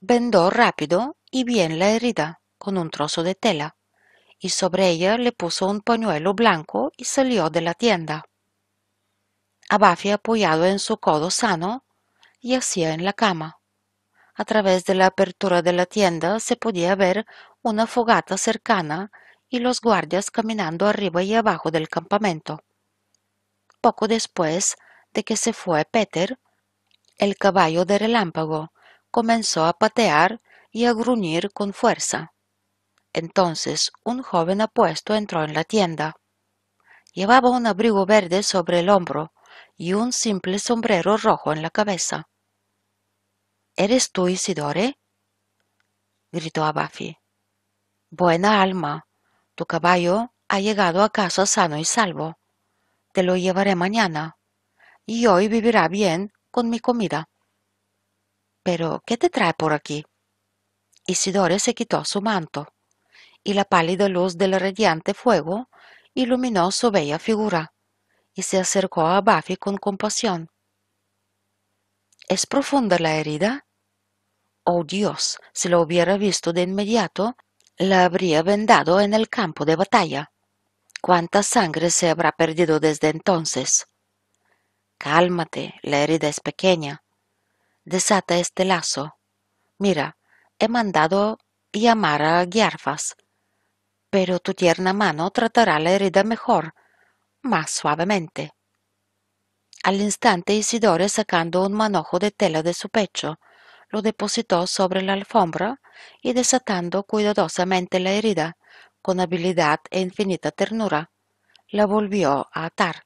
vendó rápido y bien la herida con un trozo de tela, y sobre ella le puso un pañuelo blanco y salió de la tienda. A Buffy apoyado en su codo sano, yacía en la cama. A través de la apertura de la tienda se podía ver una fogata cercana y los guardias caminando arriba y abajo del campamento. Poco después de que se fue Peter, el caballo de relámpago comenzó a patear y a gruñir con fuerza. Entonces un joven apuesto entró en la tienda. Llevaba un abrigo verde sobre el hombro y un simple sombrero rojo en la cabeza. ¿Eres tú, Isidore? gritó a Buffy. Buena alma, tu caballo ha llegado a casa sano y salvo. Te lo llevaré mañana, y hoy vivirá bien con mi comida. Pero, ¿qué te trae por aquí? Isidore se quitó su manto, y la pálida luz del radiante fuego iluminó su bella figura, y se acercó a Buffy con compasión. ¿Es profunda la herida? Oh Dios, si lo hubiera visto de inmediato, la habría vendado en el campo de batalla. ¿Cuánta sangre se habrá perdido desde entonces? Cálmate, la herida es pequeña. Desata este lazo. Mira, he mandado llamar a Giarfas, pero tu tierna mano tratará la herida mejor, más suavemente. Al instante Isidore sacando un manojo de tela de su pecho, lo depositó sobre la alfombra y desatando cuidadosamente la herida, con habilidad e infinita ternura, la volvió a atar.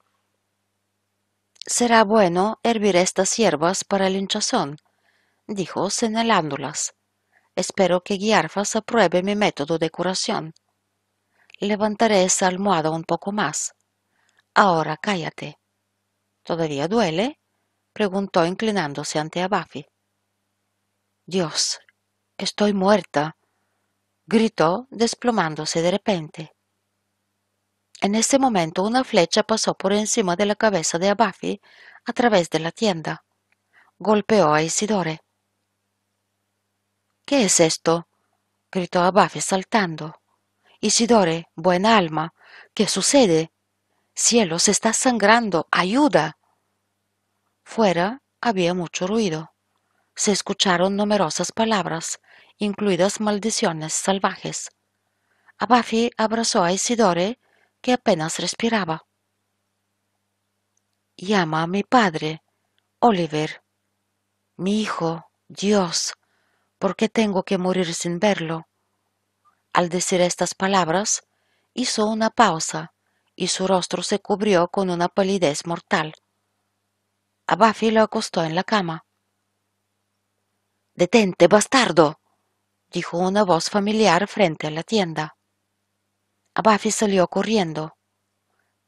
Será bueno hervir estas hierbas para el hinchazón, dijo señalándolas. Espero que Guiarfas apruebe mi método de curación. Levantaré esa almohada un poco más. Ahora cállate. ¿Todavía duele? preguntó inclinándose ante a Dios, estoy muerta, gritó desplomándose de repente. En ese momento una flecha pasó por encima de la cabeza de Abafi a través de la tienda. Golpeó a Isidore. ¿Qué es esto? gritó Abafi saltando. Isidore, buena alma, ¿qué sucede? Cielos, está sangrando, ayuda. Fuera había mucho ruido se escucharon numerosas palabras, incluidas maldiciones salvajes. Abafi abrazó a Isidore, que apenas respiraba. Llama a mi padre, Oliver. Mi hijo, Dios, ¿por qué tengo que morir sin verlo? Al decir estas palabras, hizo una pausa y su rostro se cubrió con una palidez mortal. Abafi lo acostó en la cama. Detente, bastardo, dijo una voz familiar frente a la tienda. Abafi salió corriendo.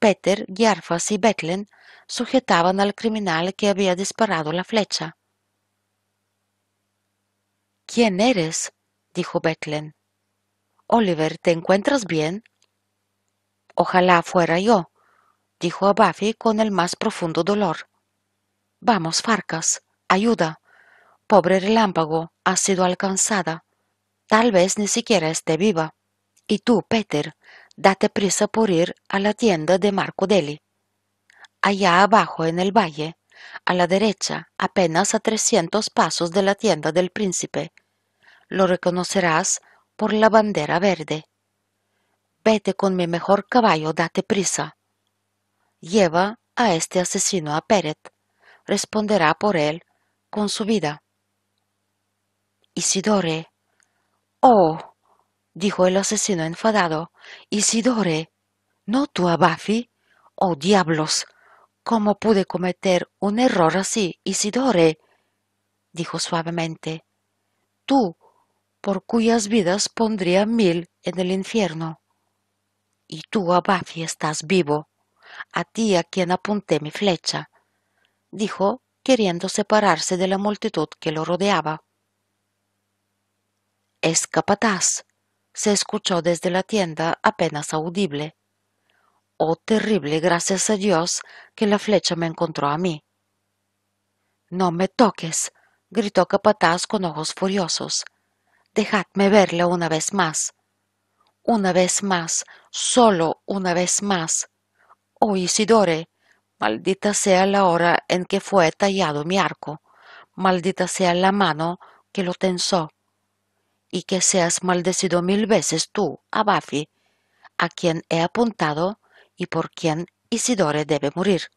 Peter, Giarfas y Betlen sujetaban al criminal que había disparado la flecha. ¿Quién eres? dijo Betlen. Oliver, ¿te encuentras bien? Ojalá fuera yo, dijo Abafi con el más profundo dolor. Vamos, Farcas, ayuda. Pobre relámpago, ha sido alcanzada. Tal vez ni siquiera esté viva. Y tú, Peter, date prisa por ir a la tienda de Marco Deli. Allá abajo en el valle, a la derecha, apenas a trescientos pasos de la tienda del príncipe. Lo reconocerás por la bandera verde. Vete con mi mejor caballo, date prisa. Lleva a este asesino a Peret. Responderá por él con su vida. Isidore. Oh, dijo el asesino enfadado. Isidore. ¿No tú a? Oh, diablos. ¿Cómo pude cometer un error así, Isidore? dijo suavemente. Tú, por cuyas vidas pondría mil en el infierno. Y tú, a Buffy, estás vivo, a ti a quien apunté mi flecha, dijo, queriendo separarse de la multitud que lo rodeaba. Es capataz, se escuchó desde la tienda apenas audible. Oh terrible, gracias a Dios que la flecha me encontró a mí. No me toques, gritó Capataz con ojos furiosos. Dejadme verle una vez más. Una vez más, solo una vez más. Oh Isidore, maldita sea la hora en que fue tallado mi arco, maldita sea la mano que lo tensó, y que seas maldecido mil veces tú, Abafi, a quien he apuntado y por quien Isidore debe morir.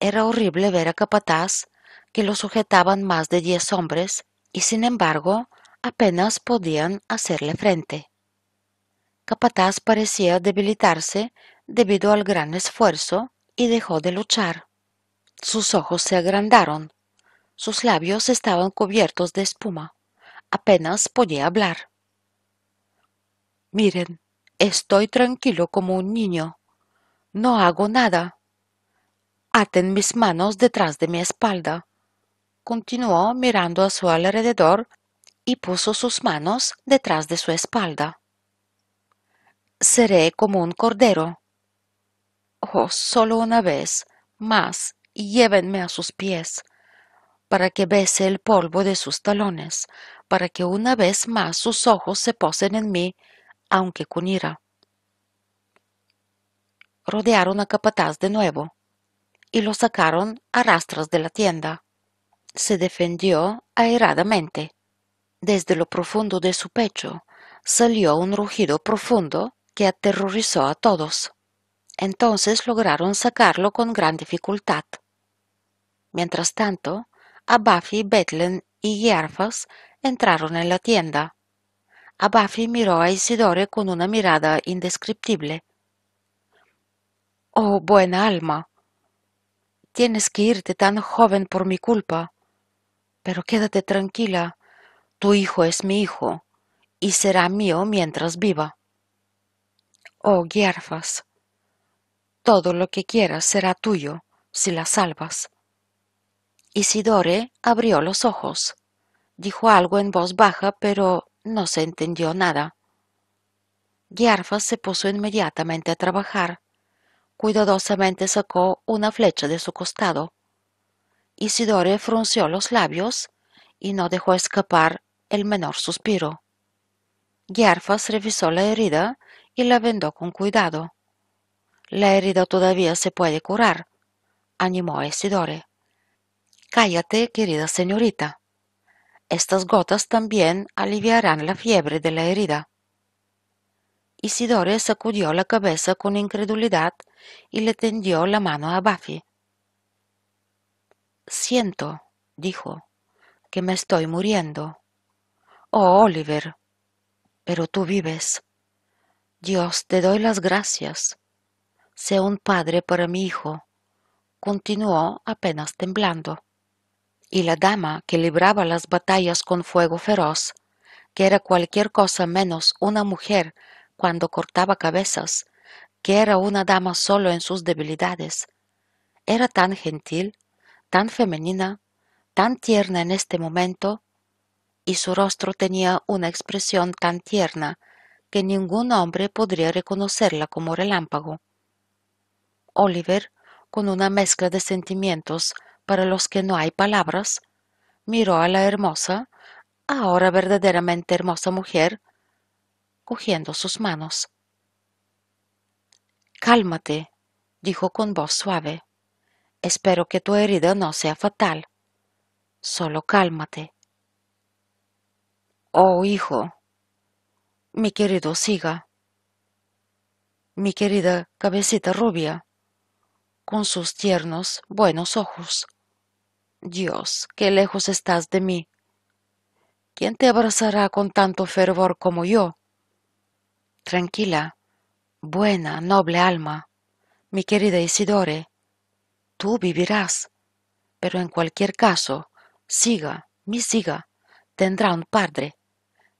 Era horrible ver a Capataz, que lo sujetaban más de diez hombres, y sin embargo apenas podían hacerle frente. Capataz parecía debilitarse debido al gran esfuerzo y dejó de luchar. Sus ojos se agrandaron, sus labios estaban cubiertos de espuma, apenas podía hablar. Miren, estoy tranquilo como un niño. No hago nada. Aten mis manos detrás de mi espalda. Continuó mirando a su alrededor y puso sus manos detrás de su espalda. Seré como un cordero. Oh, solo una vez más llévenme a sus pies, para que bese el polvo de sus talones, para que una vez más sus ojos se posen en mí, aunque con ira. Rodearon a Capataz de nuevo y lo sacaron a rastras de la tienda. Se defendió airadamente. Desde lo profundo de su pecho salió un rugido profundo que aterrorizó a todos. Entonces lograron sacarlo con gran dificultad. Mientras tanto, Abafi, Betlen y Giarfas entraron en la tienda. Abafi miró a Isidore con una mirada indescriptible. Oh, buena alma, tienes que irte tan joven por mi culpa. Pero quédate tranquila, tu hijo es mi hijo, y será mío mientras viva. Oh, Giarfas, todo lo que quieras será tuyo si la salvas. Isidore abrió los ojos. Dijo algo en voz baja, pero no se entendió nada. Giarfas se puso inmediatamente a trabajar. Cuidadosamente sacó una flecha de su costado. Isidore frunció los labios y no dejó escapar el menor suspiro. Giarfas revisó la herida y la vendó con cuidado. La herida todavía se puede curar, animó a Isidore. Cállate, querida señorita. Estas gotas también aliviarán la fiebre de la herida. Isidore sacudió la cabeza con incredulidad y le tendió la mano a Buffy. Siento, dijo, que me estoy muriendo. Oh, Oliver, pero tú vives. Dios, te doy las gracias sea un padre para mi hijo, continuó apenas temblando. Y la dama que libraba las batallas con fuego feroz, que era cualquier cosa menos una mujer cuando cortaba cabezas, que era una dama solo en sus debilidades, era tan gentil, tan femenina, tan tierna en este momento, y su rostro tenía una expresión tan tierna que ningún hombre podría reconocerla como relámpago. Oliver, con una mezcla de sentimientos para los que no hay palabras, miró a la hermosa, ahora verdaderamente hermosa mujer, cogiendo sus manos. Cálmate, dijo con voz suave. Espero que tu herida no sea fatal. Solo cálmate. Oh, hijo, mi querido siga, mi querida cabecita rubia, con sus tiernos, buenos ojos. Dios, qué lejos estás de mí. ¿quién te abrazará con tanto fervor como yo? Tranquila, buena, noble alma, mi querida Isidore, tú vivirás, pero en cualquier caso, siga, mi siga, tendrá un padre.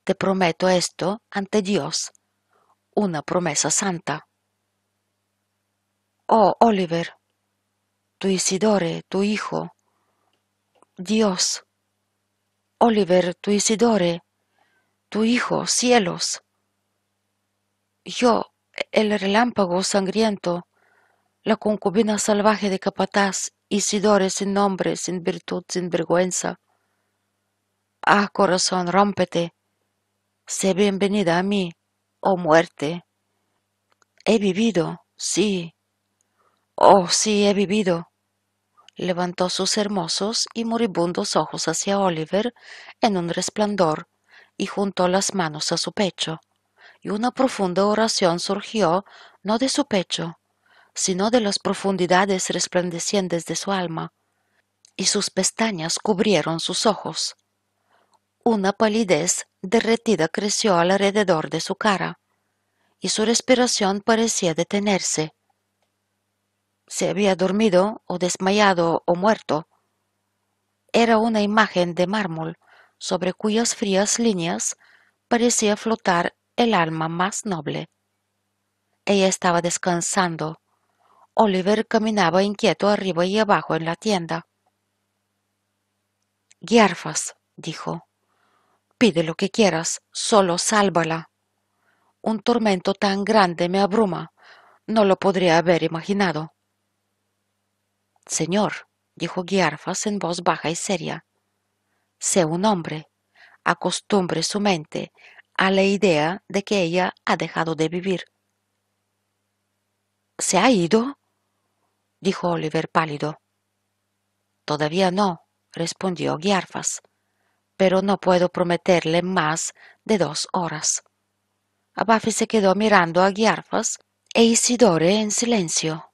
Te prometo esto ante Dios, una promesa santa. Oh, Oliver, tu Isidore, tu hijo, Dios, Oliver, tu Isidore, tu hijo, cielos. Yo, el relámpago sangriento, la concubina salvaje de Capataz, Isidore sin nombre, sin virtud, sin vergüenza. Ah, corazón, rómpete. Sé bienvenida a mí, oh muerte. He vivido, sí. Oh, sí, he vivido. Levantó sus hermosos y moribundos ojos hacia Oliver en un resplandor y juntó las manos a su pecho, y una profunda oración surgió no de su pecho, sino de las profundidades resplandecientes de su alma, y sus pestañas cubrieron sus ojos. Una palidez derretida creció alrededor de su cara, y su respiración parecía detenerse. Se había dormido o desmayado o muerto. Era una imagen de mármol sobre cuyas frías líneas parecía flotar el alma más noble. Ella estaba descansando. Oliver caminaba inquieto arriba y abajo en la tienda. Guiarfas, dijo, pide lo que quieras, solo sálvala. Un tormento tan grande me abruma, no lo podría haber imaginado. Señor, dijo Guiarfas en voz baja y seria, sé un hombre, acostumbre su mente a la idea de que ella ha dejado de vivir. ¿Se ha ido? dijo Oliver pálido. Todavía no, respondió Guiarfas, pero no puedo prometerle más de dos horas. Abafi se quedó mirando a Guiarfas e Isidore en silencio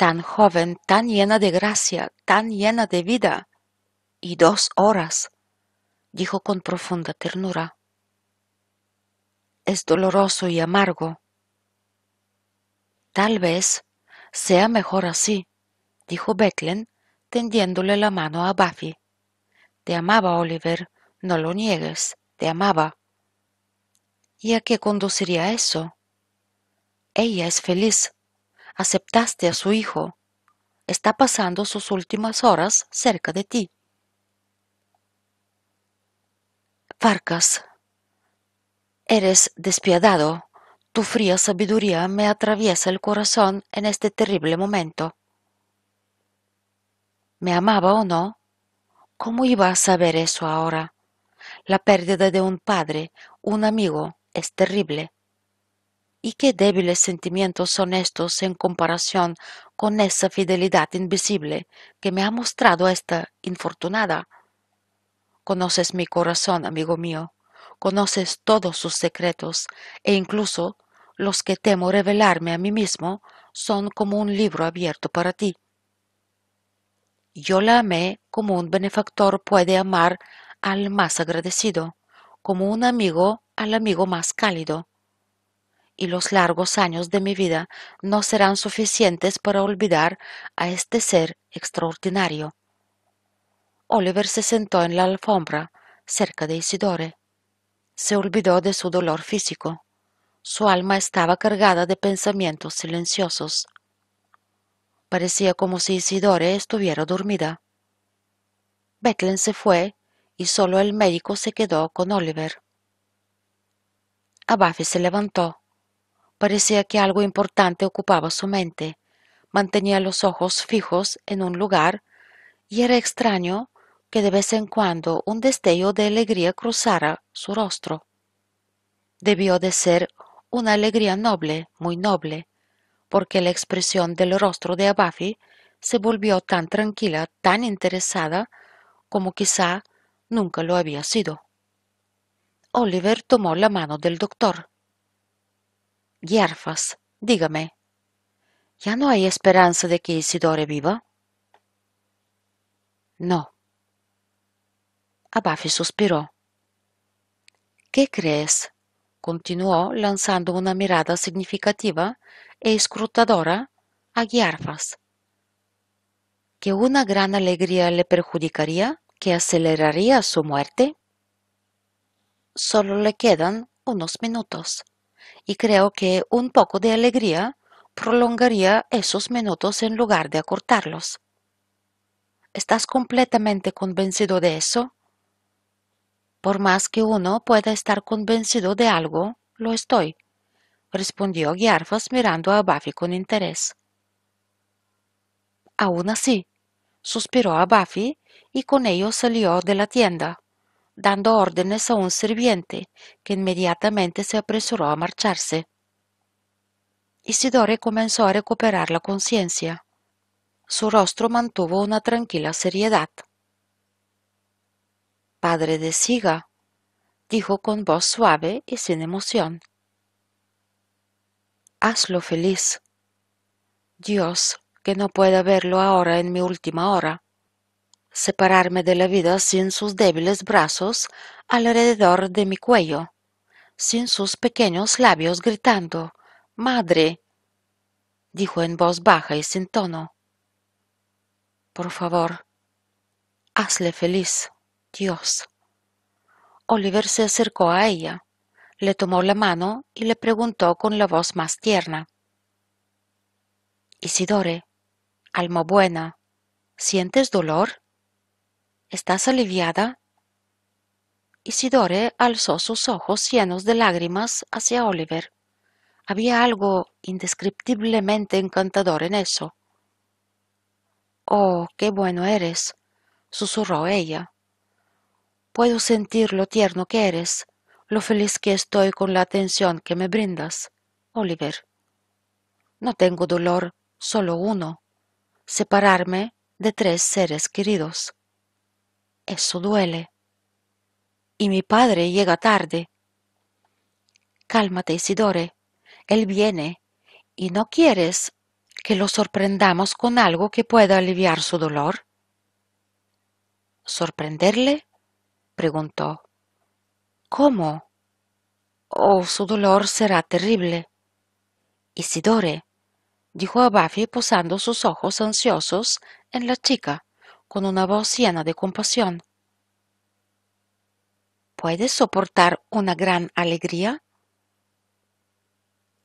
tan joven, tan llena de gracia, tan llena de vida. Y dos horas, dijo con profunda ternura. Es doloroso y amargo. Tal vez sea mejor así, dijo Becklen, tendiéndole la mano a Buffy. Te amaba, Oliver, no lo niegues, te amaba. ¿Y a qué conduciría eso? Ella es feliz, aceptaste a su hijo, está pasando sus últimas horas cerca de ti. Farcas, eres despiadado, tu fría sabiduría me atraviesa el corazón en este terrible momento. ¿Me amaba o no? ¿Cómo iba a saber eso ahora? La pérdida de un padre, un amigo, es terrible. ¿Y qué débiles sentimientos son estos en comparación con esa fidelidad invisible que me ha mostrado esta infortunada? Conoces mi corazón, amigo mío, conoces todos sus secretos, e incluso los que temo revelarme a mí mismo son como un libro abierto para ti. Yo la amé como un benefactor puede amar al más agradecido, como un amigo al amigo más cálido y los largos años de mi vida no serán suficientes para olvidar a este ser extraordinario. Oliver se sentó en la alfombra cerca de Isidore. Se olvidó de su dolor físico. Su alma estaba cargada de pensamientos silenciosos. Parecía como si Isidore estuviera dormida. Bethlen se fue y solo el médico se quedó con Oliver. Abafi se levantó. Parecía que algo importante ocupaba su mente. Mantenía los ojos fijos en un lugar y era extraño que de vez en cuando un destello de alegría cruzara su rostro. Debió de ser una alegría noble, muy noble, porque la expresión del rostro de Abafi se volvió tan tranquila, tan interesada, como quizá nunca lo había sido. Oliver tomó la mano del doctor. Guiarfas, dígame, ¿ya no hay esperanza de que Isidore viva? No. Abafi suspiró. ¿Qué crees? continuó lanzando una mirada significativa e escrutadora a Giarfas. ¿Que una gran alegría le perjudicaría? ¿Que aceleraría su muerte? Solo le quedan unos minutos, y creo que un poco de alegría prolongaría esos minutos en lugar de acortarlos. ¿Estás completamente convencido de eso? Por más que uno pueda estar convencido de algo, lo estoy, respondió Giarfas mirando a Buffy con interés. Aún así, suspiró a Buffy y con ello salió de la tienda, dando órdenes a un sirviente que inmediatamente se apresuró a marcharse. Isidore comenzó a recuperar la conciencia. Su rostro mantuvo una tranquila seriedad. Padre de Siga, dijo con voz suave y sin emoción. Hazlo feliz. Dios, que no pueda verlo ahora en mi última hora. Separarme de la vida sin sus débiles brazos alrededor de mi cuello, sin sus pequeños labios gritando, Madre, dijo en voz baja y sin tono. Por favor, hazle feliz. Dios. Oliver se acercó a ella, le tomó la mano y le preguntó con la voz más tierna. Isidore, alma buena, ¿sientes dolor? ¿Estás aliviada? Isidore alzó sus ojos llenos de lágrimas hacia Oliver. Había algo indescriptiblemente encantador en eso. Oh, qué bueno eres, susurró ella. Puedo sentir lo tierno que eres, lo feliz que estoy con la atención que me brindas, Oliver. No tengo dolor, solo uno, separarme de tres seres queridos. Eso duele. Y mi padre llega tarde. Cálmate, Isidore. Él viene. ¿Y no quieres que lo sorprendamos con algo que pueda aliviar su dolor? ¿Sorprenderle? preguntó. ¿Cómo? Oh, su dolor será terrible. Isidore, dijo a Buffy posando sus ojos ansiosos en la chica, con una voz llena de compasión. ¿Puedes soportar una gran alegría?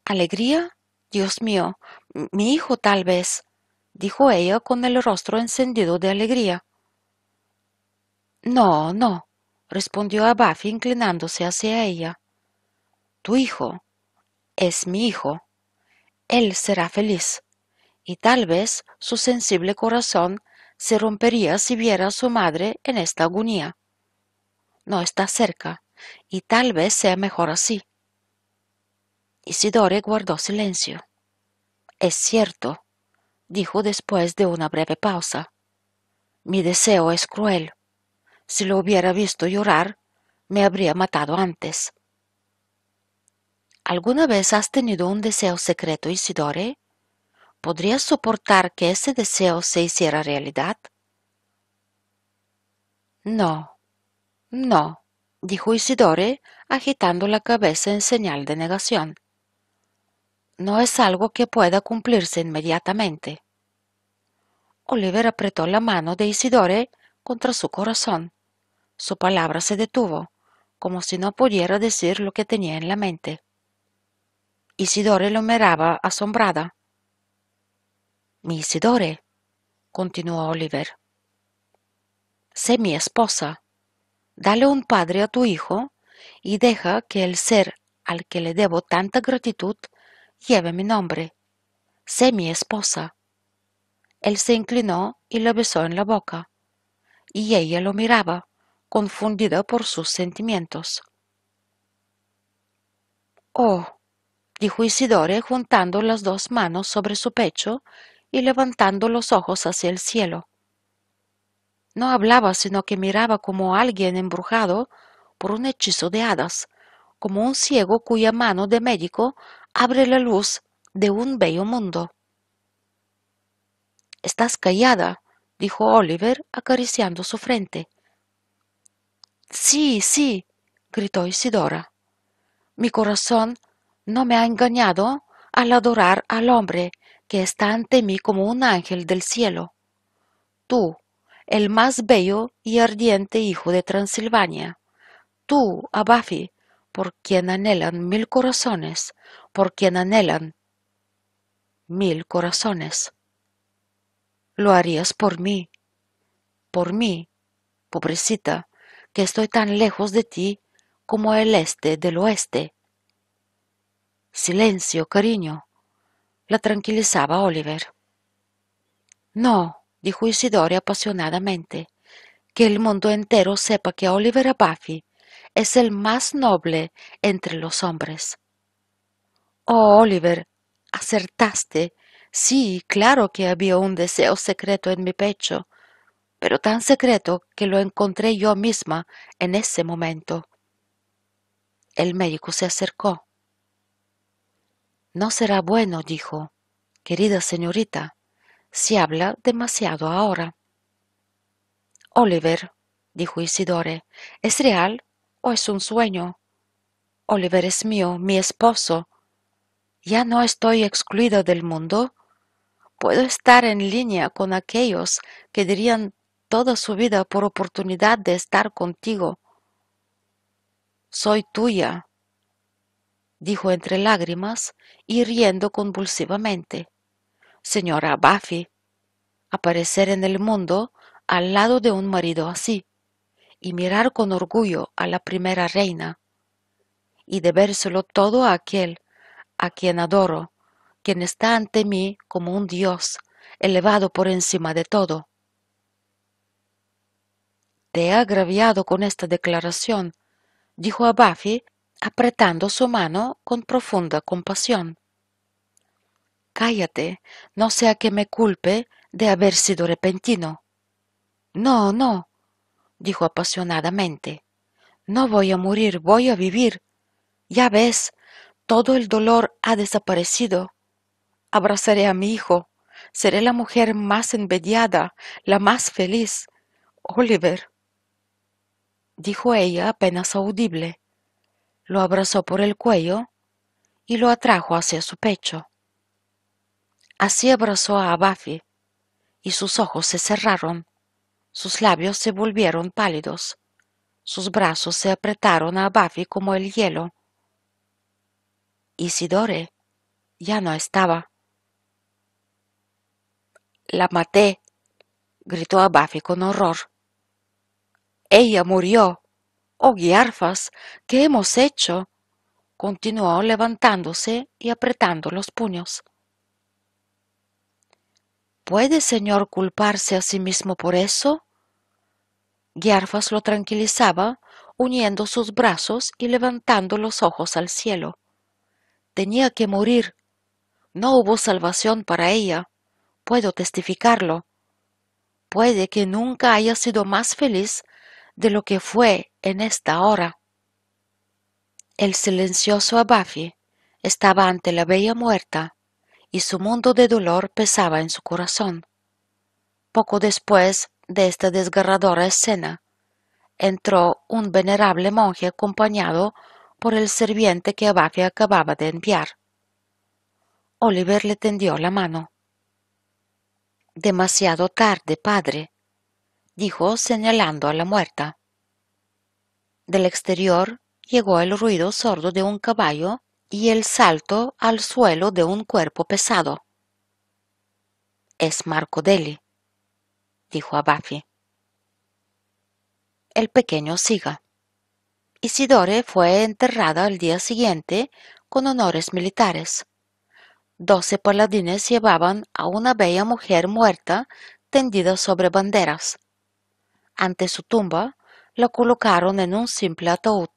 ¿Alegría? Dios mío, mi hijo tal vez, dijo ella con el rostro encendido de alegría. No, no, respondió a Buffy inclinándose hacia ella. Tu hijo es mi hijo. Él será feliz, y tal vez su sensible corazón se rompería si viera a su madre en esta agonía. No está cerca, y tal vez sea mejor así. Isidore guardó silencio. Es cierto, dijo después de una breve pausa. Mi deseo es cruel. Si lo hubiera visto llorar, me habría matado antes. ¿Alguna vez has tenido un deseo secreto, Isidore? ¿Podrías soportar que ese deseo se hiciera realidad? No, no, dijo Isidore, agitando la cabeza en señal de negación. No es algo que pueda cumplirse inmediatamente. Oliver apretó la mano de Isidore contra su corazón. Su palabra se detuvo, como si no pudiera decir lo que tenía en la mente. Isidore lo miraba asombrada. Mi Isidore, continuó Oliver. Sé mi esposa. Dale un padre a tu hijo y deja que el ser al que le debo tanta gratitud lleve mi nombre. Sé mi esposa. Él se inclinó y la besó en la boca, y ella lo miraba, confundida por sus sentimientos. Oh, dijo Isidore juntando las dos manos sobre su pecho y levantando los ojos hacia el cielo. No hablaba, sino que miraba como alguien embrujado por un hechizo de hadas, como un ciego cuya mano de médico abre la luz de un bello mundo. Estás callada, dijo Oliver acariciando su frente. Sí, sí, gritó Isidora. Mi corazón no me ha engañado al adorar al hombre que está ante mí como un ángel del cielo. Tú, el más bello y ardiente hijo de Transilvania. Tú, Abafi, por quien anhelan mil corazones, por quien anhelan mil corazones. Lo harías por mí, por mí, pobrecita, que estoy tan lejos de ti como el este del oeste. Silencio, cariño, la tranquilizaba Oliver. No, dijo Isidore apasionadamente, que el mundo entero sepa que Oliver Abafi es el más noble entre los hombres. Oh, Oliver, acertaste. Sí, claro que había un deseo secreto en mi pecho, pero tan secreto que lo encontré yo misma en ese momento. El médico se acercó. No será bueno, dijo, querida señorita, si habla demasiado ahora. Oliver, dijo Isidore, ¿es real o es un sueño? Oliver es mío, mi esposo. ¿Ya no estoy excluido del mundo? ¿Puedo estar en línea con aquellos que dirían toda su vida por oportunidad de estar contigo? Soy tuya, dijo entre lágrimas y riendo convulsivamente. Señora Buffy, aparecer en el mundo al lado de un marido así, y mirar con orgullo a la primera reina, y debérselo todo a aquel a quien adoro, quien está ante mí como un dios, elevado por encima de todo. Te he agraviado con esta declaración, dijo a Buffy, apretando su mano con profunda compasión. Cállate, no sea que me culpe de haber sido repentino. No, no, dijo apasionadamente. No voy a morir, voy a vivir. Ya ves, todo el dolor ha desaparecido. Abrazaré a mi hijo. Seré la mujer más envidiada, la más feliz. Oliver, dijo ella apenas audible. Lo abrazó por el cuello y lo atrajo hacia su pecho. Así abrazó a Abafi, y sus ojos se cerraron, sus labios se volvieron pálidos, sus brazos se apretaron a Abafi como el hielo. Isidore ya no estaba. La maté, gritó Abafi con horror. Ella murió. Oh, Guiarfas, ¿qué hemos hecho? continuó levantándose y apretando los puños. ¿Puede, señor, culparse a sí mismo por eso? Guiarfas lo tranquilizaba, uniendo sus brazos y levantando los ojos al cielo. Tenía que morir. No hubo salvación para ella. Puedo testificarlo. Puede que nunca haya sido más feliz de lo que fue en esta hora. El silencioso Abafi estaba ante la bella muerta y su mundo de dolor pesaba en su corazón. Poco después de esta desgarradora escena, entró un venerable monje acompañado por el serviente que Abafi acababa de enviar. Oliver le tendió la mano. Demasiado tarde, padre, dijo señalando a la muerta. Del exterior llegó el ruido sordo de un caballo y el salto al suelo de un cuerpo pesado. Es Marco Deli, dijo a Buffy. El pequeño siga. Isidore fue enterrada al día siguiente con honores militares. Doce paladines llevaban a una bella mujer muerta tendida sobre banderas ante su tumba, la colocaron en un simple ataúd,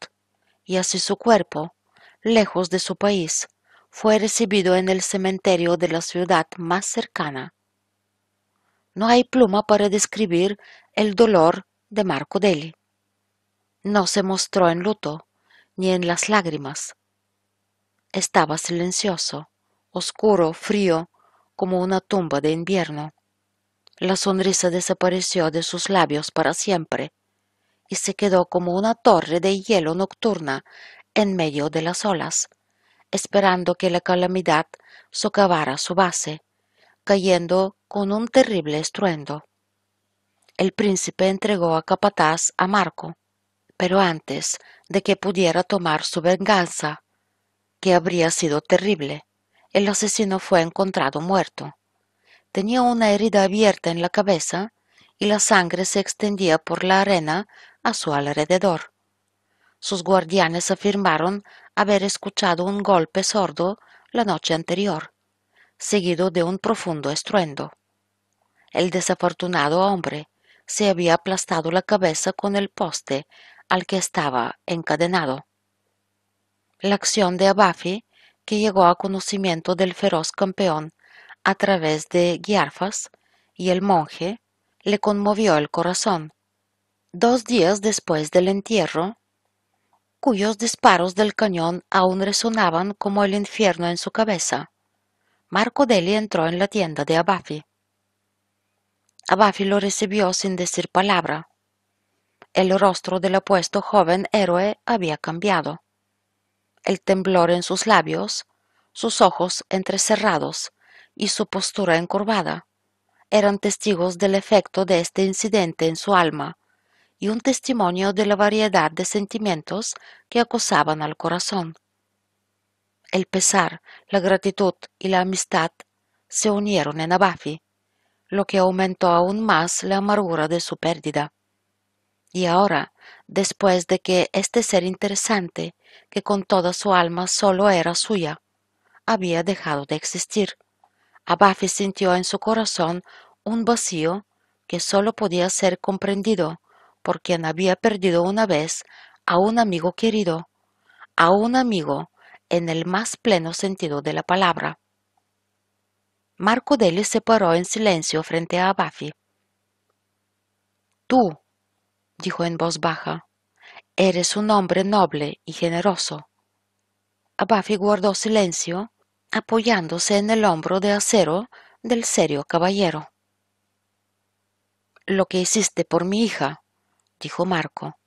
y así su cuerpo, lejos de su país, fue recibido en el cementerio de la ciudad más cercana. No hay pluma para describir el dolor de Marco Deli. No se mostró en luto, ni en las lágrimas. Estaba silencioso, oscuro, frío, como una tumba de invierno. La sonrisa desapareció de sus labios para siempre, y se quedó como una torre de hielo nocturna en medio de las olas, esperando que la calamidad socavara su base, cayendo con un terrible estruendo. El príncipe entregó a Capataz a Marco, pero antes de que pudiera tomar su venganza, que habría sido terrible, el asesino fue encontrado muerto. Tenía una herida abierta en la cabeza y la sangre se extendía por la arena a su alrededor. Sus guardianes afirmaron haber escuchado un golpe sordo la noche anterior, seguido de un profundo estruendo. El desafortunado hombre se había aplastado la cabeza con el poste al que estaba encadenado. La acción de Abafi, que llegó a conocimiento del feroz campeón a través de Giarfas y el monje, le conmovió el corazón. Dos días después del entierro, cuyos disparos del cañón aún resonaban como el infierno en su cabeza, Marco Deli entró en la tienda de Abafi. Abafi lo recibió sin decir palabra. El rostro del apuesto joven héroe había cambiado. El temblor en sus labios, sus ojos entrecerrados y su postura encorvada eran testigos del efecto de este incidente en su alma y un testimonio de la variedad de sentimientos que acosaban al corazón. El pesar, la gratitud y la amistad se unieron en Abafi, lo que aumentó aún más la amargura de su pérdida. Y ahora, después de que este ser interesante, que con toda su alma solo era suya, había dejado de existir, Abafi sintió en su corazón un vacío que sólo podía ser comprendido por quien había perdido una vez a un amigo querido, a un amigo en el más pleno sentido de la palabra. Marco Deli se paró en silencio frente a Abafi. Tú, dijo en voz baja, eres un hombre noble y generoso. Abafi guardó silencio, apoyándose en el hombro de acero del serio caballero. Lo que hiciste por mi hija, dijo Marco,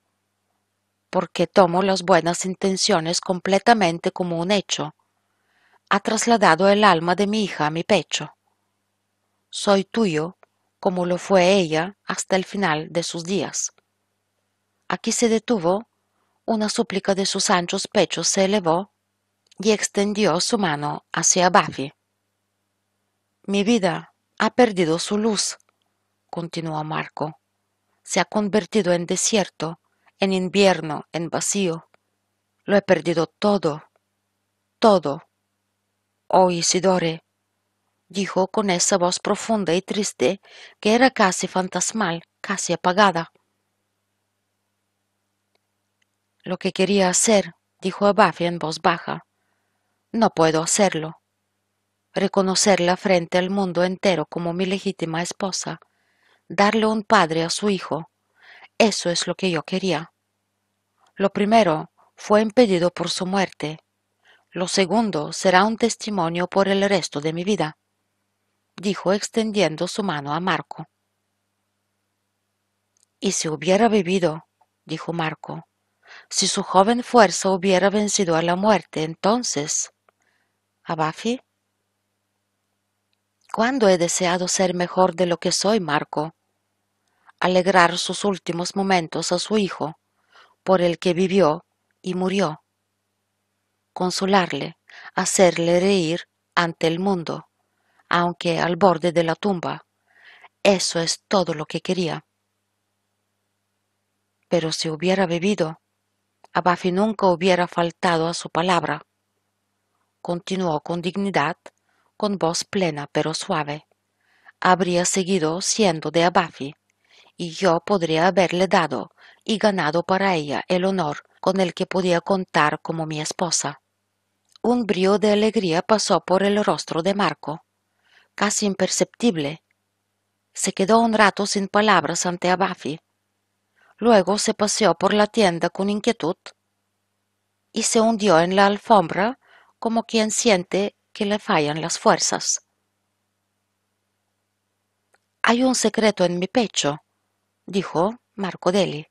porque tomo las buenas intenciones completamente como un hecho. Ha trasladado el alma de mi hija a mi pecho. Soy tuyo, como lo fue ella hasta el final de sus días. Aquí se detuvo, una súplica de sus anchos pechos se elevó y extendió su mano hacia Buffy. Mi vida ha perdido su luz, continuó Marco se ha convertido en desierto, en invierno, en vacío. Lo he perdido todo, todo. Oh Isidore, dijo con esa voz profunda y triste que era casi fantasmal, casi apagada. Lo que quería hacer, dijo Abafi en voz baja, no puedo hacerlo. Reconocerla frente al mundo entero como mi legítima esposa darle un padre a su hijo. Eso es lo que yo quería. Lo primero fue impedido por su muerte. Lo segundo será un testimonio por el resto de mi vida, dijo extendiendo su mano a Marco. Y si hubiera vivido, dijo Marco, si su joven fuerza hubiera vencido a la muerte, entonces... ¿Abafi? ¿Cuándo he deseado ser mejor de lo que soy, Marco? alegrar sus últimos momentos a su hijo, por el que vivió y murió, consolarle, hacerle reír ante el mundo, aunque al borde de la tumba. Eso es todo lo que quería. Pero si hubiera vivido, Abafi nunca hubiera faltado a su palabra. Continuó con dignidad, con voz plena pero suave. Habría seguido siendo de Abafi y yo podría haberle dado y ganado para ella el honor con el que podía contar como mi esposa. Un brío de alegría pasó por el rostro de Marco, casi imperceptible. Se quedó un rato sin palabras ante Abafi. Luego se paseó por la tienda con inquietud y se hundió en la alfombra como quien siente que le fallan las fuerzas. Hay un secreto en mi pecho, dijo Marco Deli.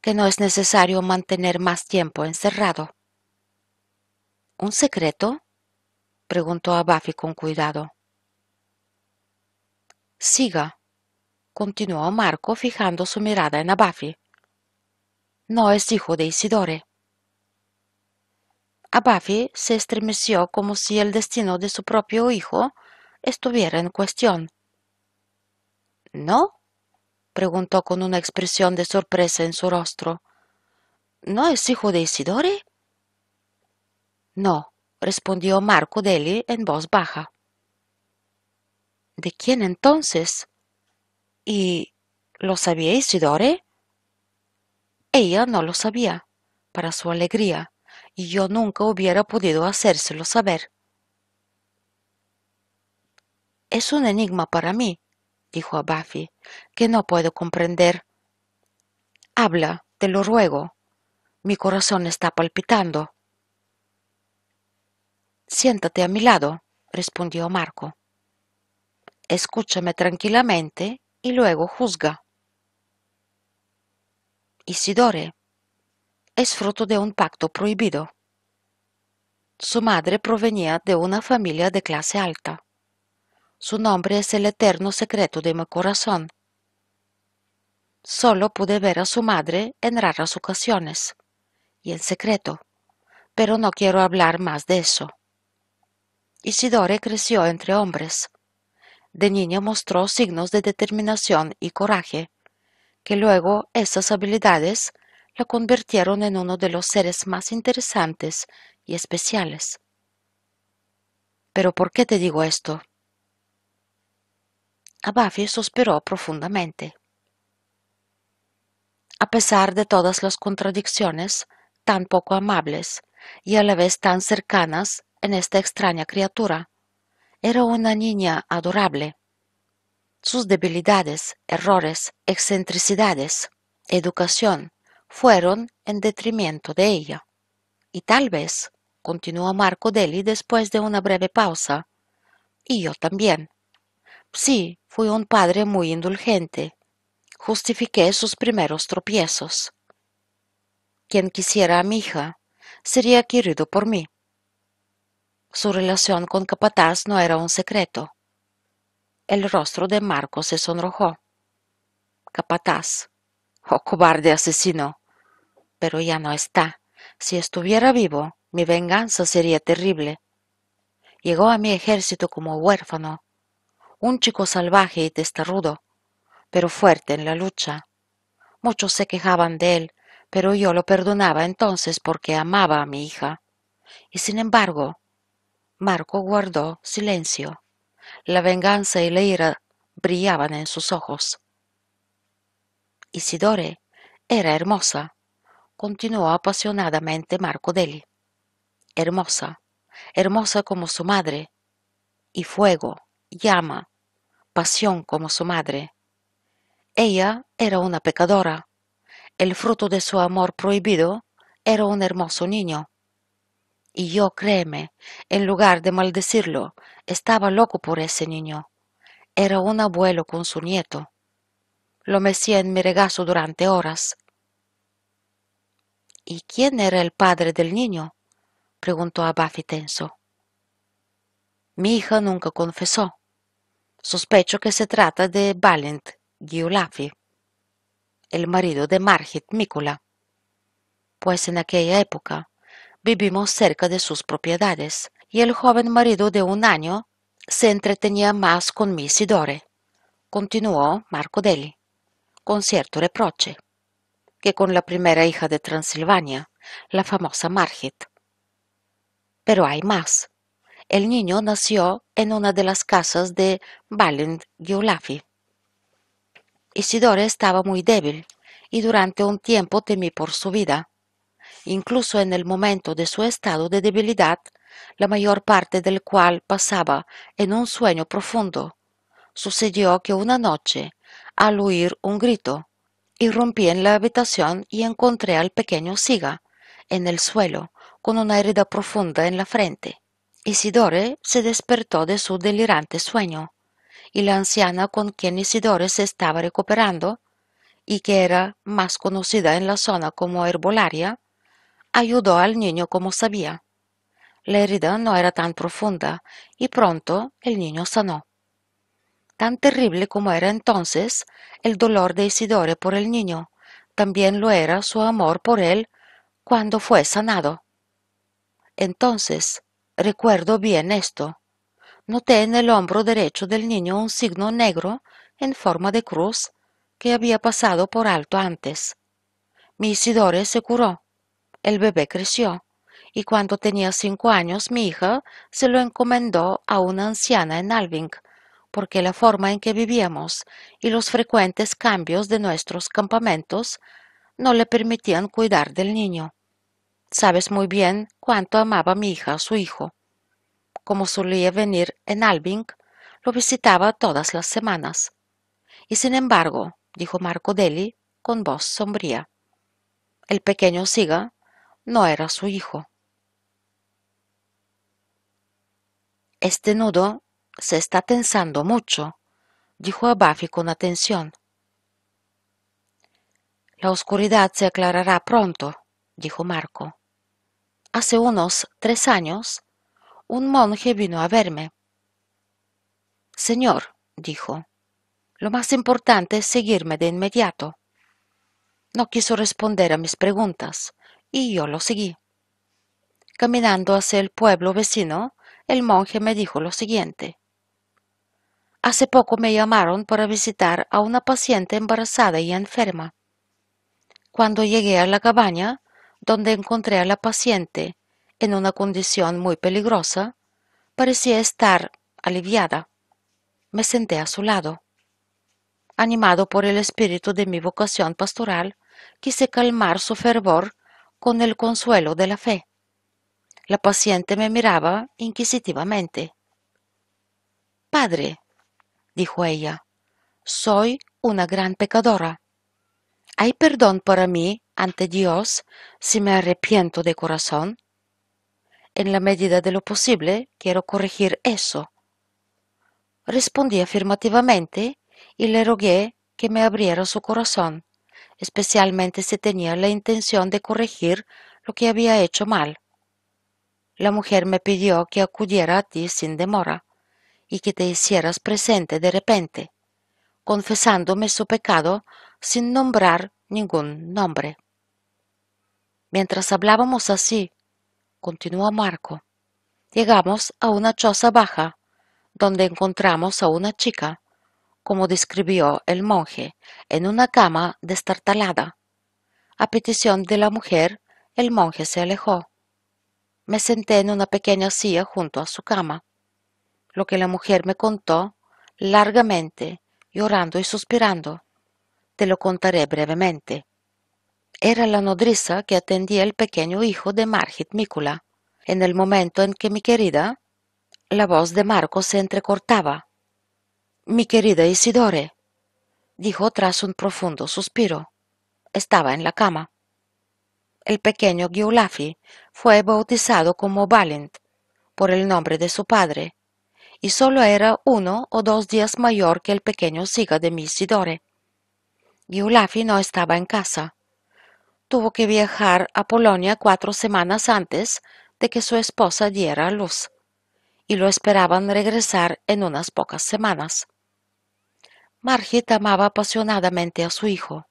que no es necesario mantener más tiempo encerrado. ¿Un secreto? preguntó a con cuidado. Siga, continuó Marco fijando su mirada en Buffy. No es hijo de Isidore. A Buffy se estremeció como si el destino de su propio hijo estuviera en cuestión. ¿No? preguntó con una expresión de sorpresa en su rostro. ¿No es hijo de Isidore? No, respondió Marco Deli en voz baja. ¿De quién entonces? ¿Y lo sabía Isidore? Ella no lo sabía, para su alegría, y yo nunca hubiera podido hacérselo saber. Es un enigma para mí, dijo a Buffy, que no puedo comprender. Habla, te lo ruego. Mi corazón está palpitando. Siéntate a mi lado, respondió Marco. Escúchame tranquilamente y luego juzga. Isidore es fruto de un pacto prohibido. Su madre provenía de una familia de clase alta. Su nombre es el eterno secreto de mi corazón. Solo pude ver a su madre en raras ocasiones y en secreto, pero no quiero hablar más de eso. Isidore creció entre hombres de niña mostró signos de determinación y coraje, que luego esas habilidades la convirtieron en uno de los seres más interesantes y especiales. ¿Pero por qué te digo esto? Abafi suspiró profundamente. A pesar de todas las contradicciones, tan poco amables y a la vez tan cercanas en esta extraña criatura, era una niña adorable. Sus debilidades, errores, excentricidades, educación, fueron en detrimento de ella. Y tal vez, continuó Marco Deli después de una breve pausa, y yo también. Sí, fui un padre muy indulgente. Justifiqué sus primeros tropiezos. Quien quisiera a mi hija sería querido por mí. Su relación con Capataz no era un secreto. El rostro de Marco se sonrojó. Capataz. Oh, cobarde asesino. Pero ya no está. Si estuviera vivo, mi venganza sería terrible. Llegó a mi ejército como huérfano, un chico salvaje y testarudo, pero fuerte en la lucha. Muchos se quejaban de él, pero yo lo perdonaba entonces porque amaba a mi hija. Y sin embargo, Marco guardó silencio. La venganza y la ira brillaban en sus ojos. Isidore era hermosa, continuó apasionadamente Marco Deli. Hermosa, hermosa como su madre, y fuego, llama, pasión como su madre. Ella era una pecadora. El fruto de su amor prohibido era un hermoso niño. Y yo, créeme, en lugar de maldecirlo, estaba loco por ese niño. Era un abuelo con su nieto. Lo mecía en mi regazo durante horas. ¿Y quién era el padre del niño? preguntó a Buffy tenso. Mi hija nunca confesó. Sospecho que se trata de Valent Giulafi, el marido de Margit Mícola. Pues en aquella época vivimos cerca de sus propiedades, y el joven marido de un año se entretenía más con mi Isidore, continuó Marco Deli, con cierto reproche, que con la primera hija de Transilvania, la famosa Margit. Pero hay más. El niño nació en una de las casas de Valent Giulafi. Isidore estaba muy débil y durante un tiempo temí por su vida incluso en el momento de su estado de debilidad, la mayor parte del cual pasaba en un sueño profundo. Sucedió que una noche, al oír un grito, irrumpí en la habitación y encontré al pequeño Siga en el suelo, con una herida profunda en la frente. Isidore se despertó de su delirante sueño, y la anciana con quien Isidore se estaba recuperando y que era más conocida en la zona como herbolaria, ayudó al niño como sabía. La herida no era tan profunda y pronto el niño sanó. Tan terrible como era entonces el dolor de Isidore por el niño, también lo era su amor por él cuando fue sanado. Entonces, recuerdo bien esto. Noté en el hombro derecho del niño un signo negro en forma de cruz que había pasado por alto antes. Mi Isidore se curó. El bebé creció y cuando tenía cinco años mi hija se lo encomendó a una anciana en Alving, porque la forma en que vivíamos y los frecuentes cambios de nuestros campamentos no le permitían cuidar del niño. Sabes muy bien cuánto amaba mi hija a su hijo. Como solía venir en Alving, lo visitaba todas las semanas. Y sin embargo, dijo Marco Deli con voz sombría, el pequeño Siga no era su hijo. Este nudo se está tensando mucho, dijo a Buffy con atención. La oscuridad se aclarará pronto, dijo Marco. Hace unos tres años, un monje vino a verme. Señor, dijo, lo más importante es seguirme de inmediato. No quiso responder a mis preguntas y yo lo seguí. Caminando hacia el pueblo vecino, el monje me dijo lo siguiente. Hace poco me llamaron para visitar a una paciente embarazada y enferma. Cuando llegué a la cabaña, donde encontré a la paciente en una condición muy peligrosa, parecía estar aliviada. Me senté a su lado. Animado por el espíritu de mi vocación pastoral, quise calmar su fervor con el consuelo de la fe. La paciente me miraba inquisitivamente. Padre, dijo ella, soy una gran pecadora. ¿Hay perdón para mí ante Dios si me arrepiento de corazón? En la medida de lo posible quiero corregir eso. Respondí afirmativamente y le rogué que me abriera su corazón, especialmente si tenía la intención de corregir lo que había hecho mal la mujer me pidió que acudiera a ti sin demora y que te hicieras presente de repente, confesándome su pecado sin nombrar ningún nombre. Mientras hablábamos así, continuó Marco, llegamos a una choza baja, donde encontramos a una chica, como describió el monje, en una cama destartalada. A petición de la mujer, el monje se alejó me senté en una pequeña silla junto a su cama. Lo que la mujer me contó, largamente, llorando y suspirando, te lo contaré brevemente. Era la nodriza que atendía el pequeño hijo de Margit Mícula. En el momento en que mi querida, la voz de Marco se entrecortaba. Mi querida Isidore, dijo tras un profundo suspiro. Estaba en la cama el pequeño Giulafi fue bautizado como Valent por el nombre de su padre, y solo era uno o dos días mayor que el pequeño Siga de Misidore. Giulafi no estaba en casa. Tuvo que viajar a Polonia cuatro semanas antes de que su esposa diera a luz, y lo esperaban regresar en unas pocas semanas. Margit amaba apasionadamente a su hijo.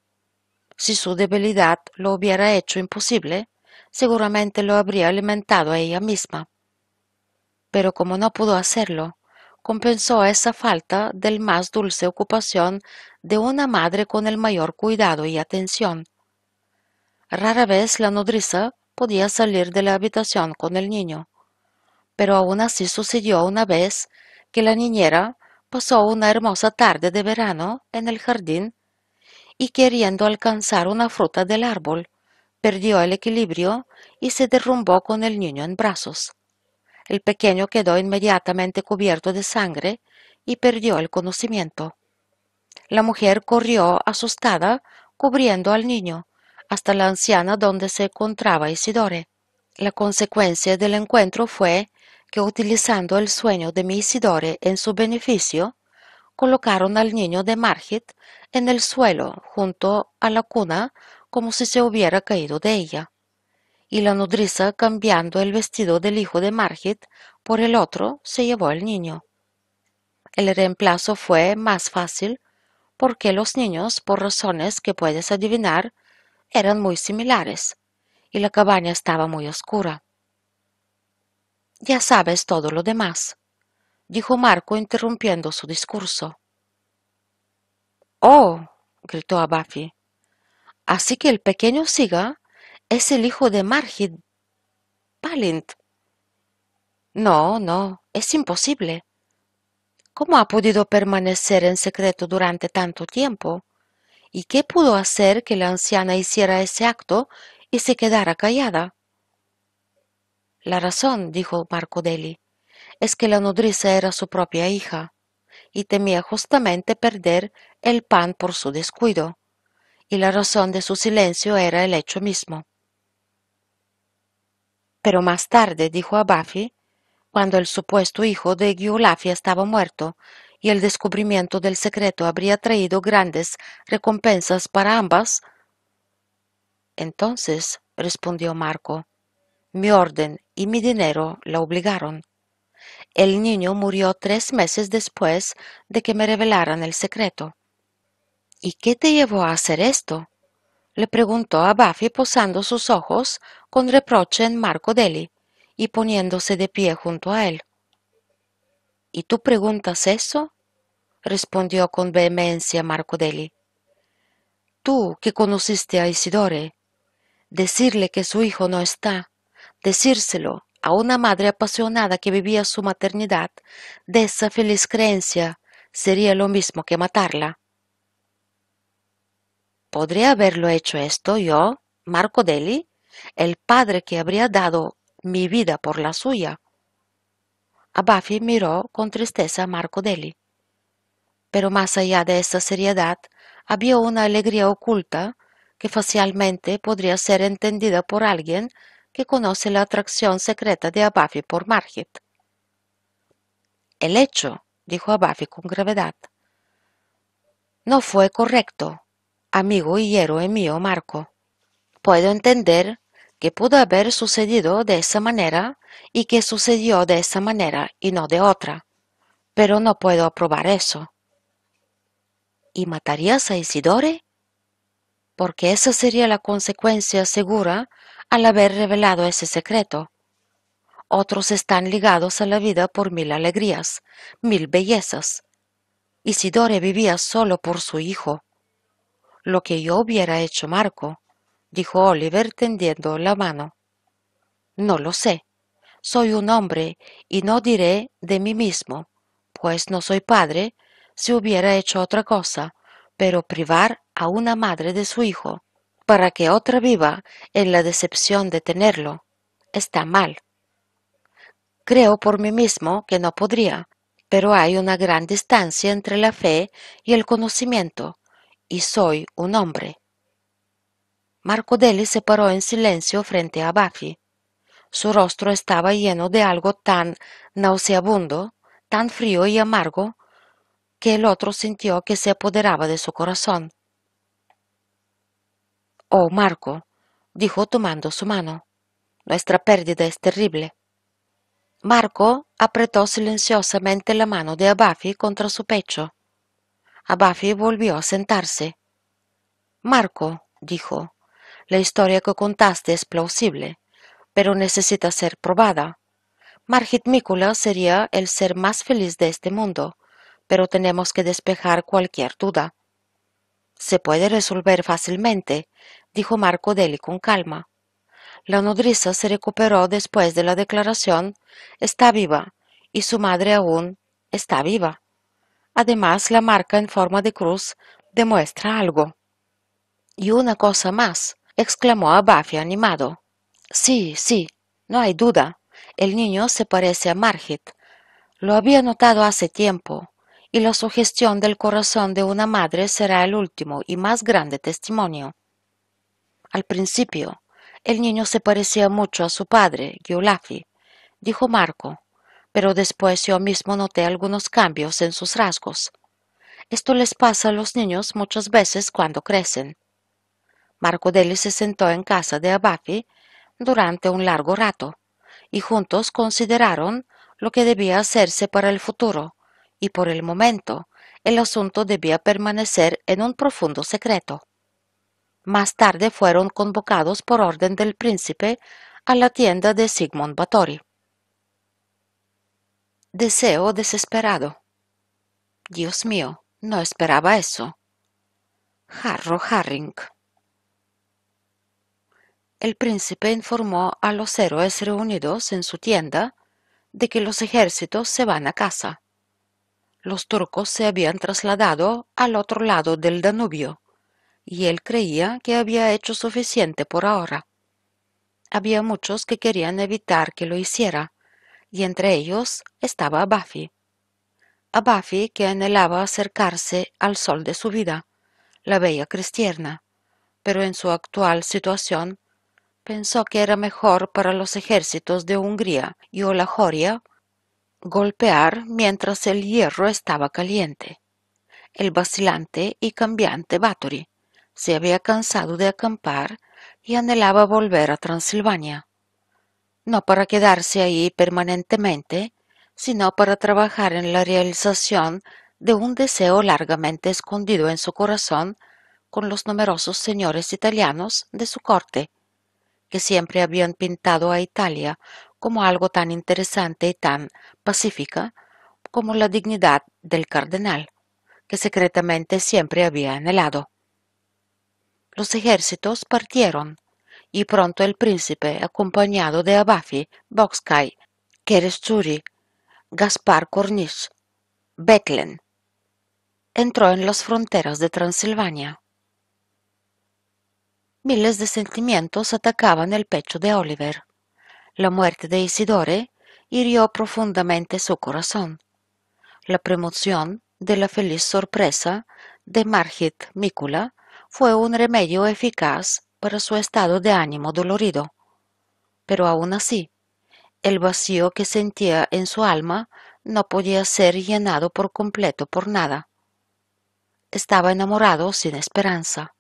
Si su debilidad lo hubiera hecho imposible, seguramente lo habría alimentado a ella misma. Pero como no pudo hacerlo, compensó esa falta del más dulce ocupación de una madre con el mayor cuidado y atención. Rara vez la nodriza podía salir de la habitación con el niño, pero aún así sucedió una vez que la niñera pasó una hermosa tarde de verano en el jardín y queriendo alcanzar una fruta del árbol, perdió el equilibrio y se derrumbó con el niño en brazos. El pequeño quedó inmediatamente cubierto de sangre y perdió el conocimiento. La mujer corrió asustada, cubriendo al niño, hasta la anciana donde se encontraba Isidore. La consecuencia del encuentro fue que, utilizando el sueño de mi Isidore en su beneficio, colocaron al niño de Margit en el suelo junto a la cuna como si se hubiera caído de ella. Y la nodriza, cambiando el vestido del hijo de Margit por el otro, se llevó el niño. El reemplazo fue más fácil porque los niños, por razones que puedes adivinar, eran muy similares y la cabaña estaba muy oscura. Ya sabes todo lo demás, dijo Marco interrumpiendo su discurso. Oh, gritó a Buffy. Así que el pequeño Siga es el hijo de Margit Palint. No, no, es imposible. ¿Cómo ha podido permanecer en secreto durante tanto tiempo? ¿Y qué pudo hacer que la anciana hiciera ese acto y se quedara callada? La razón, dijo Marco Deli, es que la nodriza era su propia hija y temía justamente perder el pan por su descuido, y la razón de su silencio era el hecho mismo. Pero más tarde dijo a Buffy cuando el supuesto hijo de Giolafia estaba muerto y el descubrimiento del secreto habría traído grandes recompensas para ambas. Entonces, respondió Marco, mi orden y mi dinero la obligaron. El niño murió tres meses después de que me revelaran el secreto. ¿Y qué te llevó a hacer esto? Le preguntó a Buffy posando sus ojos con reproche en Marco Deli y poniéndose de pie junto a él. ¿Y tú preguntas eso? respondió con vehemencia Marco Deli. Tú que conociste a Isidore, decirle que su hijo no está, decírselo a una madre apasionada que vivía su maternidad de esa feliz creencia sería lo mismo que matarla. ¿Podría haberlo hecho esto yo, Marco Deli, el padre que habría dado mi vida por la suya. A Buffy miró con tristeza a Marco Deli. Pero más allá de esa seriedad, había una alegría oculta que facialmente podría ser entendida por alguien que conoce la atracción secreta de Abafi por Margit. El hecho, dijo Abafi con gravedad, no fue correcto, amigo y héroe mío Marco. Puedo entender que pudo haber sucedido de esa manera y que sucedió de esa manera y no de otra, pero no puedo aprobar eso. ¿Y matarías a Isidore? Porque esa sería la consecuencia segura al haber revelado ese secreto. Otros están ligados a la vida por mil alegrías, mil bellezas. Isidore vivía solo por su hijo. Lo que yo hubiera hecho, Marco, dijo Oliver tendiendo la mano. No lo sé. Soy un hombre y no diré de mí mismo, pues no soy padre, si hubiera hecho otra cosa, pero privar a una madre de su hijo para que otra viva en la decepción de tenerlo está mal. Creo por mí mismo que no podría, pero hay una gran distancia entre la fe y el conocimiento, y soy un hombre. Marco Deli se paró en silencio frente a Buffy. Su rostro estaba lleno de algo tan nauseabundo, tan frío y amargo, que el otro sintió que se apoderaba de su corazón. Oh, Marco, dijo tomando su mano, nuestra pérdida es terrible. Marco apretó silenciosamente la mano de Abafi contra su pecho. Abafi volvió a sentarse. Marco, dijo, la historia que contaste es plausible, pero necesita ser probada. Margit Mícula sería el ser más feliz de este mundo, pero tenemos que despejar cualquier duda. Se puede resolver fácilmente, dijo Marco Deli con calma. La nodriza se recuperó después de la declaración, está viva, y su madre aún está viva. Además, la marca en forma de cruz demuestra algo. Y una cosa más, exclamó a Buffy animado. Sí, sí, no hay duda. El niño se parece a Margit. Lo había notado hace tiempo, y la sugestión del corazón de una madre será el último y más grande testimonio. Al principio, el niño se parecía mucho a su padre, Giolafi, dijo Marco, pero después yo mismo noté algunos cambios en sus rasgos. Esto les pasa a los niños muchas veces cuando crecen. Marco Deli se sentó en casa de Abafi durante un largo rato y juntos consideraron lo que debía hacerse para el futuro y por el momento el asunto debía permanecer en un profundo secreto. Más tarde fueron convocados por orden del príncipe a la tienda de Sigmund Bathory. Deseo desesperado. Dios mío, no esperaba eso. Harro Harring. El príncipe informó a los héroes reunidos en su tienda de que los ejércitos se van a casa. Los turcos se habían trasladado al otro lado del Danubio, y él creía que había hecho suficiente por ahora. Había muchos que querían evitar que lo hiciera, y entre ellos estaba Abafi. Abafi que anhelaba acercarse al sol de su vida, la bella cristiana, pero en su actual situación pensó que era mejor para los ejércitos de Hungría y Olajoria golpear mientras el hierro estaba caliente. El vacilante y cambiante Báthory se había cansado de acampar y anhelaba volver a Transilvania, no para quedarse ahí permanentemente, sino para trabajar en la realización de un deseo largamente escondido en su corazón con los numerosos señores italianos de su corte, que siempre habían pintado a Italia como algo tan interesante y tan pacífica como la dignidad del cardenal, que secretamente siempre había anhelado. Los ejércitos partieron, y pronto el príncipe, acompañado de Abafi, Boxkai, Keresturi, Gaspar Cornish, Betlen, entró en las fronteras de Transilvania. Miles de sentimientos atacaban el pecho de Oliver. La muerte de Isidore hirió profundamente su corazón. La promoción de la feliz sorpresa de Margit Mikula fue un remedio eficaz para su estado de ánimo dolorido. Pero aún así, el vacío que sentía en su alma no podía ser llenado por completo por nada. Estaba enamorado sin esperanza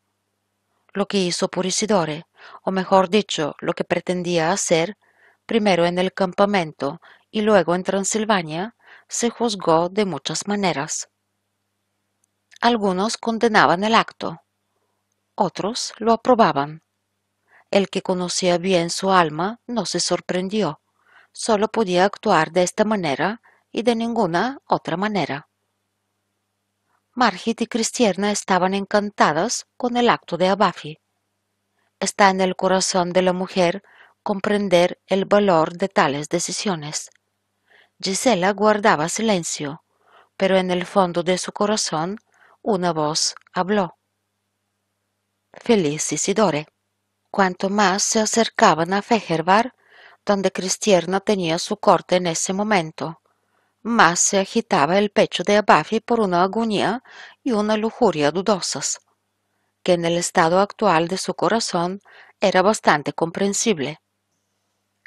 lo que hizo por Isidore, o mejor dicho, lo que pretendía hacer, primero en el campamento y luego en Transilvania, se juzgó de muchas maneras. Algunos condenaban el acto, otros lo aprobaban. El que conocía bien su alma no se sorprendió, solo podía actuar de esta manera y de ninguna otra manera. Margit y Cristiana estaban encantadas con el acto de Abafi. Está en el corazón de la mujer comprender el valor de tales decisiones. Gisela guardaba silencio, pero en el fondo de su corazón una voz habló. Feliz Isidore. Cuanto más se acercaban a Fejervar, donde Cristiana tenía su corte en ese momento, más se agitaba el pecho de Abafi por una agonía y una lujuria dudosas, que en el estado actual de su corazón era bastante comprensible.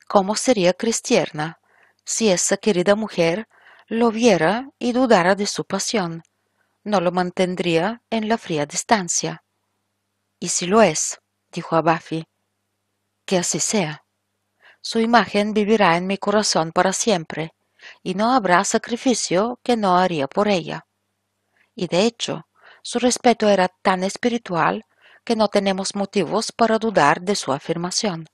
¿Cómo sería Cristiana si esa querida mujer lo viera y dudara de su pasión? No lo mantendría en la fría distancia. Y si lo es, dijo Abafi, que así sea. Su imagen vivirá en mi corazón para siempre y no habrá sacrificio que no haría por ella. Y de hecho, su respeto era tan espiritual que no tenemos motivos para dudar de su afirmación.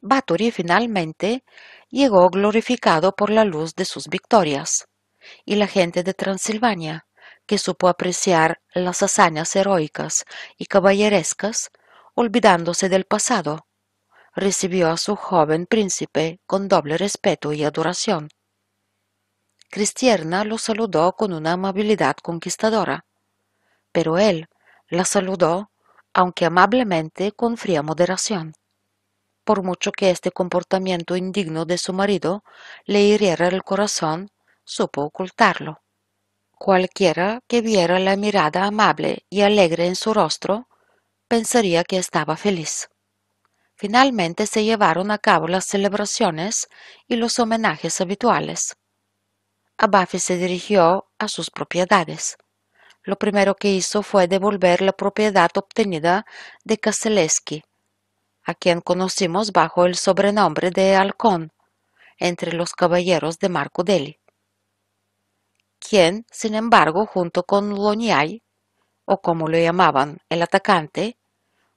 Bathory finalmente llegó glorificado por la luz de sus victorias, y la gente de Transilvania, que supo apreciar las hazañas heroicas y caballerescas, olvidándose del pasado, recibió a su joven príncipe con doble respeto y adoración. Cristiana lo saludó con una amabilidad conquistadora, pero él la saludó, aunque amablemente, con fría moderación. Por mucho que este comportamiento indigno de su marido le hiriera el corazón, supo ocultarlo. Cualquiera que viera la mirada amable y alegre en su rostro, pensaría que estaba feliz. Finalmente se llevaron a cabo las celebraciones y los homenajes habituales. Abafi se dirigió a sus propiedades. lo primero que hizo fue devolver la propiedad obtenida de Kaseleski, a quien conocimos bajo el sobrenombre de Halcón entre los caballeros de Marco Deli, quien, sin embargo, junto con Loniay, o como lo llamaban el atacante,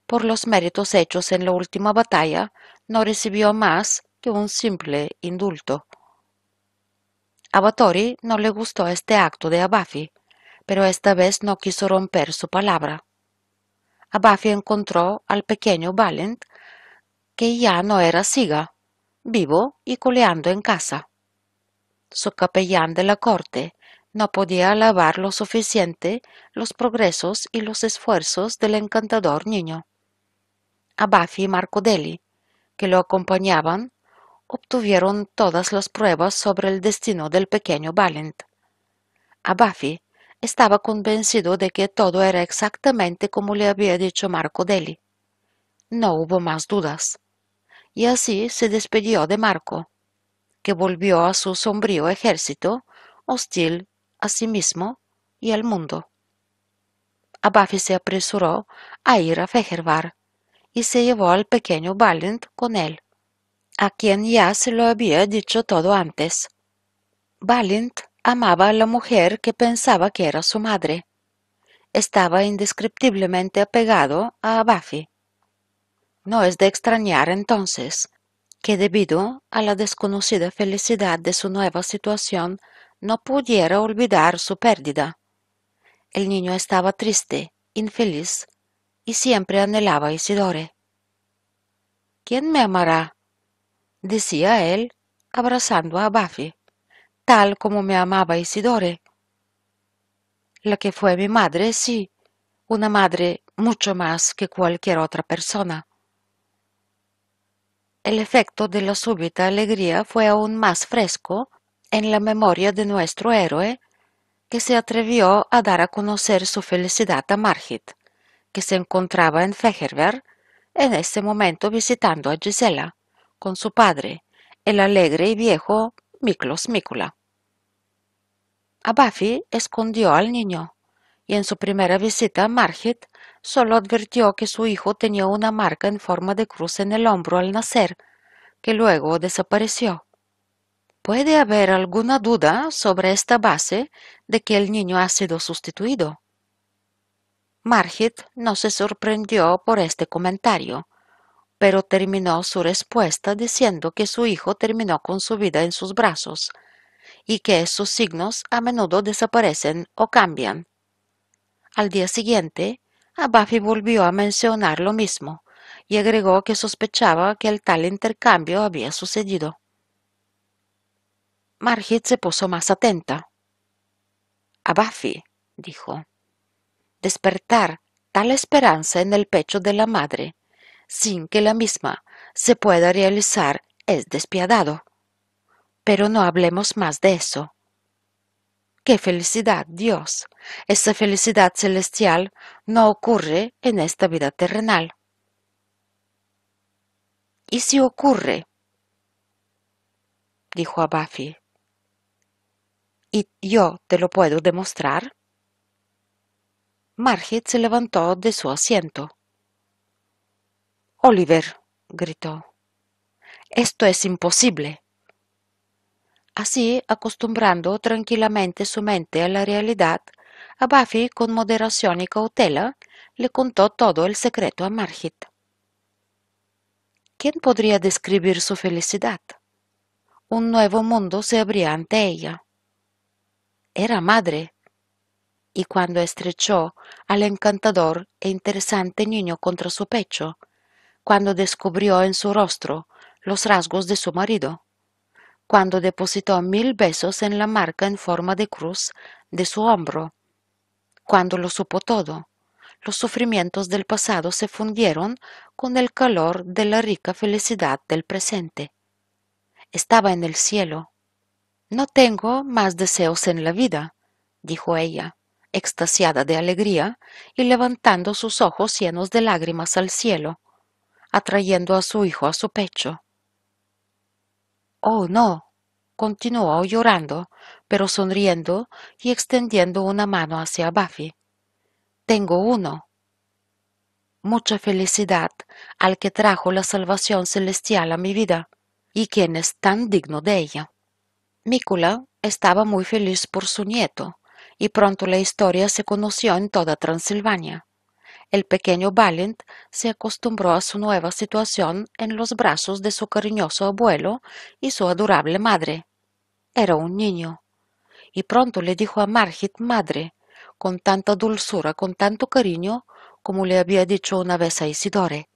por los méritos hechos en la última batalla, no recibió más que un simple indulto. A no le gustó este acto de Abafi, pero esta vez no quiso romper su palabra. Abafi encontró al pequeño Valent, que ya no era siga, vivo y coleando en casa. Su capellán de la corte no podía alabar lo suficiente los progresos y los esfuerzos del encantador niño. Abafi y Marco Deli, que lo acompañaban, obtuvieron todas las pruebas sobre el destino del pequeño Valent. Abafi estaba convencido de que todo era exactamente como le había dicho Marco Deli. No hubo más dudas. Y así se despidió de Marco, que volvió a su sombrío ejército, hostil a sí mismo y al mundo. Abafi se apresuró a ir a Fejervar y se llevó al pequeño Valent con él, a quien ya se lo había dicho todo antes. Valent amaba a la mujer que pensaba que era su madre. Estaba indescriptiblemente apegado a Abafi. No es de extrañar entonces que debido a la desconocida felicidad de su nueva situación no pudiera olvidar su pérdida. El niño estaba triste, infeliz, y siempre anhelaba a Isidore. ¿Quién me amará? decía él, abrazando a Abafi tal como me amaba Isidore. La que fue mi madre, sí, una madre mucho más que cualquier otra persona. El efecto de la súbita alegría fue aún más fresco en la memoria de nuestro héroe, que se atrevió a dar a conocer su felicidad a Margit, que se encontraba en Fejerver en ese momento visitando a Gisela, con su padre, el alegre y viejo Miklos Mikula. Abafi escondió al niño, y en su primera visita a Margit solo advirtió que su hijo tenía una marca en forma de cruz en el hombro al nacer, que luego desapareció. ¿Puede haber alguna duda sobre esta base de que el niño ha sido sustituido? Margit no se sorprendió por este comentario, pero terminó su respuesta diciendo que su hijo terminó con su vida en sus brazos y que sus signos a menudo desaparecen o cambian. Al día siguiente, Abafi volvió a mencionar lo mismo y agregó que sospechaba que el tal intercambio había sucedido. Margit se puso más atenta. Abafi, dijo, despertar tal esperanza en el pecho de la madre sin que la misma se pueda realizar es despiadado. Pero no hablemos más de eso. ¡Qué felicidad, Dios! Esa felicidad celestial no ocurre en esta vida terrenal. ¿Y si ocurre? dijo Abafi. ¿Y yo te lo puedo demostrar? Margit se levantó de su asiento. Oliver, gritó, esto es imposible. Así, acostumbrando tranquilamente su mente a la realidad, Abafi, con moderación y cautela, le contó todo el secreto a Margit. ¿Quién podría describir su felicidad? Un nuevo mundo se abría ante ella. Era madre, y cuando estrechó al encantador e interesante niño contra su pecho, cuando descubrió en su rostro los rasgos de su marido, cuando depositó mil besos en la marca en forma de cruz de su hombro, cuando lo supo todo, los sufrimientos del pasado se fundieron con el calor de la rica felicidad del presente. Estaba en el cielo. No tengo más deseos en la vida, dijo ella, extasiada de alegría y levantando sus ojos llenos de lágrimas al cielo, atrayendo a su hijo a su pecho. Oh, no, continuó llorando, pero sonriendo y extendiendo una mano hacia Buffy. Tengo uno. Mucha felicidad al que trajo la salvación celestial a mi vida y quien es tan digno de ella. Mícula estaba muy feliz por su nieto, y pronto la historia se conoció en toda Transilvania. El pequeño Valent se acostumbró a su nueva situación en los brazos de su cariñoso abuelo y su adorable madre. Era un niño. Y pronto le dijo a Margit madre, con tanta dulzura, con tanto cariño, como le había dicho una vez a Isidore.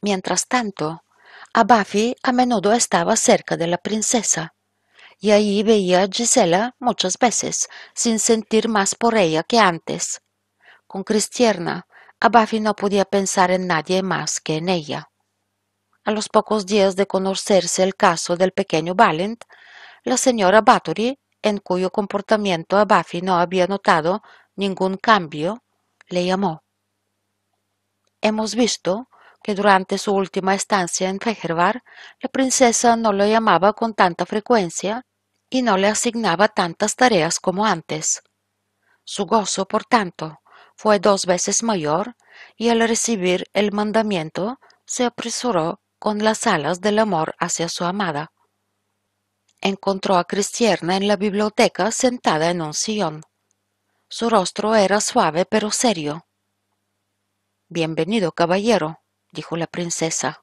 Mientras tanto, a a menudo estaba cerca de la princesa, y allí veía a Gisela muchas veces, sin sentir más por ella que antes. Con Cristierna, a no podía pensar en nadie más que en ella. A los pocos días de conocerse el caso del pequeño Valent, la señora Bathory, en cuyo comportamiento a no había notado ningún cambio, le llamó. Hemos visto que durante su última estancia en Fejervar, la princesa no lo llamaba con tanta frecuencia y no le asignaba tantas tareas como antes. Su gozo, por tanto, fue dos veces mayor y al recibir el mandamiento se apresuró con las alas del amor hacia su amada. Encontró a Cristierna en la biblioteca sentada en un sillón. Su rostro era suave pero serio. Bienvenido, caballero, dijo la princesa.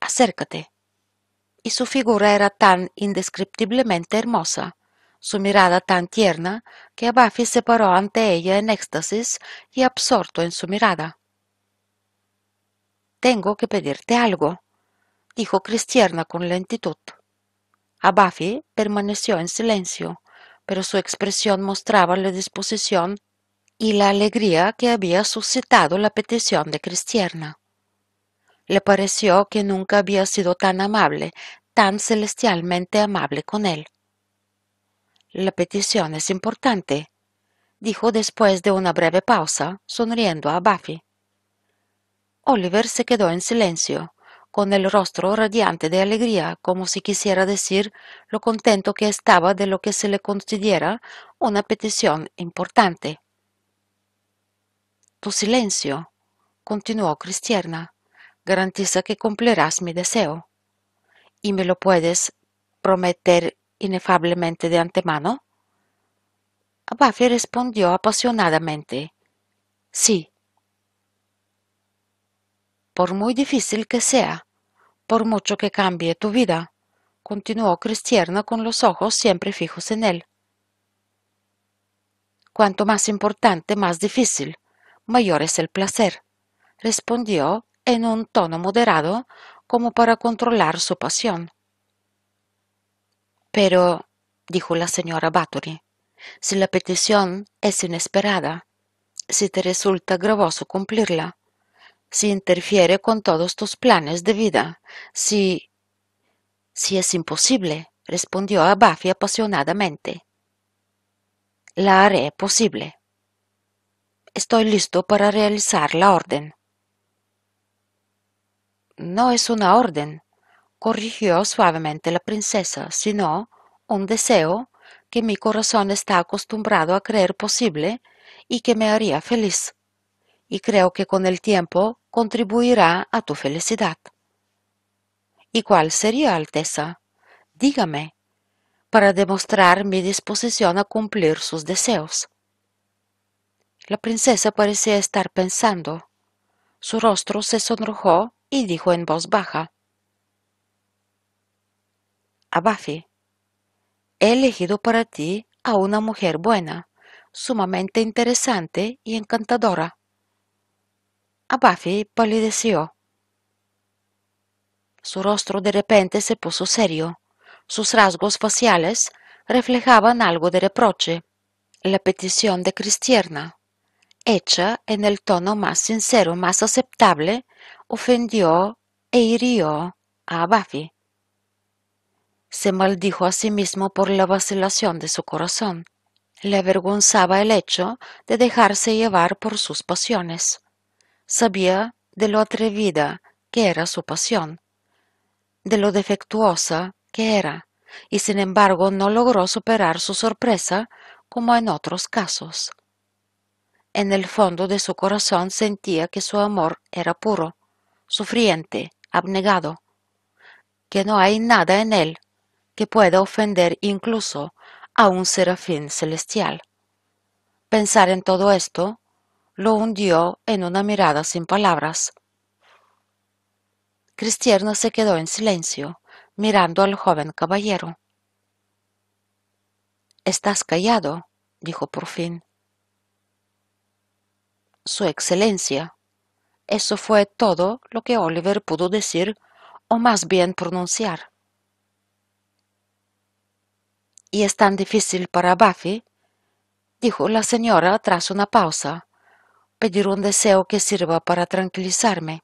Acércate. Y su figura era tan indescriptiblemente hermosa, su mirada tan tierna, que Buffy se paró ante ella en éxtasis y absorto en su mirada. Tengo que pedirte algo, dijo Cristierna con lentitud. Buffy permaneció en silencio, pero su expresión mostraba la disposición y la alegría que había suscitado la petición de Cristierna. Le pareció que nunca había sido tan amable, tan celestialmente amable con él. La petición es importante, dijo después de una breve pausa, sonriendo a Buffy. Oliver se quedó en silencio, con el rostro radiante de alegría, como si quisiera decir lo contento que estaba de lo que se le considera una petición importante. Tu silencio, continuó Cristierna, garantiza que cumplirás mi deseo. ¿Y me lo puedes prometer inefablemente de antemano? Buffy respondió apasionadamente, sí. Por muy difícil que sea, por mucho que cambie tu vida, continuó Cristierna con los ojos siempre fijos en él. Cuanto más importante, más difícil, mayor es el placer, respondió en un tono moderado como para controlar su pasión. Pero, dijo la señora Bathory, si la petición es inesperada, si te resulta gravoso cumplirla, si interfiere con todos tus planes de vida, si... si es imposible, respondió a Buffy apasionadamente. La haré posible. Estoy listo para realizar la orden. No es una orden, corrigió suavemente la princesa, sino un deseo que mi corazón está acostumbrado a creer posible y que me haría feliz. Y creo que con el tiempo contribuirá a tu felicidad. ¿Y cuál sería, Alteza? Dígame, para demostrar mi disposición a cumplir sus deseos. La princesa parecía estar pensando. Su rostro se sonrojó y dijo en voz baja, Abafi, he elegido para ti a una mujer buena, sumamente interesante y encantadora. Abafi palideció. Su rostro de repente se puso serio. Sus rasgos faciales reflejaban algo de reproche. La petición de Cristierna, hecha en el tono más sincero, más aceptable, ofendió e hirió a Buffy. Se maldijo a sí mismo por la vacilación de su corazón. Le avergonzaba el hecho de dejarse llevar por sus pasiones. Sabía de lo atrevida que era su pasión, de lo defectuosa que era, y sin embargo no logró superar su sorpresa como en otros casos. En el fondo de su corazón sentía que su amor era puro, sufriente, abnegado, que no hay nada en él que pueda ofender incluso a un serafín celestial. Pensar en todo esto lo hundió en una mirada sin palabras. Cristiana se quedó en silencio, mirando al joven caballero. Estás callado, dijo por fin. Su excelencia. Eso fue todo lo que Oliver pudo decir, o más bien pronunciar. ¿Y es tan difícil para Buffy? dijo la señora tras una pausa, pedir un deseo que sirva para tranquilizarme.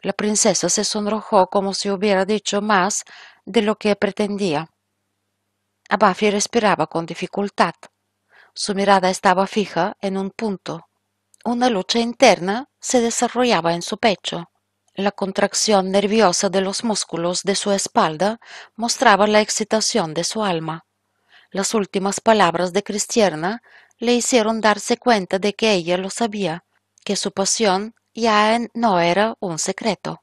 La princesa se sonrojó como si hubiera dicho más de lo que pretendía. Buffy respiraba con dificultad. Su mirada estaba fija en un punto. Una lucha interna se desarrollaba en su pecho. La contracción nerviosa de los músculos de su espalda mostraba la excitación de su alma. Las últimas palabras de Cristiana le hicieron darse cuenta de que ella lo sabía, que su pasión ya no era un secreto.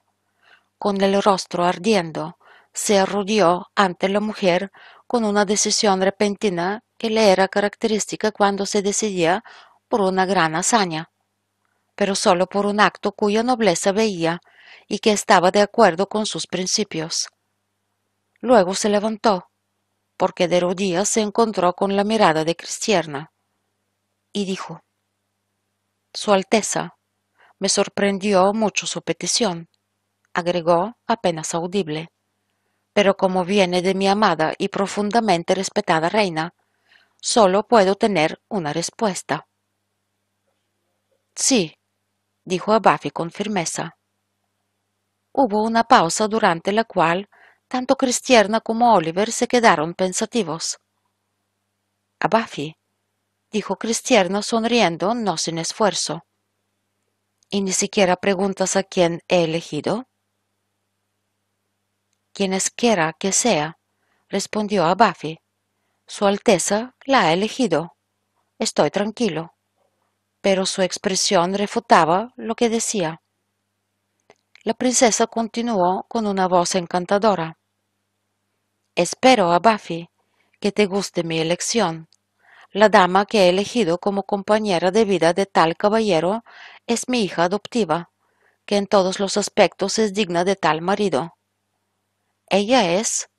Con el rostro ardiendo, se arrodilló ante la mujer con una decisión repentina que le era característica cuando se decidía por una gran hazaña, pero solo por un acto cuya nobleza veía y que estaba de acuerdo con sus principios. Luego se levantó, porque de rodillas se encontró con la mirada de Cristiana, y dijo, Su Alteza, me sorprendió mucho su petición, agregó apenas audible pero como viene de mi amada y profundamente respetada reina, solo puedo tener una respuesta. Sí, dijo a Buffy con firmeza. Hubo una pausa durante la cual tanto Cristiana como Oliver se quedaron pensativos. A Buffy, dijo Cristiana sonriendo no sin esfuerzo. ¿Y ni siquiera preguntas a quién he elegido? quiera que sea, respondió a Buffy. Su Alteza la ha elegido. Estoy tranquilo. Pero su expresión refutaba lo que decía. La princesa continuó con una voz encantadora. Espero a Buffy que te guste mi elección. La dama que he elegido como compañera de vida de tal caballero es mi hija adoptiva, que en todos los aspectos es digna de tal marido. Ella es,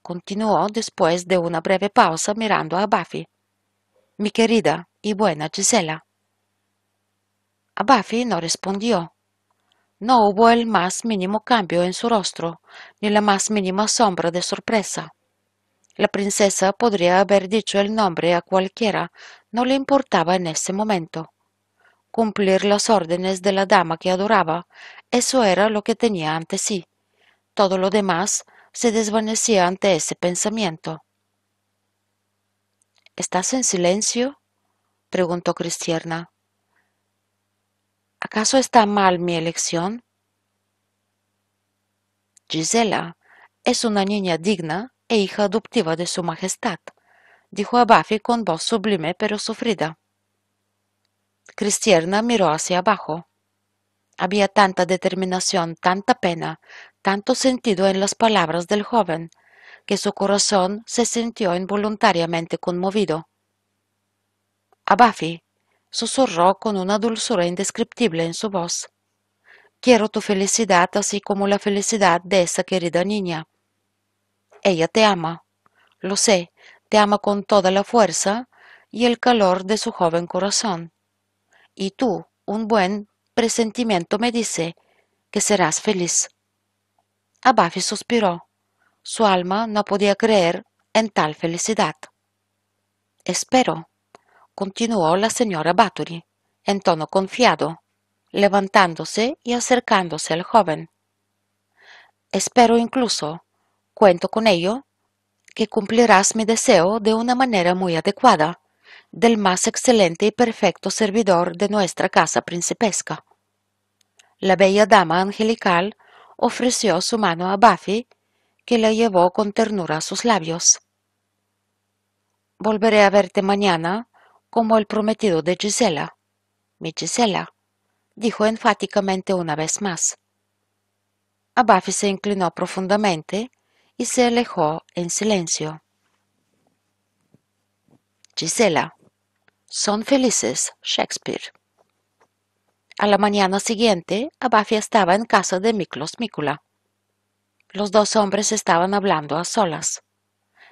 continuó después de una breve pausa mirando a Buffy, mi querida y buena Gisela. Buffy no respondió. No hubo el más mínimo cambio en su rostro, ni la más mínima sombra de sorpresa. La princesa podría haber dicho el nombre a cualquiera, no le importaba en ese momento. Cumplir las órdenes de la dama que adoraba, eso era lo que tenía ante sí. Todo lo demás se desvanecía ante ese pensamiento. ¿Estás en silencio? preguntó Cristiana. ¿Acaso está mal mi elección? Gisela es una niña digna e hija adoptiva de su majestad, dijo a con voz sublime pero sufrida. Cristiana miró hacia abajo. Había tanta determinación, tanta pena, tanto sentido en las palabras del joven, que su corazón se sintió involuntariamente conmovido. A susurró con una dulzura indescriptible en su voz. Quiero tu felicidad así como la felicidad de esa querida niña. Ella te ama, lo sé, te ama con toda la fuerza y el calor de su joven corazón. Y tú, un buen presentimiento me dice que serás feliz. Abafi suspiró. Su alma no podía creer en tal felicidad. Espero, continuó la señora Bathory, en tono confiado, levantándose y acercándose al joven. Espero incluso, cuento con ello, que cumplirás mi deseo de una manera muy adecuada, del más excelente y perfecto servidor de nuestra casa principesca. La bella dama angelical ofreció su mano a Buffy, que la llevó con ternura a sus labios. Volveré a verte mañana como el prometido de Gisela. Mi Gisela, dijo enfáticamente una vez más. Abafi se inclinó profundamente y se alejó en silencio. Gisela. Son felices. Shakespeare. A la mañana siguiente, Abafi estaba en casa de Miklos Mikula. Los dos hombres estaban hablando a solas.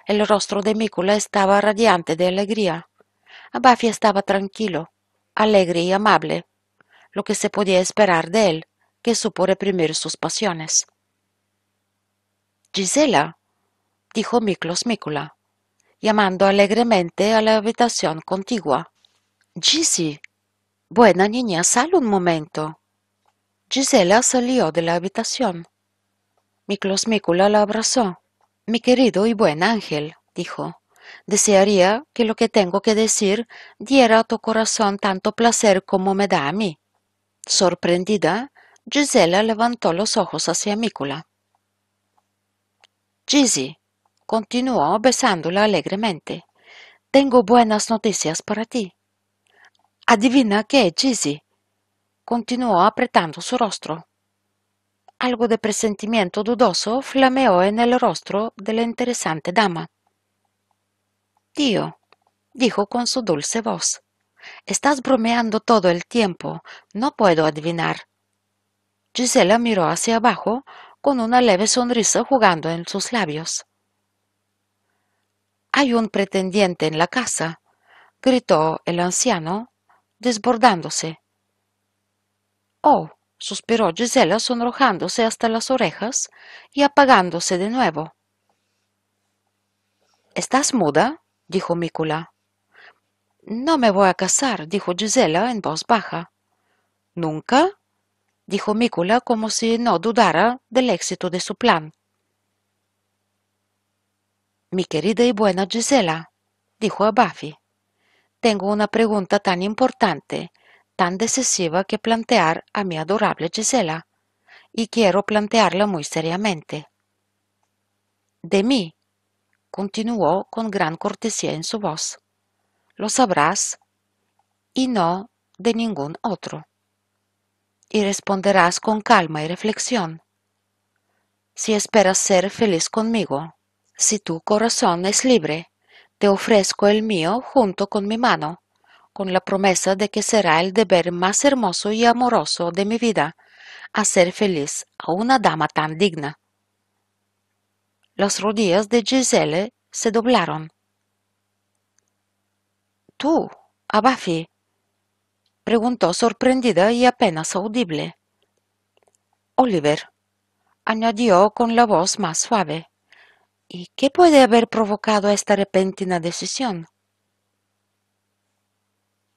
El rostro de Mikula estaba radiante de alegría. Abafi estaba tranquilo, alegre y amable, lo que se podía esperar de él, que supo reprimir sus pasiones. Gisela, dijo Miklos Mikula, llamando alegremente a la habitación contigua. Gisi, buena niña, sal un momento. Gisela salió de la habitación. Miklos Mikula la abrazó. Mi querido y buen ángel, dijo, desearía que lo que tengo que decir diera a tu corazón tanto placer como me da a mí. Sorprendida, Gisela levantó los ojos hacia Mikula. Gisi, continuó besándola alegremente, tengo buenas noticias para ti. Adivina qué, Gisi, continuó apretando su rostro. Algo de presentimiento dudoso flameó en el rostro de la interesante dama. Tío, dijo con su dulce voz, estás bromeando todo el tiempo, no puedo adivinar. Gisela miró hacia abajo con una leve sonrisa jugando en sus labios. Hay un pretendiente en la casa, gritó el anciano, desbordándose. Oh, suspiró Gisela sonrojándose hasta las orejas y apagándose de nuevo. ¿Estás muda? Dijo Mícula. No me voy a casar, dijo Gisela en voz baja. ¿Nunca? dijo Mícula como si no dudara del éxito de su plan. Mi querida y buena Gisela, dijo a Buffy, tengo una pregunta tan importante, tan decisiva que plantear a mi adorable Gisela, y quiero plantearla muy seriamente. De mí, continuó con gran cortesía en su voz, lo sabrás, y no de ningún otro. Y responderás con calma y reflexión. Si esperas ser feliz conmigo, si tu corazón es libre, te ofrezco el mío junto con mi mano, con la promesa de que será el deber más hermoso y amoroso de mi vida hacer feliz a una dama tan digna. Las rodillas de Giselle se doblaron. ¿Tú, Abafi? preguntó sorprendida y apenas audible. Oliver, añadió con la voz más suave. ¿Y qué puede haber provocado esta repentina decisión?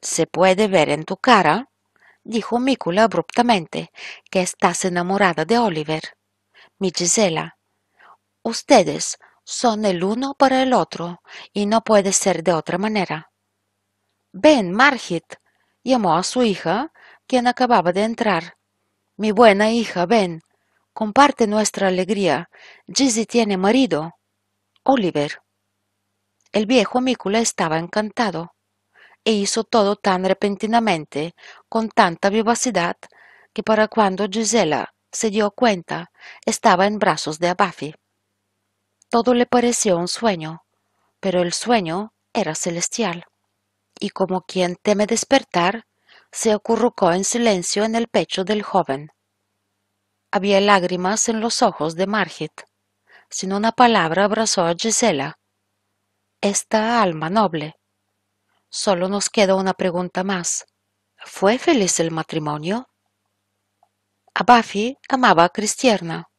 Se puede ver en tu cara, dijo Mícula abruptamente, que estás enamorada de Oliver. Mi Gisela, ustedes son el uno para el otro y no puede ser de otra manera. Ven, Margit, llamó a su hija, quien acababa de entrar. Mi buena hija, ven, comparte nuestra alegría. Gisy tiene marido. Oliver. El viejo Mícula estaba encantado e hizo todo tan repentinamente, con tanta vivacidad, que para cuando Gisela se dio cuenta estaba en brazos de Abafi. Todo le pareció un sueño, pero el sueño era celestial, y como quien teme despertar, se acurrucó en silencio en el pecho del joven. Había lágrimas en los ojos de Margit sin una palabra abrazó a Gisela. Esta alma noble. Solo nos queda una pregunta más. ¿Fue feliz el matrimonio? Abafi amaba a Cristiana.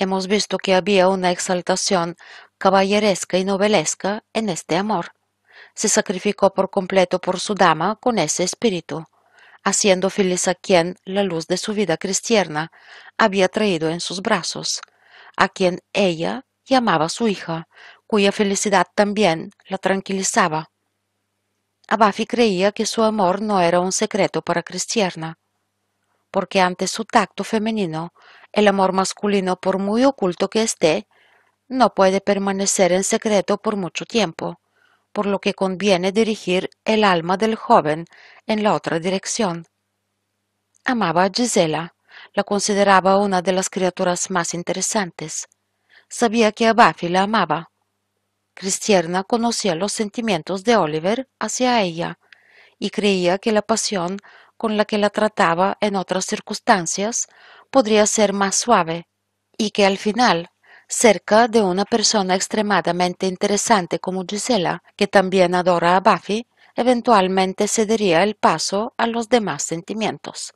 Hemos visto que había una exaltación caballeresca y novelesca en este amor. Se sacrificó por completo por su dama con ese espíritu, haciendo feliz a quien la luz de su vida cristiana había traído en sus brazos, a quien ella llamaba su hija, cuya felicidad también la tranquilizaba. Abafi creía que su amor no era un secreto para Cristiana, porque ante su tacto femenino, el amor masculino, por muy oculto que esté, no puede permanecer en secreto por mucho tiempo, por lo que conviene dirigir el alma del joven en la otra dirección. Amaba a Gisela, la consideraba una de las criaturas más interesantes. Sabía que a Buffy la amaba. Cristierna conocía los sentimientos de Oliver hacia ella y creía que la pasión con la que la trataba en otras circunstancias podría ser más suave y que al final, cerca de una persona extremadamente interesante como Gisela, que también adora a Buffy, eventualmente cedería el paso a los demás sentimientos.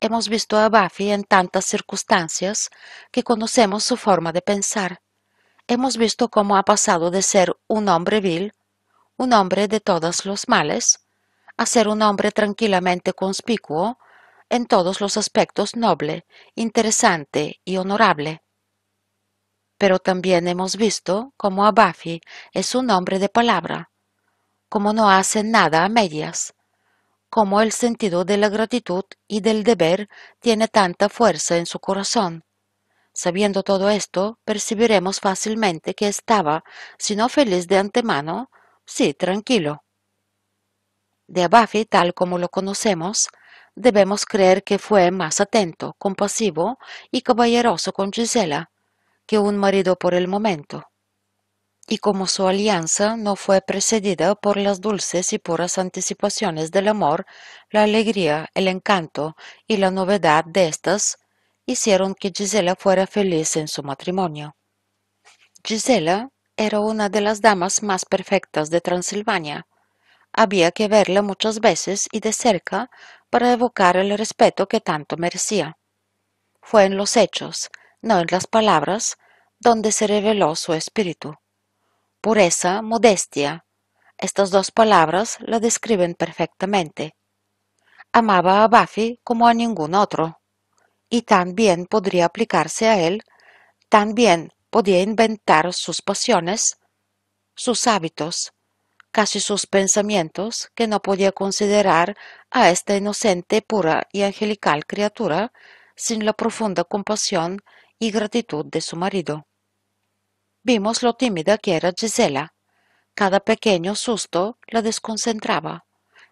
Hemos visto a Buffy en tantas circunstancias que conocemos su forma de pensar. Hemos visto cómo ha pasado de ser un hombre vil, un hombre de todos los males, a ser un hombre tranquilamente conspicuo en todos los aspectos noble, interesante y honorable. Pero también hemos visto cómo a Buffy es un hombre de palabra, cómo no hace nada a medias, cómo el sentido de la gratitud y del deber tiene tanta fuerza en su corazón. Sabiendo todo esto, percibiremos fácilmente que estaba, si no feliz de antemano, sí tranquilo de Buffy tal como lo conocemos, debemos creer que fue más atento, compasivo y caballeroso con Gisela que un marido por el momento. Y como su alianza no fue precedida por las dulces y puras anticipaciones del amor, la alegría, el encanto y la novedad de éstas hicieron que Gisela fuera feliz en su matrimonio. Gisela era una de las damas más perfectas de Transilvania, había que verla muchas veces y de cerca para evocar el respeto que tanto merecía. Fue en los hechos, no en las palabras, donde se reveló su espíritu. Pureza, modestia, estas dos palabras la describen perfectamente. Amaba a Buffy como a ningún otro, y tan bien podría aplicarse a él, tan bien podía inventar sus pasiones, sus hábitos, casi sus pensamientos, que no podía considerar a esta inocente, pura y angelical criatura sin la profunda compasión y gratitud de su marido. Vimos lo tímida que era Gisela. Cada pequeño susto la desconcentraba.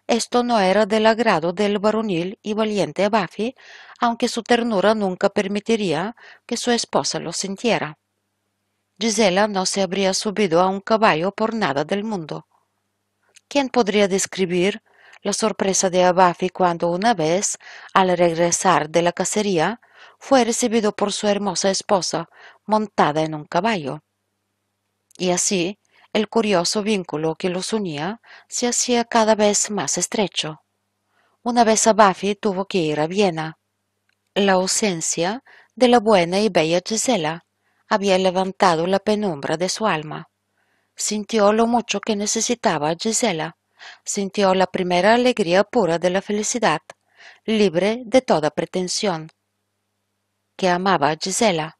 Esto no era del agrado del varonil y valiente Buffy, aunque su ternura nunca permitiría que su esposa lo sintiera. Gisela no se habría subido a un caballo por nada del mundo. ¿Quién podría describir la sorpresa de Abafi cuando una vez, al regresar de la cacería, fue recibido por su hermosa esposa montada en un caballo? Y así, el curioso vínculo que los unía se hacía cada vez más estrecho. Una vez Abafi tuvo que ir a Viena. La ausencia de la buena y bella Gisela había levantado la penumbra de su alma sintió lo mucho que necesitaba Gisela, sintió la primera alegría pura de la felicidad, libre de toda pretensión, que amaba a Gisela.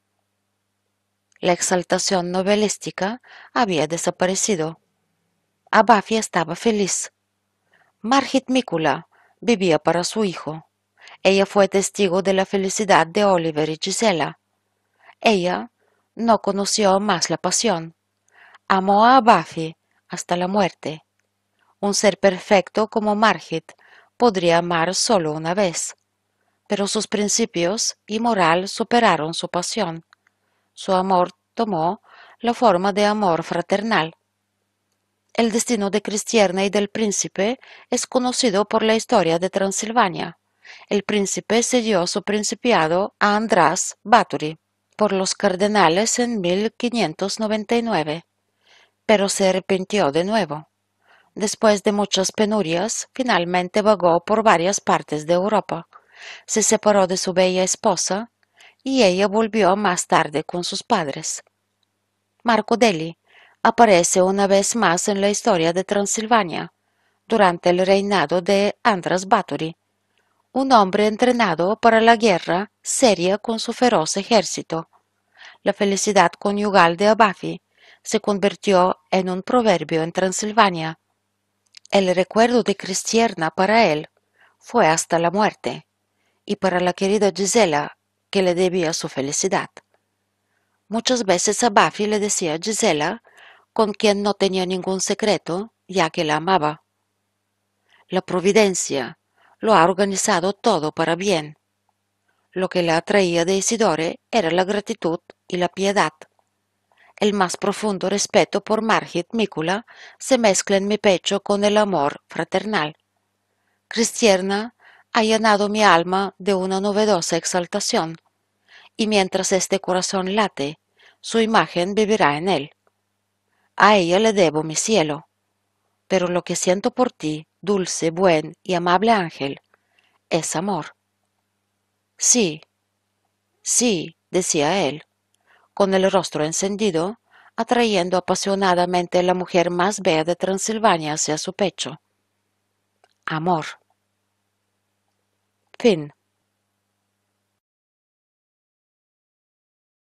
La exaltación novelística había desaparecido. Abafi estaba feliz. Margit Mikula vivía para su hijo. Ella fue testigo de la felicidad de Oliver y Gisela. Ella no conoció más la pasión Amó a Buffy hasta la muerte. Un ser perfecto como Margit podría amar solo una vez, pero sus principios y moral superaron su pasión. Su amor tomó la forma de amor fraternal. El destino de Cristierna y del príncipe es conocido por la historia de Transilvania. El príncipe cedió su principiado a András Bathory por los cardenales en 1599 pero se arrepintió de nuevo. Después de muchas penurias, finalmente vagó por varias partes de Europa. Se separó de su bella esposa y ella volvió más tarde con sus padres. Marco Deli aparece una vez más en la historia de Transilvania, durante el reinado de Andras Bathory, un hombre entrenado para la guerra seria con su feroz ejército. La felicidad conyugal de Abafi se convirtió en un proverbio en Transilvania. El recuerdo de Cristierna para él fue hasta la muerte, y para la querida Gisela, que le debía su felicidad. Muchas veces a Buffy le decía Gisela, con quien no tenía ningún secreto, ya que la amaba. La providencia lo ha organizado todo para bien. Lo que le atraía de Isidore era la gratitud y la piedad. El más profundo respeto por Margit Mícula se mezcla en mi pecho con el amor fraternal. Cristiana ha llenado mi alma de una novedosa exaltación, y mientras este corazón late, su imagen vivirá en él. A ella le debo mi cielo, pero lo que siento por ti, dulce, buen y amable ángel, es amor. Sí, sí, decía él, con el rostro encendido, atrayendo apasionadamente a la mujer más bella de Transilvania hacia su pecho. Amor. Fin.